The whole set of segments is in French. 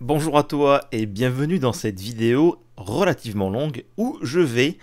Bonjour à toi et bienvenue dans cette vidéo relativement longue où je vais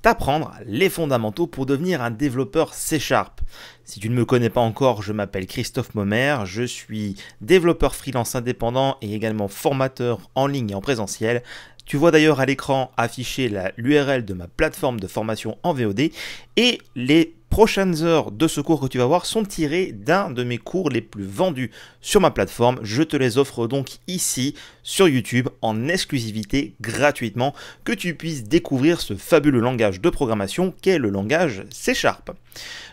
t'apprendre les fondamentaux pour devenir un développeur C Sharp. Si tu ne me connais pas encore, je m'appelle Christophe Momer, je suis développeur freelance indépendant et également formateur en ligne et en présentiel. Tu vois d'ailleurs à l'écran afficher l'URL de ma plateforme de formation en VOD et les prochaines heures de ce cours que tu vas voir sont tirées d'un de mes cours les plus vendus sur ma plateforme. Je te les offre donc ici sur YouTube en exclusivité gratuitement que tu puisses découvrir ce fabuleux langage de programmation qu'est le langage C Sharp.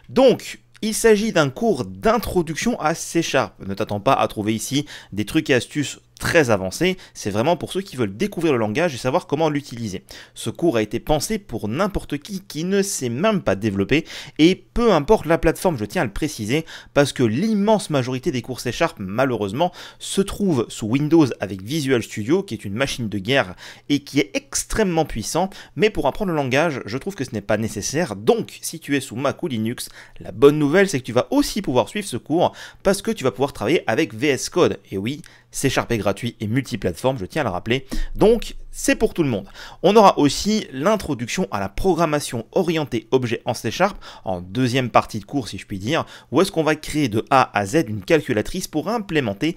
Donc, il s'agit d'un cours d'introduction à C Sharp. Ne t'attends pas à trouver ici des trucs et astuces très avancé, c'est vraiment pour ceux qui veulent découvrir le langage et savoir comment l'utiliser. Ce cours a été pensé pour n'importe qui qui ne sait même pas développer, et peu importe la plateforme, je tiens à le préciser, parce que l'immense majorité des cours C Sharp, malheureusement, se trouve sous Windows avec Visual Studio, qui est une machine de guerre et qui est extrêmement puissant, mais pour apprendre le langage, je trouve que ce n'est pas nécessaire, donc si tu es sous Mac ou Linux, la bonne nouvelle c'est que tu vas aussi pouvoir suivre ce cours, parce que tu vas pouvoir travailler avec VS Code, et oui, C Sharp est gratuit et multiplateforme, je tiens à le rappeler. Donc, c'est pour tout le monde. On aura aussi l'introduction à la programmation orientée objet en C Sharp, en deuxième partie de cours si je puis dire, où est-ce qu'on va créer de A à Z une calculatrice pour implémenter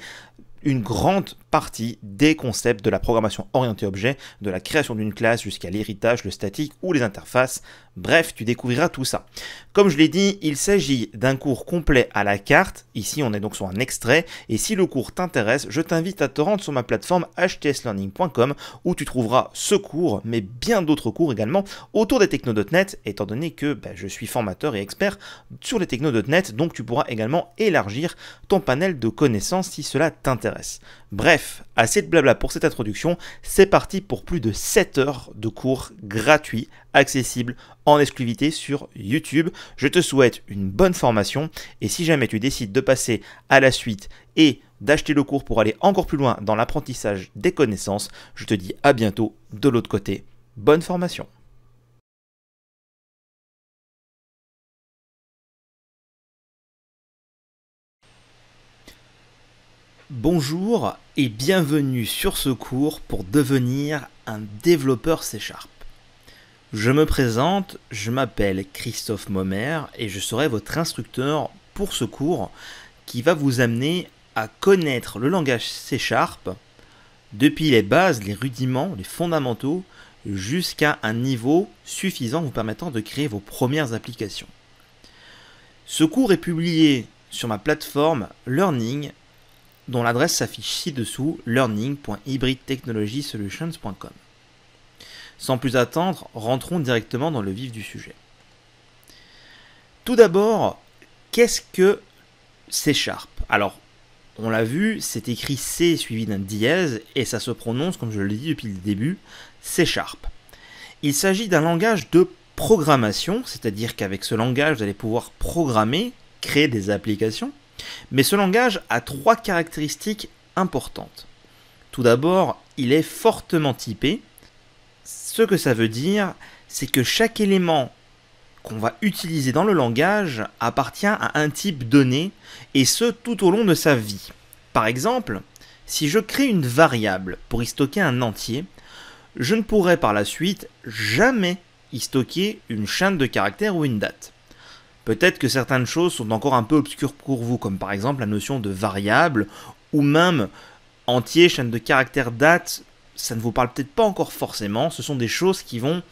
une grande partie des concepts de la programmation orientée objet, de la création d'une classe jusqu'à l'héritage, le statique ou les interfaces. Bref, tu découvriras tout ça. Comme je l'ai dit, il s'agit d'un cours complet à la carte. Ici, on est donc sur un extrait. Et si le cours t'intéresse, je t'invite à te rendre sur ma plateforme htslearning.com où tu trouveras ce cours, mais bien d'autres cours également autour des techno.net, étant donné que ben, je suis formateur et expert sur les techno.net, donc tu pourras également élargir ton panel de connaissances si cela t'intéresse. Bref, assez de blabla pour cette introduction, c'est parti pour plus de 7 heures de cours gratuits, accessibles en exclusivité sur YouTube. Je te souhaite une bonne formation et si jamais tu décides de passer à la suite et d'acheter le cours pour aller encore plus loin dans l'apprentissage des connaissances, je te dis à bientôt de l'autre côté. Bonne formation Bonjour et bienvenue sur ce cours pour devenir un développeur C Sharp. Je me présente, je m'appelle Christophe Momer et je serai votre instructeur pour ce cours qui va vous amener à connaître le langage C Sharp depuis les bases, les rudiments, les fondamentaux jusqu'à un niveau suffisant vous permettant de créer vos premières applications. Ce cours est publié sur ma plateforme Learning dont l'adresse s'affiche ci-dessous learning.hybridtechnologiesolutions.com. Sans plus attendre, rentrons directement dans le vif du sujet. Tout d'abord, qu'est-ce que C Sharp Alors, on l'a vu, c'est écrit C suivi d'un dièse et ça se prononce, comme je l'ai dit depuis le début, C Sharp. Il s'agit d'un langage de programmation, c'est-à-dire qu'avec ce langage, vous allez pouvoir programmer, créer des applications, mais ce langage a trois caractéristiques importantes. Tout d'abord, il est fortement typé. Ce que ça veut dire, c'est que chaque élément qu'on va utiliser dans le langage appartient à un type donné, et ce tout au long de sa vie. Par exemple, si je crée une variable pour y stocker un entier, je ne pourrai par la suite jamais y stocker une chaîne de caractères ou une date. Peut-être que certaines choses sont encore un peu obscures pour vous, comme par exemple la notion de variable, ou même entier, chaîne de caractères, date, ça ne vous parle peut-être pas encore forcément, ce sont des choses qui vont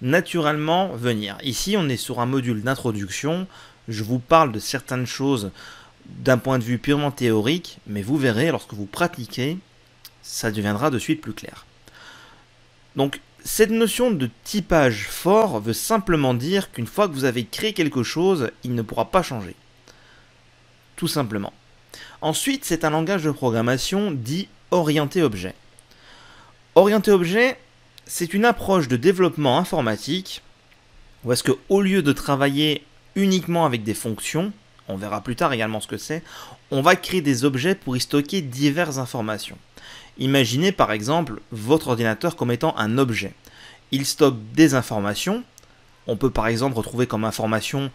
naturellement venir. Ici, on est sur un module d'introduction, je vous parle de certaines choses d'un point de vue purement théorique, mais vous verrez, lorsque vous pratiquez, ça deviendra de suite plus clair. Cette notion de typage fort veut simplement dire qu'une fois que vous avez créé quelque chose, il ne pourra pas changer. Tout simplement. Ensuite, c'est un langage de programmation dit orienté objet. Orienté objet, c'est une approche de développement informatique où est-ce que au lieu de travailler uniquement avec des fonctions, on verra plus tard également ce que c'est, on va créer des objets pour y stocker diverses informations. Imaginez par exemple votre ordinateur comme étant un objet. Il stocke des informations. On peut par exemple retrouver comme information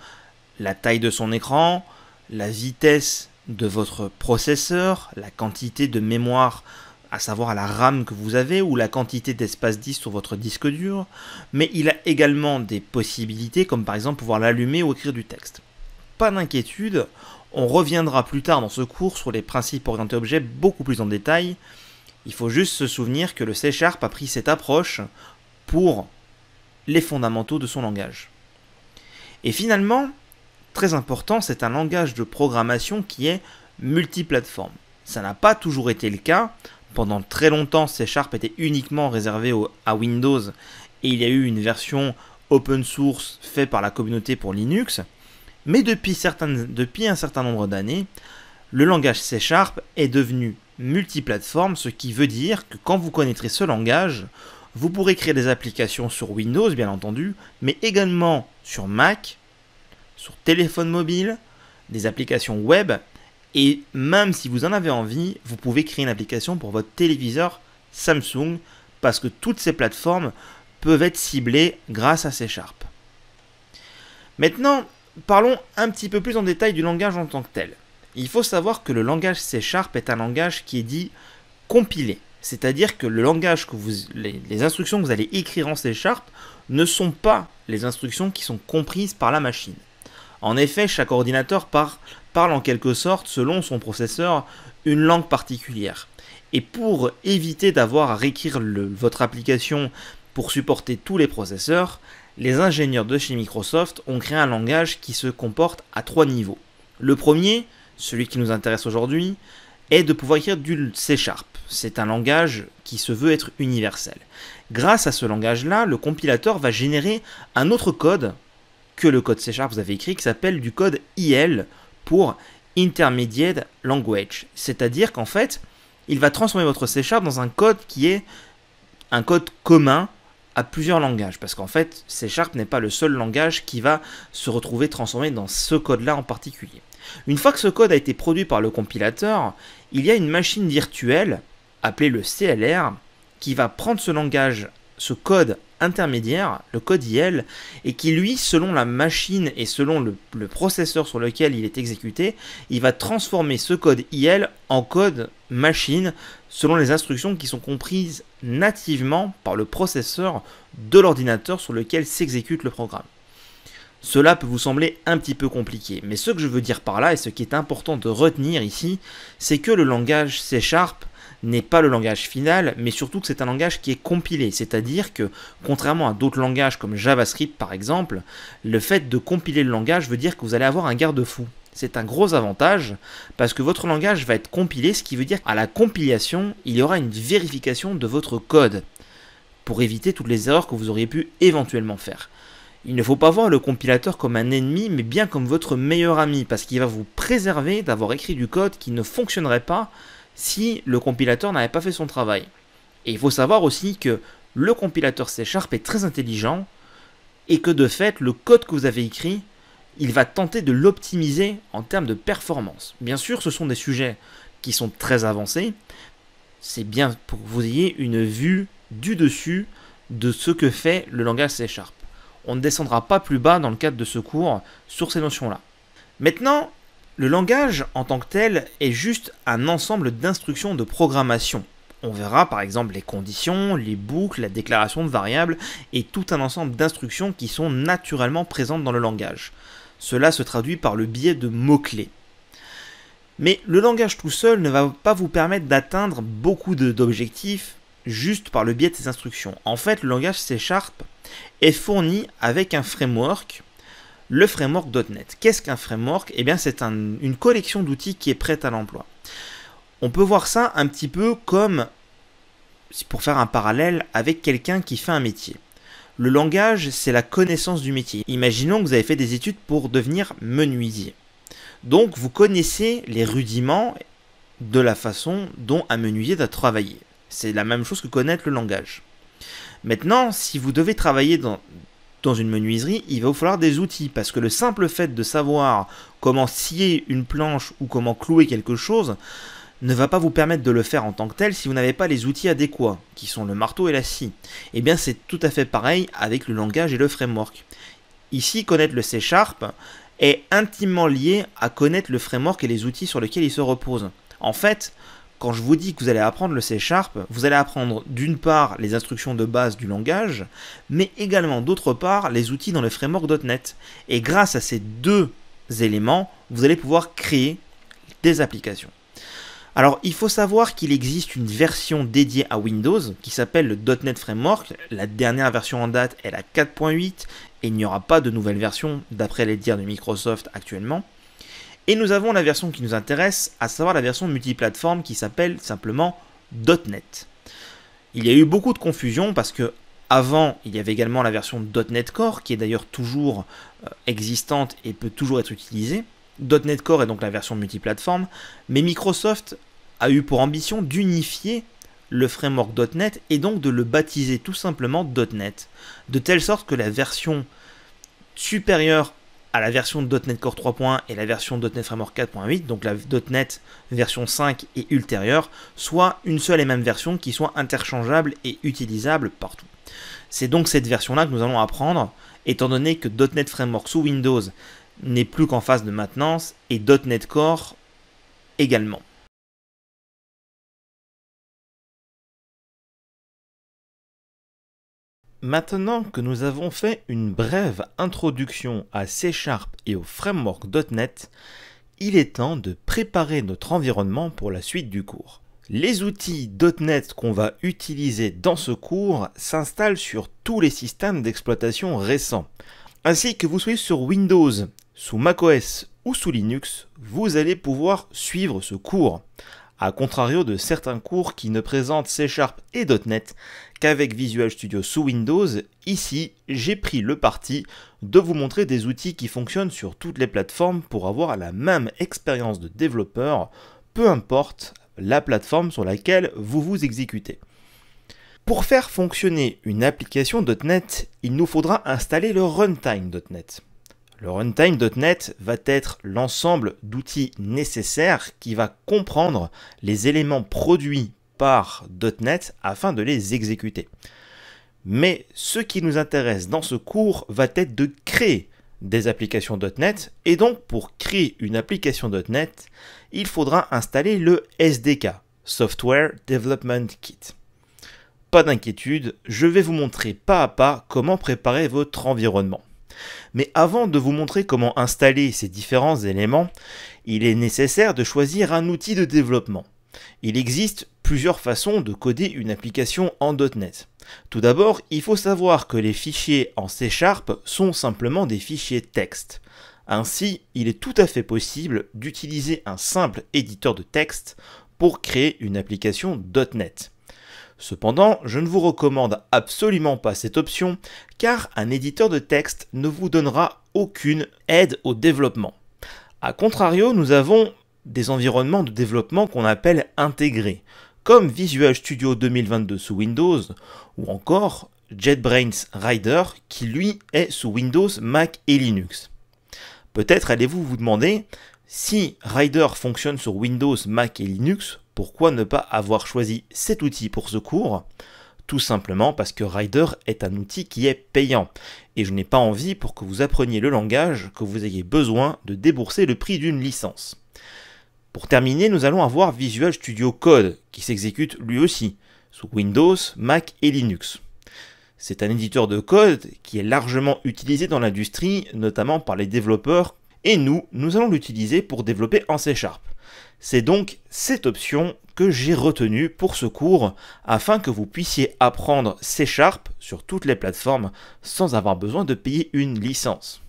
la taille de son écran, la vitesse de votre processeur, la quantité de mémoire à savoir la RAM que vous avez ou la quantité d'espace disque sur votre disque dur, mais il a également des possibilités comme par exemple pouvoir l'allumer ou écrire du texte. Pas d'inquiétude, on reviendra plus tard dans ce cours sur les principes orientés objets beaucoup plus en détail. Il faut juste se souvenir que le C Sharp a pris cette approche pour les fondamentaux de son langage. Et finalement, très important, c'est un langage de programmation qui est multiplateforme. Ça n'a pas toujours été le cas. Pendant très longtemps, C Sharp était uniquement réservé à Windows et il y a eu une version open source faite par la communauté pour Linux. Mais depuis, un certain nombre d'années, le langage C Sharp est devenu multiplateforme, ce qui veut dire que quand vous connaîtrez ce langage, vous pourrez créer des applications sur Windows, bien entendu, mais également sur Mac, sur téléphone mobile, des applications web, et même si vous en avez envie, vous pouvez créer une application pour votre téléviseur Samsung, parce que toutes ces plateformes peuvent être ciblées grâce à C Sharp. Maintenant, parlons un petit peu plus en détail du langage en tant que tel. Il faut savoir que le langage C Sharp est un langage qui est dit compilé. C'est-à-dire que les, instructions que vous allez écrire en C Sharp ne sont pas les instructions qui sont comprises par la machine. En effet, chaque ordinateur parle en quelque sorte, selon son processeur, une langue particulière. Et pour éviter d'avoir à réécrire votre application pour supporter tous les processeurs, les ingénieurs de chez Microsoft ont créé un langage qui se comporte à trois niveaux. Le premier, celui qui nous intéresse aujourd'hui, est de pouvoir écrire du C Sharp. C'est un langage qui se veut être universel. Grâce à ce langage-là, le compilateur va générer un autre code que le code C Sharp vous avez écrit qui s'appelle du code IL pour Intermediate Language. C'est-à-dire qu'en fait, il va transformer votre C Sharp dans un code qui est un code commun à plusieurs langages, parce qu'en fait, C Sharp n'est pas le seul langage qui va se retrouver transformé dans ce code-là en particulier. Une fois que ce code a été produit par le compilateur, il y a une machine virtuelle, appelée le CLR, qui va prendre ce langage, ce code intermédiaire, le code IL, et qui lui, selon la machine et selon le, processeur sur lequel il est exécuté, il va transformer ce code IL en code machine selon les instructions qui sont comprises nativement par le processeur de l'ordinateur sur lequel s'exécute le programme. Cela peut vous sembler un petit peu compliqué, mais ce que je veux dire par là et ce qui est important de retenir ici, c'est que le langage C Sharp n'est pas le langage final, mais surtout que c'est un langage qui est compilé, c'est-à-dire que contrairement à d'autres langages comme JavaScript par exemple, le fait de compiler le langage veut dire que vous allez avoir un garde-fou. C'est un gros avantage parce que votre langage va être compilé, ce qui veut dire qu'à la compilation, il y aura une vérification de votre code pour éviter toutes les erreurs que vous auriez pu éventuellement faire. Il ne faut pas voir le compilateur comme un ennemi, mais bien comme votre meilleur ami, parce qu'il va vous préserver d'avoir écrit du code qui ne fonctionnerait pas si le compilateur n'avait pas fait son travail. Et il faut savoir aussi que le compilateur C Sharp est très intelligent, et que de fait, le code que vous avez écrit, il va tenter de l'optimiser en termes de performance. Bien sûr, ce sont des sujets qui sont très avancés, c'est bien pour que vous ayez une vue du dessus de ce que fait le langage C Sharp on ne descendra pas plus bas dans le cadre de ce cours sur ces notions-là. Maintenant, le langage en tant que tel est juste un ensemble d'instructions de programmation. On verra par exemple les conditions, les boucles, la déclaration de variables et tout un ensemble d'instructions qui sont naturellement présentes dans le langage. Cela se traduit par le biais de mots-clés. Mais le langage tout seul ne va pas vous permettre d'atteindre beaucoup d'objectifs juste par le biais de ces instructions. En fait, le langage C Sharp est fourni avec un framework, le framework.NET. Qu'est-ce qu'un framework? Eh bien, c'est une collection d'outils qui est prête à l'emploi. On peut voir ça un petit peu comme, pour faire un parallèle, avec quelqu'un qui fait un métier. Le langage, c'est la connaissance du métier. Imaginons que vous avez fait des études pour devenir menuisier. Donc, vous connaissez les rudiments de la façon dont un menuisier doit travailler. C'est la même chose que connaître le langage. Maintenant, si vous devez travailler dans, une menuiserie, il va vous falloir des outils, parce que le simple fait de savoir comment scier une planche ou comment clouer quelque chose ne va pas vous permettre de le faire en tant que tel si vous n'avez pas les outils adéquats, qui sont le marteau et la scie. Et eh bien c'est tout à fait pareil avec le langage et le framework. Ici, connaître le C Sharp est intimement lié à connaître le framework et les outils sur lesquels il se repose. En fait, quand je vous dis que vous allez apprendre le C Sharp, vous allez apprendre d'une part les instructions de base du langage, mais également d'autre part les outils dans le framework .NET. Et grâce à ces deux éléments, vous allez pouvoir créer des applications. Alors, il faut savoir qu'il existe une version dédiée à Windows qui s'appelle le .NET Framework. La dernière version en date est la 4.8 et il n'y aura pas de nouvelle version d'après les dires de Microsoft actuellement. Et nous avons la version qui nous intéresse, à savoir la version multiplateforme qui s'appelle simplement .NET. Il y a eu beaucoup de confusion parce que avant, il y avait également la version .NET Core qui est d'ailleurs toujours euh, existante et peut toujours être utilisée. .NET Core est donc la version multiplateforme, mais Microsoft a eu pour ambition d'unifier le framework .NET et donc de le baptiser tout simplement .NET, de telle sorte que la version supérieure à la version .NET Core 3.1 et la version .NET Framework 4.8, donc la .NET version 5 et ultérieure, soit une seule et même version qui soit interchangeable et utilisable partout. C'est donc cette version-là que nous allons apprendre, étant donné que .NET Framework sous Windows n'est plus qu'en phase de maintenance et .NET Core également. Maintenant que nous avons fait une brève introduction à C Sharp et au framework .NET, il est temps de préparer notre environnement pour la suite du cours. Les outils .NET qu'on va utiliser dans ce cours s'installent sur tous les systèmes d'exploitation récents. Ainsi que vous soyez sur Windows, sous macOS ou sous Linux, vous allez pouvoir suivre ce cours. A contrario de certains cours qui ne présentent C Sharp et .NET qu'avec Visual Studio sous Windows, ici j'ai pris le parti de vous montrer des outils qui fonctionnent sur toutes les plateformes pour avoir la même expérience de développeur, peu importe la plateforme sur laquelle vous vous exécutez. Pour faire fonctionner une application .NET, il nous faudra installer le runtime.NET. Le runtime.NET va être l'ensemble d'outils nécessaires qui va comprendre les éléments produits par .NET afin de les exécuter. Mais ce qui nous intéresse dans ce cours va être de créer des applications .NET et donc pour créer une application .NET, il faudra installer le SDK, Software Development Kit. Pas d'inquiétude, je vais vous montrer pas à pas comment préparer votre environnement. Mais avant de vous montrer comment installer ces différents éléments, il est nécessaire de choisir un outil de développement. Il existe plusieurs façons de coder une application en .NET. Tout d'abord, il faut savoir que les fichiers en C Sharp sont simplement des fichiers texte. Ainsi, il est tout à fait possible d'utiliser un simple éditeur de texte pour créer une application .NET. Cependant, je ne vous recommande absolument pas cette option car un éditeur de texte ne vous donnera aucune aide au développement. A contrario, nous avons des environnements de développement qu'on appelle intégrés, comme Visual Studio 2022 sous Windows ou encore JetBrains Rider qui lui est sous Windows, Mac et Linux. Peut-être allez-vous vous demander si Rider fonctionne sur Windows, Mac et Linux, pourquoi ne pas avoir choisi cet outil pour ce cours? Tout simplement parce que Rider est un outil qui est payant. Et je n'ai pas envie pour que vous appreniez le langage que vous ayez besoin de débourser le prix d'une licence. Pour terminer, nous allons avoir Visual Studio Code qui s'exécute lui aussi sous Windows, Mac et Linux. C'est un éditeur de code qui est largement utilisé dans l'industrie, notamment par les développeurs, et nous, nous allons l'utiliser pour développer en C. C'est donc cette option que j'ai retenue pour ce cours afin que vous puissiez apprendre C Sharp sur toutes les plateformes sans avoir besoin de payer une licence.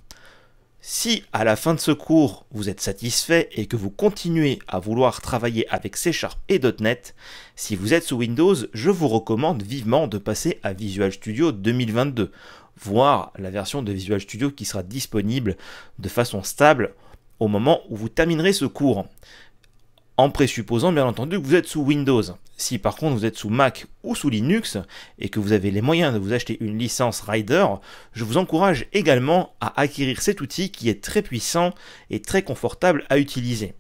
Si à la fin de ce cours vous êtes satisfait et que vous continuez à vouloir travailler avec C Sharp et .NET, si vous êtes sous Windows, je vous recommande vivement de passer à Visual Studio 2022, voire la version de Visual Studio qui sera disponible de façon stable au moment où vous terminerez ce cours en présupposant bien entendu que vous êtes sous Windows. Si par contre vous êtes sous Mac ou sous Linux et que vous avez les moyens de vous acheter une licence Rider, je vous encourage également à acquérir cet outil qui est très puissant et très confortable à utiliser.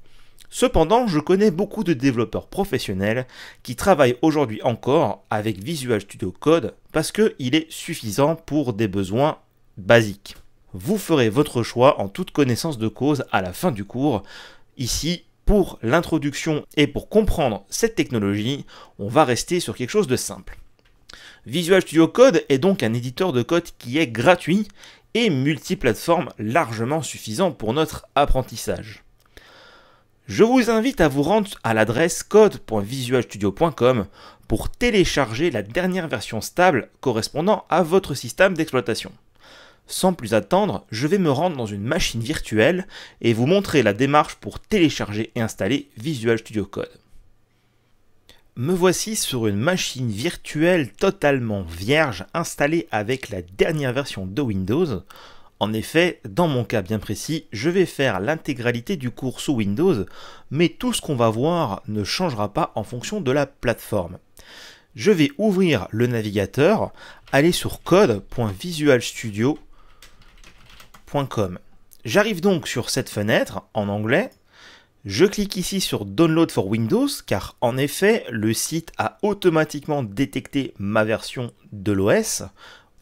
Cependant, je connais beaucoup de développeurs professionnels qui travaillent aujourd'hui encore avec Visual Studio Code parce qu'il est suffisant pour des besoins basiques. Vous ferez votre choix en toute connaissance de cause à la fin du cours. Ici, pour l'introduction et pour comprendre cette technologie, on va rester sur quelque chose de simple. Visual Studio Code est donc un éditeur de code qui est gratuit et multiplateforme largement suffisant pour notre apprentissage. Je vous invite à vous rendre à l'adresse code.visualstudio.com pour télécharger la dernière version stable correspondant à votre système d'exploitation. Sans plus attendre, je vais me rendre dans une machine virtuelle et vous montrer la démarche pour télécharger et installer Visual Studio Code. Me voici sur une machine virtuelle totalement vierge installée avec la dernière version de Windows. En effet, dans mon cas bien précis, je vais faire l'intégralité du cours sous Windows, mais tout ce qu'on va voir ne changera pas en fonction de la plateforme. Je vais ouvrir le navigateur, aller sur code.visualstudio.com. J'arrive donc sur cette fenêtre en anglais je clique ici sur Download for Windows car en effet le site a automatiquement détecté ma version de l'OS.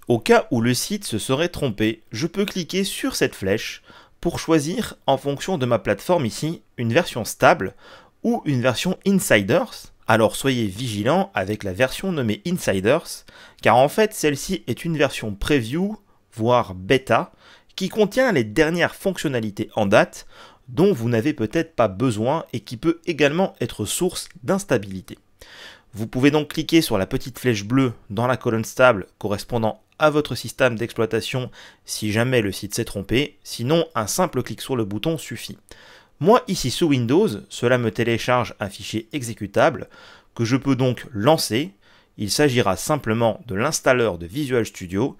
Au cas où le site se serait trompé, je peux cliquer sur cette flèche pour choisir en fonction de ma plateforme ici une version stable ou une version Insiders. Alors soyez vigilants avec la version nommée Insiders car en fait celle-ci est une version preview voire bêta qui contient les dernières fonctionnalités en date dont vous n'avez peut-être pas besoin et qui peut également être source d'instabilité. Vous pouvez donc cliquer sur la petite flèche bleue dans la colonne stable correspondant à votre système d'exploitation si jamais le site s'est trompé, sinon un simple clic sur le bouton suffit. Moi ici sous Windows, cela me télécharge un fichier exécutable que je peux donc lancer. Il s'agira simplement de l'installeur de Visual Studio.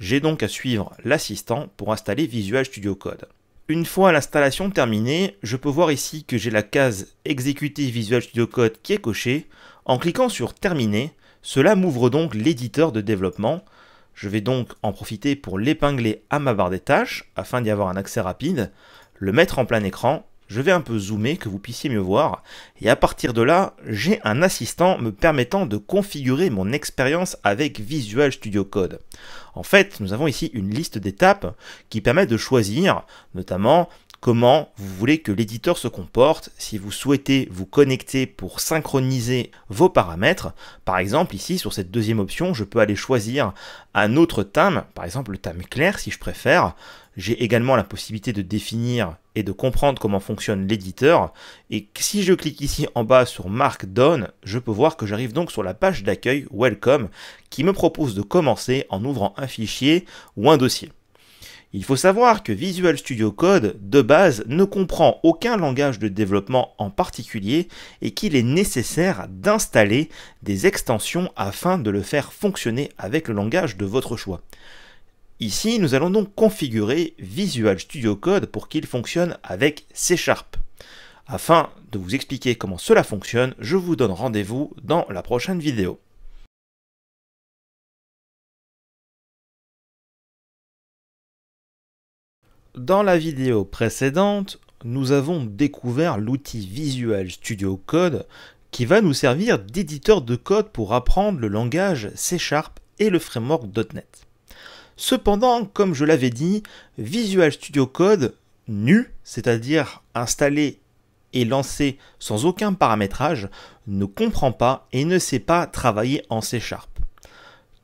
J'ai donc à suivre l'assistant pour installer Visual Studio Code. Une fois l'installation terminée, je peux voir ici que j'ai la case Exécuter Visual Studio Code qui est cochée. En cliquant sur Terminer, cela m'ouvre donc l'éditeur de développement. Je vais donc en profiter pour l'épingler à ma barre des tâches afin d'y avoir un accès rapide, le mettre en plein écran je vais un peu zoomer que vous puissiez mieux voir. Et à partir de là, j'ai un assistant me permettant de configurer mon expérience avec Visual Studio Code. En fait, nous avons ici une liste d'étapes qui permet de choisir notamment comment vous voulez que l'éditeur se comporte, si vous souhaitez vous connecter pour synchroniser vos paramètres. Par exemple, ici, sur cette deuxième option, je peux aller choisir un autre thème, par exemple le thème clair si je préfère. J'ai également la possibilité de définir et de comprendre comment fonctionne l'éditeur. Et si je clique ici en bas sur Markdown, je peux voir que j'arrive donc sur la page d'accueil Welcome qui me propose de commencer en ouvrant un fichier ou un dossier. Il faut savoir que Visual Studio Code, de base, ne comprend aucun langage de développement en particulier et qu'il est nécessaire d'installer des extensions afin de le faire fonctionner avec le langage de votre choix. Ici, nous allons donc configurer Visual Studio Code pour qu'il fonctionne avec C Sharp. Afin de vous expliquer comment cela fonctionne, je vous donne rendez-vous dans la prochaine vidéo. Dans la vidéo précédente, nous avons découvert l'outil Visual Studio Code qui va nous servir d'éditeur de code pour apprendre le langage C Sharp et le framework .NET. Cependant, comme je l'avais dit, Visual Studio Code nu, c'est-à-dire installé et lancé sans aucun paramétrage, ne comprend pas et ne sait pas travailler en C.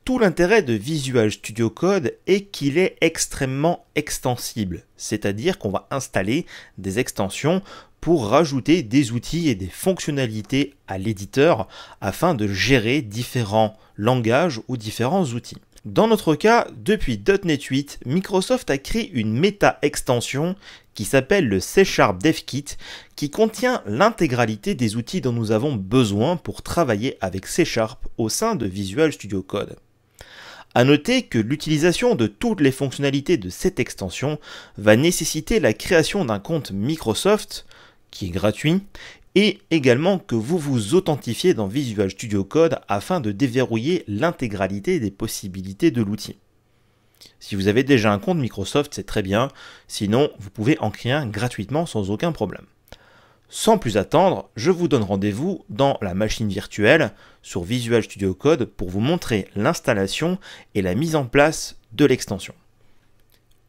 Tout l'intérêt de Visual Studio Code est qu'il est extrêmement extensible, c'est-à-dire qu'on va installer des extensions pour rajouter des outils et des fonctionnalités à l'éditeur afin de gérer différents langages ou différents outils. Dans notre cas, depuis .NET 8, Microsoft a créé une méta-extension qui s'appelle le C Sharp DevKit qui contient l'intégralité des outils dont nous avons besoin pour travailler avec C Sharp au sein de Visual Studio Code. A noter que l'utilisation de toutes les fonctionnalités de cette extension va nécessiter la création d'un compte Microsoft, qui est gratuit, et également que vous vous authentifiez dans Visual Studio Code afin de déverrouiller l'intégralité des possibilités de l'outil. Si vous avez déjà un compte Microsoft, c'est très bien, sinon vous pouvez en créer un gratuitement sans aucun problème. Sans plus attendre, je vous donne rendez-vous dans la machine virtuelle sur Visual Studio Code pour vous montrer l'installation et la mise en place de l'extension.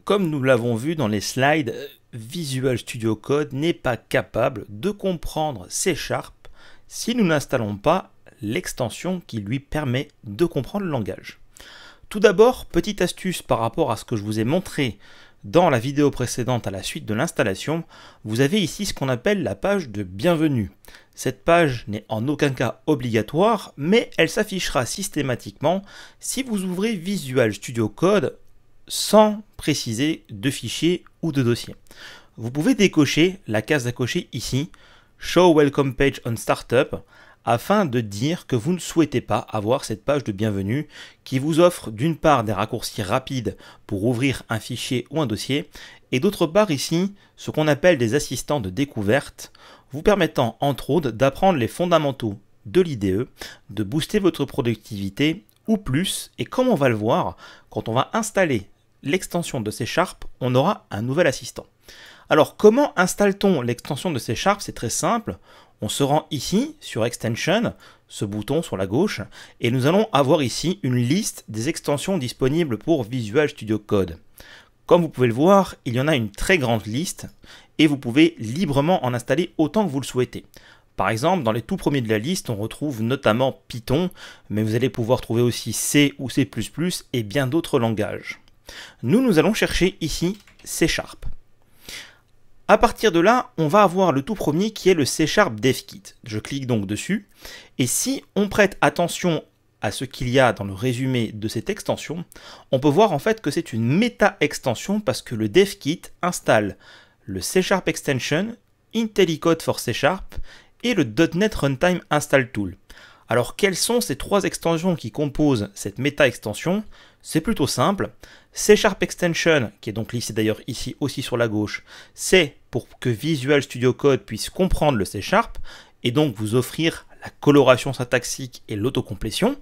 Comme nous l'avons vu dans les slides, Visual Studio Code n'est pas capable de comprendre C Sharp si nous n'installons pas l'extension qui lui permet de comprendre le langage. Tout d'abord, petite astuce par rapport à ce que je vous ai montré dans la vidéo précédente à la suite de l'installation, vous avez ici ce qu'on appelle la page de bienvenue. Cette page n'est en aucun cas obligatoire, mais elle s'affichera systématiquement si vous ouvrez Visual Studio Code sans préciser de fichier ou de dossier. Vous pouvez décocher la case à cocher ici, Show Welcome Page on Startup, afin de dire que vous ne souhaitez pas avoir cette page de bienvenue qui vous offre d'une part des raccourcis rapides pour ouvrir un fichier ou un dossier, et d'autre part ici ce qu'on appelle des assistants de découverte, vous permettant entre autres d'apprendre les fondamentaux de l'IDE, de booster votre productivité ou plus, et comme on va le voir, quand on va installer l'extension de C Sharp, on aura un nouvel assistant. Alors comment installe-t-on l'extension de C Sharp? C'est très simple. On se rend ici sur Extension, ce bouton sur la gauche, et nous allons avoir ici une liste des extensions disponibles pour Visual Studio Code. Comme vous pouvez le voir, il y en a une très grande liste, et vous pouvez librement en installer autant que vous le souhaitez. Par exemple, dans les tout premiers de la liste, on retrouve notamment Python, mais vous allez pouvoir trouver aussi C ou C++ et bien d'autres langages. Nous, nous allons chercher ici C Sharp. À partir de là, on va avoir le tout premier qui est le C Sharp DevKit. Je clique donc dessus, et si on prête attention à ce qu'il y a dans le résumé de cette extension, on peut voir en fait que c'est une méta-extension parce que le DevKit installe le C Sharp Extension, IntelliCode for C Sharp et le .NET Runtime Install Tool. Alors quelles sont ces trois extensions qui composent cette méta-extension? C'est plutôt simple. C Sharp Extension, qui est donc listé d'ailleurs ici aussi sur la gauche, c'est pour que Visual Studio Code puisse comprendre le C Sharp et donc vous offrir la coloration syntaxique et l'autocomplétion.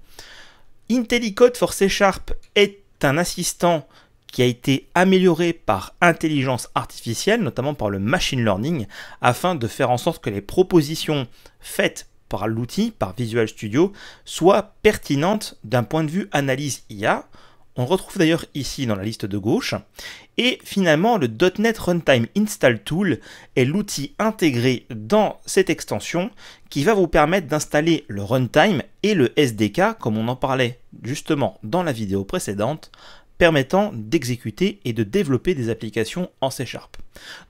IntelliCode for C Sharp est un assistant qui a été amélioré par intelligence artificielle, notamment par le machine learning, afin de faire en sorte que les propositions faites par l'outil, par Visual Studio, soit pertinente d'un point de vue analyse IA. On retrouve d'ailleurs ici dans la liste de gauche. Et finalement, le .NET Runtime Install Tool est l'outil intégré dans cette extension qui va vous permettre d'installer le runtime et le SDK, comme on en parlait justement dans la vidéo précédente, permettant d'exécuter et de développer des applications en C Sharp.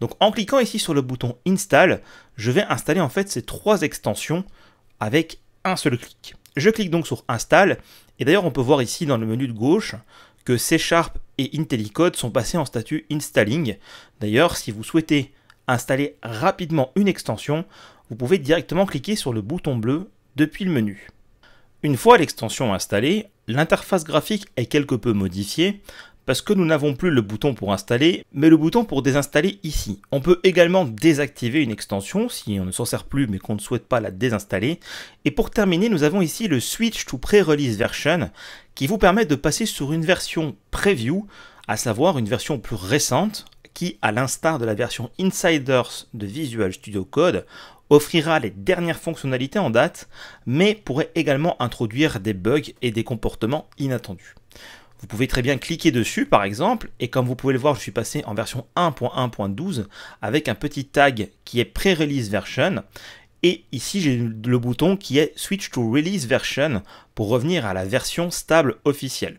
Donc en cliquant ici sur le bouton Install, je vais installer en fait ces trois extensions avec un seul clic. Je clique donc sur Install, et d'ailleurs on peut voir ici dans le menu de gauche que C Sharp et IntelliCode sont passés en statut Installing. D'ailleurs, si vous souhaitez installer rapidement une extension, vous pouvez directement cliquer sur le bouton bleu depuis le menu. Une fois l'extension installée, l'interface graphique est quelque peu modifiée parce que nous n'avons plus le bouton pour installer, mais le bouton pour désinstaller ici. On peut également désactiver une extension si on ne s'en sert plus mais qu'on ne souhaite pas la désinstaller. Et pour terminer, nous avons ici le Switch to Pre-Release Version qui vous permet de passer sur une version preview, à savoir une version plus récente qui, à l'instar de la version Insiders de Visual Studio Code, offrira les dernières fonctionnalités en date, mais pourrait également introduire des bugs et des comportements inattendus. Vous pouvez très bien cliquer dessus par exemple, et comme vous pouvez le voir, je suis passé en version 1.1.12 avec un petit tag qui est Pre-Release Version. Et ici, j'ai le bouton qui est Switch to Release Version pour revenir à la version stable officielle.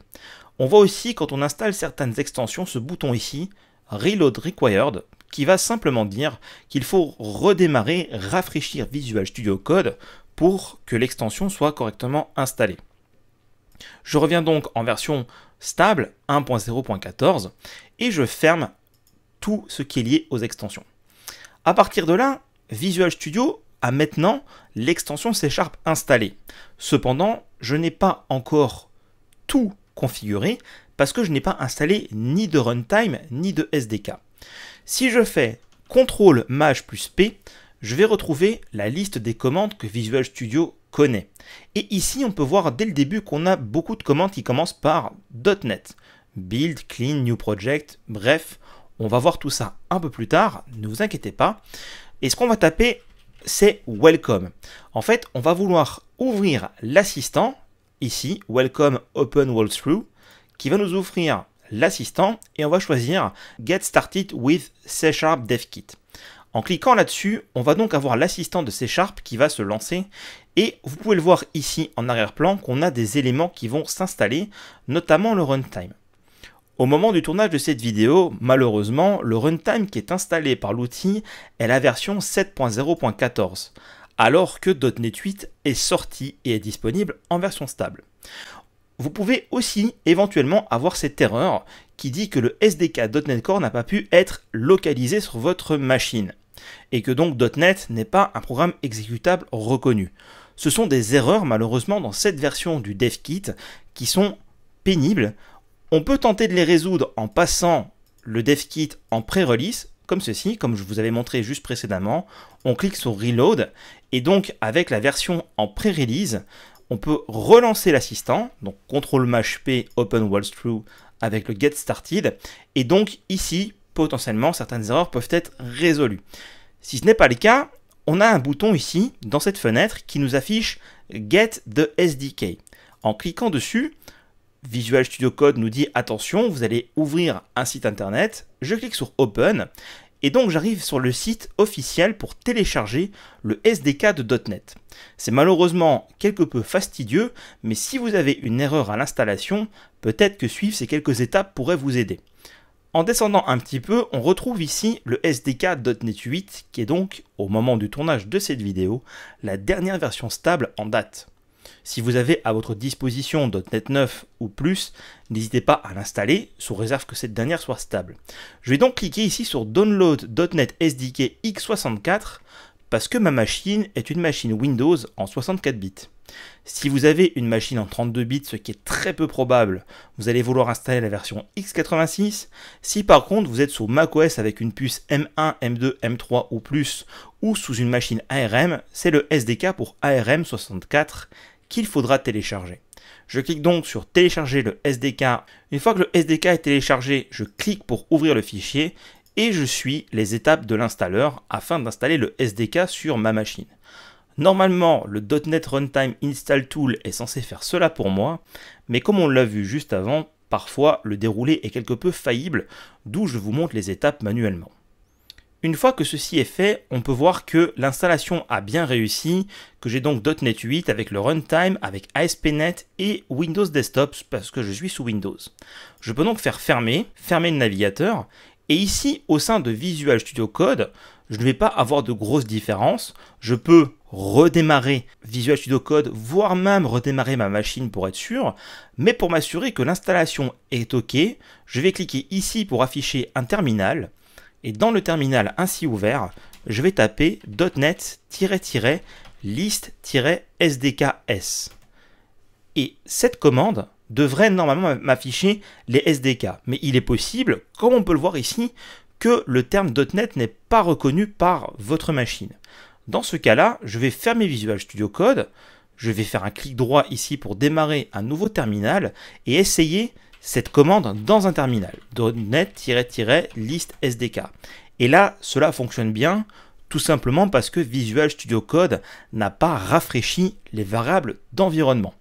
On voit aussi quand on installe certaines extensions ce bouton ici, Reload Required, qui va simplement dire qu'il faut redémarrer, rafraîchir Visual Studio Code pour que l'extension soit correctement installée. Je reviens donc en version stable 1.0.14 et je ferme tout ce qui est lié aux extensions. À partir de là, Visual Studio a maintenant l'extension C Sharp installée. Cependant, je n'ai pas encore tout configuré parce que je n'ai pas installé ni de runtime ni de SDK. Si je fais CTRL MAJ plus P, je vais retrouver la liste des commandes que Visual Studio Et ici, on peut voir dès le début qu'on a beaucoup de commandes qui commencent par .NET. Build, clean, new project, bref, on va voir tout ça un peu plus tard, ne vous inquiétez pas. Et ce qu'on va taper, c'est welcome. En fait, on va vouloir ouvrir l'assistant, ici, welcome open through, qui va nous offrir l'assistant et on va choisir Get Started with C Sharp DevKit. En cliquant là-dessus, on va donc avoir l'assistant de C Sharp qui va se lancer et vous pouvez le voir ici en arrière-plan qu'on a des éléments qui vont s'installer, notamment le runtime. Au moment du tournage de cette vidéo, malheureusement, le runtime qui est installé par l'outil est la version 7.0.14, alors que .NET 8 est sorti et est disponible en version stable. Vous pouvez aussi éventuellement avoir cette erreur qui dit que le SDK .NET Core n'a pas pu être localisé sur votre machine et que donc .NET n'est pas un programme exécutable reconnu. Ce sont des erreurs malheureusement dans cette version du DevKit qui sont pénibles on peut tenter de les résoudre en passant le DevKit en pré-release, comme ceci, comme je vous avais montré juste précédemment. On clique sur Reload, et donc avec la version en pré-release, on peut relancer l'assistant, donc CTRL-P Open Wallthrough avec le Get Started, et donc ici, potentiellement, certaines erreurs peuvent être résolues. Si ce n'est pas le cas, on a un bouton ici, dans cette fenêtre, qui nous affiche Get the SDK. En cliquant dessus, Visual Studio Code nous dit attention, vous allez ouvrir un site internet. Je clique sur Open et donc j'arrive sur le site officiel pour télécharger le SDK de .NET. C'est malheureusement quelque peu fastidieux, mais si vous avez une erreur à l'installation, peut-être que suivre ces quelques étapes pourrait vous aider. En descendant un petit peu, on retrouve ici le SDK .NET 8, qui est donc, au moment du tournage de cette vidéo, la dernière version stable en date. Si vous avez à votre disposition .NET 9 ou plus, n'hésitez pas à l'installer, sous réserve que cette dernière soit stable. Je vais donc cliquer ici sur Download .NET SDK x64 parce que ma machine est une machine Windows en 64 bits. Si vous avez une machine en 32 bits, ce qui est très peu probable, vous allez vouloir installer la version x86. Si par contre vous êtes sous macOS avec une puce M1, M2, M3 ou plus, ou sous une machine ARM, c'est le SDK pour ARM64 qu'il faudra télécharger. Je clique donc sur télécharger le SDK. Une fois que le SDK est téléchargé, je clique pour ouvrir le fichier et je suis les étapes de l'installeur afin d'installer le SDK sur ma machine. Normalement, le .NET Runtime Install Tool est censé faire cela pour moi, mais comme on l'a vu juste avant, parfois le déroulé est quelque peu faillible, d'où je vous montre les étapes manuellement. Une fois que ceci est fait, on peut voir que l'installation a bien réussi, que j'ai donc .NET 8 avec le runtime, avec ASP.NET et Windows Desktop parce que je suis sous Windows. Je peux donc faire fermer, fermer le navigateur, et ici au sein de Visual Studio Code, je ne vais pas avoir de grosses différences. Je peux redémarrer Visual Studio Code, voire même redémarrer ma machine pour être sûr. Mais pour m'assurer que l'installation est OK, je vais cliquer ici pour afficher un terminal. Et dans le terminal ainsi ouvert, je vais taper .NET-list-sdks. Et cette commande devrait normalement m'afficher les SDK. Mais il est possible, comme on peut le voir ici, que le terme .NET n'est pas reconnu par votre machine. Dans ce cas-là, je vais fermer Visual Studio Code, je vais faire un clic droit ici pour démarrer un nouveau terminal et essayer cette commande dans un terminal, .NET-list SDK. Et là, cela fonctionne bien, tout simplement parce que Visual Studio Code n'a pas rafraîchi les variables d'environnement.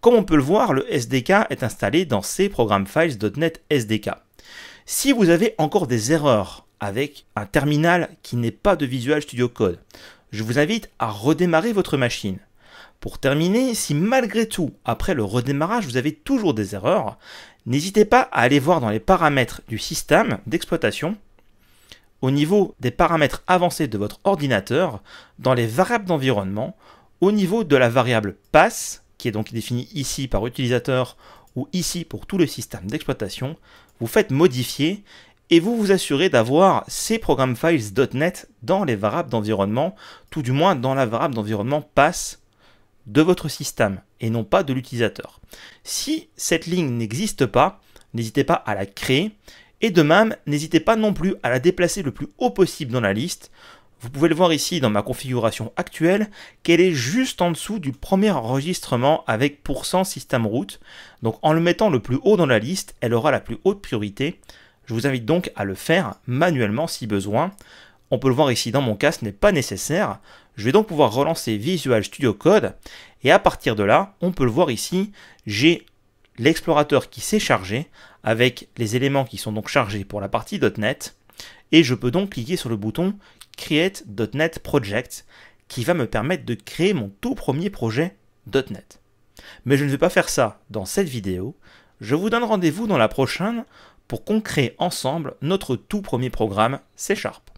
Comme on peut le voir, le SDK est installé dans ces programmes files .NET SDK. Si vous avez encore des erreurs avec un terminal qui n'est pas de Visual Studio Code, je vous invite à redémarrer votre machine. Pour terminer, si malgré tout, après le redémarrage, vous avez toujours des erreurs, n'hésitez pas à aller voir dans les paramètres du système d'exploitation, au niveau des paramètres avancés de votre ordinateur, dans les variables d'environnement, au niveau de la variable pass, qui est donc définie ici par utilisateur ou ici pour tout le système d'exploitation, vous faites modifier et vous vous assurez d'avoir ces programmes files.net dans les variables d'environnement, tout du moins dans la variable d'environnement pass de votre système et non pas de l'utilisateur. Si cette ligne n'existe pas, n'hésitez pas à la créer et de même, n'hésitez pas non plus à la déplacer le plus haut possible dans la liste. Vous pouvez le voir ici dans ma configuration actuelle qu'elle est juste en dessous du premier enregistrement avec %system root. Donc en le mettant le plus haut dans la liste, elle aura la plus haute priorité. Je vous invite donc à le faire manuellement si besoin. On peut le voir ici dans mon cas, ce n'est pas nécessaire. Je vais donc pouvoir relancer Visual Studio Code et à partir de là, on peut le voir ici, j'ai l'explorateur qui s'est chargé avec les éléments qui sont donc chargés pour la partie .NET et je peux donc cliquer sur le bouton Create.NET Project qui va me permettre de créer mon tout premier projet .NET. Mais je ne vais pas faire ça dans cette vidéo, je vous donne rendez-vous dans la prochaine pour qu'on crée ensemble notre tout premier programme C Sharp.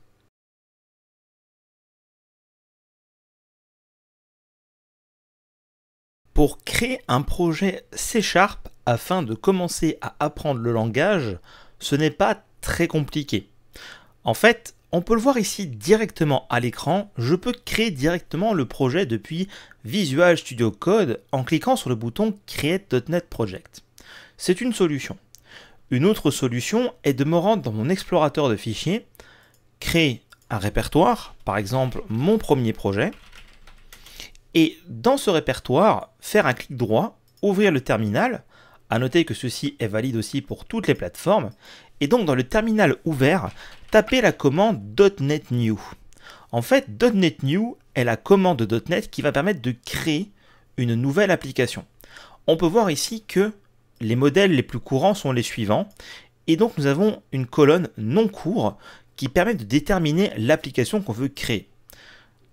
Pour créer un projet C Sharp afin de commencer à apprendre le langage, ce n'est pas très compliqué. En fait, on peut le voir ici directement à l'écran, je peux créer directement le projet depuis Visual Studio Code en cliquant sur le bouton Create.NET Project. C'est une solution. Une autre solution est de me rendre dans mon explorateur de fichiers, créer un répertoire, par exemple mon premier projet, et dans ce répertoire, faire un clic droit, ouvrir le terminal, à noter que ceci est valide aussi pour toutes les plateformes, et donc dans le terminal ouvert, taper la commande .NET New. En fait, .NET New est la commande .NET qui va permettre de créer une nouvelle application. On peut voir ici que les modèles les plus courants sont les suivants, et donc nous avons une colonne non court qui permet de déterminer l'application qu'on veut créer.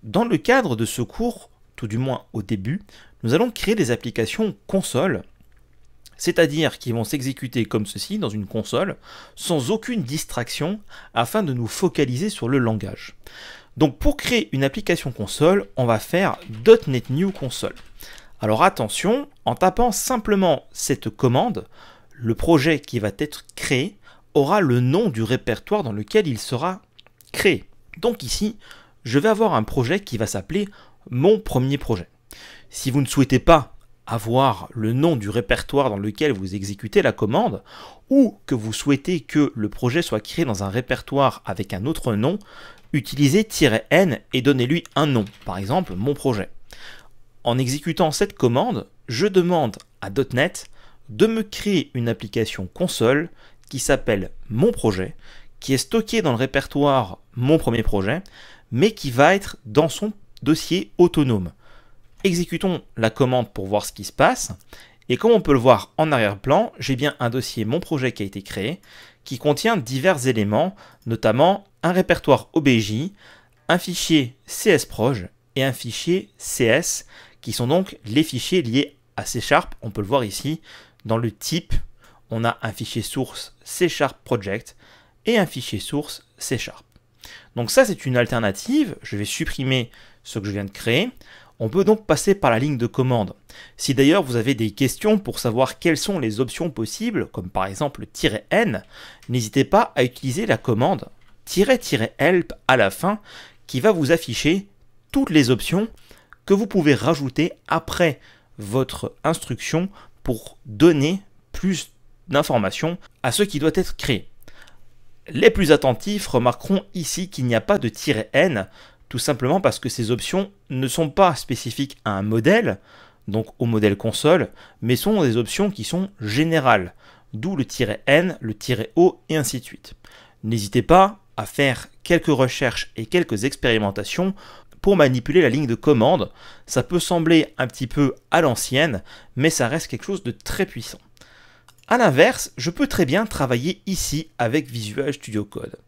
Dans le cadre de ce cours, tout du moins au début, nous allons créer des applications console, c'est-à-dire qui vont s'exécuter comme ceci dans une console, sans aucune distraction, afin de nous focaliser sur le langage. Donc pour créer une application console, on va faire .NET New Console. Alors attention, en tapant simplement cette commande, le projet qui va être créé aura le nom du répertoire dans lequel il sera créé. Donc ici, je vais avoir un projet qui va s'appeler mon premier projet. Si vous ne souhaitez pas avoir le nom du répertoire dans lequel vous exécutez la commande, ou que vous souhaitez que le projet soit créé dans un répertoire avec un autre nom, utilisez "-n" et donnez-lui un nom, par exemple mon projet. En exécutant cette commande, je demande à .NET de me créer une application console qui s'appelle mon projet, qui est stockée dans le répertoire mon premier projet, mais qui va être dans son dossier autonome. Exécutons la commande pour voir ce qui se passe. Et comme on peut le voir en arrière-plan, j'ai bien un dossier mon projet qui a été créé, qui contient divers éléments, notamment un répertoire OBJ, un fichier CSproj et un fichier CS, qui sont donc les fichiers liés à C Sharp. On peut le voir ici, dans le type, on a un fichier source C Sharp Project et un fichier source C Sharp. Donc ça, c'est une alternative. Je vais supprimer ce que je viens de créer. On peut donc passer par la ligne de commande. Si d'ailleurs vous avez des questions pour savoir quelles sont les options possibles, comme par exemple "-n", n'hésitez pas à utiliser la commande "-help" à la fin qui va vous afficher toutes les options que vous pouvez rajouter après votre instruction pour donner plus d'informations à ce qui doit être créé. Les plus attentifs remarqueront ici qu'il n'y a pas de "-n", tout simplement parce que ces options ne sont pas spécifiques à un modèle, donc au modèle console, mais sont des options qui sont générales, d'où le "-n", le "-o" et ainsi de suite. N'hésitez pas à faire quelques recherches et quelques expérimentations pour manipuler la ligne de commande. Ça peut sembler un petit peu à l'ancienne, mais ça reste quelque chose de très puissant. A l'inverse, je peux très bien travailler ici avec Visual Studio Code.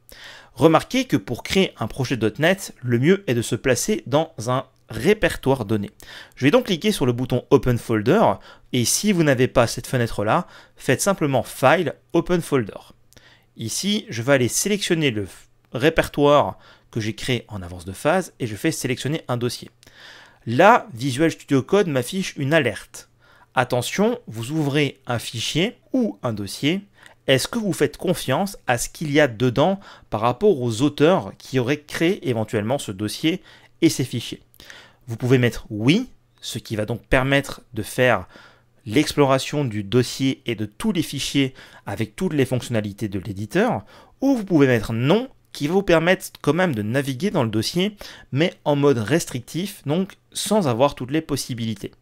Remarquez que pour créer un projet .NET, le mieux est de se placer dans un répertoire donné. Je vais donc cliquer sur le bouton Open Folder et si vous n'avez pas cette fenêtre là, faites simplement File, Open Folder. Ici, je vais aller sélectionner le répertoire que j'ai créé en avance de phase et je fais sélectionner un dossier. Là, Visual Studio Code m'affiche une alerte. Attention, vous ouvrez un fichier ou un dossier. Est-ce que vous faites confiance à ce qu'il y a dedans par rapport aux auteurs qui auraient créé éventuellement ce dossier et ces fichiers? Vous pouvez mettre oui, ce qui va donc permettre de faire l'exploration du dossier et de tous les fichiers avec toutes les fonctionnalités de l'éditeur, ou vous pouvez mettre non, qui va vous permettre quand même de naviguer dans le dossier, mais en mode restrictif, donc sans avoir toutes les possibilités.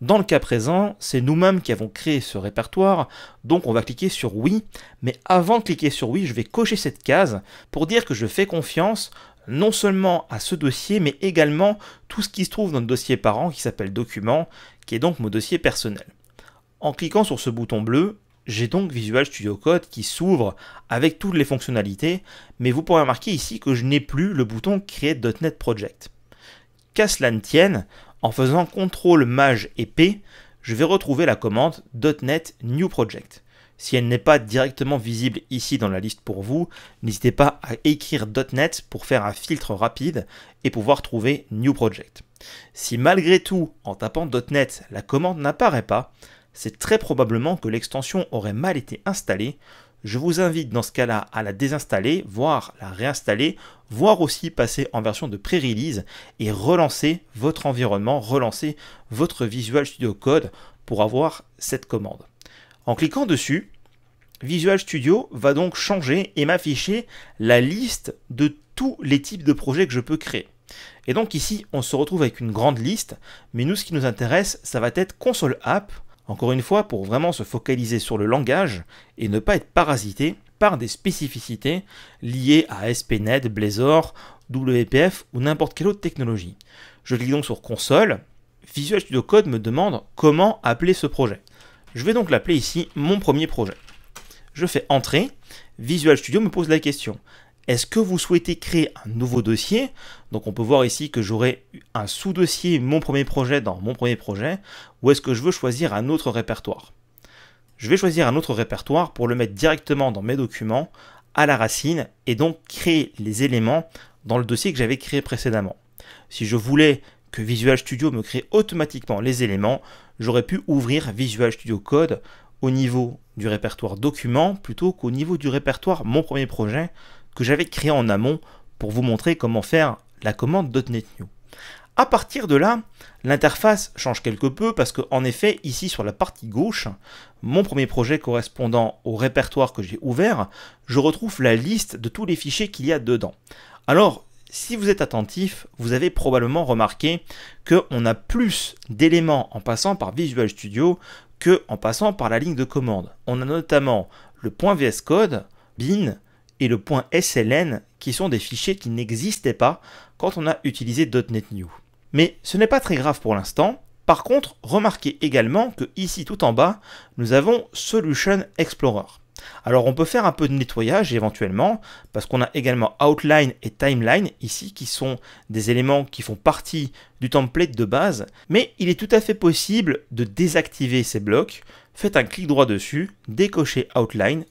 Dans le cas présent, c'est nous-mêmes qui avons créé ce répertoire, donc on va cliquer sur oui, mais avant de cliquer sur oui, je vais cocher cette case pour dire que je fais confiance non seulement à ce dossier, mais également tout ce qui se trouve dans le dossier parent qui s'appelle document, qui est donc mon dossier personnel. En cliquant sur ce bouton bleu, j'ai donc Visual Studio Code qui s'ouvre avec toutes les fonctionnalités, mais vous pourrez remarquer ici que je n'ai plus le bouton Create.NET Project. Qu'à cela ne tienne, en faisant CTRL Maj et P, je vais retrouver la commande .NET New Project. Si elle n'est pas directement visible ici dans la liste pour vous, n'hésitez pas à écrire .NET pour faire un filtre rapide et pouvoir trouver New Project. Si malgré tout, en tapant .NET, la commande n'apparaît pas, c'est très probablement que l'extension aurait mal été installée. Je vous invite dans ce cas-là à la désinstaller, voire la réinstaller, voire aussi passer en version de pré-release et relancer votre environnement, relancer votre Visual Studio Code pour avoir cette commande. En cliquant dessus, Visual Studio va donc changer et m'afficher la liste de tous les types de projets que je peux créer. Et donc ici, on se retrouve avec une grande liste, mais nous, ce qui nous intéresse, ça va être console app, encore une fois, pour vraiment se focaliser sur le langage et ne pas être parasité par des spécificités liées à ASP.NET, Blazor, WPF ou n'importe quelle autre technologie. Je clique donc sur console. Visual Studio Code me demande comment appeler ce projet. Je vais donc l'appeler ici mon premier projet. Je fais entrer. Visual Studio me pose la question. Est-ce que vous souhaitez créer un nouveau dossier? Donc on peut voir ici que j'aurai un sous-dossier mon premier projet dans mon premier projet, ou est-ce que je veux choisir un autre répertoire? Je vais choisir un autre répertoire pour le mettre directement dans mes documents à la racine et donc créer les éléments dans le dossier que j'avais créé précédemment. Si je voulais que Visual Studio me crée automatiquement les éléments, j'aurais pu ouvrir Visual Studio Code au niveau du répertoire document plutôt qu'au niveau du répertoire mon premier projet que j'avais créé en amont pour vous montrer comment faire la commande .NET New. À partir de là, l'interface change quelque peu parce qu'en effet, ici sur la partie gauche, mon premier projet correspondant au répertoire que j'ai ouvert, je retrouve la liste de tous les fichiers qu'il y a dedans. Alors, si vous êtes attentif, vous avez probablement remarqué qu'on a plus d'éléments en passant par Visual Studio que en passant par la ligne de commande. On a notamment le point VS bin, et le point SLN qui sont des fichiers qui n'existaient pas quand on a utilisé .NET New. Mais ce n'est pas très grave pour l'instant. Par contre, remarquez également que ici tout en bas, nous avons Solution Explorer. Alors on peut faire un peu de nettoyage éventuellement, parce qu'on a également Outline et Timeline ici, qui sont des éléments qui font partie du template de base, mais il est tout à fait possible de désactiver ces blocs. Faites un clic droit dessus, décochez Outline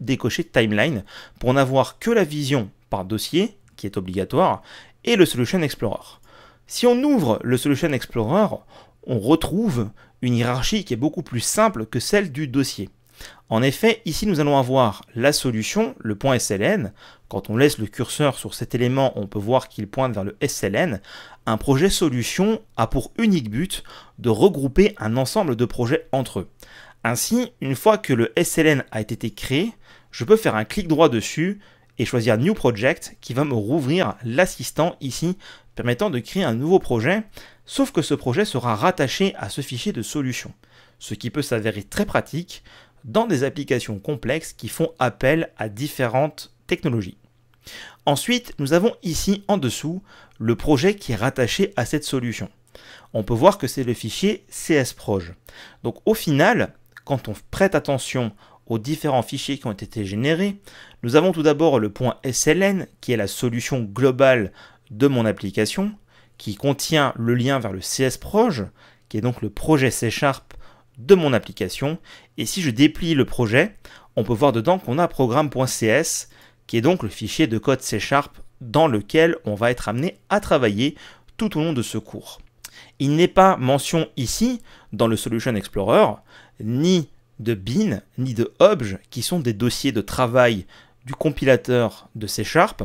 décocher Timeline pour n'avoir que la vision par dossier, qui est obligatoire, et le Solution Explorer. Si on ouvre le Solution Explorer, on retrouve une hiérarchie qui est beaucoup plus simple que celle du dossier. En effet, ici nous allons avoir la solution, le point SLN. Quand on laisse le curseur sur cet élément, on peut voir qu'il pointe vers le SLN. Un projet solution a pour unique but de regrouper un ensemble de projets entre eux. Ainsi, une fois que le SLN a été créé, je peux faire un clic droit dessus et choisir New Project qui va me rouvrir l'assistant ici permettant de créer un nouveau projet, sauf que ce projet sera rattaché à ce fichier de solution, ce qui peut s'avérer très pratique dans des applications complexes qui font appel à différentes technologies. Ensuite, nous avons ici en dessous le projet qui est rattaché à cette solution. On peut voir que c'est le fichier csproj. Donc au final, quand on prête attention différents fichiers qui ont été générés, nous avons tout d'abord le point SLN, qui est la solution globale de mon application, qui contient le lien vers le csproj, qui est donc le projet C Sharp de mon application. Et si je déplie le projet, on peut voir dedans qu'on a programme.cs, qui est donc le fichier de code C Sharp dans lequel on va être amené à travailler tout au long de ce cours. Il n'est pas mention ici, dans le Solution Explorer, ni de bin ni de obj qui sont des dossiers de travail du compilateur de C Sharp,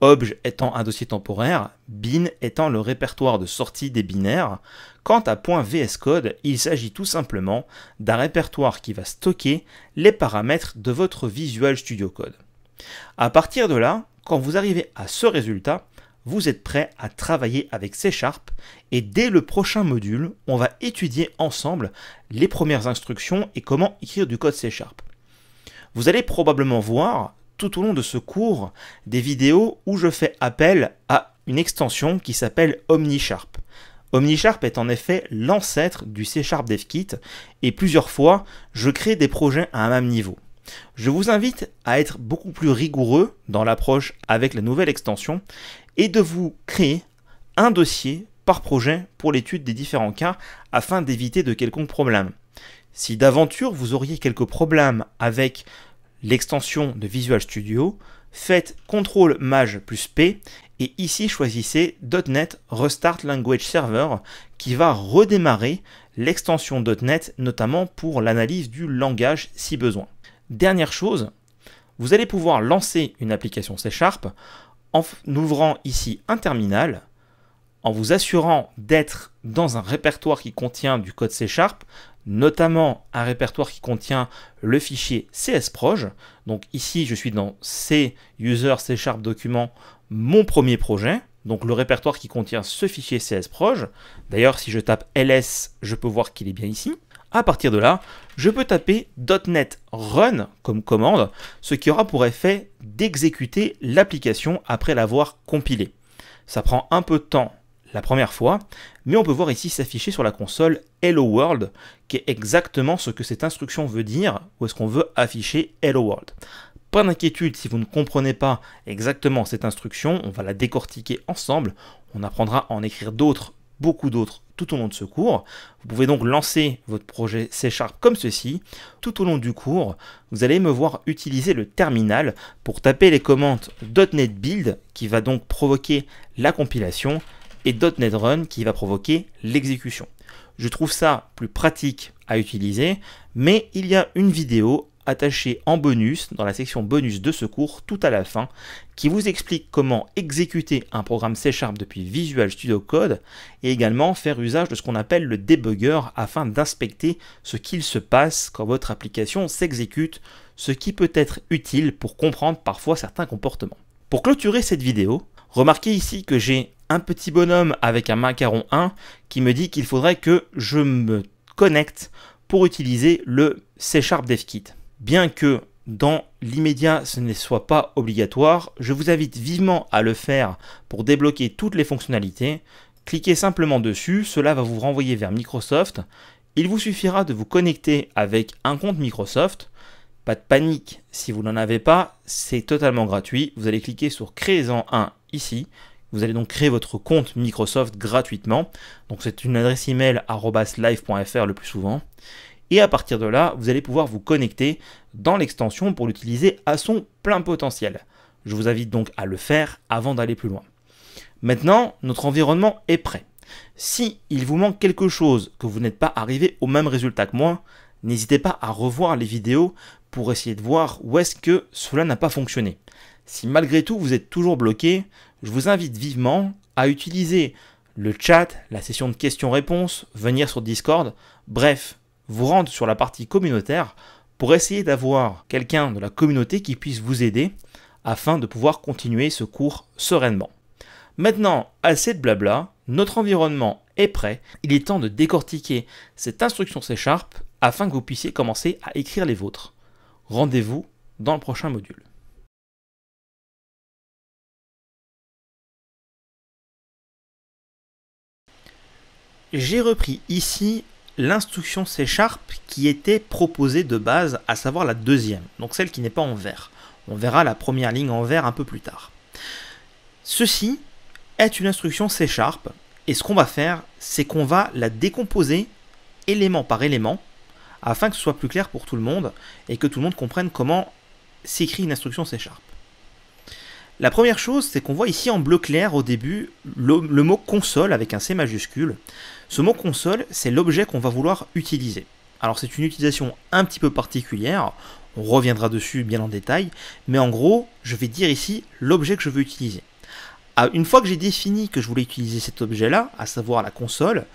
obj étant un dossier temporaire, bin étant le répertoire de sortie des binaires. Quant à .VS Code, il s'agit tout simplement d'un répertoire qui va stocker les paramètres de votre Visual Studio Code. À partir de là, quand vous arrivez à ce résultat, vous êtes prêt à travailler avec C Sharp et dès le prochain module, on va étudier ensemble les premières instructions et comment écrire du code C Sharp. Vous allez probablement voir tout au long de ce cours des vidéos où je fais appel à une extension qui s'appelle OmniSharp. OmniSharp est en effet l'ancêtre du C Sharp DevKit et plusieurs fois, je crée des projets à un même niveau. Je vous invite à être beaucoup plus rigoureux dans l'approche avec la nouvelle extension et de vous créer un dossier par projet pour l'étude des différents cas afin d'éviter de quelconques problèmes. Si d'aventure vous auriez quelques problèmes avec l'extension de Visual Studio, faites CTRL MAJ plus P et ici choisissez .NET Restart Language Server qui va redémarrer l'extension .NET notamment pour l'analyse du langage si besoin. Dernière chose, vous allez pouvoir lancer une application C Sharp en ouvrant ici un terminal, en vous assurant d'être dans un répertoire qui contient du code C Sharp, notamment un répertoire qui contient le fichier csproj. Donc ici, je suis dans C user C Sharp document, mon premier projet. Donc le répertoire qui contient ce fichier csproj. D'ailleurs, si je tape ls, je peux voir qu'il est bien ici. À partir de là, je peux taper .NET Run comme commande, ce qui aura pour effet d'exécuter l'application après l'avoir compilée. Ça prend un peu de temps la première fois, mais on peut voir ici s'afficher sur la console Hello World, qui est exactement ce que cette instruction veut dire, où est-ce qu'on veut afficher Hello World. Pas d'inquiétude si vous ne comprenez pas exactement cette instruction, on va la décortiquer ensemble, on apprendra à en écrire d'autres, beaucoup d'autres tout au long de ce cours. Vous pouvez donc lancer votre projet C Sharp comme ceci. Tout au long du cours, vous allez me voir utiliser le terminal pour taper les commandes .NET Build qui va donc provoquer la compilation et .NET Run qui va provoquer l'exécution. Je trouve ça plus pratique à utiliser, mais il y a une vidéo attaché en bonus dans la section bonus de ce cours tout à la fin qui vous explique comment exécuter un programme C Sharp depuis Visual Studio Code et également faire usage de ce qu'on appelle le debugger afin d'inspecter ce qu'il se passe quand votre application s'exécute, ce qui peut être utile pour comprendre parfois certains comportements. Pour clôturer cette vidéo, remarquez ici que j'ai un petit bonhomme avec un macaron 1 qui me dit qu'il faudrait que je me connecte pour utiliser le C Sharp DevKit. Bien que dans l'immédiat ce ne soit pas obligatoire, je vous invite vivement à le faire pour débloquer toutes les fonctionnalités. Cliquez simplement dessus, cela va vous renvoyer vers Microsoft. Il vous suffira de vous connecter avec un compte Microsoft. Pas de panique, si vous n'en avez pas, c'est totalement gratuit. Vous allez cliquer sur Créez-en un ici. Vous allez donc créer votre compte Microsoft gratuitement. Donc c'est une adresse email live.fr le plus souvent. Et à partir de là, vous allez pouvoir vous connecter dans l'extension pour l'utiliser à son plein potentiel. Je vous invite donc à le faire avant d'aller plus loin. Maintenant, notre environnement est prêt. Si il vous manque quelque chose, que vous n'êtes pas arrivé au même résultat que moi, n'hésitez pas à revoir les vidéos pour essayer de voir où est-ce que cela n'a pas fonctionné. Si malgré tout vous êtes toujours bloqué, je vous invite vivement à utiliser le chat, la session de questions-réponses, venir sur Discord, bref, vous rendre sur la partie communautaire pour essayer d'avoir quelqu'un de la communauté qui puisse vous aider afin de pouvoir continuer ce cours sereinement. Maintenant, assez de blabla, notre environnement est prêt, il est temps de décortiquer cette instruction C Sharp afin que vous puissiez commencer à écrire les vôtres. Rendez-vous dans le prochain module. J'ai repris ici l'instruction C Sharp qui était proposée de base, à savoir la deuxième, donc celle qui n'est pas en vert. On verra la première ligne en vert un peu plus tard. Ceci est une instruction C Sharp, et ce qu'on va faire, c'est qu'on va la décomposer élément par élément, afin que ce soit plus clair pour tout le monde, et que tout le monde comprenne comment s'écrit une instruction C Sharp. La première chose, c'est qu'on voit ici en bleu clair au début le, mot console avec un C majuscule. Ce mot console, c'est l'objet qu'on va vouloir utiliser. Alors c'est une utilisation un petit peu particulière, on reviendra dessus bien en détail, mais en gros, je vais dire ici l'objet que je veux utiliser. Ah, une fois que j'ai défini que je voulais utiliser cet objet-là, à savoir la console,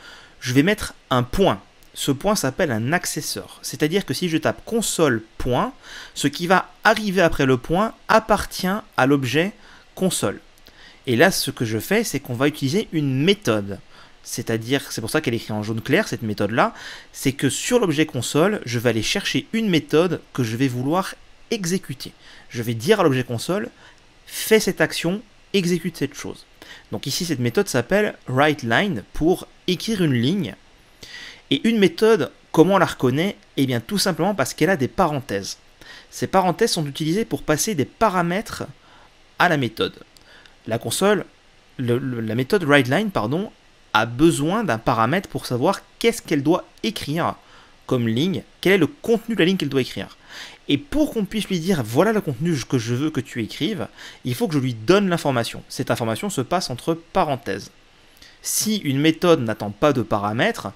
je vais mettre un point. Ce point s'appelle un accesseur. C'est-à-dire que si je tape console point, ce qui va arriver après le point appartient à l'objet console. Et là, ce que je fais, c'est qu'on va utiliser une méthode. C'est-à-dire, c'est pour ça qu'elle est écrite en jaune clair, cette méthode-là, c'est que sur l'objet console, je vais aller chercher une méthode que je vais vouloir exécuter. Je vais dire à l'objet console, fais cette action, exécute cette chose. Donc ici, cette méthode s'appelle WriteLine pour écrire une ligne. Et une méthode, comment on la reconnaît? Eh bien tout simplement parce qu'elle a des parenthèses. Ces parenthèses sont utilisées pour passer des paramètres à la méthode. La console, la méthode WriteLine pardon, a besoin d'un paramètre pour savoir qu'est-ce qu'elle doit écrire comme ligne, quel est le contenu de la ligne qu'elle doit écrire. Et pour qu'on puisse lui dire voilà le contenu que je veux que tu écrives, il faut que je lui donne l'information. Cette information se passe entre parenthèses. Si une méthode n'attend pas de paramètres,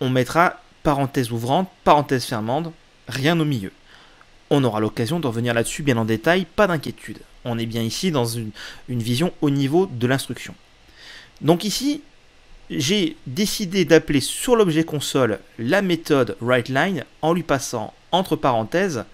on mettra parenthèse ouvrante, parenthèse fermante, rien au milieu. On aura l'occasion de revenir là-dessus bien en détail, pas d'inquiétude. On est bien ici dans une, vision au niveau de l'instruction. Donc ici, j'ai décidé d'appeler sur l'objet console la méthode WriteLine en lui passant entre parenthèses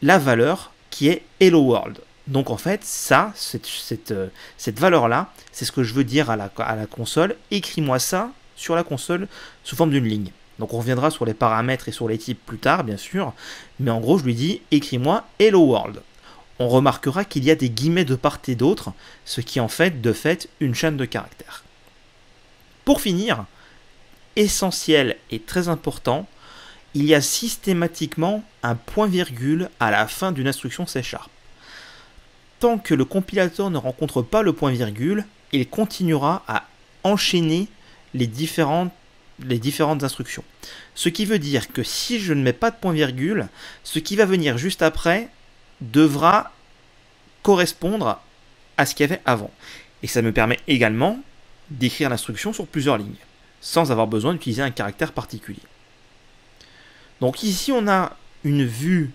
la valeur qui est Hello World. Donc en fait, ça, cette, euh, valeur-là, c'est ce que je veux dire à la console. Écris-moi ça sur la console sous forme d'une ligne. Donc on reviendra sur les paramètres et sur les types plus tard, bien sûr. Mais en gros, je lui dis, écris-moi Hello World. On remarquera qu'il y a des guillemets de part et d'autre, ce qui en fait, de fait, une chaîne de caractères. Pour finir, essentiel et très important, il y a systématiquement un point-virgule à la fin d'une instruction C. Tant que le compilateur ne rencontre pas le point-virgule, il continuera à enchaîner les différentes, instructions. Ce qui veut dire que si je ne mets pas de point-virgule, ce qui va venir juste après devra correspondre à ce qu'il y avait avant. Et ça me permet également d'écrire l'instruction sur plusieurs lignes, sans avoir besoin d'utiliser un caractère particulier. Donc ici, on a une vue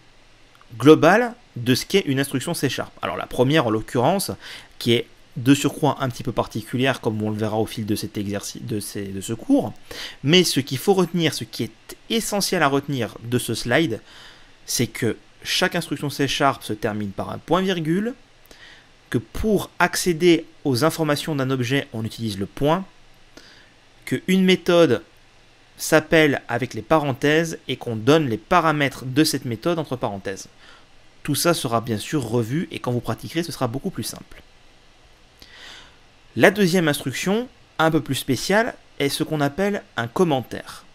globale de ce qu'est une instruction C Sharp. Alors la première, en l'occurrence, qui est de surcroît un petit peu particulière, comme on le verra au fil de cet exercice, de, ce cours. Mais ce qu'il faut retenir, ce qui est essentiel à retenir de ce slide, c'est que chaque instruction C Sharp se termine par un point-virgule, que pour accéder aux informations d'un objet, on utilise le point, qu'une méthode s'appelle avec les parenthèses et qu'on donne les paramètres de cette méthode entre parenthèses. Tout ça sera bien sûr revu et quand vous pratiquerez, ce sera beaucoup plus simple. La deuxième instruction, un peu plus spéciale, est ce qu'on appelle un commentaire.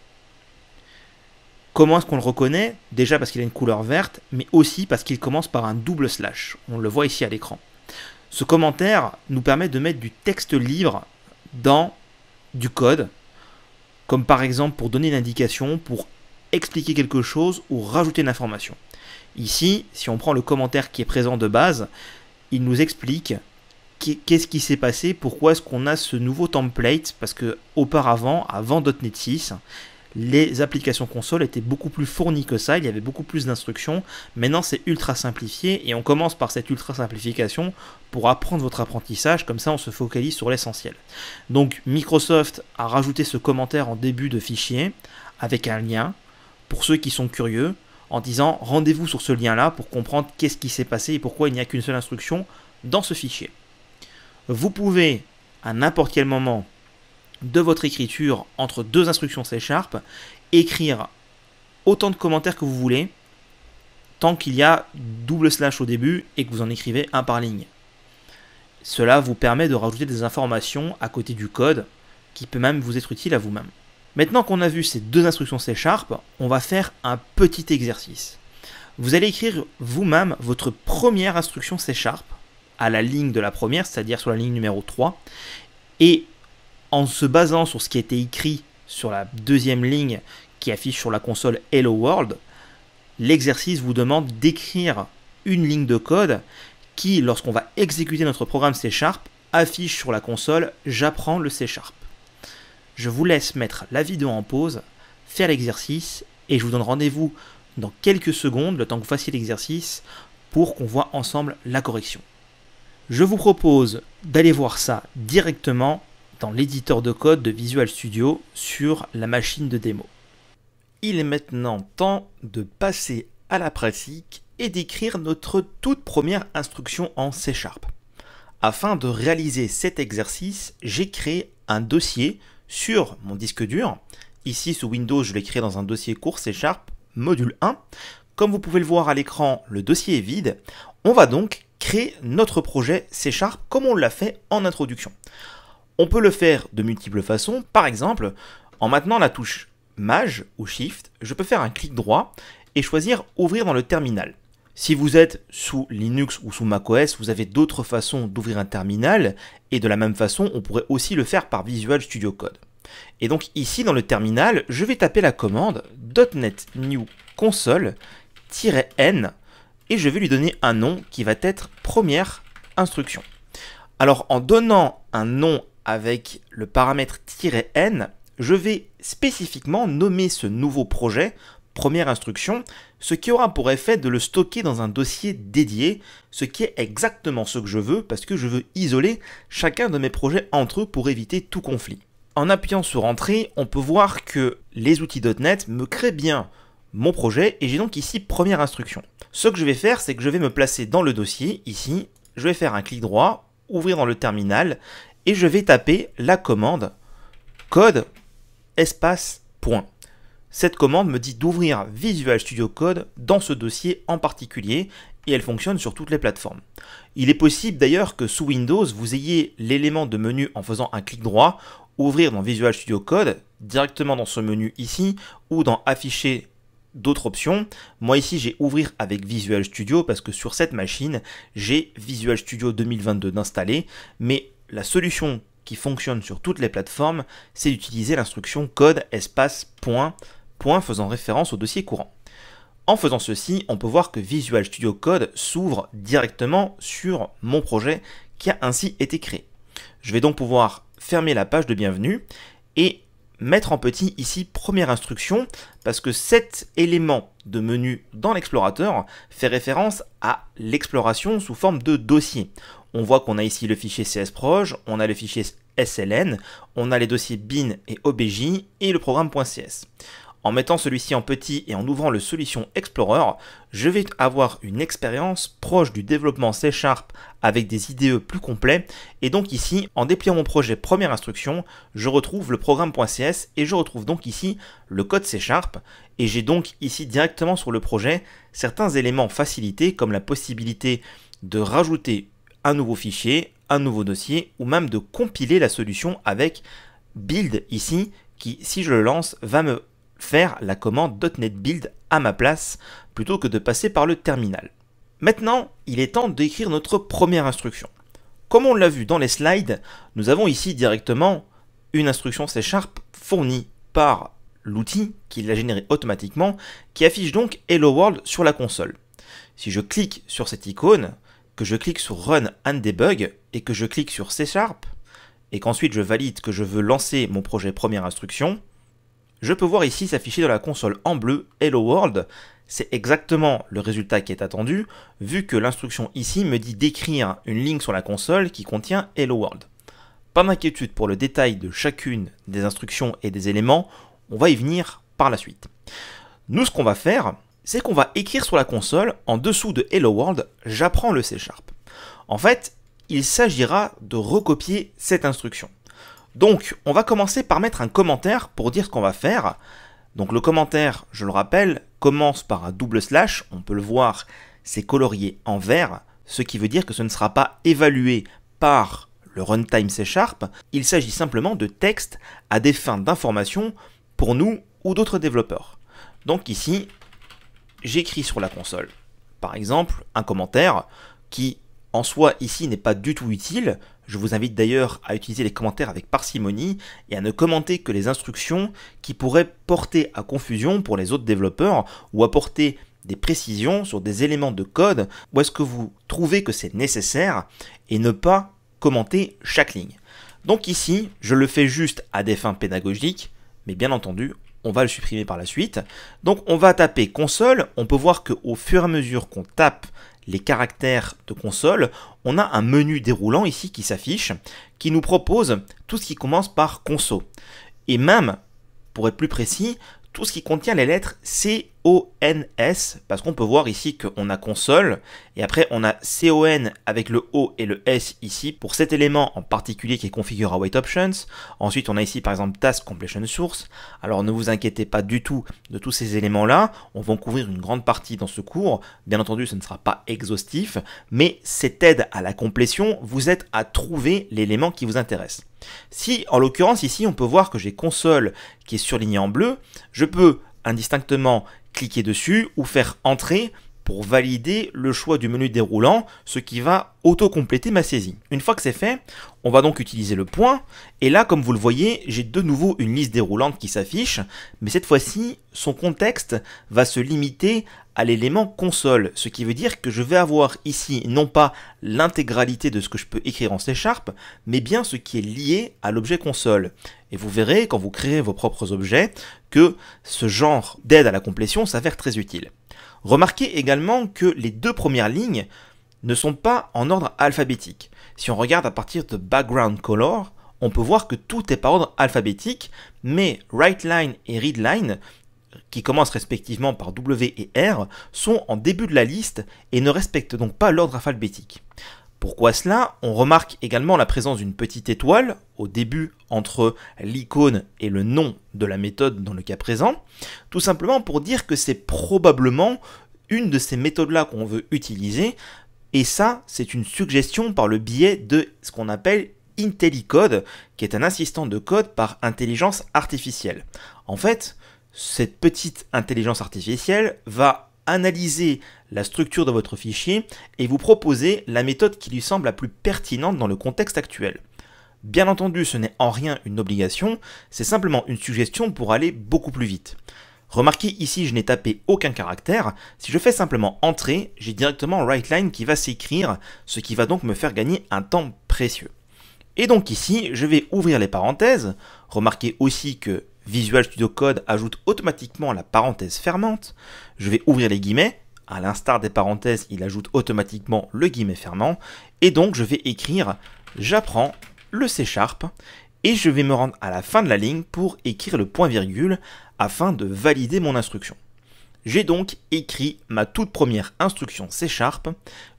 Comment est-ce qu'on le reconnaît? Déjà parce qu'il a une couleur verte, mais aussi parce qu'il commence par un double slash. On le voit ici à l'écran. Ce commentaire nous permet de mettre du texte libre dans du code, comme par exemple pour donner une indication, pour expliquer quelque chose ou rajouter une information. Ici, si on prend le commentaire qui est présent de base, il nous explique qu'est-ce qui s'est passé, pourquoi est-ce qu'on a ce nouveau template, parce que auparavant, avant .NET 6, les applications console étaient beaucoup plus fournies que ça, il y avait beaucoup plus d'instructions. Maintenant, c'est ultra simplifié et on commence par cette ultra simplification pour apprendre votre apprentissage, comme ça on se focalise sur l'essentiel. Donc Microsoft a rajouté ce commentaire en début de fichier avec un lien pour ceux qui sont curieux en disant rendez-vous sur ce lien là pour comprendre qu'est-ce qui s'est passé et pourquoi il n'y a qu'une seule instruction dans ce fichier. Vous pouvez à n'importe quel moment de votre écriture entre deux instructions C Sharp, écrire autant de commentaires que vous voulez, tant qu'il y a double slash au début et que vous en écrivez un par ligne. Cela vous permet de rajouter des informations à côté du code qui peut même vous être utile à vous-même. Maintenant qu'on a vu ces deux instructions C Sharp, on va faire un petit exercice. Vous allez écrire vous-même votre première instruction C Sharp à la ligne de la première, c'est-à-dire sur la ligne numéro 3, et en se basant sur ce qui été écrit sur la deuxième ligne qui affiche sur la console Hello World, l'exercice vous demande d'écrire une ligne de code qui, lorsqu'on va exécuter notre programme C Sharp, affiche sur la console J'apprends le C Sharp. Je vous laisse mettre la vidéo en pause, faire l'exercice, et je vous donne rendez-vous dans quelques secondes, le temps que vous fassiez l'exercice, pour qu'on voit ensemble la correction. Je vous propose d'aller voir ça directement dans l'éditeur de code de Visual Studio sur la machine de démo. Il est maintenant temps de passer à la pratique et d'écrire notre toute première instruction en C Sharp. Afin de réaliser cet exercice, j'ai créé un dossier sur mon disque dur. Ici sous Windows, je l'ai créé dans un dossier court C Sharp module 1. Comme vous pouvez le voir à l'écran, le dossier est vide. On va donc créer notre projet C Sharp comme on l'a fait en introduction On peut le faire de multiples façons. Par exemple, en maintenant la touche Maj ou Shift, je peux faire un clic droit et choisir Ouvrir dans le terminal. Si vous êtes sous Linux ou sous macOS, vous avez d'autres façons d'ouvrir un terminal, et de la même façon, on pourrait aussi le faire par Visual Studio Code. Et donc ici, dans le terminal, je vais taper la commande .NET New Console-N, et je vais lui donner un nom qui va être première instruction. Alors en donnant un nom avec le paramètre "-n", je vais spécifiquement nommer ce nouveau projet première instruction, ce qui aura pour effet de le stocker dans un dossier dédié, ce qui est exactement ce que je veux parce que je veux isoler chacun de mes projets entre eux pour éviter tout conflit. En appuyant sur Entrée, on peut voir que les outils .NET me créent bien mon projet et j'ai donc ici première instruction. Ce que je vais faire, c'est que je vais me placer dans le dossier, ici, je vais faire un clic droit, ouvrir dans le terminal et je vais taper la commande code espace point. Cette commande me dit d'ouvrir Visual Studio Code dans ce dossier en particulier et elle fonctionne sur toutes les plateformes. Il est possible d'ailleurs que sous Windows, vous ayez l'élément de menu en faisant un clic droit, ouvrir dans Visual Studio Code, directement dans ce menu ici, ou dans Afficher d'autres options. Moi ici j'ai ouvrir avec Visual Studio parce que sur cette machine j'ai Visual Studio 2022 d'installer, mais la solution qui fonctionne sur toutes les plateformes, c'est d'utiliser l'instruction code espace point point faisant référence au dossier courant. En faisant ceci, on peut voir que Visual Studio Code s'ouvre directement sur mon projet qui a ainsi été créé. Je vais donc pouvoir fermer la page de bienvenue et mettre en petit ici première instruction parce que cet élément de menu dans l'explorateur fait référence à l'exploration sous forme de dossier. On voit qu'on a ici le fichier csproj, on a le fichier sln, on a les dossiers bin et obj et le programme.cs. En mettant celui-ci en petit et en ouvrant le Solution Explorer, je vais avoir une expérience proche du développement C Sharp avec des IDE plus complets. Et donc ici, en dépliant mon projet première instruction, je retrouve le programme.cs et je retrouve donc ici le code C Sharp. Et j'ai donc ici directement sur le projet certains éléments facilités comme la possibilité de rajouter un nouveau fichier, un nouveau dossier ou même de compiler la solution avec build ici qui, si je le lance, va me faire la commande .NET Build à ma place plutôt que de passer par le terminal. Maintenant, il est temps d'écrire notre première instruction. Comme on l'a vu dans les slides, nous avons ici directement une instruction C Sharp fournie par l'outil qui l'a généré automatiquement, qui affiche donc Hello World sur la console. Si je clique sur cette icône, que je clique sur Run and Debug et que je clique sur C Sharp, et qu'ensuite je valide que je veux lancer mon projet première instruction, je peux voir ici s'afficher dans la console en bleu Hello World. C'est exactement le résultat qui est attendu, vu que l'instruction ici me dit d'écrire une ligne sur la console qui contient Hello World. Pas d'inquiétude pour le détail de chacune des instructions et des éléments, on va y venir par la suite. Nous, ce qu'on va faire, c'est qu'on va écrire sur la console, en dessous de Hello World, j'apprends le C Sharp. En fait, il s'agira de recopier cette instruction. Donc, on va commencer par mettre un commentaire pour dire ce qu'on va faire. Donc le commentaire, je le rappelle, commence par un double slash, on peut le voir, c'est colorié en vert, ce qui veut dire que ce ne sera pas évalué par le runtime C Sharp, il s'agit simplement de texte à des fins d'information pour nous ou d'autres développeurs. Donc ici, j'écris sur la console, par exemple, un commentaire qui en soi ici n'est pas du tout utile. Je vous invite d'ailleurs à utiliser les commentaires avec parcimonie et à ne commenter que les instructions qui pourraient porter à confusion pour les autres développeurs ou apporter des précisions sur des éléments de code où est-ce que vous trouvez que c'est nécessaire et ne pas commenter chaque ligne. Donc ici, je le fais juste à des fins pédagogiques, mais bien entendu, on va le supprimer par la suite. Donc on va taper console, on peut voir qu'au fur et à mesure qu'on tape les caractères de console, on a un menu déroulant ici qui s'affiche, qui nous propose tout ce qui commence par conso. Et même, pour être plus précis, tout ce qui contient les lettres C ONS, parce qu'on peut voir ici qu'on a console, et après on a CON avec le O et le S ici, pour cet élément en particulier qui est configuré à Wait Options. Ensuite on a ici par exemple Task Completion Source. Alors ne vous inquiétez pas du tout de tous ces éléments-là, on va en couvrir une grande partie dans ce cours. Bien entendu ce ne sera pas exhaustif, mais cette aide à la complétion vous aide à trouver l'élément qui vous intéresse. Si, en l'occurrence, ici, on peut voir que j'ai console qui est surlignée en bleu, je peux indistinctement cliquer dessus ou faire entrer pour valider le choix du menu déroulant, ce qui va auto-compléter ma saisie. Une fois que c'est fait, on va donc utiliser le point, et là, comme vous le voyez, j'ai de nouveau une liste déroulante qui s'affiche, mais cette fois-ci, son contexte va se limiter à l'élément console, ce qui veut dire que je vais avoir ici non pas l'intégralité de ce que je peux écrire en C Sharp, mais bien ce qui est lié à l'objet console. Et vous verrez, quand vous créez vos propres objets, que ce genre d'aide à la complétion s'avère très utile. Remarquez également que les deux premières lignes ne sont pas en ordre alphabétique. Si on regarde à partir de background color, on peut voir que tout est par ordre alphabétique, mais write line et read line qui commencent respectivement par W et R, sont en début de la liste et ne respectent donc pas l'ordre alphabétique. Pourquoi cela? On remarque également la présence d'une petite étoile au début entre l'icône et le nom de la méthode dans le cas présent, tout simplement pour dire que c'est probablement une de ces méthodes-là qu'on veut utiliser, et ça, c'est une suggestion par le biais de ce qu'on appelle IntelliCode, qui est un assistant de code par intelligence artificielle. En fait, cette petite intelligence artificielle va analyser la structure de votre fichier et vous proposer la méthode qui lui semble la plus pertinente dans le contexte actuel. Bien entendu, ce n'est en rien une obligation, c'est simplement une suggestion pour aller beaucoup plus vite. Remarquez ici, je n'ai tapé aucun caractère. Si je fais simplement entrer, j'ai directement WriteLine qui va s'écrire, ce qui va donc me faire gagner un temps précieux. Et donc ici, je vais ouvrir les parenthèses. Remarquez aussi que Visual Studio Code ajoute automatiquement la parenthèse fermante. Je vais ouvrir les guillemets. À l'instar des parenthèses, il ajoute automatiquement le guillemet fermant. Et donc, je vais écrire j'apprends le C et je vais me rendre à la fin de la ligne pour écrire le point virgule afin de valider mon instruction. J'ai donc écrit ma toute première instruction C Sharp.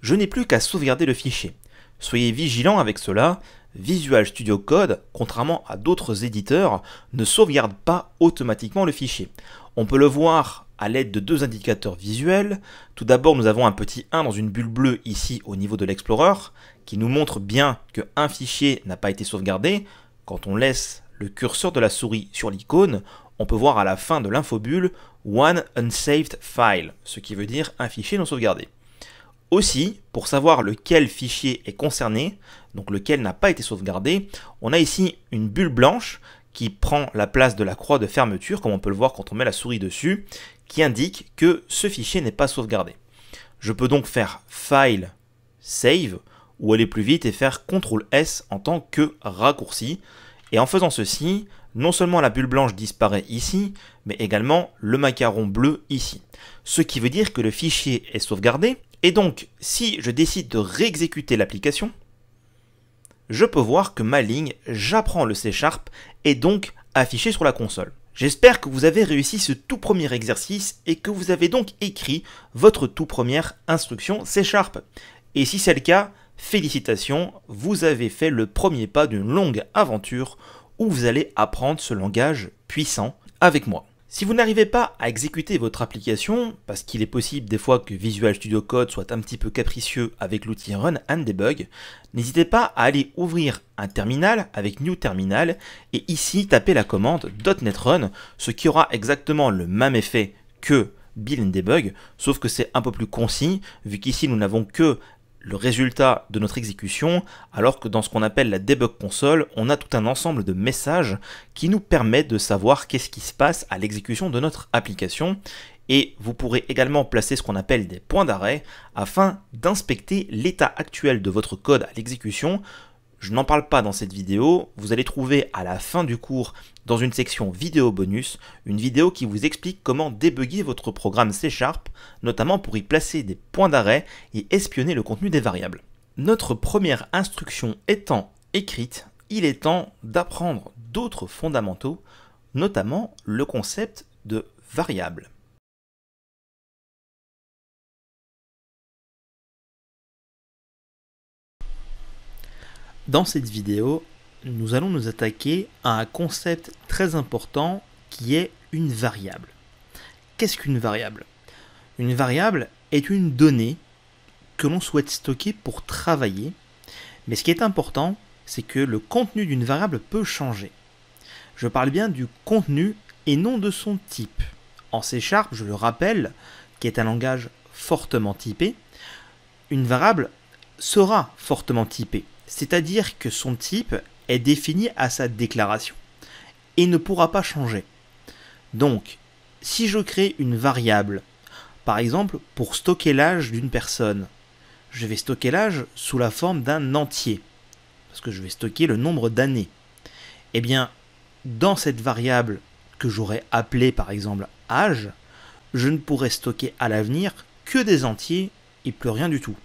Je n'ai plus qu'à sauvegarder le fichier. Soyez vigilant avec cela, Visual Studio Code, contrairement à d'autres éditeurs, ne sauvegarde pas automatiquement le fichier. On peut le voir à l'aide de deux indicateurs visuels. Tout d'abord, nous avons un petit 1 dans une bulle bleue ici au niveau de l'Explorer, qui nous montre bien qu'un fichier n'a pas été sauvegardé. Quand on laisse le curseur de la souris sur l'icône, on peut voir à la fin de l'infobulle One Unsaved File, ce qui veut dire un fichier non sauvegardé. Aussi, pour savoir lequel fichier est concerné, donc lequel n'a pas été sauvegardé, on a ici une bulle blanche qui prend la place de la croix de fermeture, comme on peut le voir quand on met la souris dessus, qui indique que ce fichier n'est pas sauvegardé. Je peux donc faire File, Save, ou aller plus vite et faire CTRL S en tant que raccourci. Et en faisant ceci, non seulement la bulle blanche disparaît ici, mais également le macaron bleu ici. Ce qui veut dire que le fichier est sauvegardé, et donc, si je décide de réexécuter l'application, je peux voir que ma ligne J'apprends le C Sharp est donc affichée sur la console. J'espère que vous avez réussi ce tout premier exercice et que vous avez donc écrit votre tout première instruction C Sharp. Et si c'est le cas, félicitations, vous avez fait le premier pas d'une longue aventure où vous allez apprendre ce langage puissant avec moi. Si vous n'arrivez pas à exécuter votre application, parce qu'il est possible des fois que Visual Studio Code soit un petit peu capricieux avec l'outil Run and Debug, n'hésitez pas à aller ouvrir un terminal avec New Terminal et ici taper la commande .NET Run, ce qui aura exactement le même effet que Build and Debug, sauf que c'est un peu plus concis, vu qu'ici nous n'avons que le résultat de notre exécution, alors que dans ce qu'on appelle la debug console, on a tout un ensemble de messages qui nous permettent de savoir qu'est-ce qui se passe à l'exécution de notre application. Et vous pourrez également placer ce qu'on appelle des points d'arrêt afin d'inspecter l'état actuel de votre code à l'exécution je n'en parle pas dans cette vidéo, vous allez trouver à la fin du cours, dans une section vidéo bonus, une vidéo qui vous explique comment débugger votre programme C Sharp, notamment pour y placer des points d'arrêt et espionner le contenu des variables. Notre première instruction étant écrite, il est temps d'apprendre d'autres fondamentaux, notamment le concept de variable. Dans cette vidéo, nous allons nous attaquer à un concept très important qui est une variable. Qu'est-ce qu'une variable? Une variable est une donnée que l'on souhaite stocker pour travailler, mais ce qui est important, c'est que le contenu d'une variable peut changer. Je parle bien du contenu et non de son type. En C Sharp, je le rappelle, qui est un langage fortement typé, une variable sera fortement typée, c'est-à-dire que son type est défini à sa déclaration et ne pourra pas changer. Donc, si je crée une variable, par exemple pour stocker l'âge d'une personne, je vais stocker l'âge sous la forme d'un entier, parce que je vais stocker le nombre d'années. Eh bien, dans cette variable que j'aurais appelée par exemple âge, je ne pourrais stocker à l'avenir que des entiers et plus rien du tout.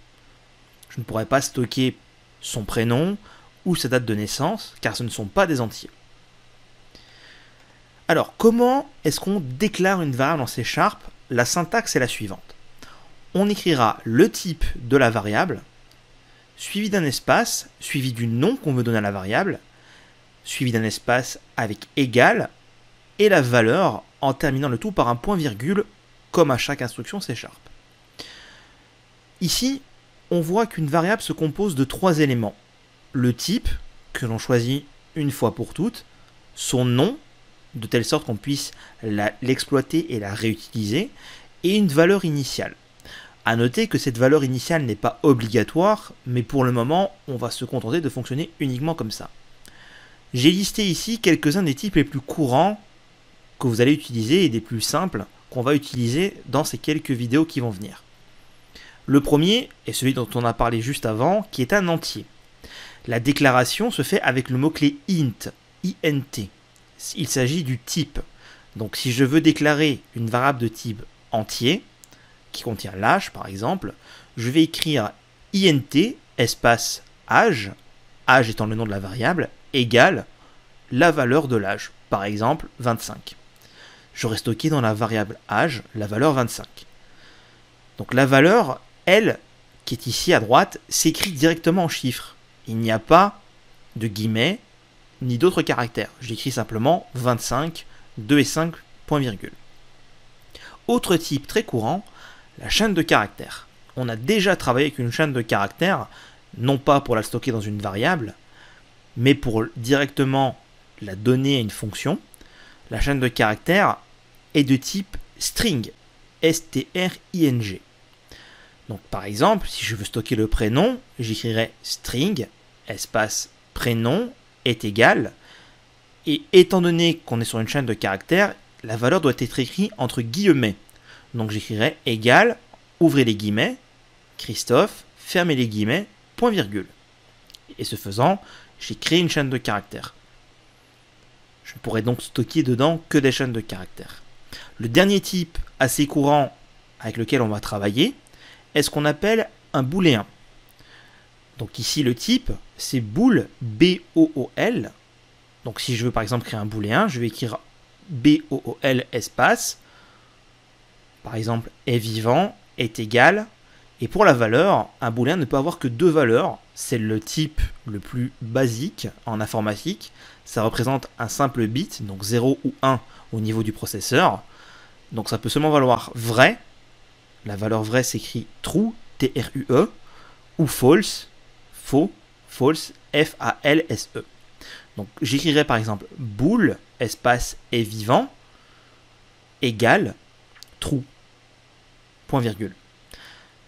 Je ne pourrais pas stocker son prénom ou sa date de naissance, car ce ne sont pas des entiers. Alors, comment est-ce qu'on déclare une variable en C Sharp La syntaxe est la suivante. On écrira le type de la variable, suivi d'un espace, suivi du nom qu'on veut donner à la variable, suivi d'un espace avec égal, et la valeur en terminant le tout par un point virgule, comme à chaque instruction C. Ici, on voit qu'une variable se compose de trois éléments. Le type, que l'on choisit une fois pour toutes, son nom, de telle sorte qu'on puisse l'exploiter et la réutiliser, et une valeur initiale. A noter que cette valeur initiale n'est pas obligatoire, mais pour le moment, on va se contenter de fonctionner uniquement comme ça. J'ai listé ici quelques-uns des types les plus courants que vous allez utiliser et des plus simples qu'on va utiliser dans ces quelques vidéos qui vont venir. Le premier est celui dont on a parlé juste avant, qui est un entier. La déclaration se fait avec le mot-clé int, int. Il s'agit du type. Donc si je veux déclarer une variable de type entier, qui contient l'âge par exemple, je vais écrire int espace âge, âge étant le nom de la variable, égale la valeur de l'âge, par exemple 25. J'aurais stocké dans la variable âge la valeur 25. Donc la valeur, elle, qui est ici à droite, s'écrit directement en chiffres. Il n'y a pas de guillemets ni d'autres caractères. J'écris simplement 25, 2 et 5, point virgule. Autre type très courant, la chaîne de caractères. On a déjà travaillé avec une chaîne de caractères, non pas pour la stocker dans une variable, mais pour directement la donner à une fonction. La chaîne de caractères est de type string, S-T-R-I-N-G. Donc par exemple, si je veux stocker le prénom, j'écrirai string, espace prénom est égal, et étant donné qu'on est sur une chaîne de caractères, la valeur doit être écrite entre guillemets. Donc j'écrirai égal, ouvrez les guillemets, Christophe, fermez les guillemets, point virgule. Et ce faisant, j'ai créé une chaîne de caractères. Je ne pourrais donc stocker dedans que des chaînes de caractères. Le dernier type assez courant avec lequel on va travailler est ce qu'on appelle un booléen. Donc ici le type c'est bool B-O-O-L. Donc si je veux par exemple créer un booléen, je vais écrire B-O-O-L espace par exemple, est vivant est égal. Et pour la valeur, un booléen ne peut avoir que deux valeurs. C'est le type le plus basique en informatique. Ça représente un simple bit, donc 0 ou 1 au niveau du processeur. Donc ça peut seulement valoir vrai. La valeur vrai s'écrit true, T-R-U-E, ou false, faux, false, F-A-L-S-E. Donc j'écrirai par exemple bool, espace est vivant, égale true. Point virgule.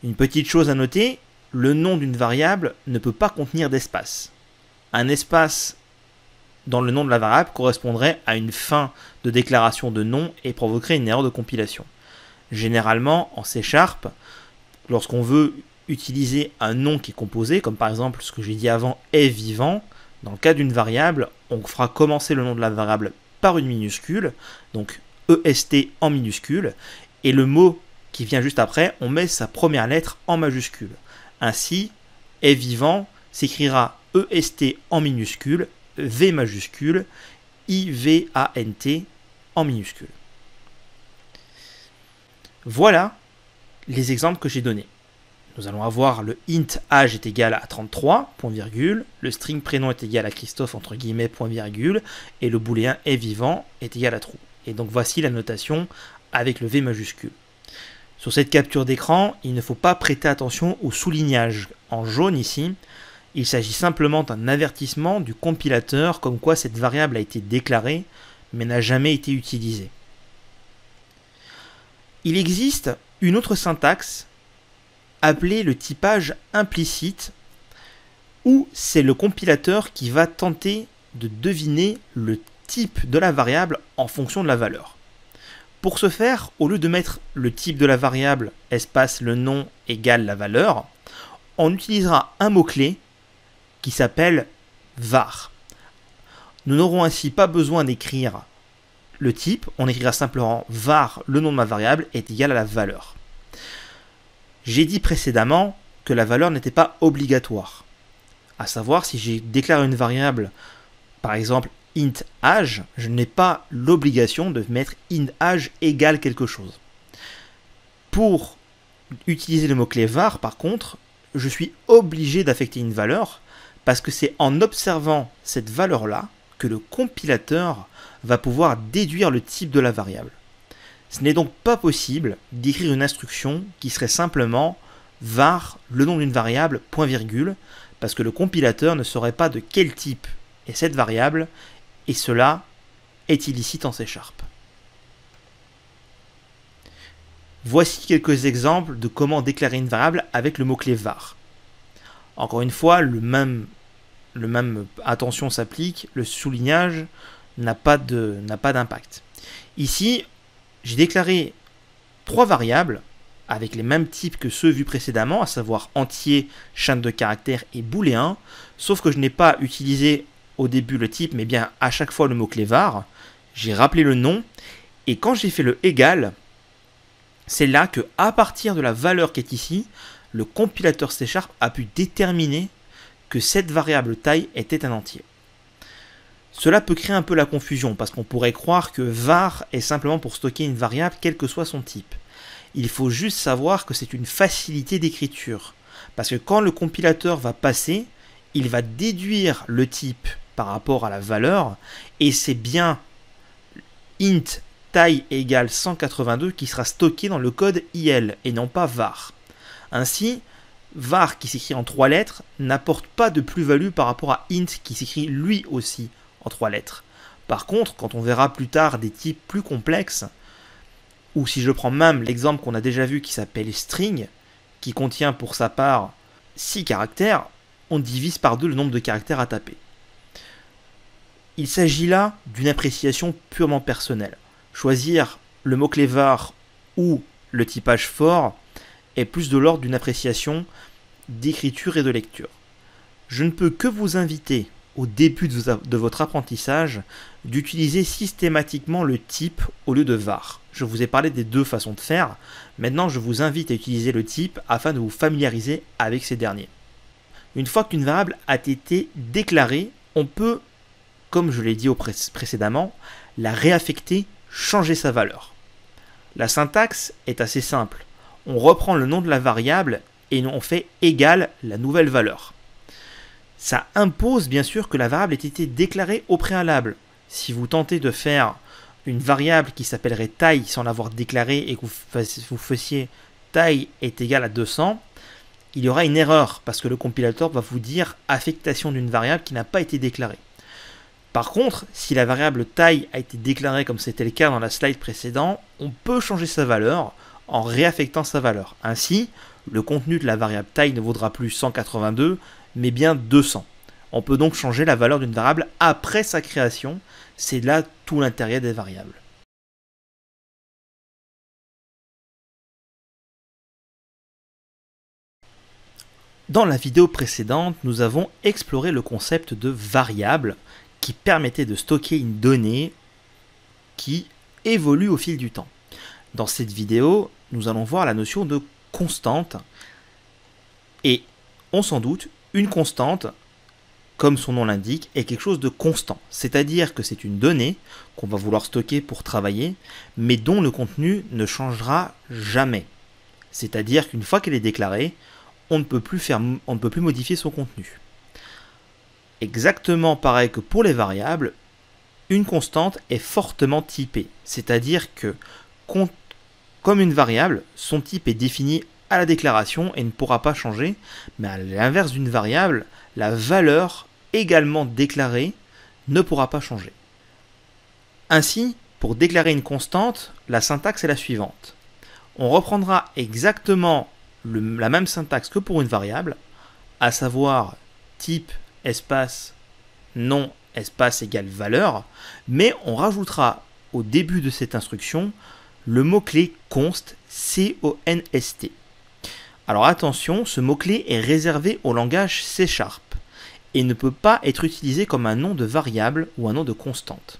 Une petite chose à noter, le nom d'une variable ne peut pas contenir d'espace. Un espace dans le nom de la variable correspondrait à une fin de déclaration de nom et provoquerait une erreur de compilation. Généralement, en C lorsqu'on veut utiliser un nom qui est composé, comme par exemple ce que j'ai dit avant est vivant, dans le cas d'une variable, on fera commencer le nom de la variable par une minuscule, donc EST en minuscule, et le mot qui vient juste après, on met sa première lettre en majuscule. Ainsi, est vivant s'écrira EST en minuscule, V majuscule, I-V-A-N-T en minuscule. Voilà les exemples que j'ai donnés. Nous allons avoir le int âge est égal à 33, point virgule, le string prénom est égal à Christophe, entre guillemets, et le booléen est vivant est égal à true. Et donc voici la notation avec le V majuscule. Sur cette capture d'écran, il ne faut pas prêter attention au soulignage en jaune ici. Il s'agit simplement d'un avertissement du compilateur comme quoi cette variable a été déclarée mais n'a jamais été utilisée. Il existe une autre syntaxe appelée le typage implicite où c'est le compilateur qui va tenter de deviner le type de la variable en fonction de la valeur. Pour ce faire, au lieu de mettre le type de la variable espace le nom égale la valeur, on utilisera un mot-clé qui s'appelle var. Nous n'aurons ainsi pas besoin d'écrire le type, on écrira simplement var, le nom de ma variable, est égal à la valeur. J'ai dit précédemment que la valeur n'était pas obligatoire. À savoir, si j'ai déclaré une variable, par exemple int âge, je n'ai pas l'obligation de mettre int âge égale quelque chose. Pour utiliser le mot-clé var, par contre, je suis obligé d'affecter une valeur parce que c'est en observant cette valeur-là que le compilateur va pouvoir déduire le type de la variable. Ce n'est donc pas possible d'écrire une instruction qui serait simplement var le nom d'une variable point virgule parce que le compilateur ne saurait pas de quel type est cette variable et cela est illicite en C Sharp. Voici quelques exemples de comment déclarer une variable avec le mot-clé var. Encore une fois, le même, le même attention s'applique, le soulignage n'a pas d'impact. Ici, j'ai déclaré trois variables avec les mêmes types que ceux vus précédemment, à savoir entier, chaîne de caractères et booléen, sauf que je n'ai pas utilisé au début le type, mais bien à chaque fois le mot-clé var. J'ai rappelé le nom, et quand j'ai fait le égal, c'est là que, à partir de la valeur qui est ici, le compilateur C Sharp a pu déterminer que cette variable taille était un entier. Cela peut créer un peu la confusion parce qu'on pourrait croire que var est simplement pour stocker une variable quel que soit son type. Il faut juste savoir que c'est une facilité d'écriture. Parce que quand le compilateur va passer, il va déduire le type par rapport à la valeur et c'est bien int taille égale 182 qui sera stocké dans le code IL et non pas var. Ainsi, var qui s'écrit en trois lettres n'apporte pas de plus-value par rapport à int qui s'écrit lui aussi en trois lettres. Par contre, quand on verra plus tard des types plus complexes, ou si je prends même l'exemple qu'on a déjà vu qui s'appelle string, qui contient pour sa part 6 caractères, on divise par deux le nombre de caractères à taper. Il s'agit là d'une appréciation purement personnelle. Choisir le mot-clé var ou le typage fort est plus de l'ordre d'une appréciation d'écriture et de lecture. Je ne peux que vous inviter au début de votre apprentissage d'utiliser systématiquement le type au lieu de var. Je vous ai parlé des deux façons de faire. Maintenant, je vous invite à utiliser le type afin de vous familiariser avec ces derniers. Une fois qu'une variable a été déclarée, on peut, comme je l'ai dit précédemment, la réaffecter, changer sa valeur. La syntaxe est assez simple. On reprend le nom de la variable et on fait égal la nouvelle valeur ça impose bien sûr que la variable ait été déclarée au préalable. Si vous tentez de faire une variable qui s'appellerait taille sans l'avoir déclarée et que vous fassiez taille est égale à 200, il y aura une erreur parce que le compilateur va vous dire affectation d'une variable qui n'a pas été déclarée. Par contre, si la variable taille a été déclarée comme c'était le cas dans la slide précédente, on peut changer sa valeur en réaffectant sa valeur. Ainsi, le contenu de la variable taille ne vaudra plus 182, mais bien 200. On peut donc changer la valeur d'une variable après sa création, c'est là tout l'intérêt des variables. Dans la vidéo précédente, nous avons exploré le concept de variable qui permettait de stocker une donnée qui évolue au fil du temps. Dans cette vidéo, nous allons voir la notion de constante et on s'en doute, une constante, comme son nom l'indique, est quelque chose de constant. C'est-à-dire que c'est une donnée qu'on va vouloir stocker pour travailler, mais dont le contenu ne changera jamais. C'est-à-dire qu'une fois qu'elle est déclarée, on ne peut plus, faire, on ne peut plus modifier son contenu. Exactement pareil que pour les variables, une constante est fortement typée, c'est-à-dire que comme une variable, son type est défini à la déclaration et ne pourra pas changer, mais à l'inverse d'une variable, la valeur également déclarée ne pourra pas changer. Ainsi, pour déclarer une constante, la syntaxe est la suivante. On reprendra exactement la même syntaxe que pour une variable, à savoir type espace nom espace égale valeur, mais on rajoutera au début de cette instruction le mot-clé const, C-O-N-S-T. Alors attention, ce mot-clé est réservé au langage C Sharp et ne peut pas être utilisé comme un nom de variable ou un nom de constante.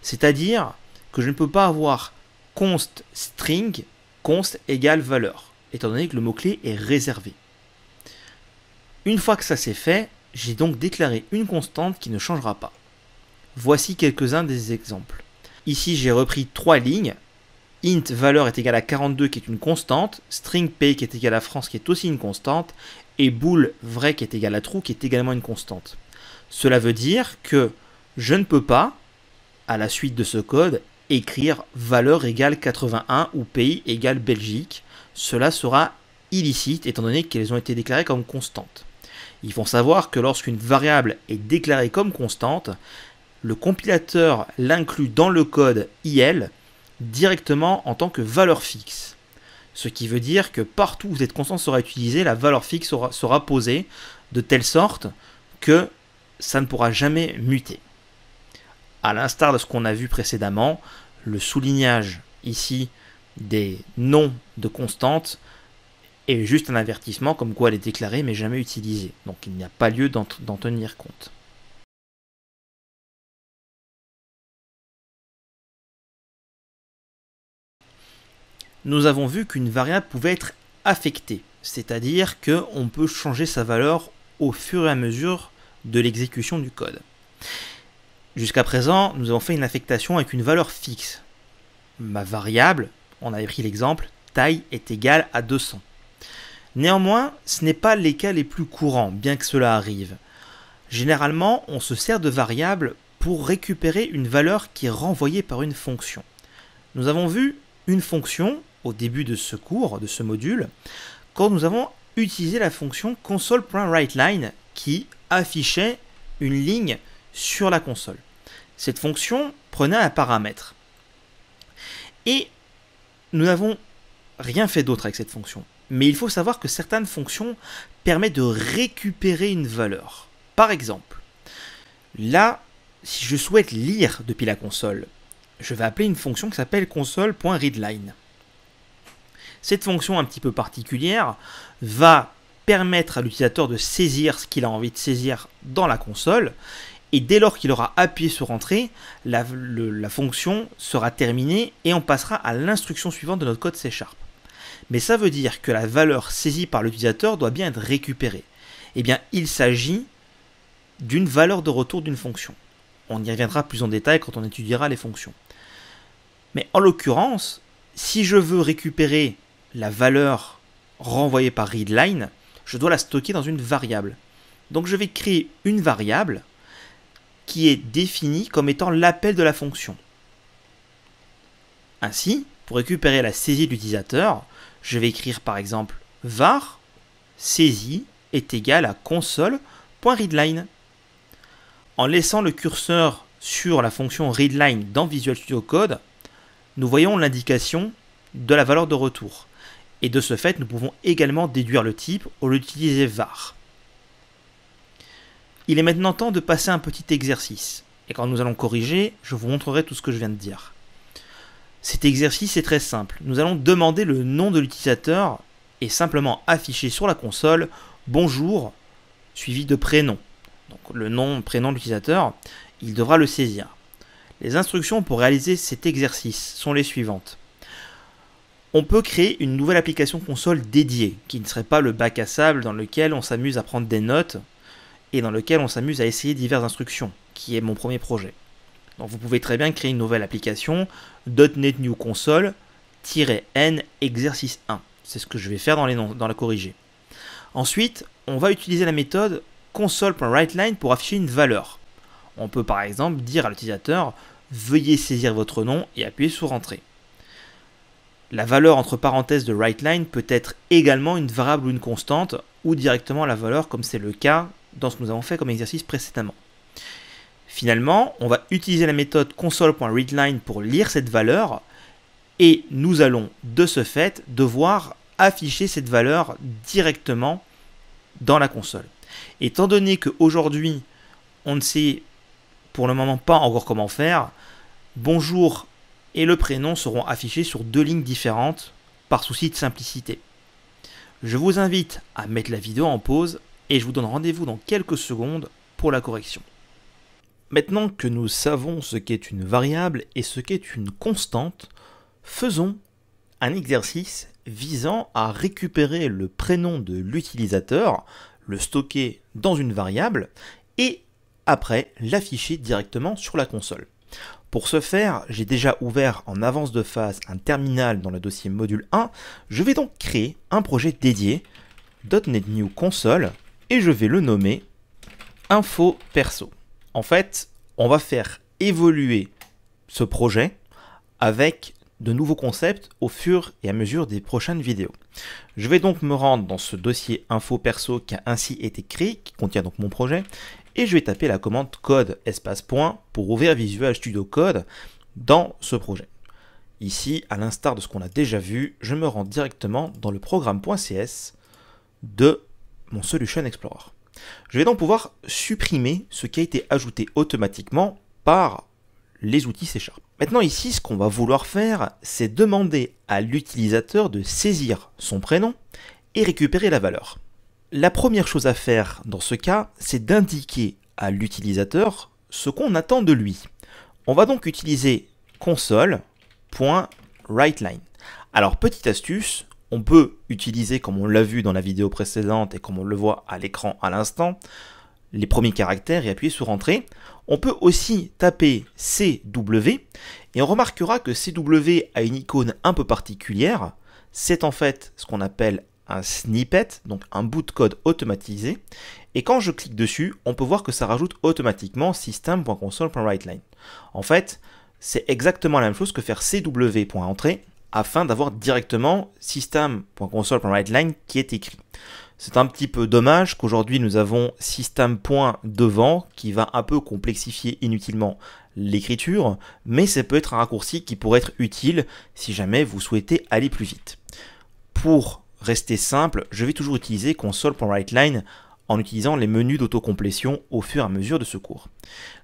C'est-à-dire que je ne peux pas avoir const string const égale valeur, étant donné que le mot-clé est réservé. Une fois que ça c'est fait, j'ai donc déclaré une constante qui ne changera pas. Voici quelques-uns des exemples. Ici j'ai repris trois lignes int valeur est égal à 42 qui est une constante, string p qui est égal à France qui est aussi une constante, et bool vrai qui est égal à true qui est également une constante. Cela veut dire que je ne peux pas, à la suite de ce code, écrire valeur égale 81 ou pays égale Belgique. Cela sera illicite étant donné qu'elles ont été déclarées comme constantes. Il faut savoir que lorsqu'une variable est déclarée comme constante, le compilateur l'inclut dans le code IL directement en tant que valeur fixe. Ce qui veut dire que partout où cette constante sera utilisée, la valeur fixe sera, posée de telle sorte que ça ne pourra jamais muter. À l'instar de ce qu'on a vu précédemment, le soulignage ici des noms de constantes est juste un avertissement comme quoi elle est déclarée mais jamais utilisée. Donc il n'y a pas lieu d'en tenir compte. Nous avons vu qu'une variable pouvait être affectée, c'est-à-dire qu'on peut changer sa valeur au fur et à mesure de l'exécution du code. Jusqu'à présent, nous avons fait une affectation avec une valeur fixe. Ma variable, on avait pris l'exemple, taille est égale à 200. Néanmoins, ce n'est pas les cas les plus courants, bien que cela arrive. Généralement, on se sert de variables pour récupérer une valeur qui est renvoyée par une fonction. Nous avons vu une fonction début de ce cours, de ce module, quand nous avons utilisé la fonction console.writeLine qui affichait une ligne sur la console. Cette fonction prenait un paramètre. Et nous n'avons rien fait d'autre avec cette fonction. Mais il faut savoir que certaines fonctions permettent de récupérer une valeur. Par exemple, là, si je souhaite lire depuis la console, je vais appeler une fonction qui s'appelle console.readline. Cette fonction un petit peu particulière va permettre à l'utilisateur de saisir ce qu'il a envie de saisir dans la console. Et dès lors qu'il aura appuyé sur Entrée, la, fonction sera terminée et on passera à l'instruction suivante de notre code C Sharp. Mais ça veut dire que la valeur saisie par l'utilisateur doit bien être récupérée. Eh bien, il s'agit d'une valeur de retour d'une fonction. On y reviendra plus en détail quand on étudiera les fonctions. Mais en l'occurrence, si je veux récupérer la valeur renvoyée par readline, je dois la stocker dans une variable. Donc je vais créer une variable qui est définie comme étant l'appel de la fonction. Ainsi, pour récupérer la saisie de l'utilisateur, je vais écrire par exemple var saisie est égal à console.readline. En laissant le curseur sur la fonction readline dans Visual Studio Code, nous voyons l'indication de la valeur de retour et de ce fait nous pouvons également déduire le type au lieu d'utiliser var. Il est maintenant temps de passer un petit exercice, et quand nous allons corriger, je vous montrerai tout ce que je viens de dire. Cet exercice est très simple, nous allons demander le nom de l'utilisateur et simplement afficher sur la console bonjour suivi de prénom. Donc le nom, prénom de l'utilisateur, il devra le saisir. Les instructions pour réaliser cet exercice sont les suivantes on peut créer une nouvelle application console dédiée, qui ne serait pas le bac à sable dans lequel on s'amuse à prendre des notes et dans lequel on s'amuse à essayer diverses instructions, qui est mon premier projet. Donc vous pouvez très bien créer une nouvelle application .NET New Console-N exercice 1. C'est ce que je vais faire dans, les dans la corrigée. Ensuite, on va utiliser la méthode console.writeLine pour afficher une valeur. On peut par exemple dire à l'utilisateur veuillez saisir votre nom et appuyer sur entrée. La valeur entre parenthèses de writeLine peut être également une variable ou une constante ou directement la valeur comme c'est le cas dans ce que nous avons fait comme exercice précédemment. Finalement, on va utiliser la méthode console.readline pour lire cette valeur et nous allons de ce fait devoir afficher cette valeur directement dans la console. Étant donné qu'aujourd'hui, on ne sait pour le moment pas encore comment faire, bonjour et le prénom seront affichés sur deux lignes différentes par souci de simplicité. Je vous invite à mettre la vidéo en pause et je vous donne rendez-vous dans quelques secondes pour la correction. Maintenant que nous savons ce qu'est une variable et ce qu'est une constante, faisons un exercice visant à récupérer le prénom de l'utilisateur, le stocker dans une variable et après l'afficher directement sur la console. Pour ce faire, j'ai déjà ouvert en avance de phase un terminal dans le dossier module 1. Je vais donc créer un projet dédié .NET New Console et je vais le nommer Info Perso. En fait, on va faire évoluer ce projet avec de nouveaux concepts au fur et à mesure des prochaines vidéos. Je vais donc me rendre dans ce dossier info perso qui a ainsi été créé, qui contient donc mon projet, et je vais taper la commande code espace point pour ouvrir Visual Studio Code dans ce projet. Ici, à l'instar de ce qu'on a déjà vu, je me rends directement dans le programme.cs de mon Solution Explorer. Je vais donc pouvoir supprimer ce qui a été ajouté automatiquement par les outils C Maintenant ici, ce qu'on va vouloir faire, c'est demander à l'utilisateur de saisir son prénom et récupérer la valeur. La première chose à faire dans ce cas, c'est d'indiquer à l'utilisateur ce qu'on attend de lui. On va donc utiliser console.writeLine. Alors petite astuce, on peut utiliser, comme on l'a vu dans la vidéo précédente et comme on le voit à l'écran à l'instant, les premiers caractères et appuyer sur Entrée. On peut aussi taper CW et on remarquera que CW a une icône un peu particulière. C'est en fait ce qu'on appelle un snippet, donc un bout de code automatisé. Et quand je clique dessus, on peut voir que ça rajoute automatiquement system.console.writeLine. En fait, c'est exactement la même chose que faire cw.entrée afin d'avoir directement system.console.writeLine qui est écrit. C'est un petit peu dommage qu'aujourd'hui nous avons system. devant qui va un peu complexifier inutilement l'écriture, mais ça peut être un raccourci qui pourrait être utile si jamais vous souhaitez aller plus vite. Pour rester simple, je vais toujours utiliser console.writeLine en utilisant les menus d'autocomplétion au fur et à mesure de ce cours.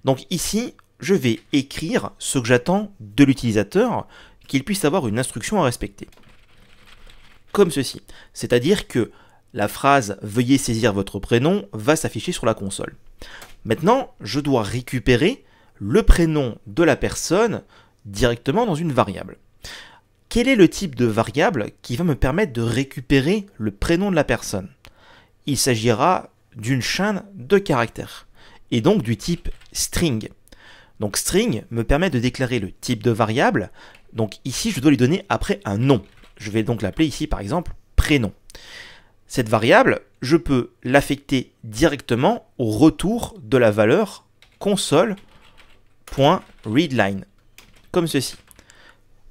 Donc ici, je vais écrire ce que j'attends de l'utilisateur, qu'il puisse avoir une instruction à respecter. Comme ceci. C'est-à-dire que la phrase Veuillez saisir votre prénom va s'afficher sur la console. Maintenant, je dois récupérer le prénom de la personne directement dans une variable quel est le type de variable qui va me permettre de récupérer le prénom de la personne? Il s'agira d'une chaîne de caractères, et donc du type string. Donc string me permet de déclarer le type de variable, donc ici je dois lui donner après un nom. Je vais donc l'appeler ici par exemple prénom. Cette variable, je peux l'affecter directement au retour de la valeur console.readline, comme ceci.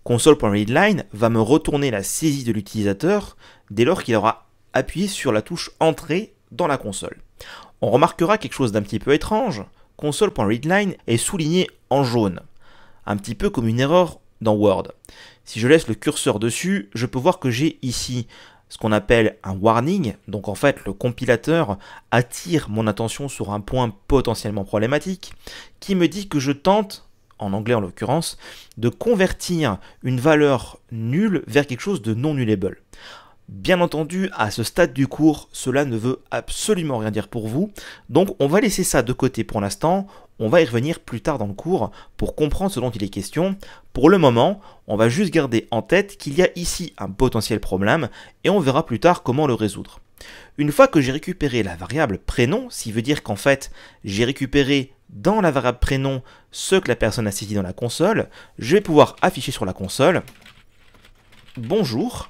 Console.readline va me retourner la saisie de l'utilisateur dès lors qu'il aura appuyé sur la touche Entrée dans la console. On remarquera quelque chose d'un petit peu étrange, console.readline est souligné en jaune, un petit peu comme une erreur dans Word. Si je laisse le curseur dessus, je peux voir que j'ai ici ce qu'on appelle un warning, donc en fait le compilateur attire mon attention sur un point potentiellement problématique, qui me dit que je tente en anglais en l'occurrence, de convertir une valeur nulle vers quelque chose de non nullable. Bien entendu, à ce stade du cours, cela ne veut absolument rien dire pour vous, donc on va laisser ça de côté pour l'instant, on va y revenir plus tard dans le cours pour comprendre ce dont il est question. Pour le moment, on va juste garder en tête qu'il y a ici un potentiel problème et on verra plus tard comment le résoudre. Une fois que j'ai récupéré la variable prénom, ce qui veut dire qu'en fait j'ai récupéré dans la variable prénom ce que la personne a saisi dans la console, je vais pouvoir afficher sur la console bonjour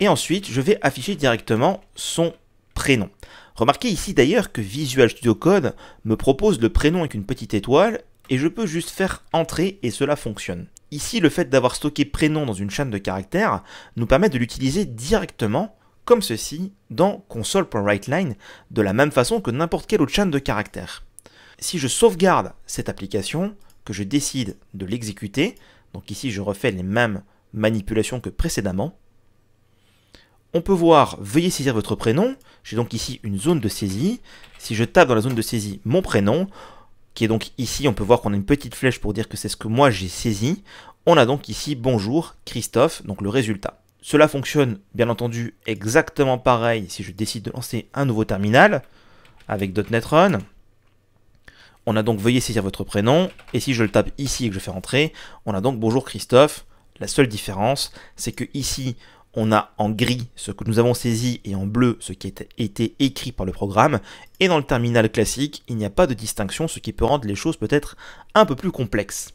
et ensuite je vais afficher directement son prénom. Remarquez ici d'ailleurs que Visual Studio Code me propose le prénom avec une petite étoile et je peux juste faire entrer et cela fonctionne. Ici, le fait d'avoir stocké prénom dans une chaîne de caractères nous permet de l'utiliser directement comme ceci dans console.writeLine de la même façon que n'importe quelle autre chaîne de caractères. Si je sauvegarde cette application, que je décide de l'exécuter, donc ici je refais les mêmes manipulations que précédemment, on peut voir veuillez saisir votre prénom, j'ai donc ici une zone de saisie, si je tape dans la zone de saisie mon prénom, qui est donc ici, on peut voir qu'on a une petite flèche pour dire que c'est ce que moi j'ai saisi, on a donc ici bonjour Christophe, donc le résultat. Cela fonctionne bien entendu exactement pareil si je décide de lancer un nouveau terminal avec .NET Run. On a donc veuillez saisir votre prénom, et si je le tape ici et que je fais rentrer, on a donc bonjour Christophe. La seule différence, c'est que ici, on a en gris ce que nous avons saisi et en bleu ce qui a été écrit par le programme. Et dans le terminal classique, il n'y a pas de distinction, ce qui peut rendre les choses peut-être un peu plus complexes.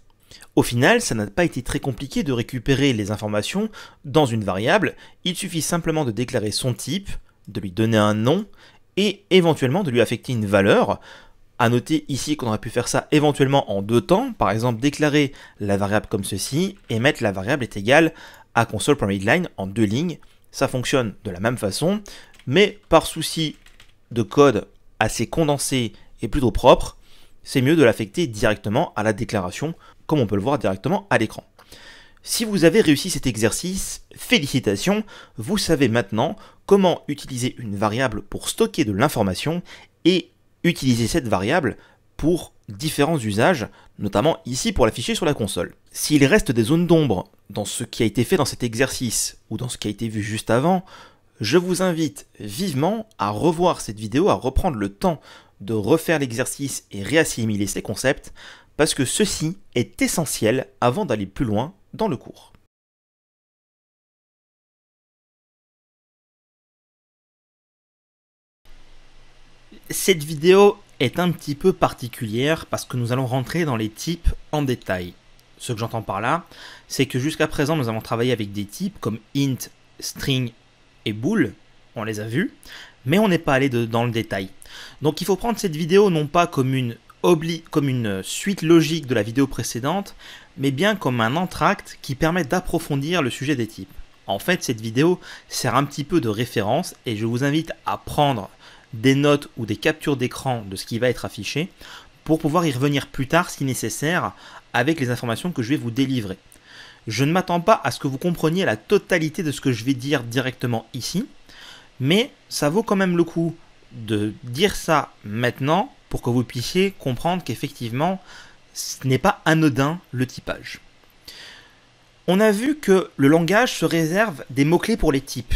Au final, ça n'a pas été très compliqué de récupérer les informations dans une variable. Il suffit simplement de déclarer son type, de lui donner un nom et éventuellement de lui affecter une valeur. A noter ici qu'on aurait pu faire ça éventuellement en deux temps, par exemple déclarer la variable comme ceci et mettre la variable est égale à console.readline en deux lignes. Ça fonctionne de la même façon, mais par souci de code assez condensé et plutôt propre, c'est mieux de l'affecter directement à la déclaration, comme on peut le voir directement à l'écran. Si vous avez réussi cet exercice, félicitations, vous savez maintenant comment utiliser une variable pour stocker de l'information et utiliser cette variable pour différents usages, notamment ici pour l'afficher sur la console. S'il reste des zones d'ombre dans ce qui a été fait dans cet exercice ou dans ce qui a été vu juste avant, je vous invite vivement à revoir cette vidéo, à reprendre le temps de refaire l'exercice et réassimiler ces concepts, parce que ceci est essentiel avant d'aller plus loin dans le cours. Cette vidéo est un petit peu particulière parce que nous allons rentrer dans les types en détail. Ce que j'entends par là, c'est que jusqu'à présent nous avons travaillé avec des types comme int, string et bool, on les a vus, mais on n'est pas allé dans le détail. Donc il faut prendre cette vidéo non pas comme une, comme une suite logique de la vidéo précédente, mais bien comme un entracte qui permet d'approfondir le sujet des types. En fait, cette vidéo sert un petit peu de référence et je vous invite à prendre des notes ou des captures d'écran de ce qui va être affiché pour pouvoir y revenir plus tard si nécessaire avec les informations que je vais vous délivrer. Je ne m'attends pas à ce que vous compreniez la totalité de ce que je vais dire directement ici, mais ça vaut quand même le coup de dire ça maintenant pour que vous puissiez comprendre qu'effectivement, ce n'est pas anodin le typage. On a vu que le langage se réserve des mots-clés pour les types.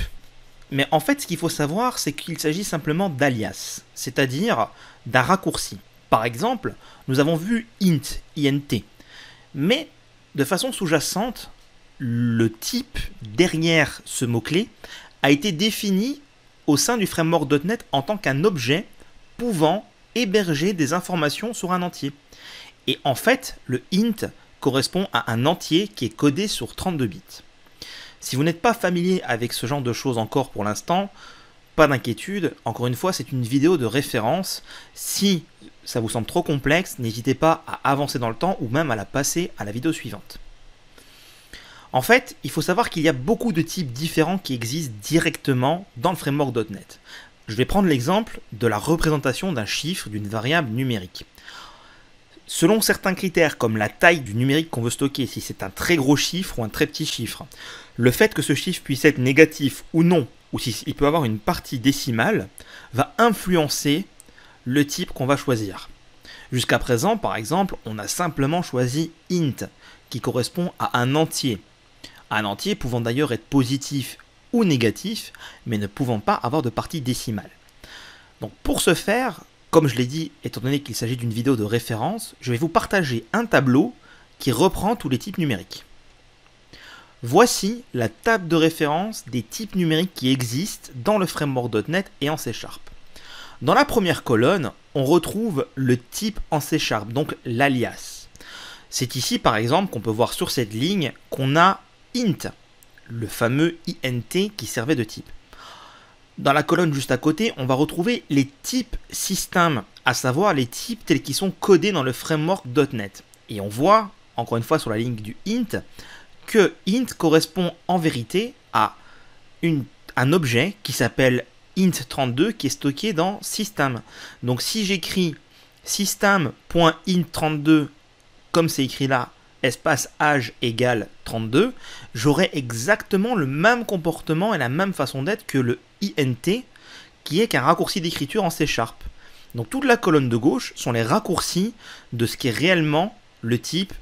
Mais en fait, ce qu'il faut savoir, c'est qu'il s'agit simplement d'alias, c'est-à-dire d'un raccourci. Par exemple, nous avons vu int, int. Mais de façon sous-jacente, le type derrière ce mot-clé a été défini au sein du framework .NET en tant qu'un objet pouvant héberger des informations sur un entier. Et en fait, le int correspond à un entier qui est codé sur 32 bits. Si vous n'êtes pas familier avec ce genre de choses encore pour l'instant, pas d'inquiétude, encore une fois c'est une vidéo de référence. Si ça vous semble trop complexe, n'hésitez pas à avancer dans le temps ou même à la passer à la vidéo suivante. En fait, il faut savoir qu'il y a beaucoup de types différents qui existent directement dans le framework .NET. Je vais prendre l'exemple de la représentation d'un chiffre d'une variable numérique. Selon certains critères comme la taille du numérique qu'on veut stocker, si c'est un très gros chiffre ou un très petit chiffre, le fait que ce chiffre puisse être négatif ou non, ou s'il peut avoir une partie décimale, va influencer le type qu'on va choisir. Jusqu'à présent, par exemple, on a simplement choisi int, qui correspond à un entier. Un entier pouvant d'ailleurs être positif ou négatif, mais ne pouvant pas avoir de partie décimale. Donc pour ce faire, comme je l'ai dit, étant donné qu'il s'agit d'une vidéo de référence, je vais vous partager un tableau qui reprend tous les types numériques. Voici la table de référence des types numériques qui existent dans le framework.NET et en C Sharp. Dans la première colonne, on retrouve le type en C Sharp, donc l'alias. C'est ici par exemple qu'on peut voir sur cette ligne qu'on a int, le fameux int qui servait de type. Dans la colonne juste à côté, on va retrouver les types système, à savoir les types tels qu'ils sont codés dans le framework .NET. Et on voit, encore une fois sur la ligne du int, que int correspond en vérité à un objet qui s'appelle int32 qui est stocké dans system. Donc si j'écris system.int32 comme c'est écrit là, espace âge égale 32, j'aurai exactement le même comportement et la même façon d'être que le int qui est qu'un raccourci d'écriture en C Sharp. Donc toute la colonne de gauche sont les raccourcis de ce qui est réellement le type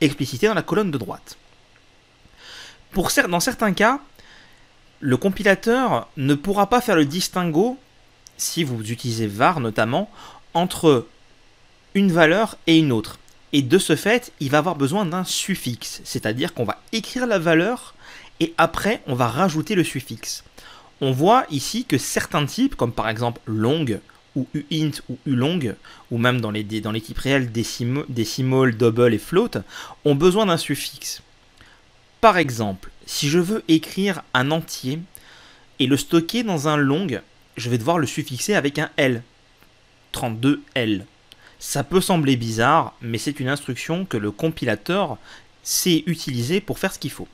explicité dans la colonne de droite. Dans certains cas, le compilateur ne pourra pas faire le distinguo, si vous utilisez var notamment, entre une valeur et une autre. Et de ce fait, il va avoir besoin d'un suffixe, c'est-à-dire qu'on va écrire la valeur et après on va rajouter le suffixe. On voit ici que certains types, comme par exemple long ou uint ou ulong, ou même dans les, dans réels décimal, double et float, ont besoin d'un suffixe. Par exemple, si je veux écrire un entier et le stocker dans un long, je vais devoir le suffixer avec un L. 32L. Ça peut sembler bizarre, mais c'est une instruction que le compilateur sait utiliser pour faire ce qu'il faut.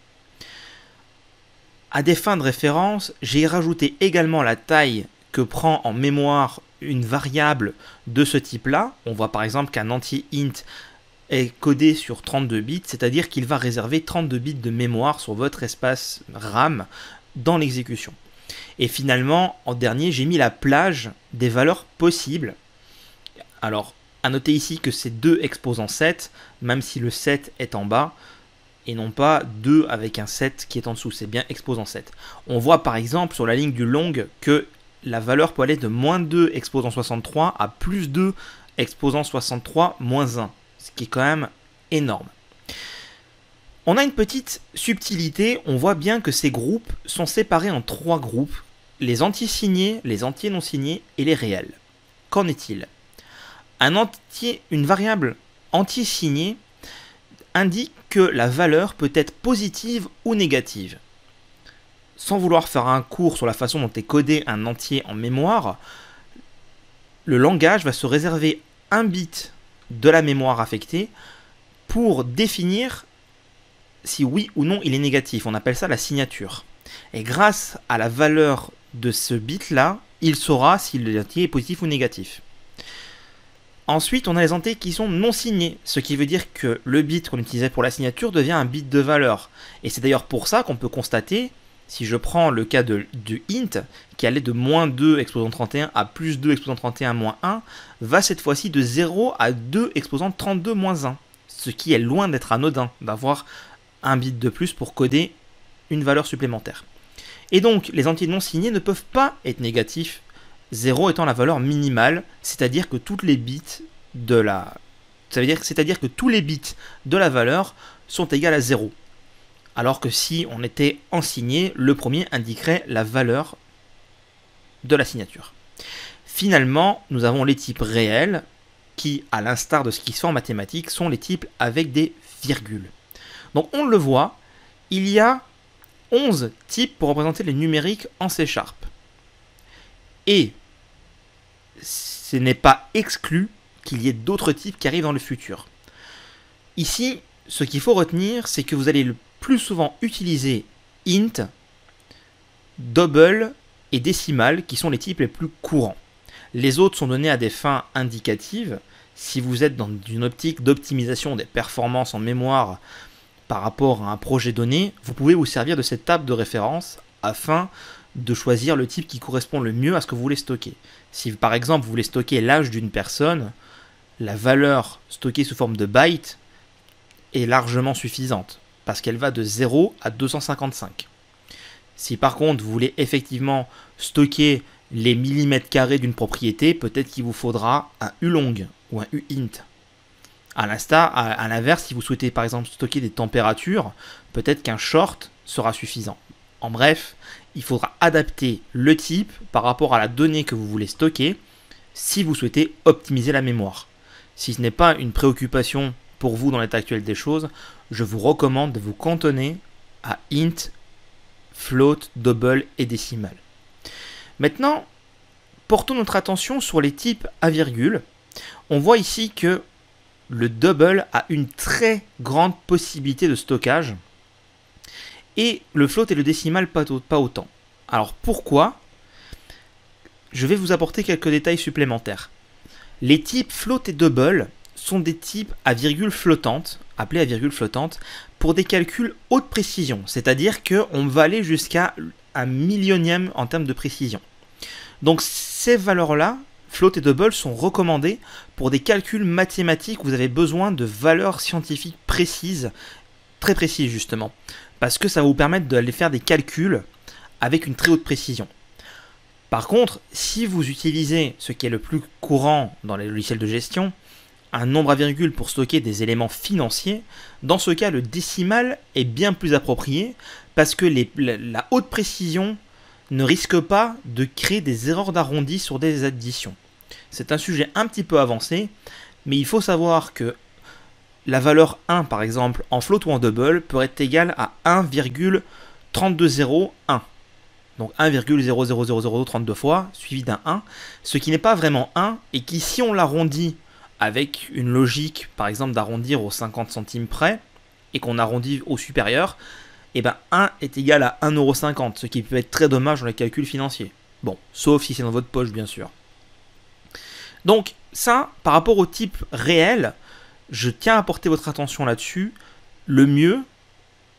À des fins de référence, j'ai rajouté également la taille que prend en mémoire une variable de ce type-là. On voit par exemple qu'un entier int est codé sur 32 bits, c'est-à-dire qu'il va réserver 32 bits de mémoire sur votre espace RAM dans l'exécution. Et finalement, en dernier, j'ai mis la plage des valeurs possibles. Alors, à noter ici que c'est 2 exposants 7, même si le 7 est en bas, et non pas 2 avec un 7 qui est en dessous, c'est bien exposant 7. On voit par exemple sur la ligne du long que la valeur peut aller de moins 2 exposant 63 à plus 2 exposant 63 moins 1 ce qui est quand même énorme. On a une petite subtilité, on voit bien que ces groupes sont séparés en trois groupes, les anti-signés, les entiers non signés et les réels. Qu'en est-il? Un entier, une variable anti-signée indique que la valeur peut être positive ou négative. Sans vouloir faire un cours sur la façon dont est codé un entier en mémoire, le langage va se réserver un bit de la mémoire affectée pour définir si oui ou non il est négatif. On appelle ça la signature. Et grâce à la valeur de ce bit-là, il saura si l'entier est positif ou négatif. Ensuite, on a les entiers qui sont non signés, ce qui veut dire que le bit qu'on utilisait pour la signature devient un bit de valeur. Et c'est d'ailleurs pour ça qu'on peut constater si je prends le cas de, du int, qui allait de moins 2 exposant 31 à plus 2 exposant 31 moins 1, va cette fois-ci de 0 à 2 exposant 32 moins 1. Ce qui est loin d'être anodin, d'avoir un bit de plus pour coder une valeur supplémentaire. Et donc, les entiers non signés ne peuvent pas être négatifs, 0 étant la valeur minimale, c'est-à-dire que les bits de la... C'est-à-dire que tous les bits de la valeur sont égaux à 0 alors que si on était en signé, le premier indiquerait la valeur de la signature. Finalement, nous avons les types réels, qui, à l'instar de ce qui se fait en mathématiques, sont les types avec des virgules. Donc on le voit, il y a 11 types pour représenter les numériques en C. Et ce n'est pas exclu qu'il y ait d'autres types qui arrivent dans le futur. Ici, ce qu'il faut retenir, c'est que vous allez le plus souvent utiliser int, double et décimal qui sont les types les plus courants. Les autres sont donnés à des fins indicatives. Si vous êtes dans une optique d'optimisation des performances en mémoire par rapport à un projet donné, vous pouvez vous servir de cette table de référence afin de choisir le type qui correspond le mieux à ce que vous voulez stocker. Si par exemple vous voulez stocker l'âge d'une personne, la valeur stockée sous forme de byte est largement suffisante parce qu'elle va de 0 à 255. Si par contre vous voulez effectivement stocker les millimètres carrés d'une propriété, peut-être qu'il vous faudra un ulong ou un uint. À l'instar, à, l'inverse, si vous souhaitez par exemple stocker des températures, peut-être qu'un short sera suffisant. En bref, il faudra adapter le type par rapport à la donnée que vous voulez stocker si vous souhaitez optimiser la mémoire. Si ce n'est pas une préoccupation pour vous dans l'état actuel des choses, je vous recommande de vous cantonner à int, float, double et décimal. Maintenant, portons notre attention sur les types à virgule. On voit ici que le double a une très grande possibilité de stockage et le float et le décimal pas, autant. Alors pourquoi? Je vais vous apporter quelques détails supplémentaires. Les types float et double sont des types à virgule flottante, appelés à virgule flottante, pour des calculs haute précision, c'est-à-dire qu'on va aller jusqu'à un millionième en termes de précision. Donc ces valeurs-là, float et double, sont recommandées pour des calculs mathématiques où vous avez besoin de valeurs scientifiques précises, très précises justement, parce que ça va vous permettre d'aller faire des calculs avec une très haute précision. Par contre, si vous utilisez ce qui est le plus courant dans les logiciels de gestion, un nombre à virgule pour stocker des éléments financiers, dans ce cas le décimal est bien plus approprié parce que la, haute précision ne risque pas de créer des erreurs d'arrondi sur des additions. C'est un sujet un petit peu avancé, mais il faut savoir que la valeur 1 par exemple en float ou en double peut être égale à 1,320,1. Donc 1,00032 fois suivi d'un 1, ce qui n'est pas vraiment 1 et qui si on l'arrondit avec une logique, par exemple, d'arrondir aux 50 centimes près, et qu'on arrondit au supérieur, et eh ben 1 est égal à 1,50€, ce qui peut être très dommage dans les calculs financiers. Bon, sauf si c'est dans votre poche, bien sûr. Donc, ça, par rapport au type réel, je tiens à porter votre attention là-dessus. Le mieux,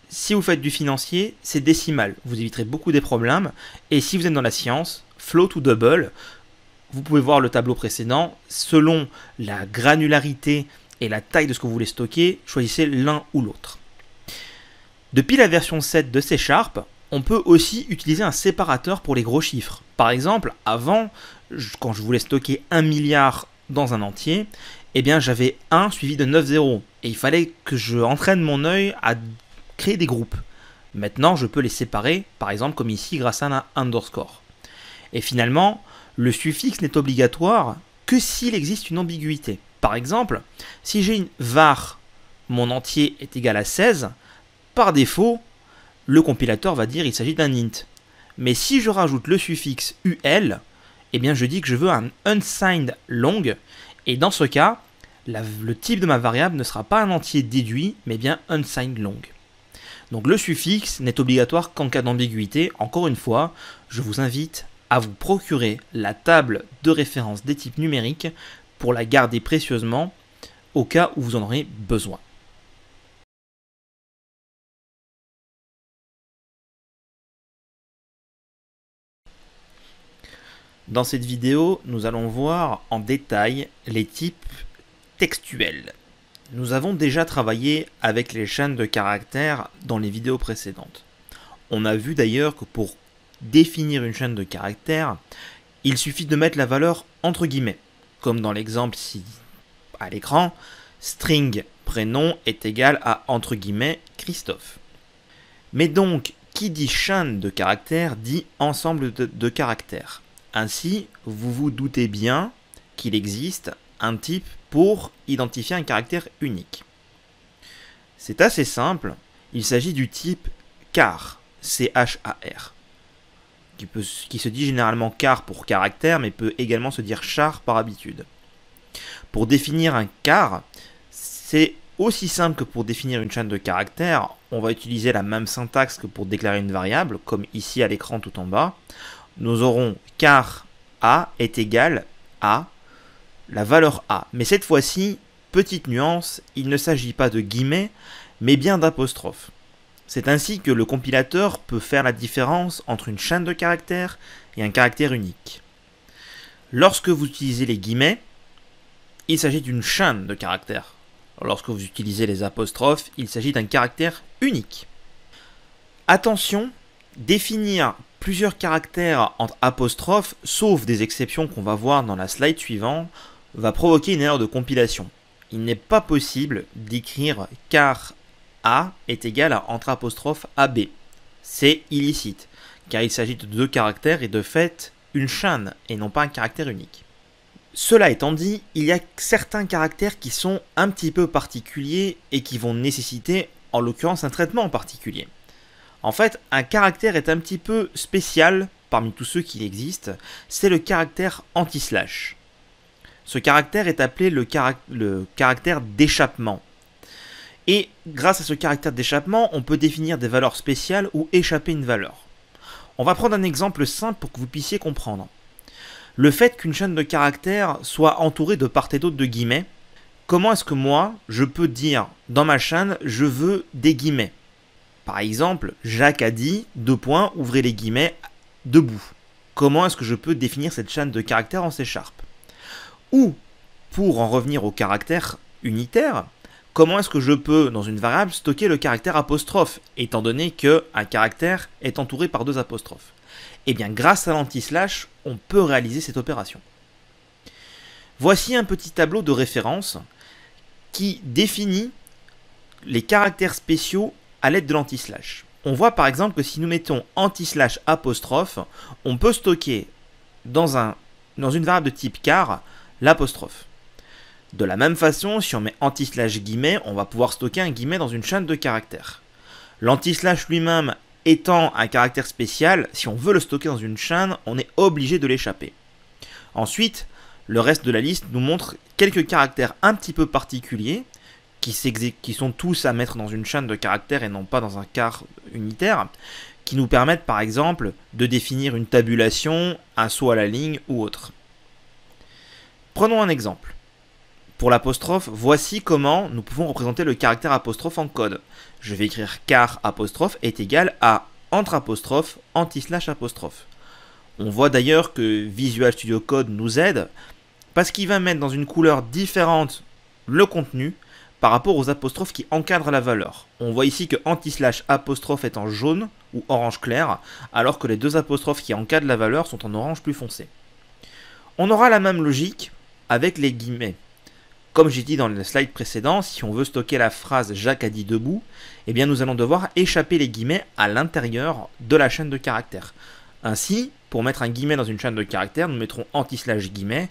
si vous faites du financier, c'est décimal. Vous éviterez beaucoup des problèmes. Et si vous êtes dans la science, float ou double, vous pouvez voir le tableau précédent. Selon la granularité et la taille de ce que vous voulez stocker, choisissez l'un ou l'autre. Depuis la version 7 de C Sharp, on peut aussi utiliser un séparateur pour les gros chiffres. Par exemple, avant, quand je voulais stocker 1 milliard dans un entier, eh bien j'avais 1 suivi de 9 zéros. Et il fallait que je entraîne mon œil à créer des groupes. Maintenant, je peux les séparer, par exemple comme ici, grâce à un underscore. Et finalement, le suffixe n'est obligatoire que s'il existe une ambiguïté. Par exemple, si j'ai une var, mon entier est égal à 16, par défaut, le compilateur va dire qu'il s'agit d'un int. Mais si je rajoute le suffixe ul, eh bien je dis que je veux un unsigned long, et dans ce cas, le type de ma variable ne sera pas un entier déduit, mais bien unsigned long. Donc le suffixe n'est obligatoire qu'en cas d'ambiguïté. Encore une fois, je vous invite à vous procurer la table de référence des types numériques pour la garder précieusement au cas où vous en aurez besoin. Dans cette vidéo, nous allons voir en détail les types textuels. Nous avons déjà travaillé avec les chaînes de caractères dans les vidéos précédentes. On a vu d'ailleurs que pour définir une chaîne de caractères, il suffit de mettre la valeur entre guillemets, comme dans l'exemple ci à l'écran, string prénom est égal à entre guillemets Christophe. Mais donc, qui dit chaîne de caractères dit ensemble de, caractères. Ainsi, vous vous doutez bien qu'il existe un type pour identifier un caractère unique. C'est assez simple, il s'agit du type char, C-H-A-R qui, se dit généralement car pour caractère, mais peut également se dire char par habitude. Pour définir un car, c'est aussi simple que pour définir une chaîne de caractères, on va utiliser la même syntaxe que pour déclarer une variable, comme ici à l'écran tout en bas. Nous aurons car a est égal à la valeur a. Mais cette fois-ci, petite nuance, il ne s'agit pas de guillemets, mais bien d'apostrophes. C'est ainsi que le compilateur peut faire la différence entre une chaîne de caractères et un caractère unique. Lorsque vous utilisez les guillemets, il s'agit d'une chaîne de caractères. Lorsque vous utilisez les apostrophes, il s'agit d'un caractère unique. Attention, définir plusieurs caractères entre apostrophes, sauf des exceptions qu'on va voir dans la slide suivante, va provoquer une erreur de compilation. Il n'est pas possible d'écrire car a est égal à entre apostrophe AB. C'est illicite, car il s'agit de deux caractères et de fait une chaîne et non pas un caractère unique. Cela étant dit, il y a certains caractères qui sont un petit peu particuliers et qui vont nécessiter en l'occurrence un traitement en particulier. En fait, un caractère est un petit peu spécial parmi tous ceux qui existent, c'est le caractère anti-slash. Ce caractère est appelé le caractère d'échappement. Et grâce à ce caractère d'échappement, on peut définir des valeurs spéciales ou échapper une valeur. On va prendre un exemple simple pour que vous puissiez comprendre. Le fait qu'une chaîne de caractères soit entourée de part et d'autre de guillemets, comment est-ce que moi, je peux dire dans ma chaîne, je veux des guillemets? Par exemple, Jacques a dit, deux points, ouvrez les guillemets, debout. Comment est-ce que je peux définir cette chaîne de caractères en C Ou, pour en revenir au caractère unitaire, comment est-ce que je peux, dans une variable, stocker le caractère apostrophe, étant donné qu'un caractère est entouré par deux apostrophes Eh bien, grâce à l'anti-slash, on peut réaliser cette opération. Voici un petit tableau de référence qui définit les caractères spéciaux à l'aide de l'anti-slash. On voit par exemple que si nous mettons anti-slash apostrophe, on peut stocker dans, dans une variable de type car l'apostrophe. De la même façon, si on met anti-slash guillemets, on va pouvoir stocker un guillemet dans une chaîne de caractères. L'anti-slash lui-même étant un caractère spécial, si on veut le stocker dans une chaîne, on est obligé de l'échapper. Ensuite, le reste de la liste nous montre quelques caractères un petit peu particuliers, qui, sont tous à mettre dans une chaîne de caractères et non pas dans un quart unitaire, qui nous permettent par exemple de définir une tabulation, un saut à la ligne ou autre. Prenons un exemple. Pour l'apostrophe, voici comment nous pouvons représenter le caractère apostrophe en code. Je vais écrire car apostrophe est égal à entre apostrophe anti-slash apostrophe. On voit d'ailleurs que Visual Studio Code nous aide parce qu'il va mettre dans une couleur différente le contenu par rapport aux apostrophes qui encadrent la valeur. On voit ici que anti-slash apostrophe est en jaune ou orange clair, alors que les deux apostrophes qui encadrent la valeur sont en orange plus foncé. On aura la même logique avec les guillemets. Comme j'ai dit dans le slide précédent, si on veut stocker la phrase Jacques a dit debout, eh bien nous allons devoir échapper les guillemets à l'intérieur de la chaîne de caractères. Ainsi, pour mettre un guillemet dans une chaîne de caractères, nous mettrons anti-slash guillemet,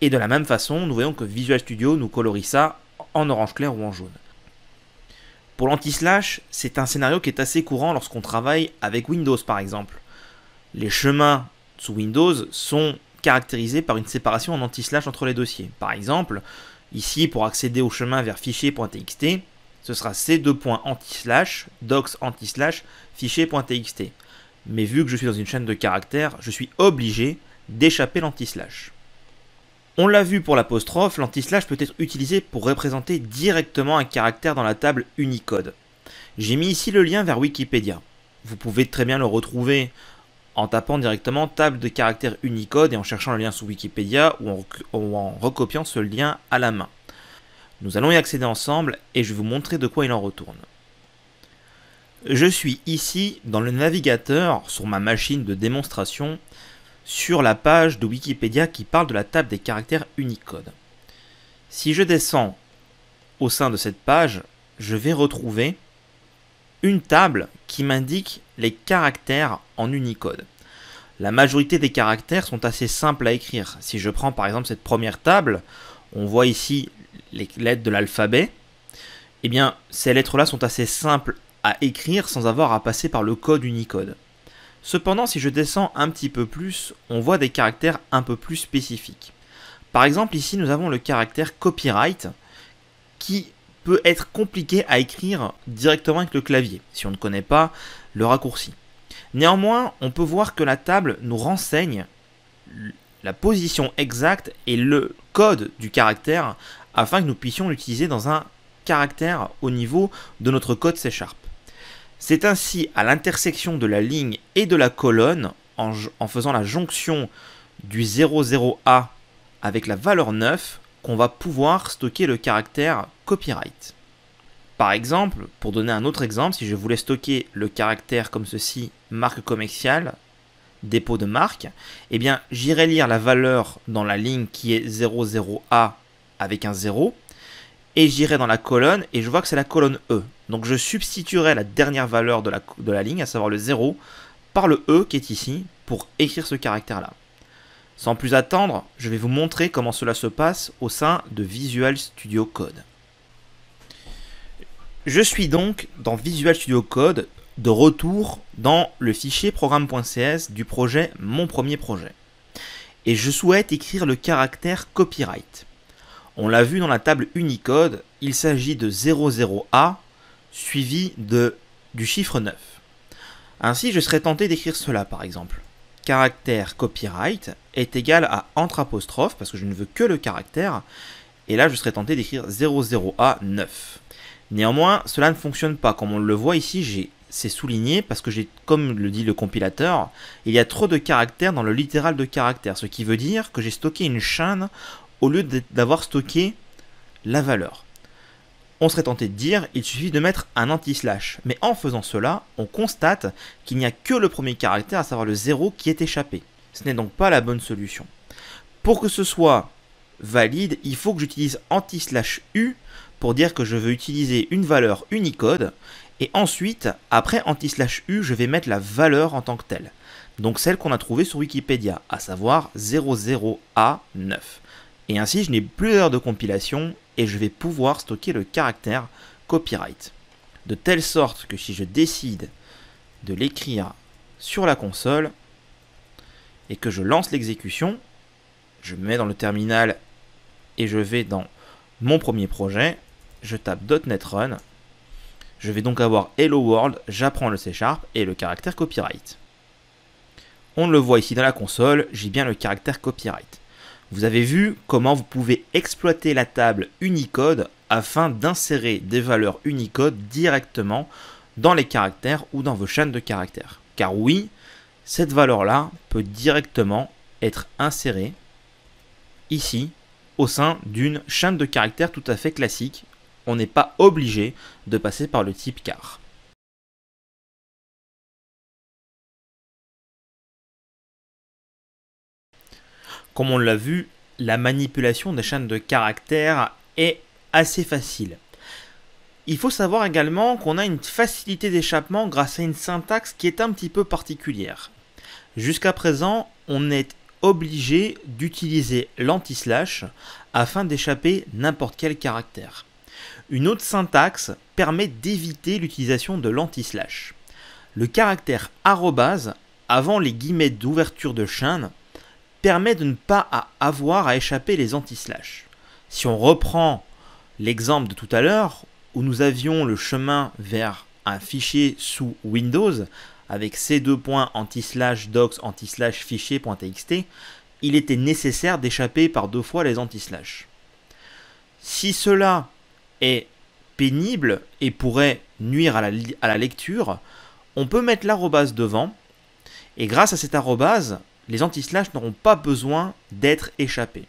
et de la même façon, nous voyons que Visual Studio nous colorie ça en orange clair ou en jaune. Pour l'anti-slash, c'est un scénario qui est assez courant lorsqu'on travaille avec Windows par exemple. Les chemins sous Windows sont caractérisés par une séparation en anti-slash entre les dossiers. Par exemple, Ici, pour accéder au chemin vers fichier.txt, ce sera ces deux points anti-slash, docs anti-slash, fichier.txt. Mais vu que je suis dans une chaîne de caractères, je suis obligé d'échapper l'anti-slash. On l'a vu pour l'apostrophe, l'anti-slash peut être utilisé pour représenter directement un caractère dans la table Unicode. J'ai mis ici le lien vers Wikipédia. Vous pouvez très bien le retrouver en tapant directement table de caractères Unicode et en cherchant le lien sous Wikipédia ou en, recopiant ce lien à la main. Nous allons y accéder ensemble et je vais vous montrer de quoi il en retourne. Je suis ici dans le navigateur sur ma machine de démonstration sur la page de Wikipédia qui parle de la table des caractères Unicode. Si je descends au sein de cette page, je vais retrouver une table qui m'indique les caractères en Unicode. La majorité des caractères sont assez simples à écrire. Si je prends par exemple cette première table, on voit ici les lettres de l'alphabet. Eh bien, ces lettres-là sont assez simples à écrire sans avoir à passer par le code Unicode. Cependant, si je descends un petit peu plus, on voit des caractères un peu plus spécifiques. Par exemple, ici, nous avons le caractère copyright qui peut être compliqué à écrire directement avec le clavier, si on ne connaît pas le raccourci. Néanmoins, on peut voir que la table nous renseigne la position exacte et le code du caractère afin que nous puissions l'utiliser dans un caractère au niveau de notre code C Sharp. C'est ainsi à l'intersection de la ligne et de la colonne, en, en faisant la jonction du 00A avec la valeur 9, qu'on va pouvoir stocker le caractère copyright. Par exemple, pour donner un autre exemple, si je voulais stocker le caractère comme ceci, marque commerciale, dépôt de marque, eh bien j'irai lire la valeur dans la ligne qui est 00A avec un 0, et j'irai dans la colonne, et je vois que c'est la colonne E. Donc je substituerai la dernière valeur de la, de la ligne, à savoir le 0, par le E qui est ici, pour écrire ce caractère-là. Sans plus attendre, je vais vous montrer comment cela se passe au sein de Visual Studio Code. Je suis donc dans Visual Studio Code de retour dans le fichier programme.cs du projet Mon premier projet. Et je souhaite écrire le caractère copyright. On l'a vu dans la table Unicode, il s'agit de 00A suivi de, du chiffre 9. Ainsi, je serais tenté d'écrire cela par exemple. Caractère copyright est égal à entre apostrophes, parce que je ne veux que le caractère, et là je serais tenté d'écrire 00A9. Néanmoins, cela ne fonctionne pas. Comme on le voit ici, c'est souligné parce que j'ai, comme le dit le compilateur, il y a trop de caractères dans le littéral de caractères, ce qui veut dire que j'ai stocké une chaîne au lieu d'avoir stocké la valeur. On serait tenté de dire, il suffit de mettre un anti-slash. Mais en faisant cela, on constate qu'il n'y a que le premier caractère, à savoir le 0, qui est échappé. Ce n'est donc pas la bonne solution. Pour que ce soit valide, il faut que j'utilise anti-slash U pour dire que je veux utiliser une valeur Unicode. Et ensuite, après anti-slash U, je vais mettre la valeur en tant que telle. Donc celle qu'on a trouvée sur Wikipédia, à savoir 00A9. Et ainsi, je n'ai plus d'heure de compilation et je vais pouvoir stocker le caractère copyright. De telle sorte que si je décide de l'écrire sur la console et que je lance l'exécution, je me mets dans le terminal et je vais dans mon premier projet, je tape .NET Run, je vais donc avoir Hello World, j'apprends le C Sharp et le caractère copyright. On le voit ici dans la console, j'ai bien le caractère copyright. Vous avez vu comment vous pouvez exploiter la table Unicode afin d'insérer des valeurs Unicode directement dans les caractères ou dans vos chaînes de caractères. Car oui, cette valeur-là peut directement être insérée ici au sein d'une chaîne de caractères tout à fait classique. On n'est pas obligé de passer par le type car. Comme on l'a vu, la manipulation des chaînes de caractères est assez facile. Il faut savoir également qu'on a une facilité d'échappement grâce à une syntaxe qui est un petit peu particulière. Jusqu'à présent, on est obligé d'utiliser l'anti-slash afin d'échapper n'importe quel caractère. Une autre syntaxe permet d'éviter l'utilisation de l'anti-slash. Le caractère arrobase avant les guillemets d'ouverture de chaîne permet de ne pas avoir à échapper les anti-slash. Si on reprend l'exemple de tout à l'heure, où nous avions le chemin vers un fichier sous Windows, avec ces deux points anti-slash docs anti-slash fichier.txt, il était nécessaire d'échapper par deux fois les anti-slash. Si cela pénible et pourrait nuire à la, à la lecture, on peut mettre l'arrobase devant, et grâce à cet arrobase, les anti-slash n'auront pas besoin d'être échappés.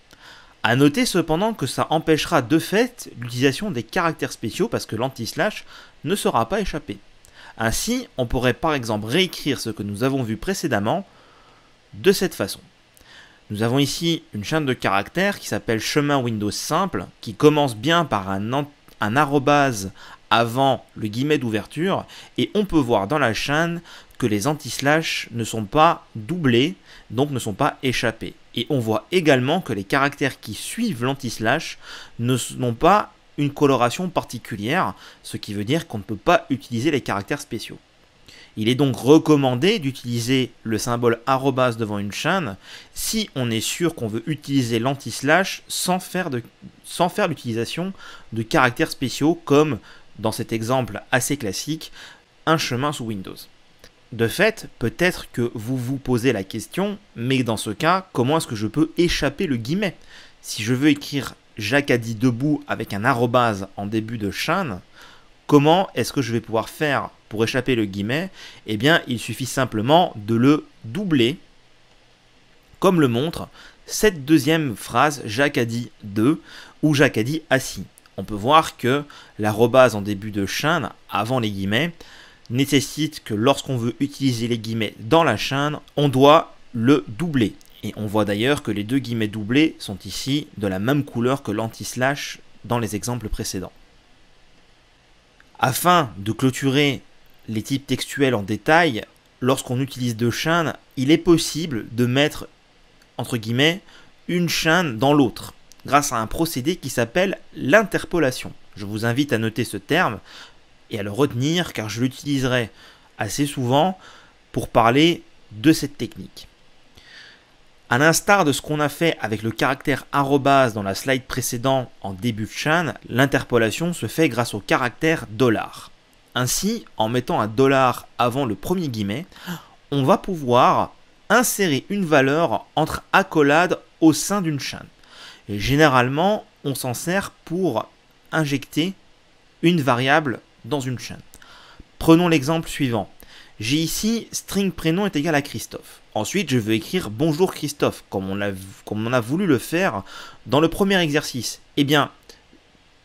A noter cependant que ça empêchera de fait l'utilisation des caractères spéciaux parce que l'anti-slash ne sera pas échappé. Ainsi, on pourrait par exemple réécrire ce que nous avons vu précédemment de cette façon. Nous avons ici une chaîne de caractères qui s'appelle chemin Windows simple, qui commence bien par un, un arrobase avant le guillemet d'ouverture, et on peut voir dans la chaîne que les anti-slash ne sont pas doublés, donc ne sont pas échappés. Et on voit également que les caractères qui suivent l'anti-slash n'ont pas une coloration particulière, ce qui veut dire qu'on ne peut pas utiliser les caractères spéciaux. Il est donc recommandé d'utiliser le symbole arrobas devant une chaîne si on est sûr qu'on veut utiliser l'anti-slash sans faire, l'utilisation de caractères spéciaux comme dans cet exemple assez classique, un chemin sous Windows. De fait, peut-être que vous vous posez la question, mais dans ce cas, comment est-ce que je peux échapper le guillemet? Si je veux écrire Jacques a dit debout avec un arrobase en début de chaîne, comment est-ce que je vais pouvoir faire pour échapper le guillemet? Eh bien, il suffit simplement de le doubler, comme le montre cette deuxième phrase Jacques a dit de ou Jacques a dit assis. On peut voir que l'arrobase en début de chaîne, avant les guillemets, nécessite que lorsqu'on veut utiliser les guillemets dans la chaîne, on doit le doubler. Et on voit d'ailleurs que les deux guillemets doublés sont ici de la même couleur que l'anti-slash dans les exemples précédents. Afin de clôturer les types textuels en détail, lorsqu'on utilise deux chaînes, il est possible de mettre, entre guillemets, une chaîne dans l'autre, grâce à un procédé qui s'appelle l'interpolation. Je vous invite à noter ce terme et à le retenir car je l'utiliserai assez souvent pour parler de cette technique. A l'instar de ce qu'on a fait avec le caractère arrobase dans la slide précédente en début de chaîne, l'interpolation se fait grâce au caractère dollar. Ainsi, en mettant un dollar avant le premier guillemet, on va pouvoir insérer une valeur entre accolades au sein d'une chaîne. Et généralement, on s'en sert pour injecter une variable dans une chaîne. Prenons l'exemple suivant. J'ai ici string prénom est égal à Christophe. Ensuite, je veux écrire bonjour Christophe, comme on, a, voulu le faire dans le premier exercice. Eh bien,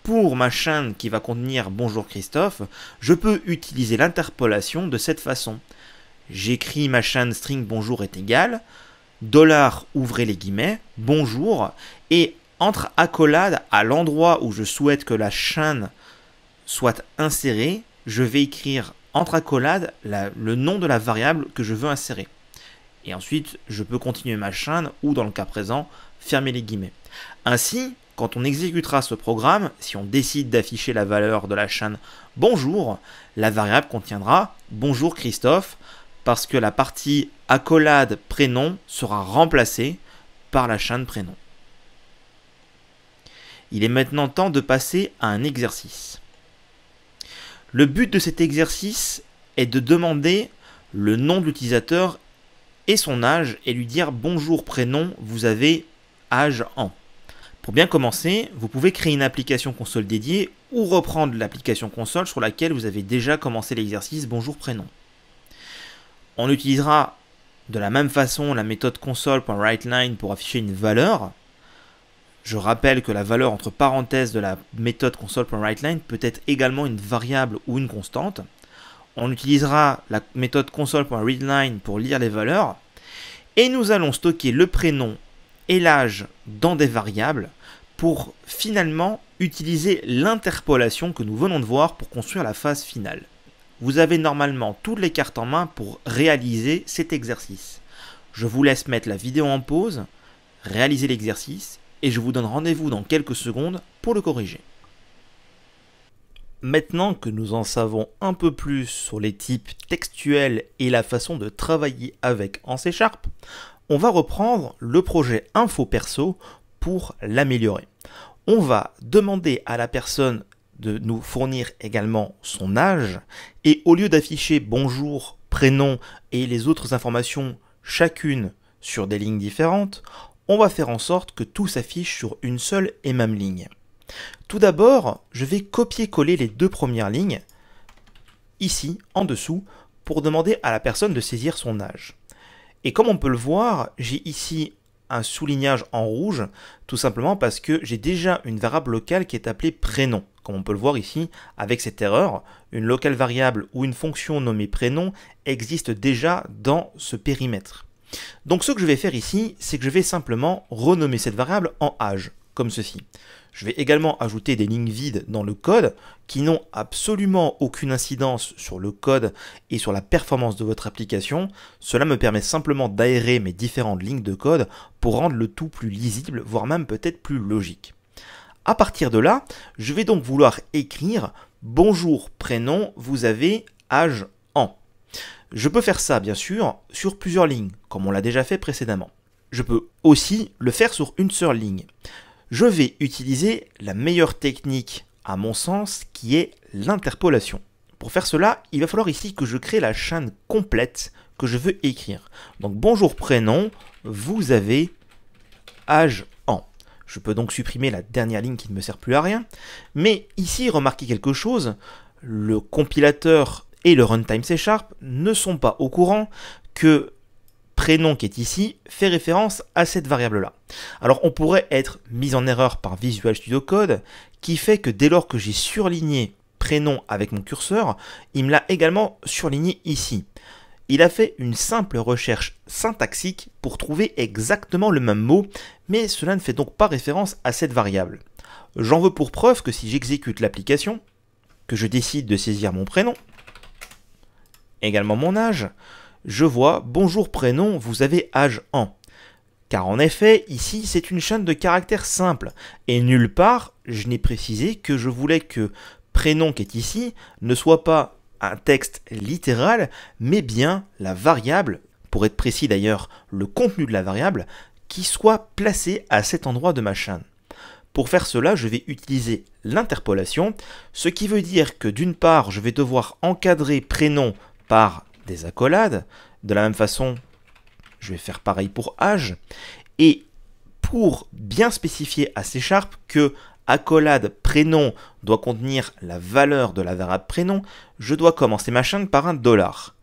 pour ma chaîne qui va contenir bonjour Christophe, je peux utiliser l'interpolation de cette façon. J'écris ma chaîne string bonjour est égal, dollar ouvrez les guillemets, bonjour, et entre accolades à l'endroit où je souhaite que la chaîne soit insérée, je vais écrire entre accolades le nom de la variable que je veux insérer. Et ensuite, je peux continuer ma chaîne ou, dans le cas présent, fermer les guillemets. Ainsi, quand on exécutera ce programme, si on décide d'afficher la valeur de la chaîne bonjour, la variable contiendra bonjour Christophe parce que la partie accolade prénom sera remplacée par la chaîne prénom. Il est maintenant temps de passer à un exercice. Le but de cet exercice est de demander le nom de l'utilisateur et son âge et lui dire bonjour prénom, vous avez âge en. Pour bien commencer, vous pouvez créer une application console dédiée ou reprendre l'application console sur laquelle vous avez déjà commencé l'exercice bonjour prénom. On utilisera de la même façon la méthode console.writeLine pour afficher une valeur je rappelle que la valeur entre parenthèses de la méthode console.writeLine peut être également une variable ou une constante. On utilisera la méthode console.readline pour lire les valeurs. Et nous allons stocker le prénom et l'âge dans des variables pour finalement utiliser l'interpolation que nous venons de voir pour construire la phase finale. Vous avez normalement toutes les cartes en main pour réaliser cet exercice. Je vous laisse mettre la vidéo en pause, réaliser l'exercice et je vous donne rendez-vous dans quelques secondes pour le corriger. Maintenant que nous en savons un peu plus sur les types textuels et la façon de travailler avec en C Sharp, on va reprendre le projet Info Perso pour l'améliorer. On va demander à la personne de nous fournir également son âge et au lieu d'afficher bonjour, prénom et les autres informations chacune sur des lignes différentes, on va faire en sorte que tout s'affiche sur une seule et même ligne. Tout d'abord, je vais copier-coller les deux premières lignes, ici, en dessous, pour demander à la personne de saisir son âge. Et comme on peut le voir, j'ai ici un soulignage en rouge, tout simplement parce que j'ai déjà une variable locale qui est appelée prénom. Comme on peut le voir ici, avec cette erreur, une locale variable ou une fonction nommée prénom existe déjà dans ce périmètre. Donc ce que je vais faire ici, c'est que je vais simplement renommer cette variable en âge, comme ceci. Je vais également ajouter des lignes vides dans le code qui n'ont absolument aucune incidence sur le code et sur la performance de votre application. Cela me permet simplement d'aérer mes différentes lignes de code pour rendre le tout plus lisible, voire même peut-être plus logique. À partir de là, je vais donc vouloir écrire bonjour prénom, vous avez âge. Je peux faire ça, bien sûr, sur plusieurs lignes, comme on l'a déjà fait précédemment. Je peux aussi le faire sur une seule ligne. Je vais utiliser la meilleure technique, à mon sens, qui est l'interpolation. Pour faire cela, il va falloir ici que je crée la chaîne complète que je veux écrire. Donc bonjour prénom, vous avez âge en. Je peux donc supprimer la dernière ligne qui ne me sert plus à rien. Mais ici, remarquez quelque chose, le compilateur et le runtime C Sharp ne sont pas au courant que prénom qui est ici fait référence à cette variable-là. Alors on pourrait être mis en erreur par Visual Studio Code qui fait que dès lors que j'ai surligné prénom avec mon curseur, il me l'a également surligné ici. Il a fait une simple recherche syntaxique pour trouver exactement le même mot, mais cela ne fait donc pas référence à cette variable. J'en veux pour preuve que si j'exécute l'application, que je décide de saisir mon prénom, également mon âge, je vois bonjour prénom, vous avez âge en. Car en effet, ici, c'est une chaîne de caractères simples, et nulle part, je n'ai précisé que je voulais que prénom qui est ici ne soit pas un texte littéral, mais bien la variable, pour être précis d'ailleurs, le contenu de la variable, qui soit placé à cet endroit de ma chaîne. Pour faire cela, je vais utiliser l'interpolation, ce qui veut dire que d'une part, je vais devoir encadrer prénom par des accolades, de la même façon, je vais faire pareil pour âge, et pour bien spécifier à C Sharp que accolade prénom doit contenir la valeur de la variable prénom, je dois commencer ma chaîne par un dollar.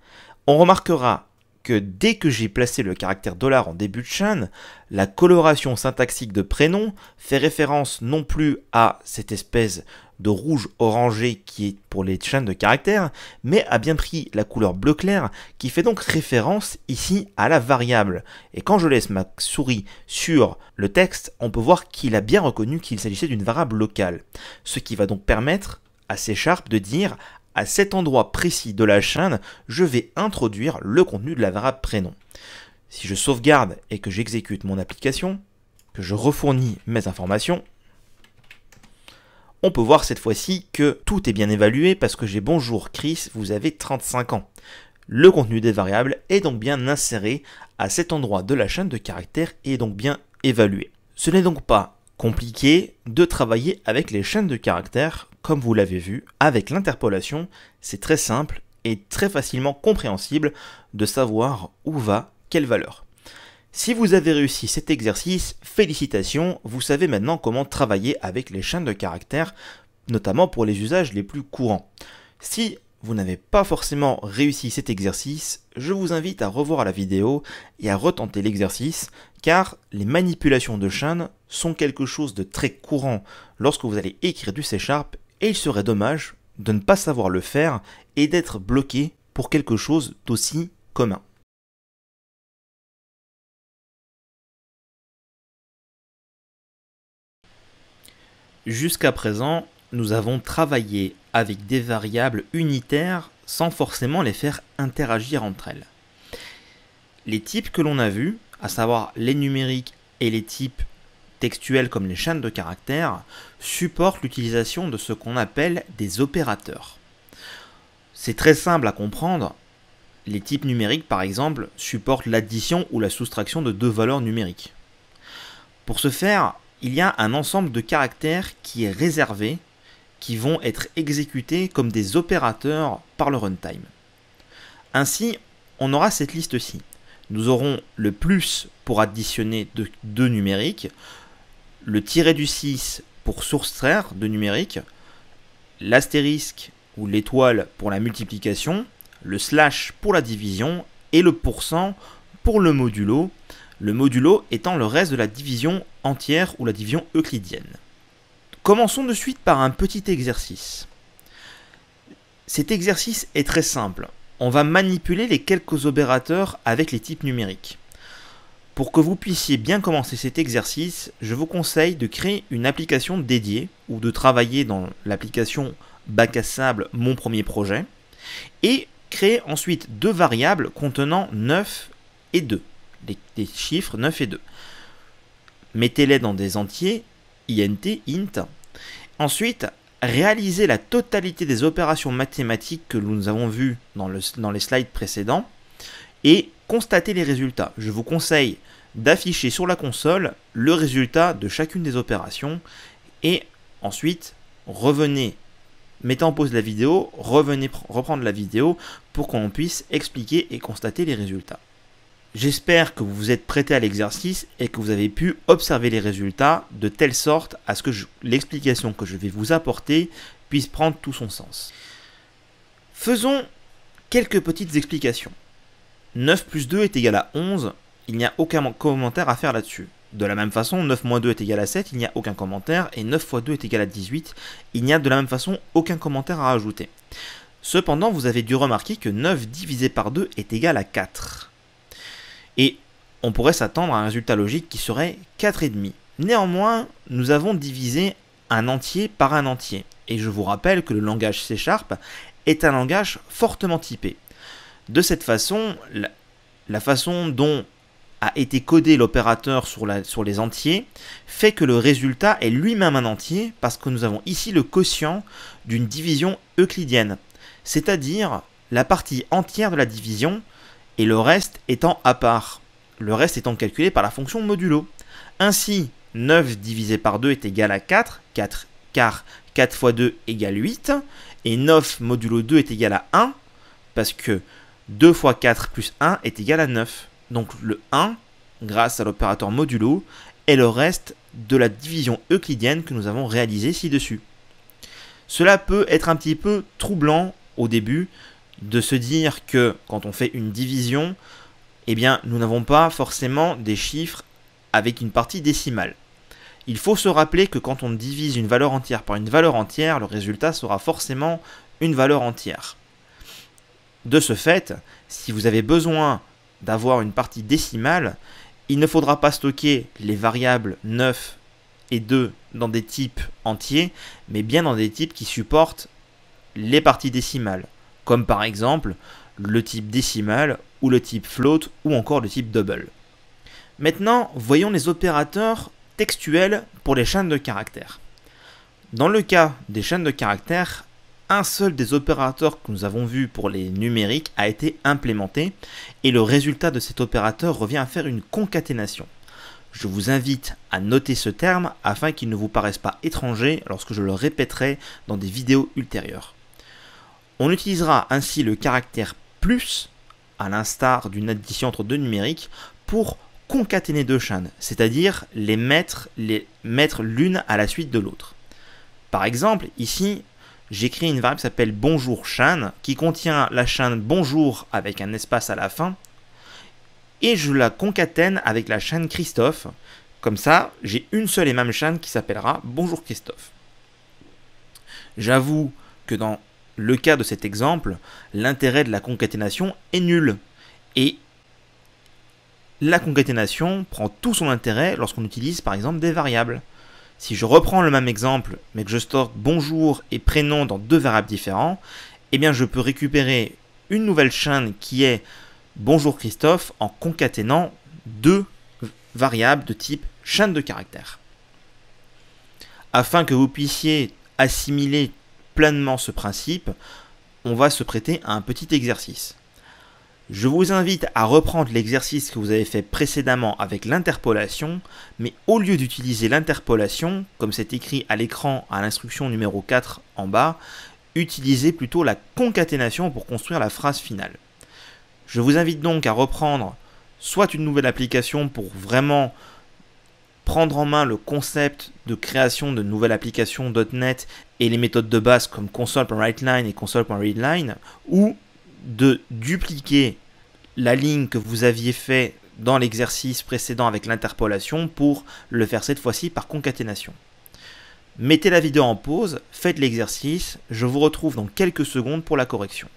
On remarquera que dès que j'ai placé le caractère dollar en début de chaîne, la coloration syntaxique de prénom fait référence non plus à cette espèce de rouge orangé qui est pour les chaînes de caractères, mais a bien pris la couleur bleu clair qui fait donc référence ici à la variable. Et quand je laisse ma souris sur le texte, on peut voir qu'il a bien reconnu qu'il s'agissait d'une variable locale. Ce qui va donc permettre à C Sharp de dire à cet endroit précis de la chaîne, je vais introduire le contenu de la variable prénom. Si je sauvegarde et que j'exécute mon application, que je refournis mes informations, on peut voir cette fois-ci que tout est bien évalué parce que j'ai bonjour Chris, vous avez 35 ans. Le contenu des variables est donc bien inséré à cet endroit de la chaîne de caractères et est donc bien évalué. Ce n'est donc pas compliqué de travailler avec les chaînes de caractères comme vous l'avez vu, avec l'interpolation, c'est très simple et très facilement compréhensible de savoir où va quelle valeur. Si vous avez réussi cet exercice, félicitations, vous savez maintenant comment travailler avec les chaînes de caractères, notamment pour les usages les plus courants. Si vous n'avez pas forcément réussi cet exercice, je vous invite à revoir la vidéo et à retenter l'exercice, car les manipulations de chaînes sont quelque chose de très courant lorsque vous allez écrire du C Sharp et il serait dommage de ne pas savoir le faire et d'être bloqué pour quelque chose d'aussi commun. Jusqu'à présent, nous avons travaillé avec des variables unitaires sans forcément les faire interagir entre elles. Les types que l'on a vus, à savoir les numériques et les types textuels comme les chaînes de caractères supportent l'utilisation de ce qu'on appelle des opérateurs. C'est très simple à comprendre. Les types numériques, par exemple, supportent l'addition ou la soustraction de deux valeurs numériques. Pour ce faire, il y a un ensemble de caractères qui est réservé, qui vont être exécutés comme des opérateurs par le runtime. Ainsi, on aura cette liste-ci. Nous aurons le plus pour additionner deux numériques, le tiret du 6 pour soustraire de numérique, l'astérisque ou l'étoile pour la multiplication, le slash pour la division et le pourcent pour le modulo, le modulo étant le reste de la division ou la division euclidienne. Commençons de suite par un petit exercice. Cet exercice est très simple. On va manipuler les quelques opérateurs avec les types numériques. Pour que vous puissiez bien commencer cet exercice, je vous conseille de créer une application dédiée ou de travailler dans l'application bac à sable Mon premier projet et créer ensuite deux variables contenant 9 et 2, des chiffres 9 et 2. Mettez-les dans des entiers, int, int. Ensuite, réalisez la totalité des opérations mathématiques que nous avons vues dans, les slides précédents et constatez les résultats. Je vous conseille d'afficher sur la console le résultat de chacune des opérations et ensuite revenez, mettez en pause la vidéo, revenez reprendre la vidéo pour qu'on puisse expliquer et constater les résultats. J'espère que vous vous êtes prêté à l'exercice et que vous avez pu observer les résultats de telle sorte à ce que l'explication que je vais vous apporter puisse prendre tout son sens. Faisons quelques petites explications. 9 plus 2 est égal à 11, il n'y a aucun commentaire à faire là-dessus. De la même façon, 9 moins 2 est égal à 7, il n'y a aucun commentaire, et 9 fois 2 est égal à 18, il n'y a de la même façon aucun commentaire à ajouter. Cependant, vous avez dû remarquer que 9 divisé par 2 est égal à 4. On pourrait s'attendre à un résultat logique qui serait 4,5. Néanmoins, nous avons divisé un entier par un entier. Et je vous rappelle que le langage C Sharp est un langage fortement typé. De cette façon, la, façon dont a été codé l'opérateur sur, les entiers fait que le résultat est lui-même un entier parce que nous avons ici le quotient d'une division euclidienne. c'est-à-dire la partie entière de la division et le reste étant à part, le reste étant calculé par la fonction modulo. Ainsi, 9 divisé par 2 est égal à 4, 4 car 4 fois 2 égale 8, et 9 modulo 2 est égal à 1, parce que 2 fois 4 plus 1 est égal à 9. Donc le 1, grâce à l'opérateur modulo, est le reste de la division euclidienne que nous avons réalisée ci-dessus. Cela peut être un petit peu troublant au début de se dire que quand on fait une division, eh bien nous n'avons pas forcément des chiffres avec une partie décimale. Il faut se rappeler que quand on divise une valeur entière par une valeur entière, le résultat sera forcément une valeur entière. De ce fait, si vous avez besoin d'avoir une partie décimale, il ne faudra pas stocker les variables 9 et 2 dans des types entiers, mais bien dans des types qui supportent les parties décimales, comme par exemple le type décimal ou le type float ou encore le type double. Maintenant, voyons les opérateurs textuels pour les chaînes de caractères. Dans le cas des chaînes de caractères, un seul des opérateurs que nous avons vu pour les numériques a été implémenté et le résultat de cet opérateur revient à faire une concaténation. Je vous invite à noter ce terme afin qu'il ne vous paraisse pas étranger lorsque je le répéterai dans des vidéos ultérieures. On utilisera ainsi le caractère à l'instar d'une addition entre deux numériques, pour concaténer deux chaînes, c'est-à-dire les mettre les mettre l'une à la suite de l'autre. Par exemple, ici, j'écris une variable qui s'appelle bonjour chaîne, qui contient la chaîne bonjour avec un espace à la fin, et je la concatène avec la chaîne Christophe. Comme ça, j'ai une seule et même chaîne qui s'appellera bonjour Christophe. J'avoue que dans le cas de cet exemple, l'intérêt de la concaténation est nul. Et la concaténation prend tout son intérêt lorsqu'on utilise par exemple des variables. Si je reprends le même exemple, mais que je stocke bonjour et prénom dans deux variables différents, eh bien je peux récupérer une nouvelle chaîne qui est bonjour Christophe en concaténant deux variables de type chaîne de caractères. Afin que vous puissiez assimiler pleinement ce principe, on va se prêter à un petit exercice. Je vous invite à reprendre l'exercice que vous avez fait précédemment avec l'interpolation, mais au lieu d'utiliser l'interpolation, comme c'est écrit à l'écran à l'instruction numéro 4 en bas, utilisez plutôt la concaténation pour construire la phrase finale. Je vous invite donc à reprendre soit une nouvelle application pour vraiment prendre en main le concept de création de nouvelles applications .NET et les méthodes de base comme console.writeLine et console.readline, ou de dupliquer la ligne que vous aviez fait dans l'exercice précédent avec l'interpolation pour le faire cette fois-ci par concaténation. Mettez la vidéo en pause, faites l'exercice, je vous retrouve dans quelques secondes pour la correction.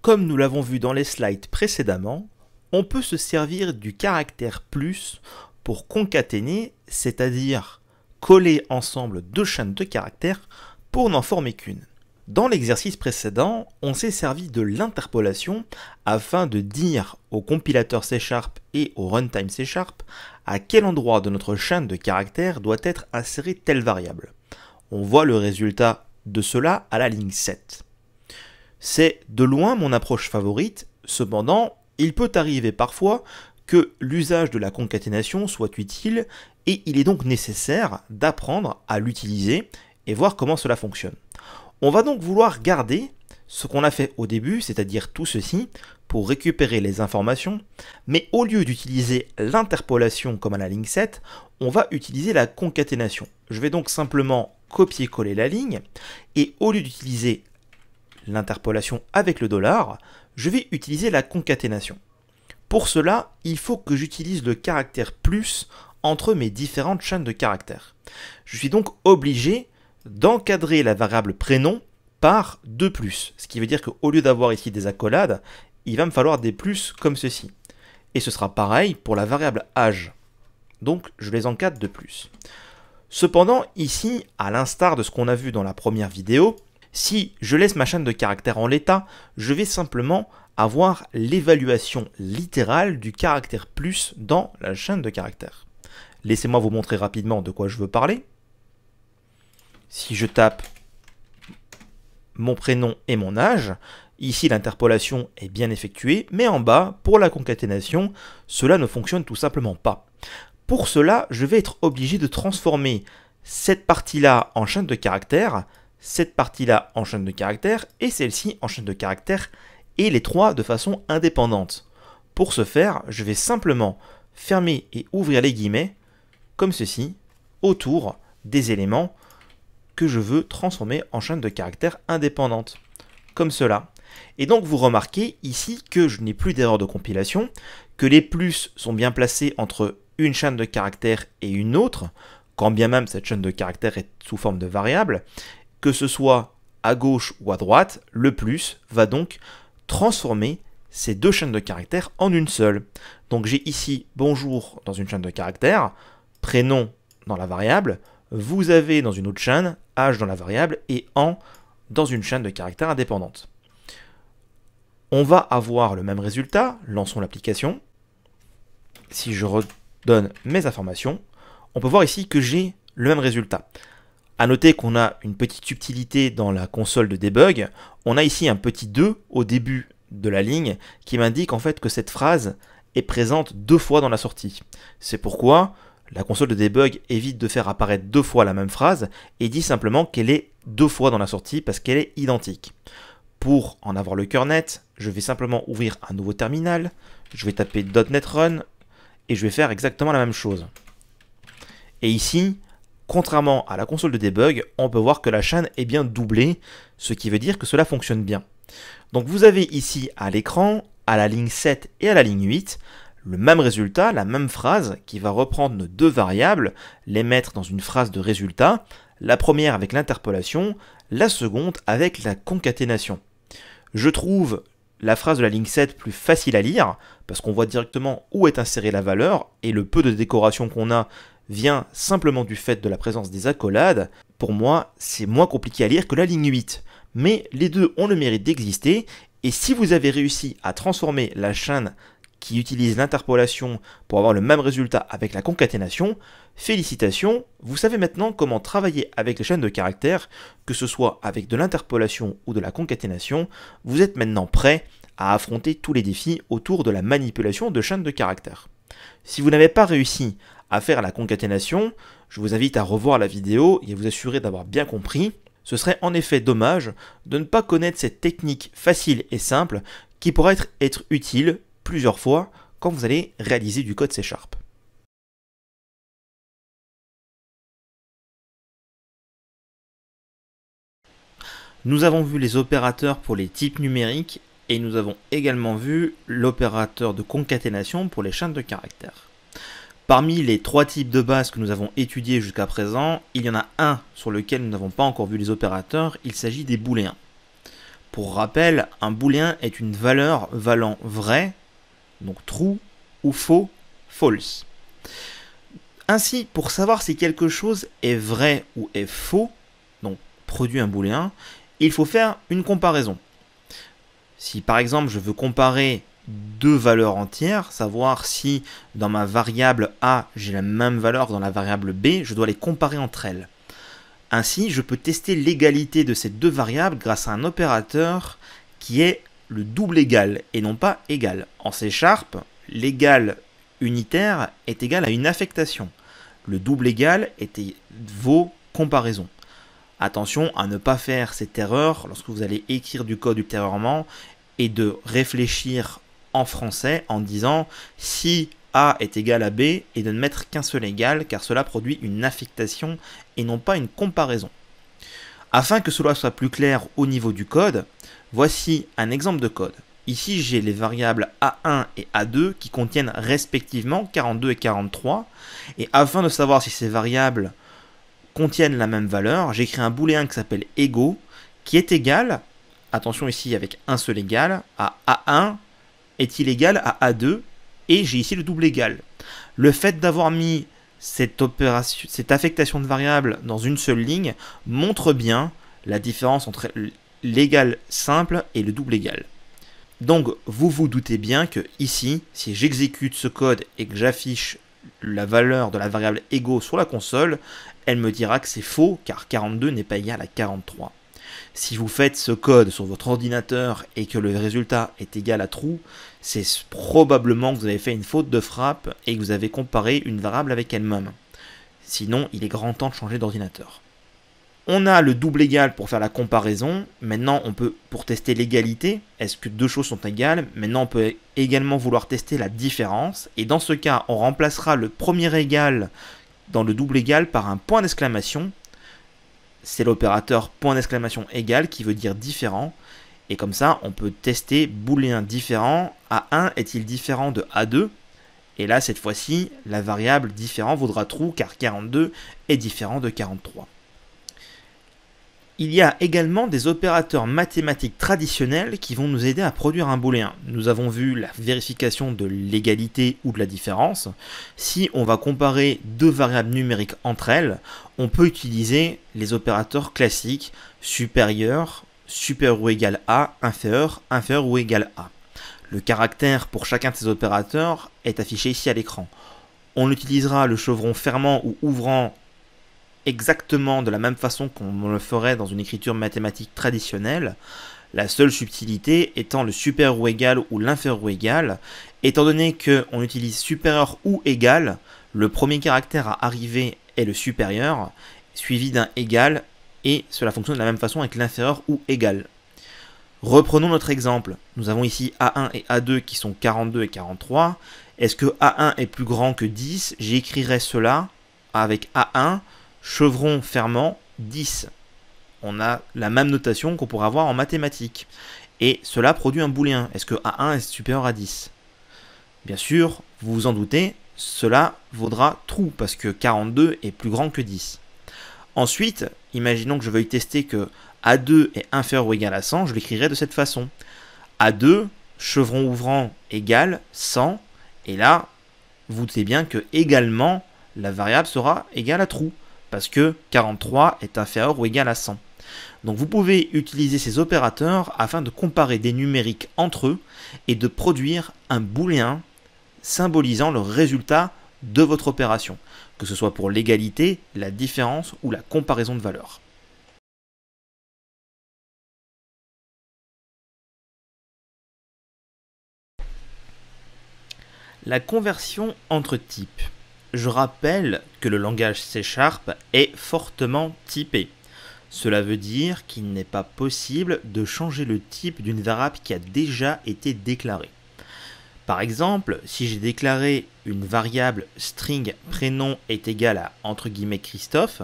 Comme nous l'avons vu dans les slides précédemment, on peut se servir du caractère plus pour concaténer, c'est-à-dire coller ensemble deux chaînes de caractères pour n'en former qu'une. Dans l'exercice précédent, on s'est servi de l'interpolation afin de dire au compilateur C Sharp et au runtime C Sharp à quel endroit de notre chaîne de caractères doit être insérée telle variable. On voit le résultat de cela à la ligne 7. C'est de loin mon approche favorite, cependant, il peut arriver parfois que l'usage de la concaténation soit utile et il est donc nécessaire d'apprendre à l'utiliser et voir comment cela fonctionne. On va donc vouloir garder ce qu'on a fait au début, c'est-à-dire tout ceci, pour récupérer les informations, mais au lieu d'utiliser l'interpolation comme à la ligne 7, on va utiliser la concaténation. Je vais donc simplement copier-coller la ligne, et au lieu d'utiliser l'interpolation avec le dollar, je vais utiliser la concaténation. Pour cela, il faut que j'utilise le caractère plus entre mes différentes chaînes de caractères. Je suis donc obligé d'encadrer la variable prénom par 2 plus. Ce qui veut dire qu'au lieu d'avoir ici des accolades, il va me falloir des plus comme ceci. Et ce sera pareil pour la variable âge. Donc je les encadre de plus. Cependant, ici, à l'instar de ce qu'on a vu dans la première vidéo, si je laisse ma chaîne de caractères en l'état, je vais simplement avoir l'évaluation littérale du caractère plus dans la chaîne de caractères. Laissez-moi vous montrer rapidement de quoi je veux parler si je tape mon prénom et mon âge, Ici, l'interpolation est bien effectuée, mais en bas, pour la concaténation, cela ne fonctionne tout simplement pas. Pour cela, je vais être obligé de transformer cette partie-là en chaîne de caractères, cette partie-là en chaîne de caractères et celle-ci en chaîne de caractères et les trois de façon indépendante. Pour ce faire, je vais simplement fermer et ouvrir les guillemets comme ceci autour des éléments que je veux transformer en chaîne de caractères indépendante, comme cela. Et donc vous remarquez ici que je n'ai plus d'erreur de compilation, que les plus sont bien placés entre une chaîne de caractères et une autre, quand bien même cette chaîne de caractères est sous forme de variable, que ce soit à gauche ou à droite, le plus va donc transformer ces deux chaînes de caractères en une seule. Donc j'ai ici bonjour dans une chaîne de caractères, prénom dans la variable, vous avez dans une autre chaîne h dans la variable et en dans une chaîne de caractères indépendante. On va avoir le même résultat, lançons l'application. Si je redonne mes informations, on peut voir ici que j'ai le même résultat. A noter qu'on a une petite subtilité dans la console de debug. On a ici un petit 2 au début de la ligne qui m'indique en fait que cette phrase est présente deux fois dans la sortie. C'est pourquoi la console de debug évite de faire apparaître deux fois la même phrase et dit simplement qu'elle est deux fois dans la sortie parce qu'elle est identique. Pour en avoir le cœur net, je vais simplement ouvrir un nouveau terminal, je vais taper .NET Run et je vais faire exactement la même chose. Et ici, contrairement à la console de debug, on peut voir que la chaîne est bien doublée, ce qui veut dire que cela fonctionne bien. Donc vous avez ici à l'écran, à la ligne 7 et à la ligne 8, le même résultat, la même phrase qui va reprendre nos deux variables, les mettre dans une phrase de résultat, la première avec l'interpolation, la seconde avec la concaténation. Je trouve la phrase de la ligne 7 plus facile à lire, parce qu'on voit directement où est insérée la valeur, et le peu de décoration qu'on a vient simplement du fait de la présence des accolades. Pour moi, c'est moins compliqué à lire que la ligne 8. Mais les deux ont le mérite d'exister, et si vous avez réussi à transformer la chaîne qui utilise l'interpolation pour avoir le même résultat avec la concaténation, félicitations, vous savez maintenant comment travailler avec les chaînes de caractères, que ce soit avec de l'interpolation ou de la concaténation, vous êtes maintenant prêt à affronter tous les défis autour de la manipulation de chaînes de caractères. Si vous n'avez pas réussi à faire la concaténation, je vous invite à revoir la vidéo et à vous assurer d'avoir bien compris. Ce serait en effet dommage de ne pas connaître cette technique facile et simple qui pourrait être, utile plusieurs fois quand vous allez réaliser du code C Sharp. Nous avons vu les opérateurs pour les types numériques et nous avons également vu l'opérateur de concaténation pour les chaînes de caractères. Parmi les trois types de base que nous avons étudiés jusqu'à présent, il y en a un sur lequel nous n'avons pas encore vu les opérateurs, il s'agit des booléens. Pour rappel, un booléen est une valeur valant vrai donc true ou faux, false. Ainsi, pour savoir si quelque chose est vrai ou est faux, donc produit un booléen, il faut faire une comparaison. Si par exemple je veux comparer deux valeurs entières, savoir si dans ma variable A j'ai la même valeur que dans la variable B, je dois les comparer entre elles. Ainsi, je peux tester l'égalité de ces deux variables grâce à un opérateur qui est le double égal et non pas égal. En C Sharp, l'égal unitaire est égal à une affectation. Le double égal vaut comparaison. Attention à ne pas faire cette erreur lorsque vous allez écrire du code ultérieurement et de réfléchir en français en disant si A est égal à B et de ne mettre qu'un seul égal car cela produit une affectation et non pas une comparaison. Afin que cela soit plus clair au niveau du code, Voici un exemple de code. Ici, j'ai les variables A1 et A2 qui contiennent respectivement 42 et 43. Et afin de savoir si ces variables contiennent la même valeur, j'écris un booléen qui s'appelle ego, qui est égal, attention ici avec un seul égal, à A1 est-il égal à A2, et j'ai ici le double égal. Le fait d'avoir mis cette, affectation de variables dans une seule ligne montre bien la différence entre l'égal simple et le double égal. Donc vous vous doutez bien que ici, si j'exécute ce code et que j'affiche la valeur de la variable ego sur la console, elle me dira que c'est faux car 42 n'est pas égal à 43. Si vous faites ce code sur votre ordinateur et que le résultat est égal à true, c'est probablement que vous avez fait une faute de frappe et que vous avez comparé une variable avec elle-même. Sinon, il est grand temps de changer d'ordinateur. On a le double égal pour faire la comparaison. Maintenant, on peut, pour tester l'égalité, est-ce que deux choses sont égales? Maintenant, on peut également vouloir tester la différence. Et dans ce cas, on remplacera le premier égal dans le double égal par un point d'exclamation. C'est l'opérateur point d'exclamation égal qui veut dire différent. Et comme ça, on peut tester booléen différent. A1 est-il différent de A2 Et là, cette fois-ci, la variable différent vaudra true car 42 est différent de 43. Il y a également des opérateurs mathématiques traditionnels qui vont nous aider à produire un booléen. Nous avons vu la vérification de l'égalité ou de la différence. Si on va comparer deux variables numériques entre elles, on peut utiliser les opérateurs classiques supérieur, supérieur ou égal à, inférieur, inférieur ou égal à. Le caractère pour chacun de ces opérateurs est affiché ici à l'écran. On utilisera le chevron fermant ou ouvrant exactement de la même façon qu'on le ferait dans une écriture mathématique traditionnelle, la seule subtilité étant le supérieur ou égal ou l'inférieur ou égal, étant donné qu'on utilise supérieur ou égal, le premier caractère à arriver est le supérieur, suivi d'un égal, et cela fonctionne de la même façon avec l'inférieur ou égal. Reprenons notre exemple. Nous avons ici A1 et A2 qui sont 42 et 43. Est-ce que A1 est plus grand que 10 J'écrirai cela avec A1 chevron fermant 10. On a la même notation qu'on pourrait avoir en mathématiques. Et cela produit un booléen. Est-ce que A1 est supérieur à 10 Bien sûr, vous vous en doutez, cela vaudra true parce que 42 est plus grand que 10. Ensuite, imaginons que je veuille tester que A2 est inférieur ou égal à 100, je l'écrirai de cette façon. A2, chevron ouvrant égale 100, et là, vous doutez bien que également, la variable sera égale à true parce que 43 est inférieur ou égal à 100. Donc vous pouvez utiliser ces opérateurs afin de comparer des numériques entre eux et de produire un booléen symbolisant le résultat de votre opération, que ce soit pour l'égalité, la différence ou la comparaison de valeurs. La conversion entre types. Je rappelle que le langage C Sharp est fortement typé. Cela veut dire qu'il n'est pas possible de changer le type d'une variable qui a déjà été déclarée. Par exemple, si j'ai déclaré une variable string prénom est égal à entre guillemets Christophe,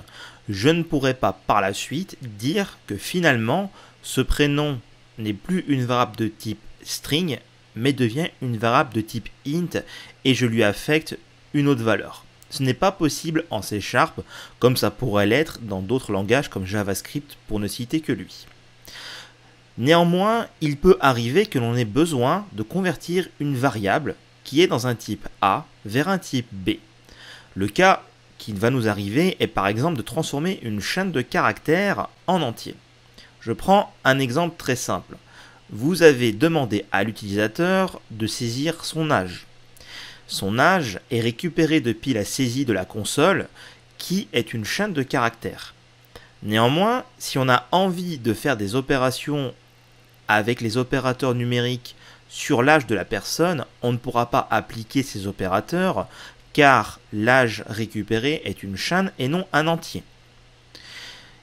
je ne pourrais pas par la suite dire que finalement ce prénom n'est plus une variable de type string mais devient une variable de type int et je lui affecte une autre valeur. Ce n'est pas possible en C Sharp, comme ça pourrait l'être dans d'autres langages comme JavaScript pour ne citer que lui. Néanmoins, il peut arriver que l'on ait besoin de convertir une variable qui est dans un type A vers un type B. Le cas qui va nous arriver est par exemple de transformer une chaîne de caractères en entier. Je prends un exemple très simple. Vous avez demandé à l'utilisateur de saisir son âge. Son âge est récupéré depuis la saisie de la console, qui est une chaîne de caractères. Néanmoins, si on a envie de faire des opérations avec les opérateurs numériques sur l'âge de la personne, on ne pourra pas appliquer ces opérateurs car l'âge récupéré est une chaîne et non un entier.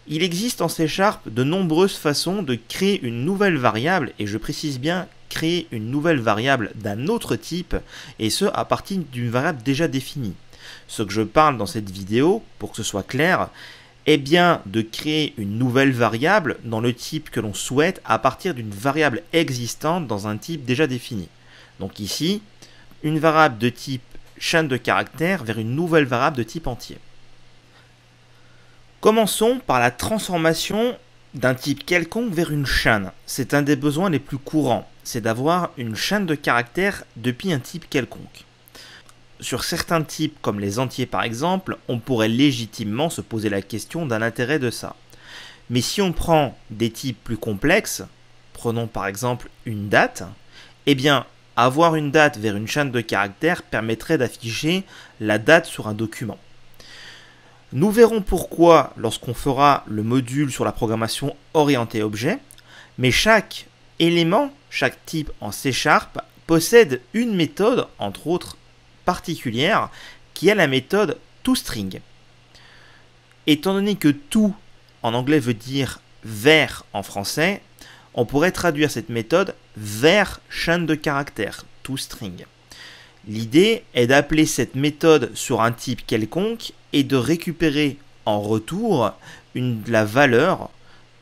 Il existe en C Sharp de nombreuses façons de créer une nouvelle variable, et je précise bien créer une nouvelle variable d'un autre type, et ce à partir d'une variable déjà définie. Ce que je parle dans cette vidéo, pour que ce soit clair, est bien de créer une nouvelle variable dans le type que l'on souhaite à partir d'une variable existante dans un type déjà défini. Donc ici, une variable de type chaîne de caractères vers une nouvelle variable de type entier. Commençons par la transformation d'un type quelconque vers une chaîne. C'est un des besoins les plus courants, c'est d'avoir une chaîne de caractères depuis un type quelconque. Sur certains types, comme les entiers par exemple, on pourrait légitimement se poser la question d'un intérêt de ça. Mais si on prend des types plus complexes, prenons par exemple une date, eh bien, avoir une date vers une chaîne de caractères permettrait d'afficher la date sur un document. Nous verrons pourquoi lorsqu'on fera le module sur la programmation orientée objet, mais chaque élément, chaque type en C Sharp possède une méthode, entre autres particulière, qui est la méthode toString. Étant donné que tout en anglais veut dire vers en français, on pourrait traduire cette méthode vers chaîne de caractères, toString. L'idée est d'appeler cette méthode sur un type quelconque et de récupérer en retour la valeur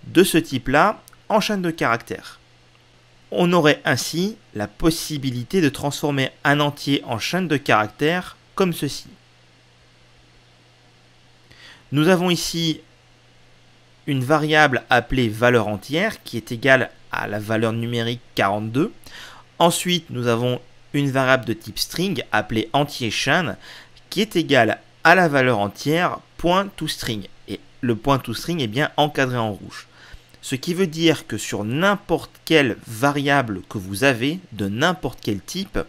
de ce type-là en chaîne de caractères. On aurait ainsi la possibilité de transformer un entier en chaîne de caractères comme ceci. Nous avons ici une variable appelée valeur entière qui est égale à la valeur numérique 42. Ensuite, nous avons une variable de type string appelée entier chaîne qui est égale à la valeur entière point toString. Et le point toString est bien encadré en rouge. Ce qui veut dire que sur n'importe quelle variable que vous avez, de n'importe quel type,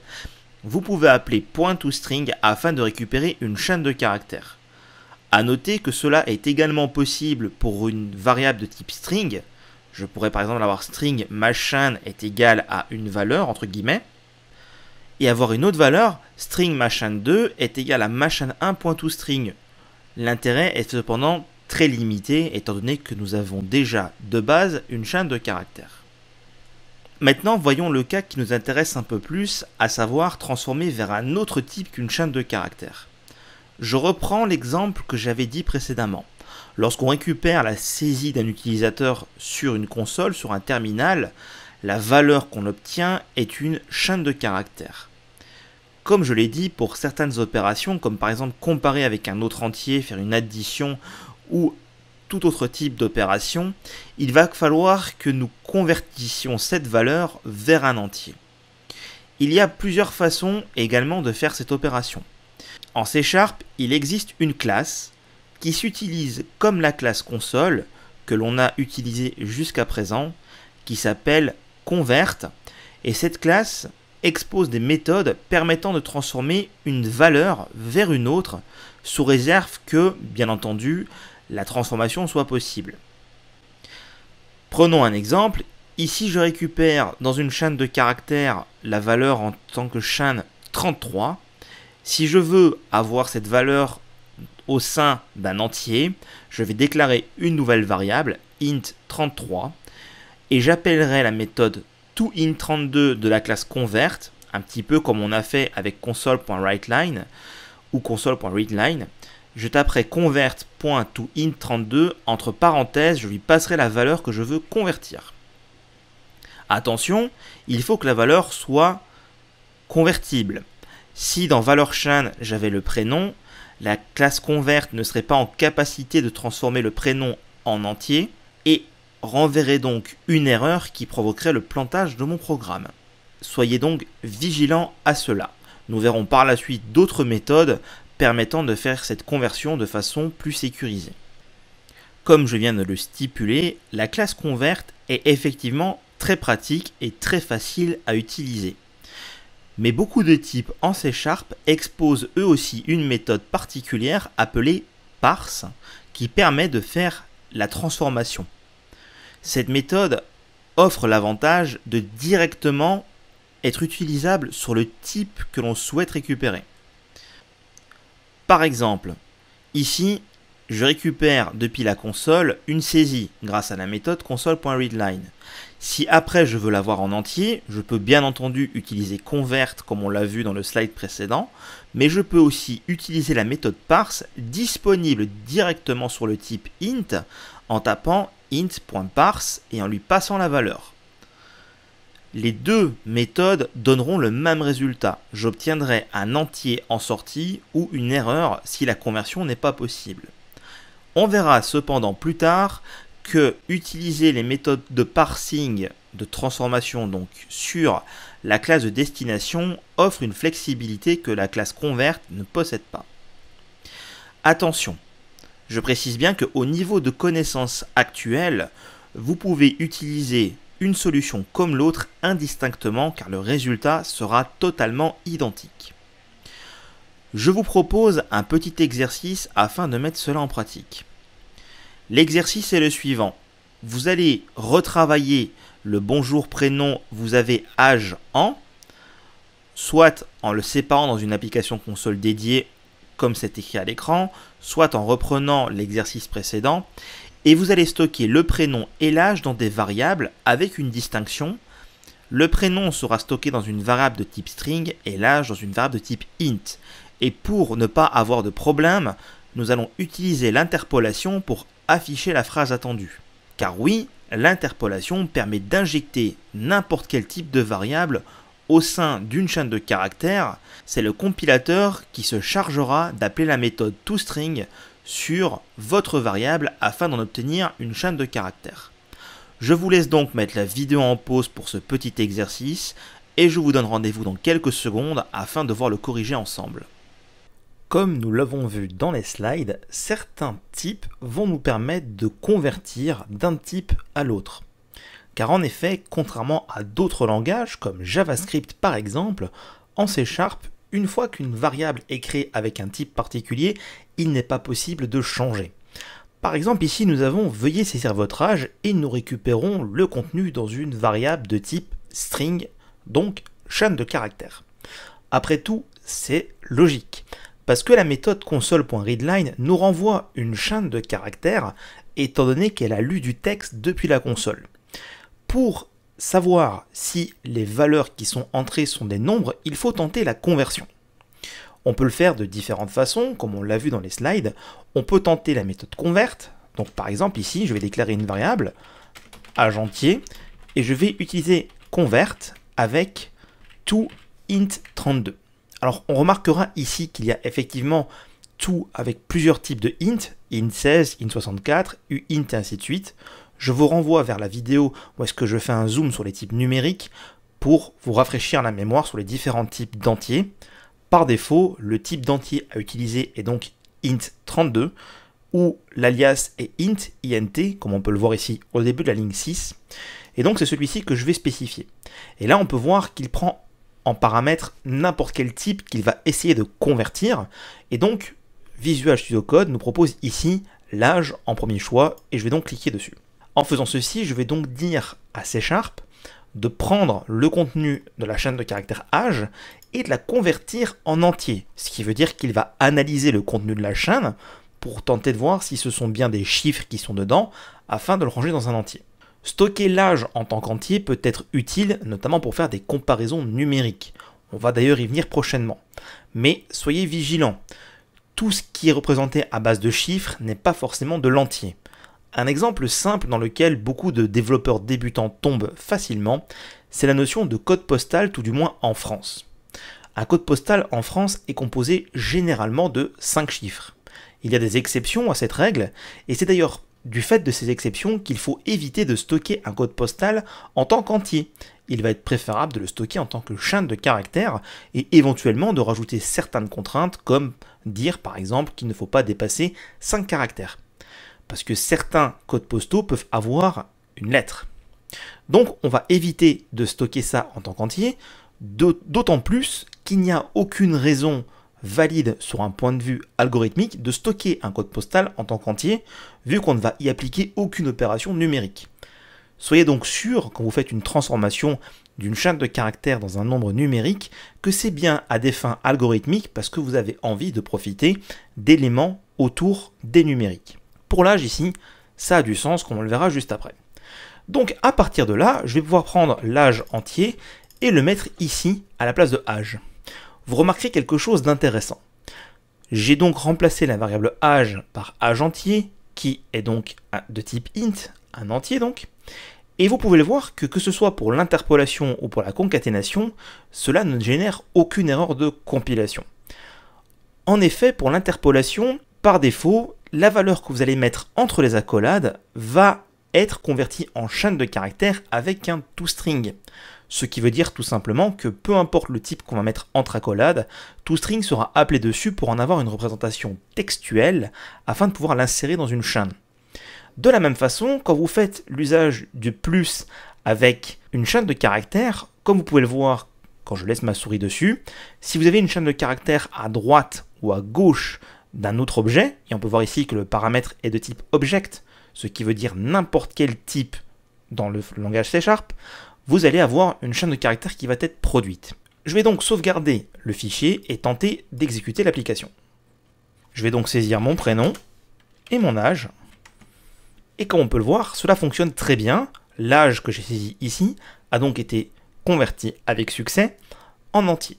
vous pouvez appeler point afin de récupérer une chaîne de caractères. A noter que cela est également possible pour une variable de type string. Je pourrais par exemple avoir string machin est égal à une valeur, entre guillemets, et avoir une autre valeur, string machin 2 est égal à machin 1.toString. L'intérêt est cependant très limité étant donné que nous avons déjà de base une chaîne de caractères. Maintenant, voyons le cas qui nous intéresse un peu plus, à savoir transformer vers un autre type qu'une chaîne de caractères. Je reprends l'exemple que j'avais dit précédemment. Lorsqu'on récupère la saisie d'un utilisateur sur une console, sur un terminal, la valeur qu'on obtient est une chaîne de caractères. Comme je l'ai dit, pour certaines opérations, comme par exemple comparer avec un autre entier, faire une addition ou tout autre type d'opération, il va falloir que nous convertissions cette valeur vers un entier. Il y a plusieurs façons également de faire cette opération. En C Sharp, il existe une classe qui s'utilise comme la classe console que l'on a utilisée jusqu'à présent, qui s'appelle convert, et cette classe expose des méthodes permettant de transformer une valeur vers une autre, sous réserve que, bien entendu, la transformation soit possible. Prenons un exemple, ici je récupère dans une chaîne de caractères la valeur en tant que chaîne 33, si je veux avoir cette valeur au sein d'un entier, je vais déclarer une nouvelle variable, int33, et j'appellerai la méthode toInt32 de la classe convert, un petit peu comme on a fait avec console.writeLine ou console.readLine. Je taperai convert.toInt32 entre parenthèses, je lui passerai la valeur que je veux convertir. Attention, il faut que la valeur soit convertible. Si dans valeur chaîne j'avais le prénom, la classe convert ne serait pas en capacité de transformer le prénom en entier et renverrait donc une erreur qui provoquerait le plantage de mon programme. Soyez donc vigilants à cela. Nous verrons par la suite d'autres méthodes permettant de faire cette conversion de façon plus sécurisée. Comme je viens de le stipuler, la classe convert est effectivement très pratique et très facile à utiliser mais beaucoup de types en C Sharp exposent eux aussi une méthode particulière appelée parse qui permet de faire la transformation. Cette méthode offre l'avantage de directement être utilisable sur le type que l'on souhaite récupérer. Par exemple, ici, je récupère depuis la console une saisie grâce à la méthode console.readline. Si après je veux l'avoir en entier, je peux bien entendu utiliser convert comme on l'a vu dans le slide précédent, mais je peux aussi utiliser la méthode parse disponible directement sur le type int en tapant int.parse et en lui passant la valeur. Les deux méthodes donneront le même résultat. J'obtiendrai un entier en sortie ou une erreur si la conversion n'est pas possible. On verra cependant plus tard que utiliser les méthodes de parsing de transformation donc sur la classe de destination offre une flexibilité que la classe convert ne possède pas. Attention, je précise bien qu'au niveau de connaissance actuelle, vous pouvez utiliser une solution comme l'autre indistinctement car le résultat sera totalement identique. Je vous propose un petit exercice afin de mettre cela en pratique. L'exercice est le suivant. Vous allez retravailler le bonjour prénom, vous avez âge en, soit en le séparant dans une application console dédiée comme c'est écrit à l'écran, soit en reprenant l'exercice précédent, et vous allez stocker le prénom et l'âge dans des variables avec une distinction. Le prénom sera stocké dans une variable de type string et l'âge dans une variable de type int. Et pour ne pas avoir de problème, nous allons utiliser l'interpolation pour afficher la phrase attendue. Car oui, l'interpolation permet d'injecter n'importe quel type de variable au sein d'une chaîne de caractères, c'est le compilateur qui se chargera d'appeler la méthode toString sur votre variable afin d'en obtenir une chaîne de caractères. Je vous laisse donc mettre la vidéo en pause pour ce petit exercice et je vous donne rendez-vous dans quelques secondes afin de voir le corriger ensemble. Comme nous l'avons vu dans les slides, certains types vont nous permettre de convertir d'un type à l'autre. Car en effet, contrairement à d'autres langages, comme JavaScript par exemple, en C Sharp, une fois qu'une variable est créée avec un type particulier, il n'est pas possible de changer. Par exemple, ici, nous avons Veuillez saisir votre âge et nous récupérons le contenu dans une variable de type string, donc chaîne de caractères. Après tout, c'est logique, parce que la méthode console.readline nous renvoie une chaîne de caractères étant donné qu'elle a lu du texte depuis la console. Pour savoir si les valeurs qui sont entrées sont des nombres, il faut tenter la conversion. On peut le faire de différentes façons, comme on l'a vu dans les slides. On peut tenter la méthode convert. Donc par exemple ici, je vais déclarer une variable, âge entier, et je vais utiliser convert avec toInt32. Alors on remarquera ici qu'il y a effectivement tout avec plusieurs types de int, int16, int64, uint et ainsi de suite. Je vous renvoie vers la vidéo où est-ce que je fais un zoom sur les types numériques pour vous rafraîchir la mémoire sur les différents types d'entiers. Par défaut, le type d'entier à utiliser est donc int32 ou l'alias est int, int, comme on peut le voir ici au début de la ligne 6. Et donc c'est celui-ci que je vais spécifier. Et là on peut voir qu'il prend en paramètre n'importe quel type qu'il va essayer de convertir. Et donc Visual Studio Code nous propose ici l'âge en premier choix et je vais donc cliquer dessus. En faisant ceci, je vais donc dire à C Sharp de prendre le contenu de la chaîne de caractères âge et de la convertir en entier. Ce qui veut dire qu'il va analyser le contenu de la chaîne pour tenter de voir si ce sont bien des chiffres qui sont dedans afin de le ranger dans un entier. Stocker l'âge en tant qu'entier peut être utile notamment pour faire des comparaisons numériques. On va d'ailleurs y venir prochainement. Mais soyez vigilants. Tout ce qui est représenté à base de chiffres n'est pas forcément de l'entier. Un exemple simple dans lequel beaucoup de développeurs débutants tombent facilement, c'est la notion de code postal, tout du moins en France. Un code postal en France est composé généralement de 5 chiffres. Il y a des exceptions à cette règle, et c'est d'ailleurs du fait de ces exceptions qu'il faut éviter de stocker un code postal en tant qu'entier. Il va être préférable de le stocker en tant que chaîne de caractères et éventuellement de rajouter certaines contraintes comme dire par exemple qu'il ne faut pas dépasser 5 caractères parce que certains codes postaux peuvent avoir une lettre. Donc on va éviter de stocker ça en tant qu'entier, d'autant plus qu'il n'y a aucune raison valide sur un point de vue algorithmique de stocker un code postal en tant qu'entier, vu qu'on ne va y appliquer aucune opération numérique. Soyez donc sûr, quand vous faites une transformation d'une chaîne de caractères dans un nombre numérique, que c'est bien à des fins algorithmiques parce que vous avez envie de profiter d'éléments autour des numériques. Pour l'âge ici, ça a du sens, comme on le verra juste après. Donc à partir de là, je vais pouvoir prendre l'âge entier et le mettre ici à la place de âge. Vous remarquerez quelque chose d'intéressant. J'ai donc remplacé la variable âge par âge entier, qui est donc de type int, un entier donc. Et vous pouvez le voir que que ce soit pour l'interpolation ou pour la concaténation, cela ne génère aucune erreur de compilation. En effet, pour l'interpolation, par défaut, la valeur que vous allez mettre entre les accolades va être convertie en chaîne de caractères avec un toString. Ce qui veut dire tout simplement que peu importe le type qu'on va mettre entre accolades, toString sera appelé dessus pour en avoir une représentation textuelle afin de pouvoir l'insérer dans une chaîne. De la même façon, quand vous faites l'usage du plus avec une chaîne de caractères, comme vous pouvez le voir quand je laisse ma souris dessus. Si vous avez une chaîne de caractères à droite ou à gauche d'un autre objet, et on peut voir ici que le paramètre est de type object, ce qui veut dire n'importe quel type dans le langage C Sharp, vous allez avoir une chaîne de caractères qui va être produite. Je vais donc sauvegarder le fichier et tenter d'exécuter l'application. Je vais donc saisir mon prénom et mon âge. Et comme on peut le voir, cela fonctionne très bien. L'âge que j'ai saisi ici a donc été converti avec succès en entier.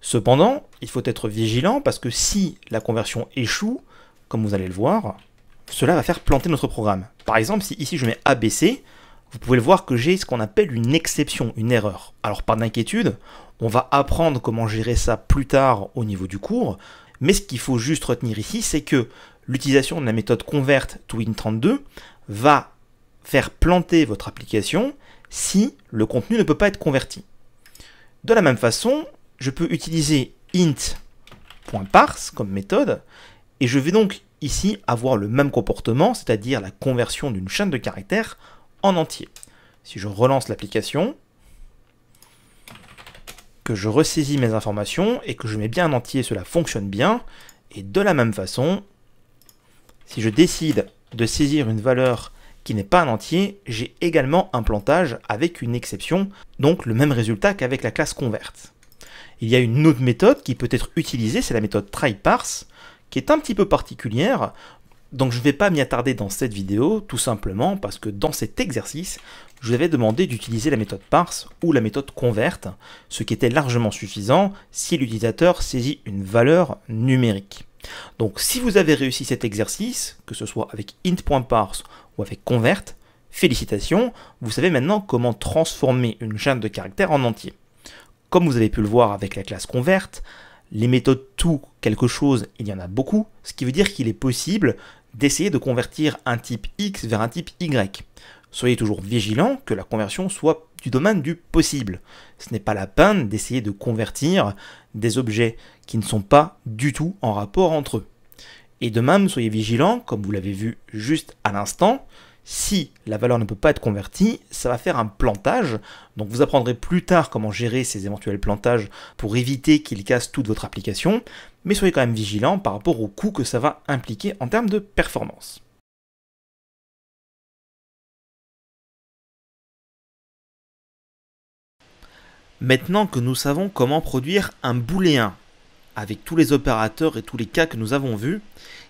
Cependant, il faut être vigilant parce que si la conversion échoue, comme vous allez le voir, cela va faire planter notre programme. Par exemple, si ici je mets ABC, vous pouvez le voir que j'ai ce qu'on appelle une exception, une erreur. Alors pas d'inquiétude, on va apprendre comment gérer ça plus tard au niveau du cours, mais ce qu'il faut juste retenir ici, c'est que l'utilisation de la méthode convert to int32 va faire planter votre application si le contenu ne peut pas être converti. De la même façon, je peux utiliser int.parse comme méthode, et je vais donc ici avoir le même comportement, c'est-à-dire la conversion d'une chaîne de caractères en entier. Si je relance l'application, que je ressaisis mes informations et que je mets bien en entier, cela fonctionne bien. Et de la même façon, si je décide de saisir une valeur qui n'est pas un entier, j'ai également un plantage avec une exception, donc le même résultat qu'avec la classe convert. Il y a une autre méthode qui peut être utilisée, c'est la méthode tryparse, qui est un petit peu particulière. Donc je ne vais pas m'y attarder dans cette vidéo, tout simplement parce que dans cet exercice, je vous avais demandé d'utiliser la méthode parse ou la méthode convert, ce qui était largement suffisant si l'utilisateur saisit une valeur numérique. Donc si vous avez réussi cet exercice, que ce soit avec int.parse ou avec convert, félicitations, vous savez maintenant comment transformer une chaîne de caractères en entier. Comme vous avez pu le voir avec la classe convert, les méthodes tout quelque chose, il y en a beaucoup, ce qui veut dire qu'il est possible d'essayer de convertir un type X vers un type Y. Soyez toujours vigilant que la conversion soit du domaine du possible. Ce n'est pas la peine d'essayer de convertir des objets qui ne sont pas du tout en rapport entre eux. Et de même, soyez vigilant, comme vous l'avez vu juste à l'instant, si la valeur ne peut pas être convertie, ça va faire un plantage. Donc vous apprendrez plus tard comment gérer ces éventuels plantages pour éviter qu'ils cassent toute votre application. Mais soyez quand même vigilant par rapport au coût que ça va impliquer en termes de performance. Maintenant que nous savons comment produire un booléen avec tous les opérateurs et tous les cas que nous avons vus,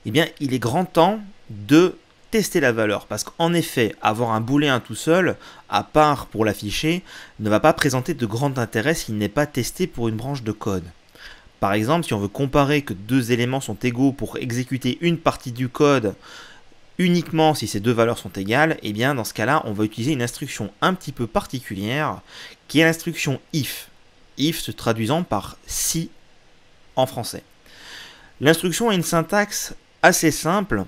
eh bien il est grand temps de tester la valeur. Parce qu'en effet, avoir un booléen tout seul, à part pour l'afficher, ne va pas présenter de grand intérêt s'il n'est pas testé pour une branche de code. Par exemple, si on veut comparer que deux éléments sont égaux pour exécuter une partie du code uniquement si ces deux valeurs sont égales, et eh bien dans ce cas-là, on va utiliser une instruction un petit peu particulière, qui est l'instruction if. If se traduisant par si en français. L'instruction a une syntaxe assez simple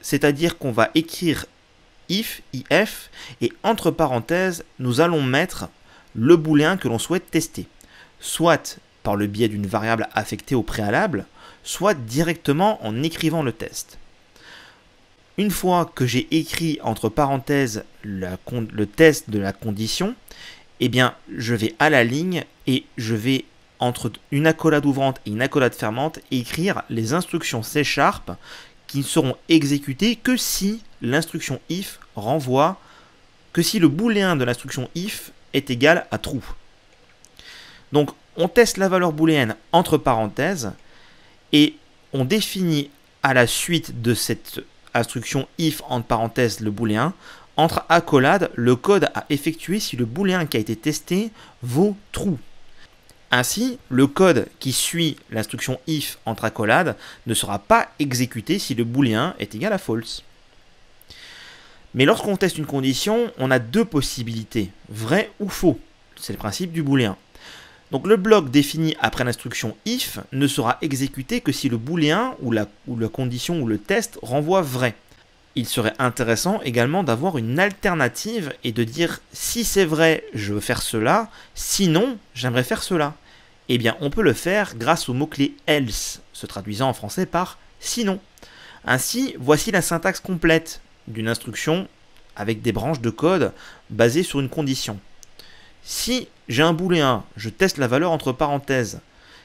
c'est-à-dire qu'on va écrire if, if, et entre parenthèses, nous allons mettre le booléen que l'on souhaite tester, soit par le biais d'une variable affectée au préalable, soit directement en écrivant le test. Une fois que j'ai écrit entre parenthèses le test de la condition, eh bien, je vais à la ligne et je vais entre une accolade ouvrante et une accolade fermante écrire les instructions C Sharp qui ne seront exécutés que si l'instruction if renvoie, que si le booléen de l'instruction if est égal à true. Donc on teste la valeur booléenne entre parenthèses et on définit à la suite de cette instruction if entre parenthèses le booléen, entre accolades le code à effectuer si le booléen qui a été testé vaut true. Ainsi, le code qui suit l'instruction if entre accolades ne sera pas exécuté si le booléen est égal à false. Mais lorsqu'on teste une condition, on a deux possibilités, vrai ou faux. C'est le principe du booléen. Donc le bloc défini après l'instruction if ne sera exécuté que si le booléen ou la, ou la condition ou le test renvoie vrai. Il serait intéressant également d'avoir une alternative et de dire si c'est vrai, je veux faire cela, sinon, j'aimerais faire cela. Eh bien, on peut le faire grâce au mot-clé else, se traduisant en français par sinon. Ainsi, voici la syntaxe complète d'une instruction avec des branches de code basées sur une condition. Si j'ai un booléen, je teste la valeur entre parenthèses.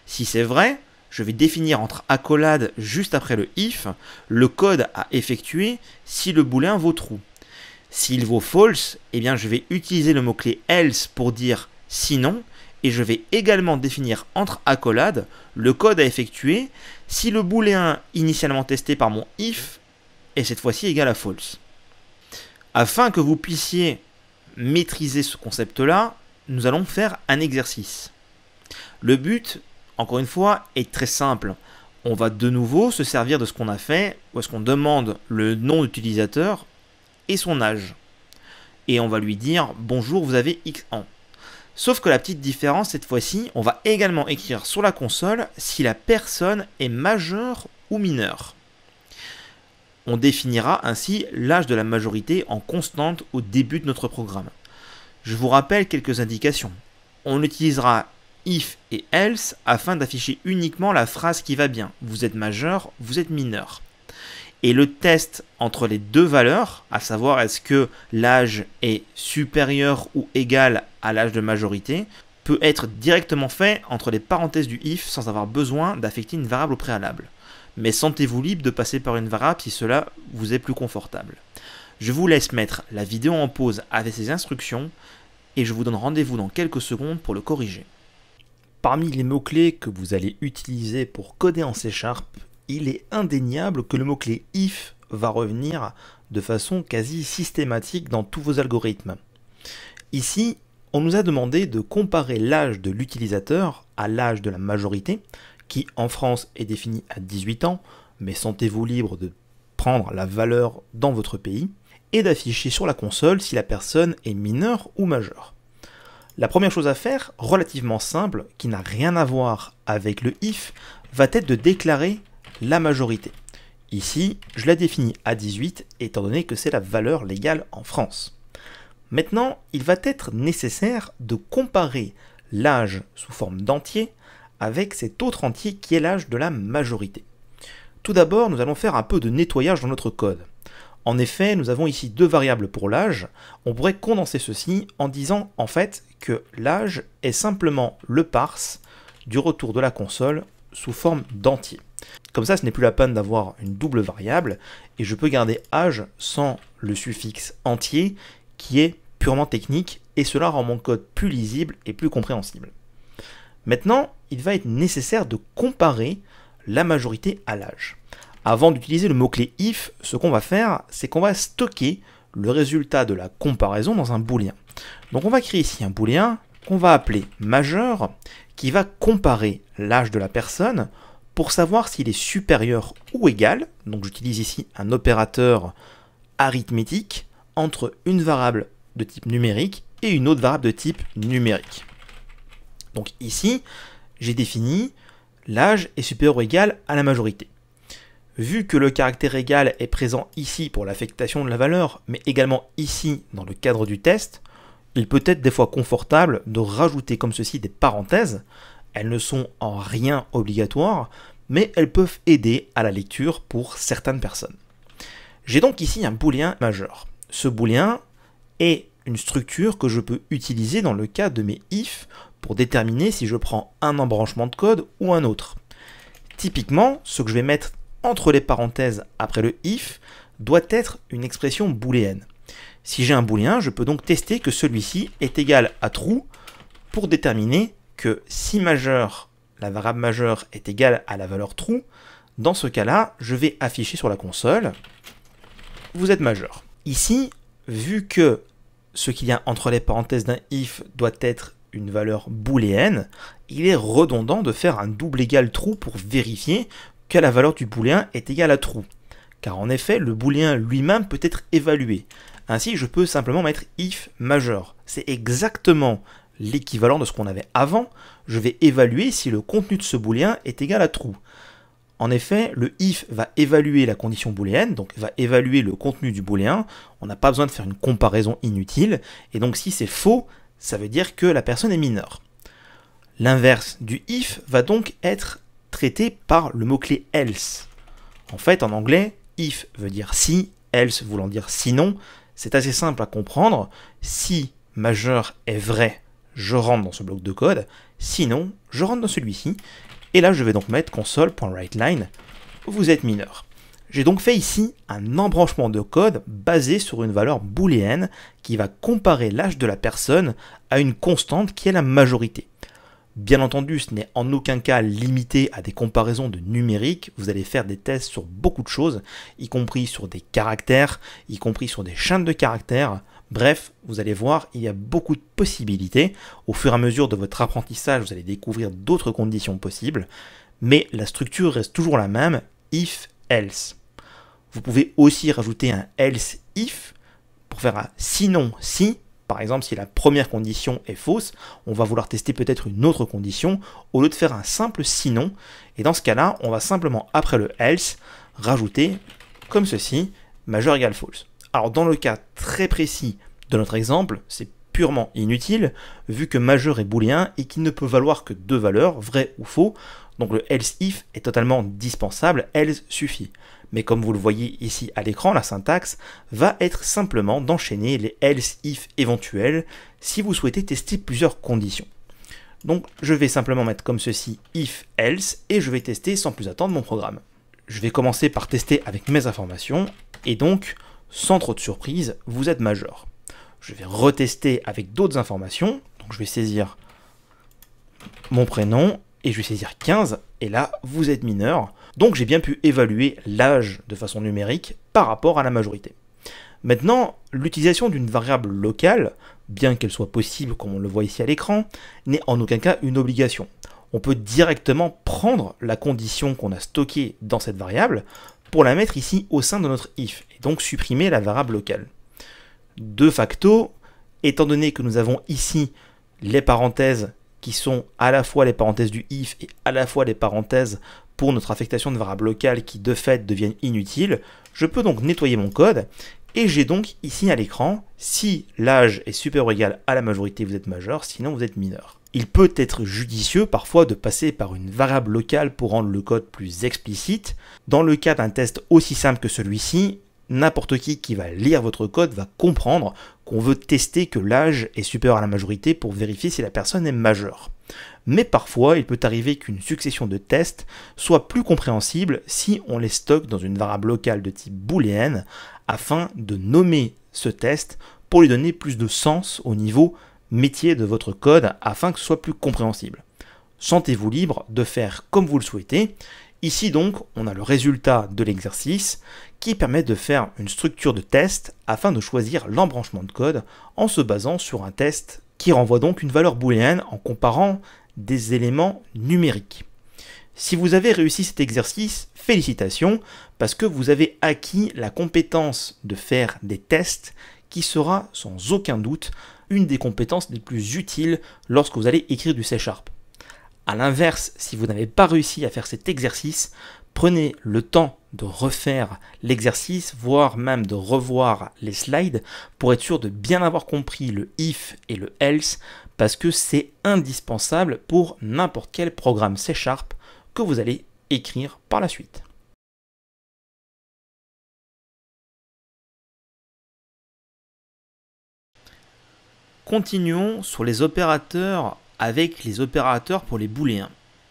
Si c'est vrai, je vais définir entre accolade juste après le if le code à effectuer si le booléen vaut true. S'il vaut false, eh bien je vais utiliser le mot-clé else pour dire sinon et je vais également définir entre accolades le code à effectuer si le booléen initialement testé par mon if est cette fois-ci égal à false. Afin que vous puissiez maîtriser ce concept-là, nous allons faire un exercice. Le but, encore une fois, est très simple. On va de nouveau se servir de ce qu'on a fait, où est-ce qu'on demande le nom d'utilisateur et son âge. Et on va lui dire bonjour, vous avez X ans. Sauf que la petite différence, cette fois-ci, on va également écrire sur la console si la personne est majeure ou mineure. On définira ainsi l'âge de la majorité en constante au début de notre programme. Je vous rappelle quelques indications. On utilisera if et else afin d'afficher uniquement la phrase qui va bien. Vous êtes majeur, vous êtes mineur. Et le test entre les deux valeurs, à savoir est-ce que l'âge est supérieur ou égal à l'âge de majorité, peut être directement fait entre les parenthèses du if sans avoir besoin d'affecter une variable au préalable. Mais sentez-vous libre de passer par une variable si cela vous est plus confortable. Je vous laisse mettre la vidéo en pause avec ces instructions et je vous donne rendez-vous dans quelques secondes pour le corriger. Parmi les mots-clés que vous allez utiliser pour coder en C Sharp, il est indéniable que le mot-clé if va revenir de façon quasi systématique dans tous vos algorithmes. Ici, on nous a demandé de comparer l'âge de l'utilisateur à l'âge de la majorité, qui en France est défini à 18 ans, mais sentez-vous libre de prendre la valeur dans votre pays, et d'afficher sur la console si la personne est mineure ou majeure. La première chose à faire, relativement simple, qui n'a rien à voir avec le if, va être de déclarer la majorité. Ici, je la définis à 18 étant donné que c'est la valeur légale en France. Maintenant, il va être nécessaire de comparer l'âge sous forme d'entier avec cet autre entier qui est l'âge de la majorité. Tout d'abord, nous allons faire un peu de nettoyage dans notre code. En effet, nous avons ici deux variables pour l'âge. On pourrait condenser ceci en disant en fait que l'âge est simplement le parse du retour de la console sous forme d'entier. Comme ça, ce n'est plus la peine d'avoir une double variable, et je peux garder âge sans le suffixe entier, qui est purement technique, et cela rend mon code plus lisible et plus compréhensible. Maintenant, il va être nécessaire de comparer la majorité à l'âge. Avant d'utiliser le mot-clé if, ce qu'on va faire, c'est qu'on va stocker le résultat de la comparaison dans un booléen. Donc on va créer ici un booléen qu'on va appeler majeur, qui va comparer l'âge de la personne pour savoir s'il est supérieur ou égal, donc j'utilise ici un opérateur arithmétique entre une variable de type numérique et une autre variable de type numérique. Donc ici, j'ai défini l'âge est supérieur ou égal à la majorité. Vu que le caractère égal est présent ici pour l'affectation de la valeur, mais également ici dans le cadre du test, il peut être des fois confortable de rajouter comme ceci des parenthèses elles ne sont en rien obligatoires, mais elles peuvent aider à la lecture pour certaines personnes. J'ai donc ici un booléen majeur. Ce booléen est une structure que je peux utiliser dans le cas de mes if pour déterminer si je prends un embranchement de code ou un autre. Typiquement, ce que je vais mettre entre les parenthèses après le if doit être une expression booléenne. Si j'ai un booléen, je peux donc tester que celui-ci est égal à true pour déterminer que si majeur, la variable majeure est égale à la valeur true, dans ce cas-là, je vais afficher sur la console, vous êtes majeur. Ici, vu que ce qu'il y a entre les parenthèses d'un if doit être une valeur booléenne, il est redondant de faire un double égal true pour vérifier que la valeur du booléen est égale à true. Car en effet, le booléen lui-même peut être évalué. Ainsi, je peux simplement mettre if majeur. C'est exactement l'équivalent de ce qu'on avait avant, je vais évaluer si le contenu de ce booléen est égal à true. En effet, le if va évaluer la condition booléenne, donc va évaluer le contenu du booléen. On n'a pas besoin de faire une comparaison inutile. Et donc si c'est faux, ça veut dire que la personne est mineure. L'inverse du if va donc être traité par le mot-clé else. En fait, en anglais, if veut dire si, else voulant dire sinon. C'est assez simple à comprendre. Si majeur est vrai, je rentre dans ce bloc de code, sinon, je rentre dans celui-ci, et là je vais donc mettre console.writeLine, vous êtes mineur. J'ai donc fait ici un embranchement de code basé sur une valeur booléenne qui va comparer l'âge de la personne à une constante qui est la majorité. Bien entendu, ce n'est en aucun cas limité à des comparaisons de numérique. Vous allez faire des tests sur beaucoup de choses, y compris sur des caractères, y compris sur des chaînes de caractères. Bref, vous allez voir, il y a beaucoup de possibilités. Au fur et à mesure de votre apprentissage, vous allez découvrir d'autres conditions possibles. Mais la structure reste toujours la même, if, else. Vous pouvez aussi rajouter un else if pour faire un sinon si par exemple, si la première condition est fausse, on va vouloir tester peut-être une autre condition au lieu de faire un simple sinon. Et dans ce cas-là, on va simplement, après le else, rajouter comme ceci, majeur égale false. Alors dans le cas très précis de notre exemple, c'est purement inutile, vu que majeur est booléen et qu'il ne peut valoir que deux valeurs, vrai ou faux, donc le else if est totalement dispensable, else suffit mais comme vous le voyez ici à l'écran, la syntaxe va être simplement d'enchaîner les else if éventuels si vous souhaitez tester plusieurs conditions. Donc je vais simplement mettre comme ceci if else et je vais tester sans plus attendre mon programme. Je vais commencer par tester avec mes informations et donc sans trop de surprise, vous êtes majeur. Je vais retester avec d'autres informations, donc je vais saisir mon prénom et je vais saisir 15 et là vous êtes mineur. Donc j'ai bien pu évaluer l'âge de façon numérique par rapport à la majorité. Maintenant, l'utilisation d'une variable locale, bien qu'elle soit possible comme on le voit ici à l'écran, n'est en aucun cas une obligation. On peut directement prendre la condition qu'on a stockée dans cette variable pour la mettre ici au sein de notre if, donc supprimer la variable locale. De facto, étant donné que nous avons ici les parenthèses qui sont à la fois les parenthèses du if et à la fois les parenthèses pour notre affectation de variables locales qui de fait deviennent inutiles, je peux donc nettoyer mon code et j'ai donc ici à l'écran, si l'âge est supérieur ou égal à la majorité, vous êtes majeur, sinon vous êtes mineur. Il peut être judicieux parfois de passer par une variable locale pour rendre le code plus explicite. Dans le cas d'un test aussi simple que celui-ci, n'importe qui qui va lire votre code va comprendre qu'on veut tester que l'âge est supérieur à la majorité pour vérifier si la personne est majeure mais parfois il peut arriver qu'une succession de tests soit plus compréhensible si on les stocke dans une variable locale de type booléenne afin de nommer ce test pour lui donner plus de sens au niveau métier de votre code afin que ce soit plus compréhensible. Sentez-vous libre de faire comme vous le souhaitez. Ici donc, on a le résultat de l'exercice qui permet de faire une structure de test afin de choisir l'embranchement de code en se basant sur un test qui renvoie donc une valeur booléenne en comparant des éléments numériques. Si vous avez réussi cet exercice, félicitations, parce que vous avez acquis la compétence de faire des tests qui sera sans aucun doute une des compétences les plus utiles lorsque vous allez écrire du C Sharp. A l'inverse, si vous n'avez pas réussi à faire cet exercice, prenez le temps de refaire l'exercice, voire même de revoir les slides pour être sûr de bien avoir compris le if et le else parce que c'est indispensable pour n'importe quel programme C Sharp que vous allez écrire par la suite. Continuons sur les opérateurs avec les opérateurs pour les booléens.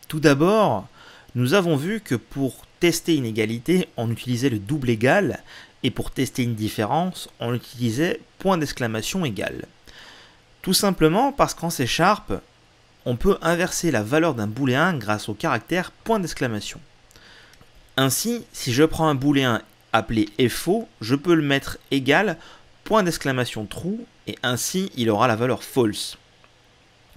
Tout d'abord, nous avons vu que pour tester une égalité, on utilisait le double égal, et pour tester une différence, on utilisait point d'exclamation égal. Tout simplement parce qu'en C Sharp, on peut inverser la valeur d'un booléen grâce au caractère point d'exclamation. Ainsi, si je prends un booléen appelé faux, je peux le mettre égal point d'exclamation true et ainsi il aura la valeur false.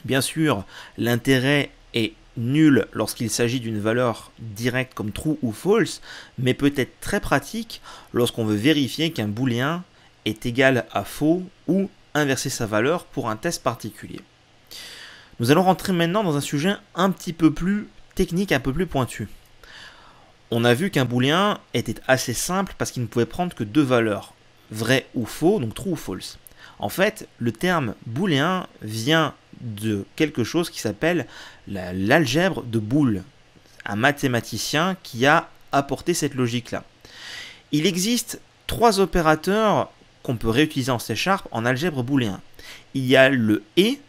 Bien sûr, l'intérêt est nul lorsqu'il s'agit d'une valeur directe comme true ou false, mais peut être très pratique lorsqu'on veut vérifier qu'un booléen est égal à faux ou inverser sa valeur pour un test particulier. Nous allons rentrer maintenant dans un sujet un petit peu plus technique, un peu plus pointu. On a vu qu'un booléen était assez simple parce qu'il ne pouvait prendre que deux valeurs, vrai ou faux, donc true ou false. En fait, le terme booléen vient de quelque chose qui s'appelle l'algèbre de Boole, un mathématicien qui a apporté cette logique-là. Il existe trois opérateurs qu'on peut réutiliser en C en algèbre booléen. Il y a le et,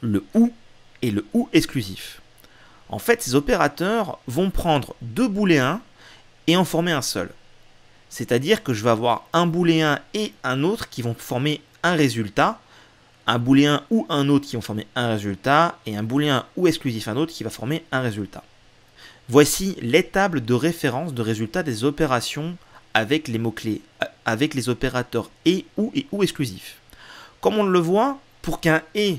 le OU et le OU exclusif. En fait, ces opérateurs vont prendre deux booléens et en former un seul. C'est-à-dire que je vais avoir un booléen et un autre qui vont former un résultat, un booléen ou un autre qui vont former un résultat, et un booléen ou exclusif un autre qui va former un résultat. Voici les tables de référence de résultats des opérations avec les mots-clés, avec les opérateurs et ou et ou exclusifs. Comme on le voit, pour qu'un et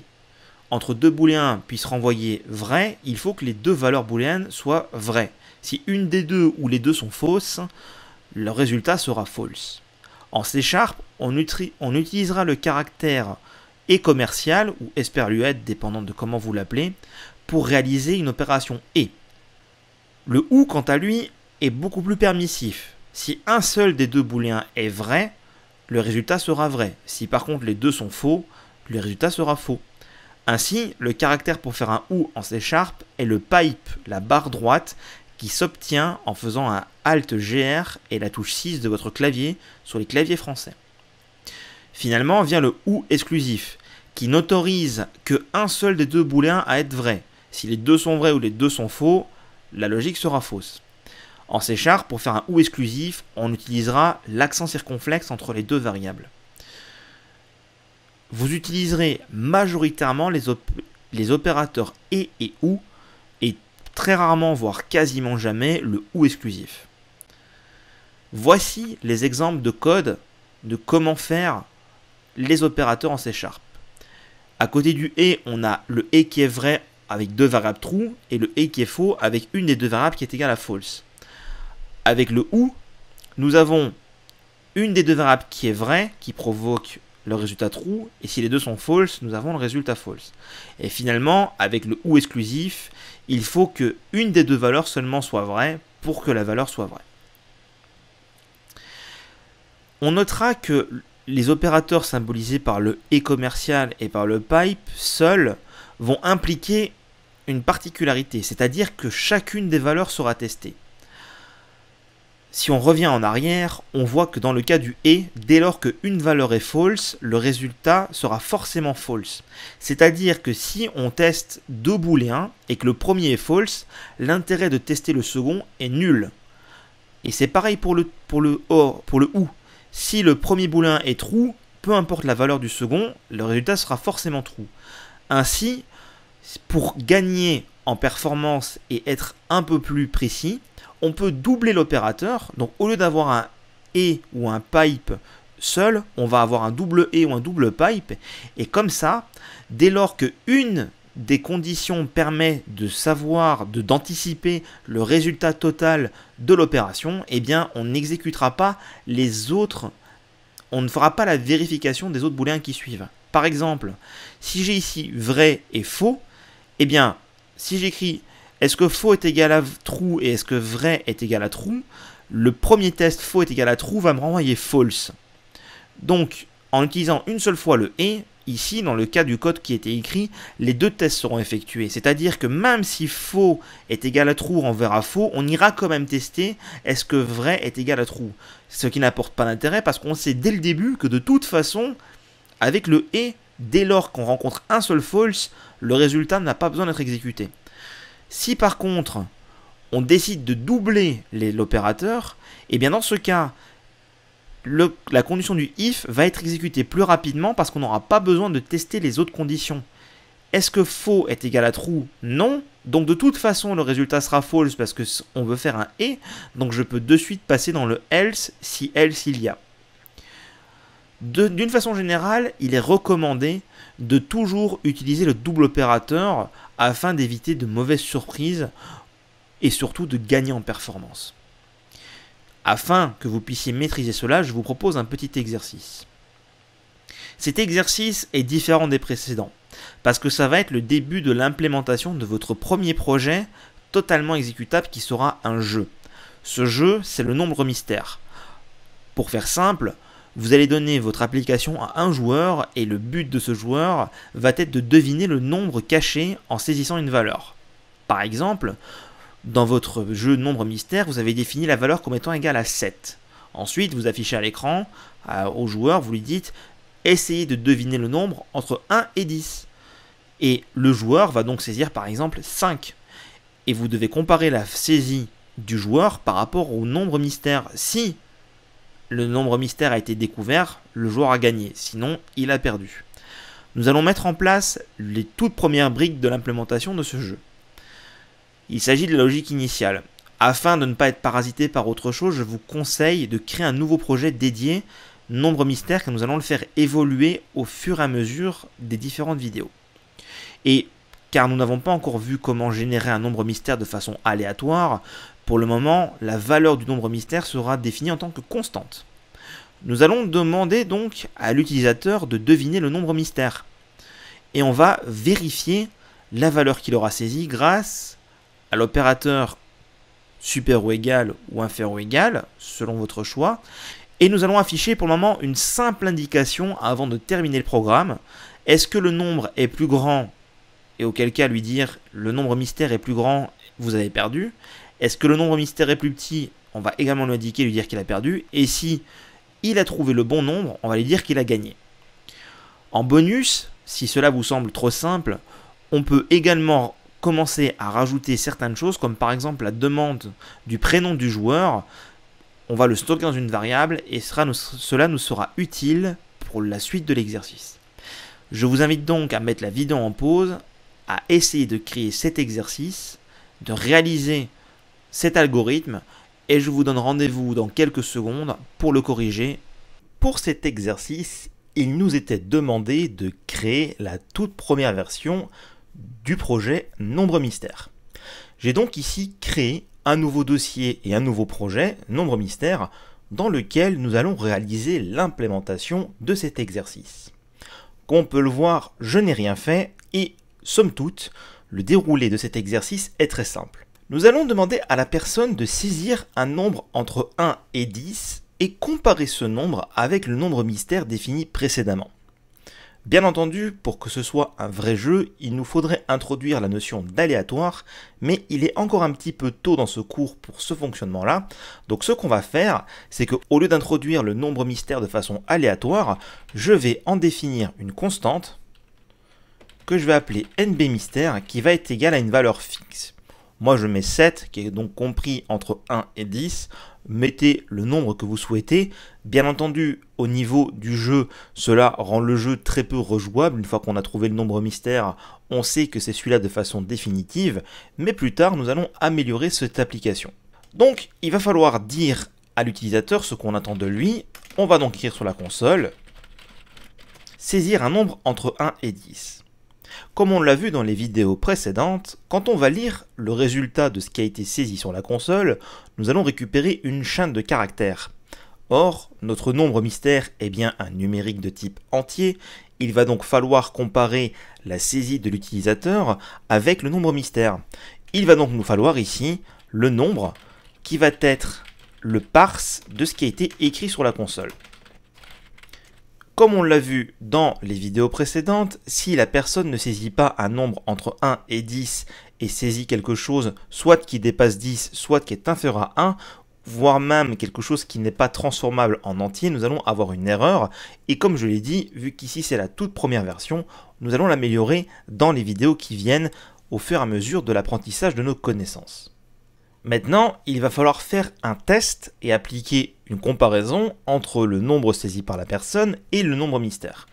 entre deux booléens puisse renvoyer vrai, il faut que les deux valeurs booléennes soient vraies. Si une des deux ou les deux sont fausses, le résultat sera false. En C Sharp, on utilisera le caractère et commercial ou esperluette, dépendant de comment vous l'appelez, pour réaliser une opération et. Le ou, quant à lui, est beaucoup plus permissif. Si un seul des deux booléens est vrai, le résultat sera vrai. Si par contre les deux sont faux, le résultat sera faux. Ainsi, le caractère pour faire un OU en C Sharp est le pipe, la barre droite, qui s'obtient en faisant un Alt GR et la touche 6 de votre clavier sur les claviers français. Finalement vient le OU exclusif, qui n'autorise que un seul des deux booléens à être vrai. Si les deux sont vrais ou les deux sont faux, la logique sera fausse. En C Sharp, pour faire un OU exclusif, on utilisera l'accent circonflexe entre les deux variables vous utiliserez majoritairement les, les opérateurs et et ou et très rarement, voire quasiment jamais, le ou exclusif. Voici les exemples de code de comment faire les opérateurs en C Sharp. À côté du et, on a le et qui est vrai avec deux variables true et le et qui est faux avec une des deux variables qui est égale à false. Avec le ou, nous avons une des deux variables qui est vraie, qui provoque le résultat true, et si les deux sont false, nous avons le résultat false. Et finalement, avec le ou exclusif, il faut que une des deux valeurs seulement soit vraie pour que la valeur soit vraie. On notera que les opérateurs symbolisés par le et commercial et par le pipe seuls vont impliquer une particularité, c'est-à-dire que chacune des valeurs sera testée. Si on revient en arrière, on voit que dans le cas du et, dès lors qu'une valeur est false, le résultat sera forcément false. C'est-à-dire que si on teste deux booléens et que le premier est false, l'intérêt de tester le second est nul. Et c'est pareil pour le, pour pour le ou. Si le premier booléen est true, peu importe la valeur du second, le résultat sera forcément true. Ainsi, pour gagner en performance et être un peu plus précis, on peut doubler l'opérateur. Donc au lieu d'avoir un et ou un pipe seul, on va avoir un double et ou un double pipe. Et comme ça, dès lors que une des conditions permet de savoir, de d'anticiper le résultat total de l'opération, eh bien on n'exécutera pas les autres, on ne fera pas la vérification des autres booléens qui suivent. Par exemple, si j'ai ici vrai et faux, eh bien si j'écris est-ce que faux est égal à true et est-ce que vrai est égal à true Le premier test faux est égal à true va me renvoyer false. Donc, en utilisant une seule fois le et, ici, dans le cas du code qui était écrit, les deux tests seront effectués. C'est-à-dire que même si faux est égal à true renverra faux, on ira quand même tester est-ce que vrai est égal à true. Ce qui n'apporte pas d'intérêt parce qu'on sait dès le début que de toute façon, avec le et, dès lors qu'on rencontre un seul false, le résultat n'a pas besoin d'être exécuté. Si par contre on décide de doubler l'opérateur, et eh bien dans ce cas, la condition du if va être exécutée plus rapidement parce qu'on n'aura pas besoin de tester les autres conditions. Est-ce que faux est égal à true? Non. Donc de toute façon, le résultat sera false parce qu'on veut faire un et. Donc je peux de suite passer dans le else si else il y a. D'une façon générale, il est recommandé de toujours utiliser le double opérateur afin d'éviter de mauvaises surprises et surtout de gagner en performance. Afin que vous puissiez maîtriser cela, je vous propose un petit exercice. Cet exercice est différent des précédents, parce que ça va être le début de l'implémentation de votre premier projet totalement exécutable qui sera un jeu. Ce jeu, c'est le nombre mystère. Pour faire simple, vous allez donner votre application à un joueur et le but de ce joueur va être de deviner le nombre caché en saisissant une valeur. Par exemple, dans votre jeu nombre mystère, vous avez défini la valeur comme étant égale à 7. Ensuite, vous affichez à l'écran au joueur, vous lui dites essayez de deviner le nombre entre 1 et 10. Et le joueur va donc saisir par exemple 5. Et vous devez comparer la saisie du joueur par rapport au nombre mystère. Si le nombre mystère a été découvert, le joueur a gagné, sinon il a perdu. Nous allons mettre en place les toutes premières briques de l'implémentation de ce jeu. Il s'agit de la logique initiale. Afin de ne pas être parasité par autre chose, je vous conseille de créer un nouveau projet dédié nombre mystère que nous allons le faire évoluer au fur et à mesure des différentes vidéos. Et car nous n'avons pas encore vu comment générer un nombre mystère de façon aléatoire, pour le moment, la valeur du nombre mystère sera définie en tant que constante. Nous allons demander donc à l'utilisateur de deviner le nombre mystère. Et on va vérifier la valeur qu'il aura saisie grâce à l'opérateur super ou égal ou inférieur ou égal, selon votre choix. Et nous allons afficher pour le moment une simple indication avant de terminer le programme. Est-ce que le nombre est plus grand et auquel cas lui dire le nombre mystère est plus grand, vous avez perdu. Est-ce que le nombre mystère est plus petit On va également lui indiquer, lui dire qu'il a perdu. Et si il a trouvé le bon nombre, on va lui dire qu'il a gagné. En bonus, si cela vous semble trop simple, on peut également commencer à rajouter certaines choses, comme par exemple la demande du prénom du joueur. On va le stocker dans une variable et cela nous sera utile pour la suite de l'exercice. Je vous invite donc à mettre la vidéo en pause, à essayer de créer cet exercice, de réaliser cet algorithme, et je vous donne rendez-vous dans quelques secondes pour le corriger. Pour cet exercice, il nous était demandé de créer la toute première version du projet Nombre Mystère. J'ai donc ici créé un nouveau dossier et un nouveau projet, Nombre Mystère, dans lequel nous allons réaliser l'implémentation de cet exercice. Comme on peut le voir, je n'ai rien fait et, somme toute, le déroulé de cet exercice est très simple. Nous allons demander à la personne de saisir un nombre entre 1 et 10 et comparer ce nombre avec le nombre mystère défini précédemment. Bien entendu, pour que ce soit un vrai jeu, il nous faudrait introduire la notion d'aléatoire, mais il est encore un petit peu tôt dans ce cours pour ce fonctionnement-là. Donc ce qu'on va faire, c'est qu'au lieu d'introduire le nombre mystère de façon aléatoire, je vais en définir une constante que je vais appeler nb mystère qui va être égale à une valeur fixe. Moi je mets 7 qui est donc compris entre 1 et 10 mettez le nombre que vous souhaitez. Bien entendu, au niveau du jeu, cela rend le jeu très peu rejouable. Une fois qu'on a trouvé le nombre mystère, on sait que c'est celui-là de façon définitive, mais plus tard, nous allons améliorer cette application. Donc, il va falloir dire à l'utilisateur ce qu'on attend de lui. On va donc écrire sur la console, saisir un nombre entre 1 et 10. Comme on l'a vu dans les vidéos précédentes, quand on va lire le résultat de ce qui a été saisi sur la console, nous allons récupérer une chaîne de caractères. Or, notre nombre mystère est bien un numérique de type entier, il va donc falloir comparer la saisie de l'utilisateur avec le nombre mystère. Il va donc nous falloir ici le nombre qui va être le parse de ce qui a été écrit sur la console. Comme on l'a vu dans les vidéos précédentes, si la personne ne saisit pas un nombre entre 1 et 10 et saisit quelque chose soit qui dépasse 10, soit qui est inférieur à 1, voire même quelque chose qui n'est pas transformable en entier, nous allons avoir une erreur. Et comme je l'ai dit, vu qu'ici c'est la toute première version, nous allons l'améliorer dans les vidéos qui viennent au fur et à mesure de l'apprentissage de nos connaissances. Maintenant, il va falloir faire un test et appliquer une comparaison entre le nombre saisi par la personne et le nombre mystère.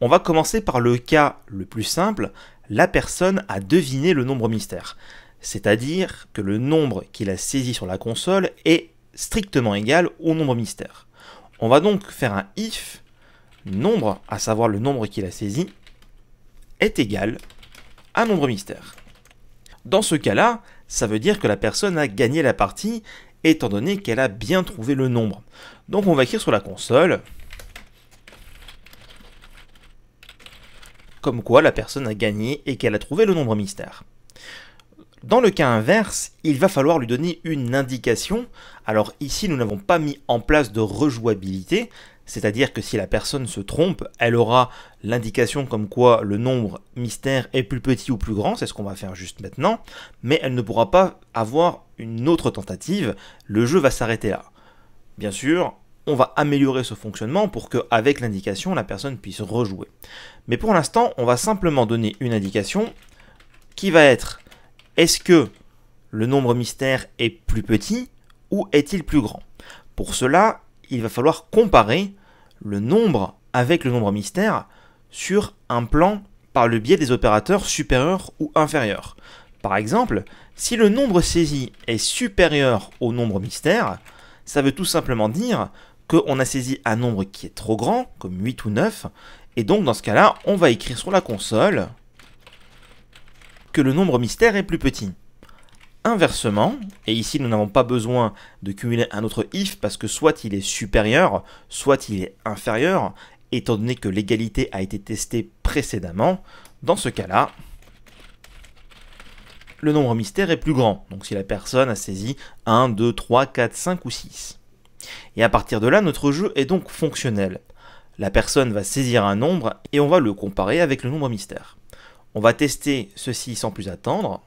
On va commencer par le cas le plus simple, la personne a deviné le nombre mystère. C'est-à-dire que le nombre qu'il a saisi sur la console est strictement égal au nombre mystère. On va donc faire un if nombre, à savoir le nombre qu'il a saisi, est égal à nombre mystère. Dans ce cas-là, ça veut dire que la personne a gagné la partie étant donné qu'elle a bien trouvé le nombre. Donc on va écrire sur la console comme quoi la personne a gagné et qu'elle a trouvé le nombre mystère. Dans le cas inverse, il va falloir lui donner une indication. Alors ici, nous n'avons pas mis en place de rejouabilité, c'est-à-dire que si la personne se trompe, elle aura l'indication comme quoi le nombre mystère est plus petit ou plus grand, c'est ce qu'on va faire juste maintenant, mais elle ne pourra pas avoir une autre tentative, le jeu va s'arrêter là. Bien sûr, on va améliorer ce fonctionnement pour qu'avec l'indication, la personne puisse rejouer. Mais pour l'instant, on va simplement donner une indication qui va être est-ce que le nombre mystère est plus petit ou est-il plus grand? Pour cela, il va falloir comparer le nombre avec le nombre mystère sur un plan par le biais des opérateurs supérieurs ou inférieurs. Par exemple, si le nombre saisi est supérieur au nombre mystère, ça veut tout simplement dire qu'on a saisi un nombre qui est trop grand, comme 8 ou 9, et donc dans ce cas-là, on va écrire sur la console que le nombre mystère est plus petit. Inversement, et ici nous n'avons pas besoin de cumuler un autre if parce que soit il est supérieur, soit il est inférieur, étant donné que l'égalité a été testée précédemment, dans ce cas-là, le nombre mystère est plus grand. Donc si la personne a saisi 1, 2, 3, 4, 5 ou 6. Et à partir de là, notre jeu est donc fonctionnel. La personne va saisir un nombre et on va le comparer avec le nombre mystère. On va tester ceci sans plus attendre.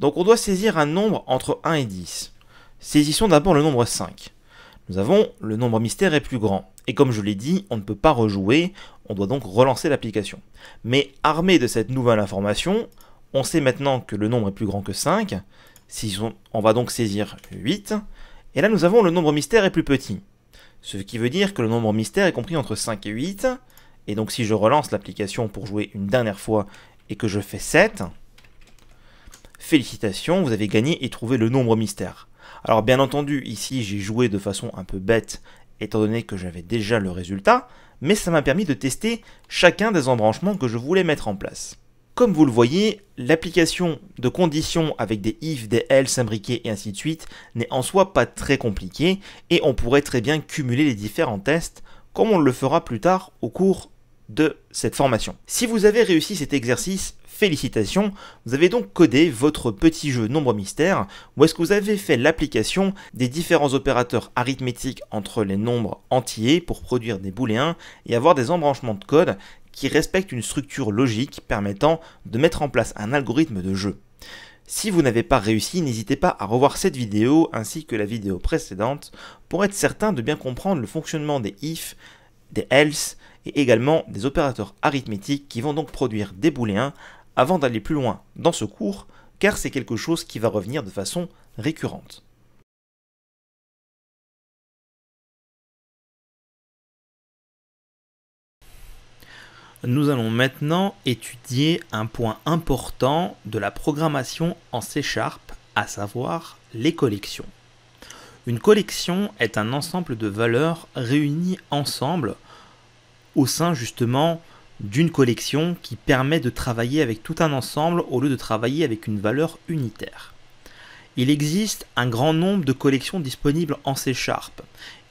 Donc on doit saisir un nombre entre 1 et 10. Saisissons d'abord le nombre 5. Nous avons le nombre mystère est plus grand. Et comme je l'ai dit, on ne peut pas rejouer, on doit donc relancer l'application. Mais armé de cette nouvelle information, on sait maintenant que le nombre est plus grand que 5. Si on, va donc saisir 8. Et là, nous avons le nombre mystère est plus petit. Ce qui veut dire que le nombre mystère est compris entre 5 et 8. Et donc si je relance l'application pour jouer une dernière fois et que je fais 7, félicitations, vous avez gagné et trouvé le nombre mystère. Alors bien entendu, ici j'ai joué de façon un peu bête, étant donné que j'avais déjà le résultat, mais ça m'a permis de tester chacun des embranchements que je voulais mettre en place. Comme vous le voyez, l'application de conditions avec des if, des else imbriqués et ainsi de suite n'est en soi pas très compliquée et on pourrait très bien cumuler les différents tests comme on le fera plus tard au cours de cette formation. Si vous avez réussi cet exercice, félicitations, vous avez donc codé votre petit jeu nombre mystère où est-ce que vous avez fait l'application des différents opérateurs arithmétiques entre les nombres entiers pour produire des booléens et avoir des embranchements de code qui respectent une structure logique permettant de mettre en place un algorithme de jeu. Si vous n'avez pas réussi, n'hésitez pas à revoir cette vidéo ainsi que la vidéo précédente pour être certain de bien comprendre le fonctionnement des if, des else et également des opérateurs arithmétiques qui vont donc produire des booléens avant d'aller plus loin dans ce cours car c'est quelque chose qui va revenir de façon récurrente. Nous allons maintenant étudier un point important de la programmation en C Sharp, à savoir les collections. Une collection est un ensemble de valeurs réunies ensemble au sein justement d'une collection qui permet de travailler avec tout un ensemble au lieu de travailler avec une valeur unitaire. Il existe un grand nombre de collections disponibles en C.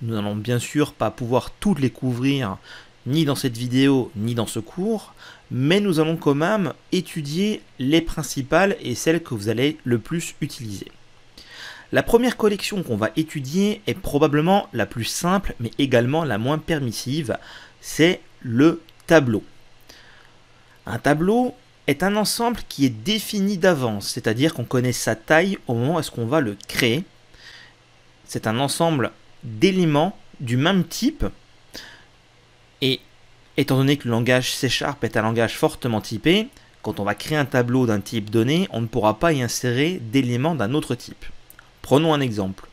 Nous n'allons bien sûr pas pouvoir toutes les couvrir ni dans cette vidéo, ni dans ce cours, mais nous allons quand même étudier les principales et celles que vous allez le plus utiliser. La première collection qu'on va étudier est probablement la plus simple, mais également la moins permissive, c'est le tableau. Un tableau est un ensemble qui est défini d'avance, c'est-à-dire qu'on connaît sa taille au moment où est-ce qu'on va le créer. C'est un ensemble d'éléments du même type et étant donné que le langage C Sharp est un langage fortement typé, quand on va créer un tableau d'un type donné, on ne pourra pas y insérer d'éléments d'un autre type. Prenons un exemple.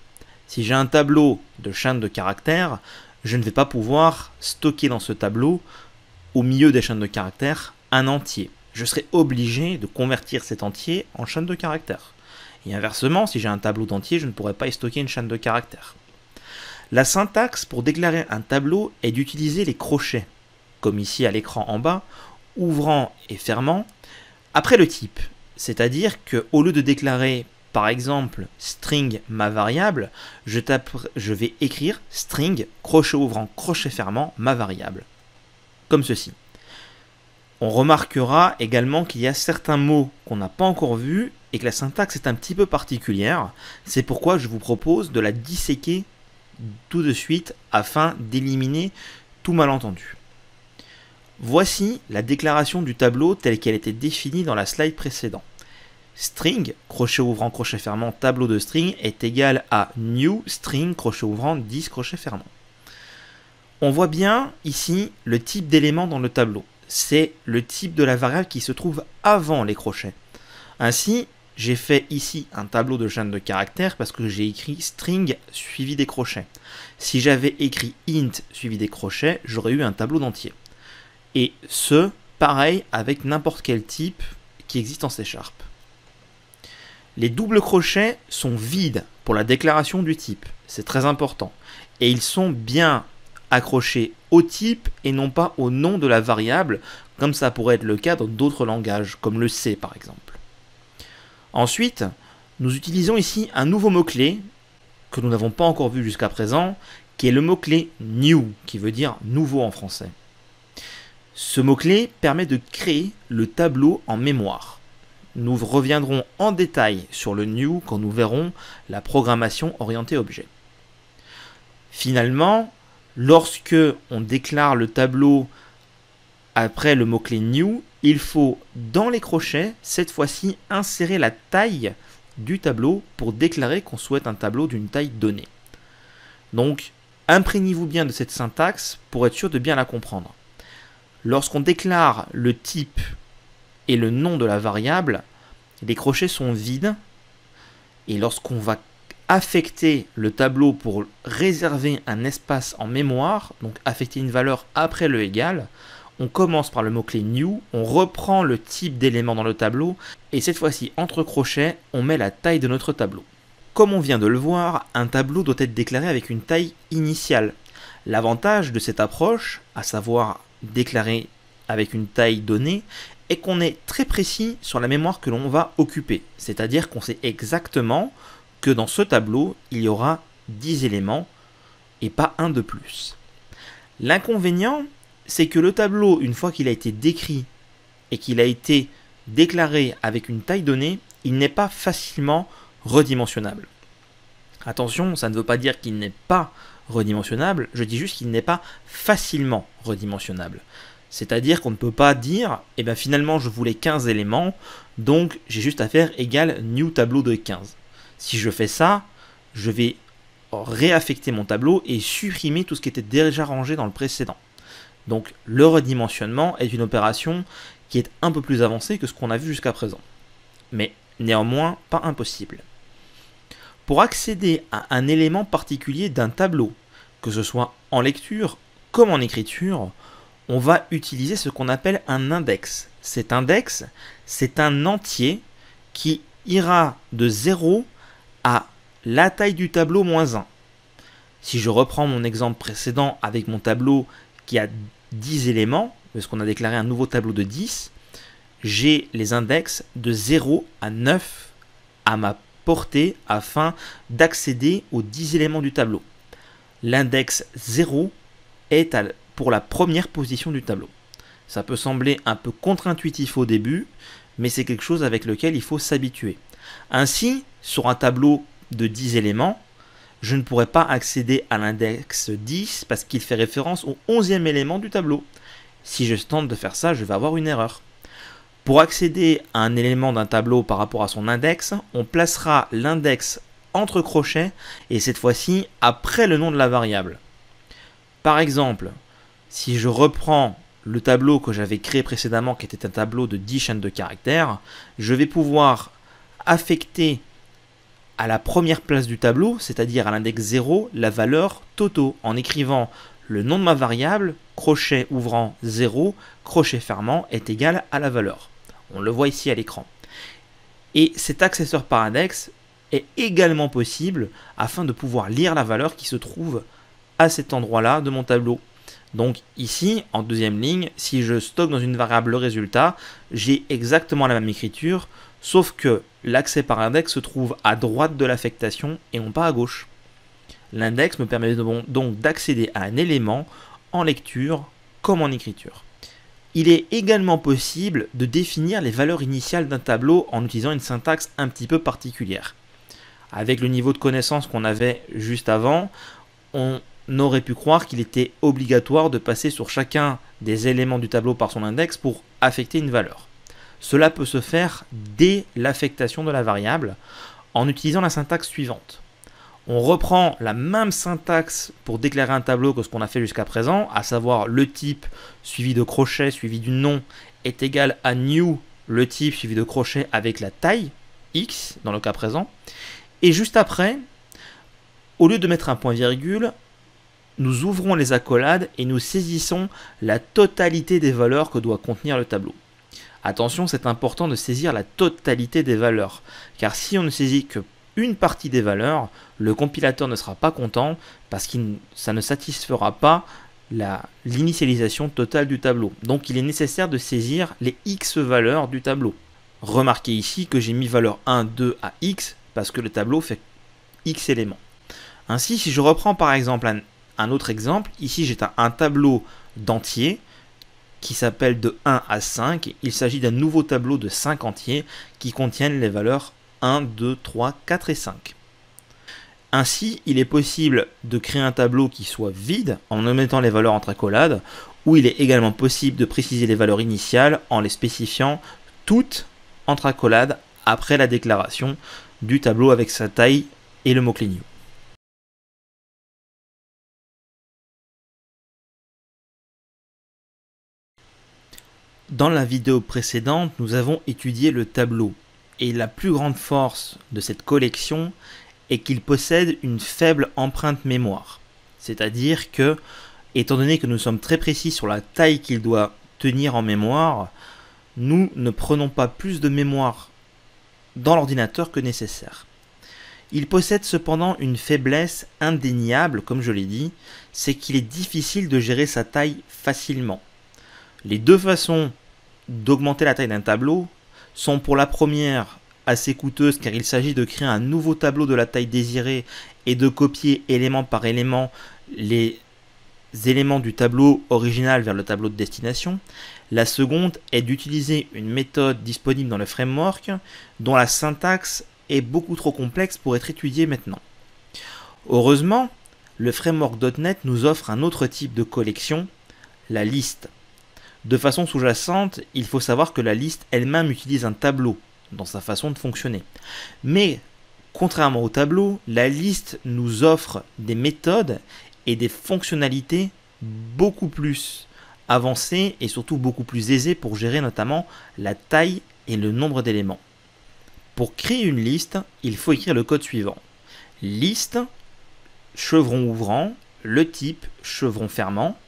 Si j'ai un tableau de chaînes de caractères, je ne vais pas pouvoir stocker dans ce tableau, au milieu des chaînes de caractères, un entier. Je serai obligé de convertir cet entier en chaîne de caractères. Et inversement, si j'ai un tableau d'entier, je ne pourrai pas y stocker une chaîne de caractères. La syntaxe pour déclarer un tableau est d'utiliser les crochets, comme ici à l'écran en bas, ouvrant et fermant, après le type. C'est-à-dire qu'au lieu de déclarer par exemple string ma variable, je, je vais écrire string crochet ouvrant crochet fermant ma variable. Comme ceci. On remarquera également qu'il y a certains mots qu'on n'a pas encore vus et que la syntaxe est un petit peu particulière. C'est pourquoi je vous propose de la disséquer tout de suite afin d'éliminer tout malentendu. Voici la déclaration du tableau telle qu'elle était définie dans la slide précédente. string, crochet ouvrant, crochet fermant, tableau de string est égal à new string, crochet ouvrant, 10, crochet fermant. On voit bien ici le type d'élément dans le tableau. C'est le type de la variable qui se trouve avant les crochets. Ainsi, j'ai fait ici un tableau de chaîne de caractères parce que j'ai écrit string suivi des crochets. Si j'avais écrit int suivi des crochets, j'aurais eu un tableau d'entier. Et ce, pareil avec n'importe quel type qui existe en C Sharp. Les doubles crochets sont vides pour la déclaration du type, c'est très important. Et ils sont bien accrochés type et non pas au nom de la variable, comme ça pourrait être le cas dans d'autres langages, comme le C par exemple. Ensuite, nous utilisons ici un nouveau mot-clé que nous n'avons pas encore vu jusqu'à présent, qui est le mot-clé new, qui veut dire nouveau en français. Ce mot-clé permet de créer le tableau en mémoire. Nous reviendrons en détail sur le new quand nous verrons la programmation orientée objet. Finalement, lorsque on déclare le tableau après le mot-clé new, il faut dans les crochets, cette fois-ci, insérer la taille du tableau pour déclarer qu'on souhaite un tableau d'une taille donnée. Donc, imprégnez-vous bien de cette syntaxe pour être sûr de bien la comprendre. Lorsqu'on déclare le type et le nom de la variable, les crochets sont vides. Et lorsqu'on va affecter le tableau pour réserver un espace en mémoire, donc affecter une valeur après le égal, on commence par le mot-clé new, on reprend le type d'élément dans le tableau, et cette fois-ci, entre crochets, on met la taille de notre tableau. Comme on vient de le voir, un tableau doit être déclaré avec une taille initiale. L'avantage de cette approche, à savoir déclarer avec une taille donnée, et qu'on est très précis sur la mémoire que l'on va occuper. C'est-à-dire qu'on sait exactement que dans ce tableau, il y aura 10 éléments et pas un de plus. L'inconvénient, c'est que le tableau, une fois qu'il a été décrit et qu'il a été déclaré avec une taille donnée, il n'est pas facilement redimensionnable. Attention, ça ne veut pas dire qu'il n'est pas redimensionnable, je dis juste qu'il n'est pas facilement redimensionnable. C'est-à-dire qu'on ne peut pas dire, eh bien finalement je voulais 15 éléments, donc j'ai juste à faire égal new tableau de 15. Si je fais ça, je vais réaffecter mon tableau et supprimer tout ce qui était déjà rangé dans le précédent. Donc le redimensionnement est une opération qui est un peu plus avancée que ce qu'on a vu jusqu'à présent. Mais néanmoins pas impossible. Pour accéder à un élément particulier d'un tableau, que ce soit en lecture comme en écriture, on va utiliser ce qu'on appelle un index. Cet index, c'est un entier qui ira de 0 la taille du tableau moins 1. Si je reprends mon exemple précédent avec mon tableau qui a 10 éléments, parce qu'on a déclaré un nouveau tableau de 10, j'ai les index de 0 à 9 à ma portée afin d'accéder aux 10 éléments du tableau. L'index 0 est pour la première position du tableau. Ça peut sembler un peu contre-intuitif au début, mais c'est quelque chose avec lequel il faut s'habituer. Ainsi, sur un tableau de 10 éléments, je ne pourrais pas accéder à l'index 10 parce qu'il fait référence au 11e élément du tableau. Si je tente de faire ça, je vais avoir une erreur. Pour accéder à un élément d'un tableau par rapport à son index, on placera l'index entre crochets et cette fois-ci après le nom de la variable. Par exemple, si je reprends le tableau que j'avais créé précédemment, qui était un tableau de 10 chaînes de caractères, je vais pouvoir affecter à la première place du tableau, c'est-à-dire à, l'index 0, la valeur Toto, en écrivant le nom de ma variable, crochet ouvrant 0, crochet fermant est égal à la valeur. On le voit ici à l'écran. Et cet accesseur par index est également possible afin de pouvoir lire la valeur qui se trouve à cet endroit-là de mon tableau. Donc ici, en deuxième ligne, si je stocke dans une variable le résultat, j'ai exactement la même écriture, sauf que l'accès par index se trouve à droite de l'affectation et non pas à gauche. L'index me permet donc d'accéder à un élément en lecture comme en écriture. Il est également possible de définir les valeurs initiales d'un tableau en utilisant une syntaxe un petit peu particulière. Avec le niveau de connaissance qu'on avait juste avant, on n'aurait pu croire qu'il était obligatoire de passer sur chacun des éléments du tableau par son index pour affecter une valeur. Cela peut se faire dès l'affectation de la variable en utilisant la syntaxe suivante. On reprend la même syntaxe pour déclarer un tableau que ce qu'on a fait jusqu'à présent, à savoir le type suivi de crochet suivi du nom est égal à new, le type suivi de crochet avec la taille, x dans le cas présent. Et juste après, au lieu de mettre un point virgule, nous ouvrons les accolades et nous saisissons la totalité des valeurs que doit contenir le tableau. Attention, c'est important de saisir la totalité des valeurs, car si on ne saisit que une partie des valeurs, le compilateur ne sera pas content parce que ça ne satisfera pas l'initialisation totale du tableau. Donc il est nécessaire de saisir les x valeurs du tableau. Remarquez ici que j'ai mis valeur 1, 2 à x parce que le tableau fait x éléments. Ainsi, si je reprends par exemple un, autre exemple, ici j'ai un, tableau d'entiers qui s'appelle de 1 à 5. Il s'agit d'un nouveau tableau de 5 entiers qui contiennent les valeurs 1, 2, 3, 4 et 5. Ainsi, il est possible de créer un tableau qui soit vide en omettant les valeurs entre accolades, ou il est également possible de préciser les valeurs initiales en les spécifiant toutes entre accolades après la déclaration du tableau avec sa taille et le mot-clé new. Dans la vidéo précédente, nous avons étudié le tableau. Et la plus grande force de cette collection est qu'il possède une faible empreinte mémoire. C'est-à-dire que, étant donné que nous sommes très précis sur la taille qu'il doit tenir en mémoire, nous ne prenons pas plus de mémoire dans l'ordinateur que nécessaire. Il possède cependant une faiblesse indéniable, comme je l'ai dit, c'est qu'il est difficile de gérer sa taille facilement. Les deux façons d'augmenter la taille d'un tableau sont pour la première assez coûteuses car il s'agit de créer un nouveau tableau de la taille désirée et de copier élément par élément les éléments du tableau original vers le tableau de destination. La seconde est d'utiliser une méthode disponible dans le framework dont la syntaxe est beaucoup trop complexe pour être étudiée maintenant. Heureusement, le framework.NET nous offre un autre type de collection, la liste. De façon sous-jacente, il faut savoir que la liste elle-même utilise un tableau dans sa façon de fonctionner. Mais, contrairement au tableau, la liste nous offre des méthodes et des fonctionnalités beaucoup plus avancées et surtout beaucoup plus aisées pour gérer notamment la taille et le nombre d'éléments. Pour créer une liste, il faut écrire le code suivant. Liste, chevron ouvrant, le type, chevron fermant,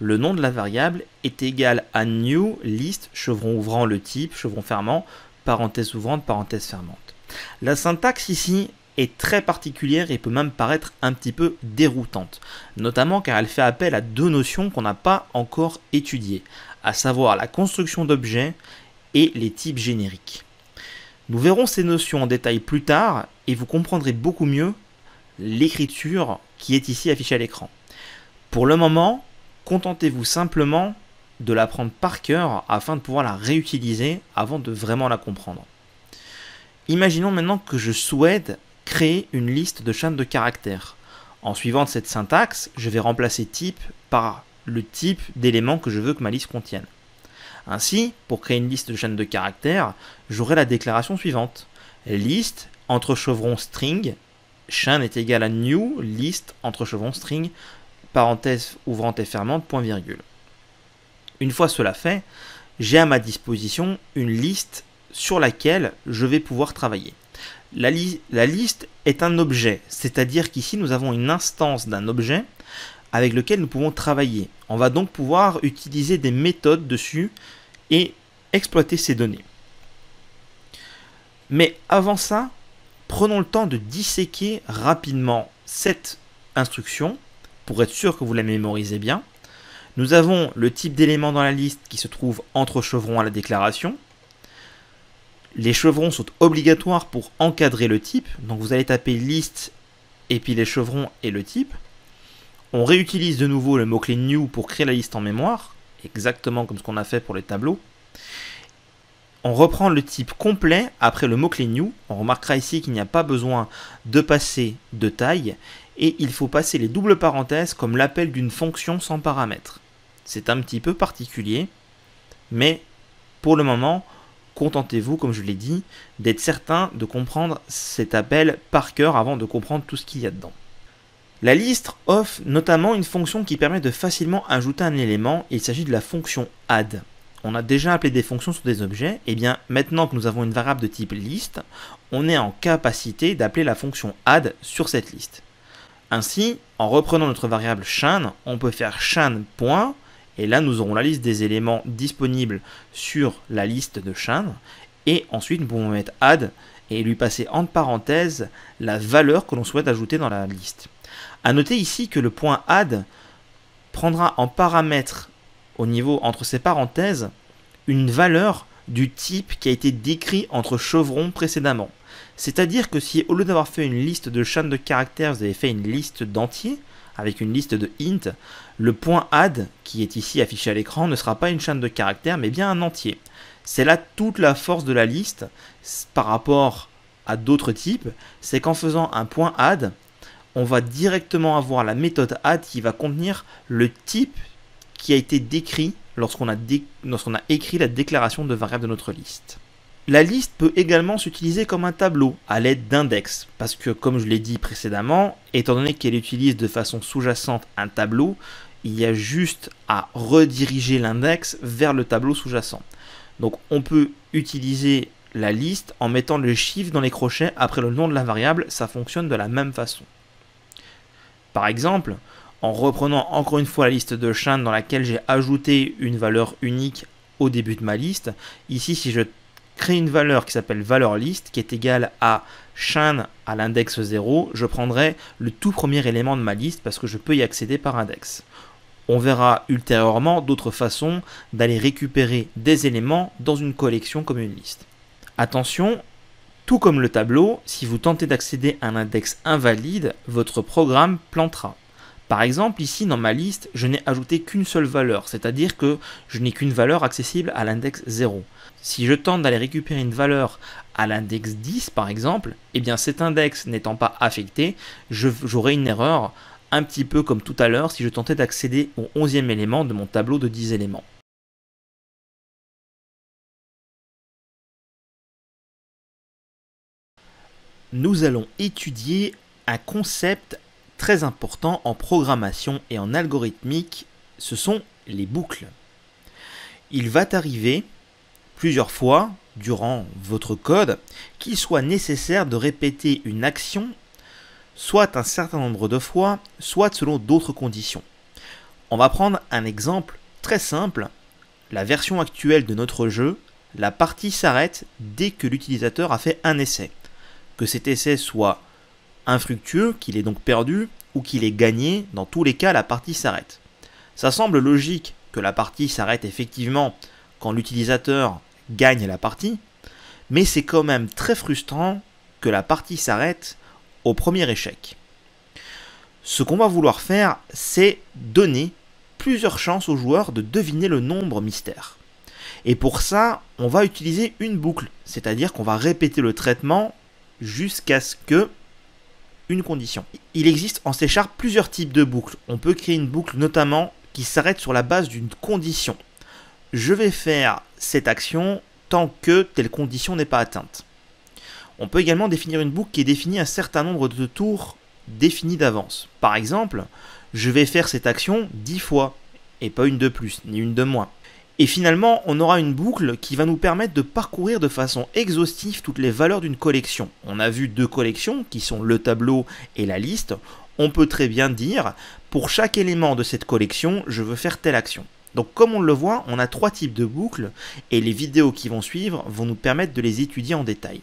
le nom de la variable est égal à new list chevron ouvrant le type, chevron fermant, parenthèse ouvrante, parenthèse fermante. La syntaxe ici est très particulière et peut même paraître un petit peu déroutante, notamment car elle fait appel à deux notions qu'on n'a pas encore étudiées, à savoir la construction d'objets et les types génériques. Nous verrons ces notions en détail plus tard et vous comprendrez beaucoup mieux l'écriture qui est ici affichée à l'écran. Pour le moment, contentez-vous simplement de l'apprendre par cœur afin de pouvoir la réutiliser avant de vraiment la comprendre. Imaginons maintenant que je souhaite créer une liste de chaînes de caractères. En suivant cette syntaxe, je vais remplacer type par le type d'éléments que je veux que ma liste contienne. Ainsi, pour créer une liste de chaînes de caractères, j'aurai la déclaration suivante. Liste entre chevron string, chaîne est égal à new, liste entre chevron string, parenthèse ouvrante et fermante, point virgule. Une fois cela fait, j'ai à ma disposition une liste sur laquelle je vais pouvoir travailler. La, la liste est un objet, c'est-à-dire qu'ici nous avons une instance d'un objet avec lequel nous pouvons travailler. On va donc pouvoir utiliser des méthodes dessus et exploiter ces données. Mais avant ça, prenons le temps de disséquer rapidement cette instruction pour être sûr que vous la mémorisez bien. Nous avons le type d'élément dans la liste qui se trouve entre chevrons à la déclaration. Les chevrons sont obligatoires pour encadrer le type, donc vous allez taper liste et puis les chevrons et le type. On réutilise de nouveau le mot-clé new pour créer la liste en mémoire, exactement comme ce qu'on a fait pour les tableaux. On reprend le type complet après le mot-clé new. On remarquera ici qu'il n'y a pas besoin de passer de taille et il faut passer les doubles parenthèses comme l'appel d'une fonction sans paramètres. C'est un petit peu particulier, mais pour le moment, contentez-vous, comme je l'ai dit, d'être certain de comprendre cet appel par cœur avant de comprendre tout ce qu'il y a dedans. La liste offre notamment une fonction qui permet de facilement ajouter un élément, il s'agit de la fonction add. On a déjà appelé des fonctions sur des objets, et bien maintenant que nous avons une variable de type liste, on est en capacité d'appeler la fonction add sur cette liste. Ainsi, en reprenant notre variable shan, on peut faire shan. Et là, nous aurons la liste des éléments disponibles sur la liste de Shan. Et ensuite, nous pouvons mettre add et lui passer entre parenthèses la valeur que l'on souhaite ajouter dans la liste. A noter ici que le point add prendra en paramètre au niveau entre ces parenthèses une valeur du type qui a été décrit entre chevrons précédemment. C'est-à-dire que si au lieu d'avoir fait une liste de chaînes de caractères, vous avez fait une liste d'entiers, avec une liste de int, le point add, qui est ici affiché à l'écran, ne sera pas une chaîne de caractères, mais bien un entier. C'est là toute la force de la liste par rapport à d'autres types, c'est qu'en faisant un point add, on va directement avoir la méthode add qui va contenir le type qui a été décrit lorsqu'on a, a écrit la déclaration de variable de notre liste. La liste peut également s'utiliser comme un tableau à l'aide d'index, parce que comme je l'ai dit précédemment, étant donné qu'elle utilise de façon sous-jacente un tableau, il y a juste à rediriger l'index vers le tableau sous-jacent. Donc on peut utiliser la liste en mettant le chiffre dans les crochets après le nom de la variable, ça fonctionne de la même façon. Par exemple, en reprenant encore une fois la liste de Shan dans laquelle j'ai ajouté une valeur unique au début de ma liste, ici si je créer une valeur qui s'appelle valeur list qui est égale à Shan à l'index 0, je prendrai le tout premier élément de ma liste parce que je peux y accéder par index. On verra ultérieurement d'autres façons d'aller récupérer des éléments dans une collection comme une liste. Attention, tout comme le tableau, si vous tentez d'accéder à un index invalide, votre programme plantera. Par exemple, ici dans ma liste, je n'ai ajouté qu'une seule valeur, c'est-à-dire que je n'ai qu'une valeur accessible à l'index 0. Si je tente d'aller récupérer une valeur à l'index 10 par exemple, eh bien cet index n'étant pas affecté, j'aurai une erreur un petit peu comme tout à l'heure si je tentais d'accéder au 11e élément de mon tableau de 10 éléments. Nous allons étudier un concept très important en programmation et en algorithmique, ce sont les boucles. Il va arriver plusieurs fois durant votre code qu'il soit nécessaire de répéter une action soit un certain nombre de fois, soit selon d'autres conditions. On va prendre un exemple très simple. La version actuelle de notre jeu, la partie s'arrête dès que l'utilisateur a fait un essai. Que cet essai soit infructueux, qu'il est donc perdu, ou qu'il est gagné, dans tous les cas la partie s'arrête. Ça semble logique que la partie s'arrête effectivement quand l'utilisateur gagne la partie, mais c'est quand même très frustrant que la partie s'arrête au premier échec. Ce qu'on va vouloir faire, c'est donner plusieurs chances aux joueurs de deviner le nombre mystère. Et pour ça, on va utiliser une boucle, c'est-à-dire qu'on va répéter le traitement jusqu'à ce que une condition. Il existe en C plusieurs types de boucles. On peut créer une boucle notamment qui s'arrête sur la base d'une condition. Je vais faire cette action tant que telle condition n'est pas atteinte. On peut également définir une boucle qui définit un certain nombre de tours définis d'avance. Par exemple, je vais faire cette action 10 fois, et pas une de plus, ni une de moins. Et finalement, on aura une boucle qui va nous permettre de parcourir de façon exhaustive toutes les valeurs d'une collection. On a vu deux collections qui sont le tableau et la liste. On peut très bien dire, pour chaque élément de cette collection, je veux faire telle action. Donc comme on le voit, on a trois types de boucles et les vidéos qui vont suivre vont nous permettre de les étudier en détail.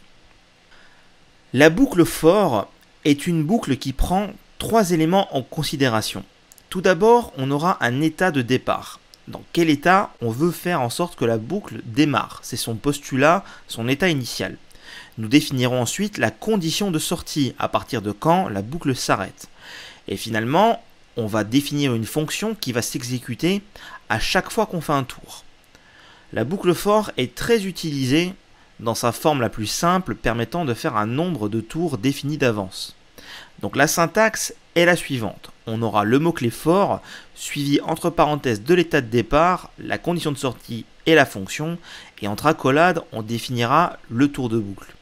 La boucle for est une boucle qui prend trois éléments en considération. Tout d'abord, on aura un état de départ dans quel état on veut faire en sorte que la boucle démarre? C'est son postulat, son état initial. Nous définirons ensuite la condition de sortie, à partir de quand la boucle s'arrête. Et finalement, on va définir une fonction qui va s'exécuter à chaque fois qu'on fait un tour. La boucle for est très utilisée dans sa forme la plus simple permettant de faire un nombre de tours défini d'avance. Donc la syntaxe est la suivante. on aura le mot-clé fort, suivi entre parenthèses de l'état de départ, la condition de sortie et la fonction, et entre accolades, on définira le tour de boucle.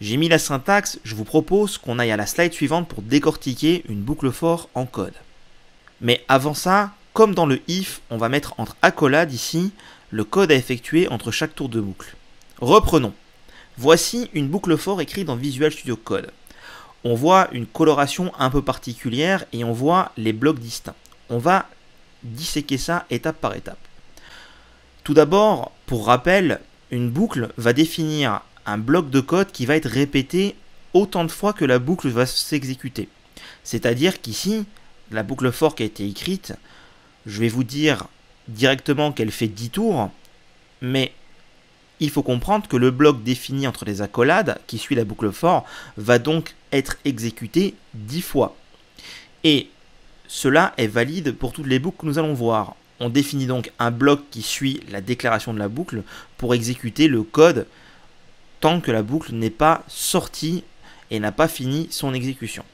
J'ai mis la syntaxe, je vous propose qu'on aille à la slide suivante pour décortiquer une boucle for en code. Mais avant ça, comme dans le if, on va mettre entre accolades ici le code à effectuer entre chaque tour de boucle. Reprenons. Voici une boucle for écrite dans Visual Studio Code. On voit une coloration un peu particulière et on voit les blocs distincts. On va disséquer ça étape par étape. Tout d'abord, pour rappel, une boucle va définir un bloc de code qui va être répété autant de fois que la boucle va s'exécuter. C'est-à-dire qu'ici, la boucle for qui a été écrite, je vais vous dire directement qu'elle fait 10 tours, mais il faut comprendre que le bloc défini entre les accolades, qui suit la boucle for, va donc être exécuté 10 fois. Et cela est valide pour toutes les boucles que nous allons voir. On définit donc un bloc qui suit la déclaration de la boucle pour exécuter le code tant que la boucle n'est pas sortie et n'a pas fini son exécution.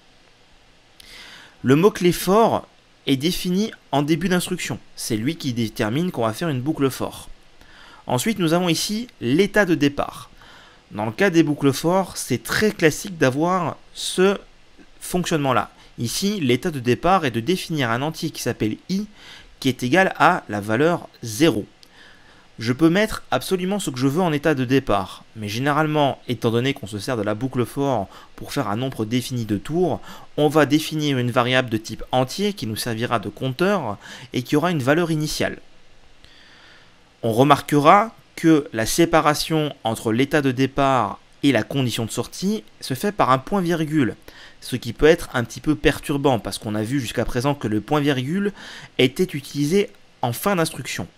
Le mot-clé for est défini en début d'instruction. C'est lui qui détermine qu'on va faire une boucle for. Ensuite, nous avons ici l'état de départ. Dans le cas des boucles for, c'est très classique d'avoir ce fonctionnement-là. Ici, l'état de départ est de définir un entier qui s'appelle i qui est égal à la valeur 0. Je peux mettre absolument ce que je veux en état de départ, mais généralement, étant donné qu'on se sert de la boucle for pour faire un nombre défini de tours, on va définir une variable de type entier qui nous servira de compteur et qui aura une valeur initiale. On remarquera que la séparation entre l'état de départ et la condition de sortie se fait par un point virgule, ce qui peut être un petit peu perturbant parce qu'on a vu jusqu'à présent que le point virgule était utilisé en fin d'instruction.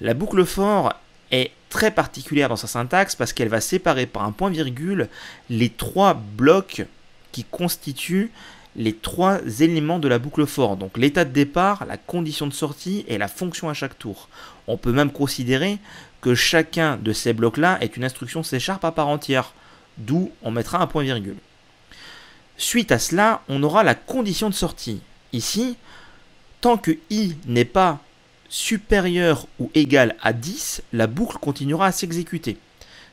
La boucle for est très particulière dans sa syntaxe parce qu'elle va séparer par un point virgule les trois blocs qui constituent les trois éléments de la boucle for. Donc l'état de départ, la condition de sortie et la fonction à chaque tour. On peut même considérer que chacun de ces blocs-là est une instruction C à part entière, d'où on mettra un point virgule. Suite à cela, on aura la condition de sortie. Ici, tant que i n'est pas supérieur ou égal à 10, la boucle continuera à s'exécuter.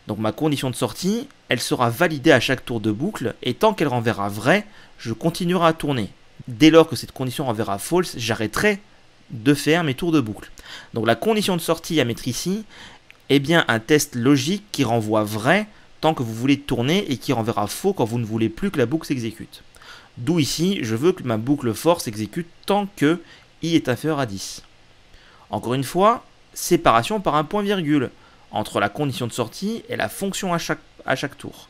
Donc ma condition de sortie, elle sera validée à chaque tour de boucle, et tant qu'elle renverra vrai, je continuerai à tourner. Dès lors que cette condition renverra false, j'arrêterai de faire mes tours de boucle. Donc la condition de sortie à mettre ici est bien un test logique qui renvoie vrai tant que vous voulez tourner et qui renverra faux quand vous ne voulez plus que la boucle s'exécute. D'où ici, je veux que ma boucle for s'exécute tant que i est inférieur à 10. Encore une fois, séparation par un point virgule entre la condition de sortie et la fonction à chaque, tour.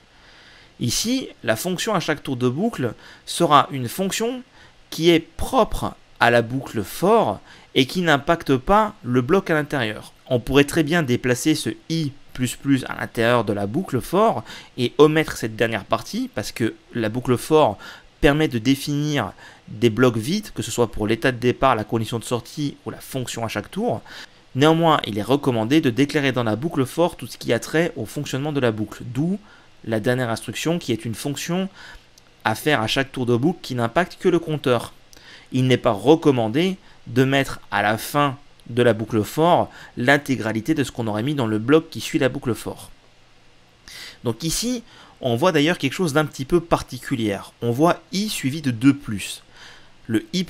Ici, la fonction à chaque tour de boucle sera une fonction qui est propre à la boucle for et qui n'impacte pas le bloc à l'intérieur. On pourrait très bien déplacer ce i à l'intérieur de la boucle for et omettre cette dernière partie parce que la boucle for permet de définir des blocs vides, que ce soit pour l'état de départ, la condition de sortie ou la fonction à chaque tour. Néanmoins, il est recommandé de déclarer dans la boucle for tout ce qui a trait au fonctionnement de la boucle, d'où la dernière instruction qui est une fonction à faire à chaque tour de boucle qui n'impacte que le compteur. Il n'est pas recommandé de mettre à la fin de la boucle for l'intégralité de ce qu'on aurait mis dans le bloc qui suit la boucle for. Donc ici, on voit d'ailleurs quelque chose d'un petit peu particulier. On voit i suivi de 2 Le i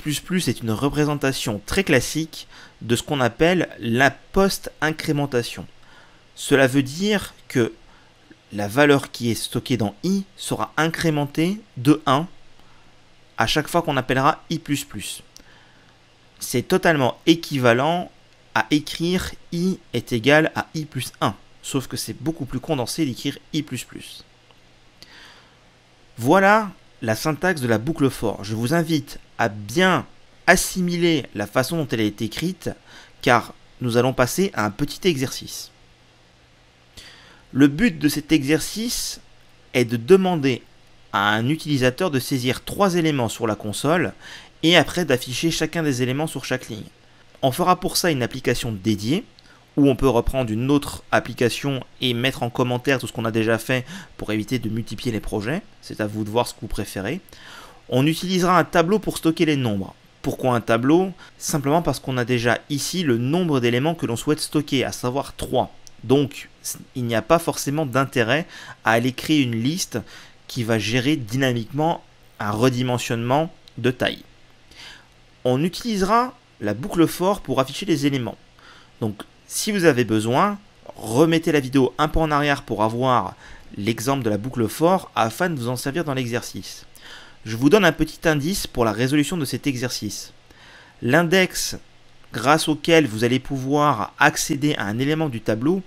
est une représentation très classique de ce qu'on appelle la post-incrémentation. Cela veut dire que la valeur qui est stockée dans i sera incrémentée de 1 à chaque fois qu'on appellera i++. C'est totalement équivalent à écrire i est égal à i plus 1, sauf que c'est beaucoup plus condensé d'écrire i++. Voilà la syntaxe de la boucle for. Je vous invite à bien assimiler la façon dont elle est écrite, car nous allons passer à un petit exercice. Le but de cet exercice est de demander à un utilisateur de saisir trois éléments sur la console et après d'afficher chacun des éléments sur chaque ligne. On fera pour ça une application dédiée où on peut reprendre une autre application et mettre en commentaire tout ce qu'on a déjà fait pour éviter de multiplier les projets. C'est à vous de voir ce que vous préférez. On utilisera un tableau pour stocker les nombres. Pourquoi un tableau? Simplement parce qu'on a déjà ici le nombre d'éléments que l'on souhaite stocker, à savoir 3. Donc il n'y a pas forcément d'intérêt à aller créer une liste qui va gérer dynamiquement un redimensionnement de taille. On utilisera la boucle for pour afficher les éléments. Donc si vous avez besoin, remettez la vidéo un peu en arrière pour avoir l'exemple de la boucle for afin de vous en servir dans l'exercice. Je vous donne un petit indice pour la résolution de cet exercice. L'index grâce auquel vous allez pouvoir accéder à un élément du tableau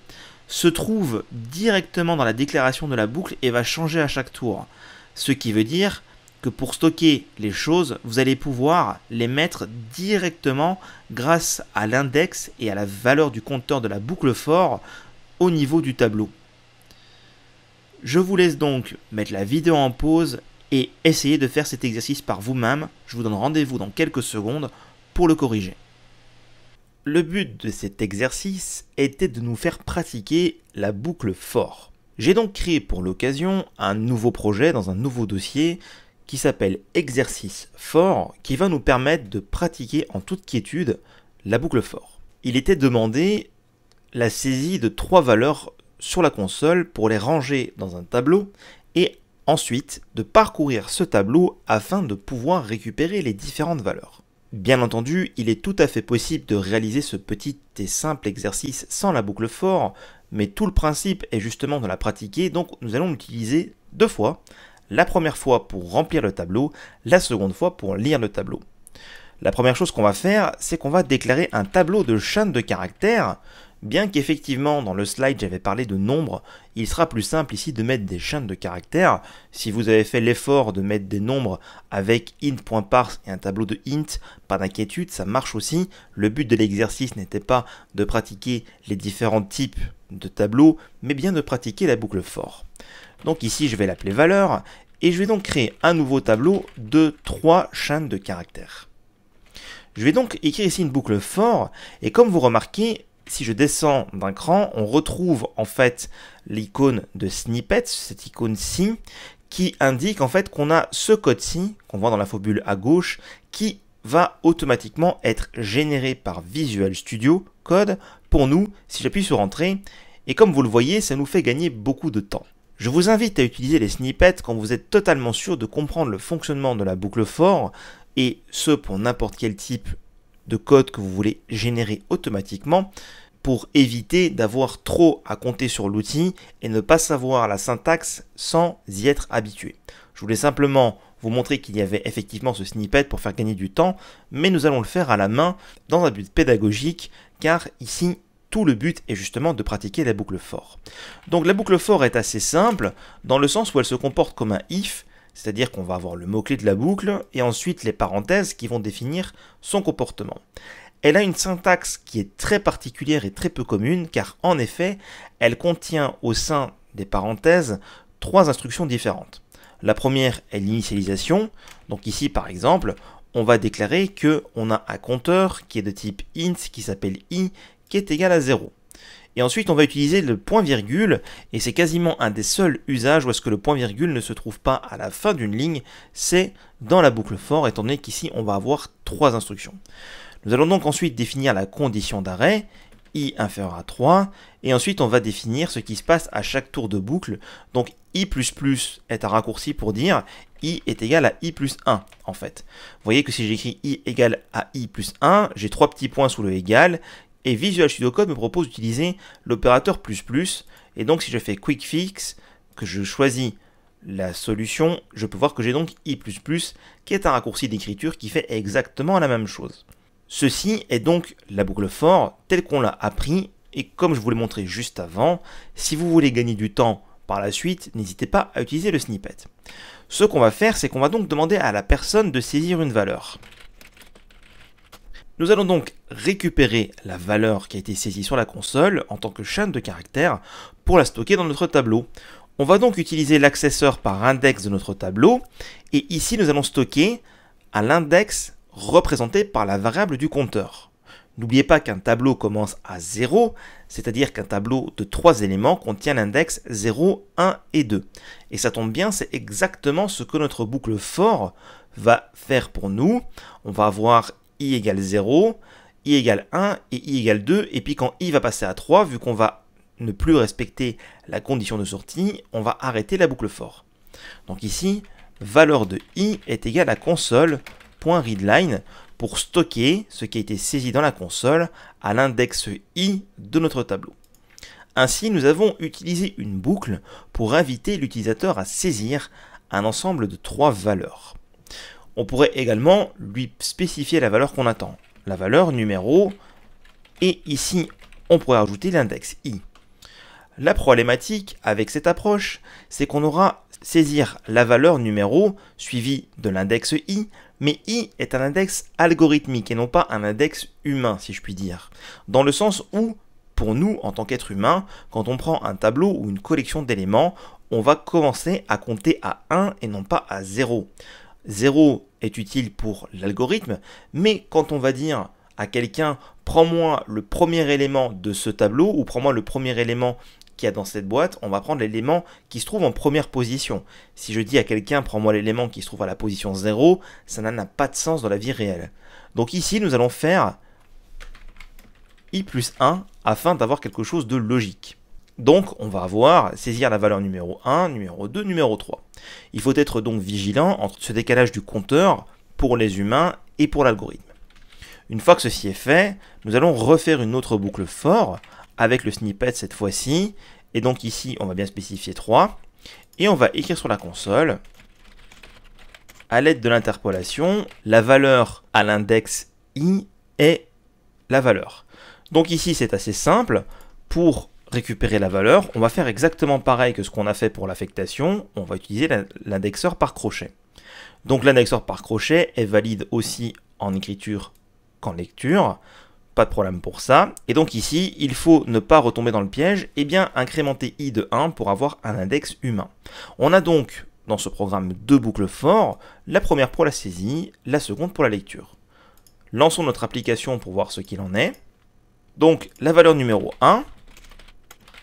se trouve directement dans la déclaration de la boucle et va changer à chaque tour. Ce qui veut dire que pour stocker les choses, vous allez pouvoir les mettre directement grâce à l'index et à la valeur du compteur de la boucle for au niveau du tableau. Je vous laisse donc mettre la vidéo en pause et essayer de faire cet exercice par vous-même. Je vous donne rendez-vous dans quelques secondes pour le corriger. Le but de cet exercice était de nous faire pratiquer la boucle for. J'ai donc créé pour l'occasion un nouveau projet dans un nouveau dossier qui s'appelle exercice for qui va nous permettre de pratiquer en toute quiétude la boucle for. Il était demandé la saisie de trois valeurs sur la console pour les ranger dans un tableau et ensuite de parcourir ce tableau afin de pouvoir récupérer les différentes valeurs. Bien entendu, il est tout à fait possible de réaliser ce petit et simple exercice sans la boucle for, mais tout le principe est justement de la pratiquer, donc nous allons l'utiliser deux fois. La première fois pour remplir le tableau, la seconde fois pour lire le tableau. La première chose qu'on va faire, c'est qu'on va déclarer un tableau de chaîne de caractères Bien qu'effectivement dans le slide j'avais parlé de nombres, il sera plus simple ici de mettre des chaînes de caractères. Si vous avez fait l'effort de mettre des nombres avec int.parse et un tableau de int, pas d'inquiétude, ça marche aussi. Le but de l'exercice n'était pas de pratiquer les différents types de tableaux, mais bien de pratiquer la boucle for. Donc ici je vais l'appeler valeur, et je vais donc créer un nouveau tableau de trois chaînes de caractères. Je vais donc écrire ici une boucle for, et comme vous remarquez, si je descends d'un cran, on retrouve en fait l'icône de snippet, cette icône-ci, qui indique en fait qu'on a ce code-ci, qu'on voit dans la fobule à gauche, qui va automatiquement être généré par Visual Studio Code pour nous si j'appuie sur Entrée. Et comme vous le voyez, ça nous fait gagner beaucoup de temps. Je vous invite à utiliser les snippets quand vous êtes totalement sûr de comprendre le fonctionnement de la boucle for, et ce pour n'importe quel type de code que vous voulez générer automatiquement pour éviter d'avoir trop à compter sur l'outil et ne pas savoir la syntaxe sans y être habitué. Je voulais simplement vous montrer qu'il y avait effectivement ce snippet pour faire gagner du temps, mais nous allons le faire à la main dans un but pédagogique, car ici, tout le but est justement de pratiquer la boucle for. Donc la boucle for est assez simple, dans le sens où elle se comporte comme un if, c'est-à-dire qu'on va avoir le mot-clé de la boucle et ensuite les parenthèses qui vont définir son comportement. Elle a une syntaxe qui est très particulière et très peu commune car en effet, elle contient au sein des parenthèses trois instructions différentes. La première est l'initialisation. Donc ici par exemple, on va déclarer que on a un compteur qui est de type int qui s'appelle i est égal à 0. Et ensuite, on va utiliser le point-virgule, et c'est quasiment un des seuls usages où est-ce que le point-virgule ne se trouve pas à la fin d'une ligne, c'est dans la boucle for, étant donné qu'ici, on va avoir trois instructions. Nous allons donc ensuite définir la condition d'arrêt, i inférieur à 3, et ensuite on va définir ce qui se passe à chaque tour de boucle. Donc i++ est un raccourci pour dire i est égal à i plus 1 en fait. Vous voyez que si j'écris i égale à i plus 1, j'ai trois petits points sous le égal et Visual Studio Code me propose d'utiliser l'opérateur plus plus. Et donc si je fais Quick Fix, que je choisis la solution, je peux voir que j'ai donc i++, qui est un raccourci d'écriture qui fait exactement la même chose. Ceci est donc la boucle for telle qu'on l'a appris, et comme je vous l'ai montré juste avant, si vous voulez gagner du temps par la suite, n'hésitez pas à utiliser le snippet. Ce qu'on va faire, c'est qu'on va donc demander à la personne de saisir une valeur. Nous allons donc récupérer la valeur qui a été saisie sur la console en tant que chaîne de caractères pour la stocker dans notre tableau. On va donc utiliser l'accesseur par index de notre tableau et ici nous allons stocker à l'index représenté par la variable du compteur. N'oubliez pas qu'un tableau commence à 0, c'est-à-dire qu'un tableau de 3 éléments contient l'index 0, 1 et 2. Et ça tombe bien, c'est exactement ce que notre boucle for va faire pour nous. On va avoir i égale 0, i égale 1 et i égale 2. Et puis quand i va passer à 3, vu qu'on va ne plus respecter la condition de sortie, on va arrêter la boucle for. Donc ici, valeur de i est égale à console.readline pour stocker ce qui a été saisi dans la console à l'index i de notre tableau. Ainsi, nous avons utilisé une boucle pour inviter l'utilisateur à saisir un ensemble de trois valeurs. On pourrait également lui spécifier la valeur qu'on attend, la valeur numéro, et ici on pourrait ajouter l'index i. La problématique avec cette approche, c'est qu'on aura saisir la valeur numéro suivie de l'index i, mais i est un index algorithmique et non pas un index humain, si je puis dire. Dans le sens où, pour nous, en tant qu'être humain, quand on prend un tableau ou une collection d'éléments, on va commencer à compter à 1 et non pas à 0. 0 est utile pour l'algorithme, mais quand on va dire à quelqu'un prends-moi le premier élément de ce tableau ou prends-moi le premier élément qu'il y a dans cette boîte, on va prendre l'élément qui se trouve en première position. Si je dis à quelqu'un prends-moi l'élément qui se trouve à la position 0, ça n'a pas de sens dans la vie réelle. Donc ici, nous allons faire i plus 1 afin d'avoir quelque chose de logique. Donc on va avoir saisir la valeur numéro 1, numéro 2, numéro 3. Il faut être donc vigilant entre ce décalage du compteur pour les humains et pour l'algorithme. Une fois que ceci est fait, nous allons refaire une autre boucle for avec le snippet cette fois-ci. Et donc ici, on va bien spécifier 3. Et on va écrire sur la console, à l'aide de l'interpolation, la valeur à l'index i est la valeur. Donc ici, c'est assez simple. Pour récupérer la valeur, on va faire exactement pareil que ce qu'on a fait pour l'affectation. On va utiliser l'indexeur par crochet. Donc l'indexeur par crochet est valide aussi en écriture qu'en lecture pas de problème pour ça. Et donc ici, il faut ne pas retomber dans le piège, et bien incrémenter i de 1 pour avoir un index humain. On a donc dans ce programme deux boucles forts, la première pour la saisie, la seconde pour la lecture. Lançons notre application pour voir ce qu'il en est. Donc la valeur numéro 1,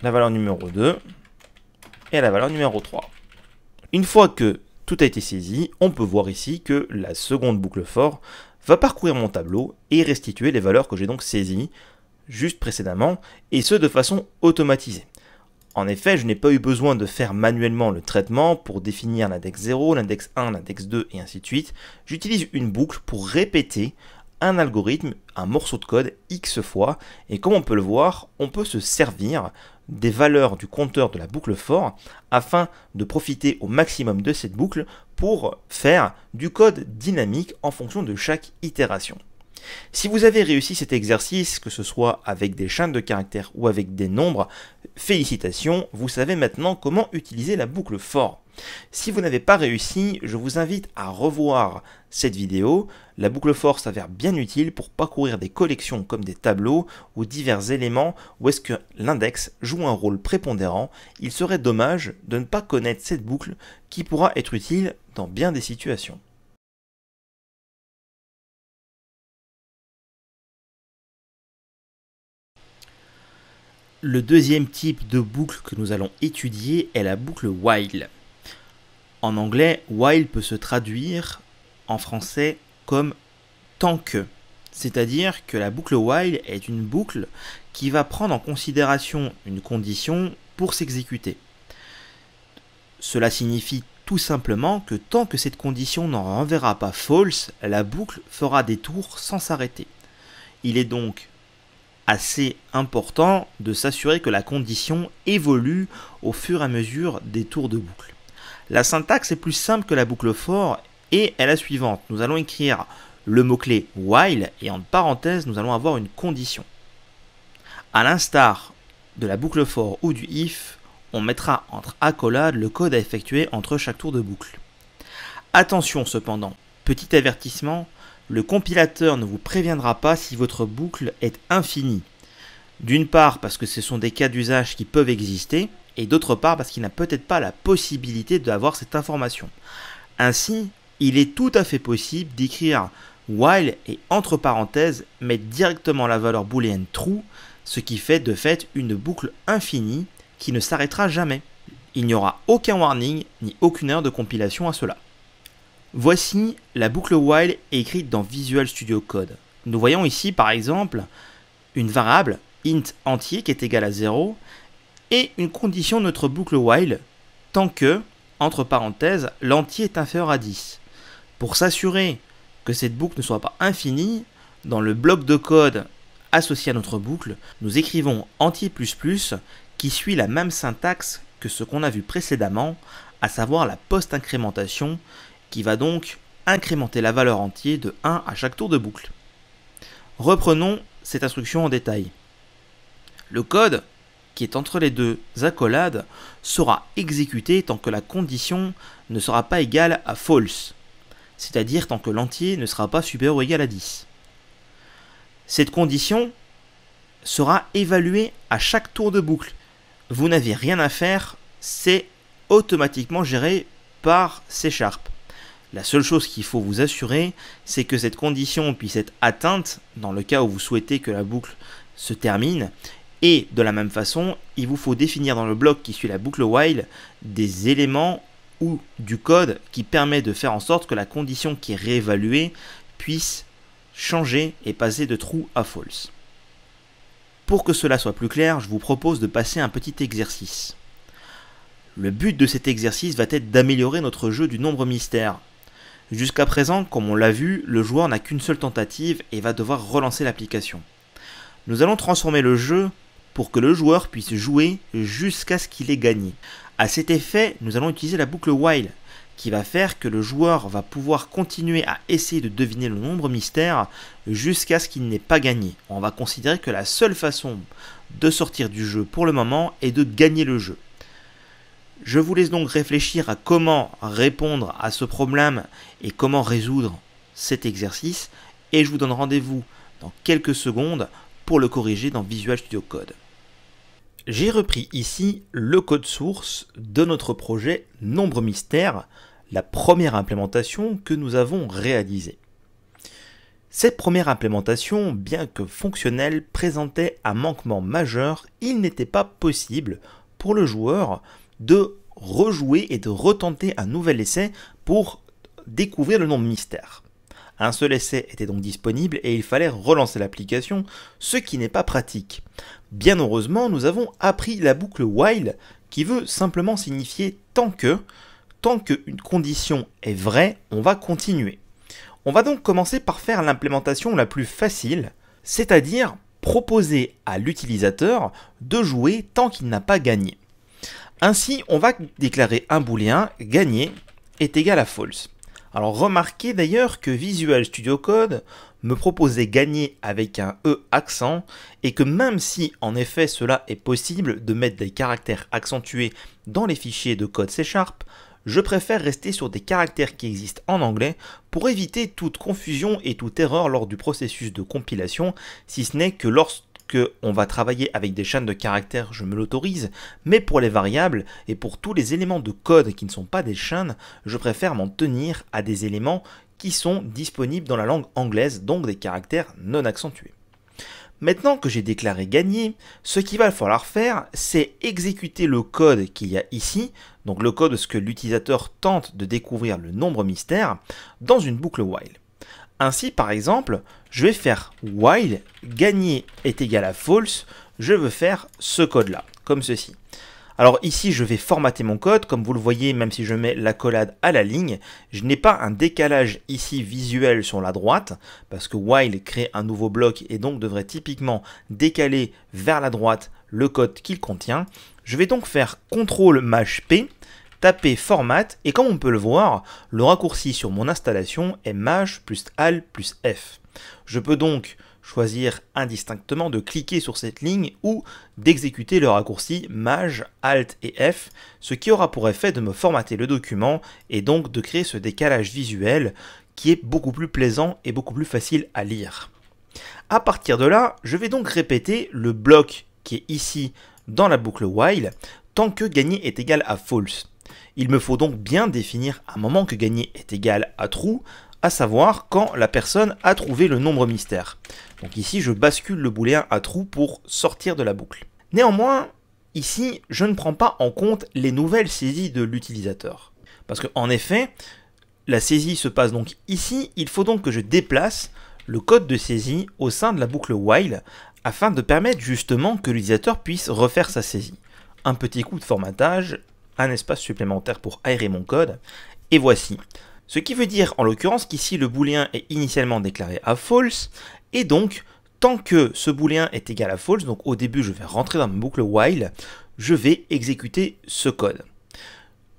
la valeur numéro 2 et la valeur numéro 3. Une fois que tout a été saisi, on peut voir ici que la seconde boucle fort va parcourir mon tableau et restituer les valeurs que j'ai donc saisies juste précédemment, et ce de façon automatisée. En effet, je n'ai pas eu besoin de faire manuellement le traitement pour définir l'index 0, l'index 1, l'index 2 et ainsi de suite. J'utilise une boucle pour répéter un algorithme, un morceau de code X fois, et comme on peut le voir, on peut se servir des valeurs du compteur de la boucle for afin de profiter au maximum de cette boucle pour faire du code dynamique en fonction de chaque itération. Si vous avez réussi cet exercice, que ce soit avec des chaînes de caractères ou avec des nombres, félicitations, vous savez maintenant comment utiliser la boucle for. Si vous n'avez pas réussi, je vous invite à revoir cette vidéo. La boucle for s'avère bien utile pour parcourir des collections comme des tableaux ou divers éléments où est-ce que l'index joue un rôle prépondérant. Il serait dommage de ne pas connaître cette boucle qui pourra être utile dans bien des situations. Le deuxième type de boucle que nous allons étudier est la boucle while. En anglais, while peut se traduire en français comme tant que. C'est-à-dire que la boucle while est une boucle qui va prendre en considération une condition pour s'exécuter. Cela signifie tout simplement que tant que cette condition n'en renverra pas false, la boucle fera des tours sans s'arrêter. Il est donc assez important de s'assurer que la condition évolue au fur et à mesure des tours de boucle. La syntaxe est plus simple que la boucle for et est la suivante. Nous allons écrire le mot-clé while et en parenthèse nous allons avoir une condition. A l'instar de la boucle for ou du if, on mettra entre accolades le code à effectuer entre chaque tour de boucle. Attention cependant, petit avertissement, le compilateur ne vous préviendra pas si votre boucle est infinie. D'une part parce que ce sont des cas d'usage qui peuvent exister, et d'autre part parce qu'il n'a peut-être pas la possibilité d'avoir cette information. Ainsi, il est tout à fait possible d'écrire while et entre parenthèses mettre directement la valeur booléenne true, ce qui fait de fait une boucle infinie qui ne s'arrêtera jamais. Il n'y aura aucun warning ni aucune heure de compilation à cela. Voici la boucle while écrite dans Visual Studio Code. Nous voyons ici par exemple une variable int entier qui est égale à 0 et une condition de notre boucle while tant que, entre parenthèses, l'entier est inférieur à 10. Pour s'assurer que cette boucle ne soit pas infinie, dans le bloc de code associé à notre boucle, nous écrivons entier qui suit la même syntaxe que ce qu'on a vu précédemment, à savoir la post-incrémentation, qui va donc incrémenter la valeur entier de 1 à chaque tour de boucle. Reprenons cette instruction en détail. Le code qui est entre les deux accolades sera exécuté tant que la condition ne sera pas égale à false, c'est-à-dire tant que l'entier ne sera pas supérieur ou égal à 10. Cette condition sera évaluée à chaque tour de boucle. Vous n'avez rien à faire, c'est automatiquement géré par C Sharp. La seule chose qu'il faut vous assurer, c'est que cette condition puisse être atteinte dans le cas où vous souhaitez que la boucle se termine. Et de la même façon, il vous faut définir dans le bloc qui suit la boucle while des éléments ou du code qui permet de faire en sorte que la condition qui est réévaluée puisse changer et passer de true à false. Pour que cela soit plus clair, je vous propose de passer un petit exercice. Le but de cet exercice va être d'améliorer notre jeu du nombre mystère. Jusqu'à présent, comme on l'a vu, le joueur n'a qu'une seule tentative et va devoir relancer l'application. Nous allons transformer le jeu pour que le joueur puisse jouer jusqu'à ce qu'il ait gagné. A cet effet, nous allons utiliser la boucle while qui va faire que le joueur va pouvoir continuer à essayer de deviner le nombre mystère jusqu'à ce qu'il n'ait pas gagné. On va considérer que la seule façon de sortir du jeu pour le moment est de gagner le jeu. Je vous laisse donc réfléchir à comment répondre à ce problème et comment résoudre cet exercice et je vous donne rendez-vous dans quelques secondes pour le corriger dans Visual Studio Code. J'ai repris ici le code source de notre projet Nombre Mystère, la première implémentation que nous avons réalisée. Cette première implémentation, bien que fonctionnelle, présentait un manquement majeur. Il n'était pas possible pour le joueur de rejouer et de retenter un nouvel essai pour découvrir le nombre mystère. Un seul essai était donc disponible et il fallait relancer l'application, ce qui n'est pas pratique. Bien heureusement, nous avons appris la boucle while qui veut simplement signifier tant que, tant qu'une condition est vraie, on va continuer. On va donc commencer par faire l'implémentation la plus facile, c'est-à-dire proposer à l'utilisateur de jouer tant qu'il n'a pas gagné. Ainsi, on va déclarer un booléen gagné est égal à false. Alors remarquez d'ailleurs que Visual Studio Code me proposait gagner avec un E accent et que même si en effet cela est possible de mettre des caractères accentués dans les fichiers de code C Sharp, je préfère rester sur des caractères qui existent en anglais pour éviter toute confusion et toute erreur lors du processus de compilation, si ce n'est que lorsque on va travailler avec des chaînes de caractères, je me l'autorise, mais pour les variables et pour tous les éléments de code qui ne sont pas des chaînes, je préfère m'en tenir à des éléments qui sont disponibles dans la langue anglaise, donc des caractères non accentués. Maintenant que j'ai déclaré gagner, ce qu'il va falloir faire, c'est exécuter le code qu'il y a ici, donc le code ce que l'utilisateur tente de découvrir le nombre mystère, dans une boucle while. Ainsi, par exemple, je vais faire while gagner est égal à false, je veux faire ce code-là, comme ceci. Alors ici, je vais formater mon code. Comme vous le voyez, même si je mets l'accolade à la ligne, je n'ai pas un décalage ici visuel sur la droite, parce que while crée un nouveau bloc et donc devrait typiquement décaler vers la droite le code qu'il contient. Je vais donc faire CTRL MASH P taper Format et comme on peut le voir, le raccourci sur mon installation est Maj plus Al plus F. Je peux donc choisir indistinctement de cliquer sur cette ligne ou d'exécuter le raccourci Maj, Alt et F, ce qui aura pour effet de me formater le document et donc de créer ce décalage visuel qui est beaucoup plus plaisant et beaucoup plus facile à lire. À partir de là, je vais donc répéter le bloc qui est ici dans la boucle while tant que gagner est égal à false. Il me faut donc bien définir un moment que gagner est égal à true, à savoir quand la personne a trouvé le nombre mystère. Donc ici, je bascule le booléen à true pour sortir de la boucle. Néanmoins, ici, je ne prends pas en compte les nouvelles saisies de l'utilisateur. Parce qu'en effet, La saisie se passe donc ici, il faut donc que je déplace le code de saisie au sein de la boucle while afin de permettre justement que l'utilisateur puisse refaire sa saisie. Un petit coup de formatage, un espace supplémentaire pour aérer mon code, et voici. Ce qui veut dire en l'occurrence qu'ici le booléen est initialement déclaré à false, et donc tant que ce booléen est égal à false, donc au début je vais rentrer dans ma boucle while, je vais exécuter ce code.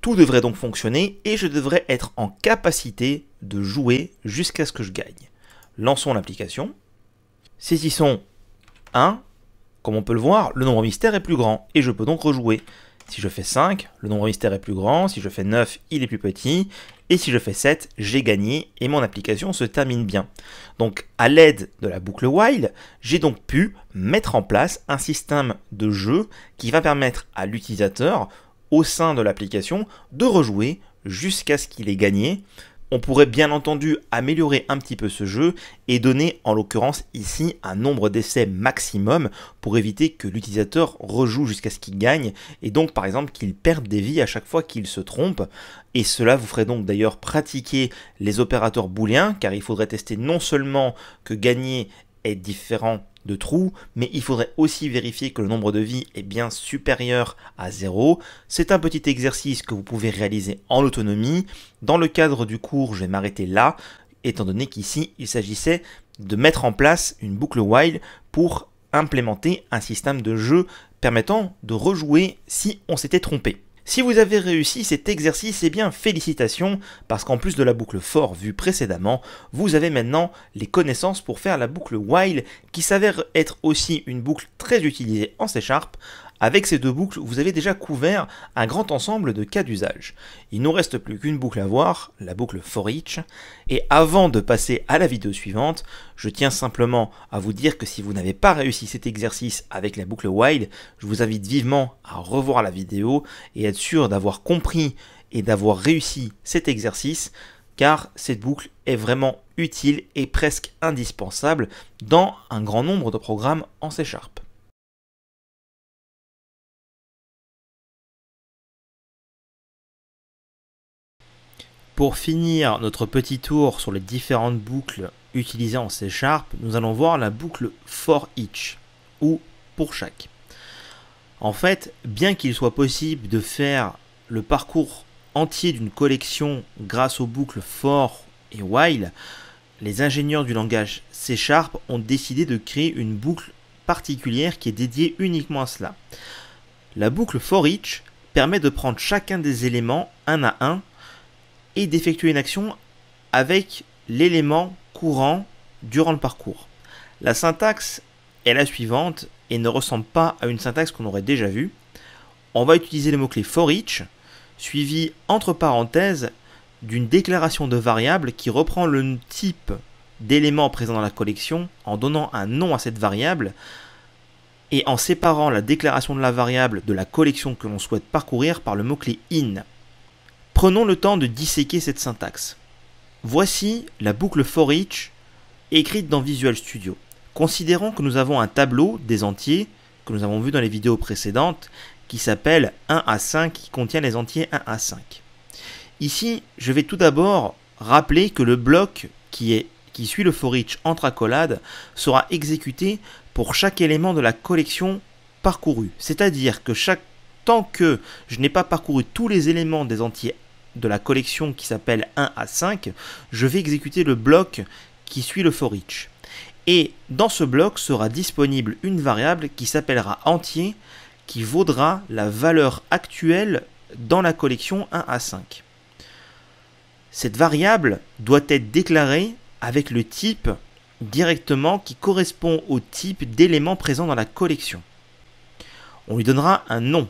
Tout devrait donc fonctionner et je devrais être en capacité de jouer jusqu'à ce que je gagne. Lançons l'application. Saisissons 1. Comme on peut le voir, le nombre mystère est plus grand et je peux donc rejouer. Si je fais 5, le nombre mystère est plus grand. Si je fais 9, il est plus petit. Et si je fais 7, j'ai gagné et mon application se termine bien. Donc à l'aide de la boucle while, j'ai donc pu mettre en place un système de jeu qui va permettre à l'utilisateur au sein de l'application de rejouer jusqu'à ce qu'il ait gagné. On pourrait bien entendu améliorer un petit peu ce jeu et donner en l'occurrence ici un nombre d'essais maximum pour éviter que l'utilisateur rejoue jusqu'à ce qu'il gagne et donc par exemple qu'il perde des vies à chaque fois qu'il se trompe. Et cela vous ferait donc d'ailleurs pratiquer les opérateurs booléens car il faudrait tester non seulement que gagner est différent de trous, mais il faudrait aussi vérifier que le nombre de vies est bien supérieur à 0. C'est un petit exercice que vous pouvez réaliser en autonomie. Dans le cadre du cours, je vais m'arrêter là, étant donné qu'ici, il s'agissait de mettre en place une boucle while pour implémenter un système de jeu permettant de rejouer si on s'était trompé. Si vous avez réussi cet exercice, eh bien félicitations, parce qu'en plus de la boucle for vue précédemment, vous avez maintenant les connaissances pour faire la boucle while, qui s'avère être aussi une boucle très utilisée en C Sharp, avec ces deux boucles, vous avez déjà couvert un grand ensemble de cas d'usage. Il nous reste plus qu'une boucle à voir, la boucle for each. Et avant de passer à la vidéo suivante, je tiens simplement à vous dire que si vous n'avez pas réussi cet exercice avec la boucle while, je vous invite vivement à revoir la vidéo et être sûr d'avoir compris et d'avoir réussi cet exercice car cette boucle est vraiment utile et presque indispensable dans un grand nombre de programmes en C Sharp. Pour finir notre petit tour sur les différentes boucles utilisées en C Sharp, nous allons voir la boucle for each, ou pour chaque. En fait, bien qu'il soit possible de faire le parcours entier d'une collection grâce aux boucles for et while, les ingénieurs du langage C Sharp ont décidé de créer une boucle particulière qui est dédiée uniquement à cela. La boucle for each permet de prendre chacun des éléments un à un et d'effectuer une action avec l'élément courant durant le parcours. La syntaxe est la suivante et ne ressemble pas à une syntaxe qu'on aurait déjà vue. On va utiliser le mot-clé for each, suivi entre parenthèses d'une déclaration de variable qui reprend le type d'élément présent dans la collection en donnant un nom à cette variable et en séparant la déclaration de la variable de la collection que l'on souhaite parcourir par le mot-clé in. Prenons le temps de disséquer cette syntaxe. Voici la boucle for each écrite dans Visual Studio. Considérons que nous avons un tableau des entiers que nous avons vu dans les vidéos précédentes qui s'appelle 1 à 5 qui contient les entiers 1 à 5. Ici, je vais tout d'abord rappeler que le bloc qui, suit le for each entre accolades sera exécuté pour chaque élément de la collection parcourue. C'est-à-dire que chaque tant que je n'ai pas parcouru tous les éléments des entiers de la collection qui s'appelle 1 à 5, je vais exécuter le bloc qui suit le for each. Et dans ce bloc sera disponible une variable qui s'appellera entier qui vaudra la valeur actuelle dans la collection 1 à 5. Cette variable doit être déclarée avec le type directement qui correspond au type d'élément présent dans la collection. On lui donnera un nom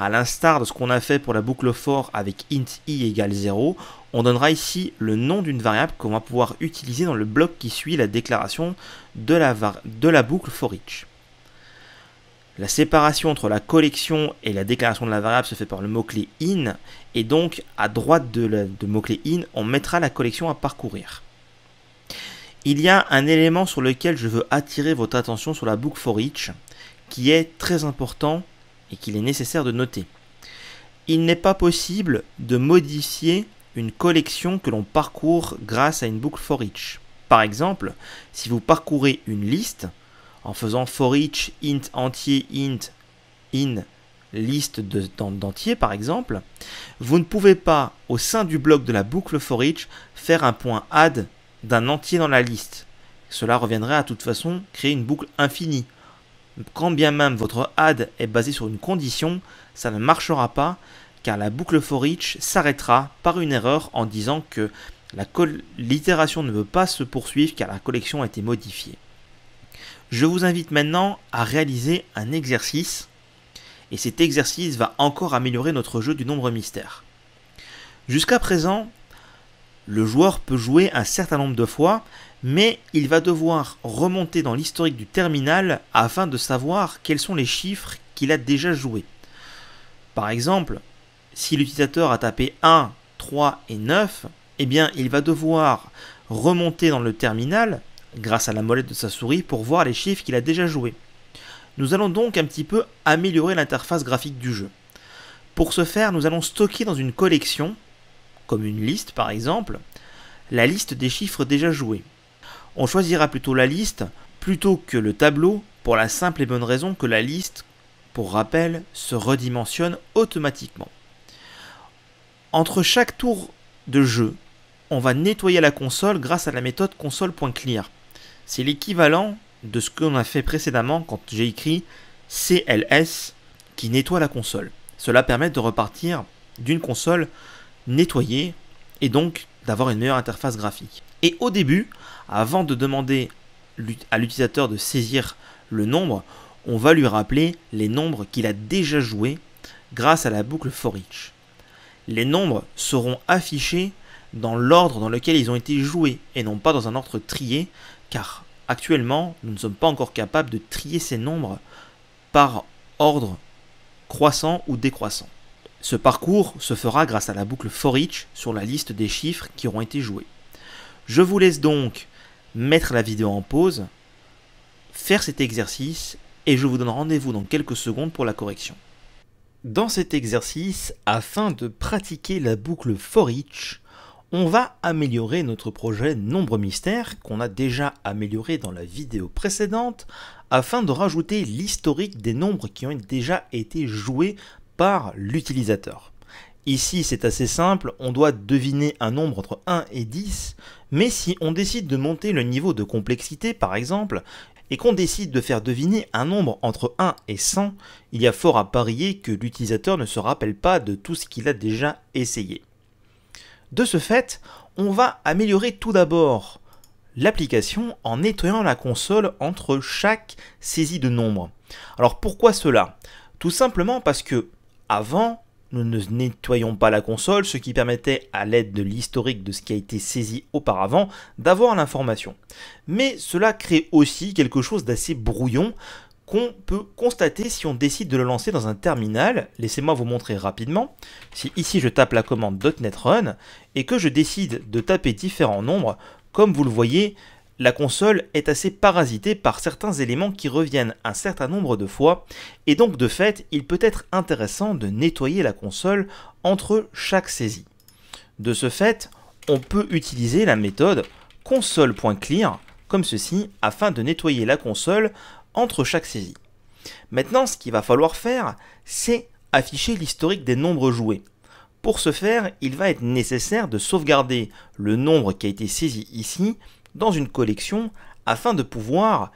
à l'instar de ce qu'on a fait pour la boucle for avec int i égale 0, on donnera ici le nom d'une variable qu'on va pouvoir utiliser dans le bloc qui suit la déclaration de la, boucle for each. La séparation entre la collection et la déclaration de la variable se fait par le mot-clé in, et donc à droite de, de mot-clé in, on mettra la collection à parcourir. Il y a un élément sur lequel je veux attirer votre attention sur la boucle for each, qui est très important et qu'il est nécessaire de noter. Il n'est pas possible de modifier une collection que l'on parcourt grâce à une boucle for each. Par exemple, si vous parcourez une liste en faisant for each int entier int in liste d'entiers par exemple, vous ne pouvez pas au sein du bloc de la boucle for each faire un point add d'un entier dans la liste. Cela reviendrait à toute façon créer une boucle infinie. Quand bien même votre add est basé sur une condition, ça ne marchera pas car la boucle for each s'arrêtera par une erreur en disant que l'itération ne veut pas se poursuivre car la collection a été modifiée. Je vous invite maintenant à réaliser un exercice et cet exercice va encore améliorer notre jeu du nombre mystère. Jusqu'à présent, le joueur peut jouer un certain nombre de fois, mais il va devoir remonter dans l'historique du terminal afin de savoir quels sont les chiffres qu'il a déjà joués. Par exemple, si l'utilisateur a tapé 1, 3 et 9, eh bien il va devoir remonter dans le terminal grâce à la molette de sa souris pour voir les chiffres qu'il a déjà joués. Nous allons donc un petit peu améliorer l'interface graphique du jeu. Pour ce faire, nous allons stocker dans une collection, comme une liste par exemple, la liste des chiffres déjà joués. On choisira plutôt la liste plutôt que le tableau pour la simple et bonne raison que la liste, pour rappel, se redimensionne automatiquement. Entre chaque tour de jeu, on va nettoyer la console grâce à la méthode console.clear. C'est l'équivalent de ce qu'on a fait précédemment quand j'ai écrit CLS qui nettoie la console. Cela permet de repartir d'une console nettoyée et donc d'avoir une meilleure interface graphique. Et au début, avant de demander à l'utilisateur de saisir le nombre, on va lui rappeler les nombres qu'il a déjà joués grâce à la boucle for each les nombres seront affichés dans l'ordre dans lequel ils ont été joués et non pas dans un ordre trié, car actuellement nous ne sommes pas encore capables de trier ces nombres par ordre croissant ou décroissant. Ce parcours se fera grâce à la boucle for each sur la liste des chiffres qui auront été joués. Je vous laisse donc mettre la vidéo en pause, faire cet exercice et je vous donne rendez-vous dans quelques secondes pour la correction. Dans cet exercice, afin de pratiquer la boucle for each, on va améliorer notre projet Nombre Mystère qu'on a déjà amélioré dans la vidéo précédente afin de rajouter l'historique des nombres qui ont déjà été joués par l'utilisateur. Ici c'est assez simple, on doit deviner un nombre entre 1 et 10, mais si on décide de monter le niveau de complexité par exemple, et qu'on décide de faire deviner un nombre entre 1 et 100, il y a fort à parier que l'utilisateur ne se rappelle pas de tout ce qu'il a déjà essayé. De ce fait, on va améliorer tout d'abord l'application en nettoyant la console entre chaque saisie de nombre. Alors pourquoi cela? Tout simplement parce que avant, nous ne nettoyons pas la console, ce qui permettait, à l'aide de l'historique de ce qui a été saisi auparavant, d'avoir l'information. Mais cela crée aussi quelque chose d'assez brouillon qu'on peut constater si on décide de le lancer dans un terminal. Laissez-moi vous montrer rapidement. Si ici je tape la commande .NET Run et que je décide de taper différents nombres, comme vous le voyez, la console est assez parasitée par certains éléments qui reviennent un certain nombre de fois, et donc de fait, il peut être intéressant de nettoyer la console entre chaque saisie. De ce fait, on peut utiliser la méthode console.clear comme ceci afin de nettoyer la console entre chaque saisie. Maintenant, ce qu'il va falloir faire, c'est afficher l'historique des nombres joués. Pour ce faire, il va être nécessaire de sauvegarder le nombre qui a été saisi ici dans une collection afin de pouvoir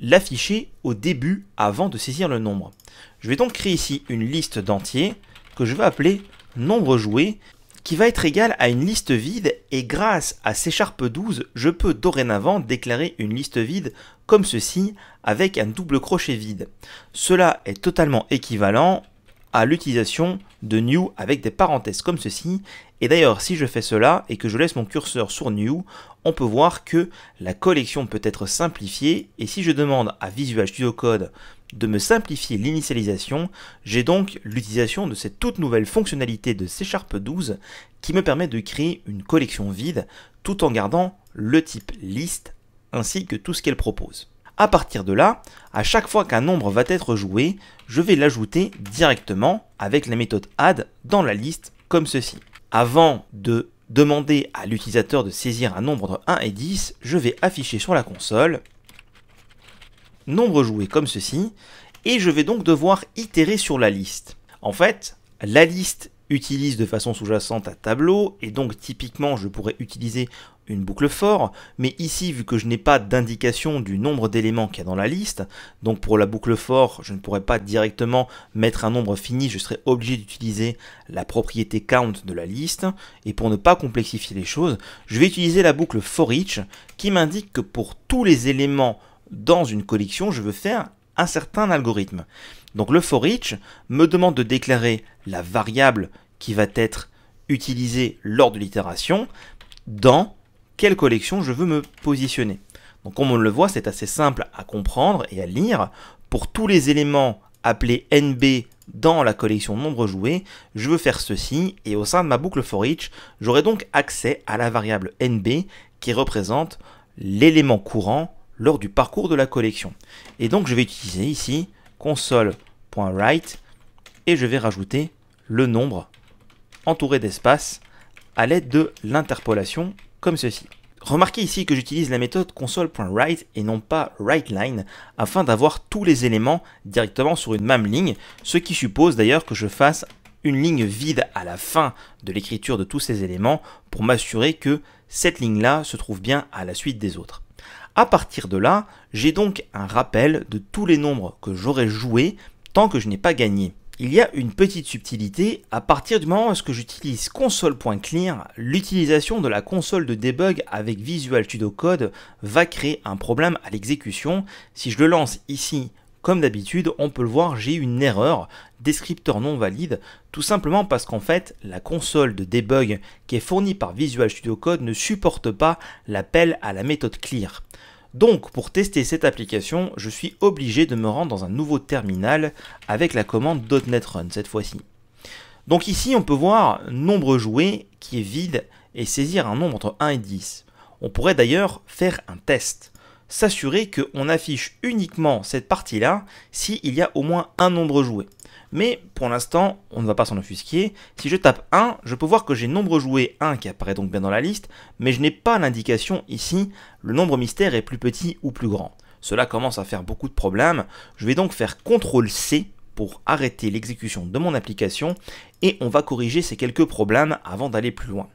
l'afficher au début avant de saisir le nombre. Je vais donc créer ici une liste d'entiers que je vais appeler nombre joué qui va être égale à une liste vide et grâce à C 12 je peux dorénavant déclarer une liste vide comme ceci avec un double crochet vide. Cela est totalement équivalent à l'utilisation de new avec des parenthèses comme ceci. Et d'ailleurs, si je fais cela et que je laisse mon curseur sur new, on peut voir que la collection peut être simplifiée. Et si je demande à Visual Studio Code de me simplifier l'initialisation, j'ai donc l'utilisation de cette toute nouvelle fonctionnalité de C 12 qui me permet de créer une collection vide tout en gardant le type liste ainsi que tout ce qu'elle propose. À partir de là, à chaque fois qu'un nombre va être joué, je vais l'ajouter directement avec la méthode add dans la liste comme ceci. Avant de demander à l'utilisateur de saisir un nombre entre 1 et 10, je vais afficher sur la console. Nombre joué comme ceci, et je vais donc devoir itérer sur la liste. En fait, la liste utilise de façon sous-jacente un tableau, et donc typiquement je pourrais utiliser une boucle for, mais ici vu que je n'ai pas d'indication du nombre d'éléments qu'il y a dans la liste, donc pour la boucle for je ne pourrais pas directement mettre un nombre fini, je serais obligé d'utiliser la propriété count de la liste, et pour ne pas complexifier les choses, je vais utiliser la boucle for each qui m'indique que pour tous les éléments dans une collection, je veux faire un certain algorithme. Donc le for each me demande de déclarer la variable qui va être utilisée lors de l'itération dans quelle collection je veux me positionner. Donc comme on le voit, c'est assez simple à comprendre et à lire. Pour tous les éléments appelés NB dans la collection nombre joué, je veux faire ceci et au sein de ma boucle for each, j'aurai donc accès à la variable NB qui représente l'élément courant lors du parcours de la collection. Et donc je vais utiliser ici et je vais rajouter le nombre entouré d'espace à l'aide de l'interpolation comme ceci. Remarquez ici que j'utilise la méthode console.write et non pas writeLine afin d'avoir tous les éléments directement sur une même ligne, ce qui suppose d'ailleurs que je fasse une ligne vide à la fin de l'écriture de tous ces éléments pour m'assurer que cette ligne-là se trouve bien à la suite des autres. À partir de là, j'ai donc un rappel de tous les nombres que j'aurais joués que je n'ai pas gagné. Il y a une petite subtilité, à partir du moment où j'utilise console.clear, l'utilisation de la console de debug avec Visual Studio Code va créer un problème à l'exécution. Si je le lance ici comme d'habitude, on peut le voir, j'ai une erreur, descripteur non valide, tout simplement parce qu'en fait, la console de debug qui est fournie par Visual Studio Code ne supporte pas l'appel à la méthode clear. Donc, pour tester cette application, je suis obligé de me rendre dans un nouveau terminal avec la commande .NET Run cette fois-ci. Donc ici, on peut voir nombre joué qui est vide et saisir un nombre entre 1 et 10. On pourrait d'ailleurs faire un test s'assurer qu'on affiche uniquement cette partie-là s'il y a au moins un nombre joué. Mais pour l'instant, on ne va pas s'en offusquer. Si je tape 1, je peux voir que j'ai nombre joué 1 qui apparaît donc bien dans la liste, mais je n'ai pas l'indication ici, le nombre mystère est plus petit ou plus grand. Cela commence à faire beaucoup de problèmes. Je vais donc faire CTRL C pour arrêter l'exécution de mon application et on va corriger ces quelques problèmes avant d'aller plus loin.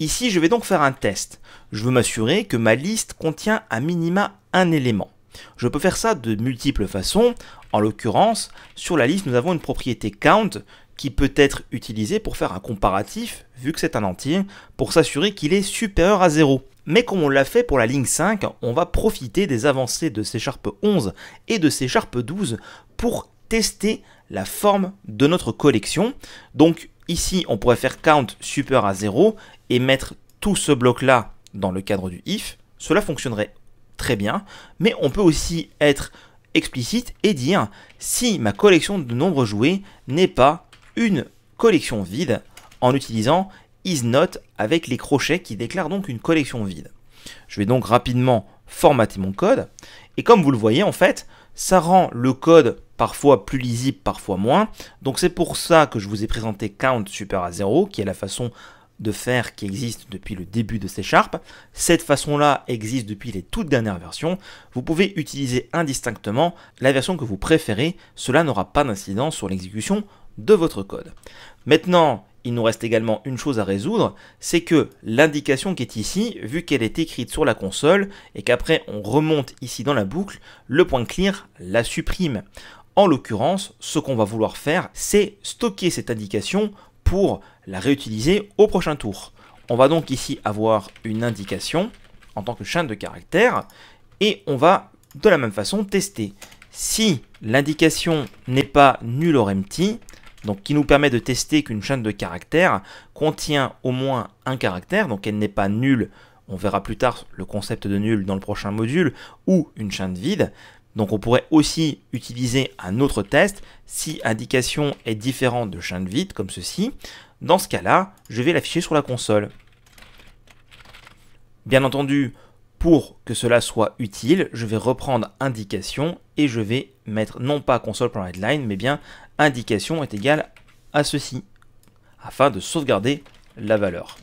Ici, je vais donc faire un test. Je veux m'assurer que ma liste contient à minima un élément. Je peux faire ça de multiples façons. En l'occurrence, sur la liste, nous avons une propriété count qui peut être utilisée pour faire un comparatif, vu que c'est un entier, pour s'assurer qu'il est supérieur à 0. Mais comme on l'a fait pour la ligne 5, on va profiter des avancées de C 11 et de C 12 pour tester la forme de notre collection. Donc ici, on pourrait faire count supérieur à 0 et mettre tout ce bloc-là dans le cadre du if, cela fonctionnerait très bien, mais on peut aussi être explicite et dire si ma collection de nombres joués n'est pas une collection vide en utilisant isNot avec les crochets qui déclarent donc une collection vide. Je vais donc rapidement formater mon code et comme vous le voyez en fait, ça rend le code parfois plus lisible, parfois moins. Donc c'est pour ça que je vous ai présenté count super à 0 qui est la façon de faire qui existe depuis le début de C Sharp. Cette façon-là existe depuis les toutes dernières versions. Vous pouvez utiliser indistinctement la version que vous préférez. Cela n'aura pas d'incidence sur l'exécution de votre code. Maintenant, il nous reste également une chose à résoudre, c'est que l'indication qui est ici, vu qu'elle est écrite sur la console et qu'après on remonte ici dans la boucle, le point clear la supprime. En l'occurrence, ce qu'on va vouloir faire, c'est stocker cette indication pour la réutiliser au prochain tour. On va donc ici avoir une indication en tant que chaîne de caractères et on va de la même façon tester. Si l'indication n'est pas nulle or empty, donc qui nous permet de tester qu'une chaîne de caractères contient au moins un caractère, donc elle n'est pas nulle, on verra plus tard le concept de nul dans le prochain module, ou une chaîne vide, donc on pourrait aussi utiliser un autre test si indication est différente de chaîne vide comme ceci. Dans ce cas-là, je vais l'afficher sur la console. Bien entendu, pour que cela soit utile, je vais reprendre indication et je vais mettre non pas console.headline, mais bien indication est égal à ceci, afin de sauvegarder la valeur.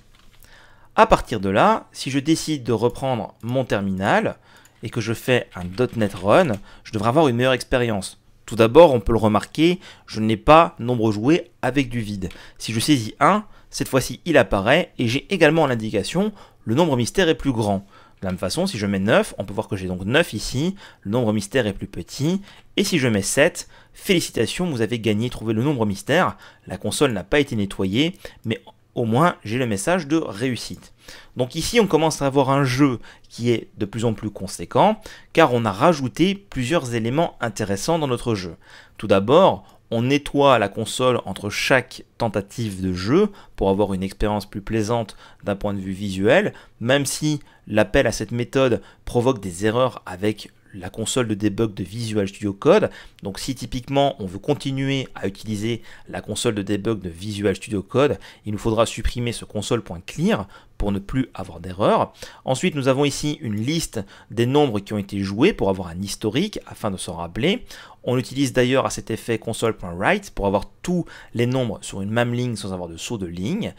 À partir de là, si je décide de reprendre mon terminal et que je fais un .NET Run, je devrais avoir une meilleure expérience. Tout d'abord, on peut le remarquer, je n'ai pas nombre joué avec du vide. Si je saisis 1, cette fois-ci il apparaît et j'ai également l'indication le nombre mystère est plus grand. De la même façon, si je mets 9, on peut voir que j'ai donc 9 ici, le nombre mystère est plus petit. Et si je mets 7, félicitations, vous avez gagné, trouvé le nombre mystère. La console n'a pas été nettoyée, mais au moins j'ai le message de réussite. Donc ici on commence à avoir un jeu qui est de plus en plus conséquent car on a rajouté plusieurs éléments intéressants dans notre jeu. Tout d'abord, on nettoie la console entre chaque tentative de jeu pour avoir une expérience plus plaisante d'un point de vue visuel, même si l'appel à cette méthode provoque des erreurs avec la console de debug de Visual Studio Code. Donc si typiquement on veut continuer à utiliser la console de debug de Visual Studio Code, il nous faudra supprimer ce console.clear pour ne plus avoir d'erreur. Ensuite, nous avons ici une liste des nombres qui ont été joués pour avoir un historique afin de s'en rappeler. On utilise d'ailleurs à cet effet console.write pour avoir tous les nombres sur une même ligne sans avoir de saut de ligne.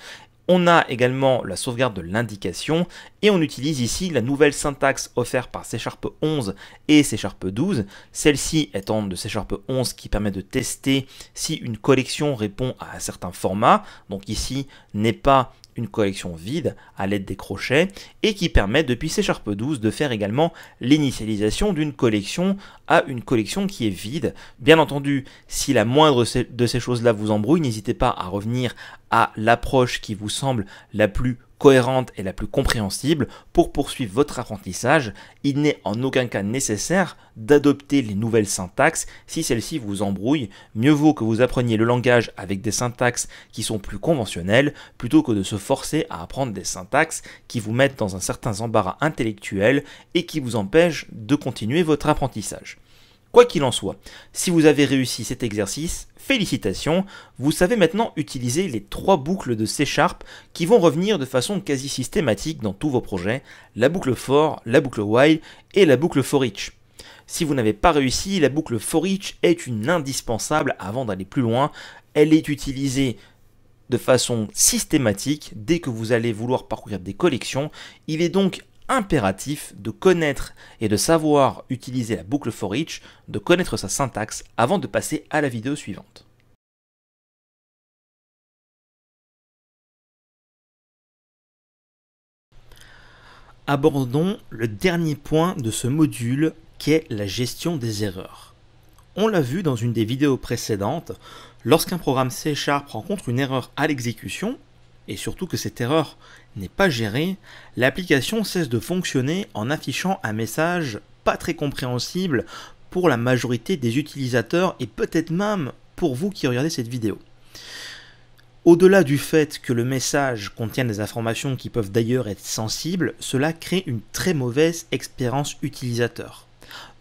On a également la sauvegarde de l'indication et on utilise ici la nouvelle syntaxe offerte par C 11 et C 12, celle-ci étant de C 11 qui permet de tester si une collection répond à un certain format, donc ici n'est pas une collection vide à l'aide des crochets et qui permet depuis C 12 de faire également l'initialisation d'une collection à une collection qui est vide. Bien entendu, si la moindre de ces choses-là vous embrouille, n'hésitez pas à revenir à l'approche qui vous semble la plus cohérente et la plus compréhensible pour poursuivre votre apprentissage. Il n'est en aucun cas nécessaire d'adopter les nouvelles syntaxes si celles-ci vous embrouillent. Mieux vaut que vous appreniez le langage avec des syntaxes qui sont plus conventionnelles plutôt que de se forcer à apprendre des syntaxes qui vous mettent dans un certain embarras intellectuel et qui vous empêchent de continuer votre apprentissage. Quoi qu'il en soit, si vous avez réussi cet exercice, félicitations, vous savez maintenant utiliser les trois boucles de C Sharp qui vont revenir de façon quasi systématique dans tous vos projets, la boucle for, la boucle while et la boucle for each. Si vous n'avez pas réussi, la boucle for each est une indispensable avant d'aller plus loin. Elle est utilisée de façon systématique dès que vous allez vouloir parcourir des collections. Il est donc impératif de connaître et de savoir utiliser la boucle for each, de connaître sa syntaxe avant de passer à la vidéo suivante. Abordons le dernier point de ce module qui est la gestion des erreurs. On l'a vu dans une des vidéos précédentes, lorsqu'un programme C Sharp rencontre une erreur à l'exécution, et surtout que cette erreur n'est pas gérée, l'application cesse de fonctionner en affichant un message pas très compréhensible pour la majorité des utilisateurs et peut-être même pour vous qui regardez cette vidéo. Au-delà du fait que le message contient des informations qui peuvent d'ailleurs être sensibles, cela crée une très mauvaise expérience utilisateur.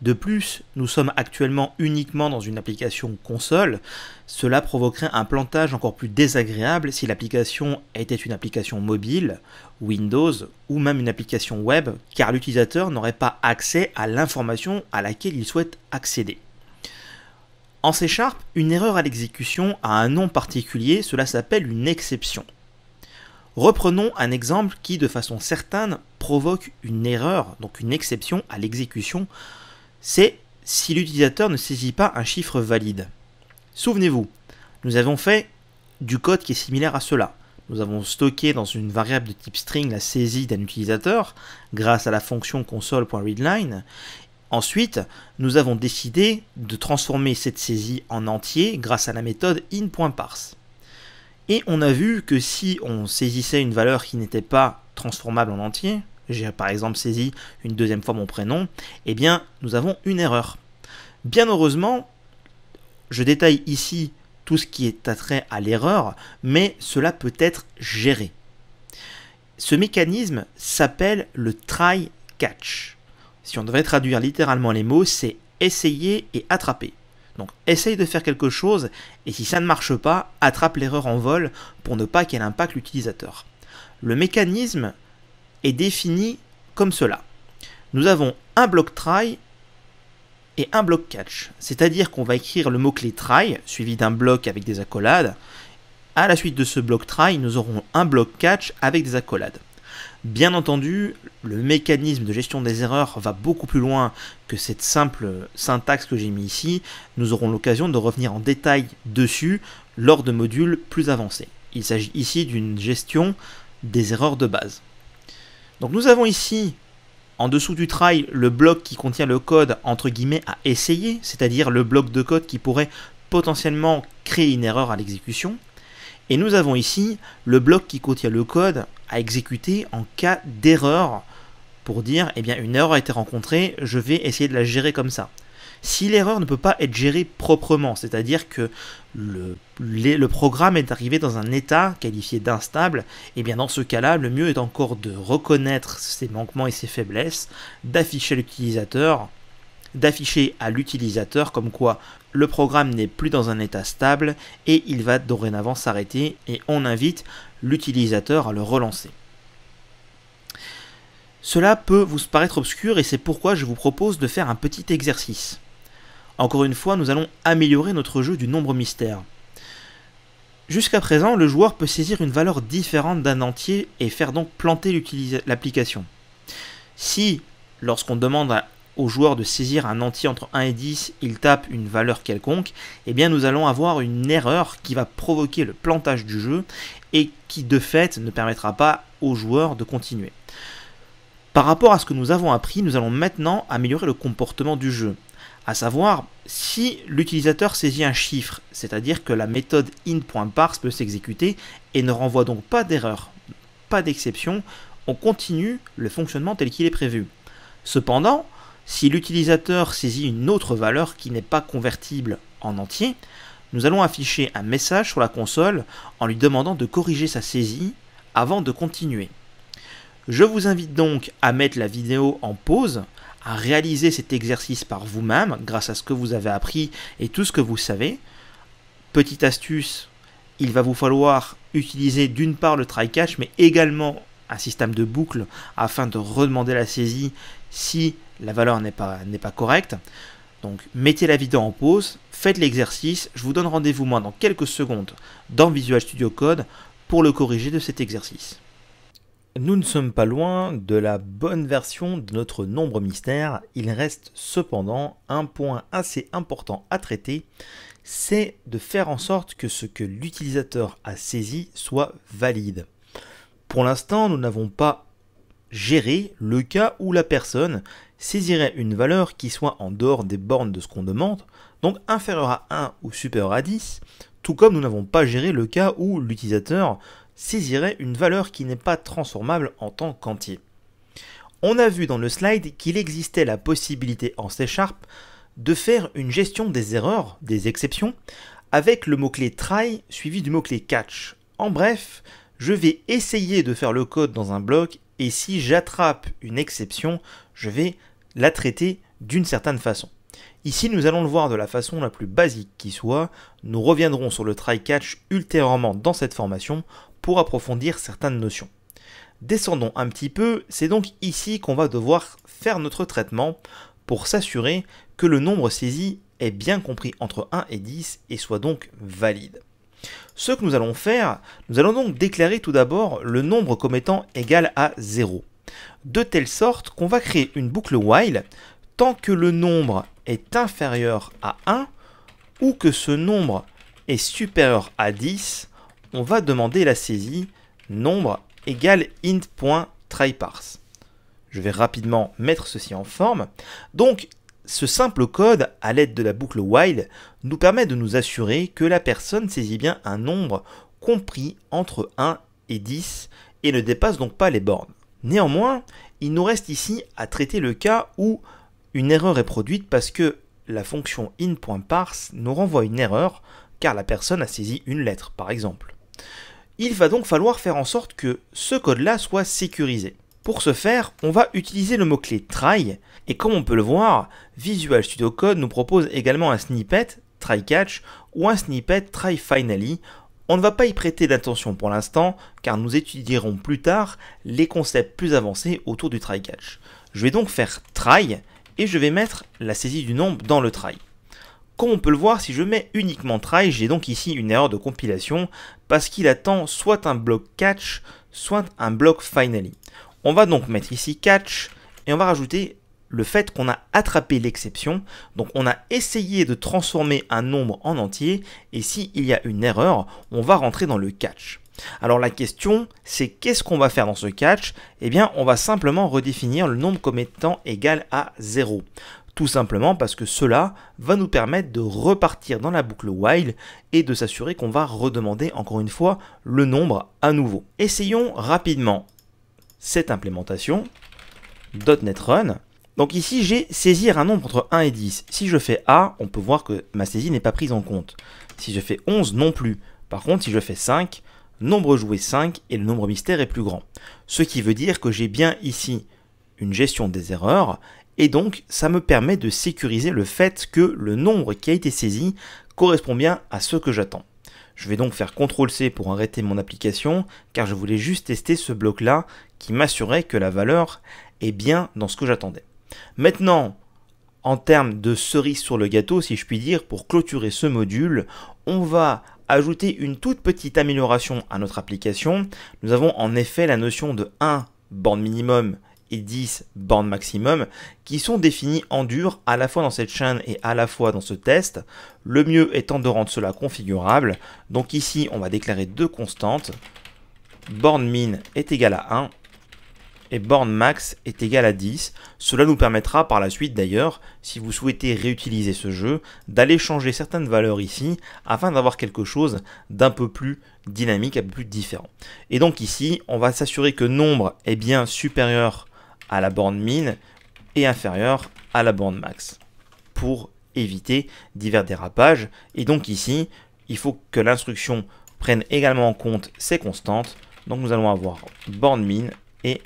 De plus, nous sommes actuellement uniquement dans une application console. Cela provoquerait un plantage encore plus désagréable si l'application était une application mobile, Windows ou même une application web, car l'utilisateur n'aurait pas accès à l'information à laquelle il souhaite accéder. En C Sharp, une erreur à l'exécution a un nom particulier, cela s'appelle une exception. Reprenons un exemple qui, de façon certaine, provoque une erreur, donc une exception à l'exécution c'est si l'utilisateur ne saisit pas un chiffre valide. Souvenez-vous, nous avons fait du code qui est similaire à cela. Nous avons stocké dans une variable de type string la saisie d'un utilisateur grâce à la fonction console.readline. Ensuite, nous avons décidé de transformer cette saisie en entier grâce à la méthode in.parse. Et on a vu que si on saisissait une valeur qui n'était pas transformable en entier, j'ai par exemple saisi une deuxième fois mon prénom, eh bien nous avons une erreur. Bien heureusement, je détaille ici tout ce qui est attrait à l'erreur, mais cela peut être géré. Ce mécanisme s'appelle le try catch. Si on devrait traduire littéralement les mots, c'est essayer et attraper. Donc essaye de faire quelque chose et si ça ne marche pas, attrape l'erreur en vol pour ne pas qu'elle impacte l'utilisateur. Le mécanisme est défini comme cela. Nous avons un bloc try et un bloc catch. C'est-à-dire qu'on va écrire le mot-clé try, suivi d'un bloc avec des accolades. À la suite de ce bloc try, nous aurons un bloc catch avec des accolades. Bien entendu, le mécanisme de gestion des erreurs va beaucoup plus loin que cette simple syntaxe que j'ai mis ici. Nous aurons l'occasion de revenir en détail dessus lors de modules plus avancés. Il s'agit ici d'une gestion des erreurs de base. Donc nous avons ici en dessous du try le bloc qui contient le code entre guillemets à essayer, c'est-à-dire le bloc de code qui pourrait potentiellement créer une erreur à l'exécution. Et nous avons ici le bloc qui contient le code à exécuter en cas d'erreur pour dire eh bien une erreur a été rencontrée, je vais essayer de la gérer comme ça. Si l'erreur ne peut pas être gérée proprement, c'est-à-dire que le, programme est arrivé dans un état qualifié d'instable, et eh bien dans ce cas-là, le mieux est encore de reconnaître ses manquements et ses faiblesses, d'afficher l'utilisateur, d'afficher à l'utilisateur comme quoi le programme n'est plus dans un état stable et il va dorénavant s'arrêter et on invite l'utilisateur à le relancer. Cela peut vous paraître obscur et c'est pourquoi je vous propose de faire un petit exercice. Encore une fois, nous allons améliorer notre jeu du nombre mystère. Jusqu'à présent, le joueur peut saisir une valeur différente d'un entier et faire donc planter l'application. Si, lorsqu'on demande au joueur de saisir un entier entre 1 et 10, il tape une valeur quelconque, eh bien nous allons avoir une erreur qui va provoquer le plantage du jeu et qui de fait ne permettra pas au joueur de continuer. Par rapport à ce que nous avons appris, nous allons maintenant améliorer le comportement du jeu à savoir si l'utilisateur saisit un chiffre, c'est-à-dire que la méthode int.parse peut s'exécuter et ne renvoie donc pas d'erreur, pas d'exception, on continue le fonctionnement tel qu'il est prévu. Cependant, si l'utilisateur saisit une autre valeur qui n'est pas convertible en entier, nous allons afficher un message sur la console en lui demandant de corriger sa saisie avant de continuer. Je vous invite donc à mettre la vidéo en pause à réaliser cet exercice par vous-même grâce à ce que vous avez appris et tout ce que vous savez. Petite astuce, il va vous falloir utiliser d'une part le try catch mais également un système de boucle afin de redemander la saisie si la valeur n'est pas, pas correcte. Donc mettez la vidéo en pause, faites l'exercice, je vous donne rendez-vous moi dans quelques secondes dans Visual Studio Code pour le corriger de cet exercice. Nous ne sommes pas loin de la bonne version de notre nombre mystère. Il reste cependant un point assez important à traiter, c'est de faire en sorte que ce que l'utilisateur a saisi soit valide. Pour l'instant, nous n'avons pas géré le cas où la personne saisirait une valeur qui soit en dehors des bornes de ce qu'on demande, donc inférieure à 1 ou supérieure à 10, tout comme nous n'avons pas géré le cas où l'utilisateur saisirait une valeur qui n'est pas transformable en tant qu'entier. On a vu dans le slide qu'il existait la possibilité en C Sharp de faire une gestion des erreurs, des exceptions, avec le mot-clé try suivi du mot-clé catch. En bref, je vais essayer de faire le code dans un bloc et si j'attrape une exception, je vais la traiter d'une certaine façon. Ici, nous allons le voir de la façon la plus basique qui soit. Nous reviendrons sur le try-catch ultérieurement dans cette formation pour approfondir certaines notions. Descendons un petit peu, c'est donc ici qu'on va devoir faire notre traitement pour s'assurer que le nombre saisi est bien compris entre 1 et 10 et soit donc valide. Ce que nous allons faire, nous allons donc déclarer tout d'abord le nombre comme étant égal à 0, de telle sorte qu'on va créer une boucle while tant que le nombre est inférieur à 1 ou que ce nombre est supérieur à 10 on va demander la saisie nombre égale int.tryparse. Je vais rapidement mettre ceci en forme. Donc, ce simple code, à l'aide de la boucle while, nous permet de nous assurer que la personne saisit bien un nombre compris entre 1 et 10 et ne dépasse donc pas les bornes. Néanmoins, il nous reste ici à traiter le cas où une erreur est produite parce que la fonction in.parse nous renvoie une erreur car la personne a saisi une lettre, par exemple. Il va donc falloir faire en sorte que ce code-là soit sécurisé. Pour ce faire, on va utiliser le mot-clé try, et comme on peut le voir, Visual Studio Code nous propose également un snippet try catch ou un snippet try finally. On ne va pas y prêter d'attention pour l'instant, car nous étudierons plus tard les concepts plus avancés autour du try catch. Je vais donc faire try, et je vais mettre la saisie du nombre dans le try. Comme on peut le voir, si je mets uniquement try, j'ai donc ici une erreur de compilation parce qu'il attend soit un bloc catch, soit un bloc finally. On va donc mettre ici catch et on va rajouter le fait qu'on a attrapé l'exception. Donc on a essayé de transformer un nombre en entier et s'il y a une erreur, on va rentrer dans le catch. Alors la question, c'est qu'est-ce qu'on va faire dans ce catch? Eh bien, on va simplement redéfinir le nombre comme étant égal à 0. Tout simplement parce que cela va nous permettre de repartir dans la boucle while et de s'assurer qu'on va redemander encore une fois le nombre à nouveau. Essayons rapidement cette implémentation. .NET Run. Donc ici, j'ai saisir un nombre entre 1 et 10. Si je fais A, on peut voir que ma saisie n'est pas prise en compte. Si je fais 11, non plus. Par contre, si je fais 5, nombre joué 5 et le nombre mystère est plus grand. Ce qui veut dire que j'ai bien ici une gestion des erreurs et donc ça me permet de sécuriser le fait que le nombre qui a été saisi correspond bien à ce que j'attends. Je vais donc faire CTRL-C pour arrêter mon application car je voulais juste tester ce bloc-là qui m'assurait que la valeur est bien dans ce que j'attendais. Maintenant, en termes de cerise sur le gâteau, si je puis dire, pour clôturer ce module, on va ajouter une toute petite amélioration à notre application. Nous avons en effet la notion de 1 borne minimum et 10 bornes maximum qui sont définies en dur à la fois dans cette chaîne et à la fois dans ce test. Le mieux étant de rendre cela configurable. Donc ici, on va déclarer deux constantes. Borne min est égal à 1 et borne max est égal à 10. Cela nous permettra par la suite d'ailleurs, si vous souhaitez réutiliser ce jeu, d'aller changer certaines valeurs ici afin d'avoir quelque chose d'un peu plus dynamique, un peu plus différent. Et donc ici, on va s'assurer que nombre est bien supérieur à la borne min et inférieur à la borne max pour éviter divers dérapages. Et donc ici, il faut que l'instruction prenne également en compte ces constantes. Donc nous allons avoir borne min et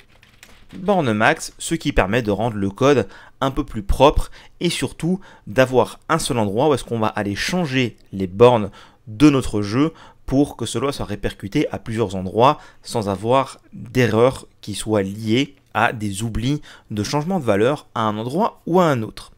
borne max, ce qui permet de rendre le code un peu plus propre et surtout d'avoir un seul endroit où est-ce qu'on va aller changer les bornes de notre jeu pour que cela soit répercuté à plusieurs endroits sans avoir d'erreurs qui soient liées à des oublis de changement de valeur à un endroit ou à un autre.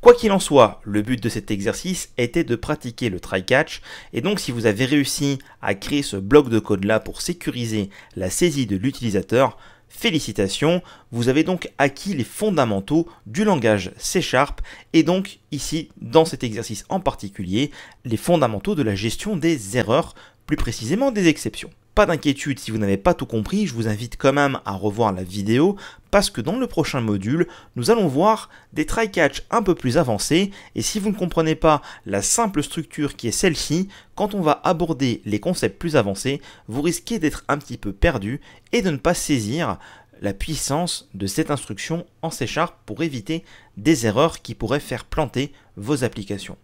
Quoi qu'il en soit, le but de cet exercice était de pratiquer le try-catch, et donc si vous avez réussi à créer ce bloc de code là pour sécuriser la saisie de l'utilisateur, Félicitations, vous avez donc acquis les fondamentaux du langage C Sharp et donc ici, dans cet exercice en particulier, les fondamentaux de la gestion des erreurs, plus précisément des exceptions. Pas d'inquiétude si vous n'avez pas tout compris, je vous invite quand même à revoir la vidéo parce que dans le prochain module, nous allons voir des try-catch un peu plus avancés et si vous ne comprenez pas la simple structure qui est celle-ci, quand on va aborder les concepts plus avancés, vous risquez d'être un petit peu perdu et de ne pas saisir la puissance de cette instruction en C pour éviter des erreurs qui pourraient faire planter vos applications.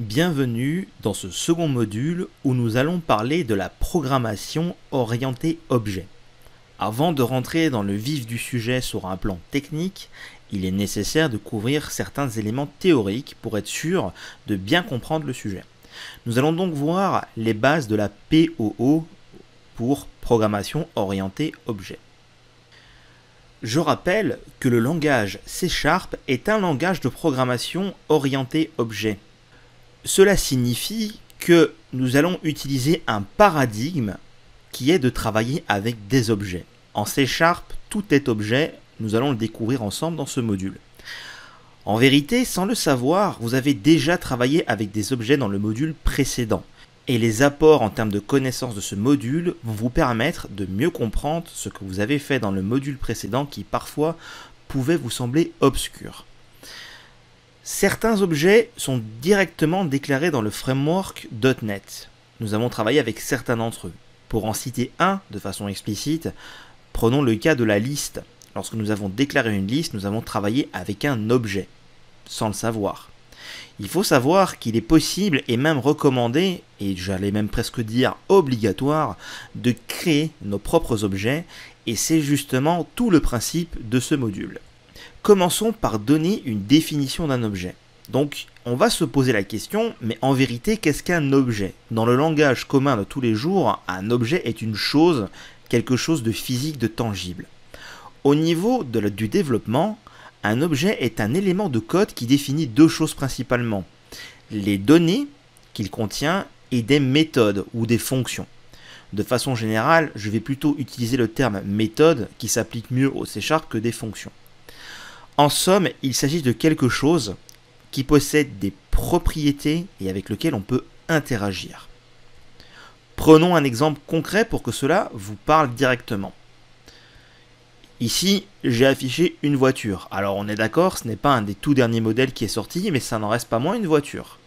Bienvenue dans ce second module où nous allons parler de la programmation orientée objet. Avant de rentrer dans le vif du sujet sur un plan technique, il est nécessaire de couvrir certains éléments théoriques pour être sûr de bien comprendre le sujet. Nous allons donc voir les bases de la POO pour programmation orientée objet. Je rappelle que le langage C Sharp est un langage de programmation orienté objet. Cela signifie que nous allons utiliser un paradigme qui est de travailler avec des objets. En C Sharp, tout est objet, nous allons le découvrir ensemble dans ce module. En vérité, sans le savoir, vous avez déjà travaillé avec des objets dans le module précédent. Et les apports en termes de connaissance de ce module vont vous permettre de mieux comprendre ce que vous avez fait dans le module précédent qui parfois pouvait vous sembler obscur. Certains objets sont directement déclarés dans le framework .NET. Nous avons travaillé avec certains d'entre eux. Pour en citer un de façon explicite, prenons le cas de la liste. Lorsque nous avons déclaré une liste, nous avons travaillé avec un objet, sans le savoir. Il faut savoir qu'il est possible et même recommandé, et j'allais même presque dire obligatoire, de créer nos propres objets, et c'est justement tout le principe de ce module. Commençons par donner une définition d'un objet. Donc, on va se poser la question, mais en vérité, qu'est-ce qu'un objet? Dans le langage commun de tous les jours, un objet est une chose, quelque chose de physique, de tangible. Au niveau du développement, un objet est un élément de code qui définit deux choses principalement. les données qu'il contient et des méthodes ou des fonctions. De façon générale, je vais plutôt utiliser le terme méthode qui s'applique mieux au C que des fonctions. En somme, il s'agit de quelque chose qui possède des propriétés et avec lequel on peut interagir. Prenons un exemple concret pour que cela vous parle directement. Ici, j'ai affiché une voiture. Alors on est d'accord, ce n'est pas un des tout derniers modèles qui est sorti, mais ça n'en reste pas moins une voiture.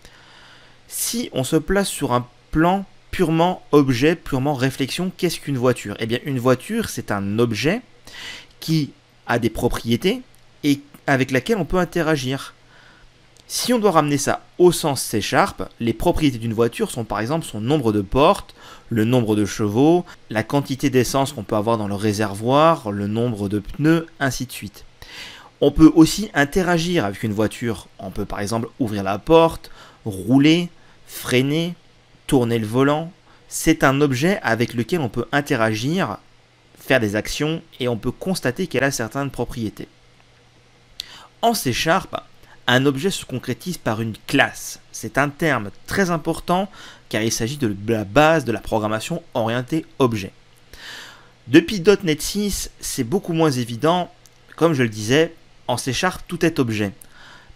Si on se place sur un plan purement objet, purement réflexion, qu'est-ce qu'une voiture? Eh bien une voiture, c'est un objet qui a des propriétés et avec laquelle on peut interagir. Si on doit ramener ça au sens C les propriétés d'une voiture sont par exemple son nombre de portes, le nombre de chevaux, la quantité d'essence qu'on peut avoir dans le réservoir, le nombre de pneus, ainsi de suite. On peut aussi interagir avec une voiture. On peut par exemple ouvrir la porte, rouler, freiner, tourner le volant. C'est un objet avec lequel on peut interagir, faire des actions et on peut constater qu'elle a certaines propriétés. En C Sharp, un objet se concrétise par une classe. C'est un terme très important car il s'agit de la base de la programmation orientée objet. Depuis .NET 6, c'est beaucoup moins évident. Comme je le disais, en C Sharp, tout est objet.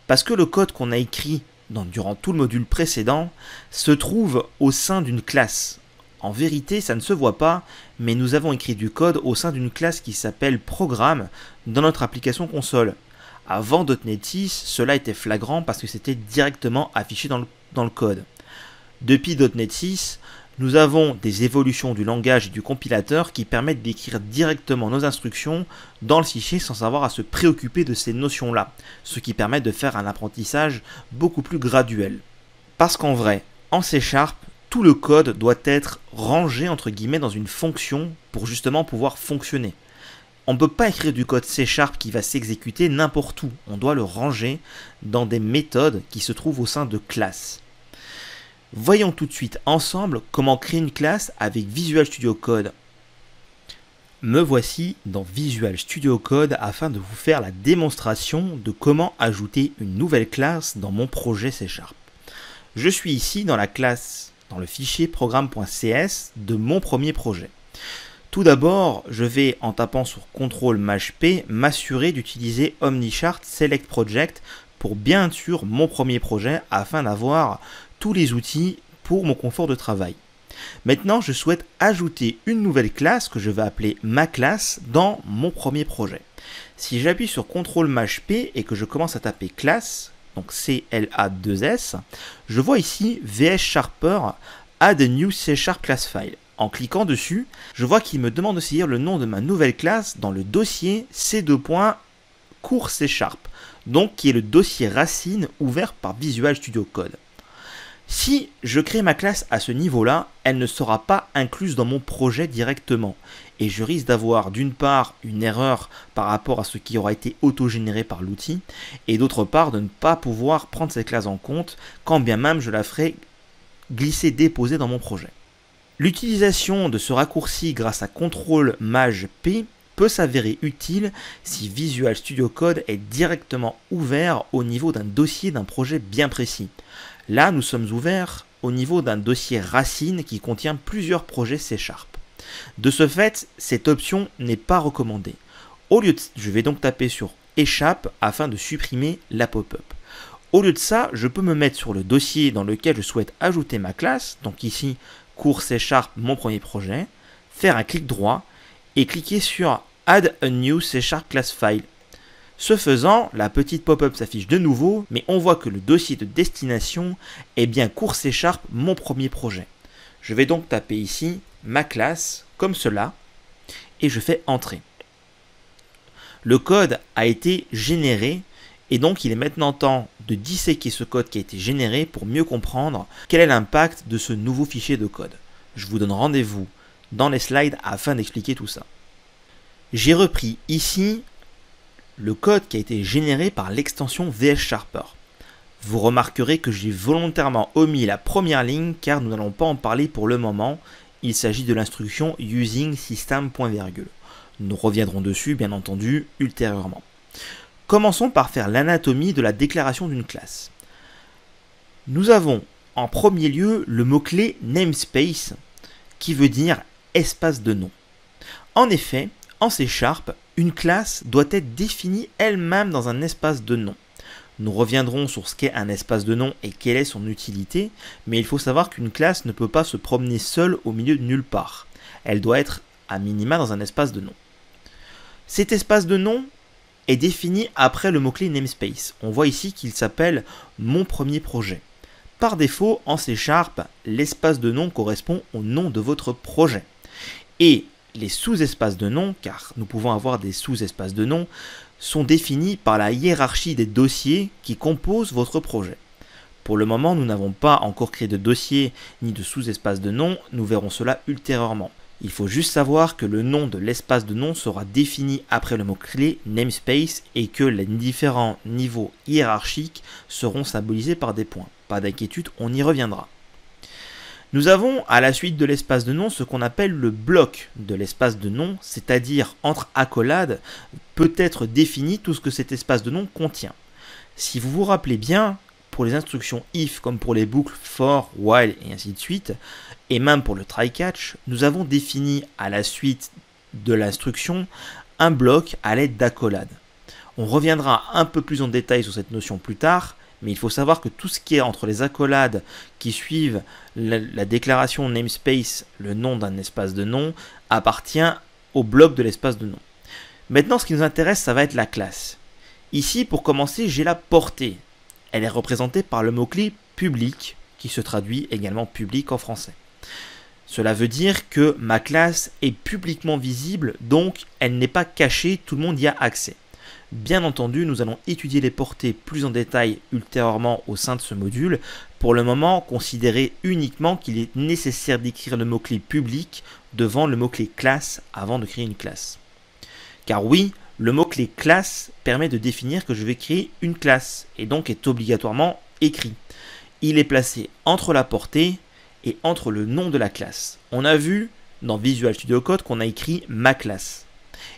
Parce que le code qu'on a écrit durant tout le module précédent se trouve au sein d'une classe. En vérité, ça ne se voit pas, mais nous avons écrit du code au sein d'une classe qui s'appelle programme dans notre application console. Avant .NET 6, cela était flagrant parce que c'était directement affiché dans le, code. Depuis .NET 6, nous avons des évolutions du langage et du compilateur qui permettent d'écrire directement nos instructions dans le fichier sans avoir à se préoccuper de ces notions-là, ce qui permet de faire un apprentissage beaucoup plus graduel. Parce qu'en vrai, en C Sharp, tout le code doit être rangé entre guillemets dans une fonction pour justement pouvoir fonctionner. On ne peut pas écrire du code C Sharp qui va s'exécuter n'importe où. On doit le ranger dans des méthodes qui se trouvent au sein de classes. Voyons tout de suite ensemble comment créer une classe avec Visual Studio Code. Me voici dans Visual Studio Code afin de vous faire la démonstration de comment ajouter une nouvelle classe dans mon projet C Sharp. Je suis ici dans la classe, dans le fichier programme.cs de mon premier projet. Tout d'abord, je vais, en tapant sur CTRL MAJ P, m'assurer d'utiliser OmniChart Select Project pour bien sûr mon premier projet afin d'avoir tous les outils pour mon confort de travail. Maintenant, je souhaite ajouter une nouvelle classe que je vais appeler ma classe dans mon premier projet. Si j'appuie sur CTRL MAJ P et que je commence à taper classe, donc C-L-A-2-S, je vois ici VS Sharper Add new C Sharp class file. En cliquant dessus, je vois qu'il me demande de saisir le nom de ma nouvelle classe dans le dossier C2. cours C Sharp, donc qui est le dossier racine ouvert par Visual Studio Code. Si je crée ma classe à ce niveau-là, elle ne sera pas incluse dans mon projet directement. Et je risque d'avoir d'une part une erreur par rapport à ce qui aura été autogénéré par l'outil, et d'autre part de ne pas pouvoir prendre cette classe en compte, quand bien même je la ferai glisser déposer dans mon projet. L'utilisation de ce raccourci grâce à CTRL MAJ P peut s'avérer utile si Visual Studio Code est directement ouvert au niveau d'un dossier d'un projet bien précis. Là, nous sommes ouverts au niveau d'un dossier racine qui contient plusieurs projets C Sharp. De ce fait, cette option n'est pas recommandée. Au lieu je vais donc taper sur échappe afin de supprimer la pop-up. Au lieu de ça, je peux me mettre sur le dossier dans lequel je souhaite ajouter ma classe, donc ici cours C Sharp, mon premier projet, faire un clic droit et cliquer sur Add a new C Sharp class file. Ce faisant, la petite pop-up s'affiche de nouveau, mais on voit que le dossier de destination est bien cours C Sharp, mon premier projet. Je vais donc taper ici ma classe, comme cela, et je fais entrer. Le code a été généré et donc il est maintenant temps de disséquer ce code qui a été généré pour mieux comprendre quel est l'impact de ce nouveau fichier de code. Je vous donne rendez-vous dans les slides afin d'expliquer tout ça. J'ai repris ici le code qui a été généré par l'extension VS Sharper. Vous remarquerez que j'ai volontairement omis la première ligne car nous n'allons pas en parler pour le moment. Il s'agit de l'instruction using system. Nous reviendrons dessus bien entendu ultérieurement. Commençons par faire l'anatomie de la déclaration d'une classe. Nous avons en premier lieu le mot-clé namespace qui veut dire espace de nom. En effet, en C Sharp, une classe doit être définie elle-même dans un espace de nom. Nous reviendrons sur ce qu'est un espace de nom et quelle est son utilité, mais il faut savoir qu'une classe ne peut pas se promener seule au milieu de nulle part. Elle doit être à minima dans un espace de nom. Cet espace de nom est défini après le mot-clé namespace. On voit ici qu'il s'appelle mon premier projet. Par défaut, en C Sharp, l'espace de nom correspond au nom de votre projet. Et les sous-espaces de nom, car nous pouvons avoir des sous-espaces de nom, sont définis par la hiérarchie des dossiers qui composent votre projet. Pour le moment, nous n'avons pas encore créé de dossier ni de sous-espace de nom, nous verrons cela ultérieurement. Il faut juste savoir que le nom de l'espace de nom sera défini après le mot-clé namespace et que les différents niveaux hiérarchiques seront symbolisés par des points. Pas d'inquiétude, on y reviendra. Nous avons à la suite de l'espace de nom ce qu'on appelle le bloc de l'espace de nom, c'est-à-dire entre accolades peut être défini tout ce que cet espace de nom contient. Si vous vous rappelez bien, pour les instructions if comme pour les boucles for, while et ainsi de suite, et même pour le try catch, nous avons défini à la suite de l'instruction un bloc à l'aide d'accolades. On reviendra un peu plus en détail sur cette notion plus tard, mais il faut savoir que tout ce qui est entre les accolades qui suivent la, déclaration namespace, le nom d'un espace de nom, appartient au bloc de l'espace de nom. Maintenant, ce qui nous intéresse, ça va être la classe. Ici, pour commencer, j'ai la portée. Elle est représentée par le mot-clé public, qui se traduit également public en français. Cela veut dire que ma classe est publiquement visible, donc elle n'est pas cachée, tout le monde y a accès. Bien entendu, nous allons étudier les portées plus en détail ultérieurement au sein de ce module. Pour le moment, considérez uniquement qu'il est nécessaire d'écrire le mot-clé public devant le mot-clé classe avant de créer une classe. Car oui, le mot-clé classe permet de définir que je vais créer une classe et donc est obligatoirement écrit. Il est placé entre la portée et entre le nom de la classe. On a vu dans Visual Studio Code qu'on a écrit ma classe.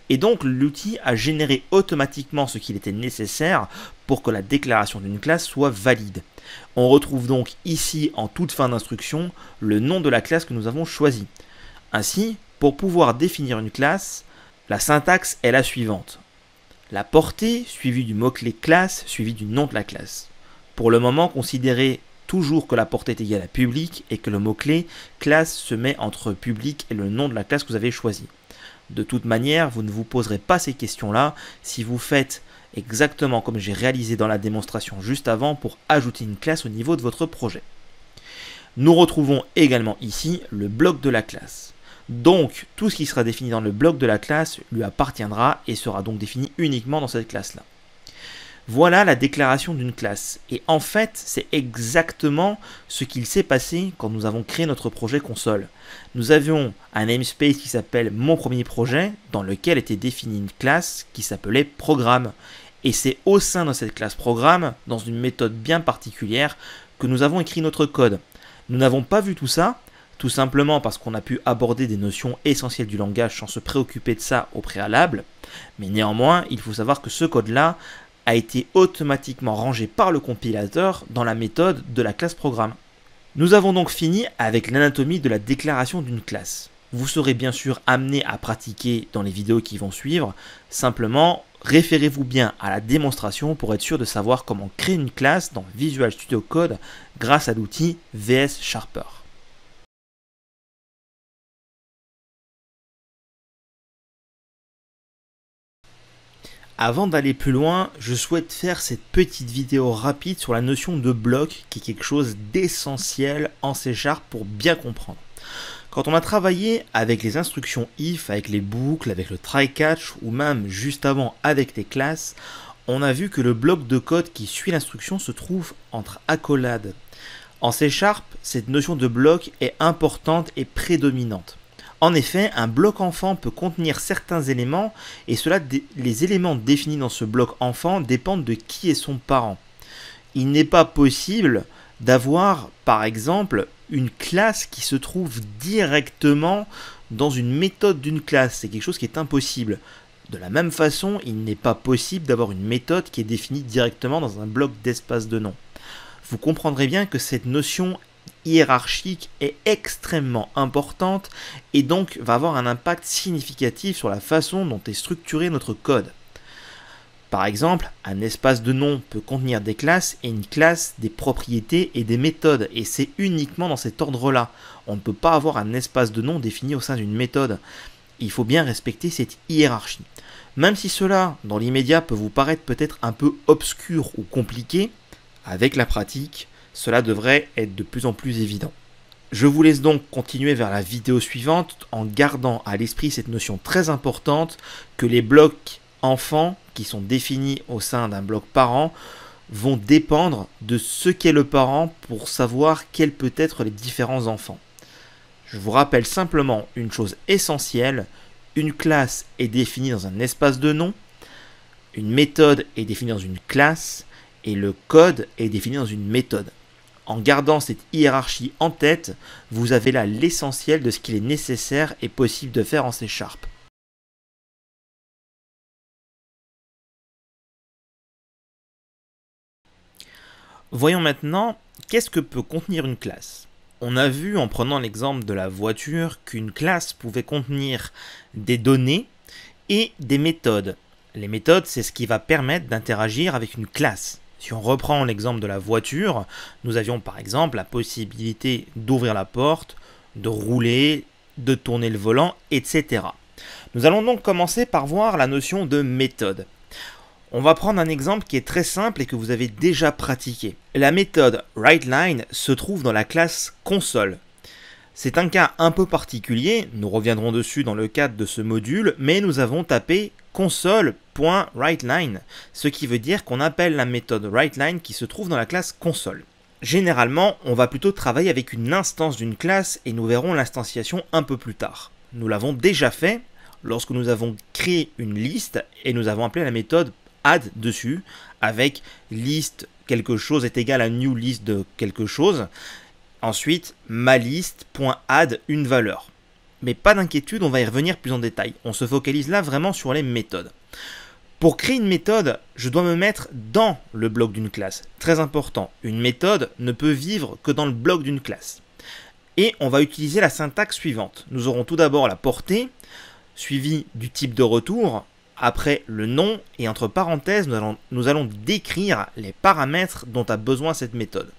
Et donc l'outil a généré automatiquement ce qu'il était nécessaire pour que la déclaration d'une classe soit valide. On retrouve donc ici en toute fin d'instruction le nom de la classe que nous avons choisi. Ainsi, pour pouvoir définir une classe, la syntaxe est la suivante. La portée suivie du mot-clé classe suivi du nom de la classe. Pour le moment, considérez toujours que la portée est égale à public et que le mot-clé classe se met entre public et le nom de la classe que vous avez choisi. De toute manière, vous ne vous poserez pas ces questions-là si vous faites exactement comme j'ai réalisé dans la démonstration juste avant pour ajouter une classe au niveau de votre projet. Nous retrouvons également ici le bloc de la classe. Donc, tout ce qui sera défini dans le bloc de la classe lui appartiendra et sera donc défini uniquement dans cette classe-là. Voilà la déclaration d'une classe. Et en fait, c'est exactement ce qu'il s'est passé quand nous avons créé notre projet console. Nous avions un namespace qui s'appelle mon premier projet, dans lequel était définie une classe qui s'appelait programme. Et c'est au sein de cette classe programme, dans une méthode bien particulière, que nous avons écrit notre code. Nous n'avons pas vu tout ça, tout simplement parce qu'on a pu aborder des notions essentielles du langage sans se préoccuper de ça au préalable. Mais néanmoins, il faut savoir que ce code-là a été automatiquement rangé par le compilateur dans la méthode de la classe programme. Nous avons donc fini avec l'anatomie de la déclaration d'une classe. Vous serez bien sûr amené à pratiquer dans les vidéos qui vont suivre, simplement référez-vous bien à la démonstration pour être sûr de savoir comment créer une classe dans Visual Studio Code grâce à l'outil VS Sharper. Avant d'aller plus loin, je souhaite faire cette petite vidéo rapide sur la notion de bloc qui est quelque chose d'essentiel en C Sharp pour bien comprendre. Quand on a travaillé avec les instructions if, avec les boucles, avec le try-catch ou même juste avant avec les classes, on a vu que le bloc de code qui suit l'instruction se trouve entre accolades. En C Sharp, cette notion de bloc est importante et prédominante. En effet, un bloc enfant peut contenir certains éléments et cela, les éléments définis dans ce bloc enfant dépendent de qui est son parent. Il n'est pas possible d'avoir, par exemple, une classe qui se trouve directement dans une méthode d'une classe. C'est quelque chose qui est impossible. De la même façon, il n'est pas possible d'avoir une méthode qui est définie directement dans un bloc d'espace de nom vous comprendrez bien que cette notion hiérarchique est extrêmement importante et donc va avoir un impact significatif sur la façon dont est structuré notre code. Par exemple, un espace de nom peut contenir des classes et une classe des propriétés et des méthodes, et c'est uniquement dans cet ordre-là. On ne peut pas avoir un espace de nom défini au sein d'une méthode. Il faut bien respecter cette hiérarchie. Même si cela, dans l'immédiat, peut vous paraître peut-être un peu obscur ou compliqué, avec la pratique, cela devrait être de plus en plus évident. Je vous laisse donc continuer vers la vidéo suivante en gardant à l'esprit cette notion très importante que les blocs enfants qui sont définis au sein d'un bloc parent vont dépendre de ce qu'est le parent pour savoir quels peuvent être les différents enfants. Je vous rappelle simplement une chose essentielle, une classe est définie dans un espace de nom, une méthode est définie dans une classe, et le code est défini dans une méthode. En gardant cette hiérarchie en tête, vous avez là l'essentiel de ce qu'il est nécessaire et possible de faire en C Sharp. Voyons maintenant qu'est-ce que peut contenir une classe? On a vu en prenant l'exemple de la voiture qu'une classe pouvait contenir des données et des méthodes. Les méthodes, c'est ce qui va permettre d'interagir avec une classe. Si on reprend l'exemple de la voiture, nous avions par exemple la possibilité d'ouvrir la porte, de rouler, de tourner le volant, etc. Nous allons donc commencer par voir la notion de méthode. On va prendre un exemple qui est très simple et que vous avez déjà pratiqué. La méthode WriteLine se trouve dans la classe console. C'est un cas un peu particulier, nous reviendrons dessus dans le cadre de ce module, mais nous avons tapé console.WriteLine, ce qui veut dire qu'on appelle la méthode WriteLine qui se trouve dans la classe console. Généralement, on va plutôt travailler avec une instance d'une classe et nous verrons l'instanciation un peu plus tard. Nous l'avons déjà fait lorsque nous avons créé une liste et nous avons appelé la méthode add dessus avec liste quelque chose est égal à new list de quelque chose. Ensuite, ma liste.add une valeur. Mais pas d'inquiétude, on va y revenir plus en détail. On se focalise là vraiment sur les méthodes. Pour créer une méthode, je dois me mettre dans le bloc d'une classe. Très important, une méthode ne peut vivre que dans le bloc d'une classe. Et on va utiliser la syntaxe suivante. Nous aurons tout d'abord la portée, suivie du type de retour, après le nom et entre parenthèses, nous allons, décrire les paramètres dont a besoin cette méthode.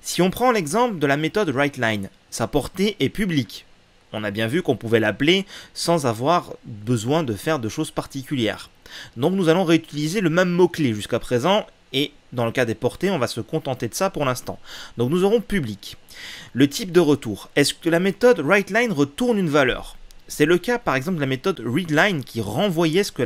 Si on prend l'exemple de la méthode WriteLine, sa portée est publique. On a bien vu qu'on pouvait l'appeler sans avoir besoin de faire de choses particulières. Donc nous allons réutiliser le même mot-clé jusqu'à présent et dans le cas des portées, on va se contenter de ça pour l'instant. Donc nous aurons public. Le type de retour. Est-ce que la méthode WriteLine retourne une valeur? C'est le cas par exemple de la méthode readline qui renvoyait ce que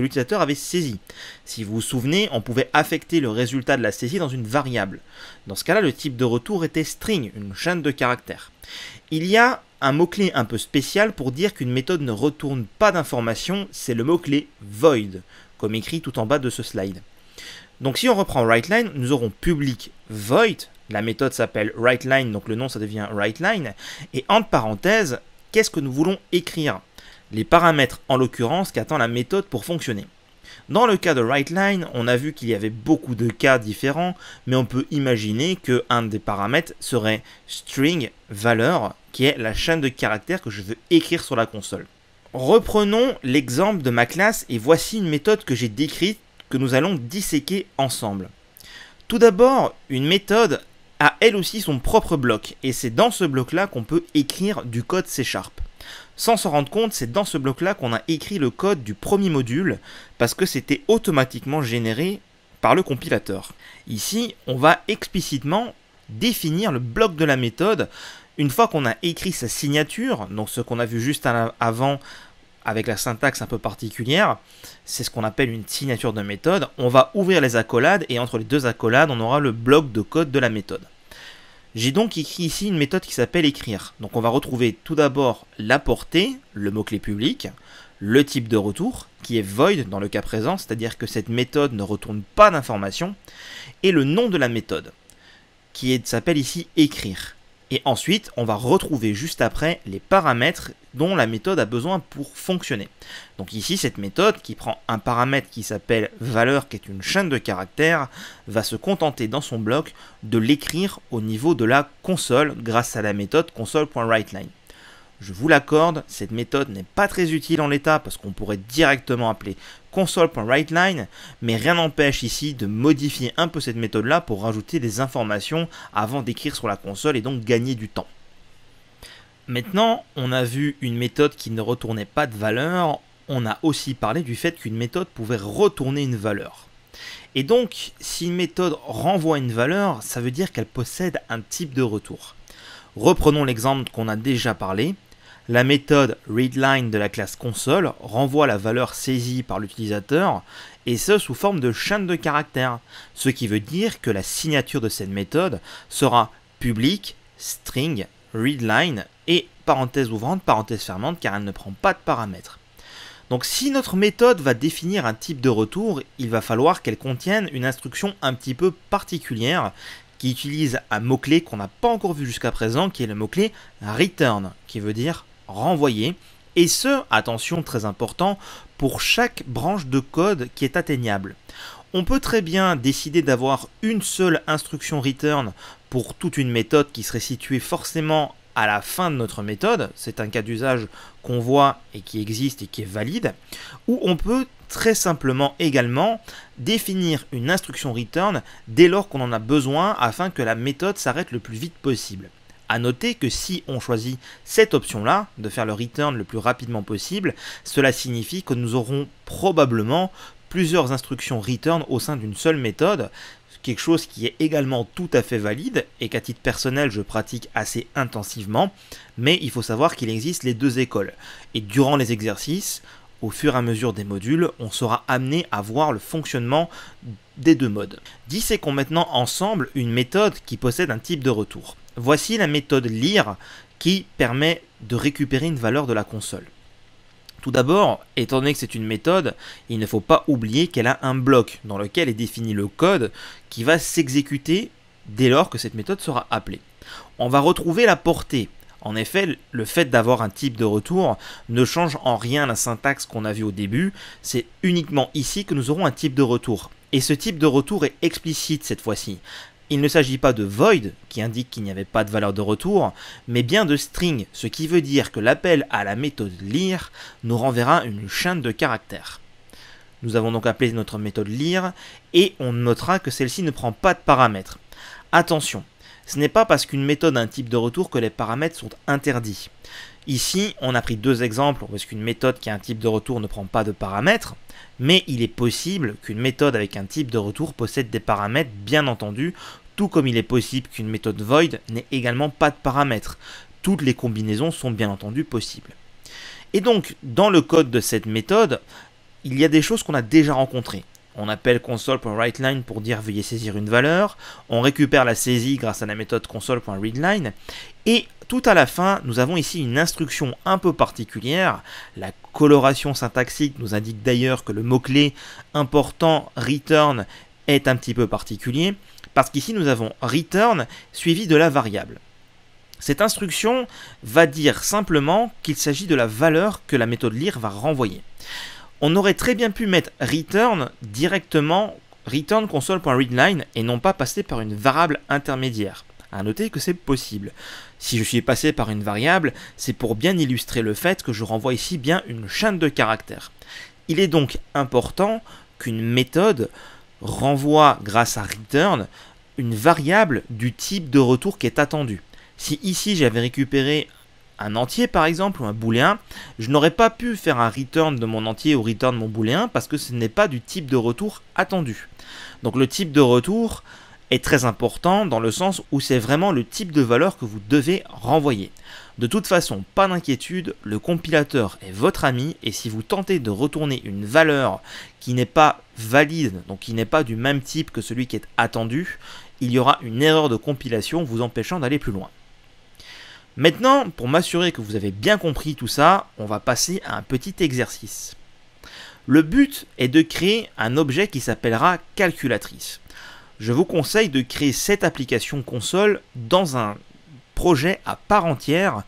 l'utilisateur avait saisi. Si vous vous souvenez, on pouvait affecter le résultat de la saisie dans une variable. Dans ce cas-là, le type de retour était string, une chaîne de caractères. Il y a un mot-clé un peu spécial pour dire qu'une méthode ne retourne pas d'informations, c'est le mot-clé void, comme écrit tout en bas de ce slide. Donc si on reprend WriteLine, nous aurons public void, la méthode s'appelle WriteLine, donc le nom ça devient WriteLine, et entre parenthèses, qu'est-ce que nous voulons écrire? Les paramètres en l'occurrence qu'attend la méthode pour fonctionner. Dans le cas de WriteLine, on a vu qu'il y avait beaucoup de cas différents, mais on peut imaginer que un des paramètres serait string valeur, qui est la chaîne de caractères que je veux écrire sur la console. Reprenons l'exemple de ma classe et voici une méthode que j'ai décrite que nous allons disséquer ensemble. Tout d'abord, une méthode a elle aussi son propre bloc, et c'est dans ce bloc-là qu'on peut écrire du code C Sharp. Sans s'en rendre compte, c'est dans ce bloc-là qu'on a écrit le code du premier module, parce que c'était automatiquement généré par le compilateur. Ici, on va explicitement définir le bloc de la méthode. Une fois qu'on a écrit sa signature, donc ce qu'on a vu juste avant avec la syntaxe un peu particulière, c'est ce qu'on appelle une signature de méthode. On va ouvrir les accolades et entre les deux accolades, on aura le bloc de code de la méthode. J'ai donc écrit ici une méthode qui s'appelle écrire. Donc on va retrouver tout d'abord la portée, le mot-clé public, le type de retour, qui est void dans le cas présent, c'est-à-dire que cette méthode ne retourne pas d'information, et le nom de la méthode, qui s'appelle ici écrire. Et ensuite, on va retrouver juste après les paramètres dont la méthode a besoin pour fonctionner. Donc ici, cette méthode qui prend un paramètre qui s'appelle valeur, qui est une chaîne de caractères, va se contenter dans son bloc de l'écrire au niveau de la console grâce à la méthode console.writeLine. Je vous l'accorde, cette méthode n'est pas très utile en l'état parce qu'on pourrait directement appeler console.writeLine, mais rien n'empêche ici de modifier un peu cette méthode-là pour rajouter des informations avant d'écrire sur la console et donc gagner du temps. Maintenant, on a vu une méthode qui ne retournait pas de valeur, on a aussi parlé du fait qu'une méthode pouvait retourner une valeur. Et donc, si une méthode renvoie une valeur, ça veut dire qu'elle possède un type de retour. Reprenons l'exemple qu'on a déjà parlé. La méthode readLine de la classe console renvoie la valeur saisie par l'utilisateur, et ce sous forme de chaîne de caractères, ce qui veut dire que la signature de cette méthode sera public, string, readLine et parenthèse ouvrante, parenthèse fermante, car elle ne prend pas de paramètres. Donc si notre méthode va définir un type de retour, il va falloir qu'elle contienne une instruction un petit peu particulière qui utilise un mot-clé qu'on n'a pas encore vu jusqu'à présent, qui est le mot-clé return, qui veut dire renvoyer. Et ce, attention très important, pour chaque branche de code qui est atteignable. On peut très bien décider d'avoir une seule instruction return pour toute une méthode qui serait située forcément à la fin de notre méthode, c'est un cas d'usage qu'on voit et qui existe et qui est valide, ou on peut très simplement également définir une instruction return dès lors qu'on en a besoin afin que la méthode s'arrête le plus vite possible. A noter que si on choisit cette option-là, de faire le return le plus rapidement possible, cela signifie que nous aurons probablement plusieurs instructions return au sein d'une seule méthode, quelque chose qui est également tout à fait valide et qu'à titre personnel je pratique assez intensivement, mais il faut savoir qu'il existe les deux écoles. Et durant les exercices, au fur et à mesure des modules, on sera amené à voir le fonctionnement des deux modes. Disséquons maintenant ensemble une méthode qui possède un type de retour. Voici la méthode lire qui permet de récupérer une valeur de la console. Tout d'abord, étant donné que c'est une méthode, il ne faut pas oublier qu'elle a un bloc dans lequel est défini le code qui va s'exécuter dès lors que cette méthode sera appelée. On va retrouver la portée. En effet, le fait d'avoir un type de retour ne change en rien la syntaxe qu'on a vue au début, c'est uniquement ici que nous aurons un type de retour. Et ce type de retour est explicite cette fois-ci. Il ne s'agit pas de void, qui indique qu'il n'y avait pas de valeur de retour, mais bien de string, ce qui veut dire que l'appel à la méthode lire nous renverra une chaîne de caractères. Nous avons donc appelé notre méthode lire, et on notera que celle-ci ne prend pas de paramètres. Attention, ce n'est pas parce qu'une méthode a un type de retour que les paramètres sont interdits. Ici, on a pris deux exemples parce qu'une méthode qui a un type de retour ne prend pas de paramètres, mais il est possible qu'une méthode avec un type de retour possède des paramètres, bien entendu, tout comme il est possible qu'une méthode void n'ait également pas de paramètres. Toutes les combinaisons sont bien entendu possibles. Et donc, dans le code de cette méthode, il y a des choses qu'on a déjà rencontrées. On appelle console.writeLine pour dire veuillez saisir une valeur. On récupère la saisie grâce à la méthode console.readLine. Et tout à la fin, nous avons ici une instruction un peu particulière. La coloration syntaxique nous indique d'ailleurs que le mot-clé important return est un petit peu particulier, parce qu'ici nous avons return suivi de la variable. Cette instruction va dire simplement qu'il s'agit de la valeur que la méthode lire va renvoyer on aurait très bien pu mettre return directement return console.readline et non pas passer par une variable intermédiaire. À noter que c'est possible. Si je suis passé par une variable, c'est pour bien illustrer le fait que je renvoie ici bien une chaîne de caractères. Il est donc important qu'une méthode renvoie grâce à return une variable du type de retour qui est attendu. Si ici j'avais récupéré un entier par exemple ou un booléen, je n'aurais pas pu faire un return de mon entier ou return de mon booléen parce que ce n'est pas du type de retour attendu. Donc le type de retour est très important dans le sens où c'est vraiment le type de valeur que vous devez renvoyer. De toute façon, pas d'inquiétude, le compilateur est votre ami et si vous tentez de retourner une valeur qui n'est pas valide, donc qui n'est pas du même type que celui qui est attendu, il y aura une erreur de compilation vous empêchant d'aller plus loin. Maintenant, pour m'assurer que vous avez bien compris tout ça, on va passer à un petit exercice. Le but est de créer un objet qui s'appellera calculatrice. Je vous conseille de créer cette application console dans un projet à part entière,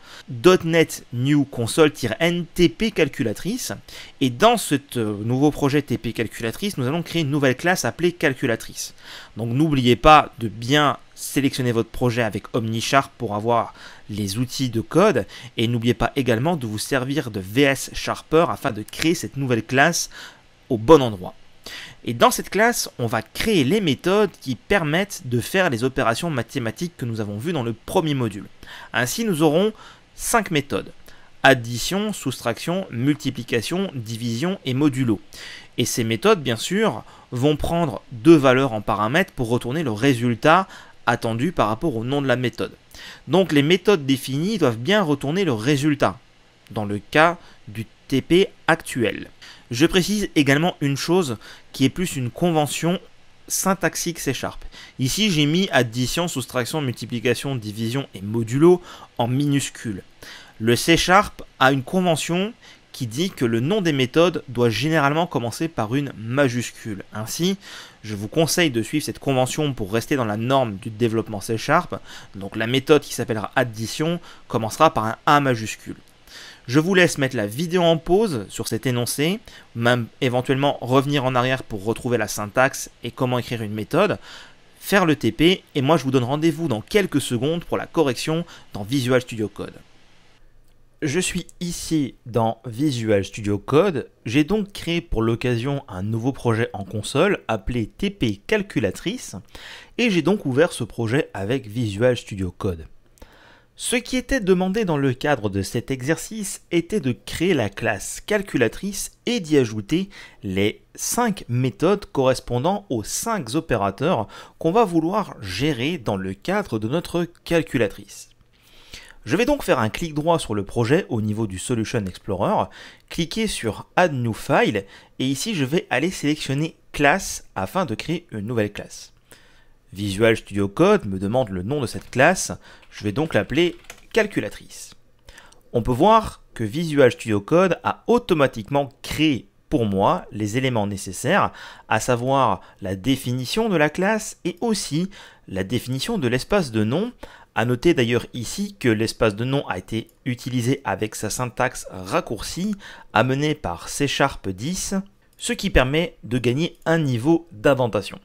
.NET New Console-N TP Calculatrice. Et dans ce euh, nouveau projet TP Calculatrice, nous allons créer une nouvelle classe appelée Calculatrice. Donc n'oubliez pas de bien sélectionner votre projet avec OmniSharp pour avoir les outils de code. Et n'oubliez pas également de vous servir de VS Sharper afin de créer cette nouvelle classe au bon endroit. Et dans cette classe, on va créer les méthodes qui permettent de faire les opérations mathématiques que nous avons vues dans le premier module. Ainsi, nous aurons 5 méthodes. Addition, soustraction, multiplication, division et modulo. Et ces méthodes, bien sûr, vont prendre deux valeurs en paramètres pour retourner le résultat attendu par rapport au nom de la méthode. Donc les méthodes définies doivent bien retourner le résultat, dans le cas du TP actuel. Je précise également une chose qui est plus une convention syntaxique C Sharp. Ici, j'ai mis addition, soustraction, multiplication, division et modulo en minuscules. Le C Sharp a une convention qui dit que le nom des méthodes doit généralement commencer par une majuscule. Ainsi, je vous conseille de suivre cette convention pour rester dans la norme du développement C Sharp. Donc la méthode qui s'appellera addition commencera par un A majuscule. Je vous laisse mettre la vidéo en pause sur cet énoncé, même éventuellement revenir en arrière pour retrouver la syntaxe et comment écrire une méthode, faire le TP, et moi je vous donne rendez-vous dans quelques secondes pour la correction dans Visual Studio Code. Je suis ici dans Visual Studio Code. J'ai donc créé pour l'occasion un nouveau projet en console appelé TP Calculatrice et j'ai donc ouvert ce projet avec Visual Studio Code. Ce qui était demandé dans le cadre de cet exercice était de créer la classe calculatrice et d'y ajouter les 5 méthodes correspondant aux 5 opérateurs qu'on va vouloir gérer dans le cadre de notre calculatrice. Je vais donc faire un clic droit sur le projet au niveau du Solution Explorer, cliquer sur Add New File et ici je vais aller sélectionner classe afin de créer une nouvelle classe. Visual Studio Code me demande le nom de cette classe, je vais donc l'appeler calculatrice. On peut voir que Visual Studio Code a automatiquement créé pour moi les éléments nécessaires, à savoir la définition de la classe et aussi la définition de l'espace de nom. À noter d'ailleurs ici que l'espace de nom a été utilisé avec sa syntaxe raccourcie amenée par C Sharp 10, ce qui permet de gagner un niveau d'indentation.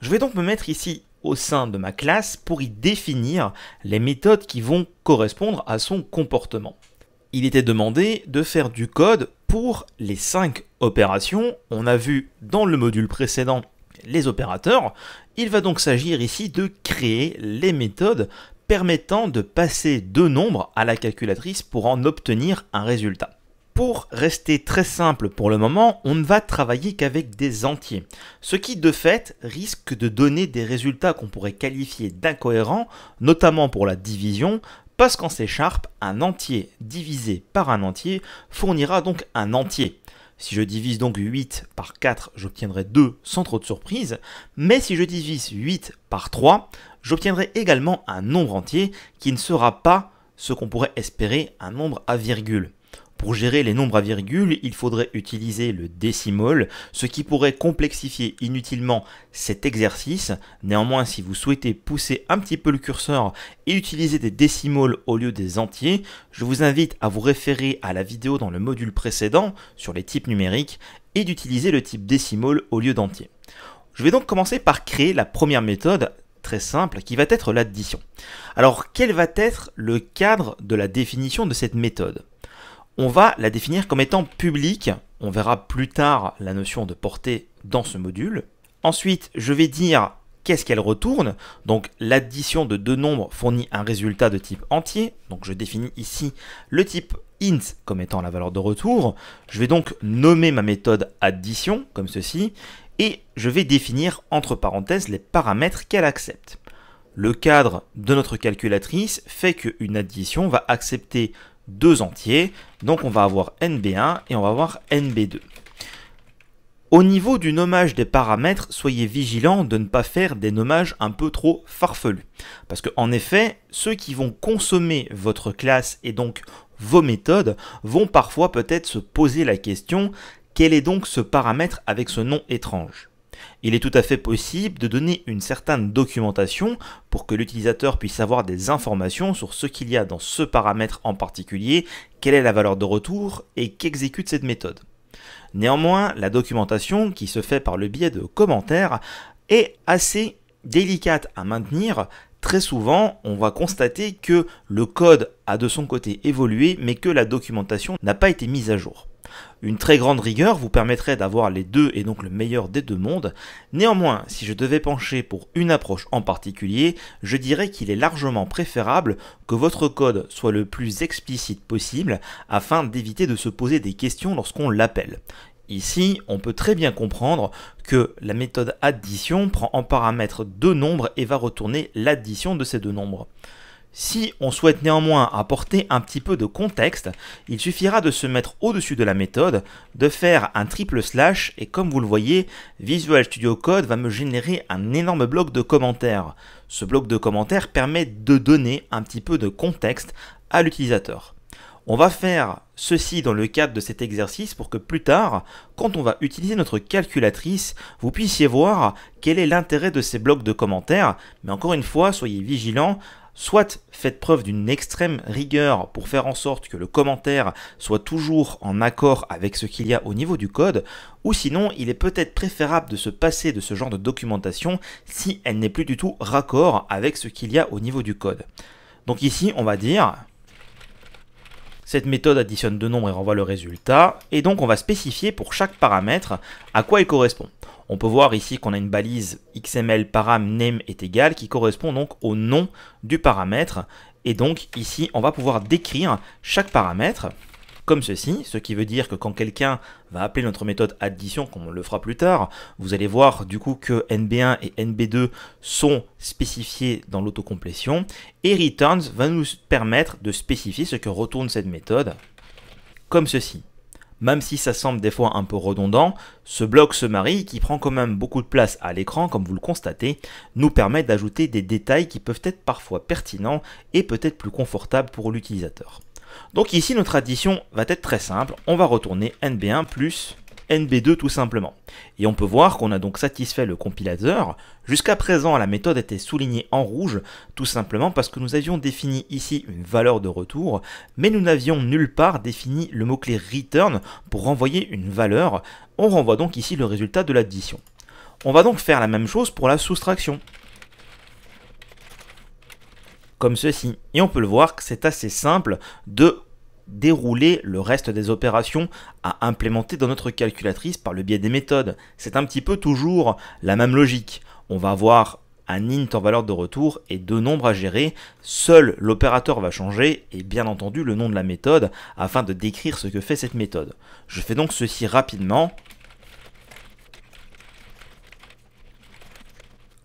Je vais donc me mettre ici au sein de ma classe pour y définir les méthodes qui vont correspondre à son comportement. Il était demandé de faire du code pour les 5 opérations. On a vu dans le module précédent les opérateurs. Il va donc s'agir ici de créer les méthodes permettant de passer deux nombres à la calculatrice pour en obtenir un résultat. Pour rester très simple pour le moment, on ne va travailler qu'avec des entiers, ce qui de fait risque de donner des résultats qu'on pourrait qualifier d'incohérents, notamment pour la division, parce qu'en C Sharp, un entier divisé par un entier fournira donc un entier. Si je divise donc 8 par 4, j'obtiendrai 2 sans trop de surprise, mais si je divise 8 par 3, j'obtiendrai également un nombre entier qui ne sera pas ce qu'on pourrait espérer un nombre à virgule. Pour gérer les nombres à virgule, il faudrait utiliser le décimal, ce qui pourrait complexifier inutilement cet exercice. Néanmoins, si vous souhaitez pousser un petit peu le curseur et utiliser des décimales au lieu des entiers, je vous invite à vous référer à la vidéo dans le module précédent sur les types numériques et d'utiliser le type décimal au lieu d'entier. Je vais donc commencer par créer la première méthode très simple qui va être l'addition. Alors quel va être le cadre de la définition de cette méthode? On va la définir comme étant publique. On verra plus tard la notion de portée dans ce module. Ensuite, je vais dire qu'est-ce qu'elle retourne. Donc l'addition de deux nombres fournit un résultat de type entier. Donc je définis ici le type int comme étant la valeur de retour. Je vais donc nommer ma méthode addition comme ceci. Et je vais définir entre parenthèses les paramètres qu'elle accepte. Le cadre de notre calculatrice fait qu'une addition va accepter deux entiers. Donc on va avoir NB1 et on va avoir NB2. Au niveau du nommage des paramètres, soyez vigilants de ne pas faire des nommages un peu trop farfelus. Parce qu'en effet, ceux qui vont consommer votre classe et donc vos méthodes vont parfois peut-être se poser la question quel est donc ce paramètre avec ce nom étrange? Il est tout à fait possible de donner une certaine documentation pour que l'utilisateur puisse avoir des informations sur ce qu'il y a dans ce paramètre en particulier, quelle est la valeur de retour et qu'exécute cette méthode. Néanmoins, la documentation qui se fait par le biais de commentaires est assez délicate à maintenir. Très souvent, on va constater que le code a de son côté évolué, mais que la documentation n'a pas été mise à jour. Une très grande rigueur vous permettrait d'avoir les deux et donc le meilleur des deux mondes. Néanmoins, si je devais pencher pour une approche en particulier, je dirais qu'il est largement préférable que votre code soit le plus explicite possible afin d'éviter de se poser des questions lorsqu'on l'appelle. Ici, on peut très bien comprendre que la méthode addition prend en paramètre deux nombres et va retourner l'addition de ces deux nombres. Si on souhaite néanmoins apporter un petit peu de contexte, il suffira de se mettre au-dessus de la méthode, de faire un triple slash et comme vous le voyez, Visual Studio Code va me générer un énorme bloc de commentaires. Ce bloc de commentaires permet de donner un petit peu de contexte à l'utilisateur. On va faire ceci dans le cadre de cet exercice pour que plus tard, quand on va utiliser notre calculatrice, vous puissiez voir quel est l'intérêt de ces blocs de commentaires. Mais encore une fois, soyez vigilants soit faites preuve d'une extrême rigueur pour faire en sorte que le commentaire soit toujours en accord avec ce qu'il y a au niveau du code, ou sinon il est peut-être préférable de se passer de ce genre de documentation si elle n'est plus du tout raccord avec ce qu'il y a au niveau du code. Donc ici on va dire cette méthode additionne deux nombres et renvoie le résultat, et donc on va spécifier pour chaque paramètre à quoi il correspond. On peut voir ici qu'on a une balise XML param name est égal qui correspond donc au nom du paramètre. Et donc ici, on va pouvoir décrire chaque paramètre comme ceci, ce qui veut dire que quand quelqu'un va appeler notre méthode addition, comme on le fera plus tard, vous allez voir du coup que NB1 et NB2 sont spécifiés dans l'autocomplétion, et returns va nous permettre de spécifier ce que retourne cette méthode, comme ceci même si ça semble des fois un peu redondant, ce bloc summary, qui prend quand même beaucoup de place à l'écran, comme vous le constatez, nous permet d'ajouter des détails qui peuvent être parfois pertinents et peut-être plus confortables pour l'utilisateur. Donc ici, notre addition va être très simple. On va retourner NB1 plus NB2 tout simplement. Et on peut voir qu'on a donc satisfait le compilateur. Jusqu'à présent, la méthode était soulignée en rouge, tout simplement parce que nous avions défini ici une valeur de retour, mais nous n'avions nulle part défini le mot-clé return pour renvoyer une valeur. On renvoie donc ici le résultat de l'addition. On va donc faire la même chose pour la soustraction. Comme ceci. Et on peut le voir que c'est assez simple de dérouler le reste des opérations à implémenter dans notre calculatrice par le biais des méthodes. C'est un petit peu toujours la même logique. On va avoir un int en valeur de retour et deux nombres à gérer. Seul l'opérateur va changer et bien entendu le nom de la méthode afin de décrire ce que fait cette méthode. Je fais donc ceci rapidement.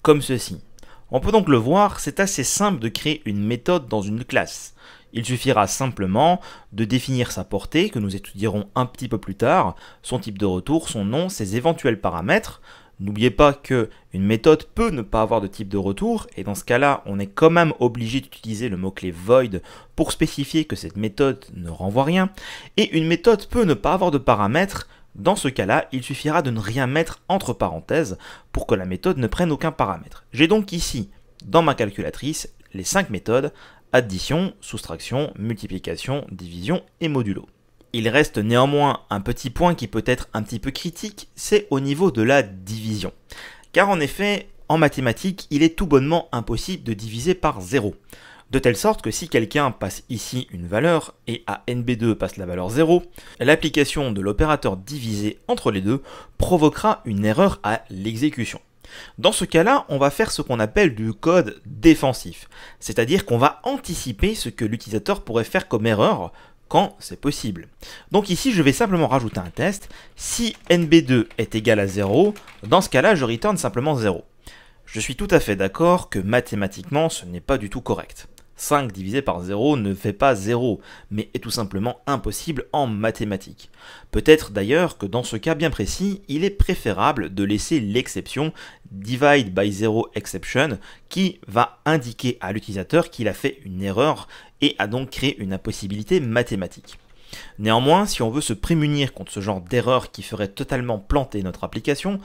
Comme ceci. On peut donc le voir, c'est assez simple de créer une méthode dans une classe. Il suffira simplement de définir sa portée, que nous étudierons un petit peu plus tard, son type de retour, son nom, ses éventuels paramètres. N'oubliez pas que une méthode peut ne pas avoir de type de retour, et dans ce cas-là, on est quand même obligé d'utiliser le mot-clé void pour spécifier que cette méthode ne renvoie rien. Et une méthode peut ne pas avoir de paramètres, dans ce cas-là, il suffira de ne rien mettre entre parenthèses pour que la méthode ne prenne aucun paramètre. J'ai donc ici, dans ma calculatrice, les 5 méthodes addition, soustraction, multiplication, division et modulo. Il reste néanmoins un petit point qui peut être un petit peu critique, c'est au niveau de la division. Car en effet, en mathématiques, il est tout bonnement impossible de diviser par 0. De telle sorte que si quelqu'un passe ici une valeur et à NB2 passe la valeur 0, l'application de l'opérateur divisé entre les deux provoquera une erreur à l'exécution. Dans ce cas-là, on va faire ce qu'on appelle du code défensif, c'est-à-dire qu'on va anticiper ce que l'utilisateur pourrait faire comme erreur quand c'est possible. Donc ici, je vais simplement rajouter un test. Si NB2 est égal à 0, dans ce cas-là, je return simplement 0. Je suis tout à fait d'accord que mathématiquement, ce n'est pas du tout correct. 5 divisé par 0 ne fait pas 0, mais est tout simplement impossible en mathématiques. Peut-être d'ailleurs que dans ce cas bien précis, il est préférable de laisser l'exception divide by 0 exception qui va indiquer à l'utilisateur qu'il a fait une erreur et a donc créé une impossibilité mathématique. Néanmoins, si on veut se prémunir contre ce genre d'erreur qui ferait totalement planter notre application,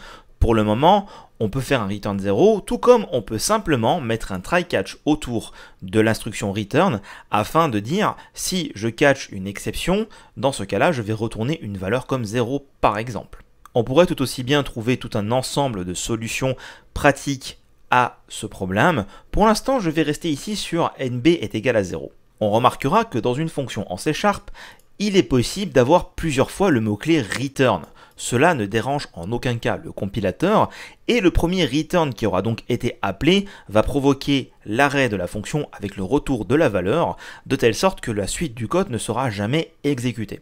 Pour le moment, on peut faire un return 0, tout comme on peut simplement mettre un try catch autour de l'instruction return afin de dire si je catch une exception, dans ce cas-là, je vais retourner une valeur comme 0 par exemple. On pourrait tout aussi bien trouver tout un ensemble de solutions pratiques à ce problème. Pour l'instant, je vais rester ici sur nb est égal à 0. On remarquera que dans une fonction en C Sharp, il est possible d'avoir plusieurs fois le mot-clé return. Cela ne dérange en aucun cas le compilateur et le premier return qui aura donc été appelé va provoquer l'arrêt de la fonction avec le retour de la valeur de telle sorte que la suite du code ne sera jamais exécutée.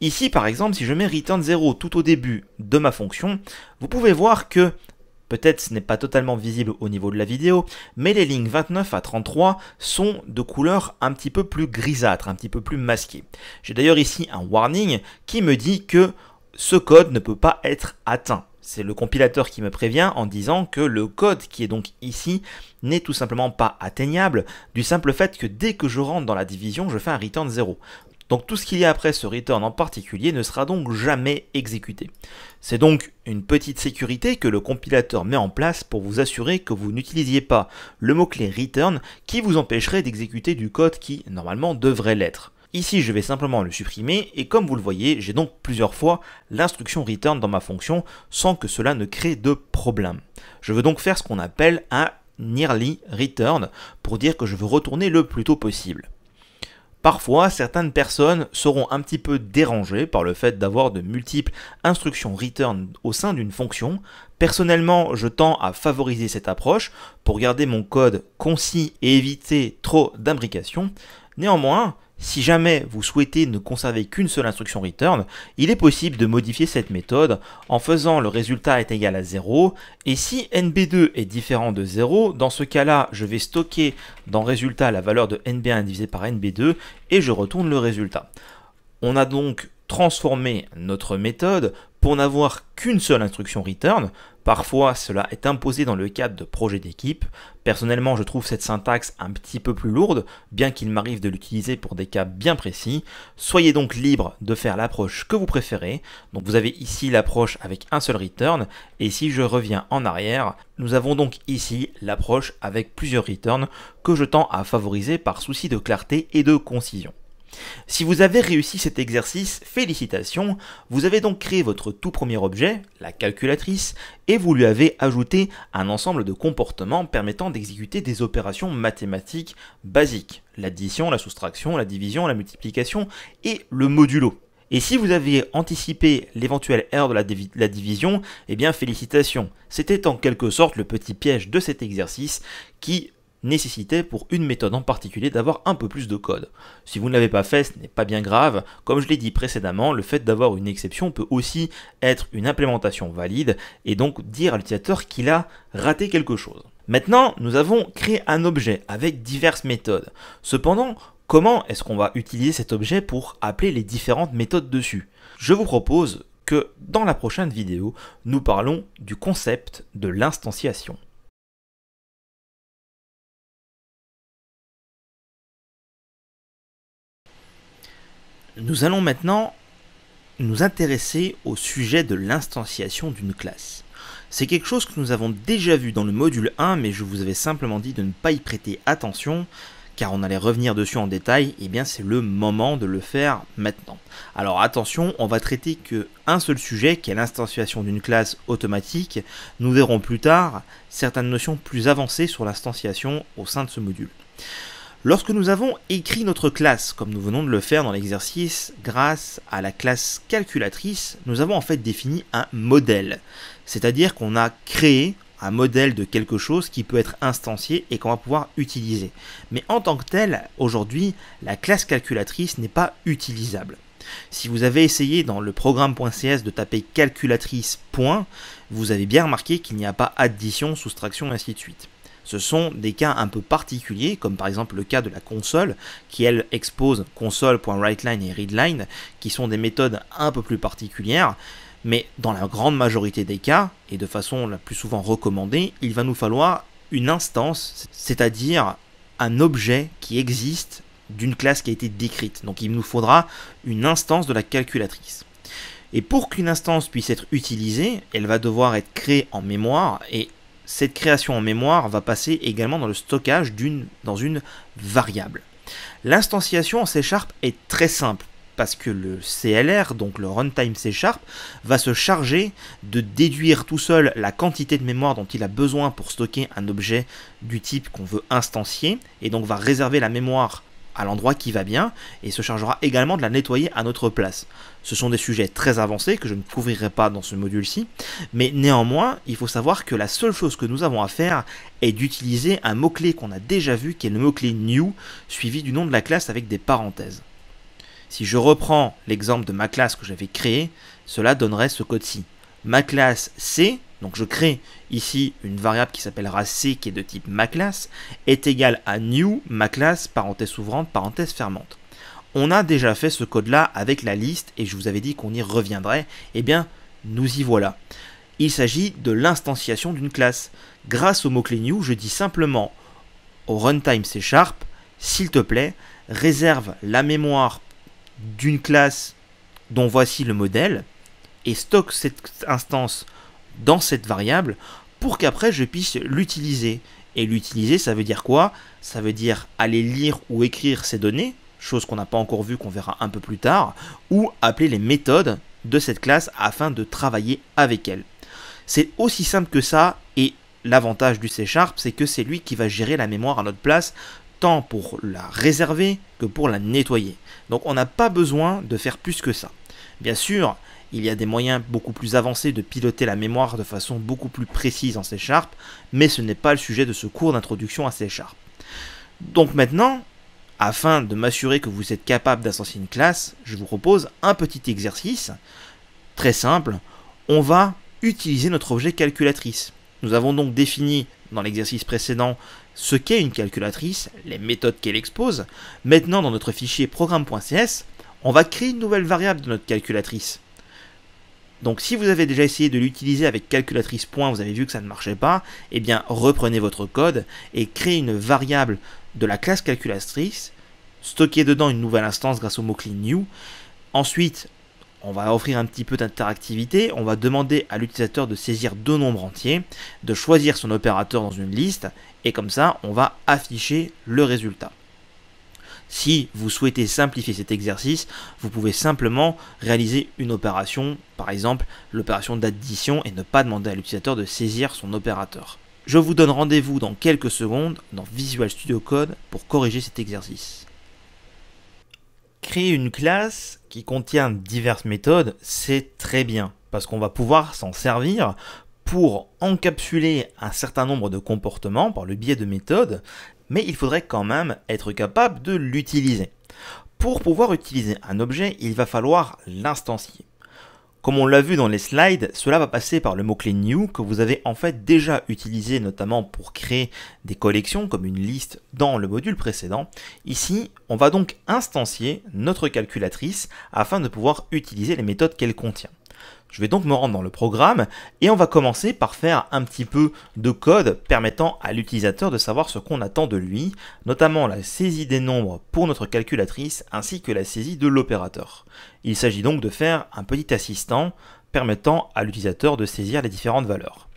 Ici par exemple si je mets return 0 tout au début de ma fonction, vous pouvez voir que Peut-être ce n'est pas totalement visible au niveau de la vidéo, mais les lignes 29 à 33 sont de couleur un petit peu plus grisâtre, un petit peu plus masquée. J'ai d'ailleurs ici un warning qui me dit que ce code ne peut pas être atteint. C'est le compilateur qui me prévient en disant que le code qui est donc ici n'est tout simplement pas atteignable du simple fait que dès que je rentre dans la division, je fais un return 0. Donc tout ce qu'il y a après ce return en particulier ne sera donc jamais exécuté. C'est donc une petite sécurité que le compilateur met en place pour vous assurer que vous n'utilisiez pas le mot-clé return qui vous empêcherait d'exécuter du code qui normalement devrait l'être. Ici, je vais simplement le supprimer et comme vous le voyez, j'ai donc plusieurs fois l'instruction return dans ma fonction sans que cela ne crée de problème. Je veux donc faire ce qu'on appelle un nearly return pour dire que je veux retourner le plus tôt possible. Parfois, certaines personnes seront un petit peu dérangées par le fait d'avoir de multiples instructions return au sein d'une fonction. Personnellement, je tends à favoriser cette approche pour garder mon code concis et éviter trop d'imbrication. Néanmoins, si jamais vous souhaitez ne conserver qu'une seule instruction return, il est possible de modifier cette méthode en faisant le résultat est égal à 0 et si nb2 est différent de 0, dans ce cas-là, je vais stocker dans résultat la valeur de nb1 divisé par nb2 et je retourne le résultat. On a donc transformé notre méthode pour n'avoir qu'une seule instruction return. Parfois, cela est imposé dans le cadre de projets d'équipe. Personnellement, je trouve cette syntaxe un petit peu plus lourde, bien qu'il m'arrive de l'utiliser pour des cas bien précis. Soyez donc libre de faire l'approche que vous préférez. Donc vous avez ici l'approche avec un seul return, et si je reviens en arrière, nous avons donc ici l'approche avec plusieurs returns que je tends à favoriser par souci de clarté et de concision. Si vous avez réussi cet exercice, félicitations, vous avez donc créé votre tout premier objet, la calculatrice, et vous lui avez ajouté un ensemble de comportements permettant d'exécuter des opérations mathématiques basiques, l'addition, la soustraction, la division, la multiplication et le modulo. Et si vous aviez anticipé l'éventuelle erreur de la, division, eh bien félicitations. C'était en quelque sorte le petit piège de cet exercice qui nécessitait pour une méthode en particulier d'avoir un peu plus de code. Si vous ne l'avez pas fait, ce n'est pas bien grave. Comme je l'ai dit précédemment, le fait d'avoir une exception peut aussi être une implémentation valide et donc dire à l'utilisateur qu'il a raté quelque chose. Maintenant, nous avons créé un objet avec diverses méthodes. Cependant, comment est-ce qu'on va utiliser cet objet pour appeler les différentes méthodes dessus? Je vous propose que dans la prochaine vidéo, nous parlons du concept de l'instanciation. Nous allons maintenant nous intéresser au sujet de l'instanciation d'une classe. C'est quelque chose que nous avons déjà vu dans le module 1, mais je vous avais simplement dit de ne pas y prêter attention, car on allait revenir dessus en détail, et eh bien c'est le moment de le faire maintenant. Alors attention, on va traiter que un seul sujet, qui est l'instanciation d'une classe automatique. Nous verrons plus tard certaines notions plus avancées sur l'instanciation au sein de ce module. Lorsque nous avons écrit notre classe, comme nous venons de le faire dans l'exercice, grâce à la classe calculatrice, nous avons en fait défini un modèle. C'est-à-dire qu'on a créé un modèle de quelque chose qui peut être instancié et qu'on va pouvoir utiliser. Mais en tant que tel, aujourd'hui, la classe calculatrice n'est pas utilisable. Si vous avez essayé dans le programme.cs de taper calculatrice. vous avez bien remarqué qu'il n'y a pas addition, soustraction, ainsi de suite. Ce sont des cas un peu particuliers, comme par exemple le cas de la console, qui elle expose console.writeLine et readline, qui sont des méthodes un peu plus particulières. Mais dans la grande majorité des cas, et de façon la plus souvent recommandée, il va nous falloir une instance, c'est-à-dire un objet qui existe d'une classe qui a été décrite. Donc il nous faudra une instance de la calculatrice. Et pour qu'une instance puisse être utilisée, elle va devoir être créée en mémoire et cette création en mémoire va passer également dans le stockage dans une variable. L'instanciation en C Sharp est très simple parce que le CLR, donc le runtime C Sharp, va se charger de déduire tout seul la quantité de mémoire dont il a besoin pour stocker un objet du type qu'on veut instancier, et donc va réserver la mémoire à l'endroit qui va bien, et se chargera également de la nettoyer à notre place. Ce sont des sujets très avancés que je ne couvrirai pas dans ce module-ci, mais néanmoins, il faut savoir que la seule chose que nous avons à faire est d'utiliser un mot-clé qu'on a déjà vu, qui est le mot-clé new, suivi du nom de la classe avec des parenthèses. Si je reprends l'exemple de ma classe que j'avais créée, cela donnerait ce code-ci. Ma classe C, donc je crée ici une variable qui s'appellera C qui est de type ma classe, est égale à new ma classe, parenthèse ouvrante, parenthèse fermante. On a déjà fait ce code-là avec la liste et je vous avais dit qu'on y reviendrait. Eh bien, nous y voilà. Il s'agit de l'instanciation d'une classe. Grâce au mot-clé new, je dis simplement au runtime C Sharp, s'il te plaît, réserve la mémoire d'une classe dont voici le modèle et stocke cette instance dans cette variable pour qu'après je puisse l'utiliser. Et l'utiliser, ça veut dire quoi? Ça veut dire aller lire ou écrire ces données, chose qu'on n'a pas encore vue, qu'on verra un peu plus tard, ou appeler les méthodes de cette classe afin de travailler avec elle. C'est aussi simple que ça, et l'avantage du C Sharp, c'est que c'est lui qui va gérer la mémoire à notre place, tant pour la réserver que pour la nettoyer. Donc on n'a pas besoin de faire plus que ça. Bien sûr, il y a des moyens beaucoup plus avancés de piloter la mémoire de façon beaucoup plus précise en C Sharp, mais ce n'est pas le sujet de ce cours d'introduction à C Sharp. Donc maintenant, afin de m'assurer que vous êtes capable d'associer une classe, je vous propose un petit exercice très simple. On va utiliser notre objet calculatrice. Nous avons donc défini dans l'exercice précédent ce qu'est une calculatrice, les méthodes qu'elle expose. Maintenant, dans notre fichier programme.cs, on va créer une nouvelle variable de notre calculatrice. Donc si vous avez déjà essayé de l'utiliser avec calculatrice vous avez vu que ça ne marchait pas, eh bien reprenez votre code et créez une variable de la classe calculatrice, stockez dedans une nouvelle instance grâce au mot-clé new. Ensuite, on va offrir un petit peu d'interactivité, on va demander à l'utilisateur de saisir deux nombres entiers, de choisir son opérateur dans une liste, et comme ça, on va afficher le résultat. Si vous souhaitez simplifier cet exercice, vous pouvez simplement réaliser une opération, par exemple l'opération d'addition, et ne pas demander à l'utilisateur de saisir son opérateur. Je vous donne rendez-vous dans quelques secondes dans Visual Studio Code pour corriger cet exercice. Créer une classe qui contient diverses méthodes, c'est très bien, parce qu'on va pouvoir s'en servir pour encapsuler un certain nombre de comportements par le biais de méthodes, mais il faudrait quand même être capable de l'utiliser. Pour pouvoir utiliser un objet, il va falloir l'instancier. Comme on l'a vu dans les slides, cela va passer par le mot-clé new que vous avez en fait déjà utilisé notamment pour créer des collections comme une liste dans le module précédent. Ici, on va donc instancier notre calculatrice afin de pouvoir utiliser les méthodes qu'elle contient. Je vais donc me rendre dans le programme et on va commencer par faire un petit peu de code permettant à l'utilisateur de savoir ce qu'on attend de lui, notamment la saisie des nombres pour notre calculatrice ainsi que la saisie de l'opérateur. Il s'agit donc de faire un petit assistant permettant à l'utilisateur de saisir les différentes valeurs.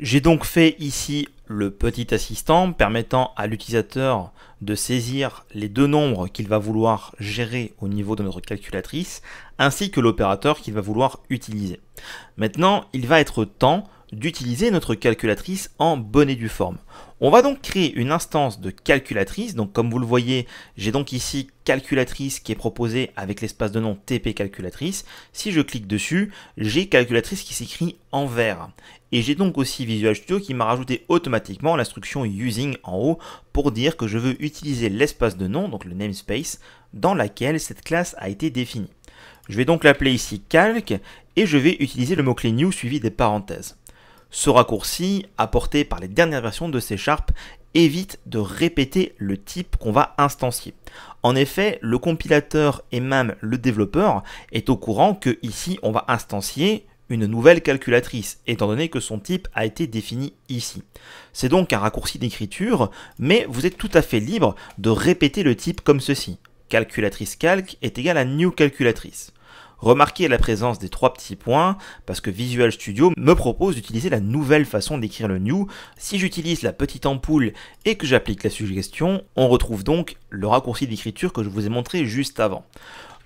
J'ai donc fait ici le petit assistant permettant à l'utilisateur de saisir les deux nombres qu'il va vouloir gérer au niveau de notre calculatrice, ainsi que l'opérateur qu'il va vouloir utiliser. Maintenant, il va être temps d'utiliser notre calculatrice en bonne et due forme. On va donc créer une instance de calculatrice. Donc comme vous le voyez, j'ai donc ici calculatrice qui est proposée avec l'espace de nom TP calculatrice. Si je clique dessus, j'ai calculatrice qui s'écrit en vert. Et j'ai donc aussi Visual Studio qui m'a rajouté automatiquement l'instruction using en haut pour dire que je veux utiliser l'espace de nom, donc le namespace, dans laquelle cette classe a été définie. Je vais donc l'appeler ici calc et je vais utiliser le mot-clé new suivi des parenthèses. Ce raccourci, apporté par les dernières versions de C Sharp, évite de répéter le type qu'on va instancier. En effet, le compilateur et même le développeur est au courant que ici on va instancier une nouvelle calculatrice, étant donné que son type a été défini ici. C'est donc un raccourci d'écriture, mais vous êtes tout à fait libre de répéter le type comme ceci. calculatrice calc est égal à new calculatrice. Remarquez la présence des trois petits points parce que Visual Studio me propose d'utiliser la nouvelle façon d'écrire le new. Si j'utilise la petite ampoule et que j'applique la suggestion, on retrouve donc le raccourci d'écriture que je vous ai montré juste avant.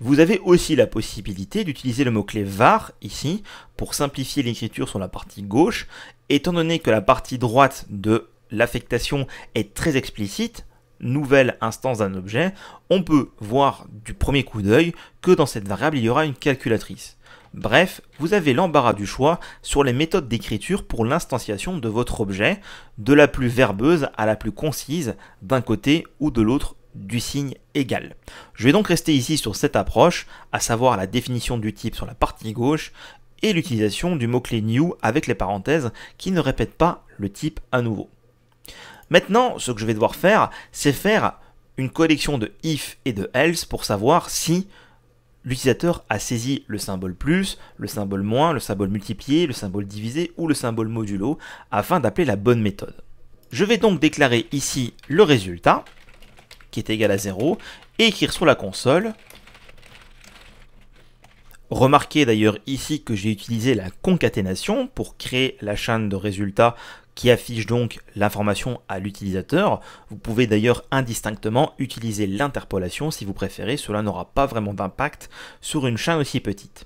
Vous avez aussi la possibilité d'utiliser le mot-clé var ici pour simplifier l'écriture sur la partie gauche. Étant donné que la partie droite de l'affectation est très explicite, nouvelle instance d'un objet, on peut voir du premier coup d'œil que dans cette variable il y aura une calculatrice. Bref, vous avez l'embarras du choix sur les méthodes d'écriture pour l'instanciation de votre objet, de la plus verbeuse à la plus concise, d'un côté ou de l'autre du signe égal. Je vais donc rester ici sur cette approche, à savoir la définition du type sur la partie gauche et l'utilisation du mot-clé new avec les parenthèses qui ne répètent pas le type à nouveau. Maintenant, ce que je vais devoir faire, c'est faire une collection de if et de else pour savoir si l'utilisateur a saisi le symbole plus, le symbole moins, le symbole multiplié, le symbole divisé ou le symbole modulo afin d'appeler la bonne méthode. Je vais donc déclarer ici le résultat qui est égal à 0 et écrire sur la console. Remarquez d'ailleurs ici que j'ai utilisé la concaténation pour créer la chaîne de résultats qui affiche donc l'information à l'utilisateur. Vous pouvez d'ailleurs indistinctement utiliser l'interpolation si vous préférez, cela n'aura pas vraiment d'impact sur une chaîne aussi petite.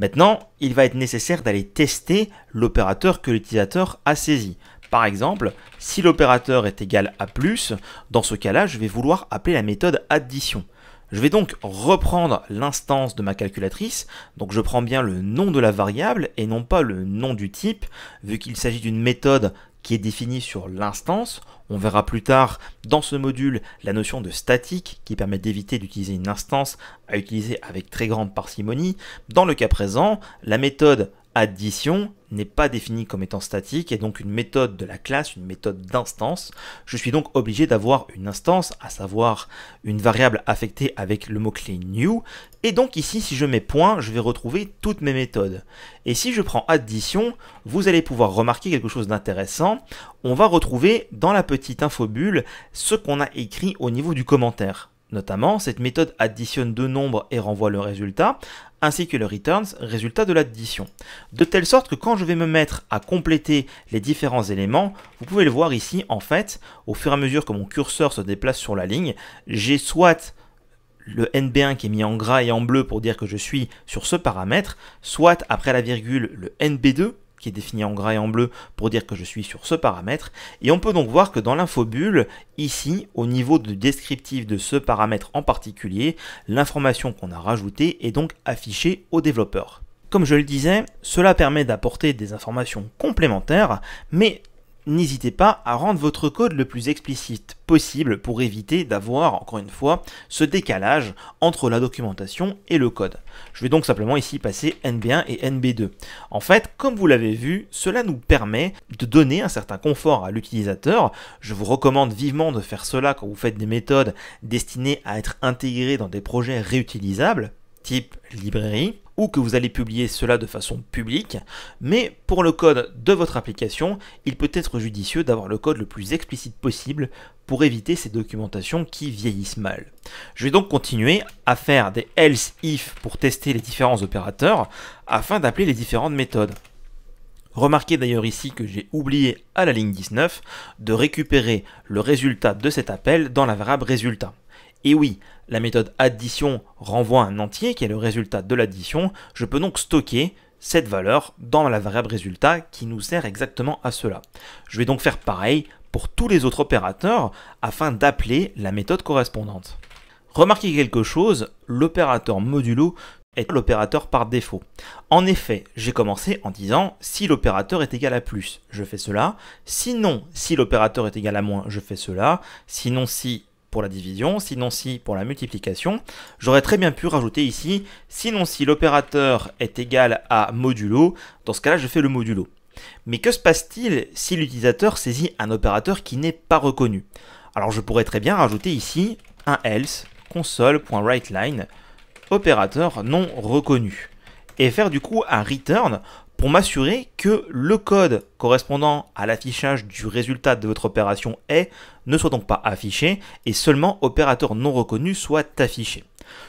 Maintenant, il va être nécessaire d'aller tester l'opérateur que l'utilisateur a saisi. Par exemple, si l'opérateur est égal à plus, dans ce cas-là, je vais vouloir appeler la méthode addition. Je vais donc reprendre l'instance de ma calculatrice, donc je prends bien le nom de la variable et non pas le nom du type, vu qu'il s'agit d'une méthode qui est définie sur l'instance. On verra plus tard dans ce module la notion de statique qui permet d'éviter d'utiliser une instance à utiliser avec très grande parcimonie. Dans le cas présent, la méthode addition n'est pas définie comme étant statique et donc une méthode de la classe, une méthode d'instance. Je suis donc obligé d'avoir une instance, à savoir une variable affectée avec le mot-clé new. Et donc ici, si je mets point, je vais retrouver toutes mes méthodes. Et si je prends addition, vous allez pouvoir remarquer quelque chose d'intéressant. On va retrouver dans la petite infobulle ce qu'on a écrit au niveau du commentaire. Notamment, cette méthode additionne deux nombres et renvoie le résultat, ainsi que le returns, résultat de l'addition. De telle sorte que quand je vais me mettre à compléter les différents éléments, vous pouvez le voir ici, en fait, au fur et à mesure que mon curseur se déplace sur la ligne, j'ai soit le NB1 qui est mis en gras et en bleu pour dire que je suis sur ce paramètre, soit après la virgule le NB2 qui est défini en gras et en bleu pour dire que je suis sur ce paramètre. Et on peut donc voir que dans l'infobulle, ici, au niveau de descriptif de ce paramètre en particulier, l'information qu'on a rajoutée est donc affichée au développeur. Comme je le disais, cela permet d'apporter des informations complémentaires, mais n'hésitez pas à rendre votre code le plus explicite possible pour éviter d'avoir, encore une fois, ce décalage entre la documentation et le code. Je vais donc simplement ici passer NB1 et NB2. En fait, comme vous l'avez vu, cela nous permet de donner un certain confort à l'utilisateur. Je vous recommande vivement de faire cela quand vous faites des méthodes destinées à être intégrées dans des projets réutilisables, type librairie, ou que vous allez publier cela de façon publique, mais pour le code de votre application, il peut être judicieux d'avoir le code le plus explicite possible pour éviter ces documentations qui vieillissent mal. Je vais donc continuer à faire des else if pour tester les différents opérateurs afin d'appeler les différentes méthodes. Remarquez d'ailleurs ici que j'ai oublié à la ligne 19 de récupérer le résultat de cet appel dans la variable résultat. Et oui, la méthode addition renvoie un entier qui est le résultat de l'addition. Je peux donc stocker cette valeur dans la variable résultat qui nous sert exactement à cela. Je vais donc faire pareil pour tous les autres opérateurs afin d'appeler la méthode correspondante. Remarquez quelque chose, l'opérateur modulo est l'opérateur par défaut. En effet, j'ai commencé en disant si l'opérateur est égal à plus, je fais cela. Sinon, si l'opérateur est égal à moins, je fais cela. Sinon, si pour la division, sinon si pour la multiplication. J'aurais très bien pu rajouter ici, sinon si l'opérateur est égal à modulo, dans ce cas-là je fais le modulo. Mais que se passe-t-il si l'utilisateur saisit un opérateur qui n'est pas reconnu? Alors je pourrais très bien rajouter ici un else console.writeLine opérateur non reconnu et faire du coup un return pour m'assurer que le code correspondant à l'affichage du résultat de votre opération est ne soit donc pas affiché et seulement opérateur non reconnu soit affiché.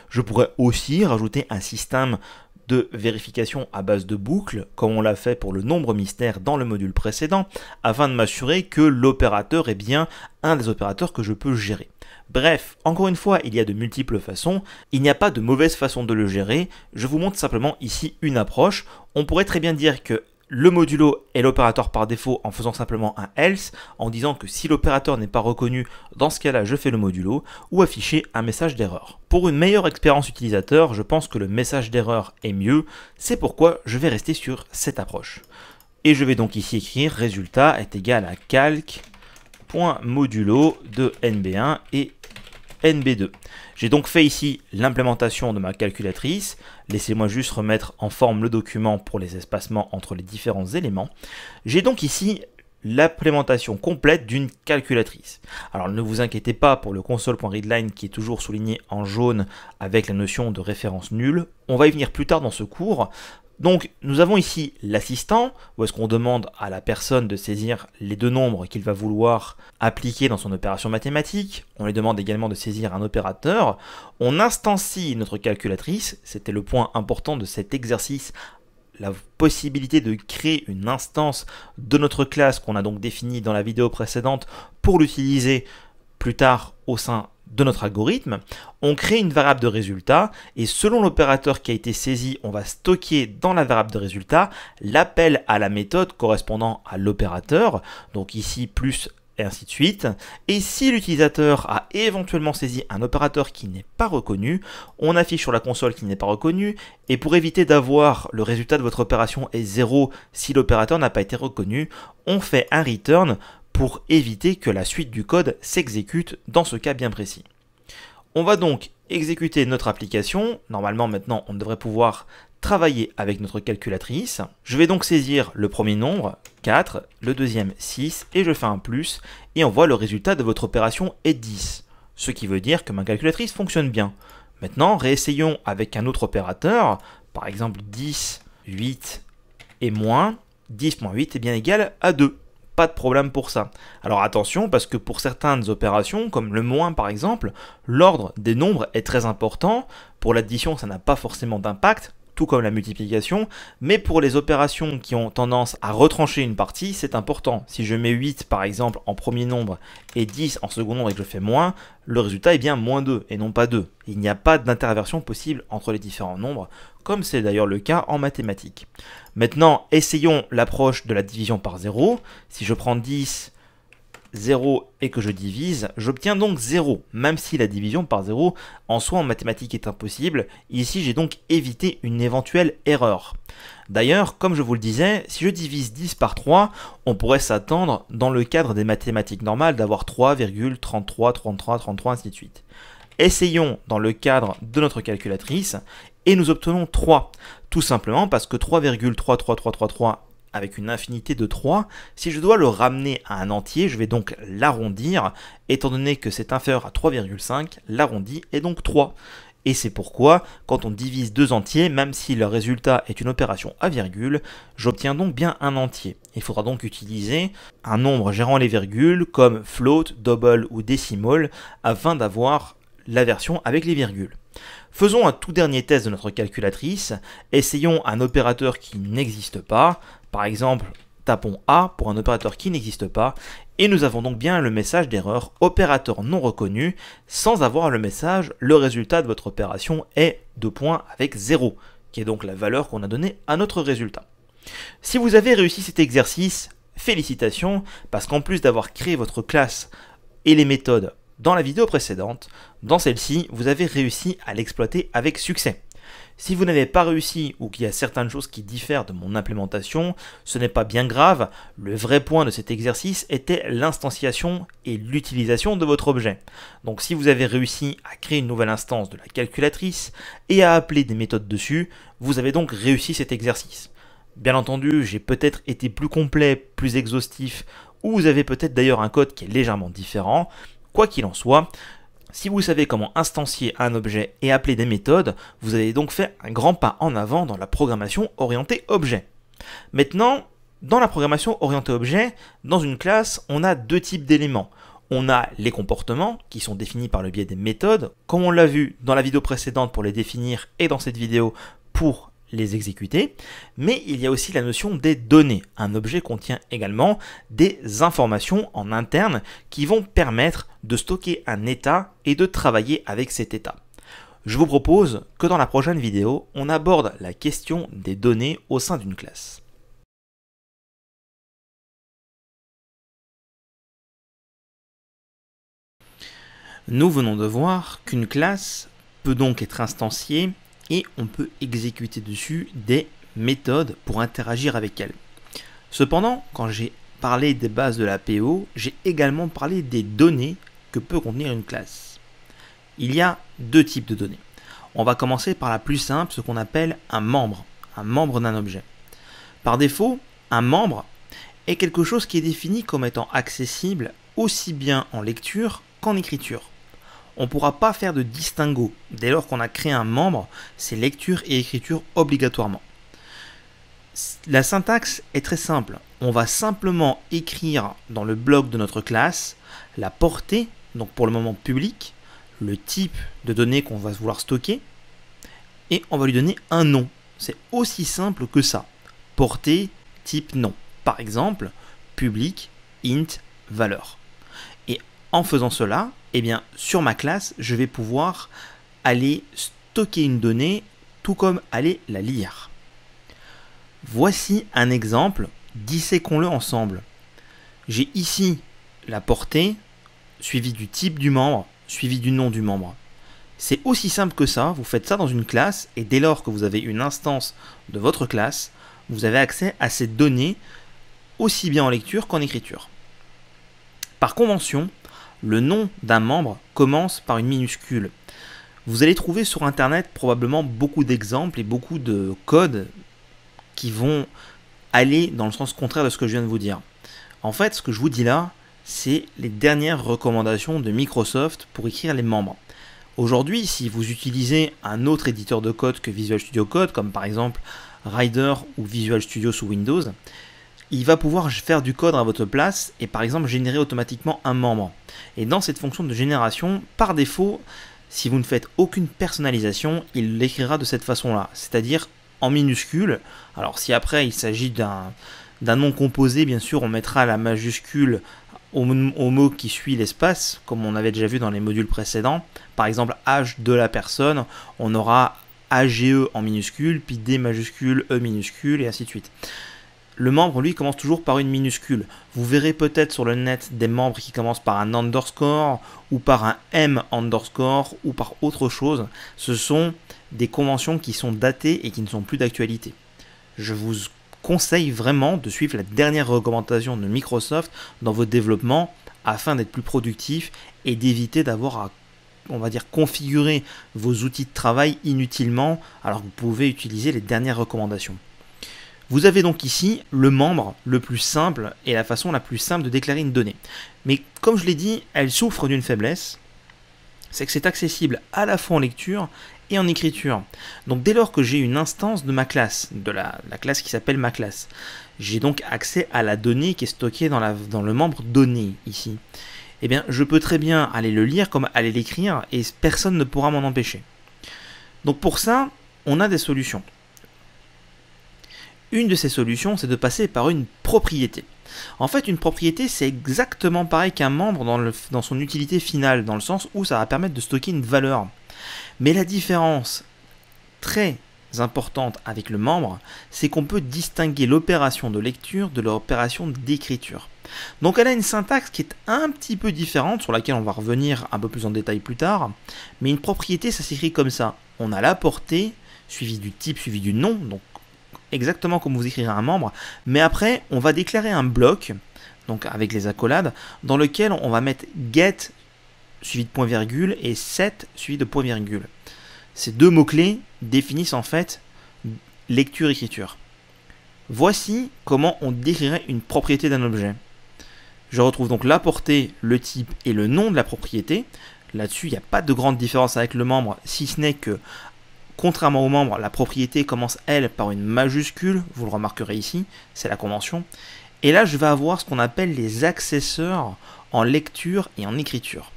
Je pourrais aussi rajouter un système de vérification à base de boucles, comme on l'a fait pour le nombre mystère dans le module précédent, afin de m'assurer que l'opérateur est bien un des opérateurs que je peux gérer. Bref, encore une fois, il y a de multiples façons, il n'y a pas de mauvaise façon de le gérer, je vous montre simplement ici une approche. On pourrait très bien dire que le modulo est l'opérateur par défaut en faisant simplement un else, en disant que si l'opérateur n'est pas reconnu, dans ce cas-là je fais le modulo, ou afficher un message d'erreur. Pour une meilleure expérience utilisateur, je pense que le message d'erreur est mieux, c'est pourquoi je vais rester sur cette approche. Et je vais donc ici écrire résultat est égal à calc.modulo de nb1 et NB2. J'ai donc fait ici l'implémentation de ma calculatrice. Laissez-moi juste remettre en forme le document pour les espacements entre les différents éléments. J'ai donc ici l'implémentation complète d'une calculatrice. Alors ne vous inquiétez pas pour le console.readline qui est toujours souligné en jaune avec la notion de référence nulle. On va y venir plus tard dans ce cours. Donc nous avons ici l'assistant, où est-ce qu'on demande à la personne de saisir les deux nombres qu'il va vouloir appliquer dans son opération mathématique. On lui demande également de saisir un opérateur. On instancie notre calculatrice, c'était le point important de cet exercice la possibilité de créer une instance de notre classe qu'on a donc définie dans la vidéo précédente pour l'utiliser plus tard au sein de notre algorithme, on crée une variable de résultat et selon l'opérateur qui a été saisi, on va stocker dans la variable de résultat l'appel à la méthode correspondant à l'opérateur, donc ici plus et ainsi de suite. Et si l'utilisateur a éventuellement saisi un opérateur qui n'est pas reconnu, on affiche sur la console qui n'est pas reconnu, et pour éviter d'avoir le résultat de votre opération est 0 si l'opérateur n'a pas été reconnu, on fait un return pour éviter que la suite du code s'exécute dans ce cas bien précis. On va donc exécuter notre application. Normalement maintenant on devrait pouvoir travailler avec notre calculatrice. Je vais donc saisir le premier nombre, 4, le deuxième 6, et je fais un plus, et on voit le résultat de votre opération est 10. Ce qui veut dire que ma calculatrice fonctionne bien. Maintenant, réessayons avec un autre opérateur, par exemple 10, 8 et moins, 10 moins 8 est bien égal à 2 pas de problème pour ça. Alors attention, parce que pour certaines opérations, comme le moins par exemple, l'ordre des nombres est très important. Pour l'addition, ça n'a pas forcément d'impact, comme la multiplication, mais pour les opérations qui ont tendance à retrancher une partie, c'est important. Si je mets 8 par exemple en premier nombre et 10 en second nombre et que je fais moins, le résultat est bien moins 2 et non pas 2. Il n'y a pas d'interversion possible entre les différents nombres, comme c'est d'ailleurs le cas en mathématiques. Maintenant, essayons l'approche de la division par 0. Si je prends 10 0 et que je divise, j'obtiens donc 0, même si la division par 0 en soi en mathématiques est impossible. Ici, j'ai donc évité une éventuelle erreur. D'ailleurs, comme je vous le disais, si je divise 10 par 3, on pourrait s'attendre, dans le cadre des mathématiques normales, d'avoir 3,33, 33, 33, ainsi de suite. Essayons dans le cadre de notre calculatrice, et nous obtenons 3. Tout simplement parce que 3,33333 avec une infinité de 3, si je dois le ramener à un entier, je vais donc l'arrondir, étant donné que c'est inférieur à 3,5, l'arrondi est donc 3. Et c'est pourquoi, quand on divise deux entiers, même si le résultat est une opération à virgule, j'obtiens donc bien un entier. Il faudra donc utiliser un nombre gérant les virgules comme float, double ou decimal afin d'avoir la version avec les virgules. Faisons un tout dernier test de notre calculatrice. Essayons un opérateur qui n'existe pas. Par exemple, tapons A pour un opérateur qui n'existe pas, et nous avons donc bien le message d'erreur opérateur non reconnu, sans avoir le message le résultat de votre opération est 2 points avec 0, qui est donc la valeur qu'on a donnée à notre résultat. Si vous avez réussi cet exercice, félicitations, parce qu'en plus d'avoir créé votre classe et les méthodes dans la vidéo précédente, dans celle-ci, vous avez réussi à l'exploiter avec succès. Si vous n'avez pas réussi ou qu'il y a certaines choses qui diffèrent de mon implémentation, ce n'est pas bien grave, le vrai point de cet exercice était l'instanciation et l'utilisation de votre objet. Donc si vous avez réussi à créer une nouvelle instance de la calculatrice et à appeler des méthodes dessus, vous avez donc réussi cet exercice. Bien entendu, j'ai peut-être été plus complet, plus exhaustif, ou vous avez peut-être d'ailleurs un code qui est légèrement différent. Quoi qu'il en soit, si vous savez comment instancier un objet et appeler des méthodes, vous avez donc fait un grand pas en avant dans la programmation orientée objet. Maintenant, dans la programmation orientée objet, dans une classe, on a deux types d'éléments. On a les comportements, qui sont définis par le biais des méthodes, comme on l'a vu dans la vidéo précédente pour les définir et dans cette vidéo pour les exécuter, mais il y a aussi la notion des données. Un objet contient également des informations en interne qui vont permettre de stocker un état et de travailler avec cet état. Je vous propose que dans la prochaine vidéo, on aborde la question des données au sein d'une classe. Nous venons de voir qu'une classe peut donc être instanciée et on peut exécuter dessus des méthodes pour interagir avec elle. Cependant, quand j'ai parlé des bases de la PO, j'ai également parlé des données que peut contenir une classe. Il y a deux types de données. On va commencer par la plus simple, ce qu'on appelle un membre, un membre d'un objet. Par défaut, un membre est quelque chose qui est défini comme étant accessible aussi bien en lecture qu'en écriture on ne pourra pas faire de distinguo. Dès lors qu'on a créé un membre, c'est lecture et écriture obligatoirement. La syntaxe est très simple. On va simplement écrire dans le bloc de notre classe la portée, donc pour le moment public, le type de données qu'on va vouloir stocker, et on va lui donner un nom. C'est aussi simple que ça. Portée, type nom. Par exemple, public, int, valeur. Et en faisant cela, eh bien, sur ma classe, je vais pouvoir aller stocker une donnée, tout comme aller la lire. Voici un exemple, disséquons-le ensemble. J'ai ici la portée, suivie du type du membre, suivi du nom du membre. C'est aussi simple que ça, vous faites ça dans une classe, et dès lors que vous avez une instance de votre classe, vous avez accès à ces données aussi bien en lecture qu'en écriture. Par convention, le nom d'un membre commence par une minuscule. Vous allez trouver sur Internet probablement beaucoup d'exemples et beaucoup de codes qui vont aller dans le sens contraire de ce que je viens de vous dire. En fait, ce que je vous dis là, c'est les dernières recommandations de Microsoft pour écrire les membres. Aujourd'hui, si vous utilisez un autre éditeur de code que Visual Studio Code, comme par exemple Rider ou Visual Studio sous Windows, il va pouvoir faire du code à votre place et par exemple générer automatiquement un membre. Et dans cette fonction de génération, par défaut, si vous ne faites aucune personnalisation, il l'écrira de cette façon-là, c'est-à-dire en minuscule. Alors si après il s'agit d'un nom composé, bien sûr, on mettra la majuscule au, mot qui suit l'espace, comme on avait déjà vu dans les modules précédents. Par exemple, âge de la personne, on aura AGE en minuscule, puis D majuscule, E minuscule, et ainsi de suite. Le membre, lui, commence toujours par une minuscule. Vous verrez peut-être sur le net des membres qui commencent par un underscore ou par un M underscore ou par autre chose. Ce sont des conventions qui sont datées et qui ne sont plus d'actualité. Je vous conseille vraiment de suivre la dernière recommandation de Microsoft dans votre développement afin d'être plus productif et d'éviter d'avoir à on va dire configurer vos outils de travail inutilement alors que vous pouvez utiliser les dernières recommandations. Vous avez donc ici le membre le plus simple et la façon la plus simple de déclarer une donnée. Mais comme je l'ai dit, elle souffre d'une faiblesse, c'est que c'est accessible à la fois en lecture et en écriture. Donc dès lors que j'ai une instance de ma classe, de la, classe qui s'appelle ma classe, j'ai donc accès à la donnée qui est stockée dans, le membre données ici. Eh bien, je peux très bien aller le lire comme aller l'écrire et personne ne pourra m'en empêcher. Donc pour ça, on a des solutions. Une de ces solutions, c'est de passer par une propriété. En fait, une propriété, c'est exactement pareil qu'un membre dans, son utilité finale, dans le sens où ça va permettre de stocker une valeur. Mais la différence très importante avec le membre, c'est qu'on peut distinguer l'opération de lecture de l'opération d'écriture. Donc elle a une syntaxe qui est un petit peu différente, sur laquelle on va revenir un peu plus en détail plus tard, mais une propriété, ça s'écrit comme ça. On a la portée, suivi du type, suivi du nom, exactement comme vous écrirez un membre, mais après on va déclarer un bloc, donc avec les accolades, dans lequel on va mettre get suivi de point virgule et set suivi de point virgule. Ces deux mots-clés définissent en fait lecture-écriture. Voici comment on décrirait une propriété d'un objet. Je retrouve donc la portée, le type et le nom de la propriété. Là-dessus, il n'y a pas de grande différence avec le membre, si ce n'est que Contrairement aux membres, la propriété commence, elle, par une majuscule, vous le remarquerez ici, c'est la convention. Et là, je vais avoir ce qu'on appelle les accesseurs en lecture et en écriture.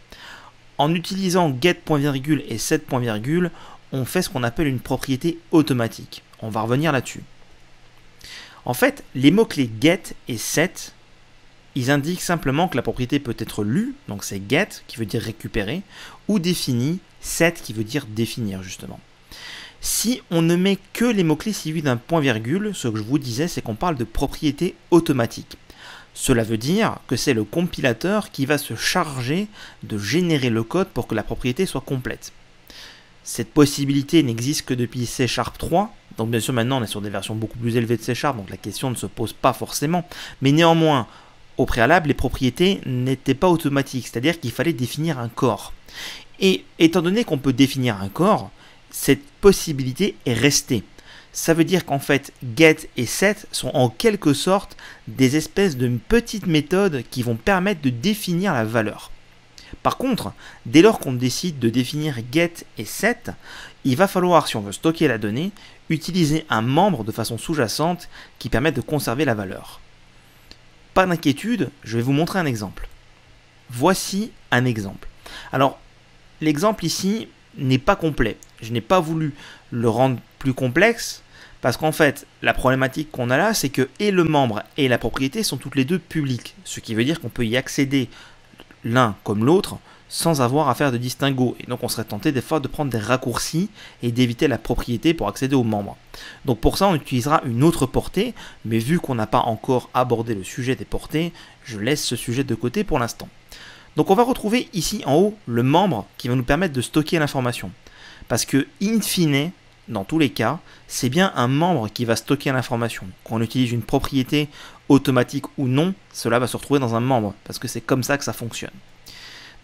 En utilisant get et set on fait ce qu'on appelle une propriété automatique. On va revenir là-dessus. En fait, les mots-clés get et set, ils indiquent simplement que la propriété peut être lue, donc c'est get qui veut dire récupérer, ou définie, set qui veut dire définir justement. Si on ne met que les mots-clés suivis d'un point-virgule, ce que je vous disais, c'est qu'on parle de propriété automatique. Cela veut dire que c'est le compilateur qui va se charger de générer le code pour que la propriété soit complète. Cette possibilité n'existe que depuis C Sharp 3, donc bien sûr maintenant on est sur des versions beaucoup plus élevées de C Sharp, donc la question ne se pose pas forcément, mais néanmoins, au préalable, les propriétés n'étaient pas automatiques, c'est-à-dire qu'il fallait définir un corps. Et étant donné qu'on peut définir un corps, cette possibilité est restée. Ça veut dire qu'en fait, get et set sont en quelque sorte des espèces de petites méthodes qui vont permettre de définir la valeur. Par contre, dès lors qu'on décide de définir get et set, il va falloir, si on veut stocker la donnée, utiliser un membre de façon sous-jacente qui permet de conserver la valeur. Pas d'inquiétude, je vais vous montrer un exemple. Voici un exemple. Alors, l'exemple ici, n'est pas complet. Je n'ai pas voulu le rendre plus complexe parce qu'en fait, la problématique qu'on a là, c'est que et le membre et la propriété sont toutes les deux publiques, ce qui veut dire qu'on peut y accéder l'un comme l'autre sans avoir à faire de distinguo. Et donc on serait tenté des fois de prendre des raccourcis et d'éviter la propriété pour accéder aux membres. Donc pour ça on utilisera une autre portée, mais vu qu'on n'a pas encore abordé le sujet des portées, je laisse ce sujet de côté pour l'instant. Donc on va retrouver ici en haut le membre qui va nous permettre de stocker l'information. Parce que, in fine, dans tous les cas, c'est bien un membre qui va stocker l'information. Qu'on utilise une propriété automatique ou non, cela va se retrouver dans un membre, parce que c'est comme ça que ça fonctionne.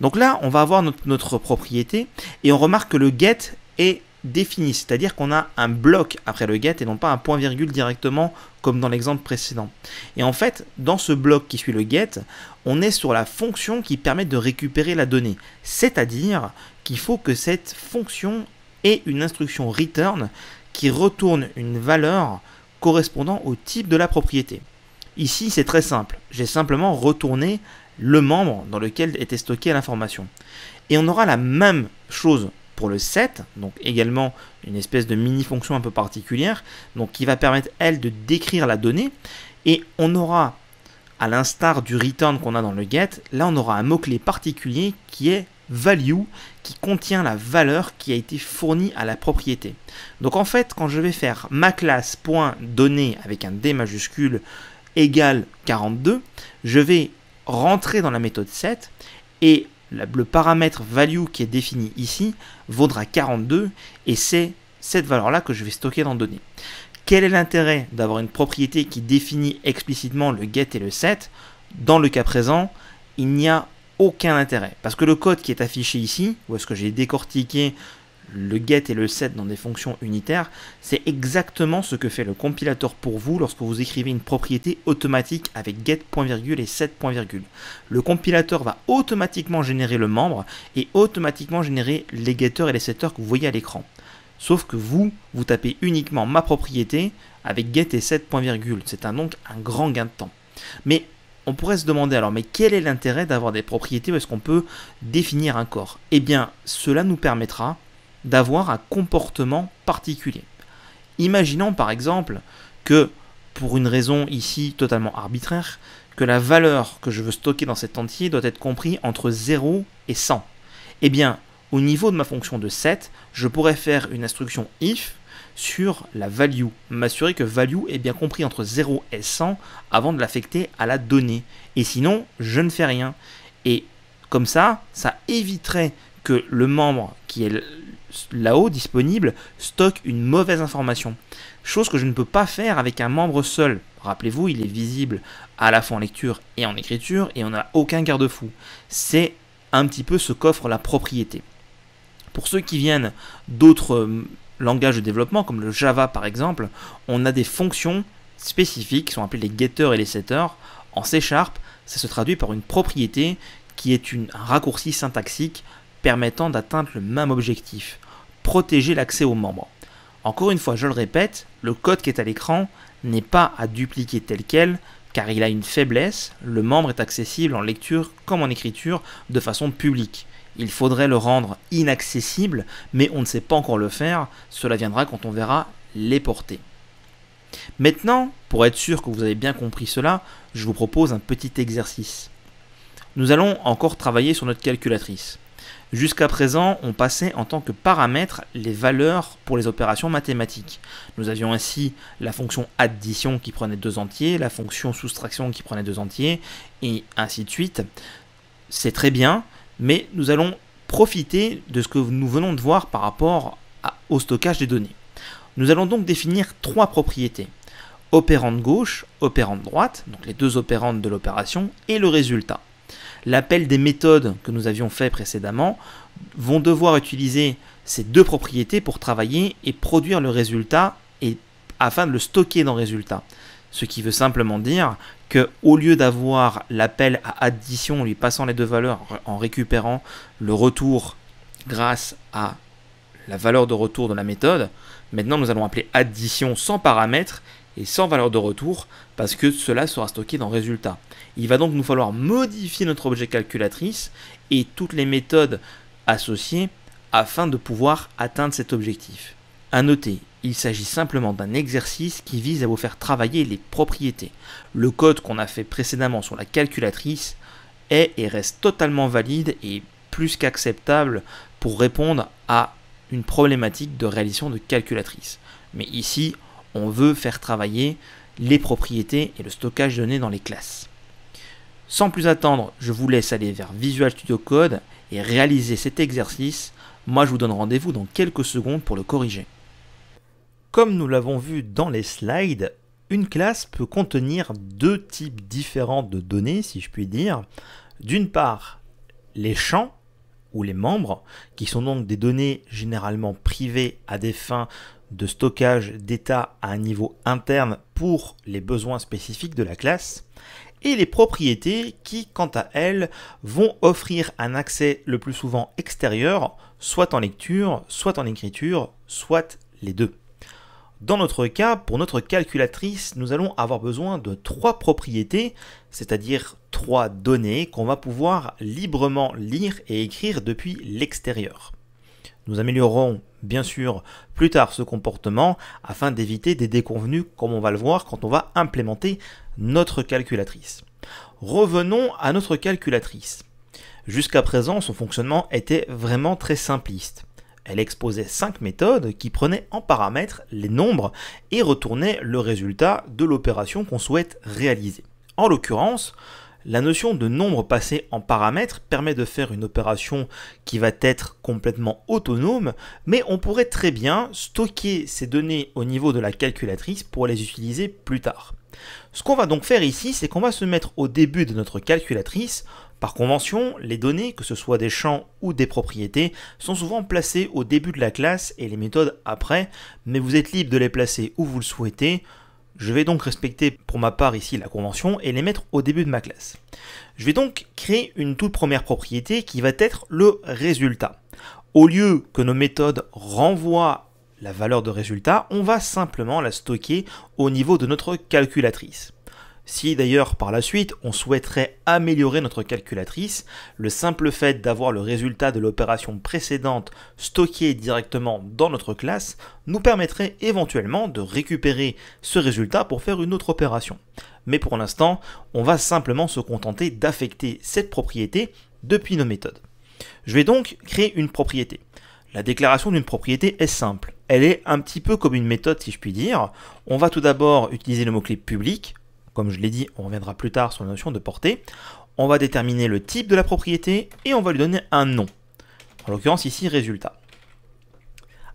Donc là, on va avoir notre, notre propriété, et on remarque que le get est défini, c'est-à-dire qu'on a un bloc après le get et non pas un point virgule directement comme dans l'exemple précédent. Et en fait, dans ce bloc qui suit le get, on est sur la fonction qui permet de récupérer la donnée, c'est-à-dire qu'il faut que cette fonction ait une instruction return qui retourne une valeur correspondant au type de la propriété. Ici, c'est très simple. J'ai simplement retourné le membre dans lequel était stockée l'information. Et on aura la même chose le set, donc également une espèce de mini-fonction un peu particulière, donc qui va permettre, elle, de décrire la donnée. Et on aura, à l'instar du return qu'on a dans le get, là on aura un mot-clé particulier qui est value, qui contient la valeur qui a été fournie à la propriété. Donc en fait, quand je vais faire ma classe .donnée avec un D majuscule égale 42, je vais rentrer dans la méthode set et le paramètre value qui est défini ici vaudra 42 et c'est cette valeur-là que je vais stocker dans données. Quel est l'intérêt d'avoir une propriété qui définit explicitement le get et le set? Dans le cas présent, il n'y a aucun intérêt. Parce que le code qui est affiché ici, où est-ce que j'ai décortiqué le get et le set dans des fonctions unitaires, c'est exactement ce que fait le compilateur pour vous lorsque vous écrivez une propriété automatique avec get et set Le compilateur va automatiquement générer le membre et automatiquement générer les getters et les setters que vous voyez à l'écran. Sauf que vous, vous tapez uniquement ma propriété avec get et set C'est donc un grand gain de temps. Mais on pourrait se demander alors, mais quel est l'intérêt d'avoir des propriétés où est-ce qu'on peut définir un corps? Eh bien, cela nous permettra d'avoir un comportement particulier. Imaginons par exemple que, pour une raison ici totalement arbitraire, que la valeur que je veux stocker dans cet entier doit être compris entre 0 et 100. Eh bien, au niveau de ma fonction de set, je pourrais faire une instruction if sur la value, m'assurer que value est bien compris entre 0 et 100 avant de l'affecter à la donnée. Et sinon, je ne fais rien. Et comme ça, ça éviterait que le membre qui est là-haut disponible stocke une mauvaise information. Chose que je ne peux pas faire avec un membre seul. Rappelez-vous, il est visible à la fois en lecture et en écriture et on n'a aucun garde-fou. C'est un petit peu ce qu'offre la propriété. Pour ceux qui viennent d'autres euh, langages de développement, comme le Java par exemple, on a des fonctions spécifiques qui sont appelées les getters et les setters. En C Sharp, ça se traduit par une propriété qui est un raccourci syntaxique permettant d'atteindre le même objectif, protéger l'accès aux membres. Encore une fois, je le répète, le code qui est à l'écran n'est pas à dupliquer tel quel, car il a une faiblesse, le membre est accessible en lecture comme en écriture de façon publique. Il faudrait le rendre inaccessible, mais on ne sait pas encore le faire, cela viendra quand on verra les portées. Maintenant, pour être sûr que vous avez bien compris cela, je vous propose un petit exercice. Nous allons encore travailler sur notre calculatrice. Jusqu'à présent, on passait en tant que paramètres les valeurs pour les opérations mathématiques. Nous avions ainsi la fonction addition qui prenait deux entiers, la fonction soustraction qui prenait deux entiers, et ainsi de suite. C'est très bien, mais nous allons profiter de ce que nous venons de voir par rapport au stockage des données. Nous allons donc définir trois propriétés. Opérande gauche, opérande droite, donc les deux opérandes de l'opération, et le résultat. L'appel des méthodes que nous avions fait précédemment vont devoir utiliser ces deux propriétés pour travailler et produire le résultat et afin de le stocker dans résultat. Ce qui veut simplement dire que au lieu d'avoir l'appel à addition en lui passant les deux valeurs en récupérant le retour grâce à la valeur de retour de la méthode, maintenant nous allons appeler addition sans paramètre et sans valeur de retour parce que cela sera stocké dans résultat. Il va donc nous falloir modifier notre objet calculatrice et toutes les méthodes associées afin de pouvoir atteindre cet objectif. A noter, il s'agit simplement d'un exercice qui vise à vous faire travailler les propriétés. Le code qu'on a fait précédemment sur la calculatrice est et reste totalement valide et plus qu'acceptable pour répondre à une problématique de réalisation de calculatrice. Mais ici, on veut faire travailler les propriétés et le stockage de données dans les classes. Sans plus attendre, je vous laisse aller vers Visual Studio Code et réaliser cet exercice. Moi, je vous donne rendez-vous dans quelques secondes pour le corriger. Comme nous l'avons vu dans les slides, une classe peut contenir deux types différents de données, si je puis dire. D'une part, les champs ou les membres, qui sont donc des données généralement privées à des fins de stockage d'état à un niveau interne pour les besoins spécifiques de la classe, et les propriétés qui, quant à elles, vont offrir un accès le plus souvent extérieur, soit en lecture, soit en écriture, soit les deux. Dans notre cas, pour notre calculatrice, nous allons avoir besoin de trois propriétés, c'est-à-dire trois données qu'on va pouvoir librement lire et écrire depuis l'extérieur. Nous améliorerons bien sûr plus tard ce comportement afin d'éviter des déconvenus comme on va le voir quand on va implémenter notre calculatrice. Revenons à notre calculatrice. Jusqu'à présent, son fonctionnement était vraiment très simpliste. Elle exposait cinq méthodes qui prenaient en paramètre les nombres et retournaient le résultat de l'opération qu'on souhaite réaliser. En l'occurrence, la notion de nombre passé en paramètres permet de faire une opération qui va être complètement autonome, mais on pourrait très bien stocker ces données au niveau de la calculatrice pour les utiliser plus tard. Ce qu'on va donc faire ici, c'est qu'on va se mettre au début de notre calculatrice. Par convention, les données, que ce soit des champs ou des propriétés, sont souvent placées au début de la classe et les méthodes après, mais vous êtes libre de les placer où vous le souhaitez. Je vais donc respecter pour ma part ici la convention et les mettre au début de ma classe. Je vais donc créer une toute première propriété qui va être le résultat. Au lieu que nos méthodes renvoient la valeur de résultat, on va simplement la stocker au niveau de notre calculatrice. Si d'ailleurs par la suite on souhaiterait améliorer notre calculatrice, le simple fait d'avoir le résultat de l'opération précédente stocké directement dans notre classe nous permettrait éventuellement de récupérer ce résultat pour faire une autre opération. Mais pour l'instant, on va simplement se contenter d'affecter cette propriété depuis nos méthodes. Je vais donc créer une propriété. La déclaration d'une propriété est simple. Elle est un petit peu comme une méthode si je puis dire. On va tout d'abord utiliser le mot-clé public comme je l'ai dit, on reviendra plus tard sur la notion de portée. On va déterminer le type de la propriété et on va lui donner un nom. En l'occurrence ici résultat.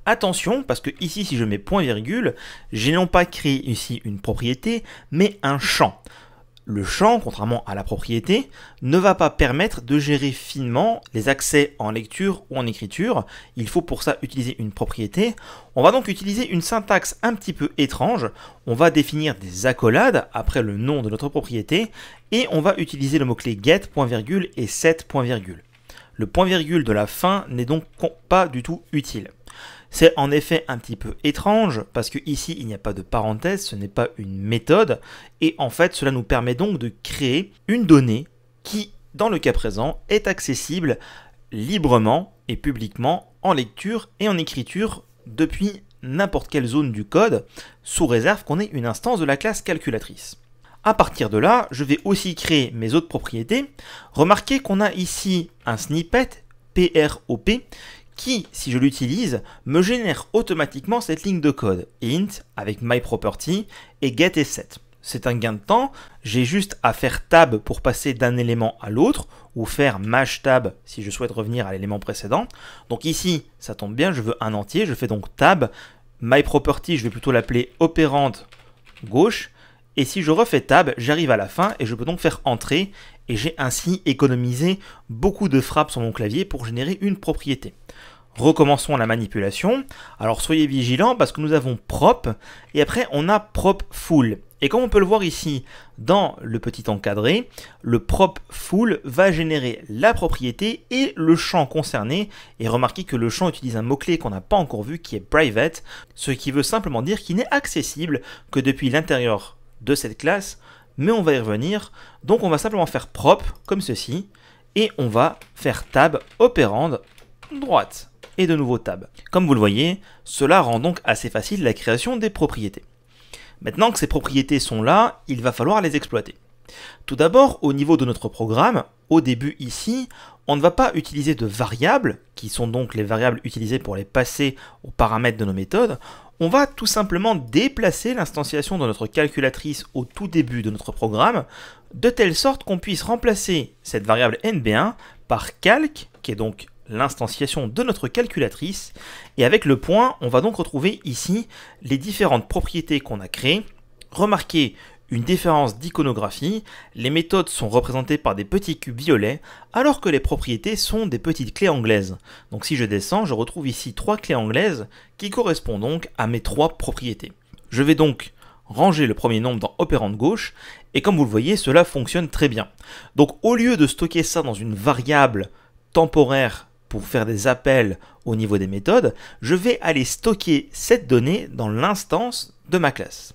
Attention, parce que ici, si je mets point virgule, j'ai non pas créé ici une propriété, mais un champ le champ, contrairement à la propriété, ne va pas permettre de gérer finement les accès en lecture ou en écriture. Il faut pour ça utiliser une propriété. On va donc utiliser une syntaxe un petit peu étrange. On va définir des accolades après le nom de notre propriété et on va utiliser le mot-clé get, point virgule et set, point virgule. Le point virgule de la fin n'est donc pas du tout utile. C'est en effet un petit peu étrange parce que ici il n'y a pas de parenthèse, ce n'est pas une méthode et en fait cela nous permet donc de créer une donnée qui dans le cas présent est accessible librement et publiquement en lecture et en écriture depuis n'importe quelle zone du code, sous réserve qu'on ait une instance de la classe calculatrice. À partir de là, je vais aussi créer mes autres propriétés. Remarquez qu'on a ici un snippet PROP qui, si je l'utilise, me génère automatiquement cette ligne de code int avec myProperty et get et set. C'est un gain de temps, j'ai juste à faire tab pour passer d'un élément à l'autre, ou faire mash tab si je souhaite revenir à l'élément précédent. Donc ici, ça tombe bien, je veux un entier, je fais donc tab, myProperty, je vais plutôt l'appeler opérande gauche, et si je refais tab, j'arrive à la fin et je peux donc faire entrer et j'ai ainsi économisé beaucoup de frappes sur mon clavier pour générer une propriété. Recommençons la manipulation. Alors soyez vigilants parce que nous avons prop et après on a prop full. Et comme on peut le voir ici dans le petit encadré, le prop full va générer la propriété et le champ concerné. Et remarquez que le champ utilise un mot-clé qu'on n'a pas encore vu qui est private, ce qui veut simplement dire qu'il n'est accessible que depuis l'intérieur de cette classe, mais on va y revenir. Donc on va simplement faire prop comme ceci, et on va faire tab opérande droite, et de nouveau tab. Comme vous le voyez, cela rend donc assez facile la création des propriétés. Maintenant que ces propriétés sont là, il va falloir les exploiter. Tout d'abord, au niveau de notre programme, au début ici, on ne va pas utiliser de variables, qui sont donc les variables utilisées pour les passer aux paramètres de nos méthodes, on va tout simplement déplacer l'instanciation de notre calculatrice au tout début de notre programme, de telle sorte qu'on puisse remplacer cette variable nb1 par calc, qui est donc l'instanciation de notre calculatrice, et avec le point, on va donc retrouver ici les différentes propriétés qu'on a créées. Remarquez une différence d'iconographie, les méthodes sont représentées par des petits cubes violets, alors que les propriétés sont des petites clés anglaises. Donc si je descends, je retrouve ici trois clés anglaises qui correspondent donc à mes trois propriétés. Je vais donc ranger le premier nombre dans opérande gauche, et comme vous le voyez, cela fonctionne très bien. Donc au lieu de stocker ça dans une variable temporaire pour faire des appels au niveau des méthodes, je vais aller stocker cette donnée dans l'instance de ma classe.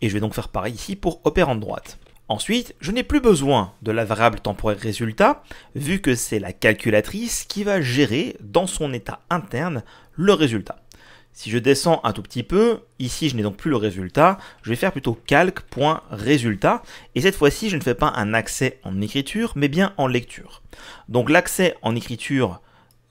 Et je vais donc faire pareil ici pour opérande droite. Ensuite, je n'ai plus besoin de la variable temporaire résultat, vu que c'est la calculatrice qui va gérer dans son état interne le résultat. Si je descends un tout petit peu, ici je n'ai donc plus le résultat, je vais faire plutôt calc.résultat, et cette fois-ci je ne fais pas un accès en écriture, mais bien en lecture. Donc l'accès en écriture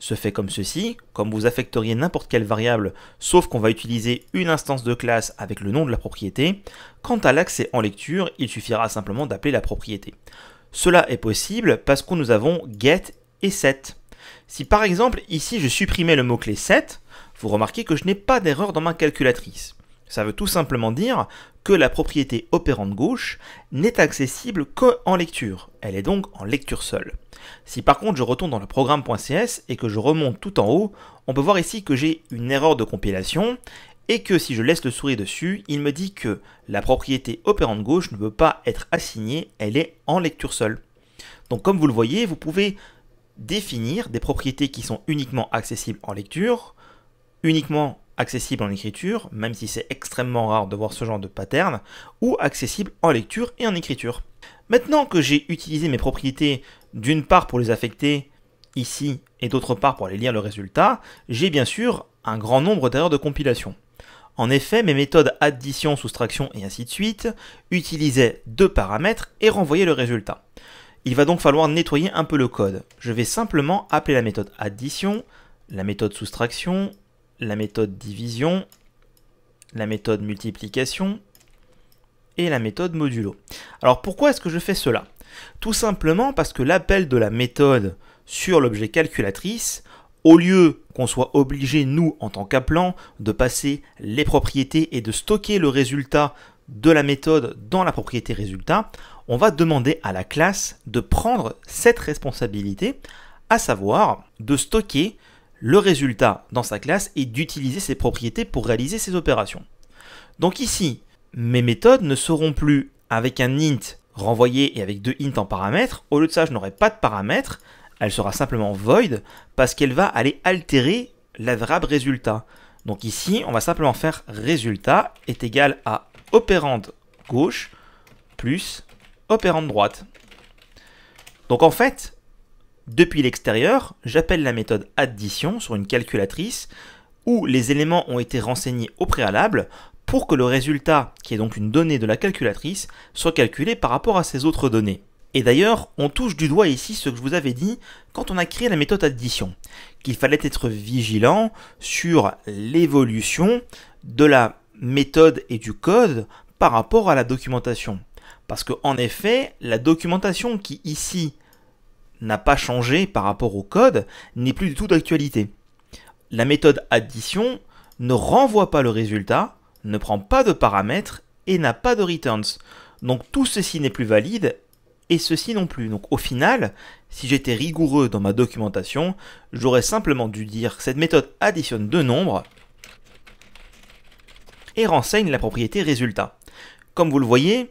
se fait comme ceci, comme vous affecteriez n'importe quelle variable, sauf qu'on va utiliser une instance de classe avec le nom de la propriété. Quant à l'accès en lecture, il suffira simplement d'appeler la propriété. Cela est possible parce que nous avons get et set. Si par exemple ici je supprimais le mot-clé set, vous remarquez que je n'ai pas d'erreur dans ma calculatrice. Ça veut tout simplement dire que la propriété opérante gauche n'est accessible qu'en lecture. Elle est donc en lecture seule. Si par contre je retourne dans le programme.cs et que je remonte tout en haut, on peut voir ici que j'ai une erreur de compilation et que si je laisse le souris dessus, il me dit que la propriété opérante gauche ne peut pas être assignée, elle est en lecture seule. Donc comme vous le voyez, vous pouvez définir des propriétés qui sont uniquement accessibles en lecture, uniquement accessibles en écriture, même si c'est extrêmement rare de voir ce genre de pattern, ou accessibles en lecture et en écriture. Maintenant que j'ai utilisé mes propriétés d'une part pour les affecter ici et d'autre part pour aller lire le résultat, j'ai bien sûr un grand nombre d'erreurs de compilation. En effet, mes méthodes addition, soustraction et ainsi de suite utilisaient deux paramètres et renvoyaient le résultat. Il va donc falloir nettoyer un peu le code. Je vais simplement appeler la méthode addition, la méthode soustraction, la méthode division, la méthode multiplication et la méthode modulo. Alors pourquoi est-ce que je fais cela? Tout simplement parce que l'appel de la méthode sur l'objet calculatrice, au lieu qu'on soit obligé, nous, en tant qu'appelant, de passer les propriétés et de stocker le résultat de la méthode dans la propriété résultat, on va demander à la classe de prendre cette responsabilité, à savoir de stocker le résultat dans sa classe et d'utiliser ses propriétés pour réaliser ses opérations. Donc ici, mes méthodes ne seront plus avec un int renvoyé et avec deux int en paramètres. Au lieu de ça, je n'aurai pas de paramètres. Elle sera simplement void parce qu'elle va aller altérer la variable résultat. Donc ici, on va simplement faire résultat est égal à opérande gauche plus opérande droite. Donc en fait, depuis l'extérieur, j'appelle la méthode addition sur une calculatrice où les éléments ont été renseignés au préalable pour que le résultat, qui est donc une donnée de la calculatrice, soit calculé par rapport à ces autres données. Et d'ailleurs, on touche du doigt ici ce que je vous avais dit quand on a créé la méthode addition, qu'il fallait être vigilant sur l'évolution de la méthode et du code par rapport à la documentation. Parce qu'en effet, la documentation qui ici n'a pas changé par rapport au code n'est plus du tout d'actualité. La méthode addition ne renvoie pas le résultat, ne prend pas de paramètres et n'a pas de returns. Donc tout ceci n'est plus valide et ceci non plus. Donc au final, si j'étais rigoureux dans ma documentation, j'aurais simplement dû dire cette méthode additionne deux nombres et renseigne la propriété résultat. Comme vous le voyez,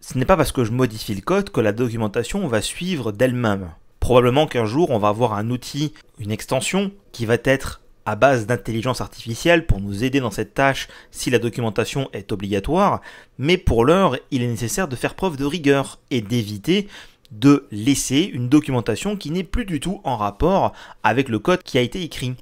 ce n'est pas parce que je modifie le code que la documentation va suivre d'elle-même. Probablement qu'un jour on va avoir un outil, une extension, qui va être à base d'intelligence artificielle pour nous aider dans cette tâche si la documentation est obligatoire, mais pour l'heure, il est nécessaire de faire preuve de rigueur et d'éviter de laisser une documentation qui n'est plus du tout en rapport avec le code qui a été écrit.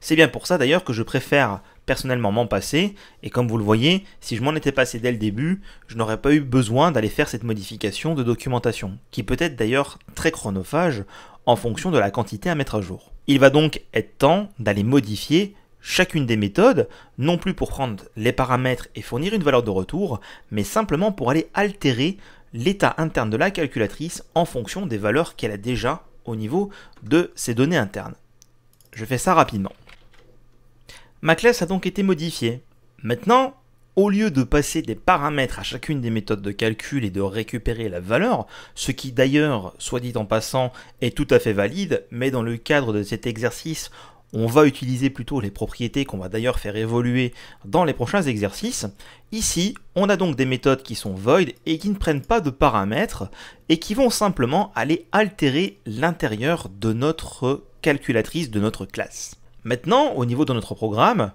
C'est bien pour ça d'ailleurs que je préfère personnellement m'en passer, et comme vous le voyez, si je m'en étais passé dès le début, je n'aurais pas eu besoin d'aller faire cette modification de documentation, qui peut être d'ailleurs très chronophage en fonction de la quantité à mettre à jour. Il va donc être temps d'aller modifier chacune des méthodes, non plus pour prendre les paramètres et fournir une valeur de retour, mais simplement pour aller altérer l'état interne de la calculatrice en fonction des valeurs qu'elle a déjà au niveau de ses données internes. Je fais ça rapidement. Ma classe a donc été modifiée. Maintenant, au lieu de passer des paramètres à chacune des méthodes de calcul et de récupérer la valeur, ce qui d'ailleurs, soit dit en passant, est tout à fait valide, mais dans le cadre de cet exercice, on va utiliser plutôt les propriétés qu'on va d'ailleurs faire évoluer dans les prochains exercices. Ici, on a donc des méthodes qui sont void et qui ne prennent pas de paramètres et qui vont simplement aller altérer l'intérieur de notre calculatrice de notre classe. Maintenant, au niveau de notre programme,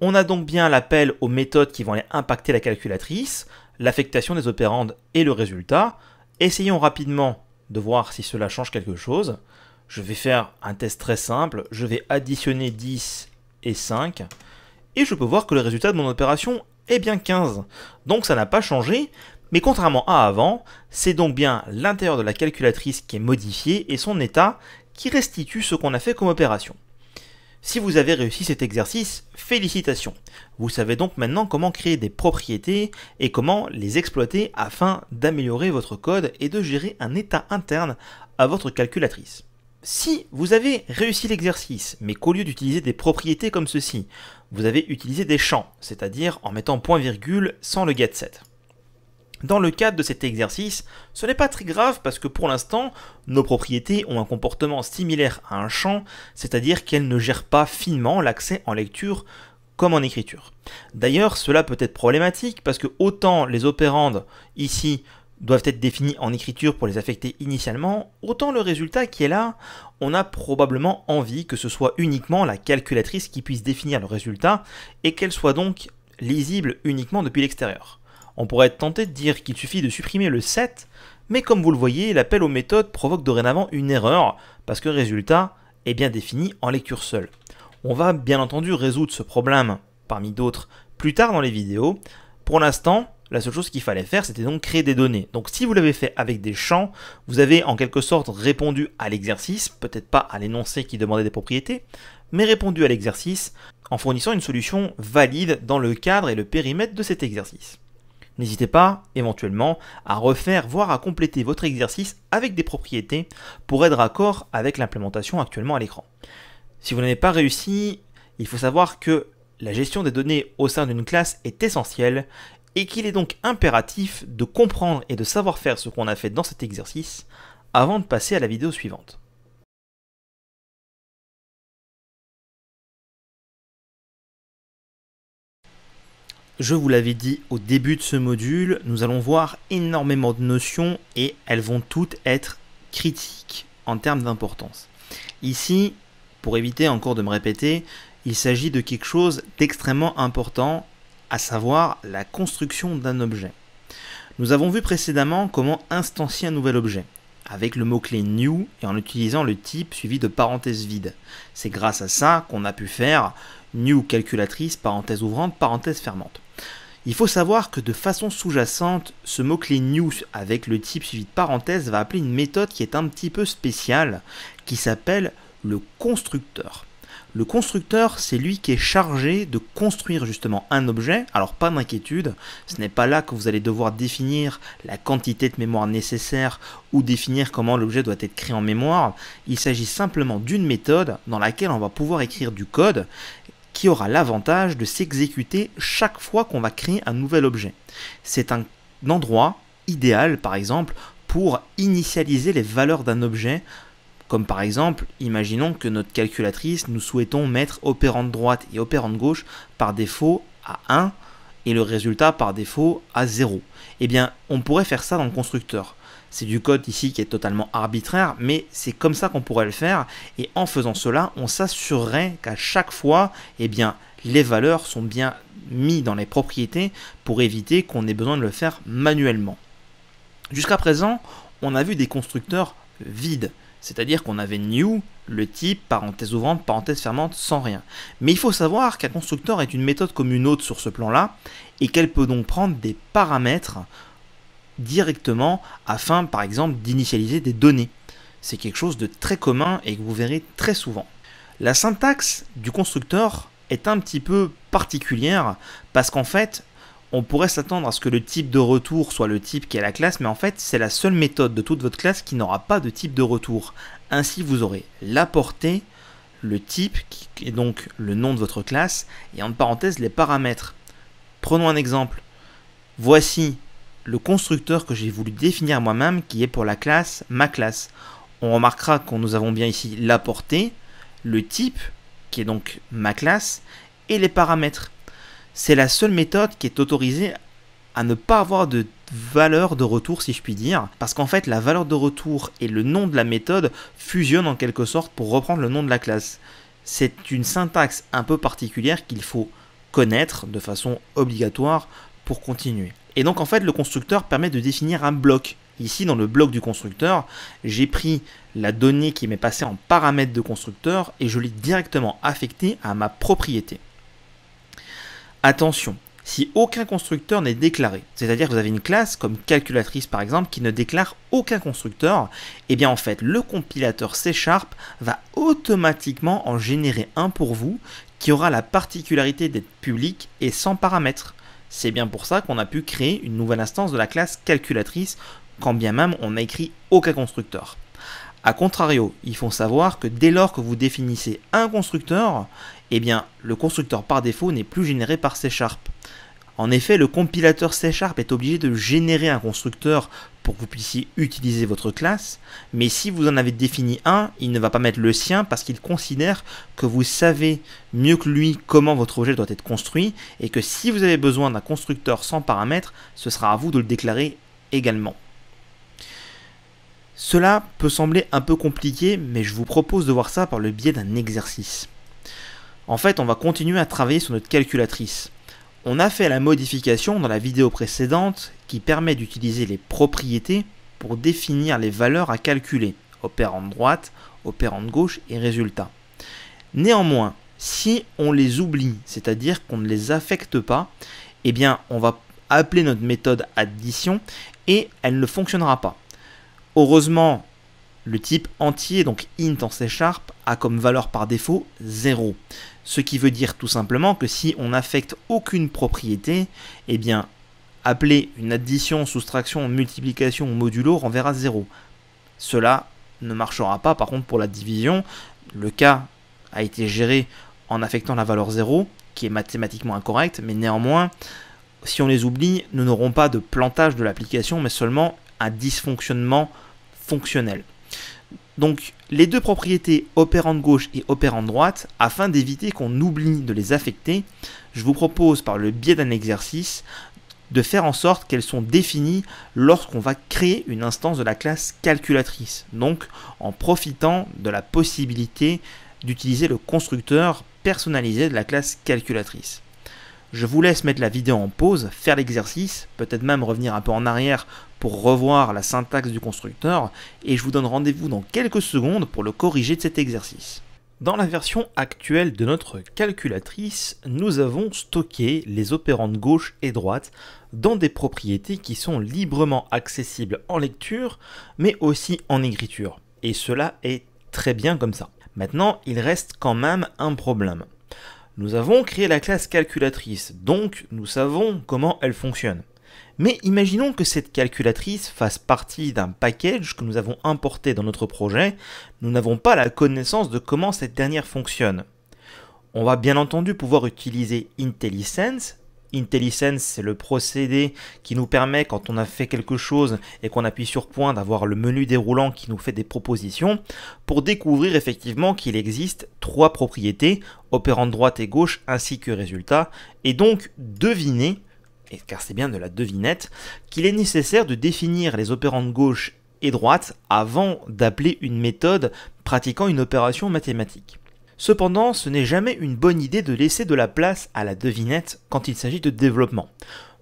on a donc bien l'appel aux méthodes qui vont aller impacter la calculatrice, l'affectation des opérandes et le résultat. Essayons rapidement de voir si cela change quelque chose. Je vais faire un test très simple. Je vais additionner 10 et 5. Et je peux voir que le résultat de mon opération est bien 15. Donc ça n'a pas changé. Mais contrairement à avant, c'est donc bien l'intérieur de la calculatrice qui est modifié et son état qui restitue ce qu'on a fait comme opération. Si vous avez réussi cet exercice, félicitations. Vous savez donc maintenant comment créer des propriétés et comment les exploiter afin d'améliorer votre code et de gérer un état interne à votre calculatrice. Si vous avez réussi l'exercice, mais qu'au lieu d'utiliser des propriétés comme ceci, vous avez utilisé des champs, c'est-à-dire en mettant point-virgule sans le getSet. Dans le cadre de cet exercice, ce n'est pas très grave parce que pour l'instant, nos propriétés ont un comportement similaire à un champ, c'est-à-dire qu'elles ne gèrent pas finement l'accès en lecture comme en écriture. D'ailleurs, cela peut être problématique parce que autant les opérandes ici doivent être définis en écriture pour les affecter initialement, autant le résultat qui est là, on a probablement envie que ce soit uniquement la calculatrice qui puisse définir le résultat et qu'elle soit donc lisible uniquement depuis l'extérieur. On pourrait être tenté de dire qu'il suffit de supprimer le set, mais comme vous le voyez, l'appel aux méthodes provoque dorénavant une erreur, parce que le résultat est bien défini en lecture seule. On va bien entendu résoudre ce problème, parmi d'autres, plus tard dans les vidéos. Pour l'instant, la seule chose qu'il fallait faire, c'était donc créer des données. Donc si vous l'avez fait avec des champs, vous avez en quelque sorte répondu à l'exercice, peut-être pas à l'énoncé qui demandait des propriétés, mais répondu à l'exercice en fournissant une solution valide dans le cadre et le périmètre de cet exercice. N'hésitez pas éventuellement à refaire, voire à compléter votre exercice avec des propriétés pour être raccord avec l'implémentation actuellement à l'écran. Si vous n'avez pas réussi, il faut savoir que la gestion des données au sein d'une classe est essentielle et qu'il est donc impératif de comprendre et de savoir faire ce qu'on a fait dans cet exercice avant de passer à la vidéo suivante. Je vous l'avais dit au début de ce module, nous allons voir énormément de notions et elles vont toutes être critiques en termes d'importance. Ici, pour éviter encore de me répéter, il s'agit de quelque chose d'extrêmement important, à savoir la construction d'un objet. Nous avons vu précédemment comment instancier un nouvel objet, avec le mot-clé new et en utilisant le type suivi de parenthèse vide. C'est grâce à ça qu'on a pu faire new calculatrice, parenthèse ouvrante, parenthèse fermante. Il faut savoir que de façon sous-jacente, ce mot-clé new avec le type suivi de parenthèse va appeler une méthode qui est un petit peu spéciale, qui s'appelle le constructeur. Le constructeur, c'est lui qui est chargé de construire justement un objet. Alors pas d'inquiétude, ce n'est pas là que vous allez devoir définir la quantité de mémoire nécessaire ou définir comment l'objet doit être créé en mémoire. Il s'agit simplement d'une méthode dans laquelle on va pouvoir écrire du code qui aura l'avantage de s'exécuter chaque fois qu'on va créer un nouvel objet. C'est un endroit idéal par exemple pour initialiser les valeurs d'un objet comme par exemple, imaginons que notre calculatrice, nous souhaitons mettre opérande droite et opérande gauche par défaut à 1 et le résultat par défaut à 0. Eh bien, on pourrait faire ça dans le constructeur. C'est du code ici qui est totalement arbitraire, mais c'est comme ça qu'on pourrait le faire. Et en faisant cela, on s'assurerait qu'à chaque fois, eh bien, les valeurs sont bien mises dans les propriétés pour éviter qu'on ait besoin de le faire manuellement. Jusqu'à présent, on a vu des constructeurs vides. C'est-à-dire qu'on avait new, le type, parenthèse ouvrante, parenthèse fermante, sans rien. Mais il faut savoir qu'un constructeur est une méthode comme une autre sur ce plan-là, et qu'elle peut donc prendre des paramètres directement afin, par exemple, d'initialiser des données. C'est quelque chose de très commun et que vous verrez très souvent. La syntaxe du constructeur est un petit peu particulière parce qu'en fait, on pourrait s'attendre à ce que le type de retour soit le type qui est la classe, mais en fait c'est la seule méthode de toute votre classe qui n'aura pas de type de retour. Ainsi vous aurez la portée, le type, qui est donc le nom de votre classe, et en parenthèse les paramètres. Prenons un exemple. Voici le constructeur que j'ai voulu définir moi-même qui est pour la classe ma classe. On remarquera que nous avons bien ici la portée, le type qui est donc ma classe et les paramètres c'est la seule méthode qui est autorisée à ne pas avoir de valeur de retour si je puis dire, parce qu'en fait la valeur de retour et le nom de la méthode fusionnent en quelque sorte pour reprendre le nom de la classe. C'est une syntaxe un peu particulière qu'il faut connaître de façon obligatoire pour continuer. Et donc en fait le constructeur permet de définir un bloc. Ici dans le bloc du constructeur, j'ai pris la donnée qui m'est passée en paramètre de constructeur et je l'ai directement affectée à ma propriété. Attention, si aucun constructeur n'est déclaré, c'est-à-dire que vous avez une classe comme calculatrice par exemple qui ne déclare aucun constructeur, eh bien en fait le compilateur C Sharp va automatiquement en générer un pour vous qui aura la particularité d'être public et sans paramètres. C'est bien pour ça qu'on a pu créer une nouvelle instance de la classe calculatrice quand bien même on n'a écrit aucun constructeur. A contrario, il faut savoir que dès lors que vous définissez un constructeur, eh bien, le constructeur par défaut n'est plus généré par C Sharp. En effet, le compilateur C Sharp est obligé de générer un constructeur pour que vous puissiez utiliser votre classe, mais si vous en avez défini un, il ne va pas mettre le sien parce qu'il considère que vous savez mieux que lui comment votre objet doit être construit et que si vous avez besoin d'un constructeur sans paramètres, ce sera à vous de le déclarer également. Cela peut sembler un peu compliqué, mais je vous propose de voir ça par le biais d'un exercice. En fait, on va continuer à travailler sur notre calculatrice. On a fait la modification dans la vidéo précédente qui permet d'utiliser les propriétés pour définir les valeurs à calculer, opérande droite, opérande gauche et résultat. Néanmoins, si on les oublie, c'est-à-dire qu'on ne les affecte pas, eh bien on va appeler notre méthode addition et elle ne fonctionnera pas. Heureusement, le type entier, donc int en C Sharp, a comme valeur par défaut 0. Ce qui veut dire tout simplement que si on n'affecte aucune propriété, eh appeler une addition, soustraction, multiplication ou modulo renverra 0. Cela ne marchera pas par contre pour la division. Le cas a été géré en affectant la valeur 0, qui est mathématiquement incorrect, mais néanmoins, si on les oublie, nous n'aurons pas de plantage de l'application, mais seulement un dysfonctionnement fonctionnel. Donc les deux propriétés opérante gauche et opérante droite, afin d'éviter qu'on oublie de les affecter, je vous propose par le biais d'un exercice de faire en sorte qu'elles sont définies lorsqu'on va créer une instance de la classe calculatrice. Donc en profitant de la possibilité d'utiliser le constructeur personnalisée de la classe calculatrice. Je vous laisse mettre la vidéo en pause, faire l'exercice, peut-être même revenir un peu en arrière pour revoir la syntaxe du constructeur, et je vous donne rendez-vous dans quelques secondes pour le corriger de cet exercice. Dans la version actuelle de notre calculatrice, nous avons stocké les opérandes gauche et droite dans des propriétés qui sont librement accessibles en lecture, mais aussi en écriture. Et cela est très bien comme ça. Maintenant, il reste quand même un problème. Nous avons créé la classe calculatrice, donc nous savons comment elle fonctionne. Mais imaginons que cette calculatrice fasse partie d'un package que nous avons importé dans notre projet, nous n'avons pas la connaissance de comment cette dernière fonctionne. On va bien entendu pouvoir utiliser IntelliSense. IntelliSense, c'est le procédé qui nous permet, quand on a fait quelque chose et qu'on appuie sur point, d'avoir le menu déroulant qui nous fait des propositions, pour découvrir effectivement qu'il existe trois propriétés, opérant droite et gauche, ainsi que résultat, et donc deviner car c'est bien de la devinette, qu'il est nécessaire de définir les opérandes gauche et droite avant d'appeler une méthode pratiquant une opération mathématique. Cependant, ce n'est jamais une bonne idée de laisser de la place à la devinette quand il s'agit de développement.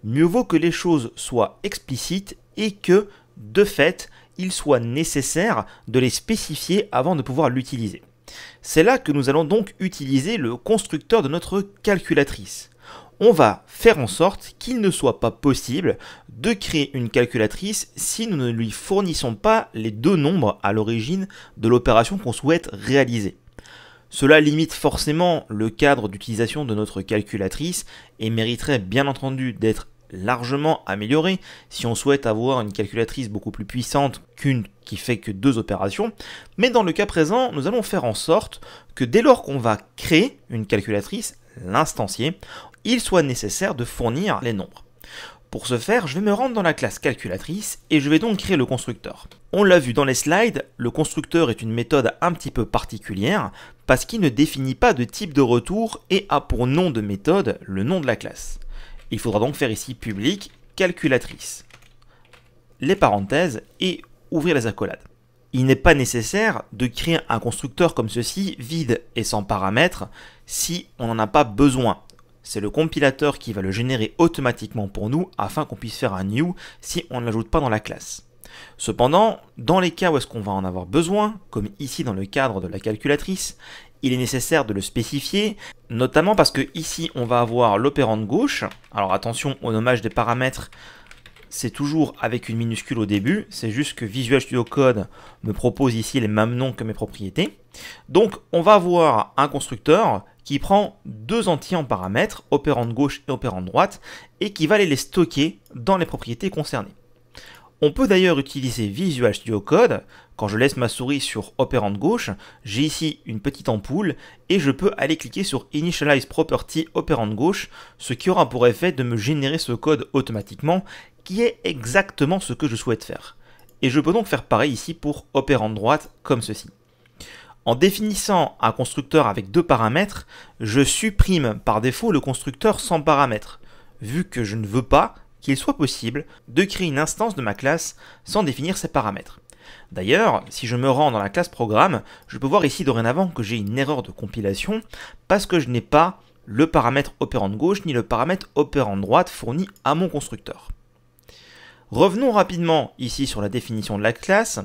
Mieux vaut que les choses soient explicites et que, de fait, il soit nécessaire de les spécifier avant de pouvoir l'utiliser. C'est là que nous allons donc utiliser le constructeur de notre calculatrice on va faire en sorte qu'il ne soit pas possible de créer une calculatrice si nous ne lui fournissons pas les deux nombres à l'origine de l'opération qu'on souhaite réaliser. Cela limite forcément le cadre d'utilisation de notre calculatrice et mériterait bien entendu d'être largement amélioré si on souhaite avoir une calculatrice beaucoup plus puissante qu'une qui fait que deux opérations. Mais dans le cas présent, nous allons faire en sorte que dès lors qu'on va créer une calculatrice, l'instancier, il soit nécessaire de fournir les nombres. Pour ce faire, je vais me rendre dans la classe calculatrice et je vais donc créer le constructeur. On l'a vu dans les slides, le constructeur est une méthode un petit peu particulière parce qu'il ne définit pas de type de retour et a pour nom de méthode le nom de la classe. Il faudra donc faire ici public calculatrice, les parenthèses et ouvrir les accolades. Il n'est pas nécessaire de créer un constructeur comme ceci vide et sans paramètres si on n'en a pas besoin c'est le compilateur qui va le générer automatiquement pour nous afin qu'on puisse faire un new si on ne l'ajoute pas dans la classe. Cependant, dans les cas où est-ce qu'on va en avoir besoin, comme ici dans le cadre de la calculatrice, il est nécessaire de le spécifier, notamment parce que ici on va avoir l'opérande gauche. Alors attention au nommage des paramètres, c'est toujours avec une minuscule au début, c'est juste que Visual Studio Code me propose ici les mêmes noms que mes propriétés. Donc on va avoir un constructeur qui prend deux entiers en paramètres, opérande gauche et opérande droite, et qui va aller les stocker dans les propriétés concernées. On peut d'ailleurs utiliser Visual Studio Code. Quand je laisse ma souris sur opérande gauche, j'ai ici une petite ampoule et je peux aller cliquer sur Initialize Property opérande gauche, ce qui aura pour effet de me générer ce code automatiquement, qui est exactement ce que je souhaite faire. Et je peux donc faire pareil ici pour opérande droite comme ceci. En définissant un constructeur avec deux paramètres, je supprime par défaut le constructeur sans paramètres, vu que je ne veux pas qu'il soit possible de créer une instance de ma classe sans définir ses paramètres. D'ailleurs, si je me rends dans la classe programme, je peux voir ici dorénavant que j'ai une erreur de compilation parce que je n'ai pas le paramètre opérande gauche ni le paramètre opérande droite fourni à mon constructeur. Revenons rapidement ici sur la définition de la classe.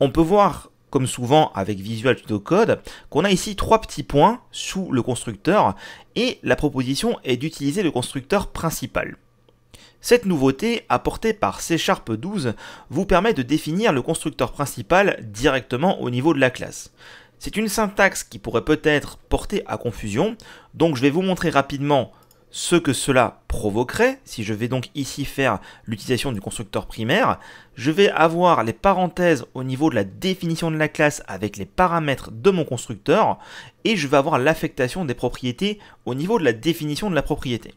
On peut voir souvent avec Visual Studio Code, qu'on a ici trois petits points sous le constructeur et la proposition est d'utiliser le constructeur principal. Cette nouveauté, apportée par C Sharp 12, vous permet de définir le constructeur principal directement au niveau de la classe. C'est une syntaxe qui pourrait peut-être porter à confusion, donc je vais vous montrer rapidement ce que cela provoquerait, si je vais donc ici faire l'utilisation du constructeur primaire, je vais avoir les parenthèses au niveau de la définition de la classe avec les paramètres de mon constructeur, et je vais avoir l'affectation des propriétés au niveau de la définition de la propriété.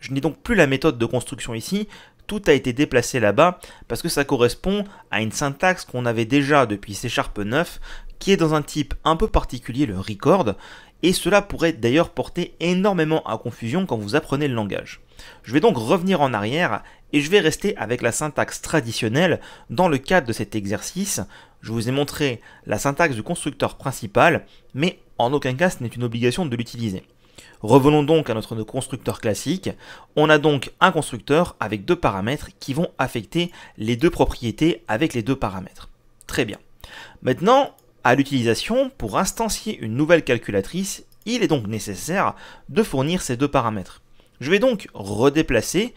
Je n'ai donc plus la méthode de construction ici, tout a été déplacé là-bas parce que ça correspond à une syntaxe qu'on avait déjà depuis C Sharp 9 qui est dans un type un peu particulier, le record, et cela pourrait d'ailleurs porter énormément à confusion quand vous apprenez le langage. Je vais donc revenir en arrière et je vais rester avec la syntaxe traditionnelle dans le cadre de cet exercice. Je vous ai montré la syntaxe du constructeur principal, mais en aucun cas ce n'est une obligation de l'utiliser. Revenons donc à notre constructeur classique. On a donc un constructeur avec deux paramètres qui vont affecter les deux propriétés avec les deux paramètres. Très bien. Maintenant, à l'utilisation, pour instancier une nouvelle calculatrice, il est donc nécessaire de fournir ces deux paramètres. Je vais donc redéplacer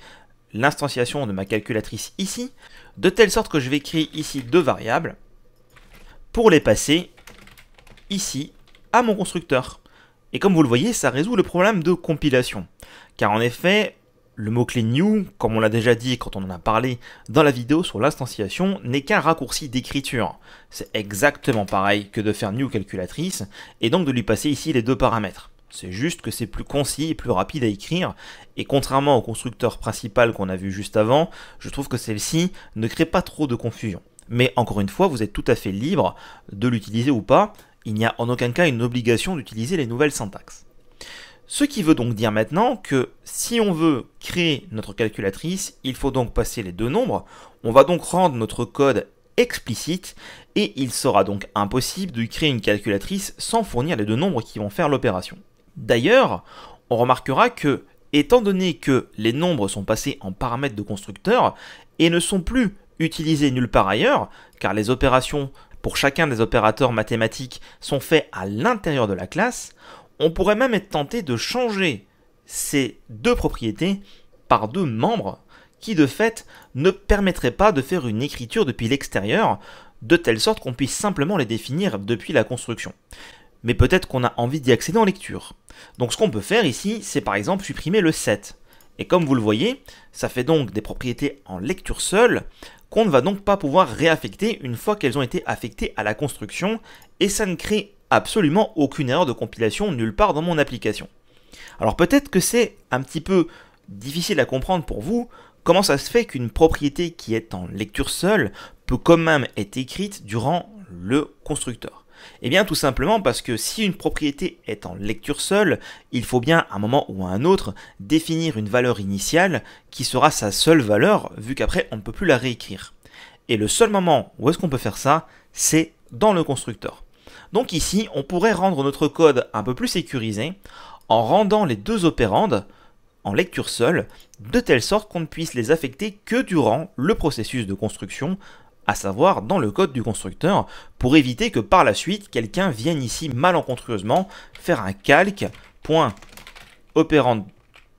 l'instanciation de ma calculatrice ici, de telle sorte que je vais créer ici deux variables pour les passer ici à mon constructeur. Et comme vous le voyez, ça résout le problème de compilation. Car en effet, le mot-clé new, comme on l'a déjà dit quand on en a parlé dans la vidéo sur l'instanciation, n'est qu'un raccourci d'écriture. C'est exactement pareil que de faire new calculatrice, et donc de lui passer ici les deux paramètres. C'est juste que c'est plus concis et plus rapide à écrire, et contrairement au constructeur principal qu'on a vu juste avant, je trouve que celle-ci ne crée pas trop de confusion. Mais encore une fois, vous êtes tout à fait libre de l'utiliser ou pas, il n'y a en aucun cas une obligation d'utiliser les nouvelles syntaxes. Ce qui veut donc dire maintenant que si on veut créer notre calculatrice, il faut donc passer les deux nombres, on va donc rendre notre code explicite et il sera donc impossible de créer une calculatrice sans fournir les deux nombres qui vont faire l'opération. D'ailleurs, on remarquera que, étant donné que les nombres sont passés en paramètres de constructeur et ne sont plus utilisés nulle part ailleurs, car les opérations pour chacun des opérateurs mathématiques sont faits à l'intérieur de la classe, on pourrait même être tenté de changer ces deux propriétés par deux membres qui de fait ne permettraient pas de faire une écriture depuis l'extérieur, de telle sorte qu'on puisse simplement les définir depuis la construction. Mais peut-être qu'on a envie d'y accéder en lecture. Donc ce qu'on peut faire ici, c'est par exemple supprimer le set. Et comme vous le voyez, ça fait donc des propriétés en lecture seule, qu'on ne va donc pas pouvoir réaffecter une fois qu'elles ont été affectées à la construction, et ça ne crée absolument aucune erreur de compilation nulle part dans mon application. Alors peut-être que c'est un petit peu difficile à comprendre pour vous, comment ça se fait qu'une propriété qui est en lecture seule peut quand même être écrite durant le constructeur? Eh bien tout simplement parce que si une propriété est en lecture seule, il faut bien à un moment ou à un autre définir une valeur initiale qui sera sa seule valeur vu qu'après on ne peut plus la réécrire. Et le seul moment où est-ce qu'on peut faire ça, c'est dans le constructeur. Donc ici, on pourrait rendre notre code un peu plus sécurisé en rendant les deux opérandes en lecture seule, de telle sorte qu'on ne puisse les affecter que durant le processus de construction à savoir dans le code du constructeur, pour éviter que par la suite, quelqu'un vienne ici malencontreusement faire un calque, opérande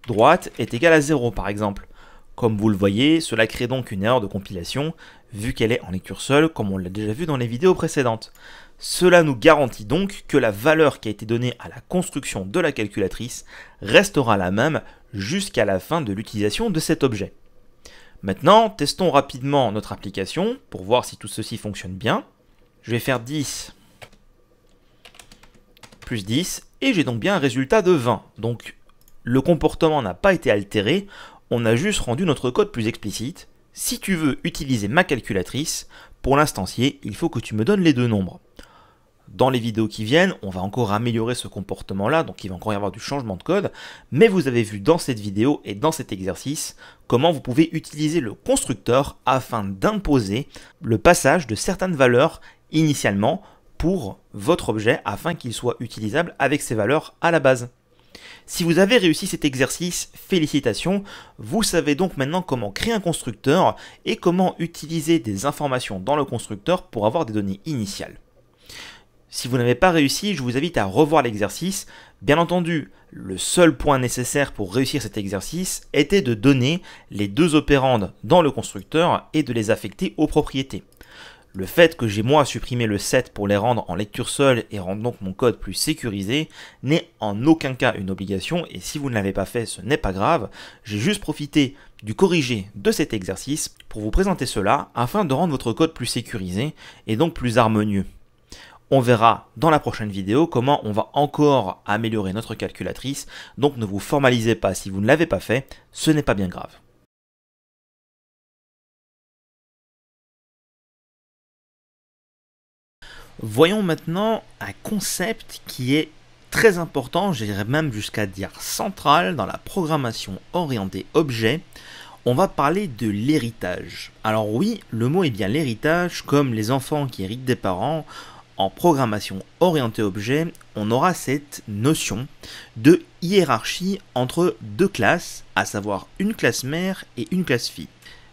droite est égal à 0 par exemple. Comme vous le voyez, cela crée donc une erreur de compilation, vu qu'elle est en lecture seule, comme on l'a déjà vu dans les vidéos précédentes. Cela nous garantit donc que la valeur qui a été donnée à la construction de la calculatrice restera la même jusqu'à la fin de l'utilisation de cet objet. Maintenant, testons rapidement notre application pour voir si tout ceci fonctionne bien. Je vais faire 10 plus 10 et j'ai donc bien un résultat de 20. Donc le comportement n'a pas été altéré, on a juste rendu notre code plus explicite. Si tu veux utiliser ma calculatrice, pour l'instancier, il faut que tu me donnes les deux nombres. Dans les vidéos qui viennent, on va encore améliorer ce comportement-là, donc il va encore y avoir du changement de code, mais vous avez vu dans cette vidéo et dans cet exercice comment vous pouvez utiliser le constructeur afin d'imposer le passage de certaines valeurs initialement pour votre objet afin qu'il soit utilisable avec ces valeurs à la base. Si vous avez réussi cet exercice, félicitations, vous savez donc maintenant comment créer un constructeur et comment utiliser des informations dans le constructeur pour avoir des données initiales. Si vous n'avez pas réussi, je vous invite à revoir l'exercice. Bien entendu, le seul point nécessaire pour réussir cet exercice était de donner les deux opérandes dans le constructeur et de les affecter aux propriétés. Le fait que j'ai moi supprimé le set pour les rendre en lecture seule et rendre donc mon code plus sécurisé n'est en aucun cas une obligation et si vous ne l'avez pas fait ce n'est pas grave, j'ai juste profité du corrigé de cet exercice pour vous présenter cela afin de rendre votre code plus sécurisé et donc plus harmonieux. On verra dans la prochaine vidéo comment on va encore améliorer notre calculatrice, donc ne vous formalisez pas si vous ne l'avez pas fait, ce n'est pas bien grave. Voyons maintenant un concept qui est très important, j'irais même jusqu'à dire central dans la programmation orientée objet. On va parler de l'héritage. Alors oui, le mot est bien l'héritage, comme les enfants qui héritent des parents, en programmation orientée objet, on aura cette notion de hiérarchie entre deux classes, à savoir une classe mère et une classe fille.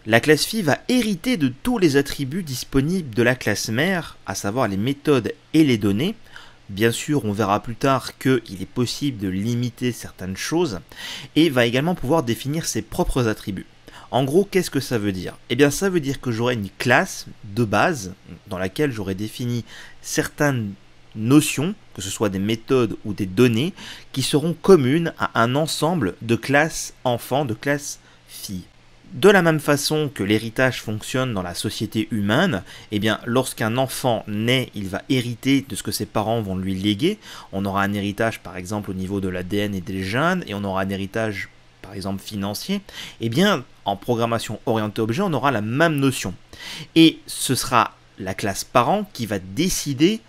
La classe fille va hériter de tous les attributs disponibles de la classe mère, à savoir les méthodes et les données. Bien sûr, on verra plus tard qu'il est possible de limiter certaines choses, et va également pouvoir définir ses propres attributs. En gros, qu'est-ce que ça veut dire? Eh bien, ça veut dire que j'aurai une classe de base dans laquelle j'aurai défini certaines notions, que ce soit des méthodes ou des données, qui seront communes à un ensemble de classes enfants, de classes filles. De la même façon que l'héritage fonctionne dans la société humaine, eh bien, lorsqu'un enfant naît, il va hériter de ce que ses parents vont lui léguer. On aura un héritage, par exemple, au niveau de l'ADN et des gènes, et on aura un héritage, par exemple, financier. Eh bien, en programmation orientée objet, on aura la même notion. Et ce sera la classe parent qui va décider,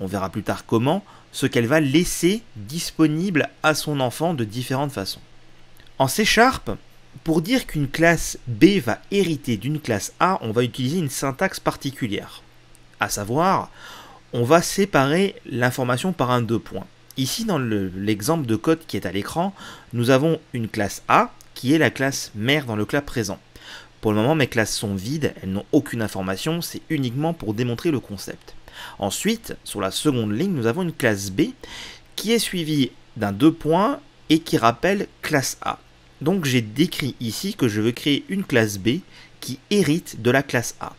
on verra plus tard comment, ce qu'elle va laisser disponible à son enfant de différentes façons. En C Sharp, pour dire qu'une classe B va hériter d'une classe A, on va utiliser une syntaxe particulière. À savoir, on va séparer l'information par un deux points. Ici, dans l'exemple de code qui est à l'écran, nous avons une classe A qui est la classe mère dans le cas présent. Pour le moment, mes classes sont vides, elles n'ont aucune information, c'est uniquement pour démontrer le concept. Ensuite, sur la seconde ligne, nous avons une classe B qui est suivie d'un deux points et qui rappelle classe A. Donc j'ai décrit ici que je veux créer une classe B qui hérite de la classe A.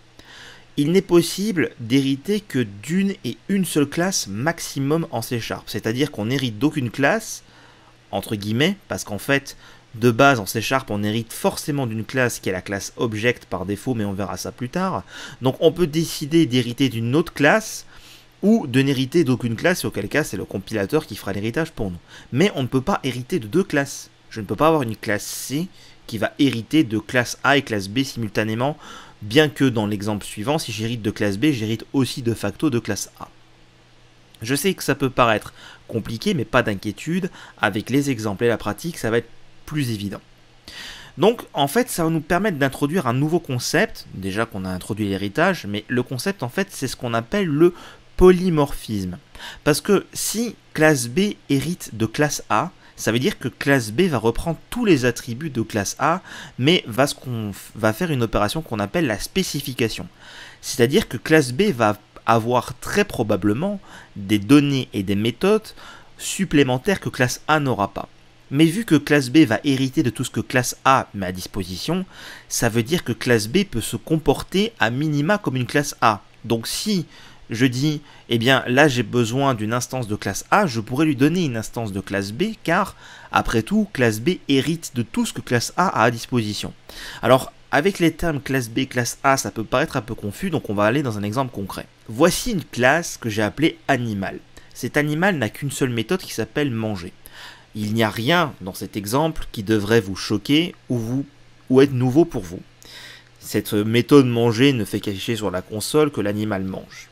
Il n'est possible d'hériter que d'une et une seule classe maximum en C Sharp, c'est-à-dire qu'on hérite d'aucune classe, entre guillemets, parce qu'en fait, de base en C Sharp, on hérite forcément d'une classe qui est la classe Object par défaut, mais on verra ça plus tard. Donc on peut décider d'hériter d'une autre classe ou de n'hériter d'aucune classe, auquel cas c'est le compilateur qui fera l'héritage pour nous. Mais on ne peut pas hériter de deux classes. Je ne peux pas avoir une classe C qui va hériter de classe A et classe B simultanément, bien que dans l'exemple suivant, si j'hérite de classe B, j'hérite aussi de facto de classe A. Je sais que ça peut paraître compliqué, mais pas d'inquiétude, avec les exemples et la pratique, ça va être plus évident. Donc en fait ça va nous permettre d'introduire un nouveau concept, déjà qu'on a introduit l'héritage, mais le concept en fait c'est ce qu'on appelle le polymorphisme. Parce que si classe B hérite de classe A, ça veut dire que classe B va reprendre tous les attributs de classe A, mais va, va faire une opération qu'on appelle la spécification. C'est-à-dire que classe B va avoir très probablement des données et des méthodes supplémentaires que classe A n'aura pas. Mais vu que classe B va hériter de tout ce que classe A met à disposition, ça veut dire que classe B peut se comporter à minima comme une classe A. Donc si je dis, eh bien là j'ai besoin d'une instance de classe A, je pourrais lui donner une instance de classe B, car après tout, classe B hérite de tout ce que classe A a à disposition. Alors avec les termes classe B, classe A, ça peut paraître un peu confus, donc on va aller dans un exemple concret. Voici une classe que j'ai appelée animal. Cet animal n'a qu'une seule méthode qui s'appelle manger. Il n'y a rien dans cet exemple qui devrait vous choquer ou, être nouveau pour vous. Cette méthode manger ne fait qu'afficher sur la console que l'animal mange.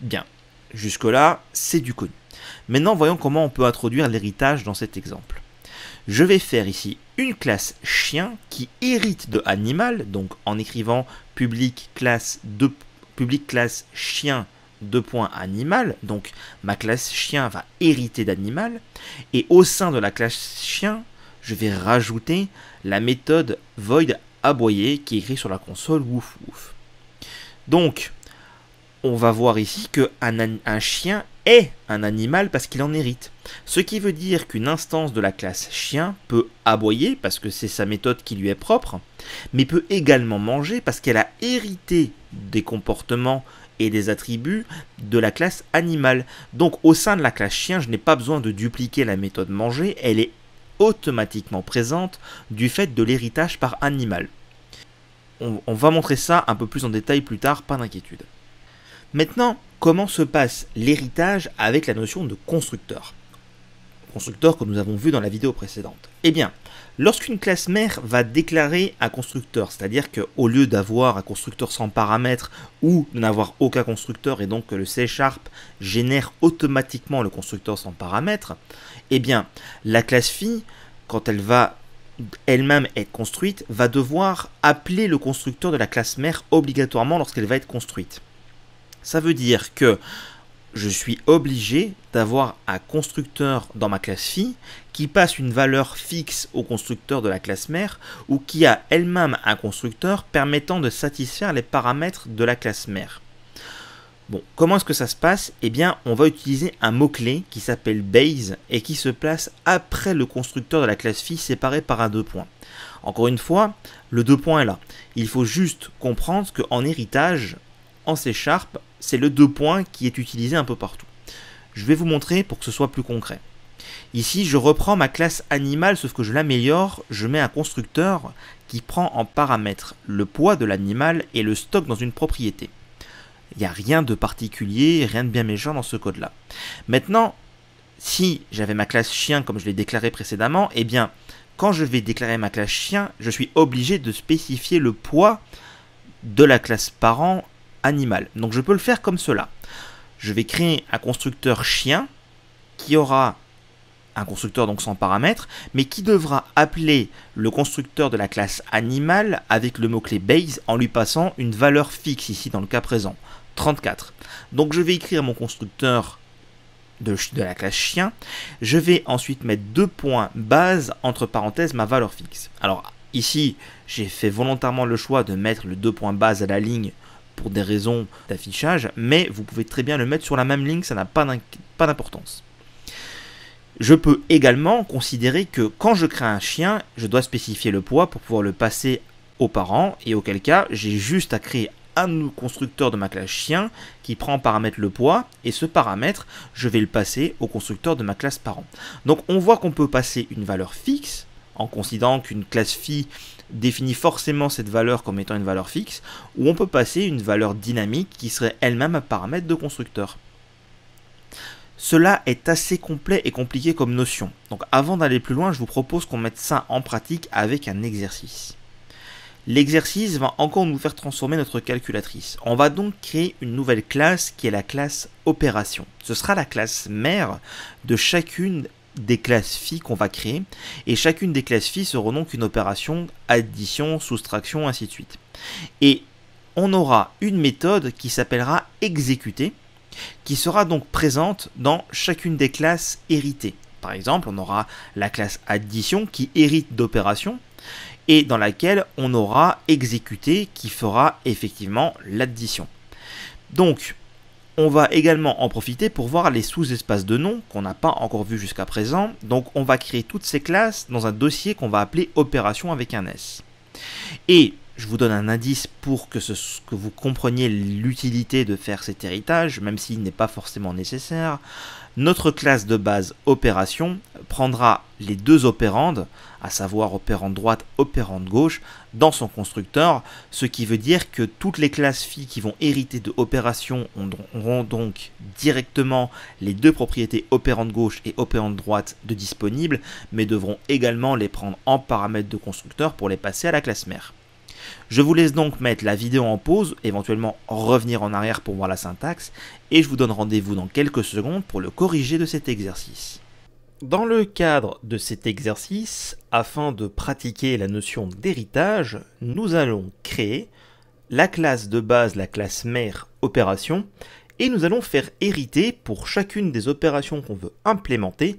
Bien, jusque-là, c'est du connu. Maintenant, voyons comment on peut introduire l'héritage dans cet exemple. Je vais faire ici une classe chien qui hérite de animal, donc en écrivant public classe, public classe chien deux points animal, donc ma classe chien va hériter d'animal, et au sein de la classe chien, je vais rajouter la méthode void aboyer qui est écrite sur la console wouf wouf. Donc, on va voir ici que un, chien est un animal parce qu'il en hérite. Ce qui veut dire qu'une instance de la classe chien peut aboyer parce que c'est sa méthode qui lui est propre, mais peut également manger parce qu'elle a hérité des comportements et des attributs de la classe animal. Donc au sein de la classe chien, je n'ai pas besoin de dupliquer la méthode manger, elle est automatiquement présente du fait de l'héritage par animal. On, on va montrer ça un peu plus en détail plus tard, pas d'inquiétude. Maintenant, comment se passe l'héritage avec la notion de constructeur? Constructeur que nous avons vu dans la vidéo précédente. Eh bien, lorsqu'une classe mère va déclarer un constructeur, c'est-à-dire qu'au lieu d'avoir un constructeur sans paramètres ou de n'avoir aucun constructeur et donc que le C Sharp génère automatiquement le constructeur sans paramètres, eh bien, la classe fille, quand elle va elle-même être construite, va devoir appeler le constructeur de la classe mère obligatoirement lorsqu'elle va être construite. Ça veut dire que je suis obligé d'avoir un constructeur dans ma classe phi qui passe une valeur fixe au constructeur de la classe mère ou qui a elle-même un constructeur permettant de satisfaire les paramètres de la classe mère. Bon, comment est-ce que ça se passe? Eh bien, on va utiliser un mot-clé qui s'appelle base et qui se place après le constructeur de la classe phi séparé par un deux points. Encore une fois, le deux points est là. Il faut juste comprendre qu'en héritage, en C Sharp, c'est le deux points qui est utilisé un peu partout. Je vais vous montrer pour que ce soit plus concret. Ici, je reprends ma classe animale, sauf que je l'améliore, je mets un constructeur qui prend en paramètre le poids de l'animal et le stock dans une propriété. Il n'y a rien de particulier, rien de bien méchant dans ce code-là. Maintenant, si j'avais ma classe chien comme je l'ai déclaré précédemment, eh bien, quand je vais déclarer ma classe chien, je suis obligé de spécifier le poids de la classe parent Donc je peux le faire comme cela. Je vais créer un constructeur chien qui aura un constructeur donc sans paramètres, mais qui devra appeler le constructeur de la classe animal avec le mot-clé base en lui passant une valeur fixe ici dans le cas présent, 34. Donc je vais écrire mon constructeur de, de, la classe chien. Je vais ensuite mettre deux points base entre parenthèses ma valeur fixe. Alors ici, j'ai fait volontairement le choix de mettre le deux points base à la ligne pour des raisons d'affichage, mais vous pouvez très bien le mettre sur la même ligne, ça n'a pas d'importance. Je peux également considérer que quand je crée un chien, je dois spécifier le poids pour pouvoir le passer aux parents, et auquel cas j'ai juste à créer un constructeur de ma classe chien qui prend en paramètre le poids, et ce paramètre, je vais le passer au constructeur de ma classe parent. Donc on voit qu'on peut passer une valeur fixe, en considérant qu'une classe phi définit forcément cette valeur comme étant une valeur fixe, ou on peut passer une valeur dynamique qui serait elle-même un paramètre de constructeur. Cela est assez complet et compliqué comme notion. Donc avant d'aller plus loin, je vous propose qu'on mette ça en pratique avec un exercice. L'exercice va encore nous faire transformer notre calculatrice. On va donc créer une nouvelle classe qui est la classe opération. Ce sera la classe mère de chacune des classes phi qu'on va créer, et chacune des classes phi sera donc une opération addition, soustraction, ainsi de suite. Et on aura une méthode qui s'appellera exécuter, qui sera donc présente dans chacune des classes héritées. Par exemple, on aura la classe addition qui hérite d'opération, et dans laquelle on aura exécuté qui fera effectivement l'addition. Donc, on va également en profiter pour voir les sous-espaces de noms qu'on n'a pas encore vu jusqu'à présent. Donc on va créer toutes ces classes dans un dossier qu'on va appeler opération avec un S. Et je vous donne un indice pour que, que vous compreniez l'utilité de faire cet héritage, même s'il n'est pas forcément nécessaire. Notre classe de base opération prendra les deux opérandes, à savoir opérande droite, opérande gauche, dans son constructeur, ce qui veut dire que toutes les classes phi qui vont hériter de opération auront donc directement les deux propriétés opérande gauche et opérande droite de disponibles, mais devront également les prendre en paramètres de constructeur pour les passer à la classe mère. Je vous laisse donc mettre la vidéo en pause, éventuellement revenir en arrière pour voir la syntaxe, et je vous donne rendez-vous dans quelques secondes pour le corriger de cet exercice. Dans le cadre de cet exercice, afin de pratiquer la notion d'héritage, nous allons créer la classe de base, la classe mère opération, et nous allons faire hériter pour chacune des opérations qu'on veut implémenter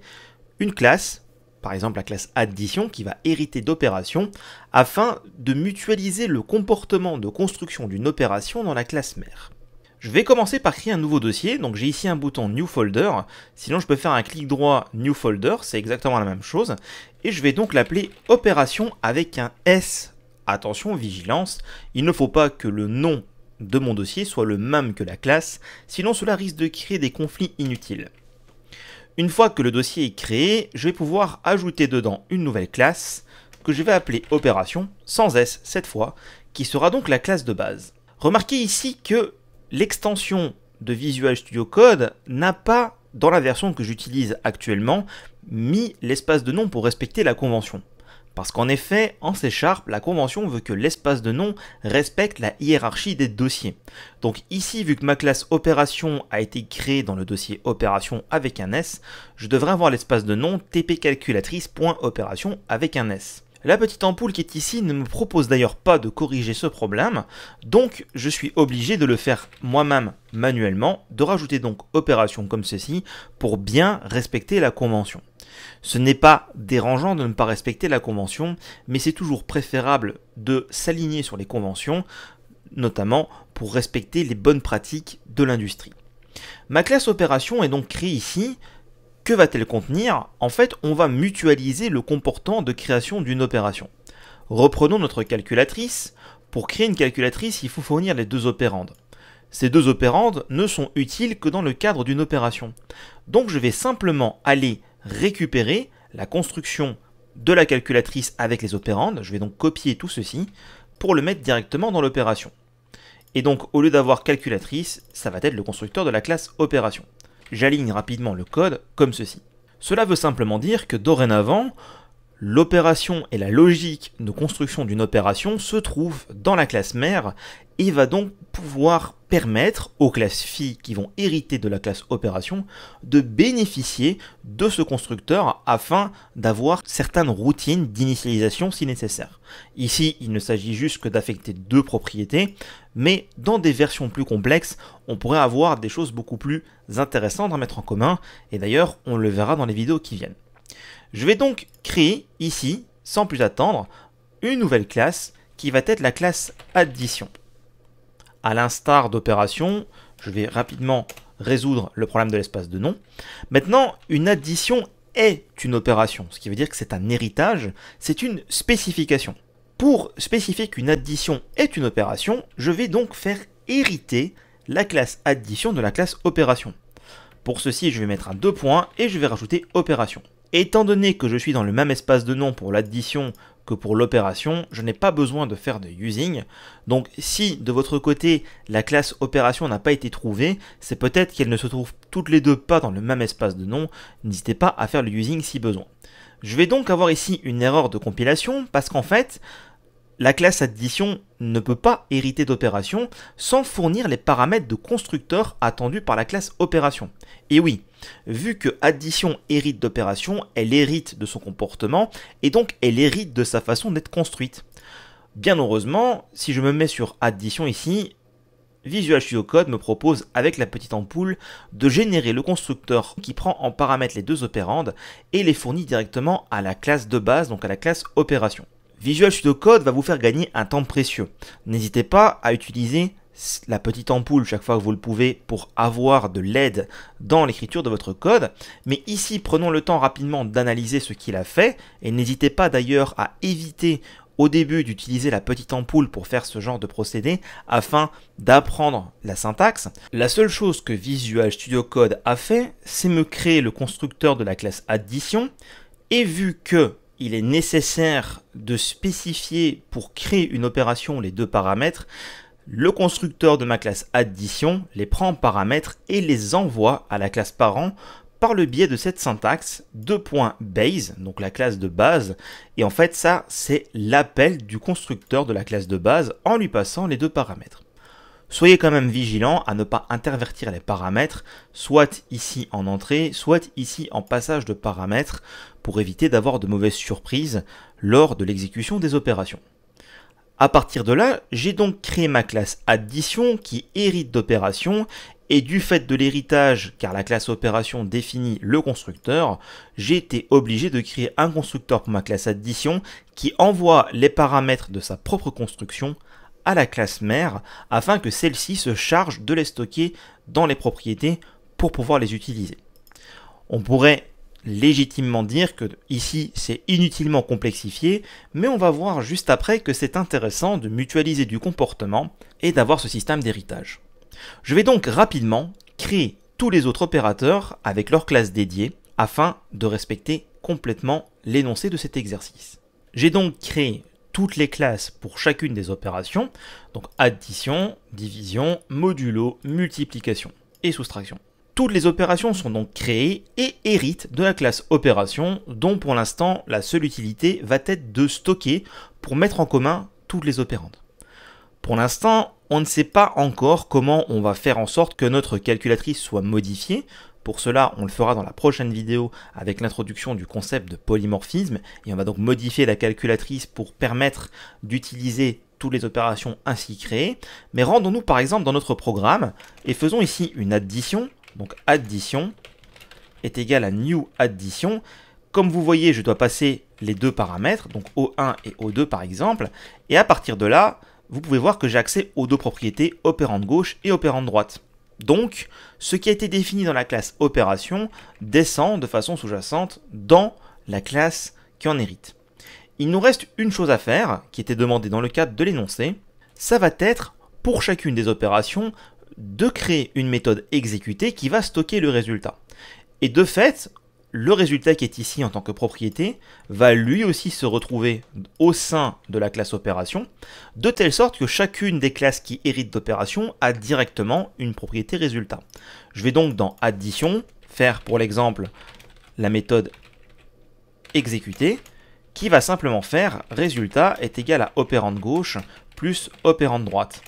une classe par exemple la classe addition qui va hériter d'opérations afin de mutualiser le comportement de construction d'une opération dans la classe mère. Je vais commencer par créer un nouveau dossier, donc j'ai ici un bouton New Folder, sinon je peux faire un clic droit New Folder, c'est exactement la même chose, et je vais donc l'appeler opération avec un S. Attention, vigilance, il ne faut pas que le nom de mon dossier soit le même que la classe, sinon cela risque de créer des conflits inutiles. Une fois que le dossier est créé, je vais pouvoir ajouter dedans une nouvelle classe que je vais appeler opération, sans S cette fois, qui sera donc la classe de base. Remarquez ici que l'extension de Visual Studio Code n'a pas, dans la version que j'utilise actuellement, mis l'espace de nom pour respecter la convention. Parce qu'en effet, en C Sharp, la convention veut que l'espace de nom respecte la hiérarchie des dossiers. Donc ici, vu que ma classe opération a été créée dans le dossier opération avec un S, je devrais avoir l'espace de nom tpcalculatrice.opération avec un S. La petite ampoule qui est ici ne me propose d'ailleurs pas de corriger ce problème, donc je suis obligé de le faire moi-même manuellement, de rajouter donc opération comme ceci pour bien respecter la convention. Ce n'est pas dérangeant de ne pas respecter la convention, mais c'est toujours préférable de s'aligner sur les conventions, notamment pour respecter les bonnes pratiques de l'industrie. Ma classe opération est donc créée ici que va-t-elle contenir? En fait, on va mutualiser le comportement de création d'une opération. Reprenons notre calculatrice. Pour créer une calculatrice, il faut fournir les deux opérandes. Ces deux opérandes ne sont utiles que dans le cadre d'une opération. Donc je vais simplement aller récupérer la construction de la calculatrice avec les opérandes. Je vais donc copier tout ceci pour le mettre directement dans l'opération. Et donc au lieu d'avoir calculatrice, ça va être le constructeur de la classe opération j'aligne rapidement le code comme ceci. Cela veut simplement dire que dorénavant, l'opération et la logique de construction d'une opération se trouvent dans la classe mère et va donc pouvoir permettre aux classes filles qui vont hériter de la classe opération de bénéficier de ce constructeur afin d'avoir certaines routines d'initialisation si nécessaire. Ici, il ne s'agit juste que d'affecter deux propriétés, mais dans des versions plus complexes, on pourrait avoir des choses beaucoup plus intéressantes à mettre en commun, et d'ailleurs, on le verra dans les vidéos qui viennent. Je vais donc créer ici, sans plus attendre, une nouvelle classe qui va être la classe addition. À l'instar d'opération, je vais rapidement résoudre le problème de l'espace de nom. Maintenant, une addition est une opération, ce qui veut dire que c'est un héritage, c'est une spécification. Pour spécifier qu'une addition est une opération, je vais donc faire hériter la classe addition de la classe opération. Pour ceci, je vais mettre un deux points et je vais rajouter opération. Étant donné que je suis dans le même espace de nom pour l'addition que pour l'opération, je n'ai pas besoin de faire de using. Donc si de votre côté la classe opération n'a pas été trouvée, c'est peut-être qu'elles ne se trouvent toutes les deux pas dans le même espace de nom. N'hésitez pas à faire le using si besoin. Je vais donc avoir ici une erreur de compilation parce qu'en fait, la classe addition ne peut pas hériter d'opération sans fournir les paramètres de constructeur attendus par la classe opération. Et oui, vu que addition hérite d'opération, elle hérite de son comportement et donc elle hérite de sa façon d'être construite. Bien heureusement, si je me mets sur addition ici, Visual Studio Code me propose avec la petite ampoule de générer le constructeur qui prend en paramètre les deux opérandes et les fournit directement à la classe de base, donc à la classe opération. Visual Studio Code va vous faire gagner un temps précieux. N'hésitez pas à utiliser la petite ampoule chaque fois que vous le pouvez pour avoir de l'aide dans l'écriture de votre code. Mais ici, prenons le temps rapidement d'analyser ce qu'il a fait et n'hésitez pas d'ailleurs à éviter au début d'utiliser la petite ampoule pour faire ce genre de procédé afin d'apprendre la syntaxe. La seule chose que Visual Studio Code a fait, c'est me créer le constructeur de la classe addition et vu que il est nécessaire de spécifier pour créer une opération les deux paramètres. Le constructeur de ma classe addition les prend en paramètres et les envoie à la classe parent par le biais de cette syntaxe base, donc la classe de base. Et en fait, ça, c'est l'appel du constructeur de la classe de base en lui passant les deux paramètres. Soyez quand même vigilant à ne pas intervertir les paramètres, soit ici en entrée, soit ici en passage de paramètres, pour éviter d'avoir de mauvaises surprises lors de l'exécution des opérations. À partir de là, j'ai donc créé ma classe addition qui hérite d'opérations et du fait de l'héritage, car la classe opération définit le constructeur, j'ai été obligé de créer un constructeur pour ma classe addition qui envoie les paramètres de sa propre construction à la classe mère afin que celle-ci se charge de les stocker dans les propriétés pour pouvoir les utiliser. On pourrait légitimement dire que ici c'est inutilement complexifié, mais on va voir juste après que c'est intéressant de mutualiser du comportement et d'avoir ce système d'héritage. Je vais donc rapidement créer tous les autres opérateurs avec leur classe dédiée afin de respecter complètement l'énoncé de cet exercice. J'ai donc créé toutes les classes pour chacune des opérations, donc addition, division, modulo, multiplication et soustraction. Toutes les opérations sont donc créées et héritent de la classe opération, dont pour l'instant la seule utilité va être de stocker pour mettre en commun toutes les opérandes. Pour l'instant, on ne sait pas encore comment on va faire en sorte que notre calculatrice soit modifiée. Pour cela, on le fera dans la prochaine vidéo avec l'introduction du concept de polymorphisme et on va donc modifier la calculatrice pour permettre d'utiliser toutes les opérations ainsi créées. Mais rendons-nous par exemple dans notre programme et faisons ici une addition. Donc addition est égal à new addition. Comme vous voyez, je dois passer les deux paramètres, donc O1 et O2 par exemple. Et à partir de là, vous pouvez voir que j'ai accès aux deux propriétés opérante gauche et opérante droite. Donc, ce qui a été défini dans la classe opération descend de façon sous-jacente dans la classe qui en hérite. Il nous reste une chose à faire, qui était demandée dans le cadre de l'énoncé, ça va être, pour chacune des opérations, de créer une méthode exécutée qui va stocker le résultat. Et de fait, le résultat qui est ici en tant que propriété va lui aussi se retrouver au sein de la classe opération, de telle sorte que chacune des classes qui héritent d'opération a directement une propriété résultat. Je vais donc dans addition faire pour l'exemple la méthode exécuter qui va simplement faire résultat est égal à opérande gauche plus opérande droite.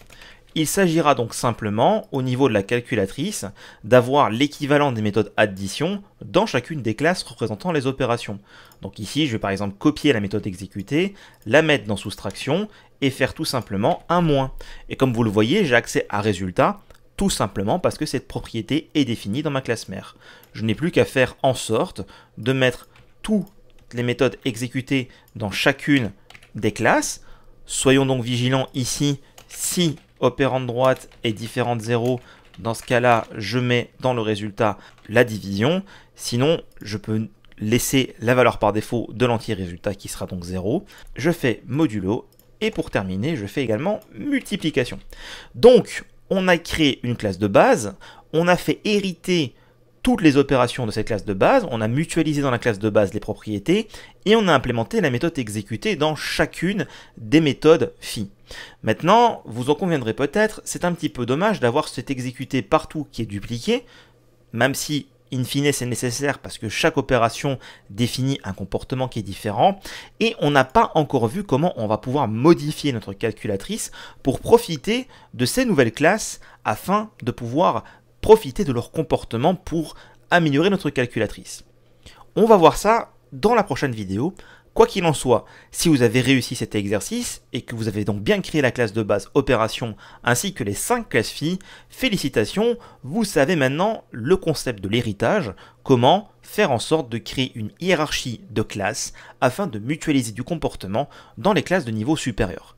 Il s'agira donc simplement, au niveau de la calculatrice, d'avoir l'équivalent des méthodes addition dans chacune des classes représentant les opérations. Donc ici, je vais par exemple copier la méthode exécutée, la mettre dans soustraction et faire tout simplement un moins. Et comme vous le voyez, j'ai accès à résultat tout simplement parce que cette propriété est définie dans ma classe mère. Je n'ai plus qu'à faire en sorte de mettre toutes les méthodes exécutées dans chacune des classes. Soyons donc vigilants ici si opérante droite est différente de 0, dans ce cas-là, je mets dans le résultat la division. Sinon, je peux laisser la valeur par défaut de l'anti-résultat qui sera donc 0. Je fais modulo et pour terminer, je fais également multiplication. Donc, on a créé une classe de base, on a fait hériter toutes les opérations de cette classe de base, on a mutualisé dans la classe de base les propriétés, et on a implémenté la méthode exécutée dans chacune des méthodes phi. Maintenant, vous en conviendrez peut-être, c'est un petit peu dommage d'avoir cet exécuté partout qui est dupliqué, même si in fine c'est nécessaire parce que chaque opération définit un comportement qui est différent, et on n'a pas encore vu comment on va pouvoir modifier notre calculatrice pour profiter de ces nouvelles classes afin de pouvoir profiter de leur comportement pour améliorer notre calculatrice. On va voir ça dans la prochaine vidéo. Quoi qu'il en soit, si vous avez réussi cet exercice et que vous avez donc bien créé la classe de base opération ainsi que les 5 classes filles, félicitations, vous savez maintenant le concept de l'héritage, comment faire en sorte de créer une hiérarchie de classes afin de mutualiser du comportement dans les classes de niveau supérieur.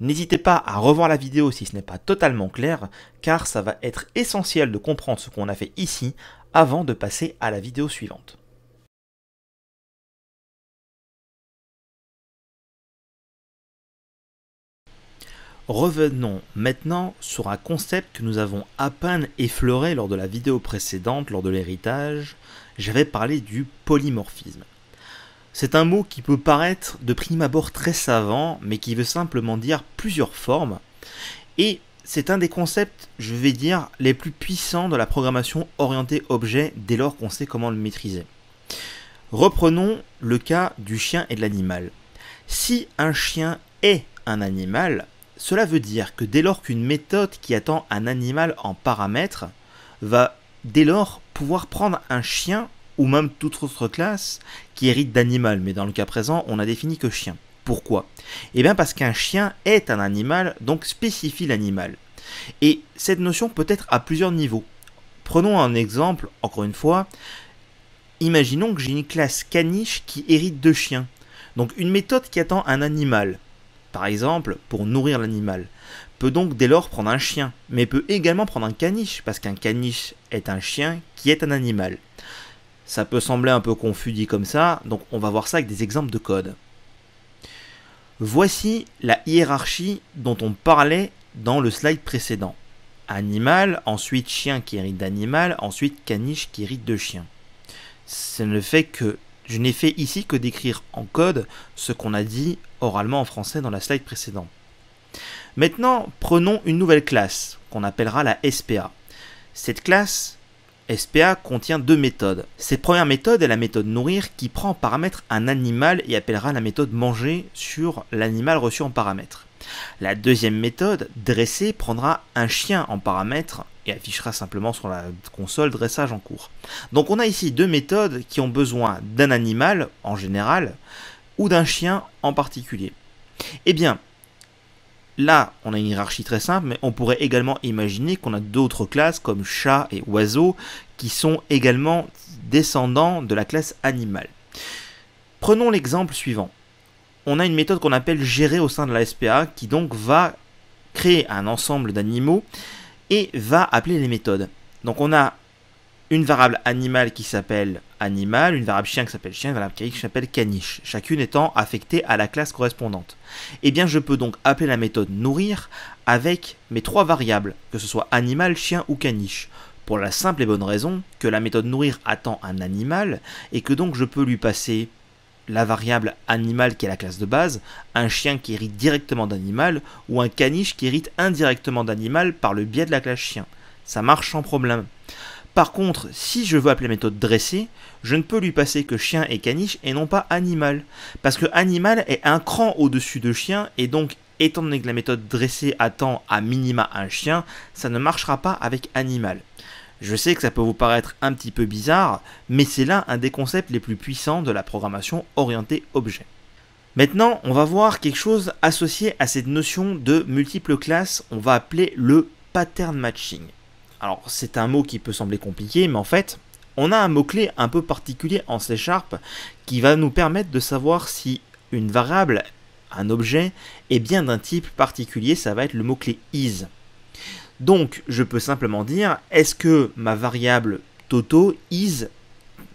N'hésitez pas à revoir la vidéo si ce n'est pas totalement clair, car ça va être essentiel de comprendre ce qu'on a fait ici avant de passer à la vidéo suivante. Revenons maintenant sur un concept que nous avons à peine effleuré lors de la vidéo précédente, lors de l'héritage. J'avais parlé du polymorphisme. C'est un mot qui peut paraître de prime abord très savant, mais qui veut simplement dire plusieurs formes. Et c'est un des concepts, je vais dire, les plus puissants de la programmation orientée objet dès lors qu'on sait comment le maîtriser. Reprenons le cas du chien et de l'animal. Si un chien est un animal, cela veut dire que dès lors qu'une méthode qui attend un animal en paramètres va dès lors pouvoir prendre un chien ou même toute autre classe qui hérite d'animal, mais dans le cas présent, on a défini que chien. Pourquoi? Eh bien parce qu'un chien est un animal, donc spécifie l'animal. Et cette notion peut être à plusieurs niveaux. Prenons un exemple, encore une fois. Imaginons que j'ai une classe caniche qui hérite de chiens. Donc une méthode qui attend un animal, par exemple pour nourrir l'animal, peut donc dès lors prendre un chien, mais peut également prendre un caniche, parce qu'un caniche est un chien qui est un animal. Ça peut sembler un peu confus dit comme ça, donc on va voir ça avec des exemples de code. Voici la hiérarchie dont on parlait dans le slide précédent. Animal, ensuite chien qui hérite d'animal, ensuite caniche qui hérite de chien. Ça ne fait que je n'ai fait ici que d'écrire en code ce qu'on a dit oralement en français dans la slide précédente. Maintenant, prenons une nouvelle classe qu'on appellera la SPA. Cette classe SPA contient deux méthodes. Cette première méthode est la méthode nourrir qui prend en paramètre un animal et appellera la méthode manger sur l'animal reçu en paramètre. La deuxième méthode, dresser, prendra un chien en paramètre et affichera simplement sur la console dressage en cours. Donc on a ici deux méthodes qui ont besoin d'un animal en général ou d'un chien en particulier. Eh bien, là, on a une hiérarchie très simple, mais on pourrait également imaginer qu'on a d'autres classes comme chat et oiseau qui sont également descendants de la classe animale. Prenons l'exemple suivant. On a une méthode qu'on appelle gérer au sein de la SPA qui donc va créer un ensemble d'animaux et va appeler les méthodes. Donc on a une variable animale qui s'appelle animal, une variable chien qui s'appelle chien, une variable caniche qui s'appelle caniche, chacune étant affectée à la classe correspondante. Eh bien je peux donc appeler la méthode nourrir avec mes trois variables, que ce soit animal, chien ou caniche, pour la simple et bonne raison que la méthode nourrir attend un animal et que donc je peux lui passer la variable animal qui est la classe de base, un chien qui hérite directement d'animal ou un caniche qui hérite indirectement d'animal par le biais de la classe chien. Ça marche sans problème. Par contre, si je veux appeler la méthode dresser, je ne peux lui passer que chien et caniche et non pas animal. Parce que animal est un cran au-dessus de chien et donc étant donné que la méthode dresser attend à minima un chien, ça ne marchera pas avec animal. Je sais que ça peut vous paraître un petit peu bizarre, mais c'est là un des concepts les plus puissants de la programmation orientée objet. Maintenant, on va voir quelque chose associé à cette notion de multiples classes, on va appeler le pattern matching. Alors, c'est un mot qui peut sembler compliqué, mais en fait, on a un mot-clé un peu particulier en C Sharp qui va nous permettre de savoir si une variable, un objet, est bien d'un type particulier, ça va être le mot-clé is. Donc, je peux simplement dire, est-ce que ma variable Toto is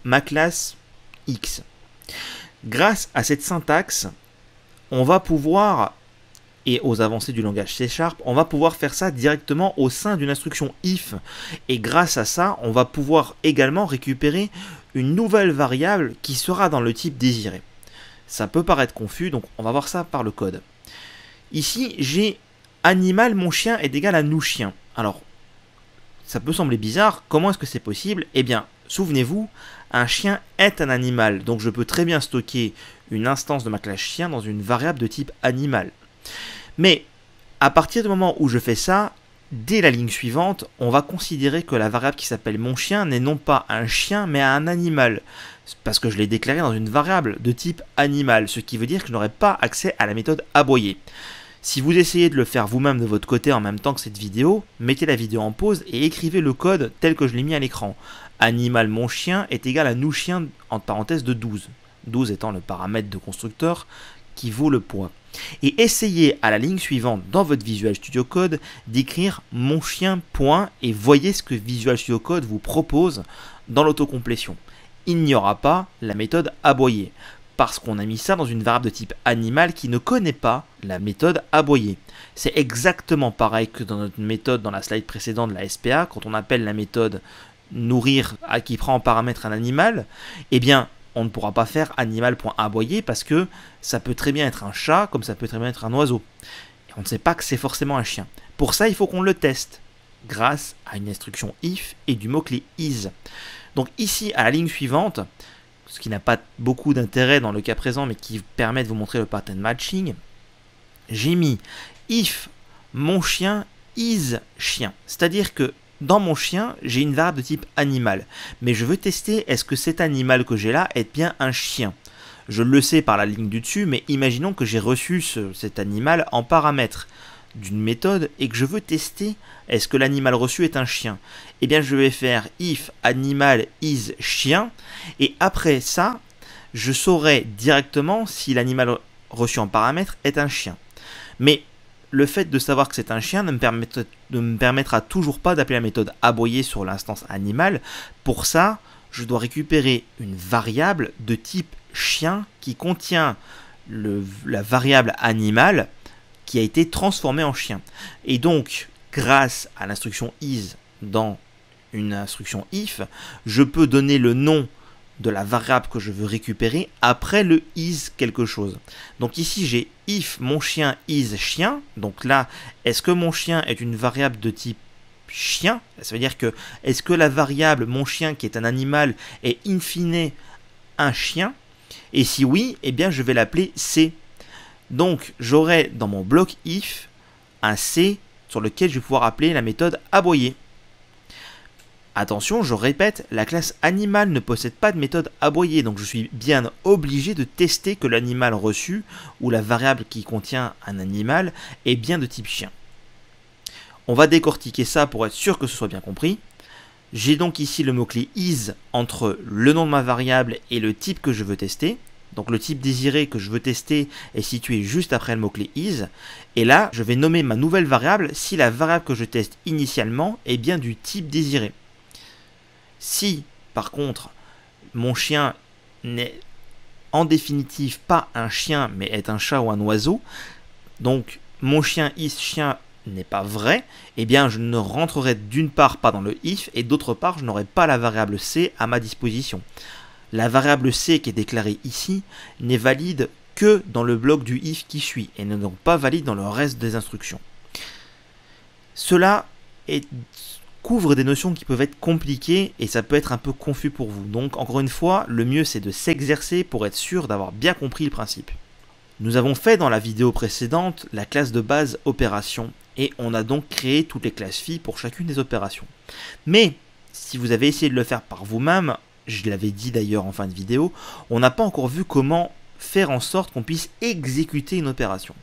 ma classe X? Grâce à cette syntaxe, on va pouvoir, et aux avancées du langage C Sharp, on va pouvoir faire ça directement au sein d'une instruction if. Et grâce à ça, on va pouvoir également récupérer une nouvelle variable qui sera dans le type désiré. Ça peut paraître confus, donc on va voir ça par le code. Ici, j'ai animal mon chien est égal à nous chien. Alors, ça peut sembler bizarre, comment est-ce que c'est possible? Eh bien, souvenez-vous, un chien est un animal, donc je peux très bien stocker une instance de ma classe chien dans une variable de type animal. Mais, à partir du moment où je fais ça, dès la ligne suivante, on va considérer que la variable qui s'appelle mon chien n'est non pas un chien, mais un animal. Parce que je l'ai déclaré dans une variable de type animal, ce qui veut dire que je n'aurai pas accès à la méthode aboyer. Si vous essayez de le faire vous-même de votre côté en même temps que cette vidéo, mettez la vidéo en pause et écrivez le code tel que je l'ai mis à l'écran. Animal mon chien est égal à nous chien en parenthèse de 12. 12 étant le paramètre de constructeur qui vaut le poids. Et essayez à la ligne suivante dans votre Visual Studio Code d'écrire mon chien point et voyez ce que Visual Studio Code vous propose dans l'autocomplétion. Il n'y aura pas la méthode aboyer parce qu'on a mis ça dans une variable de type animal qui ne connaît pas la méthode aboyer. C'est exactement pareil que dans notre méthode dans la slide précédente de la SPA, quand on appelle la méthode nourrir qui prend en paramètre un animal, eh bien on ne pourra pas faire animal.aboyer parce que ça peut très bien être un chat comme ça peut très bien être un oiseau. On ne sait pas que c'est forcément un chien. Pour ça, il faut qu'on le teste grâce à une instruction if et du mot-clé is. Donc ici, à la ligne suivante, ce qui n'a pas beaucoup d'intérêt dans le cas présent, mais qui permet de vous montrer le pattern matching, j'ai mis if mon chien is chien. C'est-à-dire que dans mon chien, j'ai une variable de type animal. Mais je veux tester est-ce que cet animal que j'ai là est bien un chien? Je le sais par la ligne du dessus, mais imaginons que j'ai reçu cet animal en paramètre d'une méthode et que je veux tester est-ce que l'animal reçu est un chien? Eh bien je vais faire if animal is chien et après ça je saurai directement si l'animal reçu en paramètre est un chien. Mais le fait de savoir que c'est un chien ne me, permettra, toujours pas d'appeler la méthode aboyer sur l'instance animal. Pour ça, je dois récupérer une variable de type chien qui contient la variable animal qui a été transformé en chien. Et donc, grâce à l'instruction is dans une instruction if, je peux donner le nom de la variable que je veux récupérer après le is quelque chose. Donc ici j'ai if mon chien is chien. Donc là, est-ce que mon chien est une variable de type chien? Ça veut dire que est-ce que la variable mon chien qui est un animal est in fine un chien? Et si oui, eh bien je vais l'appeler c. Donc j'aurai dans mon bloc if un C sur lequel je vais pouvoir appeler la méthode aboyer. Attention, je répète, la classe animal ne possède pas de méthode aboyer, donc je suis bien obligé de tester que l'animal reçu, ou la variable qui contient un animal, est bien de type chien. On va décortiquer ça pour être sûr que ce soit bien compris. J'ai donc ici le mot-clé is entre le nom de ma variable et le type que je veux tester. Donc le type désiré que je veux tester est situé juste après le mot-clé is. Et là, je vais nommer ma nouvelle variable si la variable que je teste initialement est bien du type désiré. Si, par contre, mon chien n'est en définitive pas un chien mais est un chat ou un oiseau, donc mon chien is chien n'est pas vrai, eh bien je ne rentrerai d'une part pas dans le if et d'autre part je n'aurai pas la variable c à ma disposition. La variable c qui est déclarée ici n'est valide que dans le bloc du if qui suit et n'est donc pas valide dans le reste des instructions. Cela des notions qui peuvent être compliquées et ça peut être un peu confus pour vous. Donc encore une fois, le mieux c'est de s'exercer pour être sûr d'avoir bien compris le principe. Nous avons fait dans la vidéo précédente la classe de base opération et on a donc créé toutes les classes filles pour chacune des opérations. Mais si vous avez essayé de le faire par vous-même, je l'avais dit d'ailleurs en fin de vidéo, on n'a pas encore vu comment faire en sorte qu'on puisse exécuter une opération.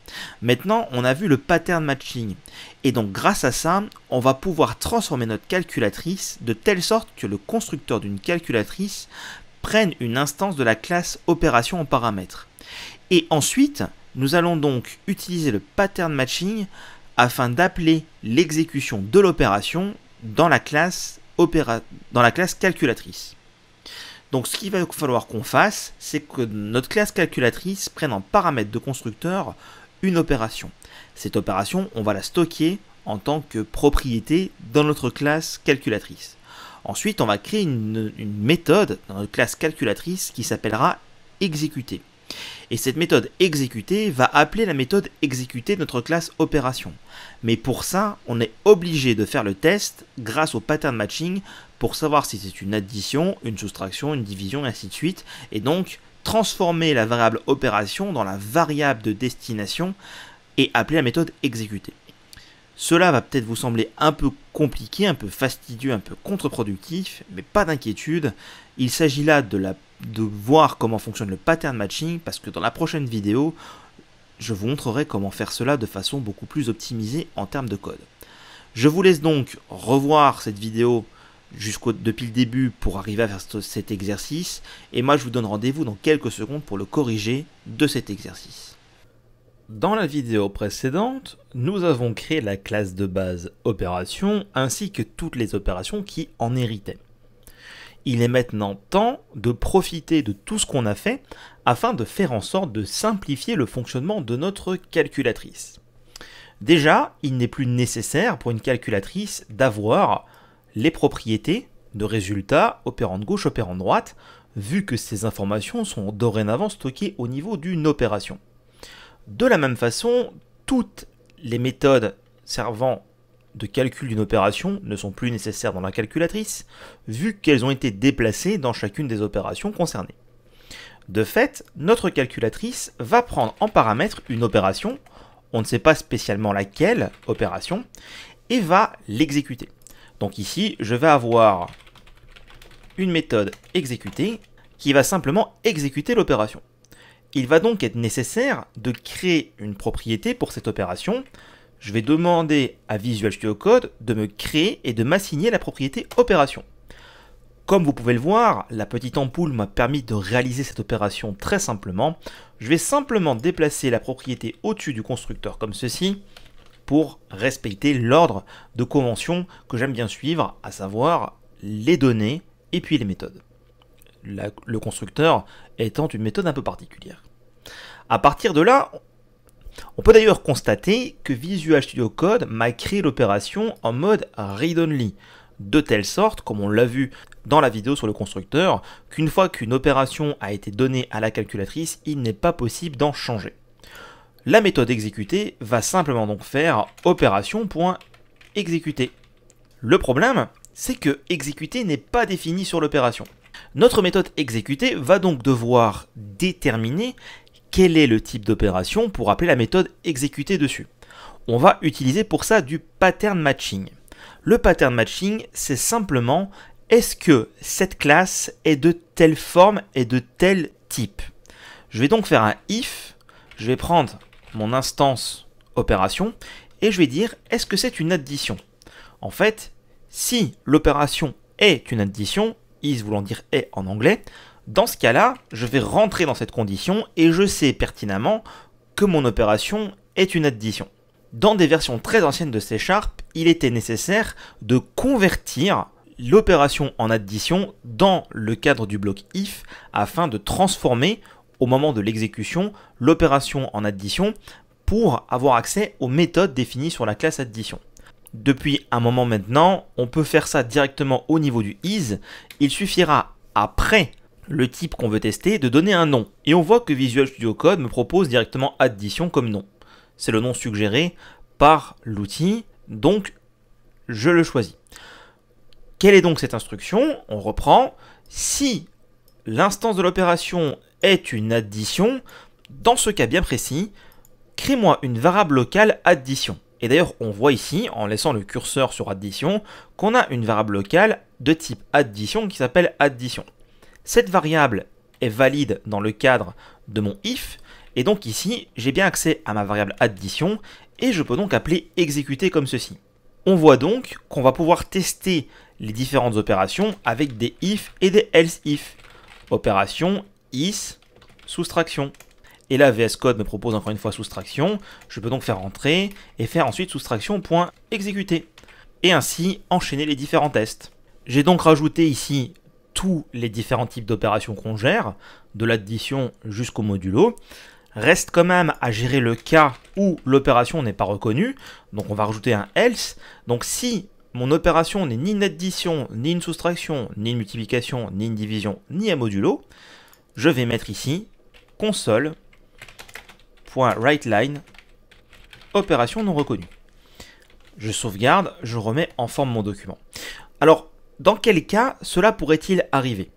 Maintenant, on a vu le pattern matching. Et donc grâce à ça, on va pouvoir transformer notre calculatrice de telle sorte que le constructeur d'une calculatrice prenne une instance de la classe opération en paramètre. Et ensuite, nous allons donc utiliser le pattern matching afin d'appeler l'exécution de l'opération dans, la classe dans la classe calculatrice. Donc ce qu'il va falloir qu'on fasse, c'est que notre classe calculatrice prenne en paramètre de constructeur une opération. Cette opération, on va la stocker en tant que propriété dans notre classe calculatrice. Ensuite, on va créer une, méthode dans notre classe calculatrice qui s'appellera exécuter. Et cette méthode exécuter va appeler la méthode exécuter de notre classe opération. Mais pour ça, on est obligé de faire le test grâce au pattern matching pour savoir si c'est une addition, une soustraction, une division, et ainsi de suite. Et donc, transformer la variable opération dans la variable de destination et appeler la méthode exécuter. Cela va peut-être vous sembler un peu compliqué, un peu fastidieux, un peu contre-productif, mais pas d'inquiétude. Il s'agit là de voir comment fonctionne le pattern matching parce que dans la prochaine vidéo, je vous montrerai comment faire cela de façon beaucoup plus optimisée en termes de code. Je vous laisse donc revoir cette vidéo jusqu'au depuis le début pour arriver à faire cet exercice et moi je vous donne rendez-vous dans quelques secondes pour le corriger de cet exercice. Dans la vidéo précédente, nous avons créé la classe de base opération ainsi que toutes les opérations qui en héritaient il est maintenant temps de profiter de tout ce qu'on a fait afin de faire en sorte de simplifier le fonctionnement de notre calculatrice. Déjà, il n'est plus nécessaire pour une calculatrice d'avoir les propriétés de résultats opérant de gauche, opérant de droite, vu que ces informations sont dorénavant stockées au niveau d'une opération. De la même façon, toutes les méthodes servant de calcul d'une opération ne sont plus nécessaires dans la calculatrice, vu qu'elles ont été déplacées dans chacune des opérations concernées. De fait, notre calculatrice va prendre en paramètre une opération, on ne sait pas spécialement laquelle opération, et va l'exécuter. Donc ici, je vais avoir une méthode exécuter qui va simplement exécuter l'opération. Il va donc être nécessaire de créer une propriété pour cette opération, je vais demander à Visual Studio Code de me créer et de m'assigner la propriété opération. Comme vous pouvez le voir, la petite ampoule m'a permis de réaliser cette opération très simplement. Je vais simplement déplacer la propriété au-dessus du constructeur comme ceci pour respecter l'ordre de convention que j'aime bien suivre, à savoir les données et puis les méthodes. le constructeur étant une méthode un peu particulière. À partir de là, on peut d'ailleurs constater que Visual Studio Code m'a créé l'opération en mode read-only, de telle sorte, comme on l'a vu dans la vidéo sur le constructeur, qu'une fois qu'une opération a été donnée à la calculatrice, il n'est pas possible d'en changer. La méthode exécutée va simplement donc faire opération.exécuter. Le problème, c'est que exécuter n'est pas défini sur l'opération. Notre méthode exécuter va donc devoir déterminer quel est le type d'opération pour appeler la méthode exécutée dessus. On va utiliser pour ça du pattern matching. Le pattern matching, c'est simplement est-ce que cette classe est de telle forme et de tel type? Je vais donc faire un if, je vais prendre mon instance opération et je vais dire est-ce que c'est une addition? En fait, si l'opération est une addition, is voulant dire est en anglais, dans ce cas-là, je vais rentrer dans cette condition et je sais pertinemment que mon opération est une addition. Dans des versions très anciennes de C Sharp, il était nécessaire de convertir l'opération en addition dans le cadre du bloc if afin de transformer au moment de l'exécution l'opération en addition pour avoir accès aux méthodes définies sur la classe addition. Depuis un moment maintenant, on peut faire ça directement au niveau du is. Il suffira après le type qu'on veut tester de donner un nom. Et on voit que Visual Studio Code me propose directement addition comme nom. C'est le nom suggéré par l'outil, donc je le choisis. Quelle est donc cette instruction? On reprend. Si l'instance de l'opération est une addition, dans ce cas bien précis, crée-moi une variable locale addition. Et d'ailleurs, on voit ici, en laissant le curseur sur addition, qu'on a une variable locale de type addition qui s'appelle addition. Cette variable est valide dans le cadre de mon if, et donc ici, j'ai bien accès à ma variable addition, et je peux donc appeler exécuter comme ceci. On voit donc qu'on va pouvoir tester les différentes opérations avec des if et des else if. Opération is, soustraction. Et là, VS Code me propose encore une fois soustraction. Je peux donc faire entrer et faire ensuite soustraction.exécuter. Et ainsi enchaîner les différents tests. J'ai donc rajouté ici tous les différents types d'opérations qu'on gère, de l'addition jusqu'au modulo. Reste quand même à gérer le cas où l'opération n'est pas reconnue. Donc on va rajouter un else. Donc si mon opération n'est ni une addition, ni une soustraction, ni une multiplication, ni une division, ni un modulo, je vais mettre ici console.writeLine opération non reconnue. Je sauvegarde, je remets en forme mon document. Alors, dans quel cas cela pourrait-il arriver?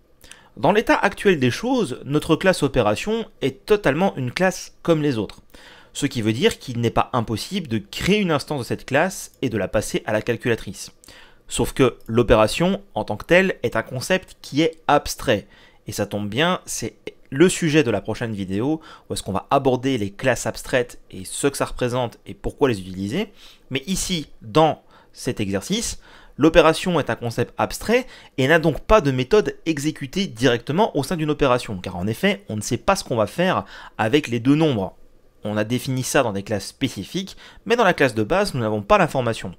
Dans l'état actuel des choses, notre classe opération est totalement une classe comme les autres ce qui veut dire qu'il n'est pas impossible de créer une instance de cette classe et de la passer à la calculatrice. Sauf que l'opération en tant que telle est un concept qui est abstrait. Et ça tombe bien, c'est le sujet de la prochaine vidéo, où est-ce qu'on va aborder les classes abstraites et ce que ça représente et pourquoi les utiliser. Mais ici, dans cet exercice, l'opération est un concept abstrait et n'a donc pas de méthode exécutée directement au sein d'une opération, car en effet, on ne sait pas ce qu'on va faire avec les deux nombres. On a défini ça dans des classes spécifiques, mais dans la classe de base, nous n'avons pas l'information.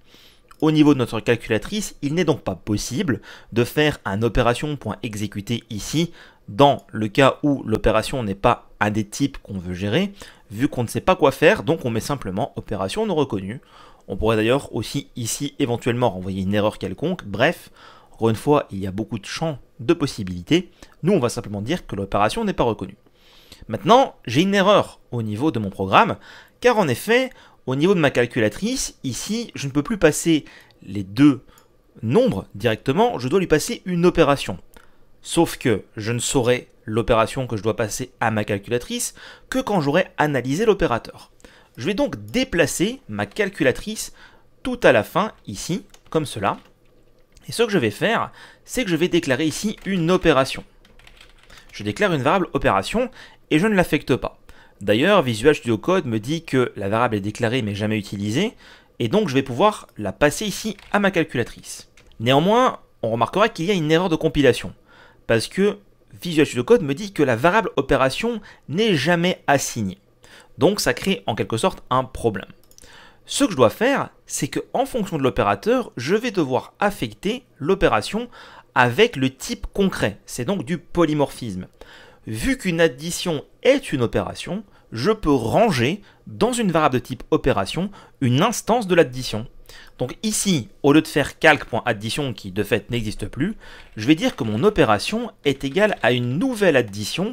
Au niveau de notre calculatrice, il n'est donc pas possible de faire un opération.exécuter ici, dans le cas où l'opération n'est pas un des types qu'on veut gérer, vu qu'on ne sait pas quoi faire, donc on met simplement opération non reconnue. On pourrait d'ailleurs aussi ici éventuellement renvoyer une erreur quelconque, bref, encore une fois, il y a beaucoup de champs de possibilités. Nous, on va simplement dire que l'opération n'est pas reconnue. Maintenant, j'ai une erreur au niveau de mon programme, car en effet, au niveau de ma calculatrice, ici, je ne peux plus passer les deux nombres directement, je dois lui passer une opération. Sauf que je ne saurai l'opération que je dois passer à ma calculatrice que quand j'aurai analysé l'opérateur. Je vais donc déplacer ma calculatrice tout à la fin, ici, comme cela. Et ce que je vais faire, c'est que je vais déclarer ici une opération. Je déclare une variable opération et je ne l'affecte pas. D'ailleurs, Visual Studio Code me dit que la variable est déclarée mais jamais utilisée, et donc je vais pouvoir la passer ici à ma calculatrice. Néanmoins, on remarquera qu'il y a une erreur de compilation, parce que Visual Studio Code me dit que la variable opération n'est jamais assignée. Donc ça crée en quelque sorte un problème. Ce que je dois faire, c'est que en fonction de l'opérateur, je vais devoir affecter l'opération avec le type concret. C'est donc du polymorphisme vu qu'une addition est une opération, je peux ranger dans une variable de type opération une instance de l'addition. Donc ici, au lieu de faire calc.addition qui de fait n'existe plus, je vais dire que mon opération est égale à une nouvelle addition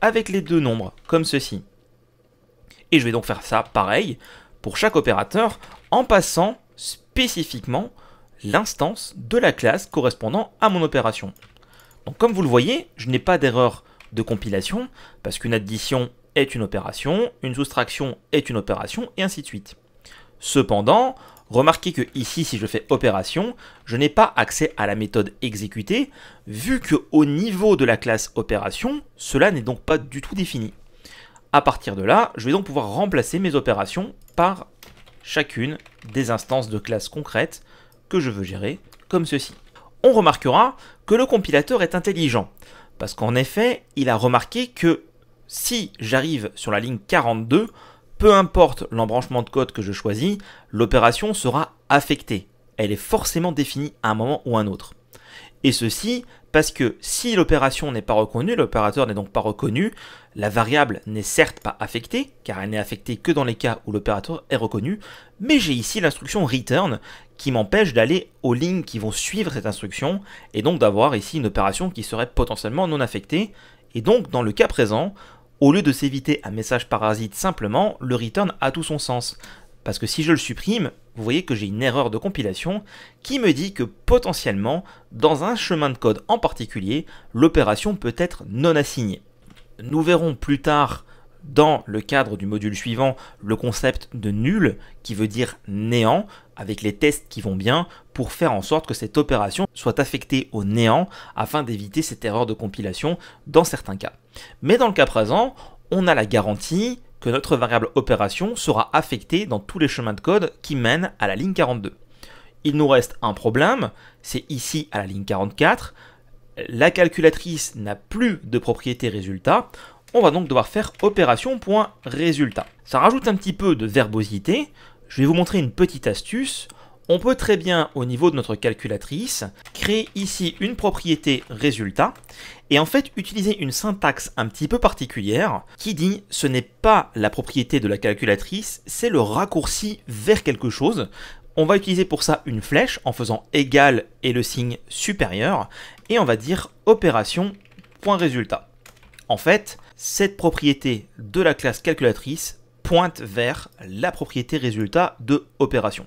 avec les deux nombres, comme ceci. Et je vais donc faire ça pareil pour chaque opérateur en passant spécifiquement l'instance de la classe correspondant à mon opération. Donc comme vous le voyez, je n'ai pas d'erreur de compilation, parce qu'une addition est une opération, une soustraction est une opération, et ainsi de suite. Cependant, Remarquez que ici, si je fais opération, je n'ai pas accès à la méthode exécuter, vu que au niveau de la classe opération, cela n'est donc pas du tout défini. À partir de là, je vais donc pouvoir remplacer mes opérations par chacune des instances de classe concrètes que je veux gérer, comme ceci. On remarquera que le compilateur est intelligent, parce qu'en effet, il a remarqué que si j'arrive sur la ligne 42, peu importe l'embranchement de code que je choisis, l'opération sera affectée. Elle est forcément définie à un moment ou à un autre. Et ceci parce que si l'opération n'est pas reconnue, l'opérateur n'est donc pas reconnu, la variable n'est certes pas affectée, car elle n'est affectée que dans les cas où l'opérateur est reconnu, mais j'ai ici l'instruction return qui m'empêche d'aller aux lignes qui vont suivre cette instruction, et donc d'avoir ici une opération qui serait potentiellement non affectée. Et donc dans le cas présent, au lieu de s'éviter un message parasite simplement, le return a tout son sens. Parce que si je le supprime, vous voyez que j'ai une erreur de compilation qui me dit que potentiellement, dans un chemin de code en particulier, l'opération peut être non assignée. Nous verrons plus tard dans le cadre du module suivant le concept de nul qui veut dire néant avec les tests qui vont bien pour faire en sorte que cette opération soit affectée au néant afin d'éviter cette erreur de compilation dans certains cas. Mais dans le cas présent, on a la garantie que notre variable opération sera affectée dans tous les chemins de code qui mènent à la ligne 42. Il nous reste un problème, c'est ici à la ligne 44, la calculatrice n'a plus de propriété résultat, on va donc devoir faire opération.résultat. Ça rajoute un petit peu de verbosité, je vais vous montrer une petite astuce. On peut très bien, au niveau de notre calculatrice, créer ici une propriété résultat et en fait utiliser une syntaxe un petit peu particulière qui dit ce n'est pas la propriété de la calculatrice, c'est le raccourci vers quelque chose. On va utiliser pour ça une flèche en faisant égal et le signe supérieur et on va dire opération.résultat. En fait, cette propriété de la classe calculatrice pointe vers la propriété résultat de opération.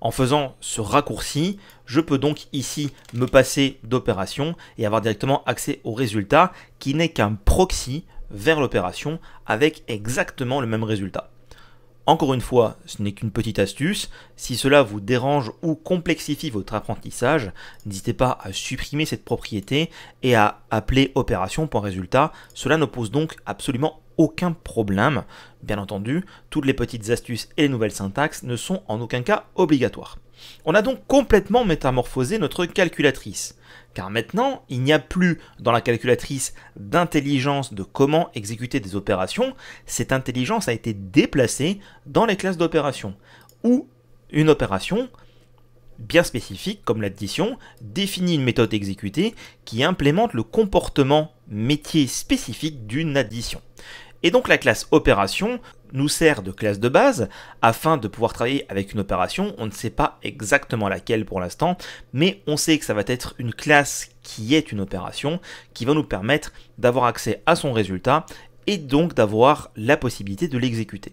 En faisant ce raccourci, je peux donc ici me passer d'opération et avoir directement accès au résultat qui n'est qu'un proxy vers l'opération avec exactement le même résultat. Encore une fois, ce n'est qu'une petite astuce. Si cela vous dérange ou complexifie votre apprentissage, n'hésitez pas à supprimer cette propriété et à appeler opération.résultat. Cela ne pose donc absolument aucun problème. Bien entendu, toutes les petites astuces et les nouvelles syntaxes ne sont en aucun cas obligatoires. On a donc complètement métamorphosé notre calculatrice, car maintenant il n'y a plus dans la calculatrice d'intelligence de comment exécuter des opérations, cette intelligence a été déplacée dans les classes d'opération, où une opération bien spécifique, comme l'addition, définit une méthode exécutée qui implémente le comportement métier spécifique d'une addition. Et donc la classe opération nous sert de classe de base afin de pouvoir travailler avec une opération. On ne sait pas exactement laquelle pour l'instant, mais on sait que ça va être une classe qui est une opération qui va nous permettre d'avoir accès à son résultat et donc d'avoir la possibilité de l'exécuter.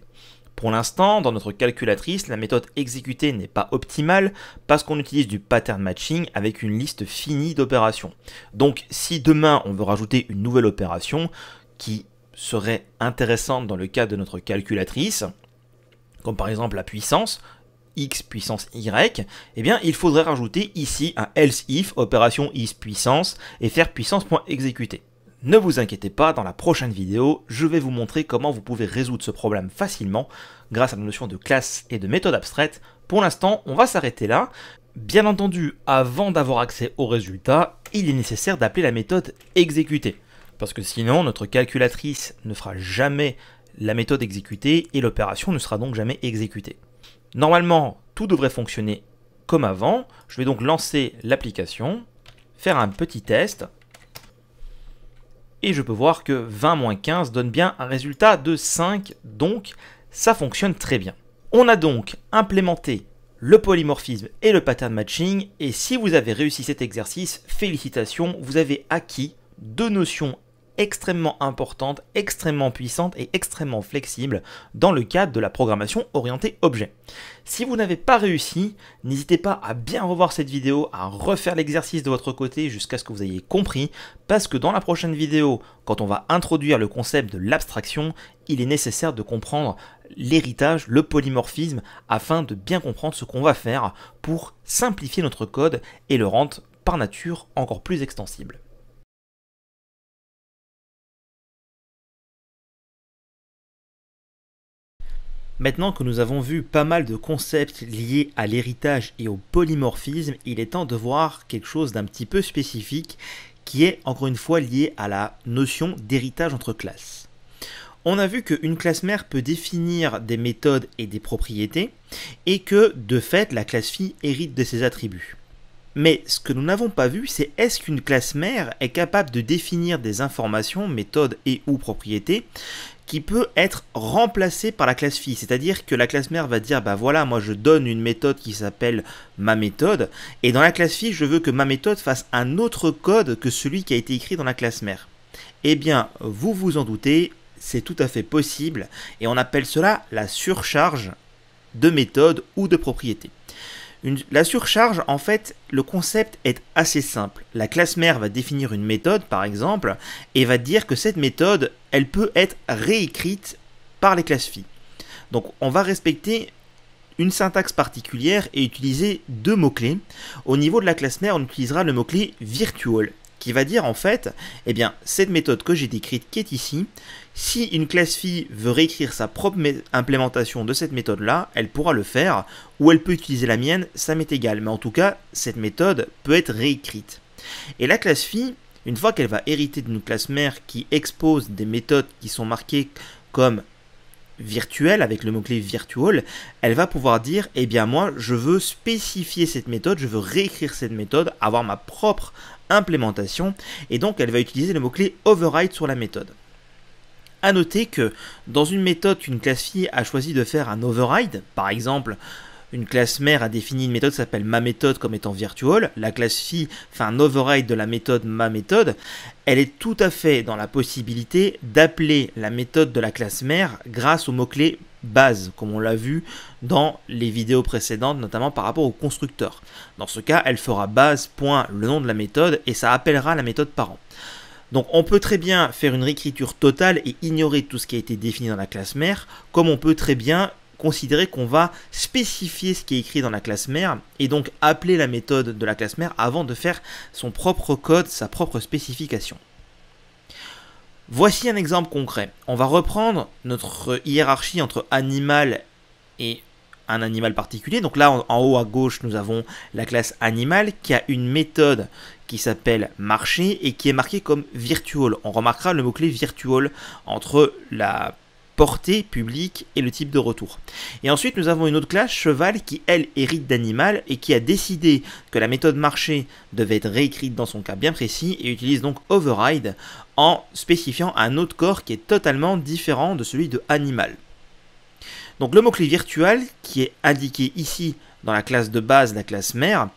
Pour l'instant, dans notre calculatrice, la méthode exécuter n'est pas optimale parce qu'on utilise du pattern matching avec une liste finie d'opérations. Donc si demain on veut rajouter une nouvelle opération qui serait intéressante dans le cas de notre calculatrice, comme par exemple la puissance, x puissance y, eh bien il faudrait rajouter ici un else if opération is puissance et faire puissance.exécuter. Ne vous inquiétez pas, dans la prochaine vidéo, je vais vous montrer comment vous pouvez résoudre ce problème facilement grâce à la notion de classe et de méthode abstraite. Pour l'instant, on va s'arrêter là. Bien entendu, avant d'avoir accès au résultat, il est nécessaire d'appeler la méthode exécuter parce que sinon notre calculatrice ne fera jamais la méthode exécutée et l'opération ne sera donc jamais exécutée. Normalement, tout devrait fonctionner comme avant. Je vais donc lancer l'application, faire un petit test, et je peux voir que 20 15 donne bien un résultat de 5, donc ça fonctionne très bien. On a donc implémenté le polymorphisme et le pattern matching, et si vous avez réussi cet exercice, félicitations, vous avez acquis deux notions extrêmement importante, extrêmement puissante et extrêmement flexible dans le cadre de la programmation orientée objet. Si vous n'avez pas réussi, n'hésitez pas à bien revoir cette vidéo, à refaire l'exercice de votre côté jusqu'à ce que vous ayez compris, parce que dans la prochaine vidéo, quand on va introduire le concept de l'abstraction, il est nécessaire de comprendre l'héritage, le polymorphisme, afin de bien comprendre ce qu'on va faire pour simplifier notre code et le rendre par nature encore plus extensible. Maintenant que nous avons vu pas mal de concepts liés à l'héritage et au polymorphisme, il est temps de voir quelque chose d'un petit peu spécifique qui est encore une fois lié à la notion d'héritage entre classes. On a vu qu'une classe mère peut définir des méthodes et des propriétés, et que de fait la classe fille hérite de ses attributs. Mais ce que nous n'avons pas vu, c'est est-ce qu'une classe mère est capable de définir des informations, méthodes et ou propriétés qui peut être remplacée par la classe fille. C'est-à-dire que la classe mère va dire, bah voilà, moi je donne une méthode qui s'appelle ma méthode, et dans la classe fille, je veux que ma méthode fasse un autre code que celui qui a été écrit dans la classe mère. Eh bien, vous vous en doutez, c'est tout à fait possible, et on appelle cela la surcharge de méthode ou de propriété la surcharge, en fait, le concept est assez simple. La classe mère va définir une méthode, par exemple, et va dire que cette méthode, elle peut être réécrite par les classes filles. Donc on va respecter une syntaxe particulière et utiliser deux mots-clés. Au niveau de la classe mère, on utilisera le mot-clé virtual qui va dire en fait, eh bien, cette méthode que j'ai décrite qui est ici, si une classe fille veut réécrire sa propre implémentation de cette méthode-là, elle pourra le faire, ou elle peut utiliser la mienne, ça m'est égal. Mais en tout cas, cette méthode peut être réécrite. Et la classe fille, une fois qu'elle va hériter d'une classe mère qui expose des méthodes qui sont marquées comme virtuelles avec le mot-clé virtual, elle va pouvoir dire eh bien moi je veux spécifier cette méthode, je veux réécrire cette méthode, avoir ma propre implémentation, et donc elle va utiliser le mot-clé override sur la méthode. A noter que dans une méthode qu'une classe fille a choisi de faire un override, par exemple, une classe mère a défini une méthode qui s'appelle ma méthode comme étant virtual, la classe fille fait un override de la méthode ma méthode, elle est tout à fait dans la possibilité d'appeler la méthode de la classe mère grâce au mot-clé base, comme on l'a vu dans les vidéos précédentes, notamment par rapport au constructeur. Dans ce cas, elle fera base, point, le nom de la méthode, et ça appellera la méthode parent. Donc on peut très bien faire une réécriture totale et ignorer tout ce qui a été défini dans la classe mère, comme on peut très bien considérer qu'on va spécifier ce qui est écrit dans la classe mère et donc appeler la méthode de la classe mère avant de faire son propre code, sa propre spécification. Voici un exemple concret. On va reprendre notre hiérarchie entre animal et un animal particulier. Donc là, en, haut à gauche, nous avons la classe animal qui a une méthode qui s'appelle marché et qui est marquée comme virtual. On remarquera le mot-clé virtual entre la portée publique et le type de retour. Et ensuite, nous avons une autre classe, cheval, qui elle hérite d'animal et qui a décidé que la méthode marché devait être réécrite dans son cas bien précis et utilise donc override en spécifiant un autre corps qui est totalement différent de celui de animal. Donc le mot-clé virtual qui est indiqué ici dans la classe de base, la classe mère,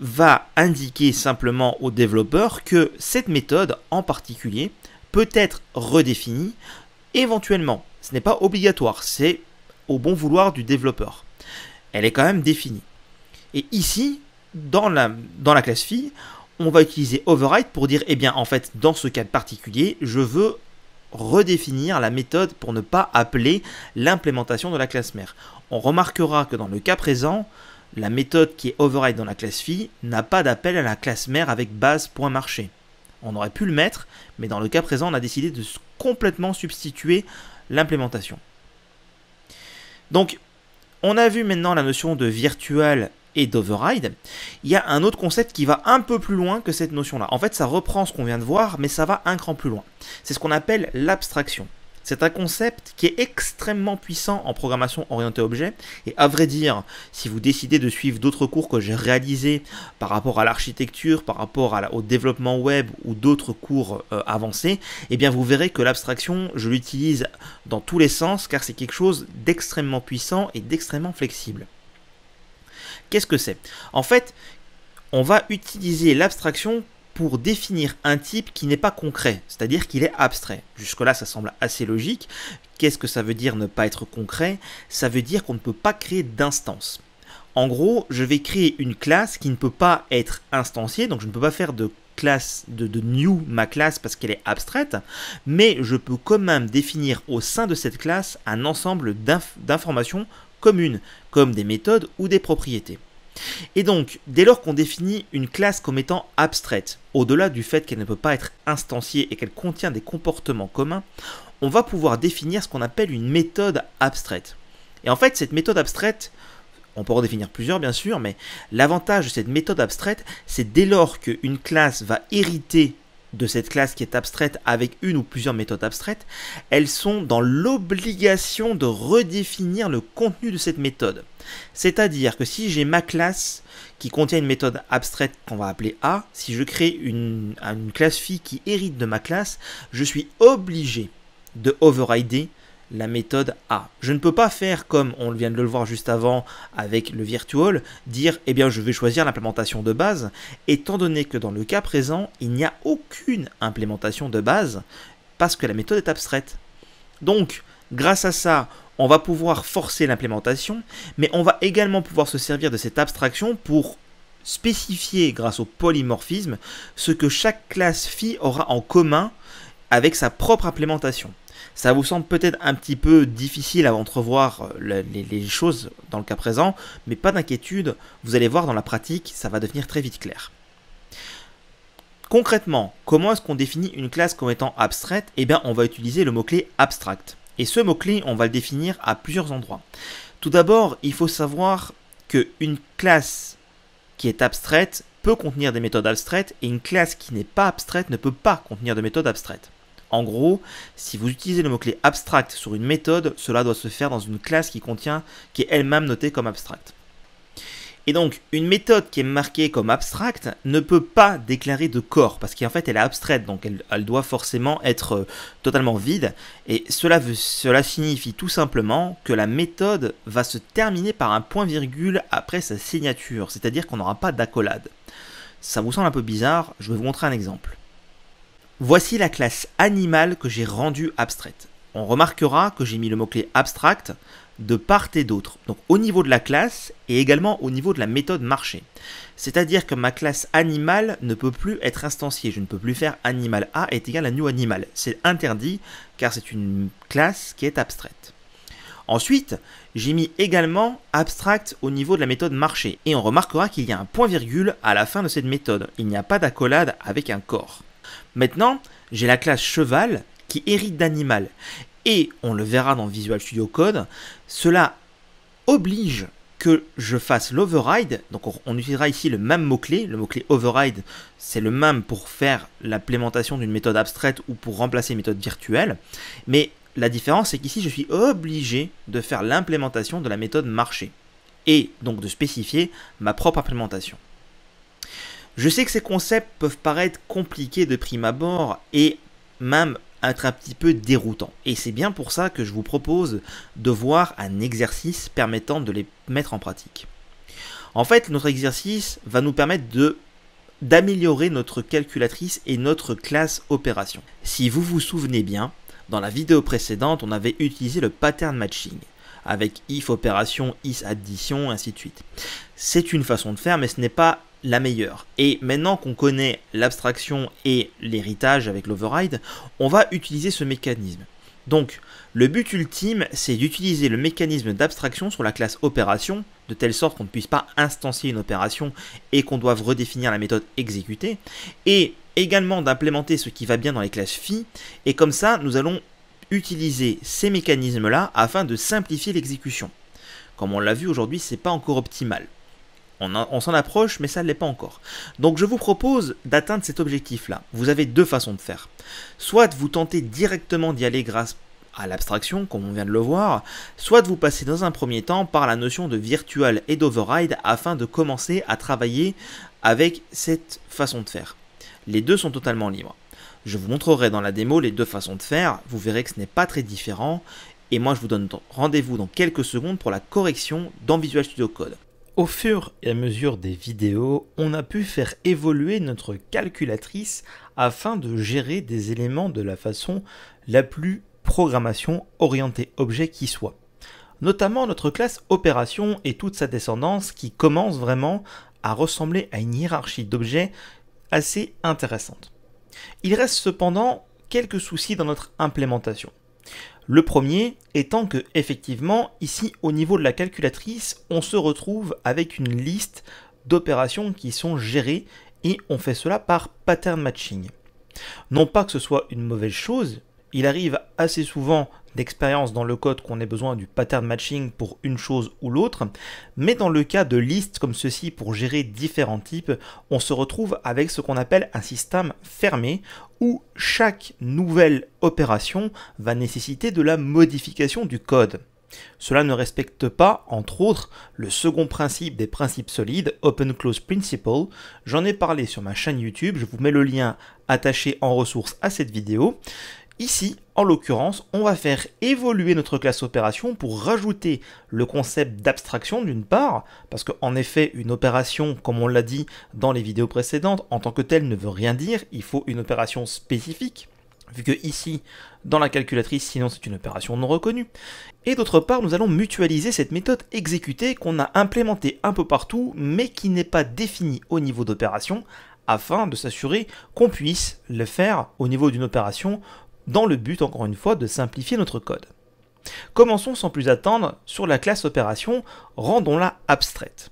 va indiquer simplement au développeur que cette méthode en particulier peut être redéfinie éventuellement. Ce n'est pas obligatoire, c'est au bon vouloir du développeur. Elle est quand même définie. Et ici, dans la, dans la classe fille, on va utiliser override pour dire, eh bien, en fait, dans ce cas particulier, je veux redéfinir la méthode pour ne pas appeler l'implémentation de la classe mère. On remarquera que dans le cas présent, la méthode qui est override dans la classe fille n'a pas d'appel à la classe mère avec base.marché. On aurait pu le mettre, mais dans le cas présent, on a décidé de complètement substituer l'implémentation. Donc, on a vu maintenant la notion de virtual et d'override, il y a un autre concept qui va un peu plus loin que cette notion-là. En fait, ça reprend ce qu'on vient de voir, mais ça va un cran plus loin. C'est ce qu'on appelle l'abstraction. C'est un concept qui est extrêmement puissant en programmation orientée objet. Et à vrai dire, si vous décidez de suivre d'autres cours que j'ai réalisés par rapport à l'architecture, par rapport au développement web ou d'autres cours euh, avancés, eh bien vous verrez que l'abstraction, je l'utilise dans tous les sens car c'est quelque chose d'extrêmement puissant et d'extrêmement flexible. Qu'est-ce que c'est? En fait, on va utiliser l'abstraction pour définir un type qui n'est pas concret, c'est-à-dire qu'il est abstrait. Jusque-là, ça semble assez logique. Qu'est-ce que ça veut dire ne pas être concret? Ça veut dire qu'on ne peut pas créer d'instance. En gros, je vais créer une classe qui ne peut pas être instanciée, donc je ne peux pas faire de classe de, de new ma classe parce qu'elle est abstraite, mais je peux quand même définir au sein de cette classe un ensemble d'informations communes, comme des méthodes ou des propriétés. Et donc, dès lors qu'on définit une classe comme étant abstraite, au-delà du fait qu'elle ne peut pas être instanciée et qu'elle contient des comportements communs, on va pouvoir définir ce qu'on appelle une méthode abstraite. Et en fait, cette méthode abstraite, on peut en définir plusieurs bien sûr, mais l'avantage de cette méthode abstraite, c'est dès lors qu'une classe va hériter de cette classe qui est abstraite avec une ou plusieurs méthodes abstraites, elles sont dans l'obligation de redéfinir le contenu de cette méthode. C'est-à-dire que si j'ai ma classe qui contient une méthode abstraite qu'on va appeler A, si je crée une, classe phi qui hérite de ma classe, je suis obligé de overrider la méthode A. Je ne peux pas faire comme on vient de le voir juste avant avec le virtual, dire eh bien je vais choisir l'implémentation de base, étant donné que dans le cas présent, il n'y a aucune implémentation de base parce que la méthode est abstraite. Donc, grâce à ça, on va pouvoir forcer l'implémentation, mais on va également pouvoir se servir de cette abstraction pour spécifier grâce au polymorphisme ce que chaque classe phi aura en commun avec sa propre implémentation. Ça vous semble peut-être un petit peu difficile à entrevoir euh, les, choses dans le cas présent, mais pas d'inquiétude, vous allez voir dans la pratique, ça va devenir très vite clair. Concrètement, comment est-ce qu'on définit une classe comme étant abstraite? Eh bien, on va utiliser le mot-clé abstract. Et ce mot-clé, on va le définir à plusieurs endroits. Tout d'abord, il faut savoir qu'une classe qui est abstraite peut contenir des méthodes abstraites et une classe qui n'est pas abstraite ne peut pas contenir de méthodes abstraites. En gros, si vous utilisez le mot-clé abstract sur une méthode, cela doit se faire dans une classe qui contient, qui est elle-même notée comme abstract. Et donc, une méthode qui est marquée comme abstract ne peut pas déclarer de corps, parce qu'en fait, elle est abstraite, donc elle, doit forcément être euh, totalement vide. Et cela, cela signifie tout simplement que la méthode va se terminer par un point-virgule après sa signature, c'est-à-dire qu'on n'aura pas d'accolade. Ça vous semble un peu bizarre, je vais vous montrer un exemple. Voici la classe animale que j'ai rendue abstraite. On remarquera que j'ai mis le mot-clé abstract de part et d'autre, donc au niveau de la classe et également au niveau de la méthode marché. C'est-à-dire que ma classe animale ne peut plus être instanciée, je ne peux plus faire animal A est égal à new animal. C'est interdit car c'est une classe qui est abstraite. Ensuite, j'ai mis également abstract au niveau de la méthode marché et on remarquera qu'il y a un point virgule à la fin de cette méthode. Il n'y a pas d'accolade avec un corps. Maintenant, j'ai la classe cheval qui hérite d'animal. Et on le verra dans Visual Studio Code, cela oblige que je fasse l'override. Donc on, utilisera ici le même mot-clé. Le mot-clé override, c'est le même pour faire l'implémentation d'une méthode abstraite ou pour remplacer une méthode virtuelle. Mais la différence, c'est qu'ici, je suis obligé de faire l'implémentation de la méthode marché. Et donc de spécifier ma propre implémentation. Je sais que ces concepts peuvent paraître compliqués de prime abord et même être un petit peu déroutants. Et c'est bien pour ça que je vous propose de voir un exercice permettant de les mettre en pratique. En fait, notre exercice va nous permettre de d'améliorer notre calculatrice et notre classe opération. Si vous vous souvenez bien, dans la vidéo précédente, on avait utilisé le pattern matching avec if opération, is addition, ainsi de suite. C'est une façon de faire, mais ce n'est pas la meilleure. Et maintenant qu'on connaît l'abstraction et l'héritage avec l'override, on va utiliser ce mécanisme. Donc, le but ultime, c'est d'utiliser le mécanisme d'abstraction sur la classe opération, de telle sorte qu'on ne puisse pas instancier une opération et qu'on doive redéfinir la méthode exécutée, et également d'implémenter ce qui va bien dans les classes phi, et comme ça, nous allons utiliser ces mécanismes-là afin de simplifier l'exécution. Comme on l'a vu aujourd'hui, c'est pas encore optimal. On, s'en approche, mais ça ne l'est pas encore. Donc je vous propose d'atteindre cet objectif-là. Vous avez deux façons de faire. Soit vous tentez directement d'y aller grâce à l'abstraction, comme on vient de le voir, soit vous passer dans un premier temps par la notion de virtual et d'override afin de commencer à travailler avec cette façon de faire. Les deux sont totalement libres. Je vous montrerai dans la démo les deux façons de faire, vous verrez que ce n'est pas très différent, et moi je vous donne rendez-vous dans quelques secondes pour la correction dans Visual Studio Code. Au fur et à mesure des vidéos, on a pu faire évoluer notre calculatrice afin de gérer des éléments de la façon la plus programmation orientée objet qui soit. Notamment notre classe opération et toute sa descendance qui commence vraiment à ressembler à une hiérarchie d'objets assez intéressante. Il reste cependant quelques soucis dans notre implémentation. Le premier étant que, effectivement, ici au niveau de la calculatrice, on se retrouve avec une liste d'opérations qui sont gérées et on fait cela par pattern matching. Non pas que ce soit une mauvaise chose, il arrive assez souvent d'expérience dans le code qu'on ait besoin du pattern matching pour une chose ou l'autre, mais dans le cas de listes comme ceci pour gérer différents types, on se retrouve avec ce qu'on appelle un système fermé où chaque nouvelle opération va nécessiter de la modification du code. Cela ne respecte pas, entre autres, le second principe des principes solides, Open Close Principle. J'en ai parlé sur ma chaîne YouTube, je vous mets le lien attaché en ressources à cette vidéo. Ici, en l'occurrence, on va faire évoluer notre classe opération pour rajouter le concept d'abstraction d'une part, parce qu'en effet, une opération, comme on l'a dit dans les vidéos précédentes, en tant que telle ne veut rien dire, il faut une opération spécifique, vu que ici, dans la calculatrice, sinon c'est une opération non reconnue. Et d'autre part, nous allons mutualiser cette méthode exécutée qu'on a implémentée un peu partout, mais qui n'est pas définie au niveau d'opération, afin de s'assurer qu'on puisse le faire au niveau d'une opération dans le but, encore une fois, de simplifier notre code. Commençons sans plus attendre sur la classe opération, rendons-la abstraite.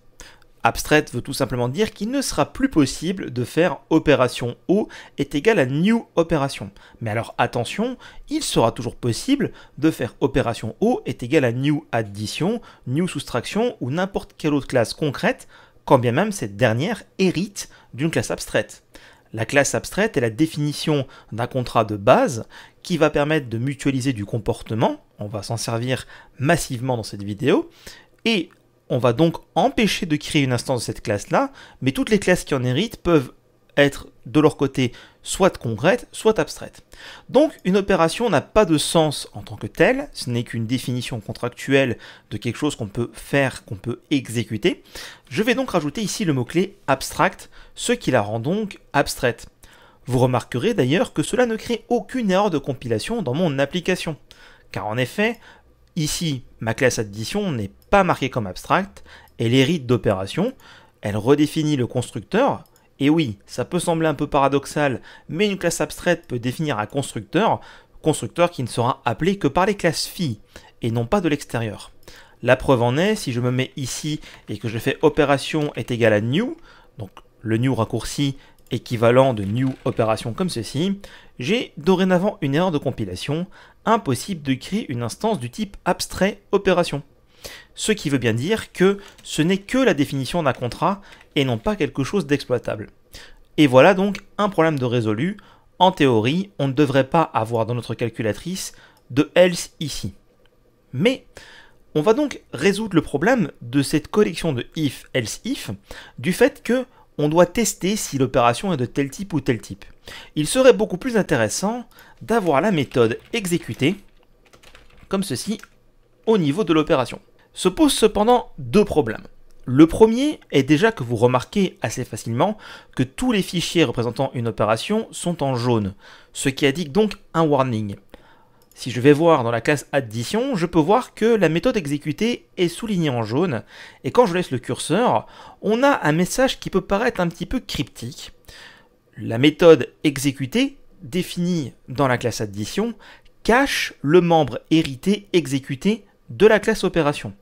Abstraite veut tout simplement dire qu'il ne sera plus possible de faire opération O est égal à new opération. Mais alors attention, il sera toujours possible de faire opération O est égal à new addition, new soustraction ou n'importe quelle autre classe concrète, quand bien même cette dernière hérite d'une classe abstraite. La classe abstraite est la définition d'un contrat de base qui va permettre de mutualiser du comportement. On va s'en servir massivement dans cette vidéo. Et on va donc empêcher de créer une instance de cette classe-là, mais toutes les classes qui en héritent peuvent être de leur côté soit concrètes, soit abstraites. Donc une opération n'a pas de sens en tant que telle, ce n'est qu'une définition contractuelle de quelque chose qu'on peut faire, qu'on peut exécuter. Je vais donc rajouter ici le mot-clé abstract, ce qui la rend donc abstraite. Vous remarquerez d'ailleurs que cela ne crée aucune erreur de compilation dans mon application. Car en effet, ici, ma classe addition n'est pas marquée comme abstract, elle hérite d'opération, elle redéfinit le constructeur, et oui, ça peut sembler un peu paradoxal, mais une classe abstraite peut définir un constructeur, constructeur qui ne sera appelé que par les classes phi, et non pas de l'extérieur. La preuve en est, si je me mets ici et que je fais opération est égal à new, donc le new raccourci équivalent de new opération comme ceci, j'ai dorénavant une erreur de compilation, impossible de créer une instance du type abstrait opération. Ce qui veut bien dire que ce n'est que la définition d'un contrat et non pas quelque chose d'exploitable. Et voilà donc un problème de résolu. En théorie, on ne devrait pas avoir dans notre calculatrice de else ici. Mais on va donc résoudre le problème de cette collection de if, else, if, du fait que on doit tester si l'opération est de tel type ou tel type. Il serait beaucoup plus intéressant d'avoir la méthode exécutée comme ceci au niveau de l'opération. Se posent cependant deux problèmes. Le premier est déjà que vous remarquez assez facilement que tous les fichiers représentant une opération sont en jaune, ce qui indique donc un warning. Si je vais voir dans la classe addition, je peux voir que la méthode exécutée est soulignée en jaune, et quand je laisse le curseur, on a un message qui peut paraître un petit peu cryptique. La méthode exécutée, définie dans la classe addition, cache le membre hérité exécuté de la classe opération.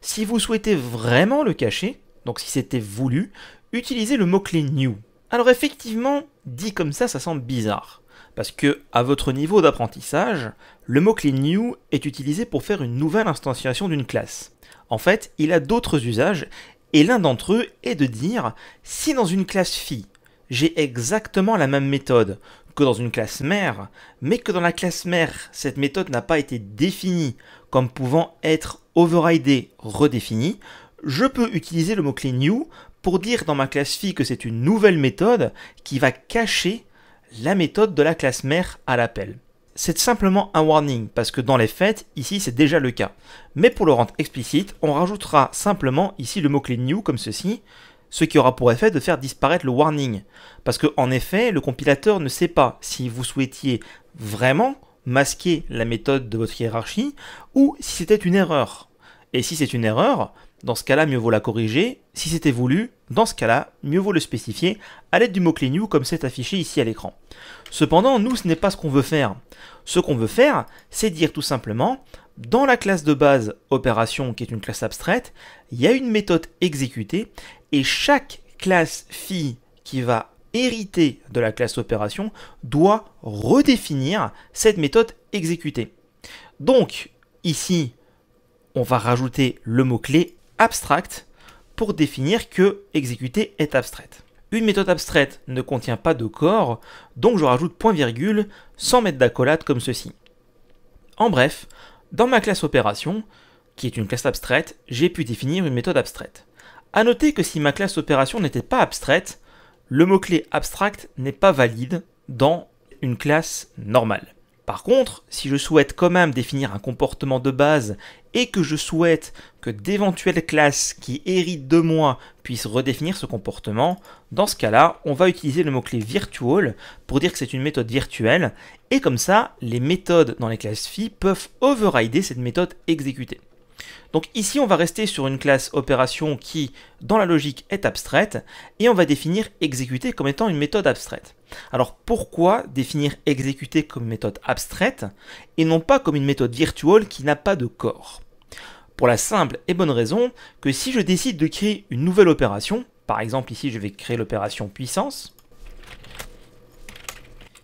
Si vous souhaitez vraiment le cacher, donc si c'était voulu, utilisez le mot-clé new. Alors effectivement, dit comme ça, ça semble bizarre. Parce que, à votre niveau d'apprentissage, le mot-clé new est utilisé pour faire une nouvelle instantiation d'une classe. En fait, il a d'autres usages, et l'un d'entre eux est de dire si dans une classe phi, j'ai exactement la même méthode que dans une classe mère, mais que dans la classe mère, cette méthode n'a pas été définie comme pouvant être overridée, redéfinie, je peux utiliser le mot-clé new pour dire dans ma classe phi que c'est une nouvelle méthode qui va cacher la méthode de la classe mère à l'appel. c'est simplement un warning, parce que dans les faits, ici c'est déjà le cas. Mais pour le rendre explicite, on rajoutera simplement ici le mot-clé new comme ceci, ce qui aura pour effet de faire disparaître le warning. Parce que en effet, le compilateur ne sait pas si vous souhaitiez vraiment masquer la méthode de votre hiérarchie ou si c'était une erreur. Et si c'est une erreur, dans ce cas-là, mieux vaut la corriger. Si c'était voulu, dans ce cas-là, mieux vaut le spécifier à l'aide du mot-clé new comme c'est affiché ici à l'écran. Cependant, nous, ce n'est pas ce qu'on veut faire. Ce qu'on veut faire, c'est dire tout simplement, dans la classe de base opération, qui est une classe abstraite, il y a une méthode exécutée, et chaque classe phi qui va hériter de la classe opération doit redéfinir cette méthode exécutée. Donc, ici, on va rajouter le mot-clé abstract pour définir que exécuter est abstraite. Une méthode abstraite ne contient pas de corps, donc je rajoute point virgule sans mettre d'accolade comme ceci. En bref, dans ma classe opération, qui est une classe abstraite, j'ai pu définir une méthode abstraite. A noter que si ma classe opération n'était pas abstraite, le mot-clé abstract n'est pas valide dans une classe normale. Par contre, si je souhaite quand même définir un comportement de base et que je souhaite que d'éventuelles classes qui héritent de moi puissent redéfinir ce comportement, dans ce cas-là, on va utiliser le mot-clé virtual pour dire que c'est une méthode virtuelle, et comme ça, les méthodes dans les classes phi peuvent overrider cette méthode exécutée. Donc ici, on va rester sur une classe opération qui, dans la logique, est abstraite, et on va définir exécuter comme étant une méthode abstraite. Alors pourquoi définir exécuter comme méthode abstraite, et non pas comme une méthode virtuelle qui n'a pas de corps? Pour la simple et bonne raison que si je décide de créer une nouvelle opération, par exemple ici je vais créer l'opération puissance,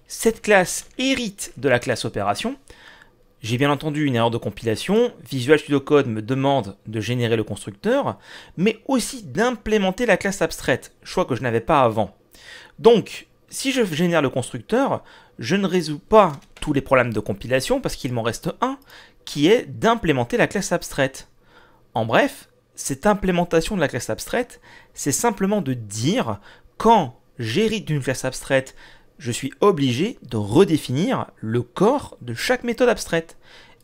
cette classe hérite de la classe opération, j'ai bien entendu une erreur de compilation, Visual Studio Code me demande de générer le constructeur, mais aussi d'implémenter la classe abstraite, choix que je n'avais pas avant. Donc, si je génère le constructeur, je ne résous pas tous les problèmes de compilation parce qu'il m'en reste un, qui est d'implémenter la classe abstraite. En bref, cette implémentation de la classe abstraite, c'est simplement de dire quand j'hérite d'une classe abstraite je suis obligé de redéfinir le corps de chaque méthode abstraite.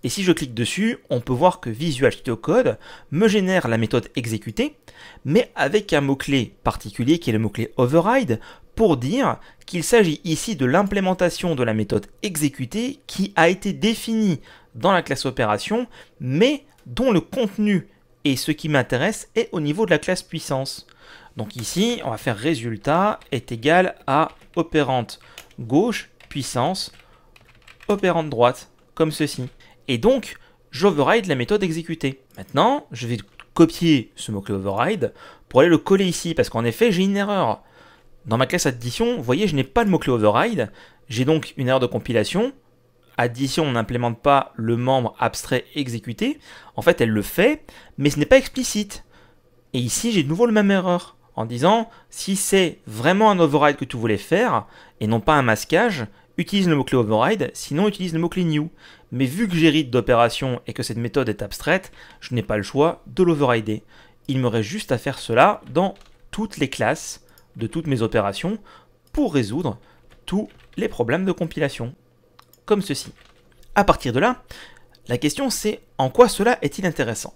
Et si je clique dessus, on peut voir que Visual Studio Code me génère la méthode exécutée, mais avec un mot-clé particulier qui est le mot-clé override, pour dire qu'il s'agit ici de l'implémentation de la méthode exécutée qui a été définie dans la classe opération, mais dont le contenu et ce qui m'intéresse est au niveau de la classe puissance. Donc ici, on va faire résultat est égal à opérante gauche, puissance, opérante droite, comme ceci. Et donc, j'override la méthode exécutée. Maintenant, je vais copier ce mot-clé override pour aller le coller ici, parce qu'en effet, j'ai une erreur. Dans ma classe addition, vous voyez, je n'ai pas le mot-clé override, j'ai donc une erreur de compilation. Addition, on n'implémente pas le membre abstrait exécuté. En fait, elle le fait, mais ce n'est pas explicite. Et ici, j'ai de nouveau le même erreur en disant si c'est vraiment un override que tu voulais faire et non pas un masquage, utilise le mot-clé override, sinon utilise le mot-clé new. Mais vu que j'hérite d'opération et que cette méthode est abstraite, je n'ai pas le choix de l'overrider. Il me reste juste à faire cela dans toutes les classes de toutes mes opérations pour résoudre tous les problèmes de compilation. Comme ceci. À partir de là, la question c'est en quoi cela est-il intéressant?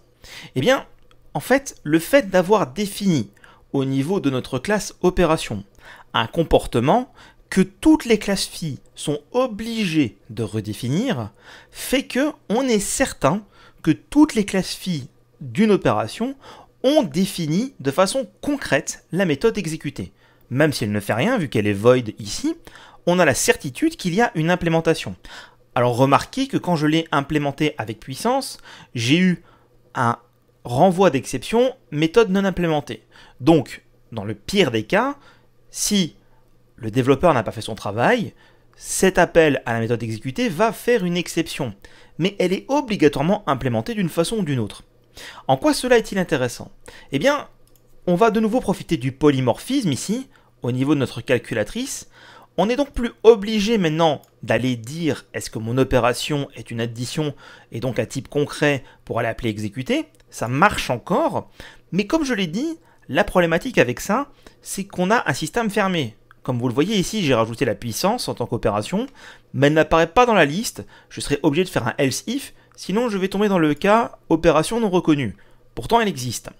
Eh bien, en fait, le fait d'avoir défini au niveau de notre classe opération. Un comportement que toutes les classes phi sont obligées de redéfinir fait que on est certain que toutes les classes phi d'une opération ont défini de façon concrète la méthode exécutée. Même si elle ne fait rien, vu qu'elle est void ici, on a la certitude qu'il y a une implémentation. Alors remarquez que quand je l'ai implémenté avec puissance, j'ai eu un renvoi d'exception méthode non implémentée. Donc, dans le pire des cas, si le développeur n'a pas fait son travail, cet appel à la méthode exécutée va faire une exception, mais elle est obligatoirement implémentée d'une façon ou d'une autre. En quoi cela est-il intéressant? Eh bien, on va de nouveau profiter du polymorphisme ici, au niveau de notre calculatrice. On n'est donc plus obligé maintenant d'aller dire est-ce que mon opération est une addition et donc à type concret pour aller appeler exécuter. Ça marche encore, mais comme je l'ai dit, la problématique avec ça, c'est qu'on a un système fermé. Comme vous le voyez ici, j'ai rajouté la puissance en tant qu'opération, mais elle n'apparaît pas dans la liste. Je serai obligé de faire un else if, sinon je vais tomber dans le cas opération non reconnue. Pourtant, elle existe.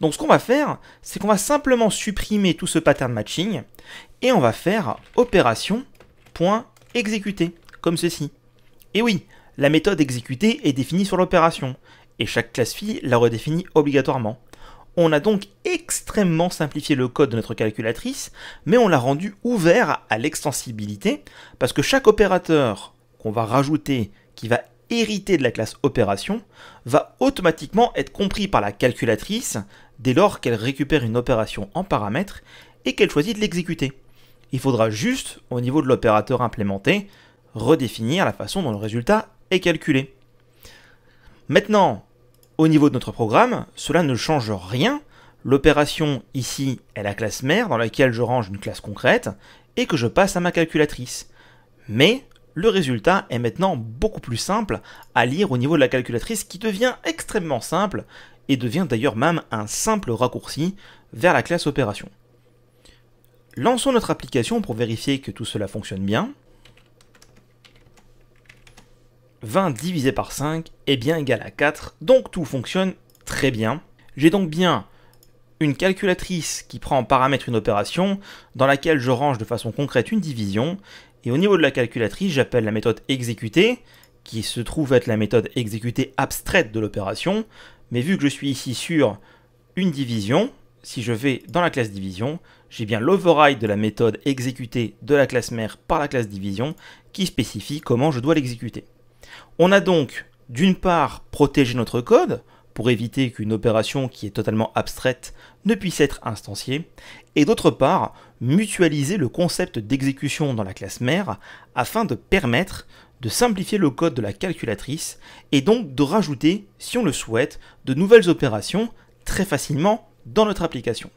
Donc ce qu'on va faire, c'est qu'on va simplement supprimer tout ce pattern matching et on va faire opération.exécuter, comme ceci. Et oui, la méthode exécuter est définie sur l'opération, et chaque classe fille la redéfinit obligatoirement. On a donc extrêmement simplifié le code de notre calculatrice, mais on l'a rendu ouvert à l'extensibilité, parce que chaque opérateur qu'on va rajouter, qui va hériter de la classe opération, va automatiquement être compris par la calculatrice dès lors qu'elle récupère une opération en paramètre et qu'elle choisit de l'exécuter. Il faudra juste, au niveau de l'opérateur implémenté, redéfinir la façon dont le résultat est calculé. Maintenant, au niveau de notre programme, cela ne change rien. L'opération ici est la classe mère dans laquelle je range une classe concrète et que je passe à ma calculatrice. Mais le résultat est maintenant beaucoup plus simple à lire au niveau de la calculatrice qui devient extrêmement simple et devient d'ailleurs même un simple raccourci vers la classe opération. Lançons notre application pour vérifier que tout cela fonctionne bien. 20 divisé par 5 est bien égal à 4, donc tout fonctionne très bien. J'ai donc bien une calculatrice qui prend en paramètre une opération dans laquelle je range de façon concrète une division, et au niveau de la calculatrice, j'appelle la méthode exécuter, qui se trouve être la méthode exécuter abstraite de l'opération, mais vu que je suis ici sur une division, si je vais dans la classe division, j'ai bien l'override de la méthode exécuter de la classe mère par la classe division qui spécifie comment je dois l'exécuter. On a donc d'une part protégé notre code pour éviter qu'une opération qui est totalement abstraite ne puisse être instanciée, et d'autre part mutualiser le concept d'exécution dans la classe mère afin de permettre de simplifier le code de la calculatrice et donc de rajouter, si on le souhaite, de nouvelles opérations très facilement dans notre application.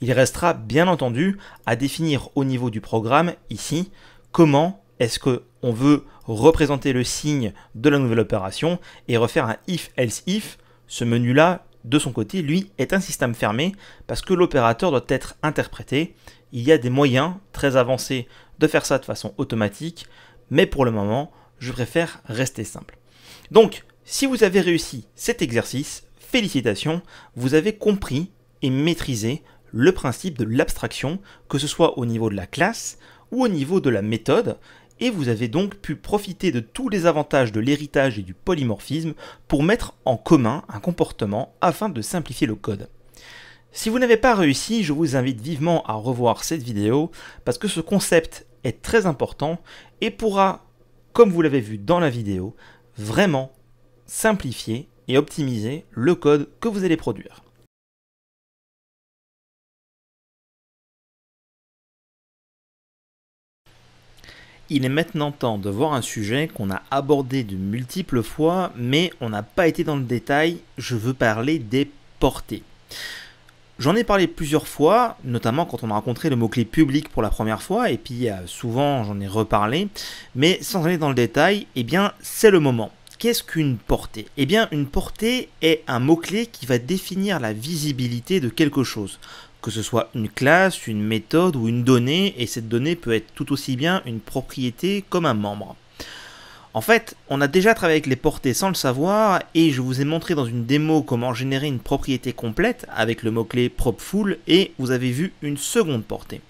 Il restera bien entendu à définir au niveau du programme ici comment est-ce qu'on veut représenter le signe de la nouvelle opération et refaire un if else if. Ce menu-là, de son côté, lui, est un système fermé parce que l'opérateur doit être interprété. Il y a des moyens très avancés de faire ça de façon automatique, mais pour le moment, je préfère rester simple. Donc, si vous avez réussi cet exercice, félicitations, vous avez compris et maîtrisé le principe de l'abstraction, que ce soit au niveau de la classe ou au niveau de la méthode, et vous avez donc pu profiter de tous les avantages de l'héritage et du polymorphisme pour mettre en commun un comportement afin de simplifier le code. Si vous n'avez pas réussi, je vous invite vivement à revoir cette vidéo parce que ce concept est très important et pourra, comme vous l'avez vu dans la vidéo, vraiment simplifier et optimiser le code que vous allez produire. Il est maintenant temps de voir un sujet qu'on a abordé de multiples fois, mais on n'a pas été dans le détail. Je veux parler des portées. J'en ai parlé plusieurs fois, notamment quand on a rencontré le mot-clé public pour la première fois, et puis euh, souvent j'en ai reparlé, mais sans aller dans le détail, eh bien c'est le moment. Qu'est-ce qu'une portée? Eh bien une portée est un mot-clé qui va définir la visibilité de quelque chose que ce soit une classe, une méthode ou une donnée, et cette donnée peut être tout aussi bien une propriété comme un membre. En fait, on a déjà travaillé avec les portées sans le savoir, et je vous ai montré dans une démo comment générer une propriété complète avec le mot-clé propfull, et vous avez vu une seconde portée.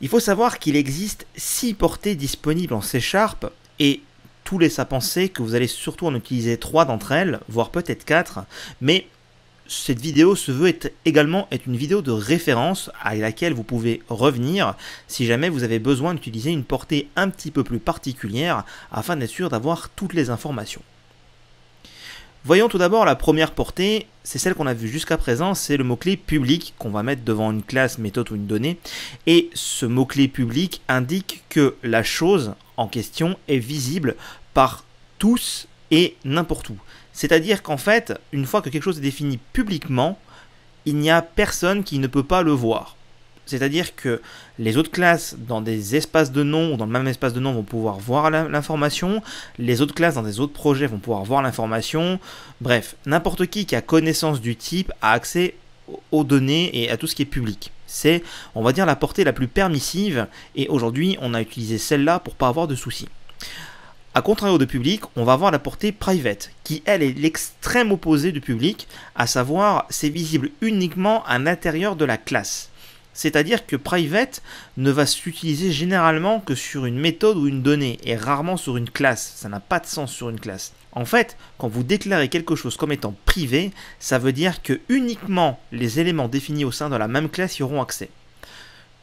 Il faut savoir qu'il existe 6 portées disponibles en C et tout laisse à penser que vous allez surtout en utiliser 3 d'entre elles, voire peut-être 4, mais cette vidéo se veut également être une vidéo de référence à laquelle vous pouvez revenir si jamais vous avez besoin d'utiliser une portée un petit peu plus particulière afin d'être sûr d'avoir toutes les informations. Voyons tout d'abord la première portée, c'est celle qu'on a vue jusqu'à présent, c'est le mot-clé public qu'on va mettre devant une classe, méthode ou une donnée. Et ce mot-clé public indique que la chose en question est visible par tous et n'importe où. C'est-à-dire qu'en fait, une fois que quelque chose est défini publiquement, il n'y a personne qui ne peut pas le voir. C'est-à-dire que les autres classes dans des espaces de nom ou dans le même espace de nom vont pouvoir voir l'information, les autres classes dans des autres projets vont pouvoir voir l'information. Bref, n'importe qui qui a connaissance du type a accès aux données et à tout ce qui est public. C'est, on va dire, la portée la plus permissive, et aujourd'hui, on a utilisé celle-là pour pas avoir de soucis. A contrario de public, on va avoir la portée private, qui elle est l'extrême opposé du public, à savoir c'est visible uniquement à l'intérieur de la classe. C'est-à-dire que private ne va s'utiliser généralement que sur une méthode ou une donnée, et rarement sur une classe. Ça n'a pas de sens sur une classe. En fait, quand vous déclarez quelque chose comme étant privé, ça veut dire que uniquement les éléments définis au sein de la même classe y auront accès.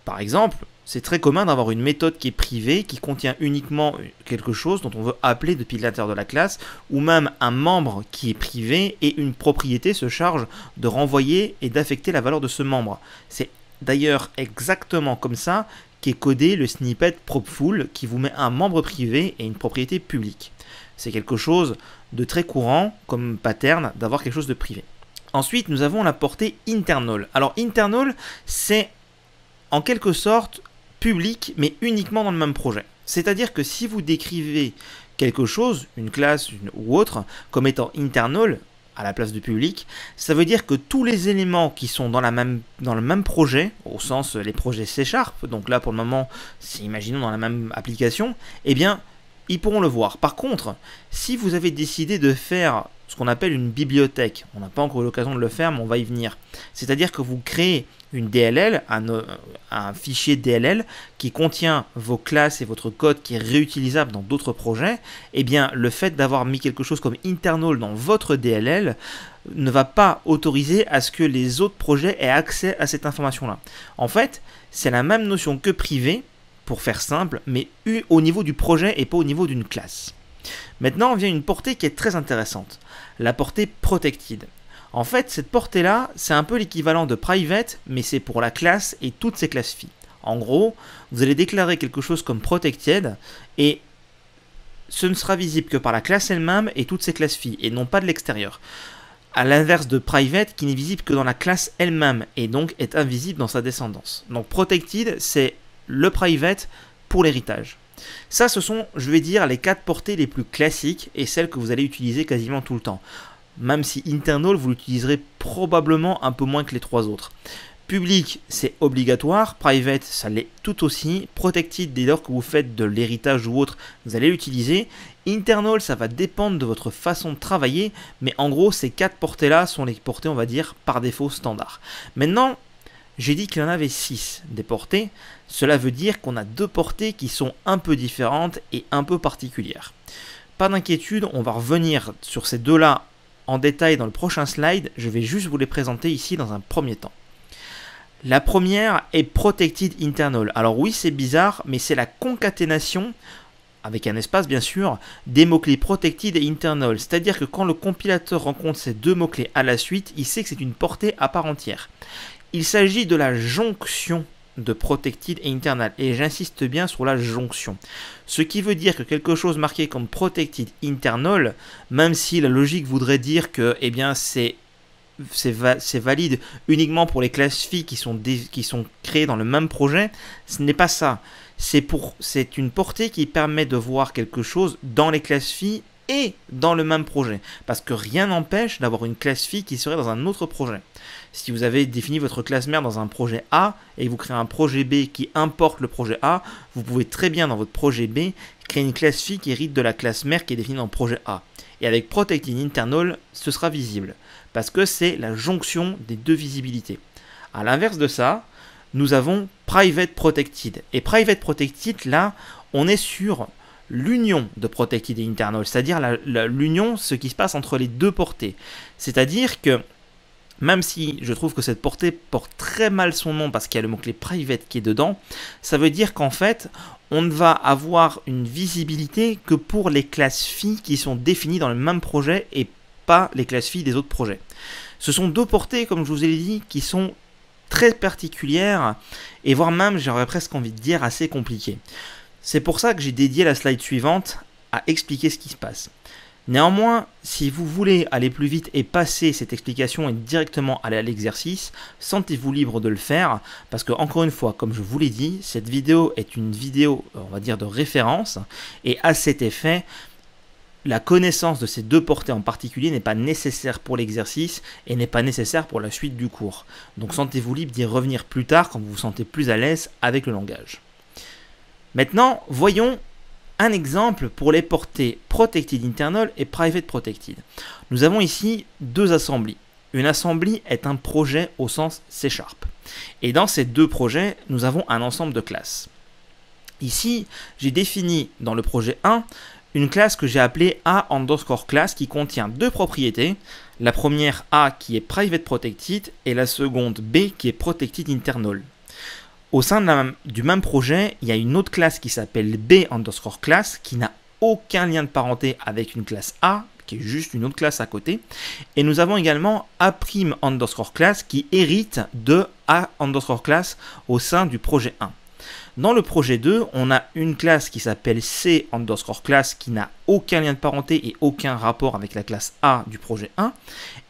Par exemple, c'est très commun d'avoir une méthode qui est privée, qui contient uniquement quelque chose dont on veut appeler depuis l'intérieur de la classe, ou même un membre qui est privé et une propriété se charge de renvoyer et d'affecter la valeur de ce membre. C'est d'ailleurs exactement comme ça qu'est codé le snippet propful qui vous met un membre privé et une propriété publique. C'est quelque chose de très courant comme pattern d'avoir quelque chose de privé. Ensuite, nous avons la portée internal. Alors internal, c'est en quelque sorte public, mais uniquement dans le même projet. C'est-à-dire que si vous décrivez quelque chose, une classe ou autre, comme étant internal, à la place du public, ça veut dire que tous les éléments qui sont dans, le même projet, au sens les projets C donc là pour le moment, imaginons dans la même application, eh bien, ils pourront le voir. Par contre, si vous avez décidé de faire ce qu'on appelle une bibliothèque, on n'a pas encore eu l'occasion de le faire, mais on va y venir. C'est-à-dire que vous créez une DLL, un, fichier DLL qui contient vos classes et votre code qui est réutilisable dans d'autres projets, et eh bien le fait d'avoir mis quelque chose comme internal dans votre DLL ne va pas autoriser à ce que les autres projets aient accès à cette information-là. En fait, c'est la même notion que privé, pour faire simple, mais au niveau du projet et pas au niveau d'une classe. Maintenant, vient une portée qui est très intéressante, la portée protected. En fait, cette portée-là, c'est un peu l'équivalent de private, mais c'est pour la classe et toutes ses classes phi. En gros, vous allez déclarer quelque chose comme protected, et ce ne sera visible que par la classe elle-même et toutes ses classes phi, et non pas de l'extérieur. À l'inverse de private, qui n'est visible que dans la classe elle-même, et donc est invisible dans sa descendance. Donc protected, c'est le private pour l'héritage. Ça, ce sont, je vais dire, les quatre portées les plus classiques et celles que vous allez utiliser quasiment tout le temps. Même si internal, vous l'utiliserez probablement un peu moins que les trois autres. Public, c'est obligatoire. Private, ça l'est tout aussi. Protected, dès lors que vous faites de l'héritage ou autre, vous allez l'utiliser. Internal, ça va dépendre de votre façon de travailler. Mais en gros, ces quatre portées-là sont les portées, on va dire, par défaut standard. Maintenant, j'ai dit qu'il y en avait 6 des portées. Cela veut dire qu'on a deux portées qui sont un peu différentes et un peu particulières. Pas d'inquiétude, on va revenir sur ces deux-là en détail dans le prochain slide. Je vais juste vous les présenter ici dans un premier temps. La première est Protected Internal. Alors oui, c'est bizarre, mais c'est la concaténation avec un espace bien sûr, des mots-clés protected et internal. C'est-à-dire que quand le compilateur rencontre ces deux mots-clés à la suite, il sait que c'est une portée à part entière. Il s'agit de la jonction de protected et internal. Et j'insiste bien sur la jonction. Ce qui veut dire que quelque chose marqué comme protected internal, même si la logique voudrait dire que eh c'est valide uniquement pour les classes phi qui sont, qui créées dans le même projet, ce n'est pas ça. C'est une portée qui permet de voir quelque chose dans les classes phi et dans le même projet. Parce que rien n'empêche d'avoir une classe phi qui serait dans un autre projet. Si vous avez défini votre classe mère dans un projet A et vous créez un projet B qui importe le projet A, vous pouvez très bien dans votre projet B créer une classe phi qui hérite de la classe mère qui est définie dans le projet A. Et avec Protecting Internal, ce sera visible. Parce que c'est la jonction des deux visibilités. A l'inverse de ça, nous avons Private Protected. Et Private Protected, là, on est sur l'union de protected et internal, c'est-à-dire l'union, ce qui se passe entre les deux portées. C'est-à-dire que même si je trouve que cette portée porte très mal son nom parce qu'il y a le mot-clé private qui est dedans, ça veut dire qu'en fait, on ne va avoir une visibilité que pour les classes phi qui sont définies dans le même projet et pas les classes phi des autres projets. Ce sont deux portées, comme je vous ai dit, qui sont très particulières et voire même, j'aurais presque envie de dire, assez compliquées. C'est pour ça que j'ai dédié la slide suivante à expliquer ce qui se passe. Néanmoins, si vous voulez aller plus vite et passer cette explication et directement aller à l'exercice, sentez-vous libre de le faire, parce que encore une fois, comme je vous l'ai dit, cette vidéo est une vidéo, on va dire, de référence, et à cet effet, la connaissance de ces deux portées en particulier n'est pas nécessaire pour l'exercice et n'est pas nécessaire pour la suite du cours. Donc sentez-vous libre d'y revenir plus tard quand vous vous sentez plus à l'aise avec le langage. Maintenant, voyons un exemple pour les portées Protected Internal et Private Protected. Nous avons ici deux assemblées. Une assembly est un projet au sens C Sharp. Et dans ces deux projets, nous avons un ensemble de classes. Ici, j'ai défini dans le projet 1 une classe que j'ai appelée A underscore class qui contient deux propriétés. La première A qui est private protected et la seconde B qui est protected internal. Au sein du même projet, il y a une autre classe qui s'appelle B underscore class qui n'a aucun lien de parenté avec une classe A qui est juste une autre classe à côté. Et nous avons également A' underscore class qui hérite de A underscore class au sein du projet 1. Dans le projet 2, on a une classe qui s'appelle C underscore class qui n'a aucun lien de parenté et aucun rapport avec la classe A du projet 1.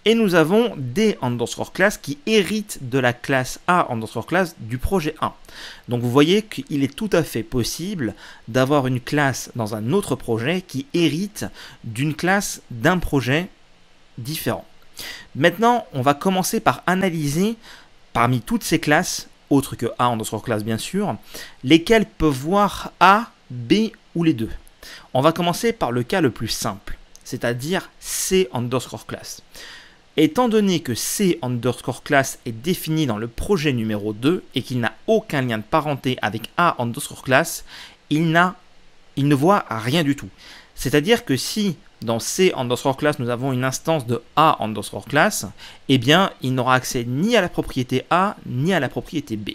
Et nous avons D underscore class qui hérite de la classe A underscore class du projet 1. Donc vous voyez qu'il est tout à fait possible d'avoir une classe dans un autre projet qui hérite d'une classe d'un projet différent. Maintenant, on va commencer par analyser parmi toutes ces classes autre que A underscore class bien sûr, lesquels peuvent voir A, B ou les deux. On va commencer par le cas le plus simple, c'est-à-dire C underscore class. Étant donné que C underscore class est défini dans le projet numéro 2 et qu'il n'a aucun lien de parenté avec A underscore class, il, il ne voit rien du tout. C'est-à-dire que si dans C underscore class, nous avons une instance de A underscore class, eh bien, il n'aura accès ni à la propriété A, ni à la propriété B.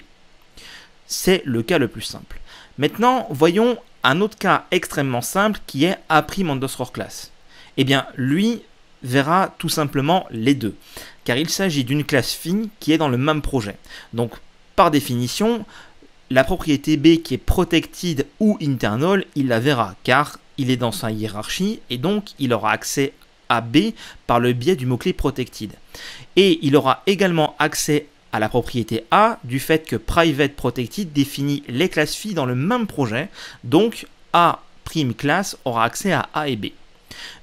C'est le cas le plus simple. Maintenant, voyons un autre cas extrêmement simple qui est A' underscore class. Eh bien, lui verra tout simplement les deux, car il s'agit d'une classe fine qui est dans le même projet. Donc, par définition, la propriété B qui est protected ou internal, il la verra, car il est dans sa hiérarchie et donc il aura accès à B par le biais du mot-clé protected. Et il aura également accès à la propriété A du fait que private protected définit les classes filles dans le même projet, donc A prime class aura accès à A et B.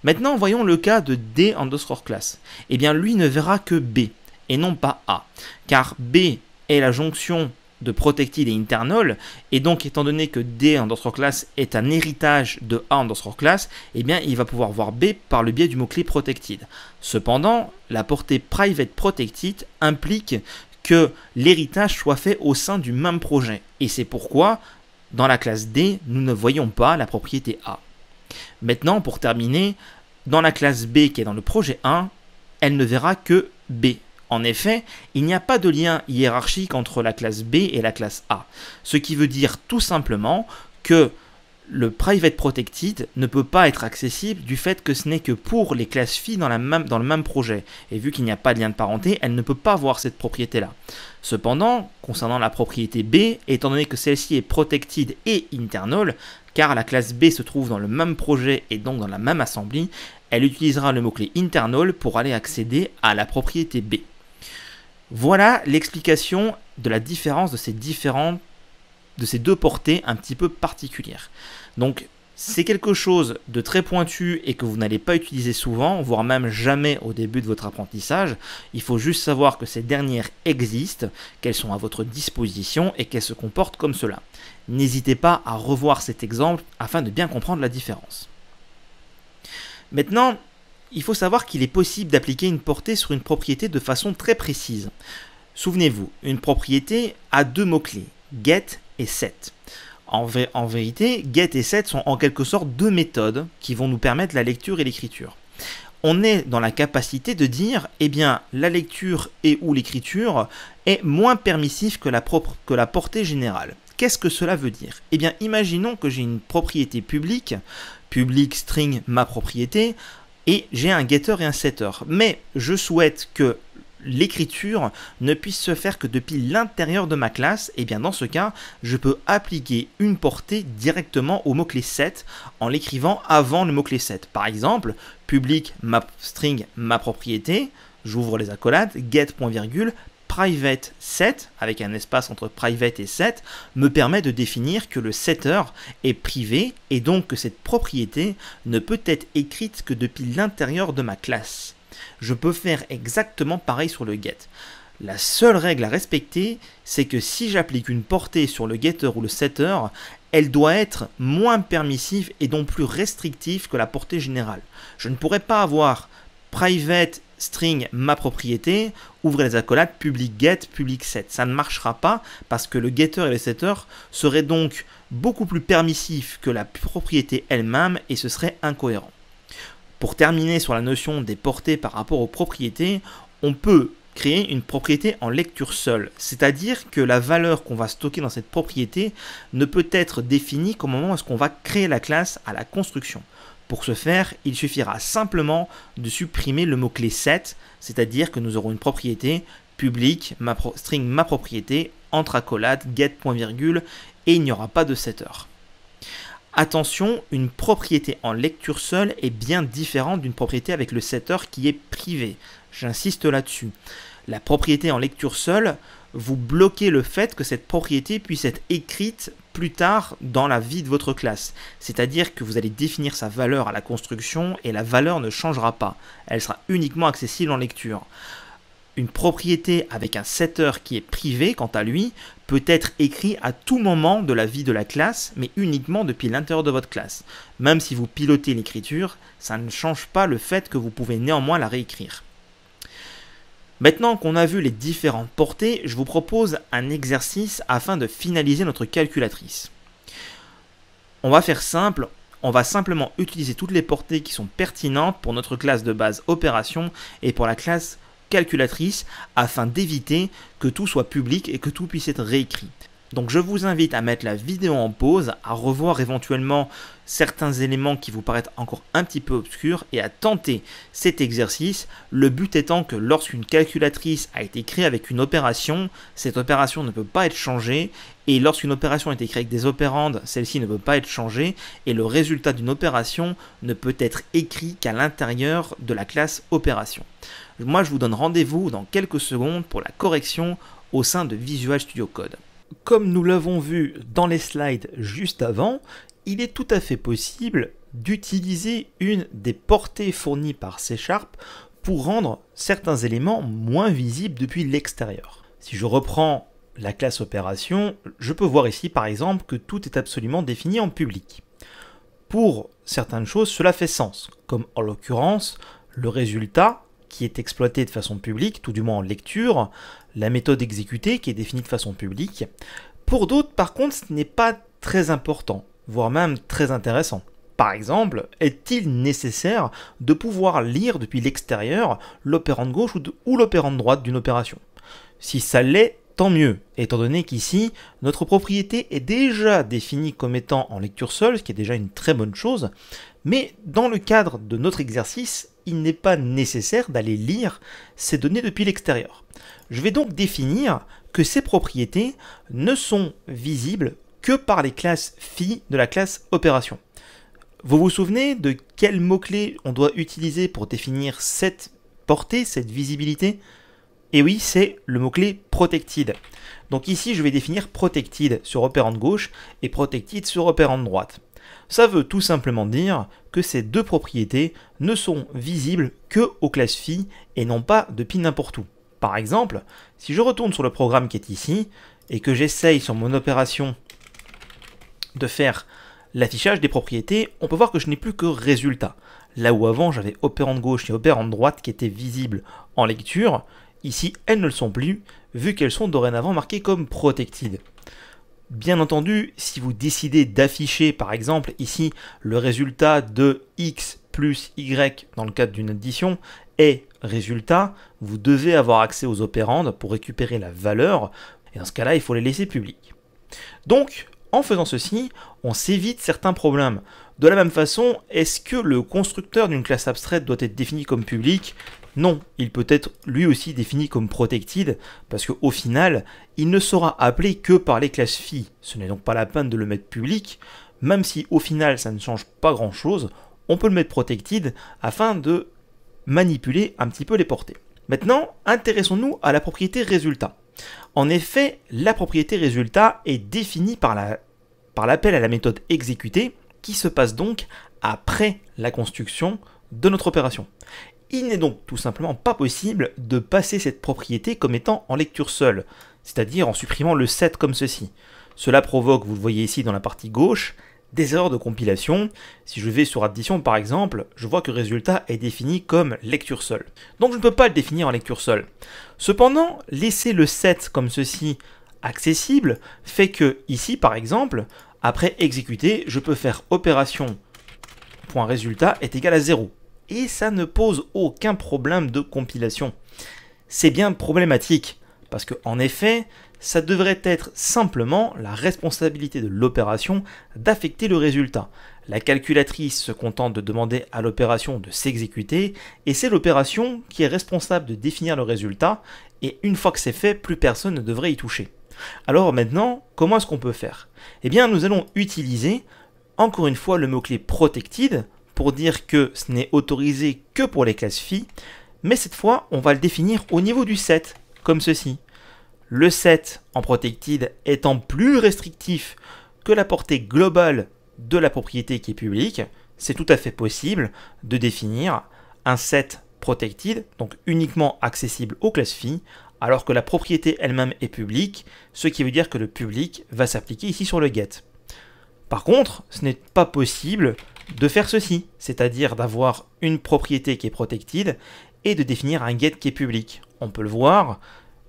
Maintenant, voyons le cas de D underscore class. Eh bien, lui ne verra que B et non pas A, car B est la jonction de protected et internal, et donc étant donné que D underscore class est un héritage de A underscore class, eh bien il va pouvoir voir B par le biais du mot-clé protected. Cependant, la portée private protected implique que l'héritage soit fait au sein du même projet, et c'est pourquoi dans la classe D, nous ne voyons pas la propriété A. Maintenant, pour terminer, dans la classe B qui est dans le projet 1, elle ne verra que B, en effet, il n'y a pas de lien hiérarchique entre la classe B et la classe A, ce qui veut dire tout simplement que le private protected ne peut pas être accessible du fait que ce n'est que pour les classes filles dans, dans le même projet. Et vu qu'il n'y a pas de lien de parenté, elle ne peut pas voir cette propriété-là. Cependant, concernant la propriété B, étant donné que celle-ci est protected et internal, car la classe B se trouve dans le même projet et donc dans la même assemblée, elle utilisera le mot-clé internal pour aller accéder à la propriété B. Voilà l'explication de la différence de ces différentes de ces deux portées un petit peu particulières. Donc c'est quelque chose de très pointu et que vous n'allez pas utiliser souvent, voire même jamais au début de votre apprentissage. Il faut juste savoir que ces dernières existent, qu'elles sont à votre disposition et qu'elles se comportent comme cela. N'hésitez pas à revoir cet exemple afin de bien comprendre la différence. Maintenant, il faut savoir qu'il est possible d'appliquer une portée sur une propriété de façon très précise. Souvenez-vous, une propriété a deux mots-clés, get et set. En, vérité, get et set sont en quelque sorte deux méthodes qui vont nous permettre la lecture et l'écriture. On est dans la capacité de dire, eh bien, la lecture et ou l'écriture est moins permissif que la, que la portée générale. Qu'est-ce que cela veut dire? Eh bien, imaginons que j'ai une propriété publique, public string ma propriété, et j'ai un getter et un setter. Mais je souhaite que l'écriture ne puisse se faire que depuis l'intérieur de ma classe, et bien dans ce cas, je peux appliquer une portée directement au mot-clé set en l'écrivant avant le mot-clé set. Par exemple, public ma string ma propriété, j'ouvre les accolades, get private set, avec un espace entre private et set, me permet de définir que le setter est privé et donc que cette propriété ne peut être écrite que depuis l'intérieur de ma classe. Je peux faire exactement pareil sur le get. La seule règle à respecter, c'est que si j'applique une portée sur le getter ou le setter, elle doit être moins permissive et donc plus restrictive que la portée générale. Je ne pourrais pas avoir private string ma propriété, ouvrez les accolades, public get, public set. Ça ne marchera pas parce que le getter et le setter seraient donc beaucoup plus permissifs que la propriété elle-même et ce serait incohérent. Pour terminer sur la notion des portées par rapport aux propriétés, on peut créer une propriété en lecture seule, c'est-à-dire que la valeur qu'on va stocker dans cette propriété ne peut être définie qu'au moment où est-ce qu'on va créer la classe à la construction. Pour ce faire, il suffira simplement de supprimer le mot-clé set, c'est-à-dire que nous aurons une propriété publique, string ma propriété, entre accolades, get, point virgule, et il n'y aura pas de setter. Attention, une propriété en lecture seule est bien différente d'une propriété avec le setter qui est privé. J'insiste là-dessus. La propriété en lecture seule, vous bloquez le fait que cette propriété puisse être écrite plus tard dans la vie de votre classe. C'est-à-dire que vous allez définir sa valeur à la construction et la valeur ne changera pas. Elle sera uniquement accessible en lecture. Une propriété avec un setter qui est privé, quant à lui, peut être écrit à tout moment de la vie de la classe, mais uniquement depuis l'intérieur de votre classe. Même si vous pilotez l'écriture, ça ne change pas le fait que vous pouvez néanmoins la réécrire. Maintenant qu'on a vu les différentes portées, je vous propose un exercice afin de finaliser notre calculatrice. On va faire simple, on va simplement utiliser toutes les portées qui sont pertinentes pour notre classe de base opération et pour la classe calculatrice afin d'éviter que tout soit public et que tout puisse être réécrit. Donc je vous invite à mettre la vidéo en pause, à revoir éventuellement certains éléments qui vous paraissent encore un petit peu obscurs et à tenter cet exercice. Le but étant que lorsqu'une calculatrice a été créée avec une opération, cette opération ne peut pas être changée et lorsqu'une opération a été créée avec des opérandes, celle-ci ne peut pas être changée et le résultat d'une opération ne peut être écrit qu'à l'intérieur de la classe opération. Moi je vous donne rendez-vous dans quelques secondes pour la correction au sein de Visual Studio Code. Comme nous l'avons vu dans les slides juste avant, il est tout à fait possible d'utiliser une des portées fournies par C Sharp pour rendre certains éléments moins visibles depuis l'extérieur. Si je reprends la classe opération, je peux voir ici par exemple que tout est absolument défini en public. Pour certaines choses, cela fait sens, comme en l'occurrence le résultat qui est exploité de façon publique, tout du moins en lecture, la méthode exécutée qui est définie de façon publique. Pour d'autres, par contre, ce n'est pas très important, voire même très intéressant. Par exemple, est-il nécessaire de pouvoir lire depuis l'extérieur l'opérande gauche ou l'opérande droite d'une opération? Si ça l'est, tant mieux, étant donné qu'ici, notre propriété est déjà définie comme étant en lecture seule, ce qui est déjà une très bonne chose, mais dans le cadre de notre exercice, il n'est pas nécessaire d'aller lire ces données depuis l'extérieur. Je vais donc définir que ces propriétés ne sont visibles que par les classes phi de la classe opération. Vous vous souvenez de quel mot-clé on doit utiliser pour définir cette portée, cette visibilité? Et oui, c'est le mot-clé protected. Donc ici, je vais définir protected sur opérande gauche et protected sur opérande droite. Ça veut tout simplement dire que ces deux propriétés ne sont visibles que aux classes phi et non pas depuis n'importe où. Par exemple, si je retourne sur le programme qui est ici et que j'essaye sur mon opération de faire l'affichage des propriétés, on peut voir que je n'ai plus que résultat. Là où avant j'avais opérande gauche et opérande droite qui étaient visibles en lecture, ici elles ne le sont plus, vu qu'elles sont dorénavant marquées comme protected. Bien entendu, si vous décidez d'afficher par exemple ici le résultat de x plus y dans le cadre d'une addition et résultat, vous devez avoir accès aux opérandes pour récupérer la valeur, et dans ce cas-là, il faut les laisser publics. Donc, en faisant ceci, on s'évite certains problèmes. De la même façon, est-ce que le constructeur d'une classe abstraite doit être défini comme public? Non, il peut être lui aussi défini comme protected, parce qu'au final, il ne sera appelé que par les classes phi. Ce n'est donc pas la peine de le mettre public, même si au final ça ne change pas grand chose, on peut le mettre protected afin de manipuler un petit peu les portées. Maintenant, intéressons-nous à la propriété résultat. En effet, la propriété résultat est définie par l'appel à la méthode exécutée qui se passe donc après la construction de notre opération. Il n'est donc tout simplement pas possible de passer cette propriété comme étant en lecture seule, c'est-à-dire en supprimant le set comme ceci. Cela provoque, vous le voyez ici dans la partie gauche, des erreurs de compilation. Si je vais sur addition par exemple, je vois que résultat est défini comme lecture seule. Donc je ne peux pas le définir en lecture seule. Cependant, laisser le set comme ceci accessible fait que ici par exemple, après exécuter, je peux faire opération résultat est égal à 0. Et ça ne pose aucun problème de compilation. C'est bien problématique, parce que en effet, ça devrait être simplement la responsabilité de l'opération d'affecter le résultat. La calculatrice se contente de demander à l'opération de s'exécuter, et c'est l'opération qui est responsable de définir le résultat, et une fois que c'est fait, plus personne ne devrait y toucher. Alors maintenant, comment est-ce qu'on peut faire? Eh bien, nous allons utiliser encore une fois le mot-clé protected pour dire que ce n'est autorisé que pour les classes phi, mais cette fois on va le définir au niveau du set, comme ceci. Le set en protected étant plus restrictif que la portée globale de la propriété qui est publique, c'est tout à fait possible de définir un set protected, donc uniquement accessible aux classes phi, alors que la propriété elle-même est publique, ce qui veut dire que le public va s'appliquer ici sur le get. Par contre, ce n'est pas possible de faire ceci, c'est-à-dire d'avoir une propriété qui est protected et de définir un get qui est public. On peut le voir,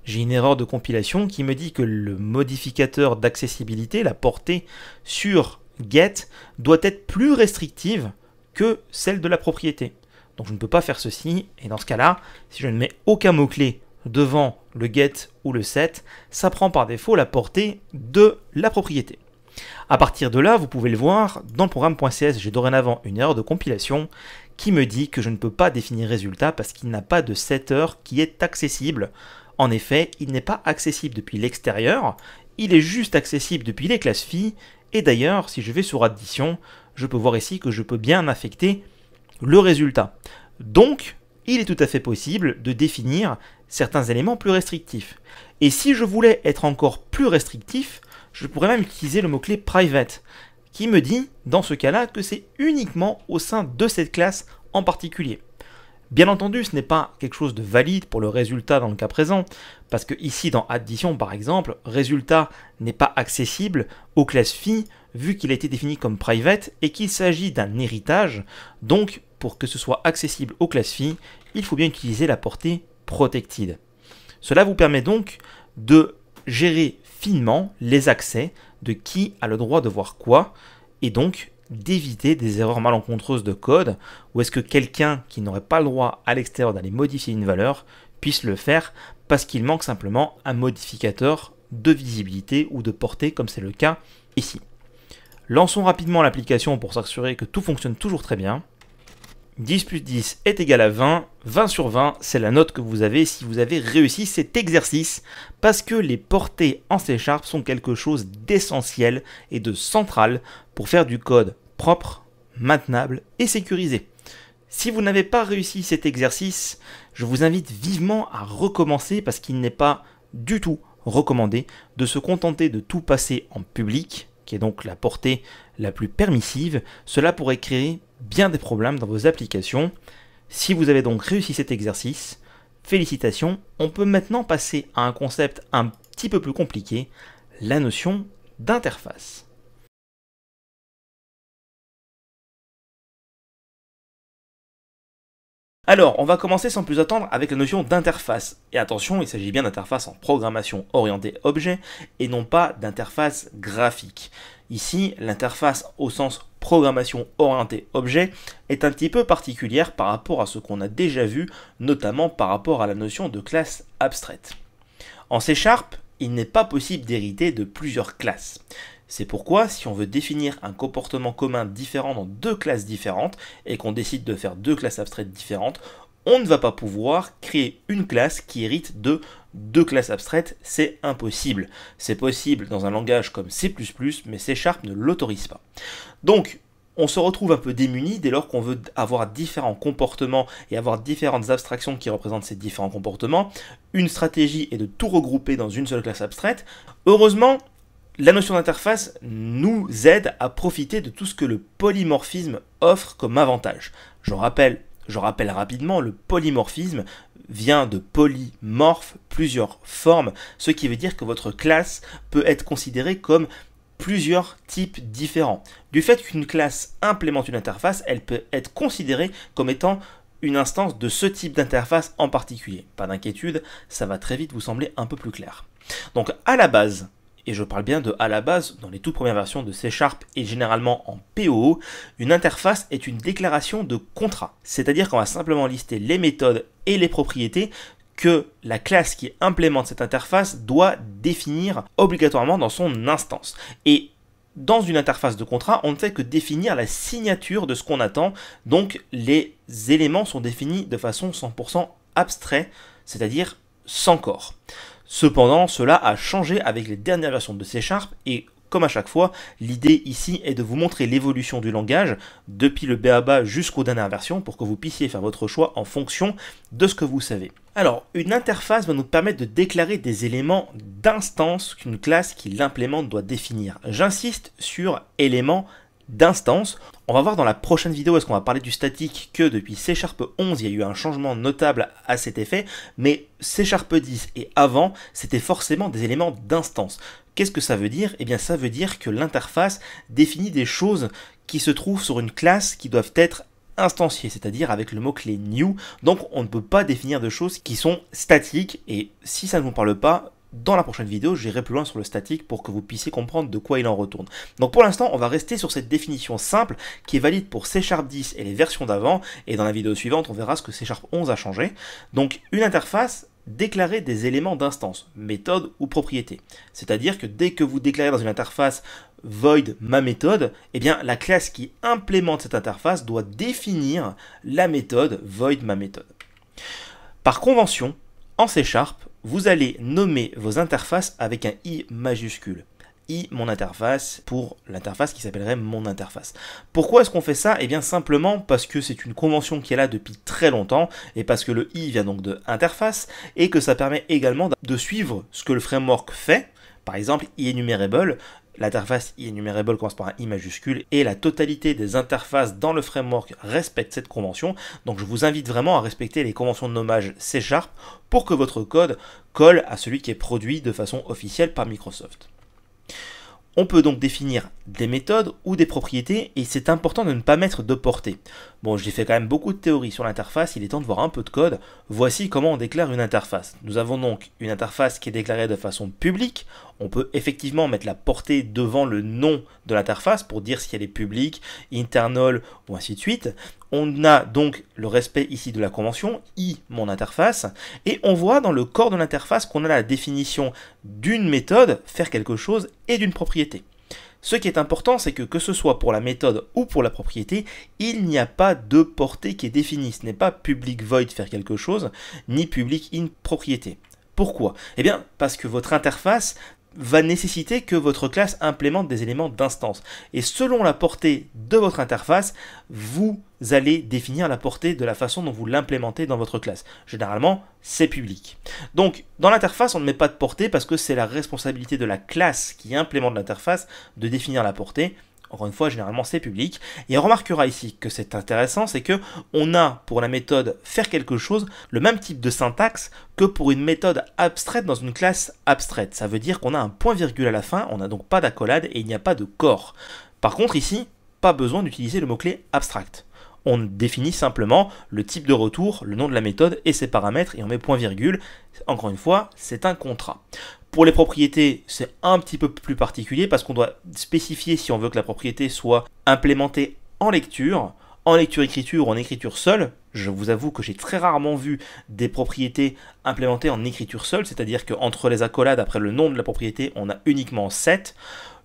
j'ai une erreur de compilation qui me dit que le modificateur d'accessibilité, la portée sur get, doit être plus restrictive que celle de la propriété. Donc je ne peux pas faire ceci, et dans ce cas-là, si je ne mets aucun mot-clé devant le get ou le set, ça prend par défaut la portée de la propriété. À partir de là, vous pouvez le voir, dans le programme.cs, j'ai dorénavant une erreur de compilation qui me dit que je ne peux pas définir résultat parce qu'il n'a pas de setter qui est accessible. En effet, il n'est pas accessible depuis l'extérieur, il est juste accessible depuis les classes phi, et d'ailleurs, si je vais sur addition, je peux voir ici que je peux bien affecter le résultat. Donc, il est tout à fait possible de définir certains éléments plus restrictifs. Et si je voulais être encore plus restrictif, je pourrais même utiliser le mot-clé private, qui me dit, dans ce cas-là, que c'est uniquement au sein de cette classe en particulier. Bien entendu, ce n'est pas quelque chose de valide pour le résultat dans le cas présent, parce que ici dans addition par exemple, résultat n'est pas accessible aux classes phi vu qu'il a été défini comme private et qu'il s'agit d'un héritage, donc pour que ce soit accessible aux classes phi, il faut bien utiliser la portée protected. Cela vous permet donc de gérer finement les accès de qui a le droit de voir quoi, et donc d'éviter des erreurs malencontreuses de code, ou est-ce que quelqu'un qui n'aurait pas le droit à l'extérieur d'aller modifier une valeur puisse le faire parce qu'il manque simplement un modificateur de visibilité ou de portée comme c'est le cas ici. Lançons rapidement l'application pour s'assurer que tout fonctionne toujours très bien. 10 plus 10 est égal à 20. 20 sur 20, c'est la note que vous avez si vous avez réussi cet exercice, parce que les portées en C Sharp sont quelque chose d'essentiel et de central pour faire du code propre, maintenable et sécurisé. Si vous n'avez pas réussi cet exercice, je vous invite vivement à recommencer parce qu'il n'est pas du tout recommandé de se contenter de tout passer en public, qui est donc la portée la plus permissive. Cela pourrait créer bien des problèmes dans vos applications. Si vous avez donc réussi cet exercice, félicitations, on peut maintenant passer à un concept un petit peu plus compliqué, la notion d'interface. Alors, on va commencer sans plus attendre avec la notion d'interface. Et attention, il s'agit bien d'interface en programmation orientée objet et non pas d'interface graphique. Ici, l'interface au sens programmation orientée objet est un petit peu particulière par rapport à ce qu'on a déjà vu, notamment par rapport à la notion de classe abstraite. En C Sharp, il n'est pas possible d'hériter de plusieurs classes. C'est pourquoi, si on veut définir un comportement commun différent dans deux classes différentes, et qu'on décide de faire deux classes abstraites différentes, on ne va pas pouvoir créer une classe qui hérite de deux classes abstraites, c'est impossible. C'est possible dans un langage comme C++, mais C Sharp ne l'autorise pas. Donc, on se retrouve un peu démuni dès lors qu'on veut avoir différents comportements et avoir différentes abstractions qui représentent ces différents comportements. Une stratégie est de tout regrouper dans une seule classe abstraite. Heureusement, la notion d'interface nous aide à profiter de tout ce que le polymorphisme offre comme avantage. Je rappelle, rapidement, le polymorphisme vient de polymorphe, plusieurs formes, ce qui veut dire que votre classe peut être considérée comme plusieurs types différents. Du fait qu'une classe implémente une interface, elle peut être considérée comme étant une instance de ce type d'interface en particulier. Pas d'inquiétude, ça va très vite vous sembler un peu plus clair. Donc à la base, et je parle bien de à la base, dans les toutes premières versions de C Sharp et généralement en POO, une interface est une déclaration de contrat. C'est-à-dire qu'on va simplement lister les méthodes et les propriétés que la classe qui implémente cette interface doit définir obligatoirement dans son instance. Et dans une interface de contrat, on ne fait que définir la signature de ce qu'on attend, donc les éléments sont définis de façon 100% abstrait, c'est-à-dire sans corps. Cependant, cela a changé avec les dernières versions de C Sharp et comme à chaque fois, l'idée ici est de vous montrer l'évolution du langage depuis le BABA jusqu'aux dernières versions pour que vous puissiez faire votre choix en fonction de ce que vous savez. Alors, une interface va nous permettre de déclarer des éléments d'instance qu'une classe qui l'implémente doit définir. J'insiste sur éléments d'instance. On va voir dans la prochaine vidéo, est-ce qu'on va parler du statique, que depuis C Sharp 11, il y a eu un changement notable à cet effet, mais C Sharp 10 et avant, c'était forcément des éléments d'instance. Qu'est-ce que ça veut dire? Eh bien ça veut dire que l'interface définit des choses qui se trouvent sur une classe qui doivent être instanciées, c'est-à-dire avec le mot-clé new. Donc on ne peut pas définir de choses qui sont statiques, et si ça ne vous parle pas, dans la prochaine vidéo, j'irai plus loin sur le statique pour que vous puissiez comprendre de quoi il en retourne. Donc pour l'instant, on va rester sur cette définition simple qui est valide pour C Sharp 10 et les versions d'avant, et dans la vidéo suivante, on verra ce que C Sharp 11 a changé. Donc une interface déclarer des éléments d'instance, méthode ou propriété. C'est-à-dire que dès que vous déclarez dans une interface void ma méthode, eh bien la classe qui implémente cette interface doit définir la méthode void ma méthode. Par convention, en C Sharp, vous allez nommer vos interfaces avec un i majuscule. I mon interface pour l'interface qui s'appellerait mon interface. Pourquoi est-ce qu'on fait ça? Eh bien simplement parce que c'est une convention qui est là depuis très longtemps et parce que le i vient donc de interface et que ça permet également de suivre ce que le framework fait. Par exemple, enumerable L'interface enumerable commence par un i majuscule et la totalité des interfaces dans le framework respecte cette convention. Donc je vous invite vraiment à respecter les conventions de nommage C Sharp pour que votre code colle à celui qui est produit de façon officielle par Microsoft. On peut donc définir des méthodes ou des propriétés et c'est important de ne pas mettre de portée. Bon, j'ai fait quand même beaucoup de théories sur l'interface, il est temps de voir un peu de code. Voici comment on déclare une interface. Nous avons donc une interface qui est déclarée de façon publique. On peut effectivement mettre la portée devant le nom de l'interface pour dire si elle est publique, internal ou ainsi de suite. On a donc le respect ici de la convention, i mon interface, et on voit dans le corps de l'interface qu'on a la définition d'une méthode, faire quelque chose, et d'une propriété. Ce qui est important, c'est que que ce soit pour la méthode ou pour la propriété, il n'y a pas de portée qui est définie. Ce n'est pas public void faire quelque chose, ni public in propriété. Pourquoi? Eh bien, parce que votre interface va nécessiter que votre classe implémente des éléments d'instance. Et selon la portée de votre interface, vous allez définir la portée de la façon dont vous l'implémentez dans votre classe. Généralement, c'est public. Donc, dans l'interface, on ne met pas de portée parce que c'est la responsabilité de la classe qui implémente l'interface de définir la portée. Encore une fois, généralement c'est public. Et on remarquera ici que c'est intéressant, c'est que on a pour la méthode faire quelque chose le même type de syntaxe que pour une méthode abstraite dans une classe abstraite. Ça veut dire qu'on a un point virgule à la fin, on n'a donc pas d'accolade et il n'y a pas de corps. Par contre ici, pas besoin d'utiliser le mot-clé abstract. On définit simplement le type de retour, le nom de la méthode et ses paramètres et on met point virgule. Encore une fois, c'est un contrat. Pour les propriétés, c'est un petit peu plus particulier parce qu'on doit spécifier si on veut que la propriété soit implémentée en lecture, en lecture-écriture ou en écriture seule. Je vous avoue que j'ai très rarement vu des propriétés implémentées en écriture seule, c'est-à-dire qu'entre les accolades après le nom de la propriété, on a uniquement 7.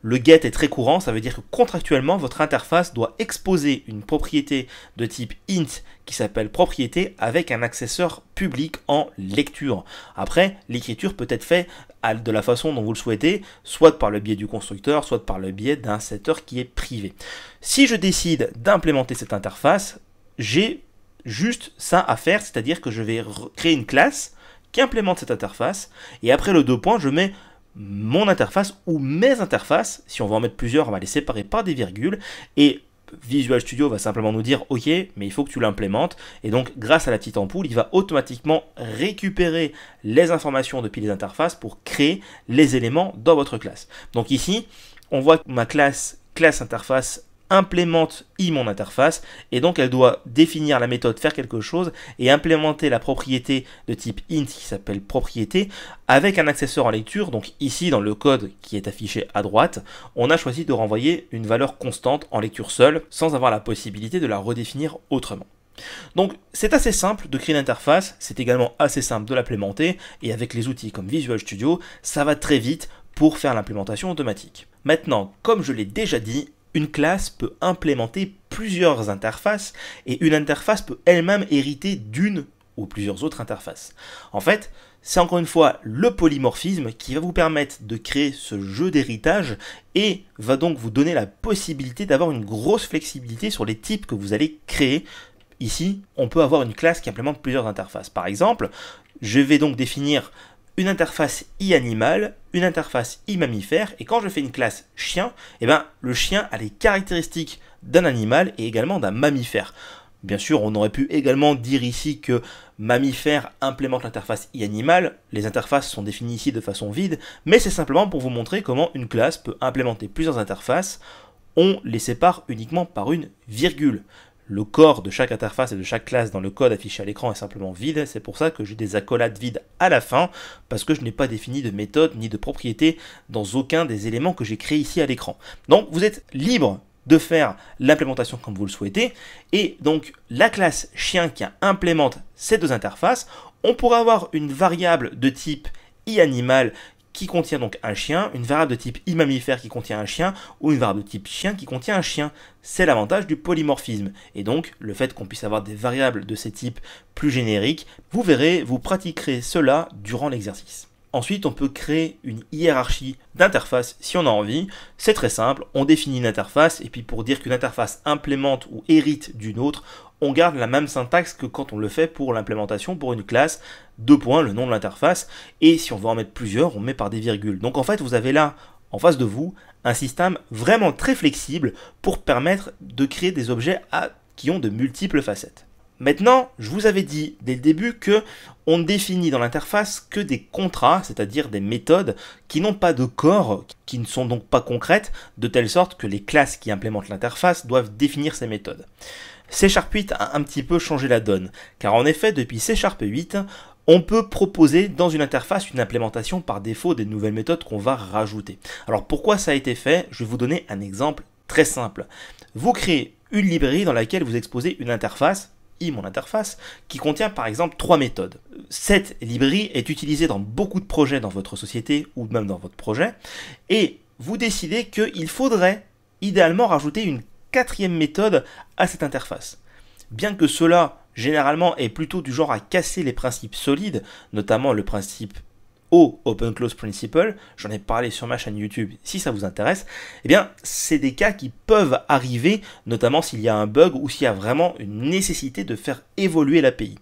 Le get est très courant, ça veut dire que contractuellement, votre interface doit exposer une propriété de type int qui s'appelle propriété avec un accesseur public en lecture. Après, l'écriture peut être faite de la façon dont vous le souhaitez, soit par le biais du constructeur, soit par le biais d'un setter qui est privé. Si je décide d'implémenter cette interface, j'ai juste ça à faire, c'est-à-dire que je vais créer une classe qui implémente cette interface, et après le deux points, je mets mon interface ou mes interfaces, si on va en mettre plusieurs, on va les séparer par des virgules, et Visual Studio va simplement nous dire ok mais il faut que tu l'implémentes et donc grâce à la petite ampoule il va automatiquement récupérer les informations depuis les interfaces pour créer les éléments dans votre classe. Donc ici on voit que ma classe classe interface implémente i mon interface et donc elle doit définir la méthode faire quelque chose et implémenter la propriété de type int qui s'appelle propriété avec un accesseur en lecture. Donc ici dans le code qui est affiché à droite, on a choisi de renvoyer une valeur constante en lecture seule sans avoir la possibilité de la redéfinir autrement. Donc c'est assez simple de créer une interface, c'est également assez simple de l'implémenter et avec les outils comme Visual Studio, ça va très vite pour faire l'implémentation automatique. Maintenant, comme je l'ai déjà dit, une classe peut implémenter plusieurs interfaces et une interface peut elle-même hériter d'une ou plusieurs autres interfaces. En fait, c'est encore une fois le polymorphisme qui va vous permettre de créer ce jeu d'héritage et va donc vous donner la possibilité d'avoir une grosse flexibilité sur les types que vous allez créer. Ici, on peut avoir une classe qui implémente plusieurs interfaces. Par exemple, je vais donc définir une interface i-animal, une interface i-mammifère, et quand je fais une classe chien, eh ben, le chien a les caractéristiques d'un animal et également d'un mammifère. Bien sûr, on aurait pu également dire ici que mammifère implémente l'interface i-animal, les interfaces sont définies ici de façon vide, mais c'est simplement pour vous montrer comment une classe peut implémenter plusieurs interfaces, on les sépare uniquement par une virgule le corps de chaque interface et de chaque classe dans le code affiché à l'écran est simplement vide. C'est pour ça que j'ai des accolades vides à la fin, parce que je n'ai pas défini de méthode ni de propriété dans aucun des éléments que j'ai créés ici à l'écran. Donc vous êtes libre de faire l'implémentation comme vous le souhaitez. Et donc la classe chien qui implémente ces deux interfaces, on pourrait avoir une variable de type iAnimal qui contient donc un chien, une variable de type imammifère qui contient un chien, ou une variable de type chien qui contient un chien. C'est l'avantage du polymorphisme. Et donc, le fait qu'on puisse avoir des variables de ces types plus génériques, vous verrez, vous pratiquerez cela durant l'exercice. Ensuite, on peut créer une hiérarchie d'interfaces si on a envie. C'est très simple, on définit une interface et puis pour dire qu'une interface implémente ou hérite d'une autre, on garde la même syntaxe que quand on le fait pour l'implémentation pour une classe, deux points, le nom de l'interface, et si on veut en mettre plusieurs, on met par des virgules. Donc en fait, vous avez là, en face de vous, un système vraiment très flexible pour permettre de créer des objets qui ont de multiples facettes. Maintenant, je vous avais dit dès le début que on ne définit dans l'interface que des contrats, c'est-à-dire des méthodes qui n'ont pas de corps, qui ne sont donc pas concrètes, de telle sorte que les classes qui implémentent l'interface doivent définir ces méthodes. C Sharp 8 a un petit peu changé la donne, car en effet, depuis C Sharp 8, on peut proposer dans une interface une implémentation par défaut des nouvelles méthodes qu'on va rajouter. Alors pourquoi ça a été fait? Je vais vous donner un exemple très simple. Vous créez une librairie dans laquelle vous exposez une interface, mon interface, qui contient par exemple trois méthodes. Cette librairie est utilisée dans beaucoup de projets dans votre société ou même dans votre projet, et vous décidez qu'il faudrait idéalement rajouter une quatrième méthode à cette interface. Bien que cela, généralement, est plutôt du genre à casser les principes solides, notamment le principe O Open Close Principle, j'en ai parlé sur ma chaîne YouTube si ça vous intéresse, eh bien, c'est des cas qui peuvent arriver, notamment s'il y a un bug ou s'il y a vraiment une nécessité de faire évoluer l'API.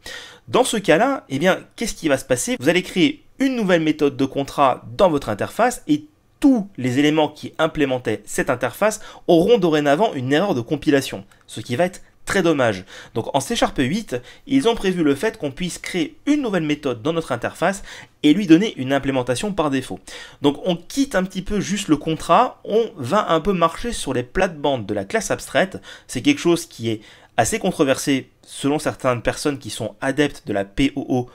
Dans ce cas-là, eh bien, qu'est-ce qui va se passer? Vous allez créer une nouvelle méthode de contrat dans votre interface et tous les éléments qui implémentaient cette interface auront dorénavant une erreur de compilation, ce qui va être très dommage. Donc en C Sharp 8, ils ont prévu le fait qu'on puisse créer une nouvelle méthode dans notre interface et lui donner une implémentation par défaut. Donc on quitte un petit peu juste le contrat, on va un peu marcher sur les plates-bandes de la classe abstraite. C'est quelque chose qui est assez controversé selon certaines personnes qui sont adeptes de la POO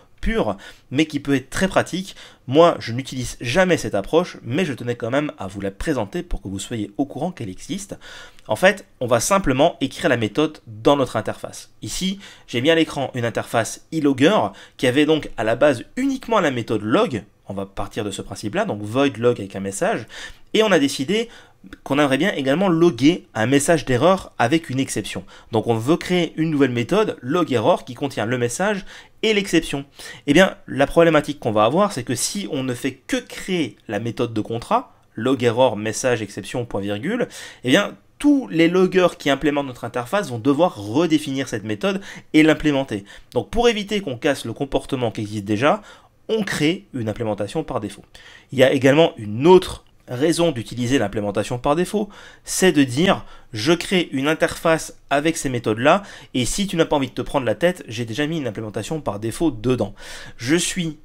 mais qui peut être très pratique. Moi, je n'utilise jamais cette approche, mais je tenais quand même à vous la présenter pour que vous soyez au courant qu'elle existe. En fait, on va simplement écrire la méthode dans notre interface. Ici, j'ai mis à l'écran une interface e-logger qui avait donc à la base uniquement la méthode log. On va partir de ce principe-là, donc void log avec un message. Et on a décidé qu'on aimerait bien également loguer un message d'erreur avec une exception. Donc on veut créer une nouvelle méthode, logError, qui contient le message et l'exception. Eh bien, la problématique qu'on va avoir, c'est que si on ne fait que créer la méthode de contrat, logError, message, exception, point eh bien, tous les loggers qui implémentent notre interface vont devoir redéfinir cette méthode et l'implémenter. Donc pour éviter qu'on casse le comportement qui existe déjà, on crée une implémentation par défaut. Il y a également une autre raison d'utiliser l'implémentation par défaut, c'est de dire je crée une interface avec ces méthodes-là, et si tu n'as pas envie de te prendre la tête, j'ai déjà mis une implémentation par défaut dedans. Je suis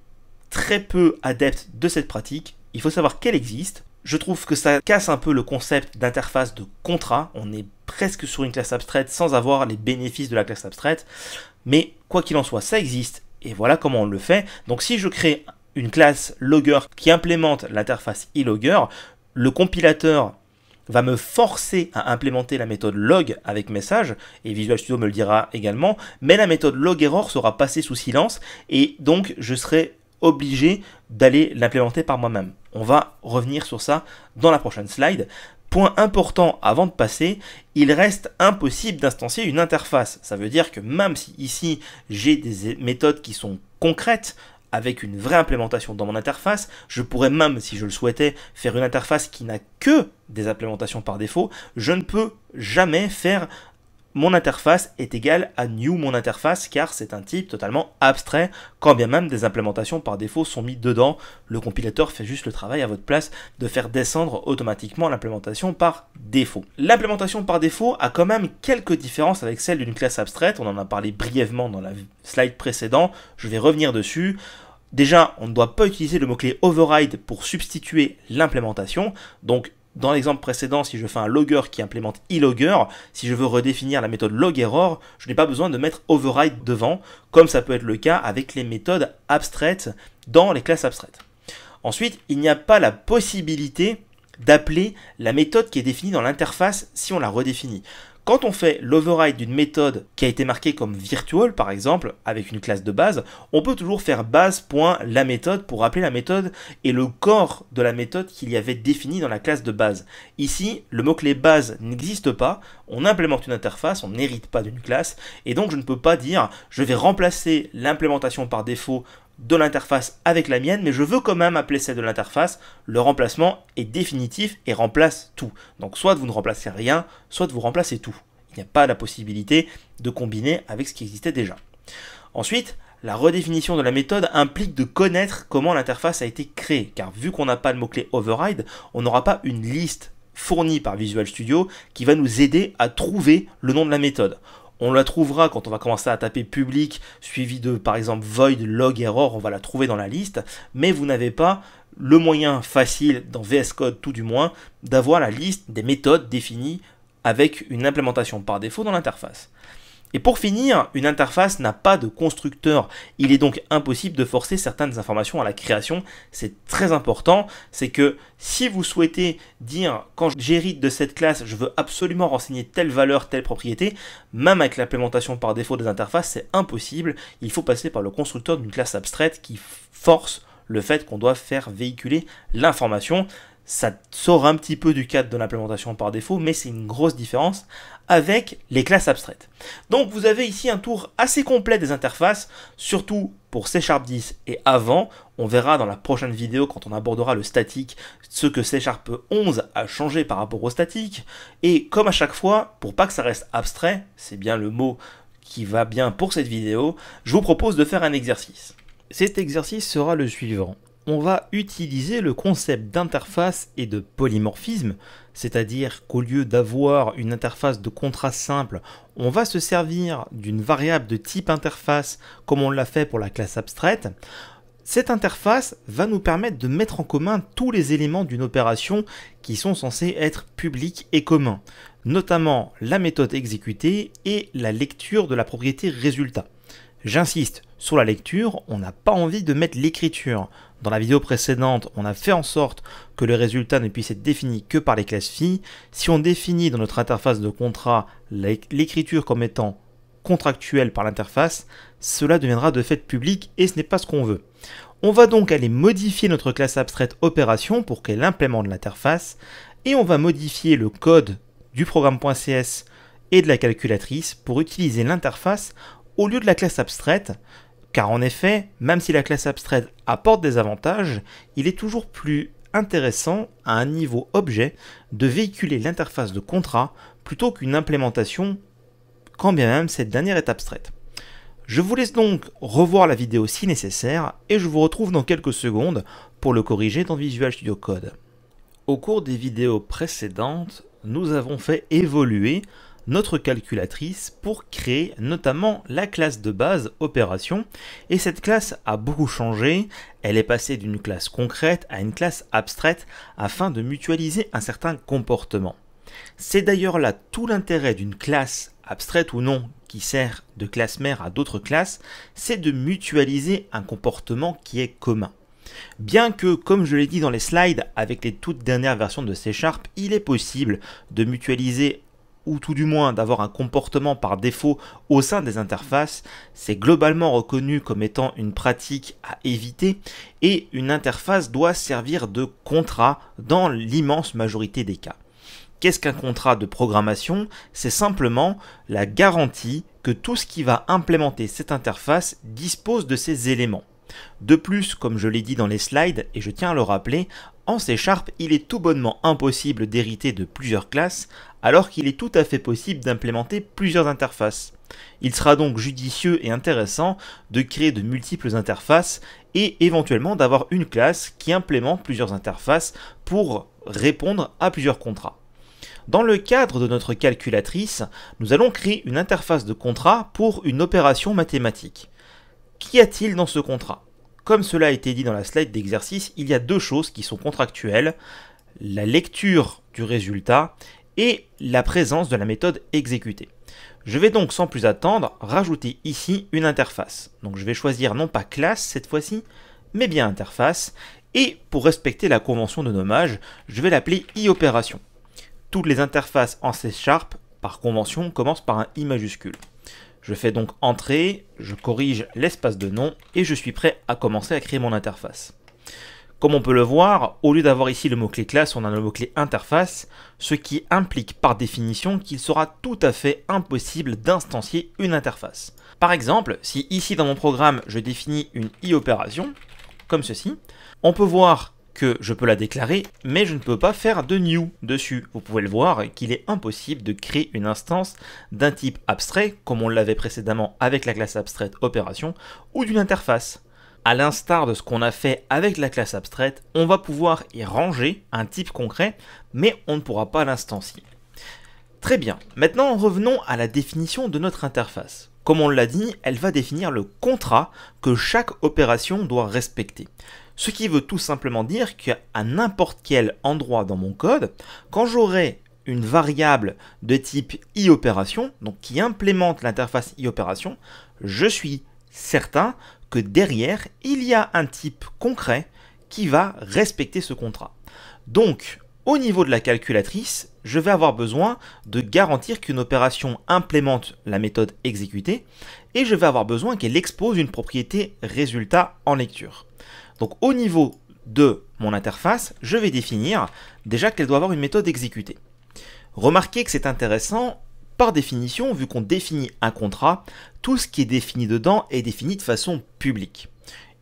très peu adepte de cette pratique, il faut savoir qu'elle existe. Je trouve que ça casse un peu le concept d'interface de contrat, on est presque sur une classe abstraite sans avoir les bénéfices de la classe abstraite, mais quoi qu'il en soit, ça existe, et voilà comment on le fait. Donc si je crée une classe logger qui implémente l'interface e-logger, le compilateur va me forcer à implémenter la méthode log avec message, et Visual Studio me le dira également, mais la méthode logError sera passée sous silence, et donc je serai obligé d'aller l'implémenter par moi-même. On va revenir sur ça dans la prochaine slide. Point important avant de passer, il reste impossible d'instancier une interface. Ça veut dire que même si ici j'ai des méthodes qui sont concrètes, avec une vraie implémentation dans mon interface. Je pourrais même, si je le souhaitais, faire une interface qui n'a que des implémentations par défaut. Je ne peux jamais faire mon interface est égale à new mon interface car c'est un type totalement abstrait quand bien même des implémentations par défaut sont mises dedans. Le compilateur fait juste le travail à votre place de faire descendre automatiquement l'implémentation par défaut. L'implémentation par défaut a quand même quelques différences avec celle d'une classe abstraite. On en a parlé brièvement dans la slide précédente. Je vais revenir dessus. Déjà, on ne doit pas utiliser le mot-clé override pour substituer l'implémentation. Donc, dans l'exemple précédent, si je fais un logger qui implémente e-logger, si je veux redéfinir la méthode logError, je n'ai pas besoin de mettre override devant, comme ça peut être le cas avec les méthodes abstraites dans les classes abstraites. Ensuite, il n'y a pas la possibilité d'appeler la méthode qui est définie dans l'interface si on la redéfinit. Quand on fait l'override d'une méthode qui a été marquée comme virtual, par exemple, avec une classe de base, on peut toujours faire base.la méthode pour rappeler la méthode et le corps de la méthode qu'il y avait défini dans la classe de base. Ici, le mot-clé base n'existe pas, on implémente une interface, on n'hérite pas d'une classe, et donc je ne peux pas dire je vais remplacer l'implémentation par défaut de l'interface avec la mienne, mais je veux quand même appeler celle de l'interface. Le remplacement est définitif et remplace tout. Donc soit vous ne remplacez rien, soit vous remplacez tout. Il n'y a pas la possibilité de combiner avec ce qui existait déjà. Ensuite, la redéfinition de la méthode implique de connaître comment l'interface a été créée, car vu qu'on n'a pas le mot-clé override, on n'aura pas une liste fournie par Visual Studio qui va nous aider à trouver le nom de la méthode. On la trouvera quand on va commencer à taper public, suivi de par exemple void, log, error, on va la trouver dans la liste, mais vous n'avez pas le moyen facile, dans VS Code tout du moins, d'avoir la liste des méthodes définies avec une implémentation par défaut dans l'interface. Et pour finir, une interface n'a pas de constructeur. Il est donc impossible de forcer certaines informations à la création. C'est très important. C'est que si vous souhaitez dire, quand j'hérite de cette classe, je veux absolument renseigner telle valeur, telle propriété, même avec l'implémentation par défaut des interfaces, c'est impossible. Il faut passer par le constructeur d'une classe abstraite qui force le fait qu'on doit faire véhiculer l'information ça sort un petit peu du cadre de l'implémentation par défaut, mais c'est une grosse différence avec les classes abstraites. Donc vous avez ici un tour assez complet des interfaces, surtout pour C Sharp 10 et avant. On verra dans la prochaine vidéo quand on abordera le statique ce que C Sharp 11 a changé par rapport au statique. Et comme à chaque fois, pour pas que ça reste abstrait, c'est bien le mot qui va bien pour cette vidéo, je vous propose de faire un exercice. Cet exercice sera le suivant on va utiliser le concept d'interface et de polymorphisme, c'est-à-dire qu'au lieu d'avoir une interface de contrat simple, on va se servir d'une variable de type interface comme on l'a fait pour la classe abstraite. Cette interface va nous permettre de mettre en commun tous les éléments d'une opération qui sont censés être publics et communs, notamment la méthode exécutée et la lecture de la propriété résultat. J'insiste, sur la lecture, on n'a pas envie de mettre l'écriture. Dans la vidéo précédente, on a fait en sorte que le résultat ne puisse être défini que par les classes filles. Si on définit dans notre interface de contrat l'écriture comme étant contractuelle par l'interface, cela deviendra de fait public et ce n'est pas ce qu'on veut. On va donc aller modifier notre classe abstraite opération pour qu'elle implémente l'interface et on va modifier le code du programme.cs et de la calculatrice pour utiliser l'interface au lieu de la classe abstraite, car en effet, même si la classe abstraite apporte des avantages, il est toujours plus intéressant à un niveau objet de véhiculer l'interface de contrat plutôt qu'une implémentation, quand bien même cette dernière est abstraite. Je vous laisse donc revoir la vidéo si nécessaire et je vous retrouve dans quelques secondes pour le corriger dans Visual Studio Code. Au cours des vidéos précédentes, nous avons fait évoluer notre calculatrice pour créer notamment la classe de base opération et cette classe a beaucoup changé, elle est passée d'une classe concrète à une classe abstraite afin de mutualiser un certain comportement. C'est d'ailleurs là tout l'intérêt d'une classe abstraite ou non qui sert de classe mère à d'autres classes, c'est de mutualiser un comportement qui est commun. Bien que, comme je l'ai dit dans les slides, avec les toutes dernières versions de C Sharp, il est possible de mutualiser ou tout du moins d'avoir un comportement par défaut au sein des interfaces, c'est globalement reconnu comme étant une pratique à éviter et une interface doit servir de contrat dans l'immense majorité des cas. Qu'est-ce qu'un contrat de programmation? C'est simplement la garantie que tout ce qui va implémenter cette interface dispose de ces éléments. De plus, comme je l'ai dit dans les slides, et je tiens à le rappeler, en C Sharp, il est tout bonnement impossible d'hériter de plusieurs classes, alors qu'il est tout à fait possible d'implémenter plusieurs interfaces. Il sera donc judicieux et intéressant de créer de multiples interfaces et éventuellement d'avoir une classe qui implémente plusieurs interfaces pour répondre à plusieurs contrats. Dans le cadre de notre calculatrice, nous allons créer une interface de contrat pour une opération mathématique. Qu'y a-t-il dans ce contrat? Comme cela a été dit dans la slide d'exercice, il y a deux choses qui sont contractuelles, la lecture du résultat et la présence de la méthode exécutée. Je vais donc sans plus attendre rajouter ici une interface. Donc je vais choisir non pas classe cette fois-ci, mais bien interface. Et pour respecter la convention de nommage, je vais l'appeler iOpération. Toutes les interfaces en C Sharp, par convention, commencent par un i majuscule. Je fais donc entrer, je corrige l'espace de nom et je suis prêt à commencer à créer mon interface. Comme on peut le voir, au lieu d'avoir ici le mot-clé classe, on a le mot-clé interface, ce qui implique par définition qu'il sera tout à fait impossible d'instancier une interface. Par exemple, si ici dans mon programme je définis une i-opération, comme ceci, on peut voir que je peux la déclarer, mais je ne peux pas faire de new dessus. Vous pouvez le voir qu'il est impossible de créer une instance d'un type abstrait, comme on l'avait précédemment avec la classe abstraite opération, ou d'une interface. À l'instar de ce qu'on a fait avec la classe abstraite, on va pouvoir y ranger un type concret, mais on ne pourra pas l'instancier. Très bien, maintenant revenons à la définition de notre interface. Comme on l'a dit, elle va définir le contrat que chaque opération doit respecter. Ce qui veut tout simplement dire qu'à n'importe quel endroit dans mon code, quand j'aurai une variable de type iOpération, donc qui implémente l'interface iOpération, je suis certain que derrière, il y a un type concret qui va respecter ce contrat. Donc, au niveau de la calculatrice, je vais avoir besoin de garantir qu'une opération implémente la méthode exécutée et je vais avoir besoin qu'elle expose une propriété résultat en lecture. Donc au niveau de mon interface, je vais définir déjà qu'elle doit avoir une méthode exécutée. Remarquez que c'est intéressant, par définition, vu qu'on définit un contrat, tout ce qui est défini dedans est défini de façon publique.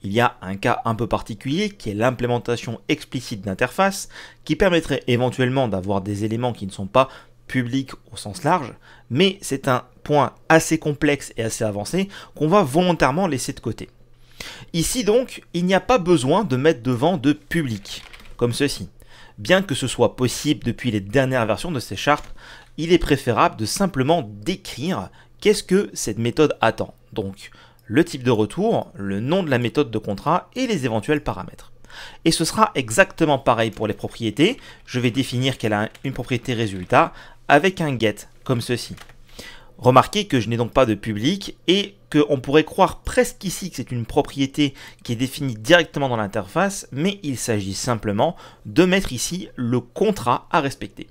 Il y a un cas un peu particulier qui est l'implémentation explicite d'interface qui permettrait éventuellement d'avoir des éléments qui ne sont pas publics au sens large, mais c'est un point assez complexe et assez avancé qu'on va volontairement laisser de côté. Ici donc, il n'y a pas besoin de mettre devant de public, comme ceci. Bien que ce soit possible depuis les dernières versions de C Sharp, il est préférable de simplement décrire qu'est-ce que cette méthode attend. Donc, le type de retour, le nom de la méthode de contrat et les éventuels paramètres. Et ce sera exactement pareil pour les propriétés. Je vais définir qu'elle a une propriété résultat avec un get, comme ceci. Remarquez que je n'ai donc pas de public et qu'on pourrait croire presque ici que c'est une propriété qui est définie directement dans l'interface, mais il s'agit simplement de mettre ici le contrat à respecter.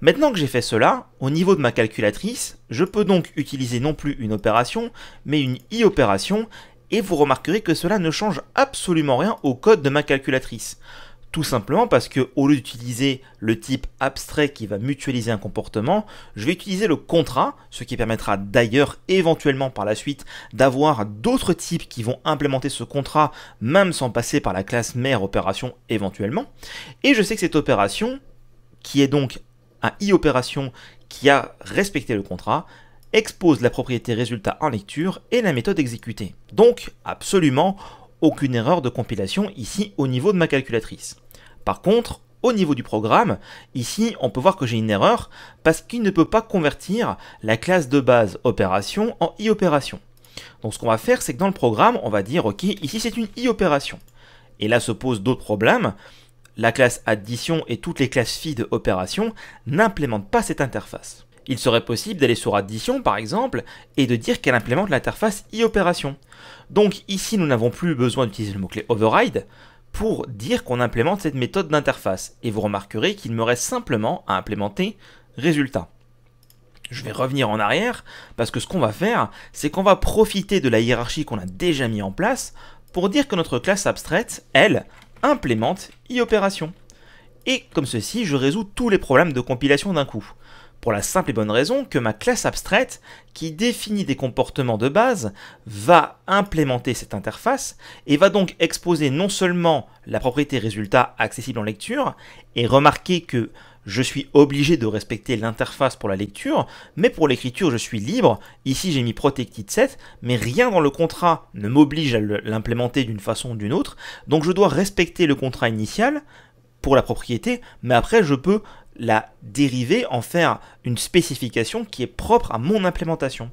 Maintenant que j'ai fait cela, au niveau de ma calculatrice, je peux donc utiliser non plus une opération, mais une i-opération, et vous remarquerez que cela ne change absolument rien au code de ma calculatrice. Tout simplement parce que au lieu d'utiliser le type abstrait qui va mutualiser un comportement, je vais utiliser le contrat, ce qui permettra d'ailleurs éventuellement par la suite d'avoir d'autres types qui vont implémenter ce contrat même sans passer par la classe mère opération éventuellement. Et je sais que cette opération, qui est donc un i opération qui a respecté le contrat, expose la propriété résultat en lecture et la méthode exécutée. Donc absolument aucune erreur de compilation ici au niveau de ma calculatrice. Par contre, au niveau du programme, ici on peut voir que j'ai une erreur parce qu'il ne peut pas convertir la classe de base opération en i-opération. Donc ce qu'on va faire, c'est que dans le programme, on va dire ok, ici c'est une i-opération. Et là se posent d'autres problèmes. La classe addition et toutes les classes feed opération n'implémentent pas cette interface. Il serait possible d'aller sur addition par exemple et de dire qu'elle implémente l'interface i-opération. Donc ici nous n'avons plus besoin d'utiliser le mot-clé override, pour dire qu'on implémente cette méthode d'interface. Et vous remarquerez qu'il me reste simplement à implémenter résultat. Je vais revenir en arrière, parce que ce qu'on va faire, c'est qu'on va profiter de la hiérarchie qu'on a déjà mis en place pour dire que notre classe abstraite, elle, implémente i-opération. Et comme ceci, je résous tous les problèmes de compilation d'un coup pour la simple et bonne raison que ma classe abstraite, qui définit des comportements de base, va implémenter cette interface et va donc exposer non seulement la propriété résultat accessible en lecture, et remarquez que je suis obligé de respecter l'interface pour la lecture, mais pour l'écriture je suis libre. Ici j'ai mis protected set, mais rien dans le contrat ne m'oblige à l'implémenter d'une façon ou d'une autre, donc je dois respecter le contrat initial pour la propriété, mais après je peux la dériver, en faire une spécification qui est propre à mon implémentation.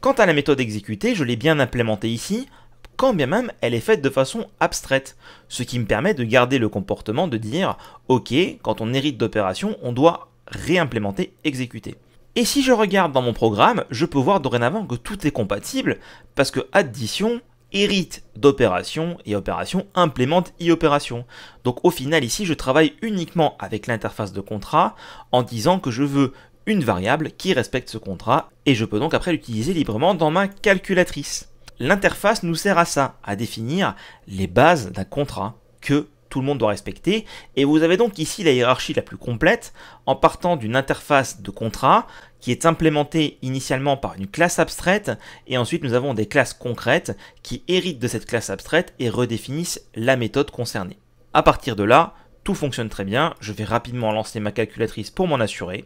Quant à la méthode exécutée, je l'ai bien implémentée ici, quand bien même elle est faite de façon abstraite, ce qui me permet de garder le comportement de dire ok, quand on hérite d'opération, on doit réimplémenter exécuter. Et si je regarde dans mon programme, je peux voir dorénavant que tout est compatible, parce que addition hérite d'opération et opération implémente i-opération. Donc au final ici je travaille uniquement avec l'interface de contrat en disant que je veux une variable qui respecte ce contrat et je peux donc après l'utiliser librement dans ma calculatrice. L'interface nous sert à ça, à définir les bases d'un contrat que tout le monde doit respecter. Et vous avez donc ici la hiérarchie la plus complète en partant d'une interface de contrat qui est implémentée initialement par une classe abstraite et ensuite nous avons des classes concrètes qui héritent de cette classe abstraite et redéfinissent la méthode concernée. À partir de là, tout fonctionne très bien. Je vais rapidement lancer ma calculatrice pour m'en assurer.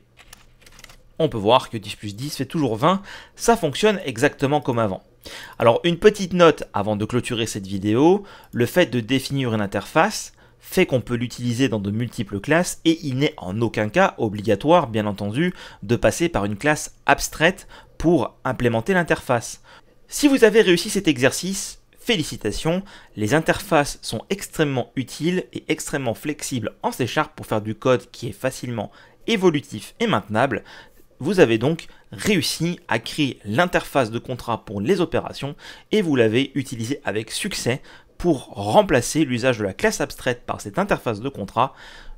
On peut voir que 10 plus 10 fait toujours 20. Ça fonctionne exactement comme avant. Alors une petite note avant de clôturer cette vidéo, le fait de définir une interface fait qu'on peut l'utiliser dans de multiples classes et il n'est en aucun cas obligatoire, bien entendu, de passer par une classe abstraite pour implémenter l'interface. Si vous avez réussi cet exercice, félicitations, les interfaces sont extrêmement utiles et extrêmement flexibles en C pour faire du code qui est facilement évolutif et maintenable. Vous avez donc réussi à créer l'interface de contrat pour les opérations et vous l'avez utilisé avec succès pour remplacer l'usage de la classe abstraite par cette interface de contrat.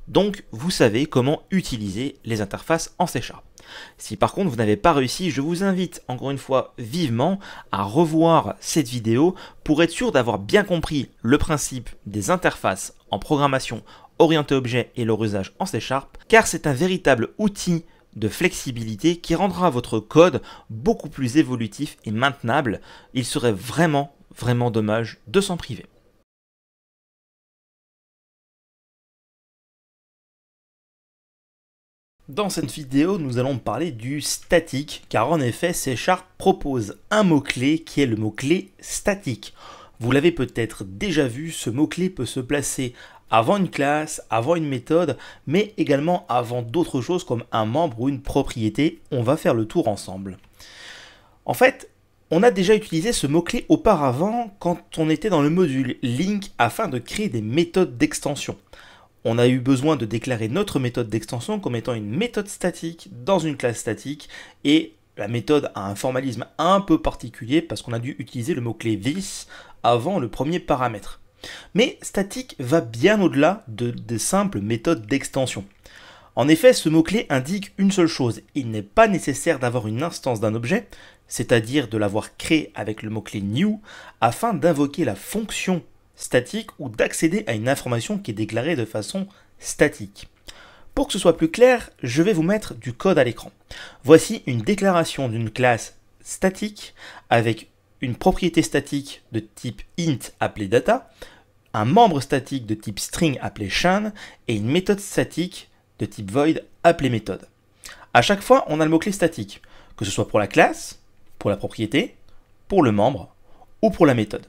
Donc vous savez comment utiliser les interfaces en C. Si par contre vous n'avez pas réussi, je vous invite encore une fois vivement à revoir cette vidéo pour être sûr d'avoir bien compris le principe des interfaces en programmation orientée objet et leur usage en C car c'est un véritable outil de flexibilité qui rendra votre code beaucoup plus évolutif et maintenable. Il serait vraiment, vraiment dommage de s'en priver. Dans cette vidéo, nous allons parler du statique, car en effet, C Sharp propose un mot-clé qui est le mot-clé statique. Vous l'avez peut-être déjà vu, ce mot-clé peut se placer avant une classe, avant une méthode, mais également avant d'autres choses comme un membre ou une propriété. On va faire le tour ensemble. En fait, on a déjà utilisé ce mot-clé auparavant quand on était dans le module link afin de créer des méthodes d'extension. On a eu besoin de déclarer notre méthode d'extension comme étant une méthode statique dans une classe statique et la méthode a un formalisme un peu particulier parce qu'on a dû utiliser le mot-clé this avant le premier paramètre. Mais statique va bien au-delà de, de simples méthodes d'extension. En effet, ce mot-clé indique une seule chose, il n'est pas nécessaire d'avoir une instance d'un objet, c'est-à-dire de l'avoir créé avec le mot-clé new, afin d'invoquer la fonction statique ou d'accéder à une information qui est déclarée de façon statique. Pour que ce soit plus clair, je vais vous mettre du code à l'écran. Voici une déclaration d'une classe statique avec une propriété statique de type int appelée data, un membre statique de type string appelé shan et une méthode statique de type void appelée méthode. À chaque fois, on a le mot-clé statique, que ce soit pour la classe, pour la propriété, pour le membre ou pour la méthode.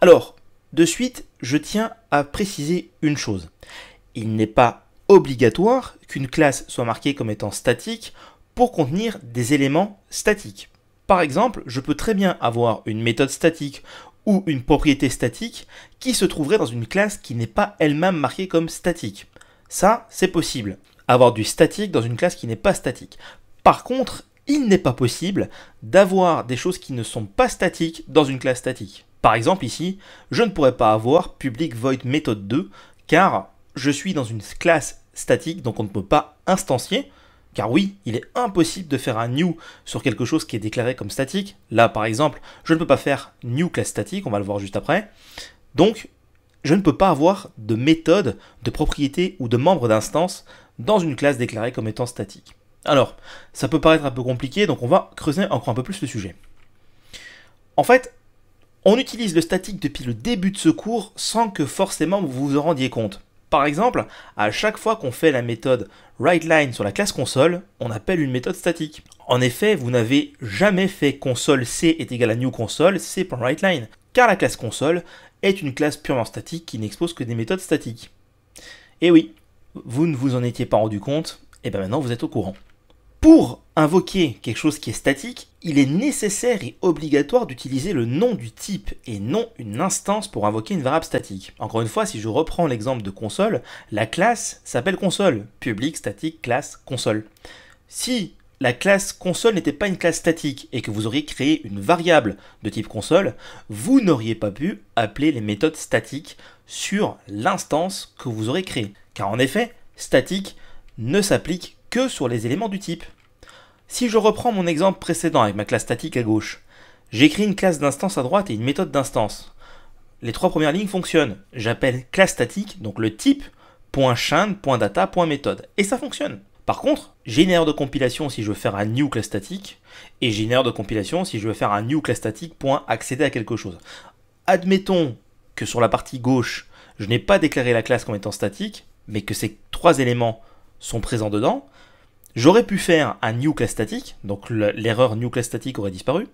Alors, de suite, je tiens à préciser une chose. Il n'est pas obligatoire qu'une classe soit marquée comme étant statique pour contenir des éléments statiques. Par exemple, je peux très bien avoir une méthode statique ou une propriété statique qui se trouverait dans une classe qui n'est pas elle-même marquée comme statique. Ça, c'est possible. Avoir du statique dans une classe qui n'est pas statique. Par contre, il n'est pas possible d'avoir des choses qui ne sont pas statiques dans une classe statique. Par exemple ici, je ne pourrais pas avoir public void méthode 2 car je suis dans une classe statique donc on ne peut pas instancier car oui, il est impossible de faire un new sur quelque chose qui est déclaré comme statique. Là, par exemple, je ne peux pas faire new class statique, on va le voir juste après. Donc, je ne peux pas avoir de méthode, de propriété ou de membre d'instance dans une classe déclarée comme étant statique. Alors, ça peut paraître un peu compliqué, donc on va creuser encore un peu plus le sujet. En fait, on utilise le statique depuis le début de ce cours sans que forcément vous vous en rendiez compte. Par exemple, à chaque fois qu'on fait la méthode WriteLine sur la classe console, on appelle une méthode statique. En effet, vous n'avez jamais fait console c est égal à new console c.WriteLine, car la classe console est une classe purement statique qui n'expose que des méthodes statiques. Et oui, vous ne vous en étiez pas rendu compte, et bien maintenant vous êtes au courant. Pour invoquer quelque chose qui est statique, il est nécessaire et obligatoire d'utiliser le nom du type et non une instance pour invoquer une variable statique. Encore une fois, si je reprends l'exemple de console, la classe s'appelle console, public, statique, classe, console. Si la classe console n'était pas une classe statique et que vous auriez créé une variable de type console, vous n'auriez pas pu appeler les méthodes statiques sur l'instance que vous aurez créée. Car en effet, statique ne s'applique que sur les éléments du type. Si je reprends mon exemple précédent avec ma classe statique à gauche, j'écris une classe d'instance à droite et une méthode d'instance. Les trois premières lignes fonctionnent. J'appelle classe statique, donc le type, .chain, .data, .méthode. Et ça fonctionne. Par contre, j'ai une erreur de compilation si je veux faire un new class statique, et j'ai une erreur de compilation si je veux faire un new class statique accéder à quelque chose. Admettons que sur la partie gauche, je n'ai pas déclaré la classe comme étant statique, mais que ces trois éléments sont présents dedans, j'aurais pu faire un new class statique, donc l'erreur new class statique aurait disparu.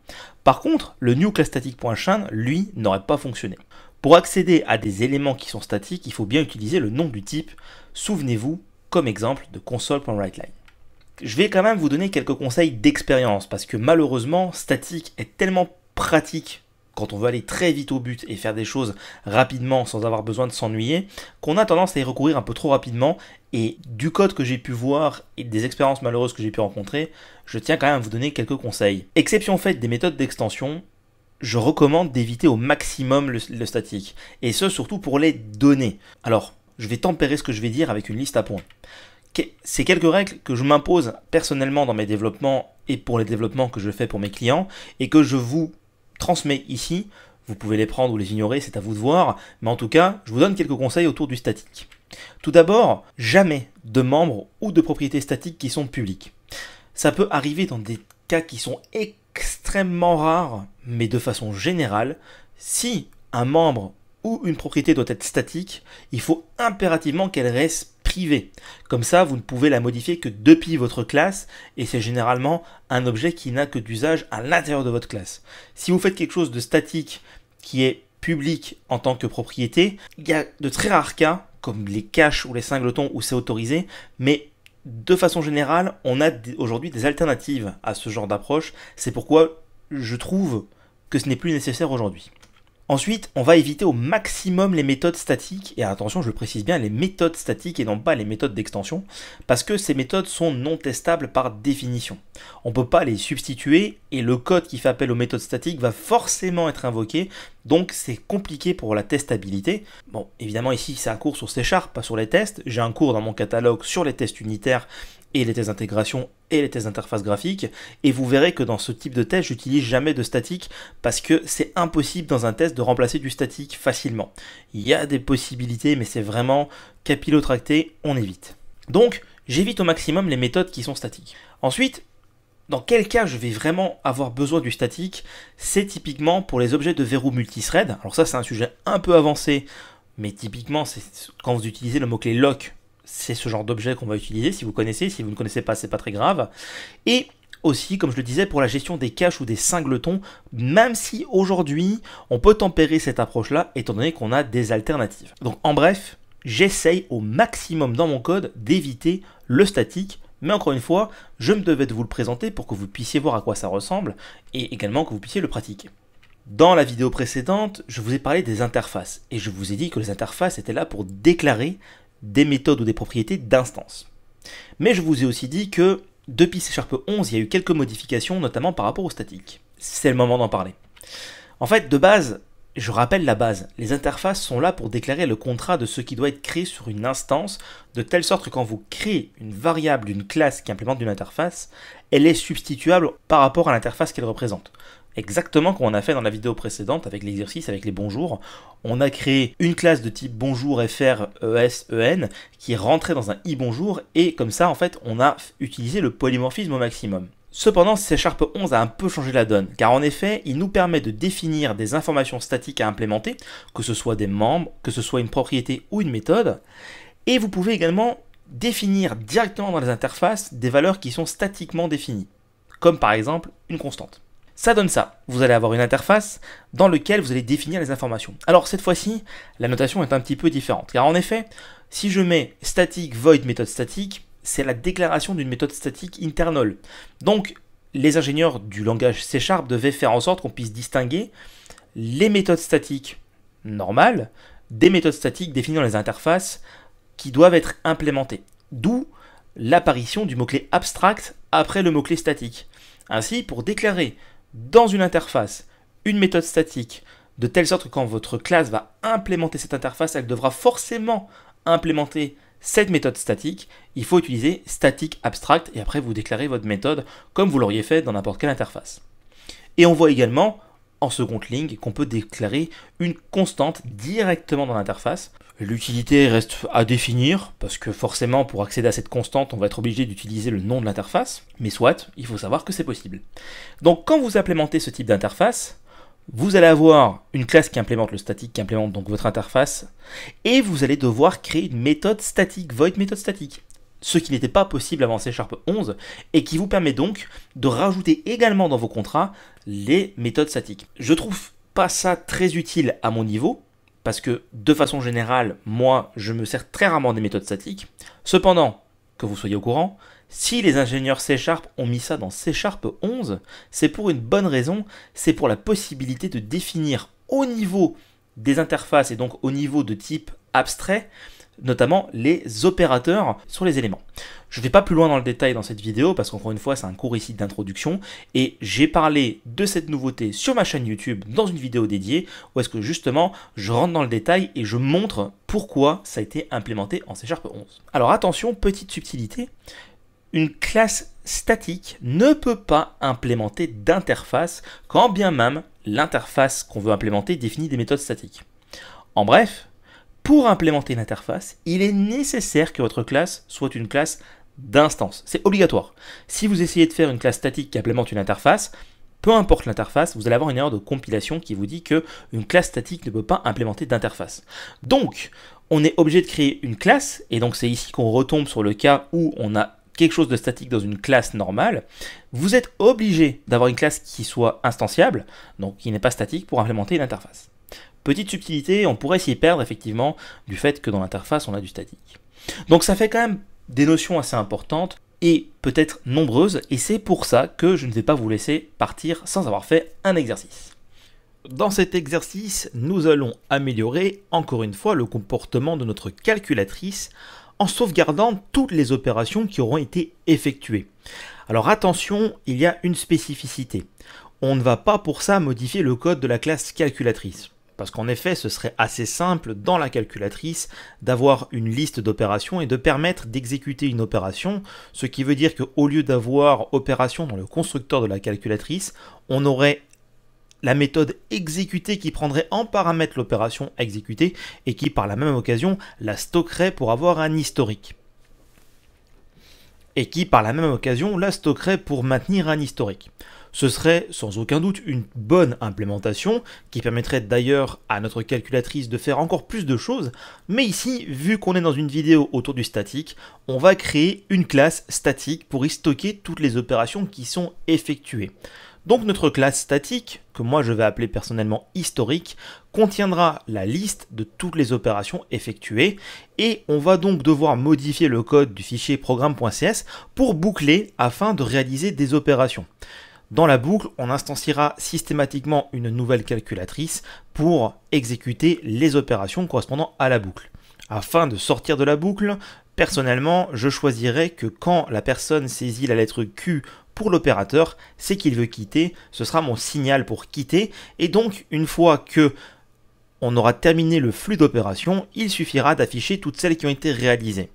Par contre, le new class statique.chain, lui, n'aurait pas fonctionné. Pour accéder à des éléments qui sont statiques, il faut bien utiliser le nom du type. Souvenez-vous, comme exemple, de console.writeLine. Je vais quand même vous donner quelques conseils d'expérience, parce que malheureusement, statique est tellement pratique quand on veut aller très vite au but et faire des choses rapidement sans avoir besoin de s'ennuyer, qu'on a tendance à y recourir un peu trop rapidement. Et du code que j'ai pu voir et des expériences malheureuses que j'ai pu rencontrer, je tiens quand même à vous donner quelques conseils. Exception faite des méthodes d'extension, je recommande d'éviter au maximum le, statique. Et ce, surtout pour les données. Alors, je vais tempérer ce que je vais dire avec une liste à points. C'est quelques règles que je m'impose personnellement dans mes développements et pour les développements que je fais pour mes clients et que je vous transmets ici. Vous pouvez les prendre ou les ignorer, c'est à vous de voir. Mais en tout cas, je vous donne quelques conseils autour du statique. Tout d'abord, jamais de membres ou de propriétés statiques qui sont publiques. Ça peut arriver dans des cas qui sont extrêmement rares, mais de façon générale, si un membre ou une propriété doit être statique, il faut impérativement qu'elle reste Comme ça, vous ne pouvez la modifier que depuis votre classe, et c'est généralement un objet qui n'a que d'usage à l'intérieur de votre classe. Si vous faites quelque chose de statique qui est public en tant que propriété, il y a de très rares cas, comme les caches ou les singletons où c'est autorisé, mais de façon générale, on a aujourd'hui des alternatives à ce genre d'approche. C'est pourquoi je trouve que ce n'est plus nécessaire aujourd'hui. Ensuite, on va éviter au maximum les méthodes statiques, et attention, je précise bien, les méthodes statiques et non pas les méthodes d'extension, parce que ces méthodes sont non testables par définition. On ne peut pas les substituer, et le code qui fait appel aux méthodes statiques va forcément être invoqué, donc c'est compliqué pour la testabilité. Bon, évidemment ici c'est un cours sur C pas sur les tests, j'ai un cours dans mon catalogue sur les tests unitaires, et les tests d'intégration et les tests d'interface graphique. Et vous verrez que dans ce type de test, j'utilise jamais de statique parce que c'est impossible dans un test de remplacer du statique facilement. Il y a des possibilités, mais c'est vraiment capillotracté, on évite. Donc, j'évite au maximum les méthodes qui sont statiques. Ensuite, dans quel cas je vais vraiment avoir besoin du statique? C'est typiquement pour les objets de verrou multithread. Alors ça, c'est un sujet un peu avancé, mais typiquement, c'est quand vous utilisez le mot-clé lock, c'est ce genre d'objet qu'on va utiliser. Si vous connaissez, si vous ne connaissez pas, c'est pas très grave. Et aussi, comme je le disais, pour la gestion des caches ou des singletons, même si aujourd'hui, on peut tempérer cette approche-là, étant donné qu'on a des alternatives. Donc en bref, j'essaye au maximum dans mon code d'éviter le statique mais encore une fois, je me devais de vous le présenter pour que vous puissiez voir à quoi ça ressemble et également que vous puissiez le pratiquer. Dans la vidéo précédente, je vous ai parlé des interfaces et je vous ai dit que les interfaces étaient là pour déclarer des méthodes ou des propriétés d'instance. Mais je vous ai aussi dit que depuis C Sharp 11, il y a eu quelques modifications, notamment par rapport au statique. C'est le moment d'en parler. En fait, de base, je rappelle la base, les interfaces sont là pour déclarer le contrat de ce qui doit être créé sur une instance, de telle sorte que quand vous créez une variable d'une classe qui implémente une interface, elle est substituable par rapport à l'interface qu'elle représente. Exactement comme on a fait dans la vidéo précédente avec l'exercice avec les bonjours, on a créé une classe de type bonjour fr es en qui rentrait dans un i bonjour et comme ça en fait on a utilisé le polymorphisme au maximum. Cependant, C Sharp 11 a un peu changé la donne, car en effet, il nous permet de définir des informations statiques à implémenter, que ce soit des membres, que ce soit une propriété ou une méthode, et vous pouvez également définir directement dans les interfaces des valeurs qui sont statiquement définies, comme par exemple une constante. Ça donne ça. Vous allez avoir une interface dans laquelle vous allez définir les informations. Alors cette fois-ci, la notation est un petit peu différente. Car en effet, si je mets static void méthode statique, c'est la déclaration d'une méthode statique internal. Donc, les ingénieurs du langage C Sharp devaient faire en sorte qu'on puisse distinguer les méthodes statiques normales des méthodes statiques définies dans les interfaces qui doivent être implémentées. D'où l'apparition du mot-clé abstract après le mot-clé statique. Ainsi, pour déclarer dans une interface une méthode statique, de telle sorte que quand votre classe va implémenter cette interface, elle devra forcément implémenter cette méthode statique, il faut utiliser static abstract et après vous déclarez votre méthode comme vous l'auriez fait dans n'importe quelle interface. Et on voit également en seconde ligne qu'on peut déclarer une constante directement dans l'interface. L'utilité reste à définir parce que forcément pour accéder à cette constante on va être obligé d'utiliser le nom de l'interface, mais soit il faut savoir que c'est possible. Donc quand vous implémentez ce type d'interface, vous allez avoir une classe qui implémente le statique, qui implémente donc votre interface, et vous allez devoir créer une méthode statique, void méthode statique. Ce qui n'était pas possible avant C Sharp 11, et qui vous permet donc de rajouter également dans vos contrats les méthodes statiques. Je trouve pas ça très utile à mon niveau, parce que de façon générale, moi, je me sers très rarement des méthodes statiques. Cependant, que vous soyez au courant, si les ingénieurs C Sharp ont mis ça dans C Sharp 11, c'est pour une bonne raison, c'est pour la possibilité de définir au niveau des interfaces et donc au niveau de type abstrait, notamment les opérateurs sur les éléments. Je ne vais pas plus loin dans le détail dans cette vidéo parce qu'encore une fois c'est un court ici d'introduction et j'ai parlé de cette nouveauté sur ma chaîne YouTube dans une vidéo dédiée où est-ce que justement je rentre dans le détail et je montre pourquoi ça a été implémenté en C Sharp 11. Alors attention, petite subtilité, une classe statique ne peut pas implémenter d'interface quand bien même l'interface qu'on veut implémenter définit des méthodes statiques. En bref, pour implémenter une interface, il est nécessaire que votre classe soit une classe d'instance. C'est obligatoire. Si vous essayez de faire une classe statique qui implémente une interface, peu importe l'interface, vous allez avoir une erreur de compilation qui vous dit que une classe statique ne peut pas implémenter d'interface. Donc, on est obligé de créer une classe, et donc c'est ici qu'on retombe sur le cas où on a quelque chose de statique dans une classe normale, vous êtes obligé d'avoir une classe qui soit instanciable, donc qui n'est pas statique, pour implémenter une interface. Petite subtilité, on pourrait s'y perdre effectivement du fait que dans l'interface on a du statique. Donc ça fait quand même des notions assez importantes et peut-être nombreuses, et c'est pour ça que je ne vais pas vous laisser partir sans avoir fait un exercice. Dans cet exercice, nous allons améliorer encore une fois le comportement de notre calculatrice en sauvegardant toutes les opérations qui auront été effectuées. Alors attention, il y a une spécificité. On ne va pas pour ça modifier le code de la classe calculatrice. Parce qu'en effet, ce serait assez simple dans la calculatrice d'avoir une liste d'opérations et de permettre d'exécuter une opération, ce qui veut dire qu'au lieu d'avoir opération dans le constructeur de la calculatrice, on aurait la méthode exécutée qui prendrait en paramètre l'opération exécutée et qui par la même occasion la stockerait pour avoir un historique. Et qui par la même occasion la stockerait pour maintenir un historique. Ce serait sans aucun doute une bonne implémentation qui permettrait d'ailleurs à notre calculatrice de faire encore plus de choses, mais ici, vu qu'on est dans une vidéo autour du statique, on va créer une classe statique pour y stocker toutes les opérations qui sont effectuées. Donc notre classe statique, que moi je vais appeler personnellement historique, contiendra la liste de toutes les opérations effectuées et on va donc devoir modifier le code du fichier programme.cs pour boucler afin de réaliser des opérations. Dans la boucle, on instanciera systématiquement une nouvelle calculatrice pour exécuter les opérations correspondant à la boucle. Afin de sortir de la boucle, personnellement, je choisirais que quand la personne saisit la lettre Q pour l'opérateur, c'est qu'il veut quitter, ce sera mon signal pour quitter, et donc une fois que on aura terminé le flux d'opérations, il suffira d'afficher toutes celles qui ont été réalisées.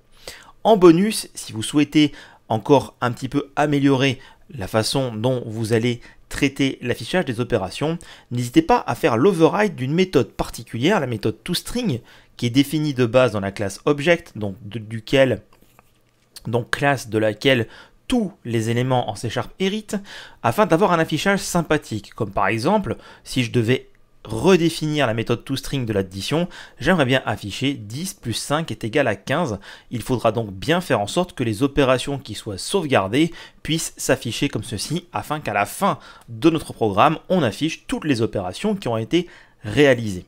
En bonus, si vous souhaitez encore un petit peu améliorer la façon dont vous allez traiter l'affichage des opérations, n'hésitez pas à faire l'override d'une méthode particulière, la méthode toString, qui est définie de base dans la classe Object, donc duquel, donc classe de laquelle tous les éléments en C héritent, afin d'avoir un affichage sympathique, comme par exemple, si je devais redéfinir la méthode toString de l'addition, j'aimerais bien afficher 10 plus 5 est égal à 15. Il faudra donc bien faire en sorte que les opérations qui soient sauvegardées puissent s'afficher comme ceci, afin qu'à la fin de notre programme, on affiche toutes les opérations qui ont été réalisées.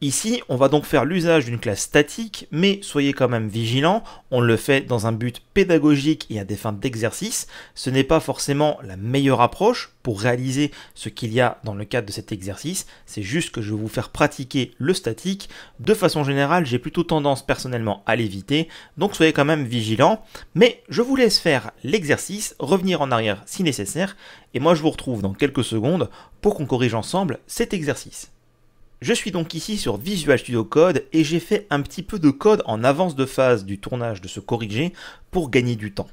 Ici, on va donc faire l'usage d'une classe statique, mais soyez quand même vigilants, on le fait dans un but pédagogique et à des fins d'exercice. Ce n'est pas forcément la meilleure approche pour réaliser ce qu'il y a dans le cadre de cet exercice, c'est juste que je vais vous faire pratiquer le statique. De façon générale, j'ai plutôt tendance personnellement à l'éviter, donc soyez quand même vigilants. Mais je vous laisse faire l'exercice, revenir en arrière si nécessaire, et moi je vous retrouve dans quelques secondes pour qu'on corrige ensemble cet exercice. Je suis donc ici sur Visual Studio Code et j'ai fait un petit peu de code en avance de phase du tournage de ce corrigé pour gagner du temps.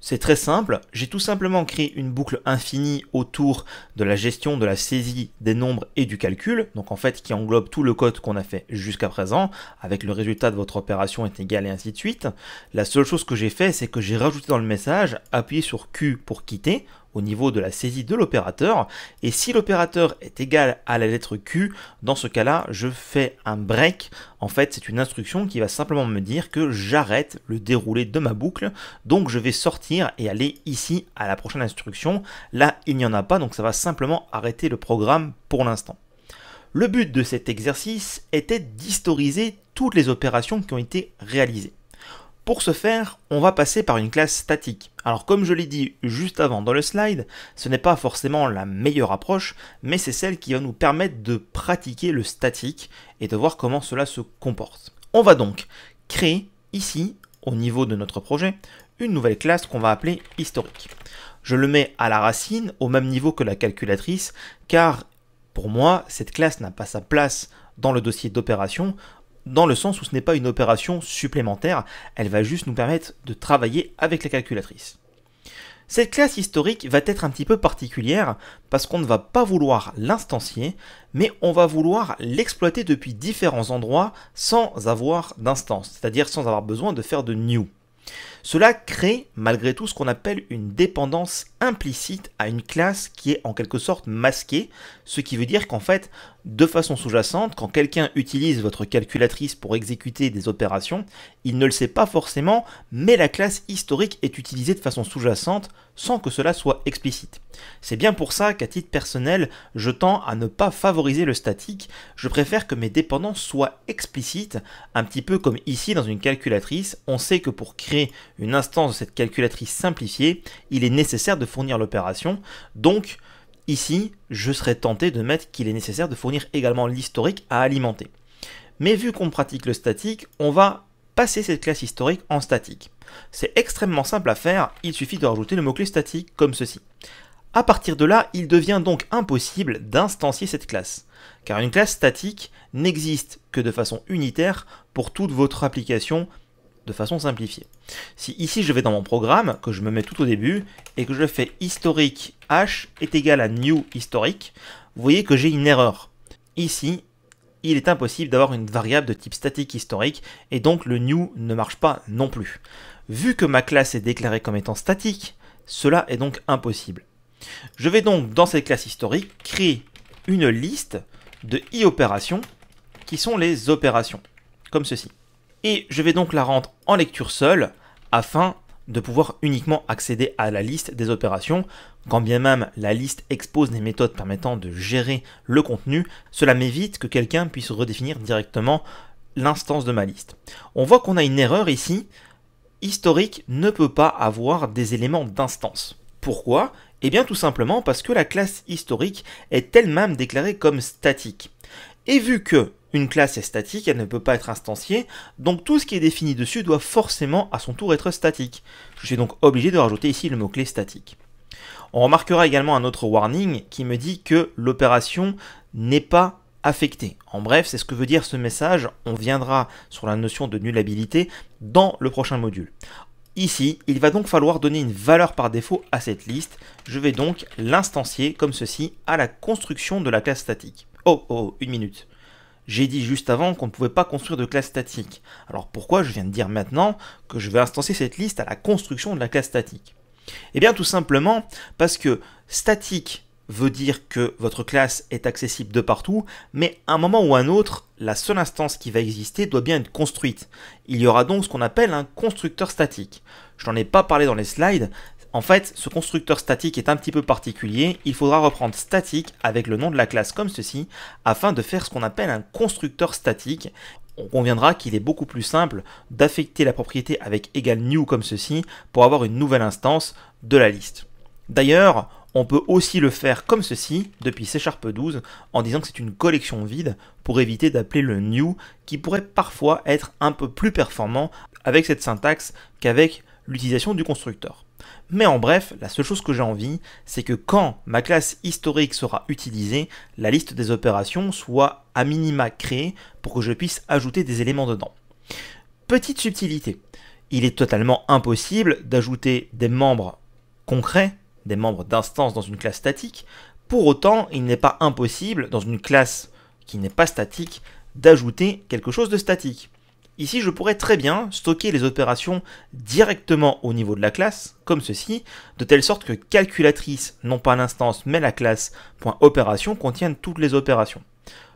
C'est très simple, j'ai tout simplement créé une boucle infinie autour de la gestion de la saisie des nombres et du calcul, donc en fait qui englobe tout le code qu'on a fait jusqu'à présent, avec le résultat de votre opération est égal et ainsi de suite. La seule chose que j'ai fait, c'est que j'ai rajouté dans le message, appuyé sur Q pour quitter, au niveau de la saisie de l'opérateur. Et si l'opérateur est égal à la lettre Q, dans ce cas-là, je fais un break. En fait, c'est une instruction qui va simplement me dire que j'arrête le déroulé de ma boucle. Donc, je vais sortir et aller ici à la prochaine instruction. Là, il n'y en a pas, donc ça va simplement arrêter le programme pour l'instant. Le but de cet exercice était d'historiser toutes les opérations qui ont été réalisées. Pour ce faire, on va passer par une classe statique. Alors comme je l'ai dit juste avant dans le slide, ce n'est pas forcément la meilleure approche, mais c'est celle qui va nous permettre de pratiquer le statique et de voir comment cela se comporte. On va donc créer ici, au niveau de notre projet, une nouvelle classe qu'on va appeler historique. Je le mets à la racine, au même niveau que la calculatrice, car pour moi, cette classe n'a pas sa place dans le dossier d'opération dans le sens où ce n'est pas une opération supplémentaire, elle va juste nous permettre de travailler avec la calculatrice. Cette classe historique va être un petit peu particulière parce qu'on ne va pas vouloir l'instancier, mais on va vouloir l'exploiter depuis différents endroits sans avoir d'instance, c'est-à-dire sans avoir besoin de faire de new. Cela crée malgré tout ce qu'on appelle une dépendance implicite à une classe qui est en quelque sorte masquée, ce qui veut dire qu'en fait, de façon sous-jacente, quand quelqu'un utilise votre calculatrice pour exécuter des opérations, il ne le sait pas forcément, mais la classe historique est utilisée de façon sous-jacente sans que cela soit explicite. C'est bien pour ça qu'à titre personnel, je tends à ne pas favoriser le statique, je préfère que mes dépendances soient explicites, un petit peu comme ici dans une calculatrice, on sait que pour créer une instance de cette calculatrice simplifiée, il est nécessaire de fournir l'opération. Donc, ici, je serais tenté de mettre qu'il est nécessaire de fournir également l'historique à alimenter. Mais vu qu'on pratique le statique, on va passer cette classe historique en statique. C'est extrêmement simple à faire, il suffit de rajouter le mot-clé statique comme ceci. À partir de là, il devient donc impossible d'instancier cette classe, car une classe statique n'existe que de façon unitaire pour toute votre application de façon simplifiée. Si ici je vais dans mon programme, que je me mets tout au début, et que je fais historique h est égal à new historique, vous voyez que j'ai une erreur. Ici, il est impossible d'avoir une variable de type statique historique, et donc le new ne marche pas non plus. Vu que ma classe est déclarée comme étant statique, cela est donc impossible. Je vais donc dans cette classe historique créer une liste de i opérations qui sont les opérations, comme ceci. Et je vais donc la rendre en lecture seule afin de pouvoir uniquement accéder à la liste des opérations. Quand bien même la liste expose des méthodes permettant de gérer le contenu, cela m'évite que quelqu'un puisse redéfinir directement l'instance de ma liste. On voit qu'on a une erreur ici. Historique ne peut pas avoir des éléments d'instance. Pourquoi? Eh bien tout simplement parce que la classe historique est elle-même déclarée comme statique. Et vu que une classe est statique, elle ne peut pas être instanciée, donc tout ce qui est défini dessus doit forcément à son tour être statique. Je suis donc obligé de rajouter ici le mot-clé statique. On remarquera également un autre warning qui me dit que l'opération n'est pas affectée. En bref, c'est ce que veut dire ce message, on viendra sur la notion de nullabilité dans le prochain module. Ici, il va donc falloir donner une valeur par défaut à cette liste. Je vais donc l'instancier comme ceci à la construction de la classe statique. Oh, oh, une minute. J'ai dit juste avant qu'on ne pouvait pas construire de classe statique. Alors pourquoi je viens de dire maintenant que je vais instancier cette liste à la construction de la classe statique? Eh bien tout simplement parce que statique veut dire que votre classe est accessible de partout, mais à un moment ou à un autre, la seule instance qui va exister doit bien être construite. Il y aura donc ce qu'on appelle un constructeur statique. Je n'en ai pas parlé dans les slides, en fait, ce constructeur statique est un petit peu particulier, il faudra reprendre statique avec le nom de la classe comme ceci, afin de faire ce qu'on appelle un constructeur statique. On conviendra qu'il est beaucoup plus simple d'affecter la propriété avec égal new comme ceci pour avoir une nouvelle instance de la liste. D'ailleurs, on peut aussi le faire comme ceci depuis C 12 en disant que c'est une collection vide pour éviter d'appeler le new qui pourrait parfois être un peu plus performant avec cette syntaxe qu'avec l'utilisation du constructeur. Mais en bref, la seule chose que j'ai envie, c'est que quand ma classe historique sera utilisée, la liste des opérations soit à minima créée pour que je puisse ajouter des éléments dedans. Petite subtilité, il est totalement impossible d'ajouter des membres concrets, des membres d'instance dans une classe statique. Pour autant, il n'est pas impossible dans une classe qui n'est pas statique d'ajouter quelque chose de statique. Ici, je pourrais très bien stocker les opérations directement au niveau de la classe, comme ceci, de telle sorte que calculatrice, non pas l'instance, mais la classe .opération contienne toutes les opérations.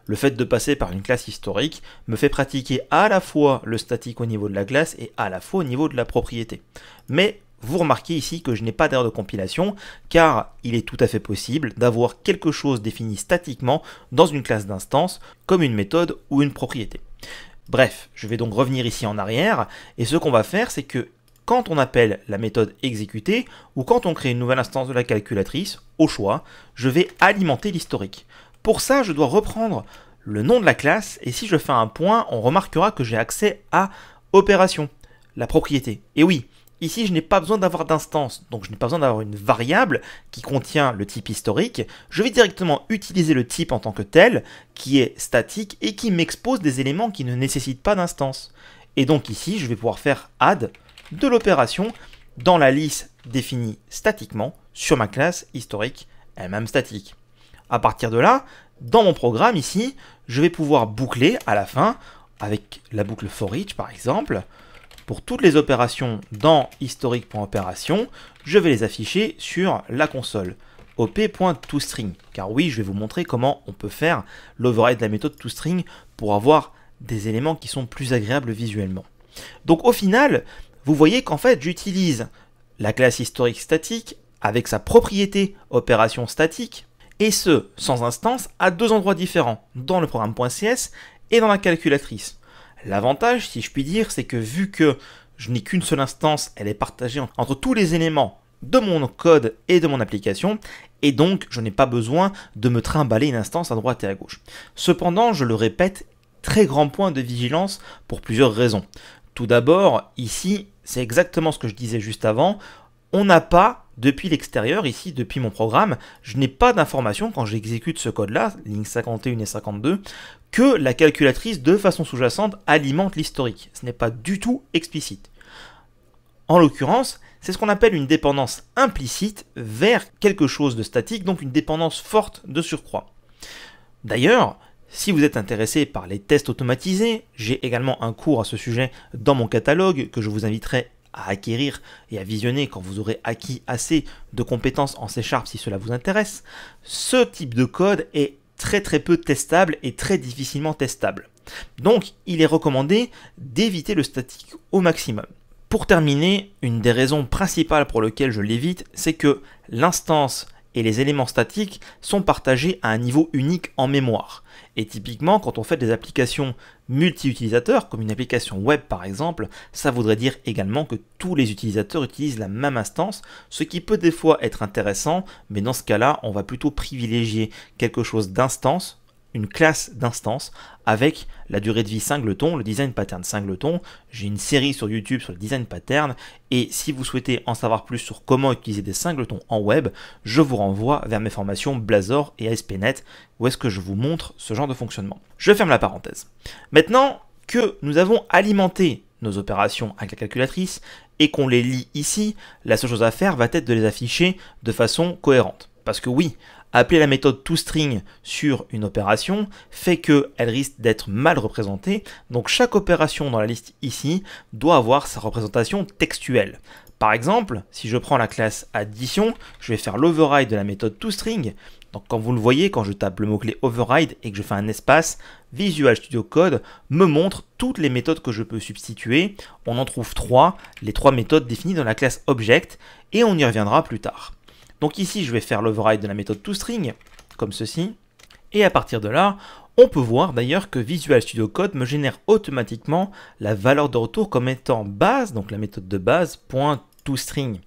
Le fait de passer par une classe historique me fait pratiquer à la fois le statique au niveau de la classe et à la fois au niveau de la propriété. Mais vous remarquez ici que je n'ai pas d'erreur de compilation, car il est tout à fait possible d'avoir quelque chose défini statiquement dans une classe d'instance, comme une méthode ou une propriété. Bref, je vais donc revenir ici en arrière, et ce qu'on va faire, c'est que quand on appelle la méthode exécuter, ou quand on crée une nouvelle instance de la calculatrice, au choix, je vais alimenter l'historique. Pour ça, je dois reprendre le nom de la classe, et si je fais un point, on remarquera que j'ai accès à opération, la propriété. Et oui, Ici, je n'ai pas besoin d'avoir d'instance, donc je n'ai pas besoin d'avoir une variable qui contient le type historique. Je vais directement utiliser le type en tant que tel, qui est statique et qui m'expose des éléments qui ne nécessitent pas d'instance. Et donc ici, je vais pouvoir faire add de l'opération dans la liste définie statiquement sur ma classe historique elle-même statique. À partir de là, dans mon programme ici, je vais pouvoir boucler à la fin avec la boucle for each par exemple, pour toutes les opérations dans historique.opération, je vais les afficher sur la console op.toString. Car oui, je vais vous montrer comment on peut faire l'override de la méthode toString pour avoir des éléments qui sont plus agréables visuellement. Donc au final, vous voyez qu'en fait, j'utilise la classe historique statique avec sa propriété opération statique, et ce, sans instance, à deux endroits différents, dans le programme.cs et dans la calculatrice. L'avantage, si je puis dire, c'est que vu que je n'ai qu'une seule instance, elle est partagée entre tous les éléments de mon code et de mon application, et donc je n'ai pas besoin de me trimballer une instance à droite et à gauche. Cependant, je le répète, très grand point de vigilance pour plusieurs raisons. Tout d'abord, ici, c'est exactement ce que je disais juste avant, on n'a pas depuis l'extérieur, ici, depuis mon programme, je n'ai pas d'information quand j'exécute ce code-là, ligne 51 et 52, que la calculatrice, de façon sous-jacente, alimente l'historique. Ce n'est pas du tout explicite. En l'occurrence, c'est ce qu'on appelle une dépendance implicite vers quelque chose de statique, donc une dépendance forte de surcroît. D'ailleurs, si vous êtes intéressé par les tests automatisés, j'ai également un cours à ce sujet dans mon catalogue que je vous inviterai à acquérir et à visionner quand vous aurez acquis assez de compétences en C Sharp si cela vous intéresse. Ce type de code est très peu testable et très difficilement testable. Donc il est recommandé d'éviter le statique au maximum. Pour terminer, une des raisons principales pour lesquelles je l'évite, c'est que l'instance et les éléments statiques sont partagés à un niveau unique en mémoire. Et typiquement, quand on fait des applications multi-utilisateurs, comme une application web par exemple, ça voudrait dire également que tous les utilisateurs utilisent la même instance, ce qui peut des fois être intéressant, mais dans ce cas-là, on va plutôt privilégier quelque chose d'instance une classe d'instance avec la durée de vie singleton, le design pattern singleton. J'ai une série sur YouTube sur le design pattern et si vous souhaitez en savoir plus sur comment utiliser des singletons en web, je vous renvoie vers mes formations Blazor et ASP.NET où est-ce que je vous montre ce genre de fonctionnement. Je ferme la parenthèse. Maintenant que nous avons alimenté nos opérations avec la calculatrice et qu'on les lit ici, la seule chose à faire va être de les afficher de façon cohérente. Parce que oui, appeler la méthode toString sur une opération fait qu'elle risque d'être mal représentée, donc chaque opération dans la liste ici doit avoir sa représentation textuelle. Par exemple, si je prends la classe addition, je vais faire l'override de la méthode toString. Donc comme vous le voyez, quand je tape le mot-clé override et que je fais un espace, Visual Studio Code me montre toutes les méthodes que je peux substituer. On en trouve trois, les trois méthodes définies dans la classe object, et on y reviendra plus tard. Donc ici, je vais faire l'override de la méthode toString, comme ceci. Et à partir de là, on peut voir d'ailleurs que Visual Studio Code me génère automatiquement la valeur de retour comme étant base, donc la méthode de base, .toString.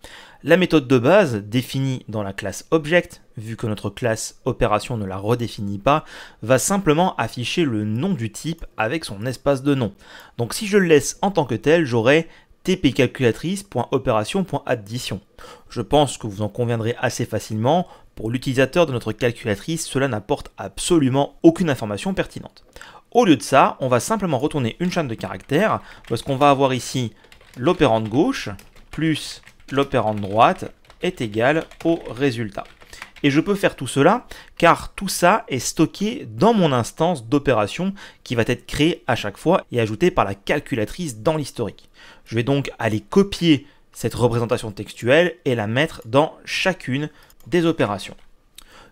La méthode de base définie dans la classe Object, vu que notre classe opération ne la redéfinit pas, va simplement afficher le nom du type avec son espace de nom. Donc si je le laisse en tant que tel, j'aurai tpcalculatrice.opération.addition. Je pense que vous en conviendrez assez facilement, pour l'utilisateur de notre calculatrice, cela n'apporte absolument aucune information pertinente. Au lieu de ça, on va simplement retourner une chaîne de caractères, parce qu'on va avoir ici l'opérande gauche plus l'opérande droite est égal au résultat. Et je peux faire tout cela car tout ça est stocké dans mon instance d'opération qui va être créée à chaque fois et ajoutée par la calculatrice dans l'historique. Je vais donc aller copier cette représentation textuelle et la mettre dans chacune des opérations.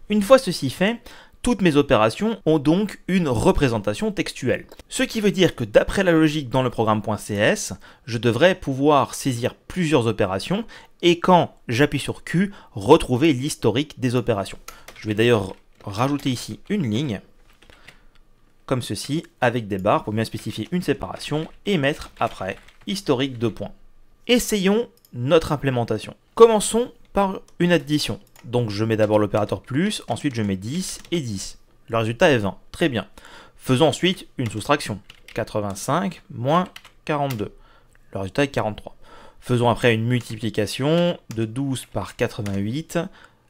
Une fois ceci fait, toutes mes opérations ont donc une représentation textuelle. Ce qui veut dire que d'après la logique dans le programme.cs, je devrais pouvoir saisir plusieurs opérations et quand j'appuie sur Q, retrouver l'historique des opérations. Je vais d'ailleurs rajouter ici une ligne, comme ceci, avec des barres pour bien spécifier une séparation et mettre après historique de points. Essayons notre implémentation. Commençons par une addition. Donc je mets d'abord l'opérateur plus, ensuite je mets 10 et 10. Le résultat est 20. Très bien. Faisons ensuite une soustraction. 85 moins 42. Le résultat est 43. Faisons après une multiplication de 12 par 88.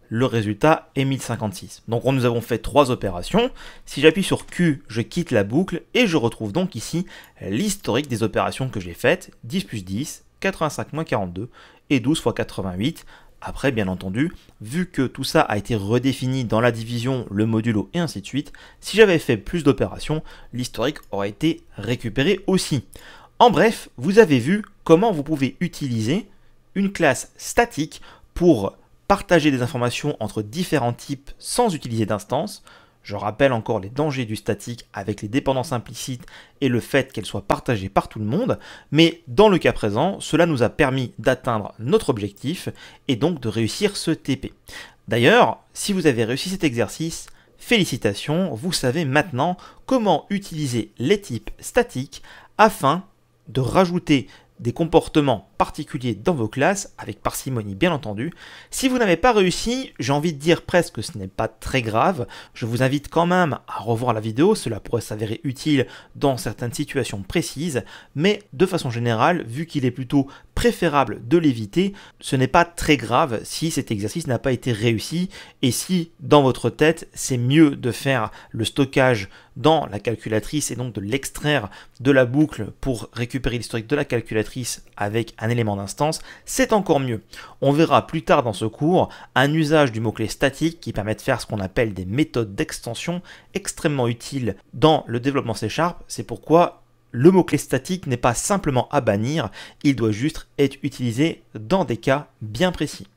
Le résultat est 1056. Donc nous avons fait trois opérations. Si j'appuie sur Q, je quitte la boucle et je retrouve donc ici l'historique des opérations que j'ai faites. 10 plus 10, 85 moins 42 et 12 fois 88 après, bien entendu, vu que tout ça a été redéfini dans la division, le modulo et ainsi de suite, si j'avais fait plus d'opérations, l'historique aurait été récupéré aussi. En bref, vous avez vu comment vous pouvez utiliser une classe statique pour partager des informations entre différents types sans utiliser d'instance, je rappelle encore les dangers du statique avec les dépendances implicites et le fait qu'elles soient partagées par tout le monde, mais dans le cas présent, cela nous a permis d'atteindre notre objectif et donc de réussir ce TP. D'ailleurs, si vous avez réussi cet exercice, félicitations, vous savez maintenant comment utiliser les types statiques afin de rajouter des comportements particulier dans vos classes, avec parcimonie bien entendu. Si vous n'avez pas réussi, j'ai envie de dire presque que ce n'est pas très grave. Je vous invite quand même à revoir la vidéo, cela pourrait s'avérer utile dans certaines situations précises, mais de façon générale, vu qu'il est plutôt préférable de l'éviter, ce n'est pas très grave si cet exercice n'a pas été réussi et si dans votre tête c'est mieux de faire le stockage dans la calculatrice et donc de l'extraire de la boucle pour récupérer l'historique de la calculatrice avec un élément d'instance, c'est encore mieux. On verra plus tard dans ce cours un usage du mot-clé statique qui permet de faire ce qu'on appelle des méthodes d'extension extrêmement utiles dans le développement C. C'est pourquoi le mot-clé statique n'est pas simplement à bannir, il doit juste être utilisé dans des cas bien précis.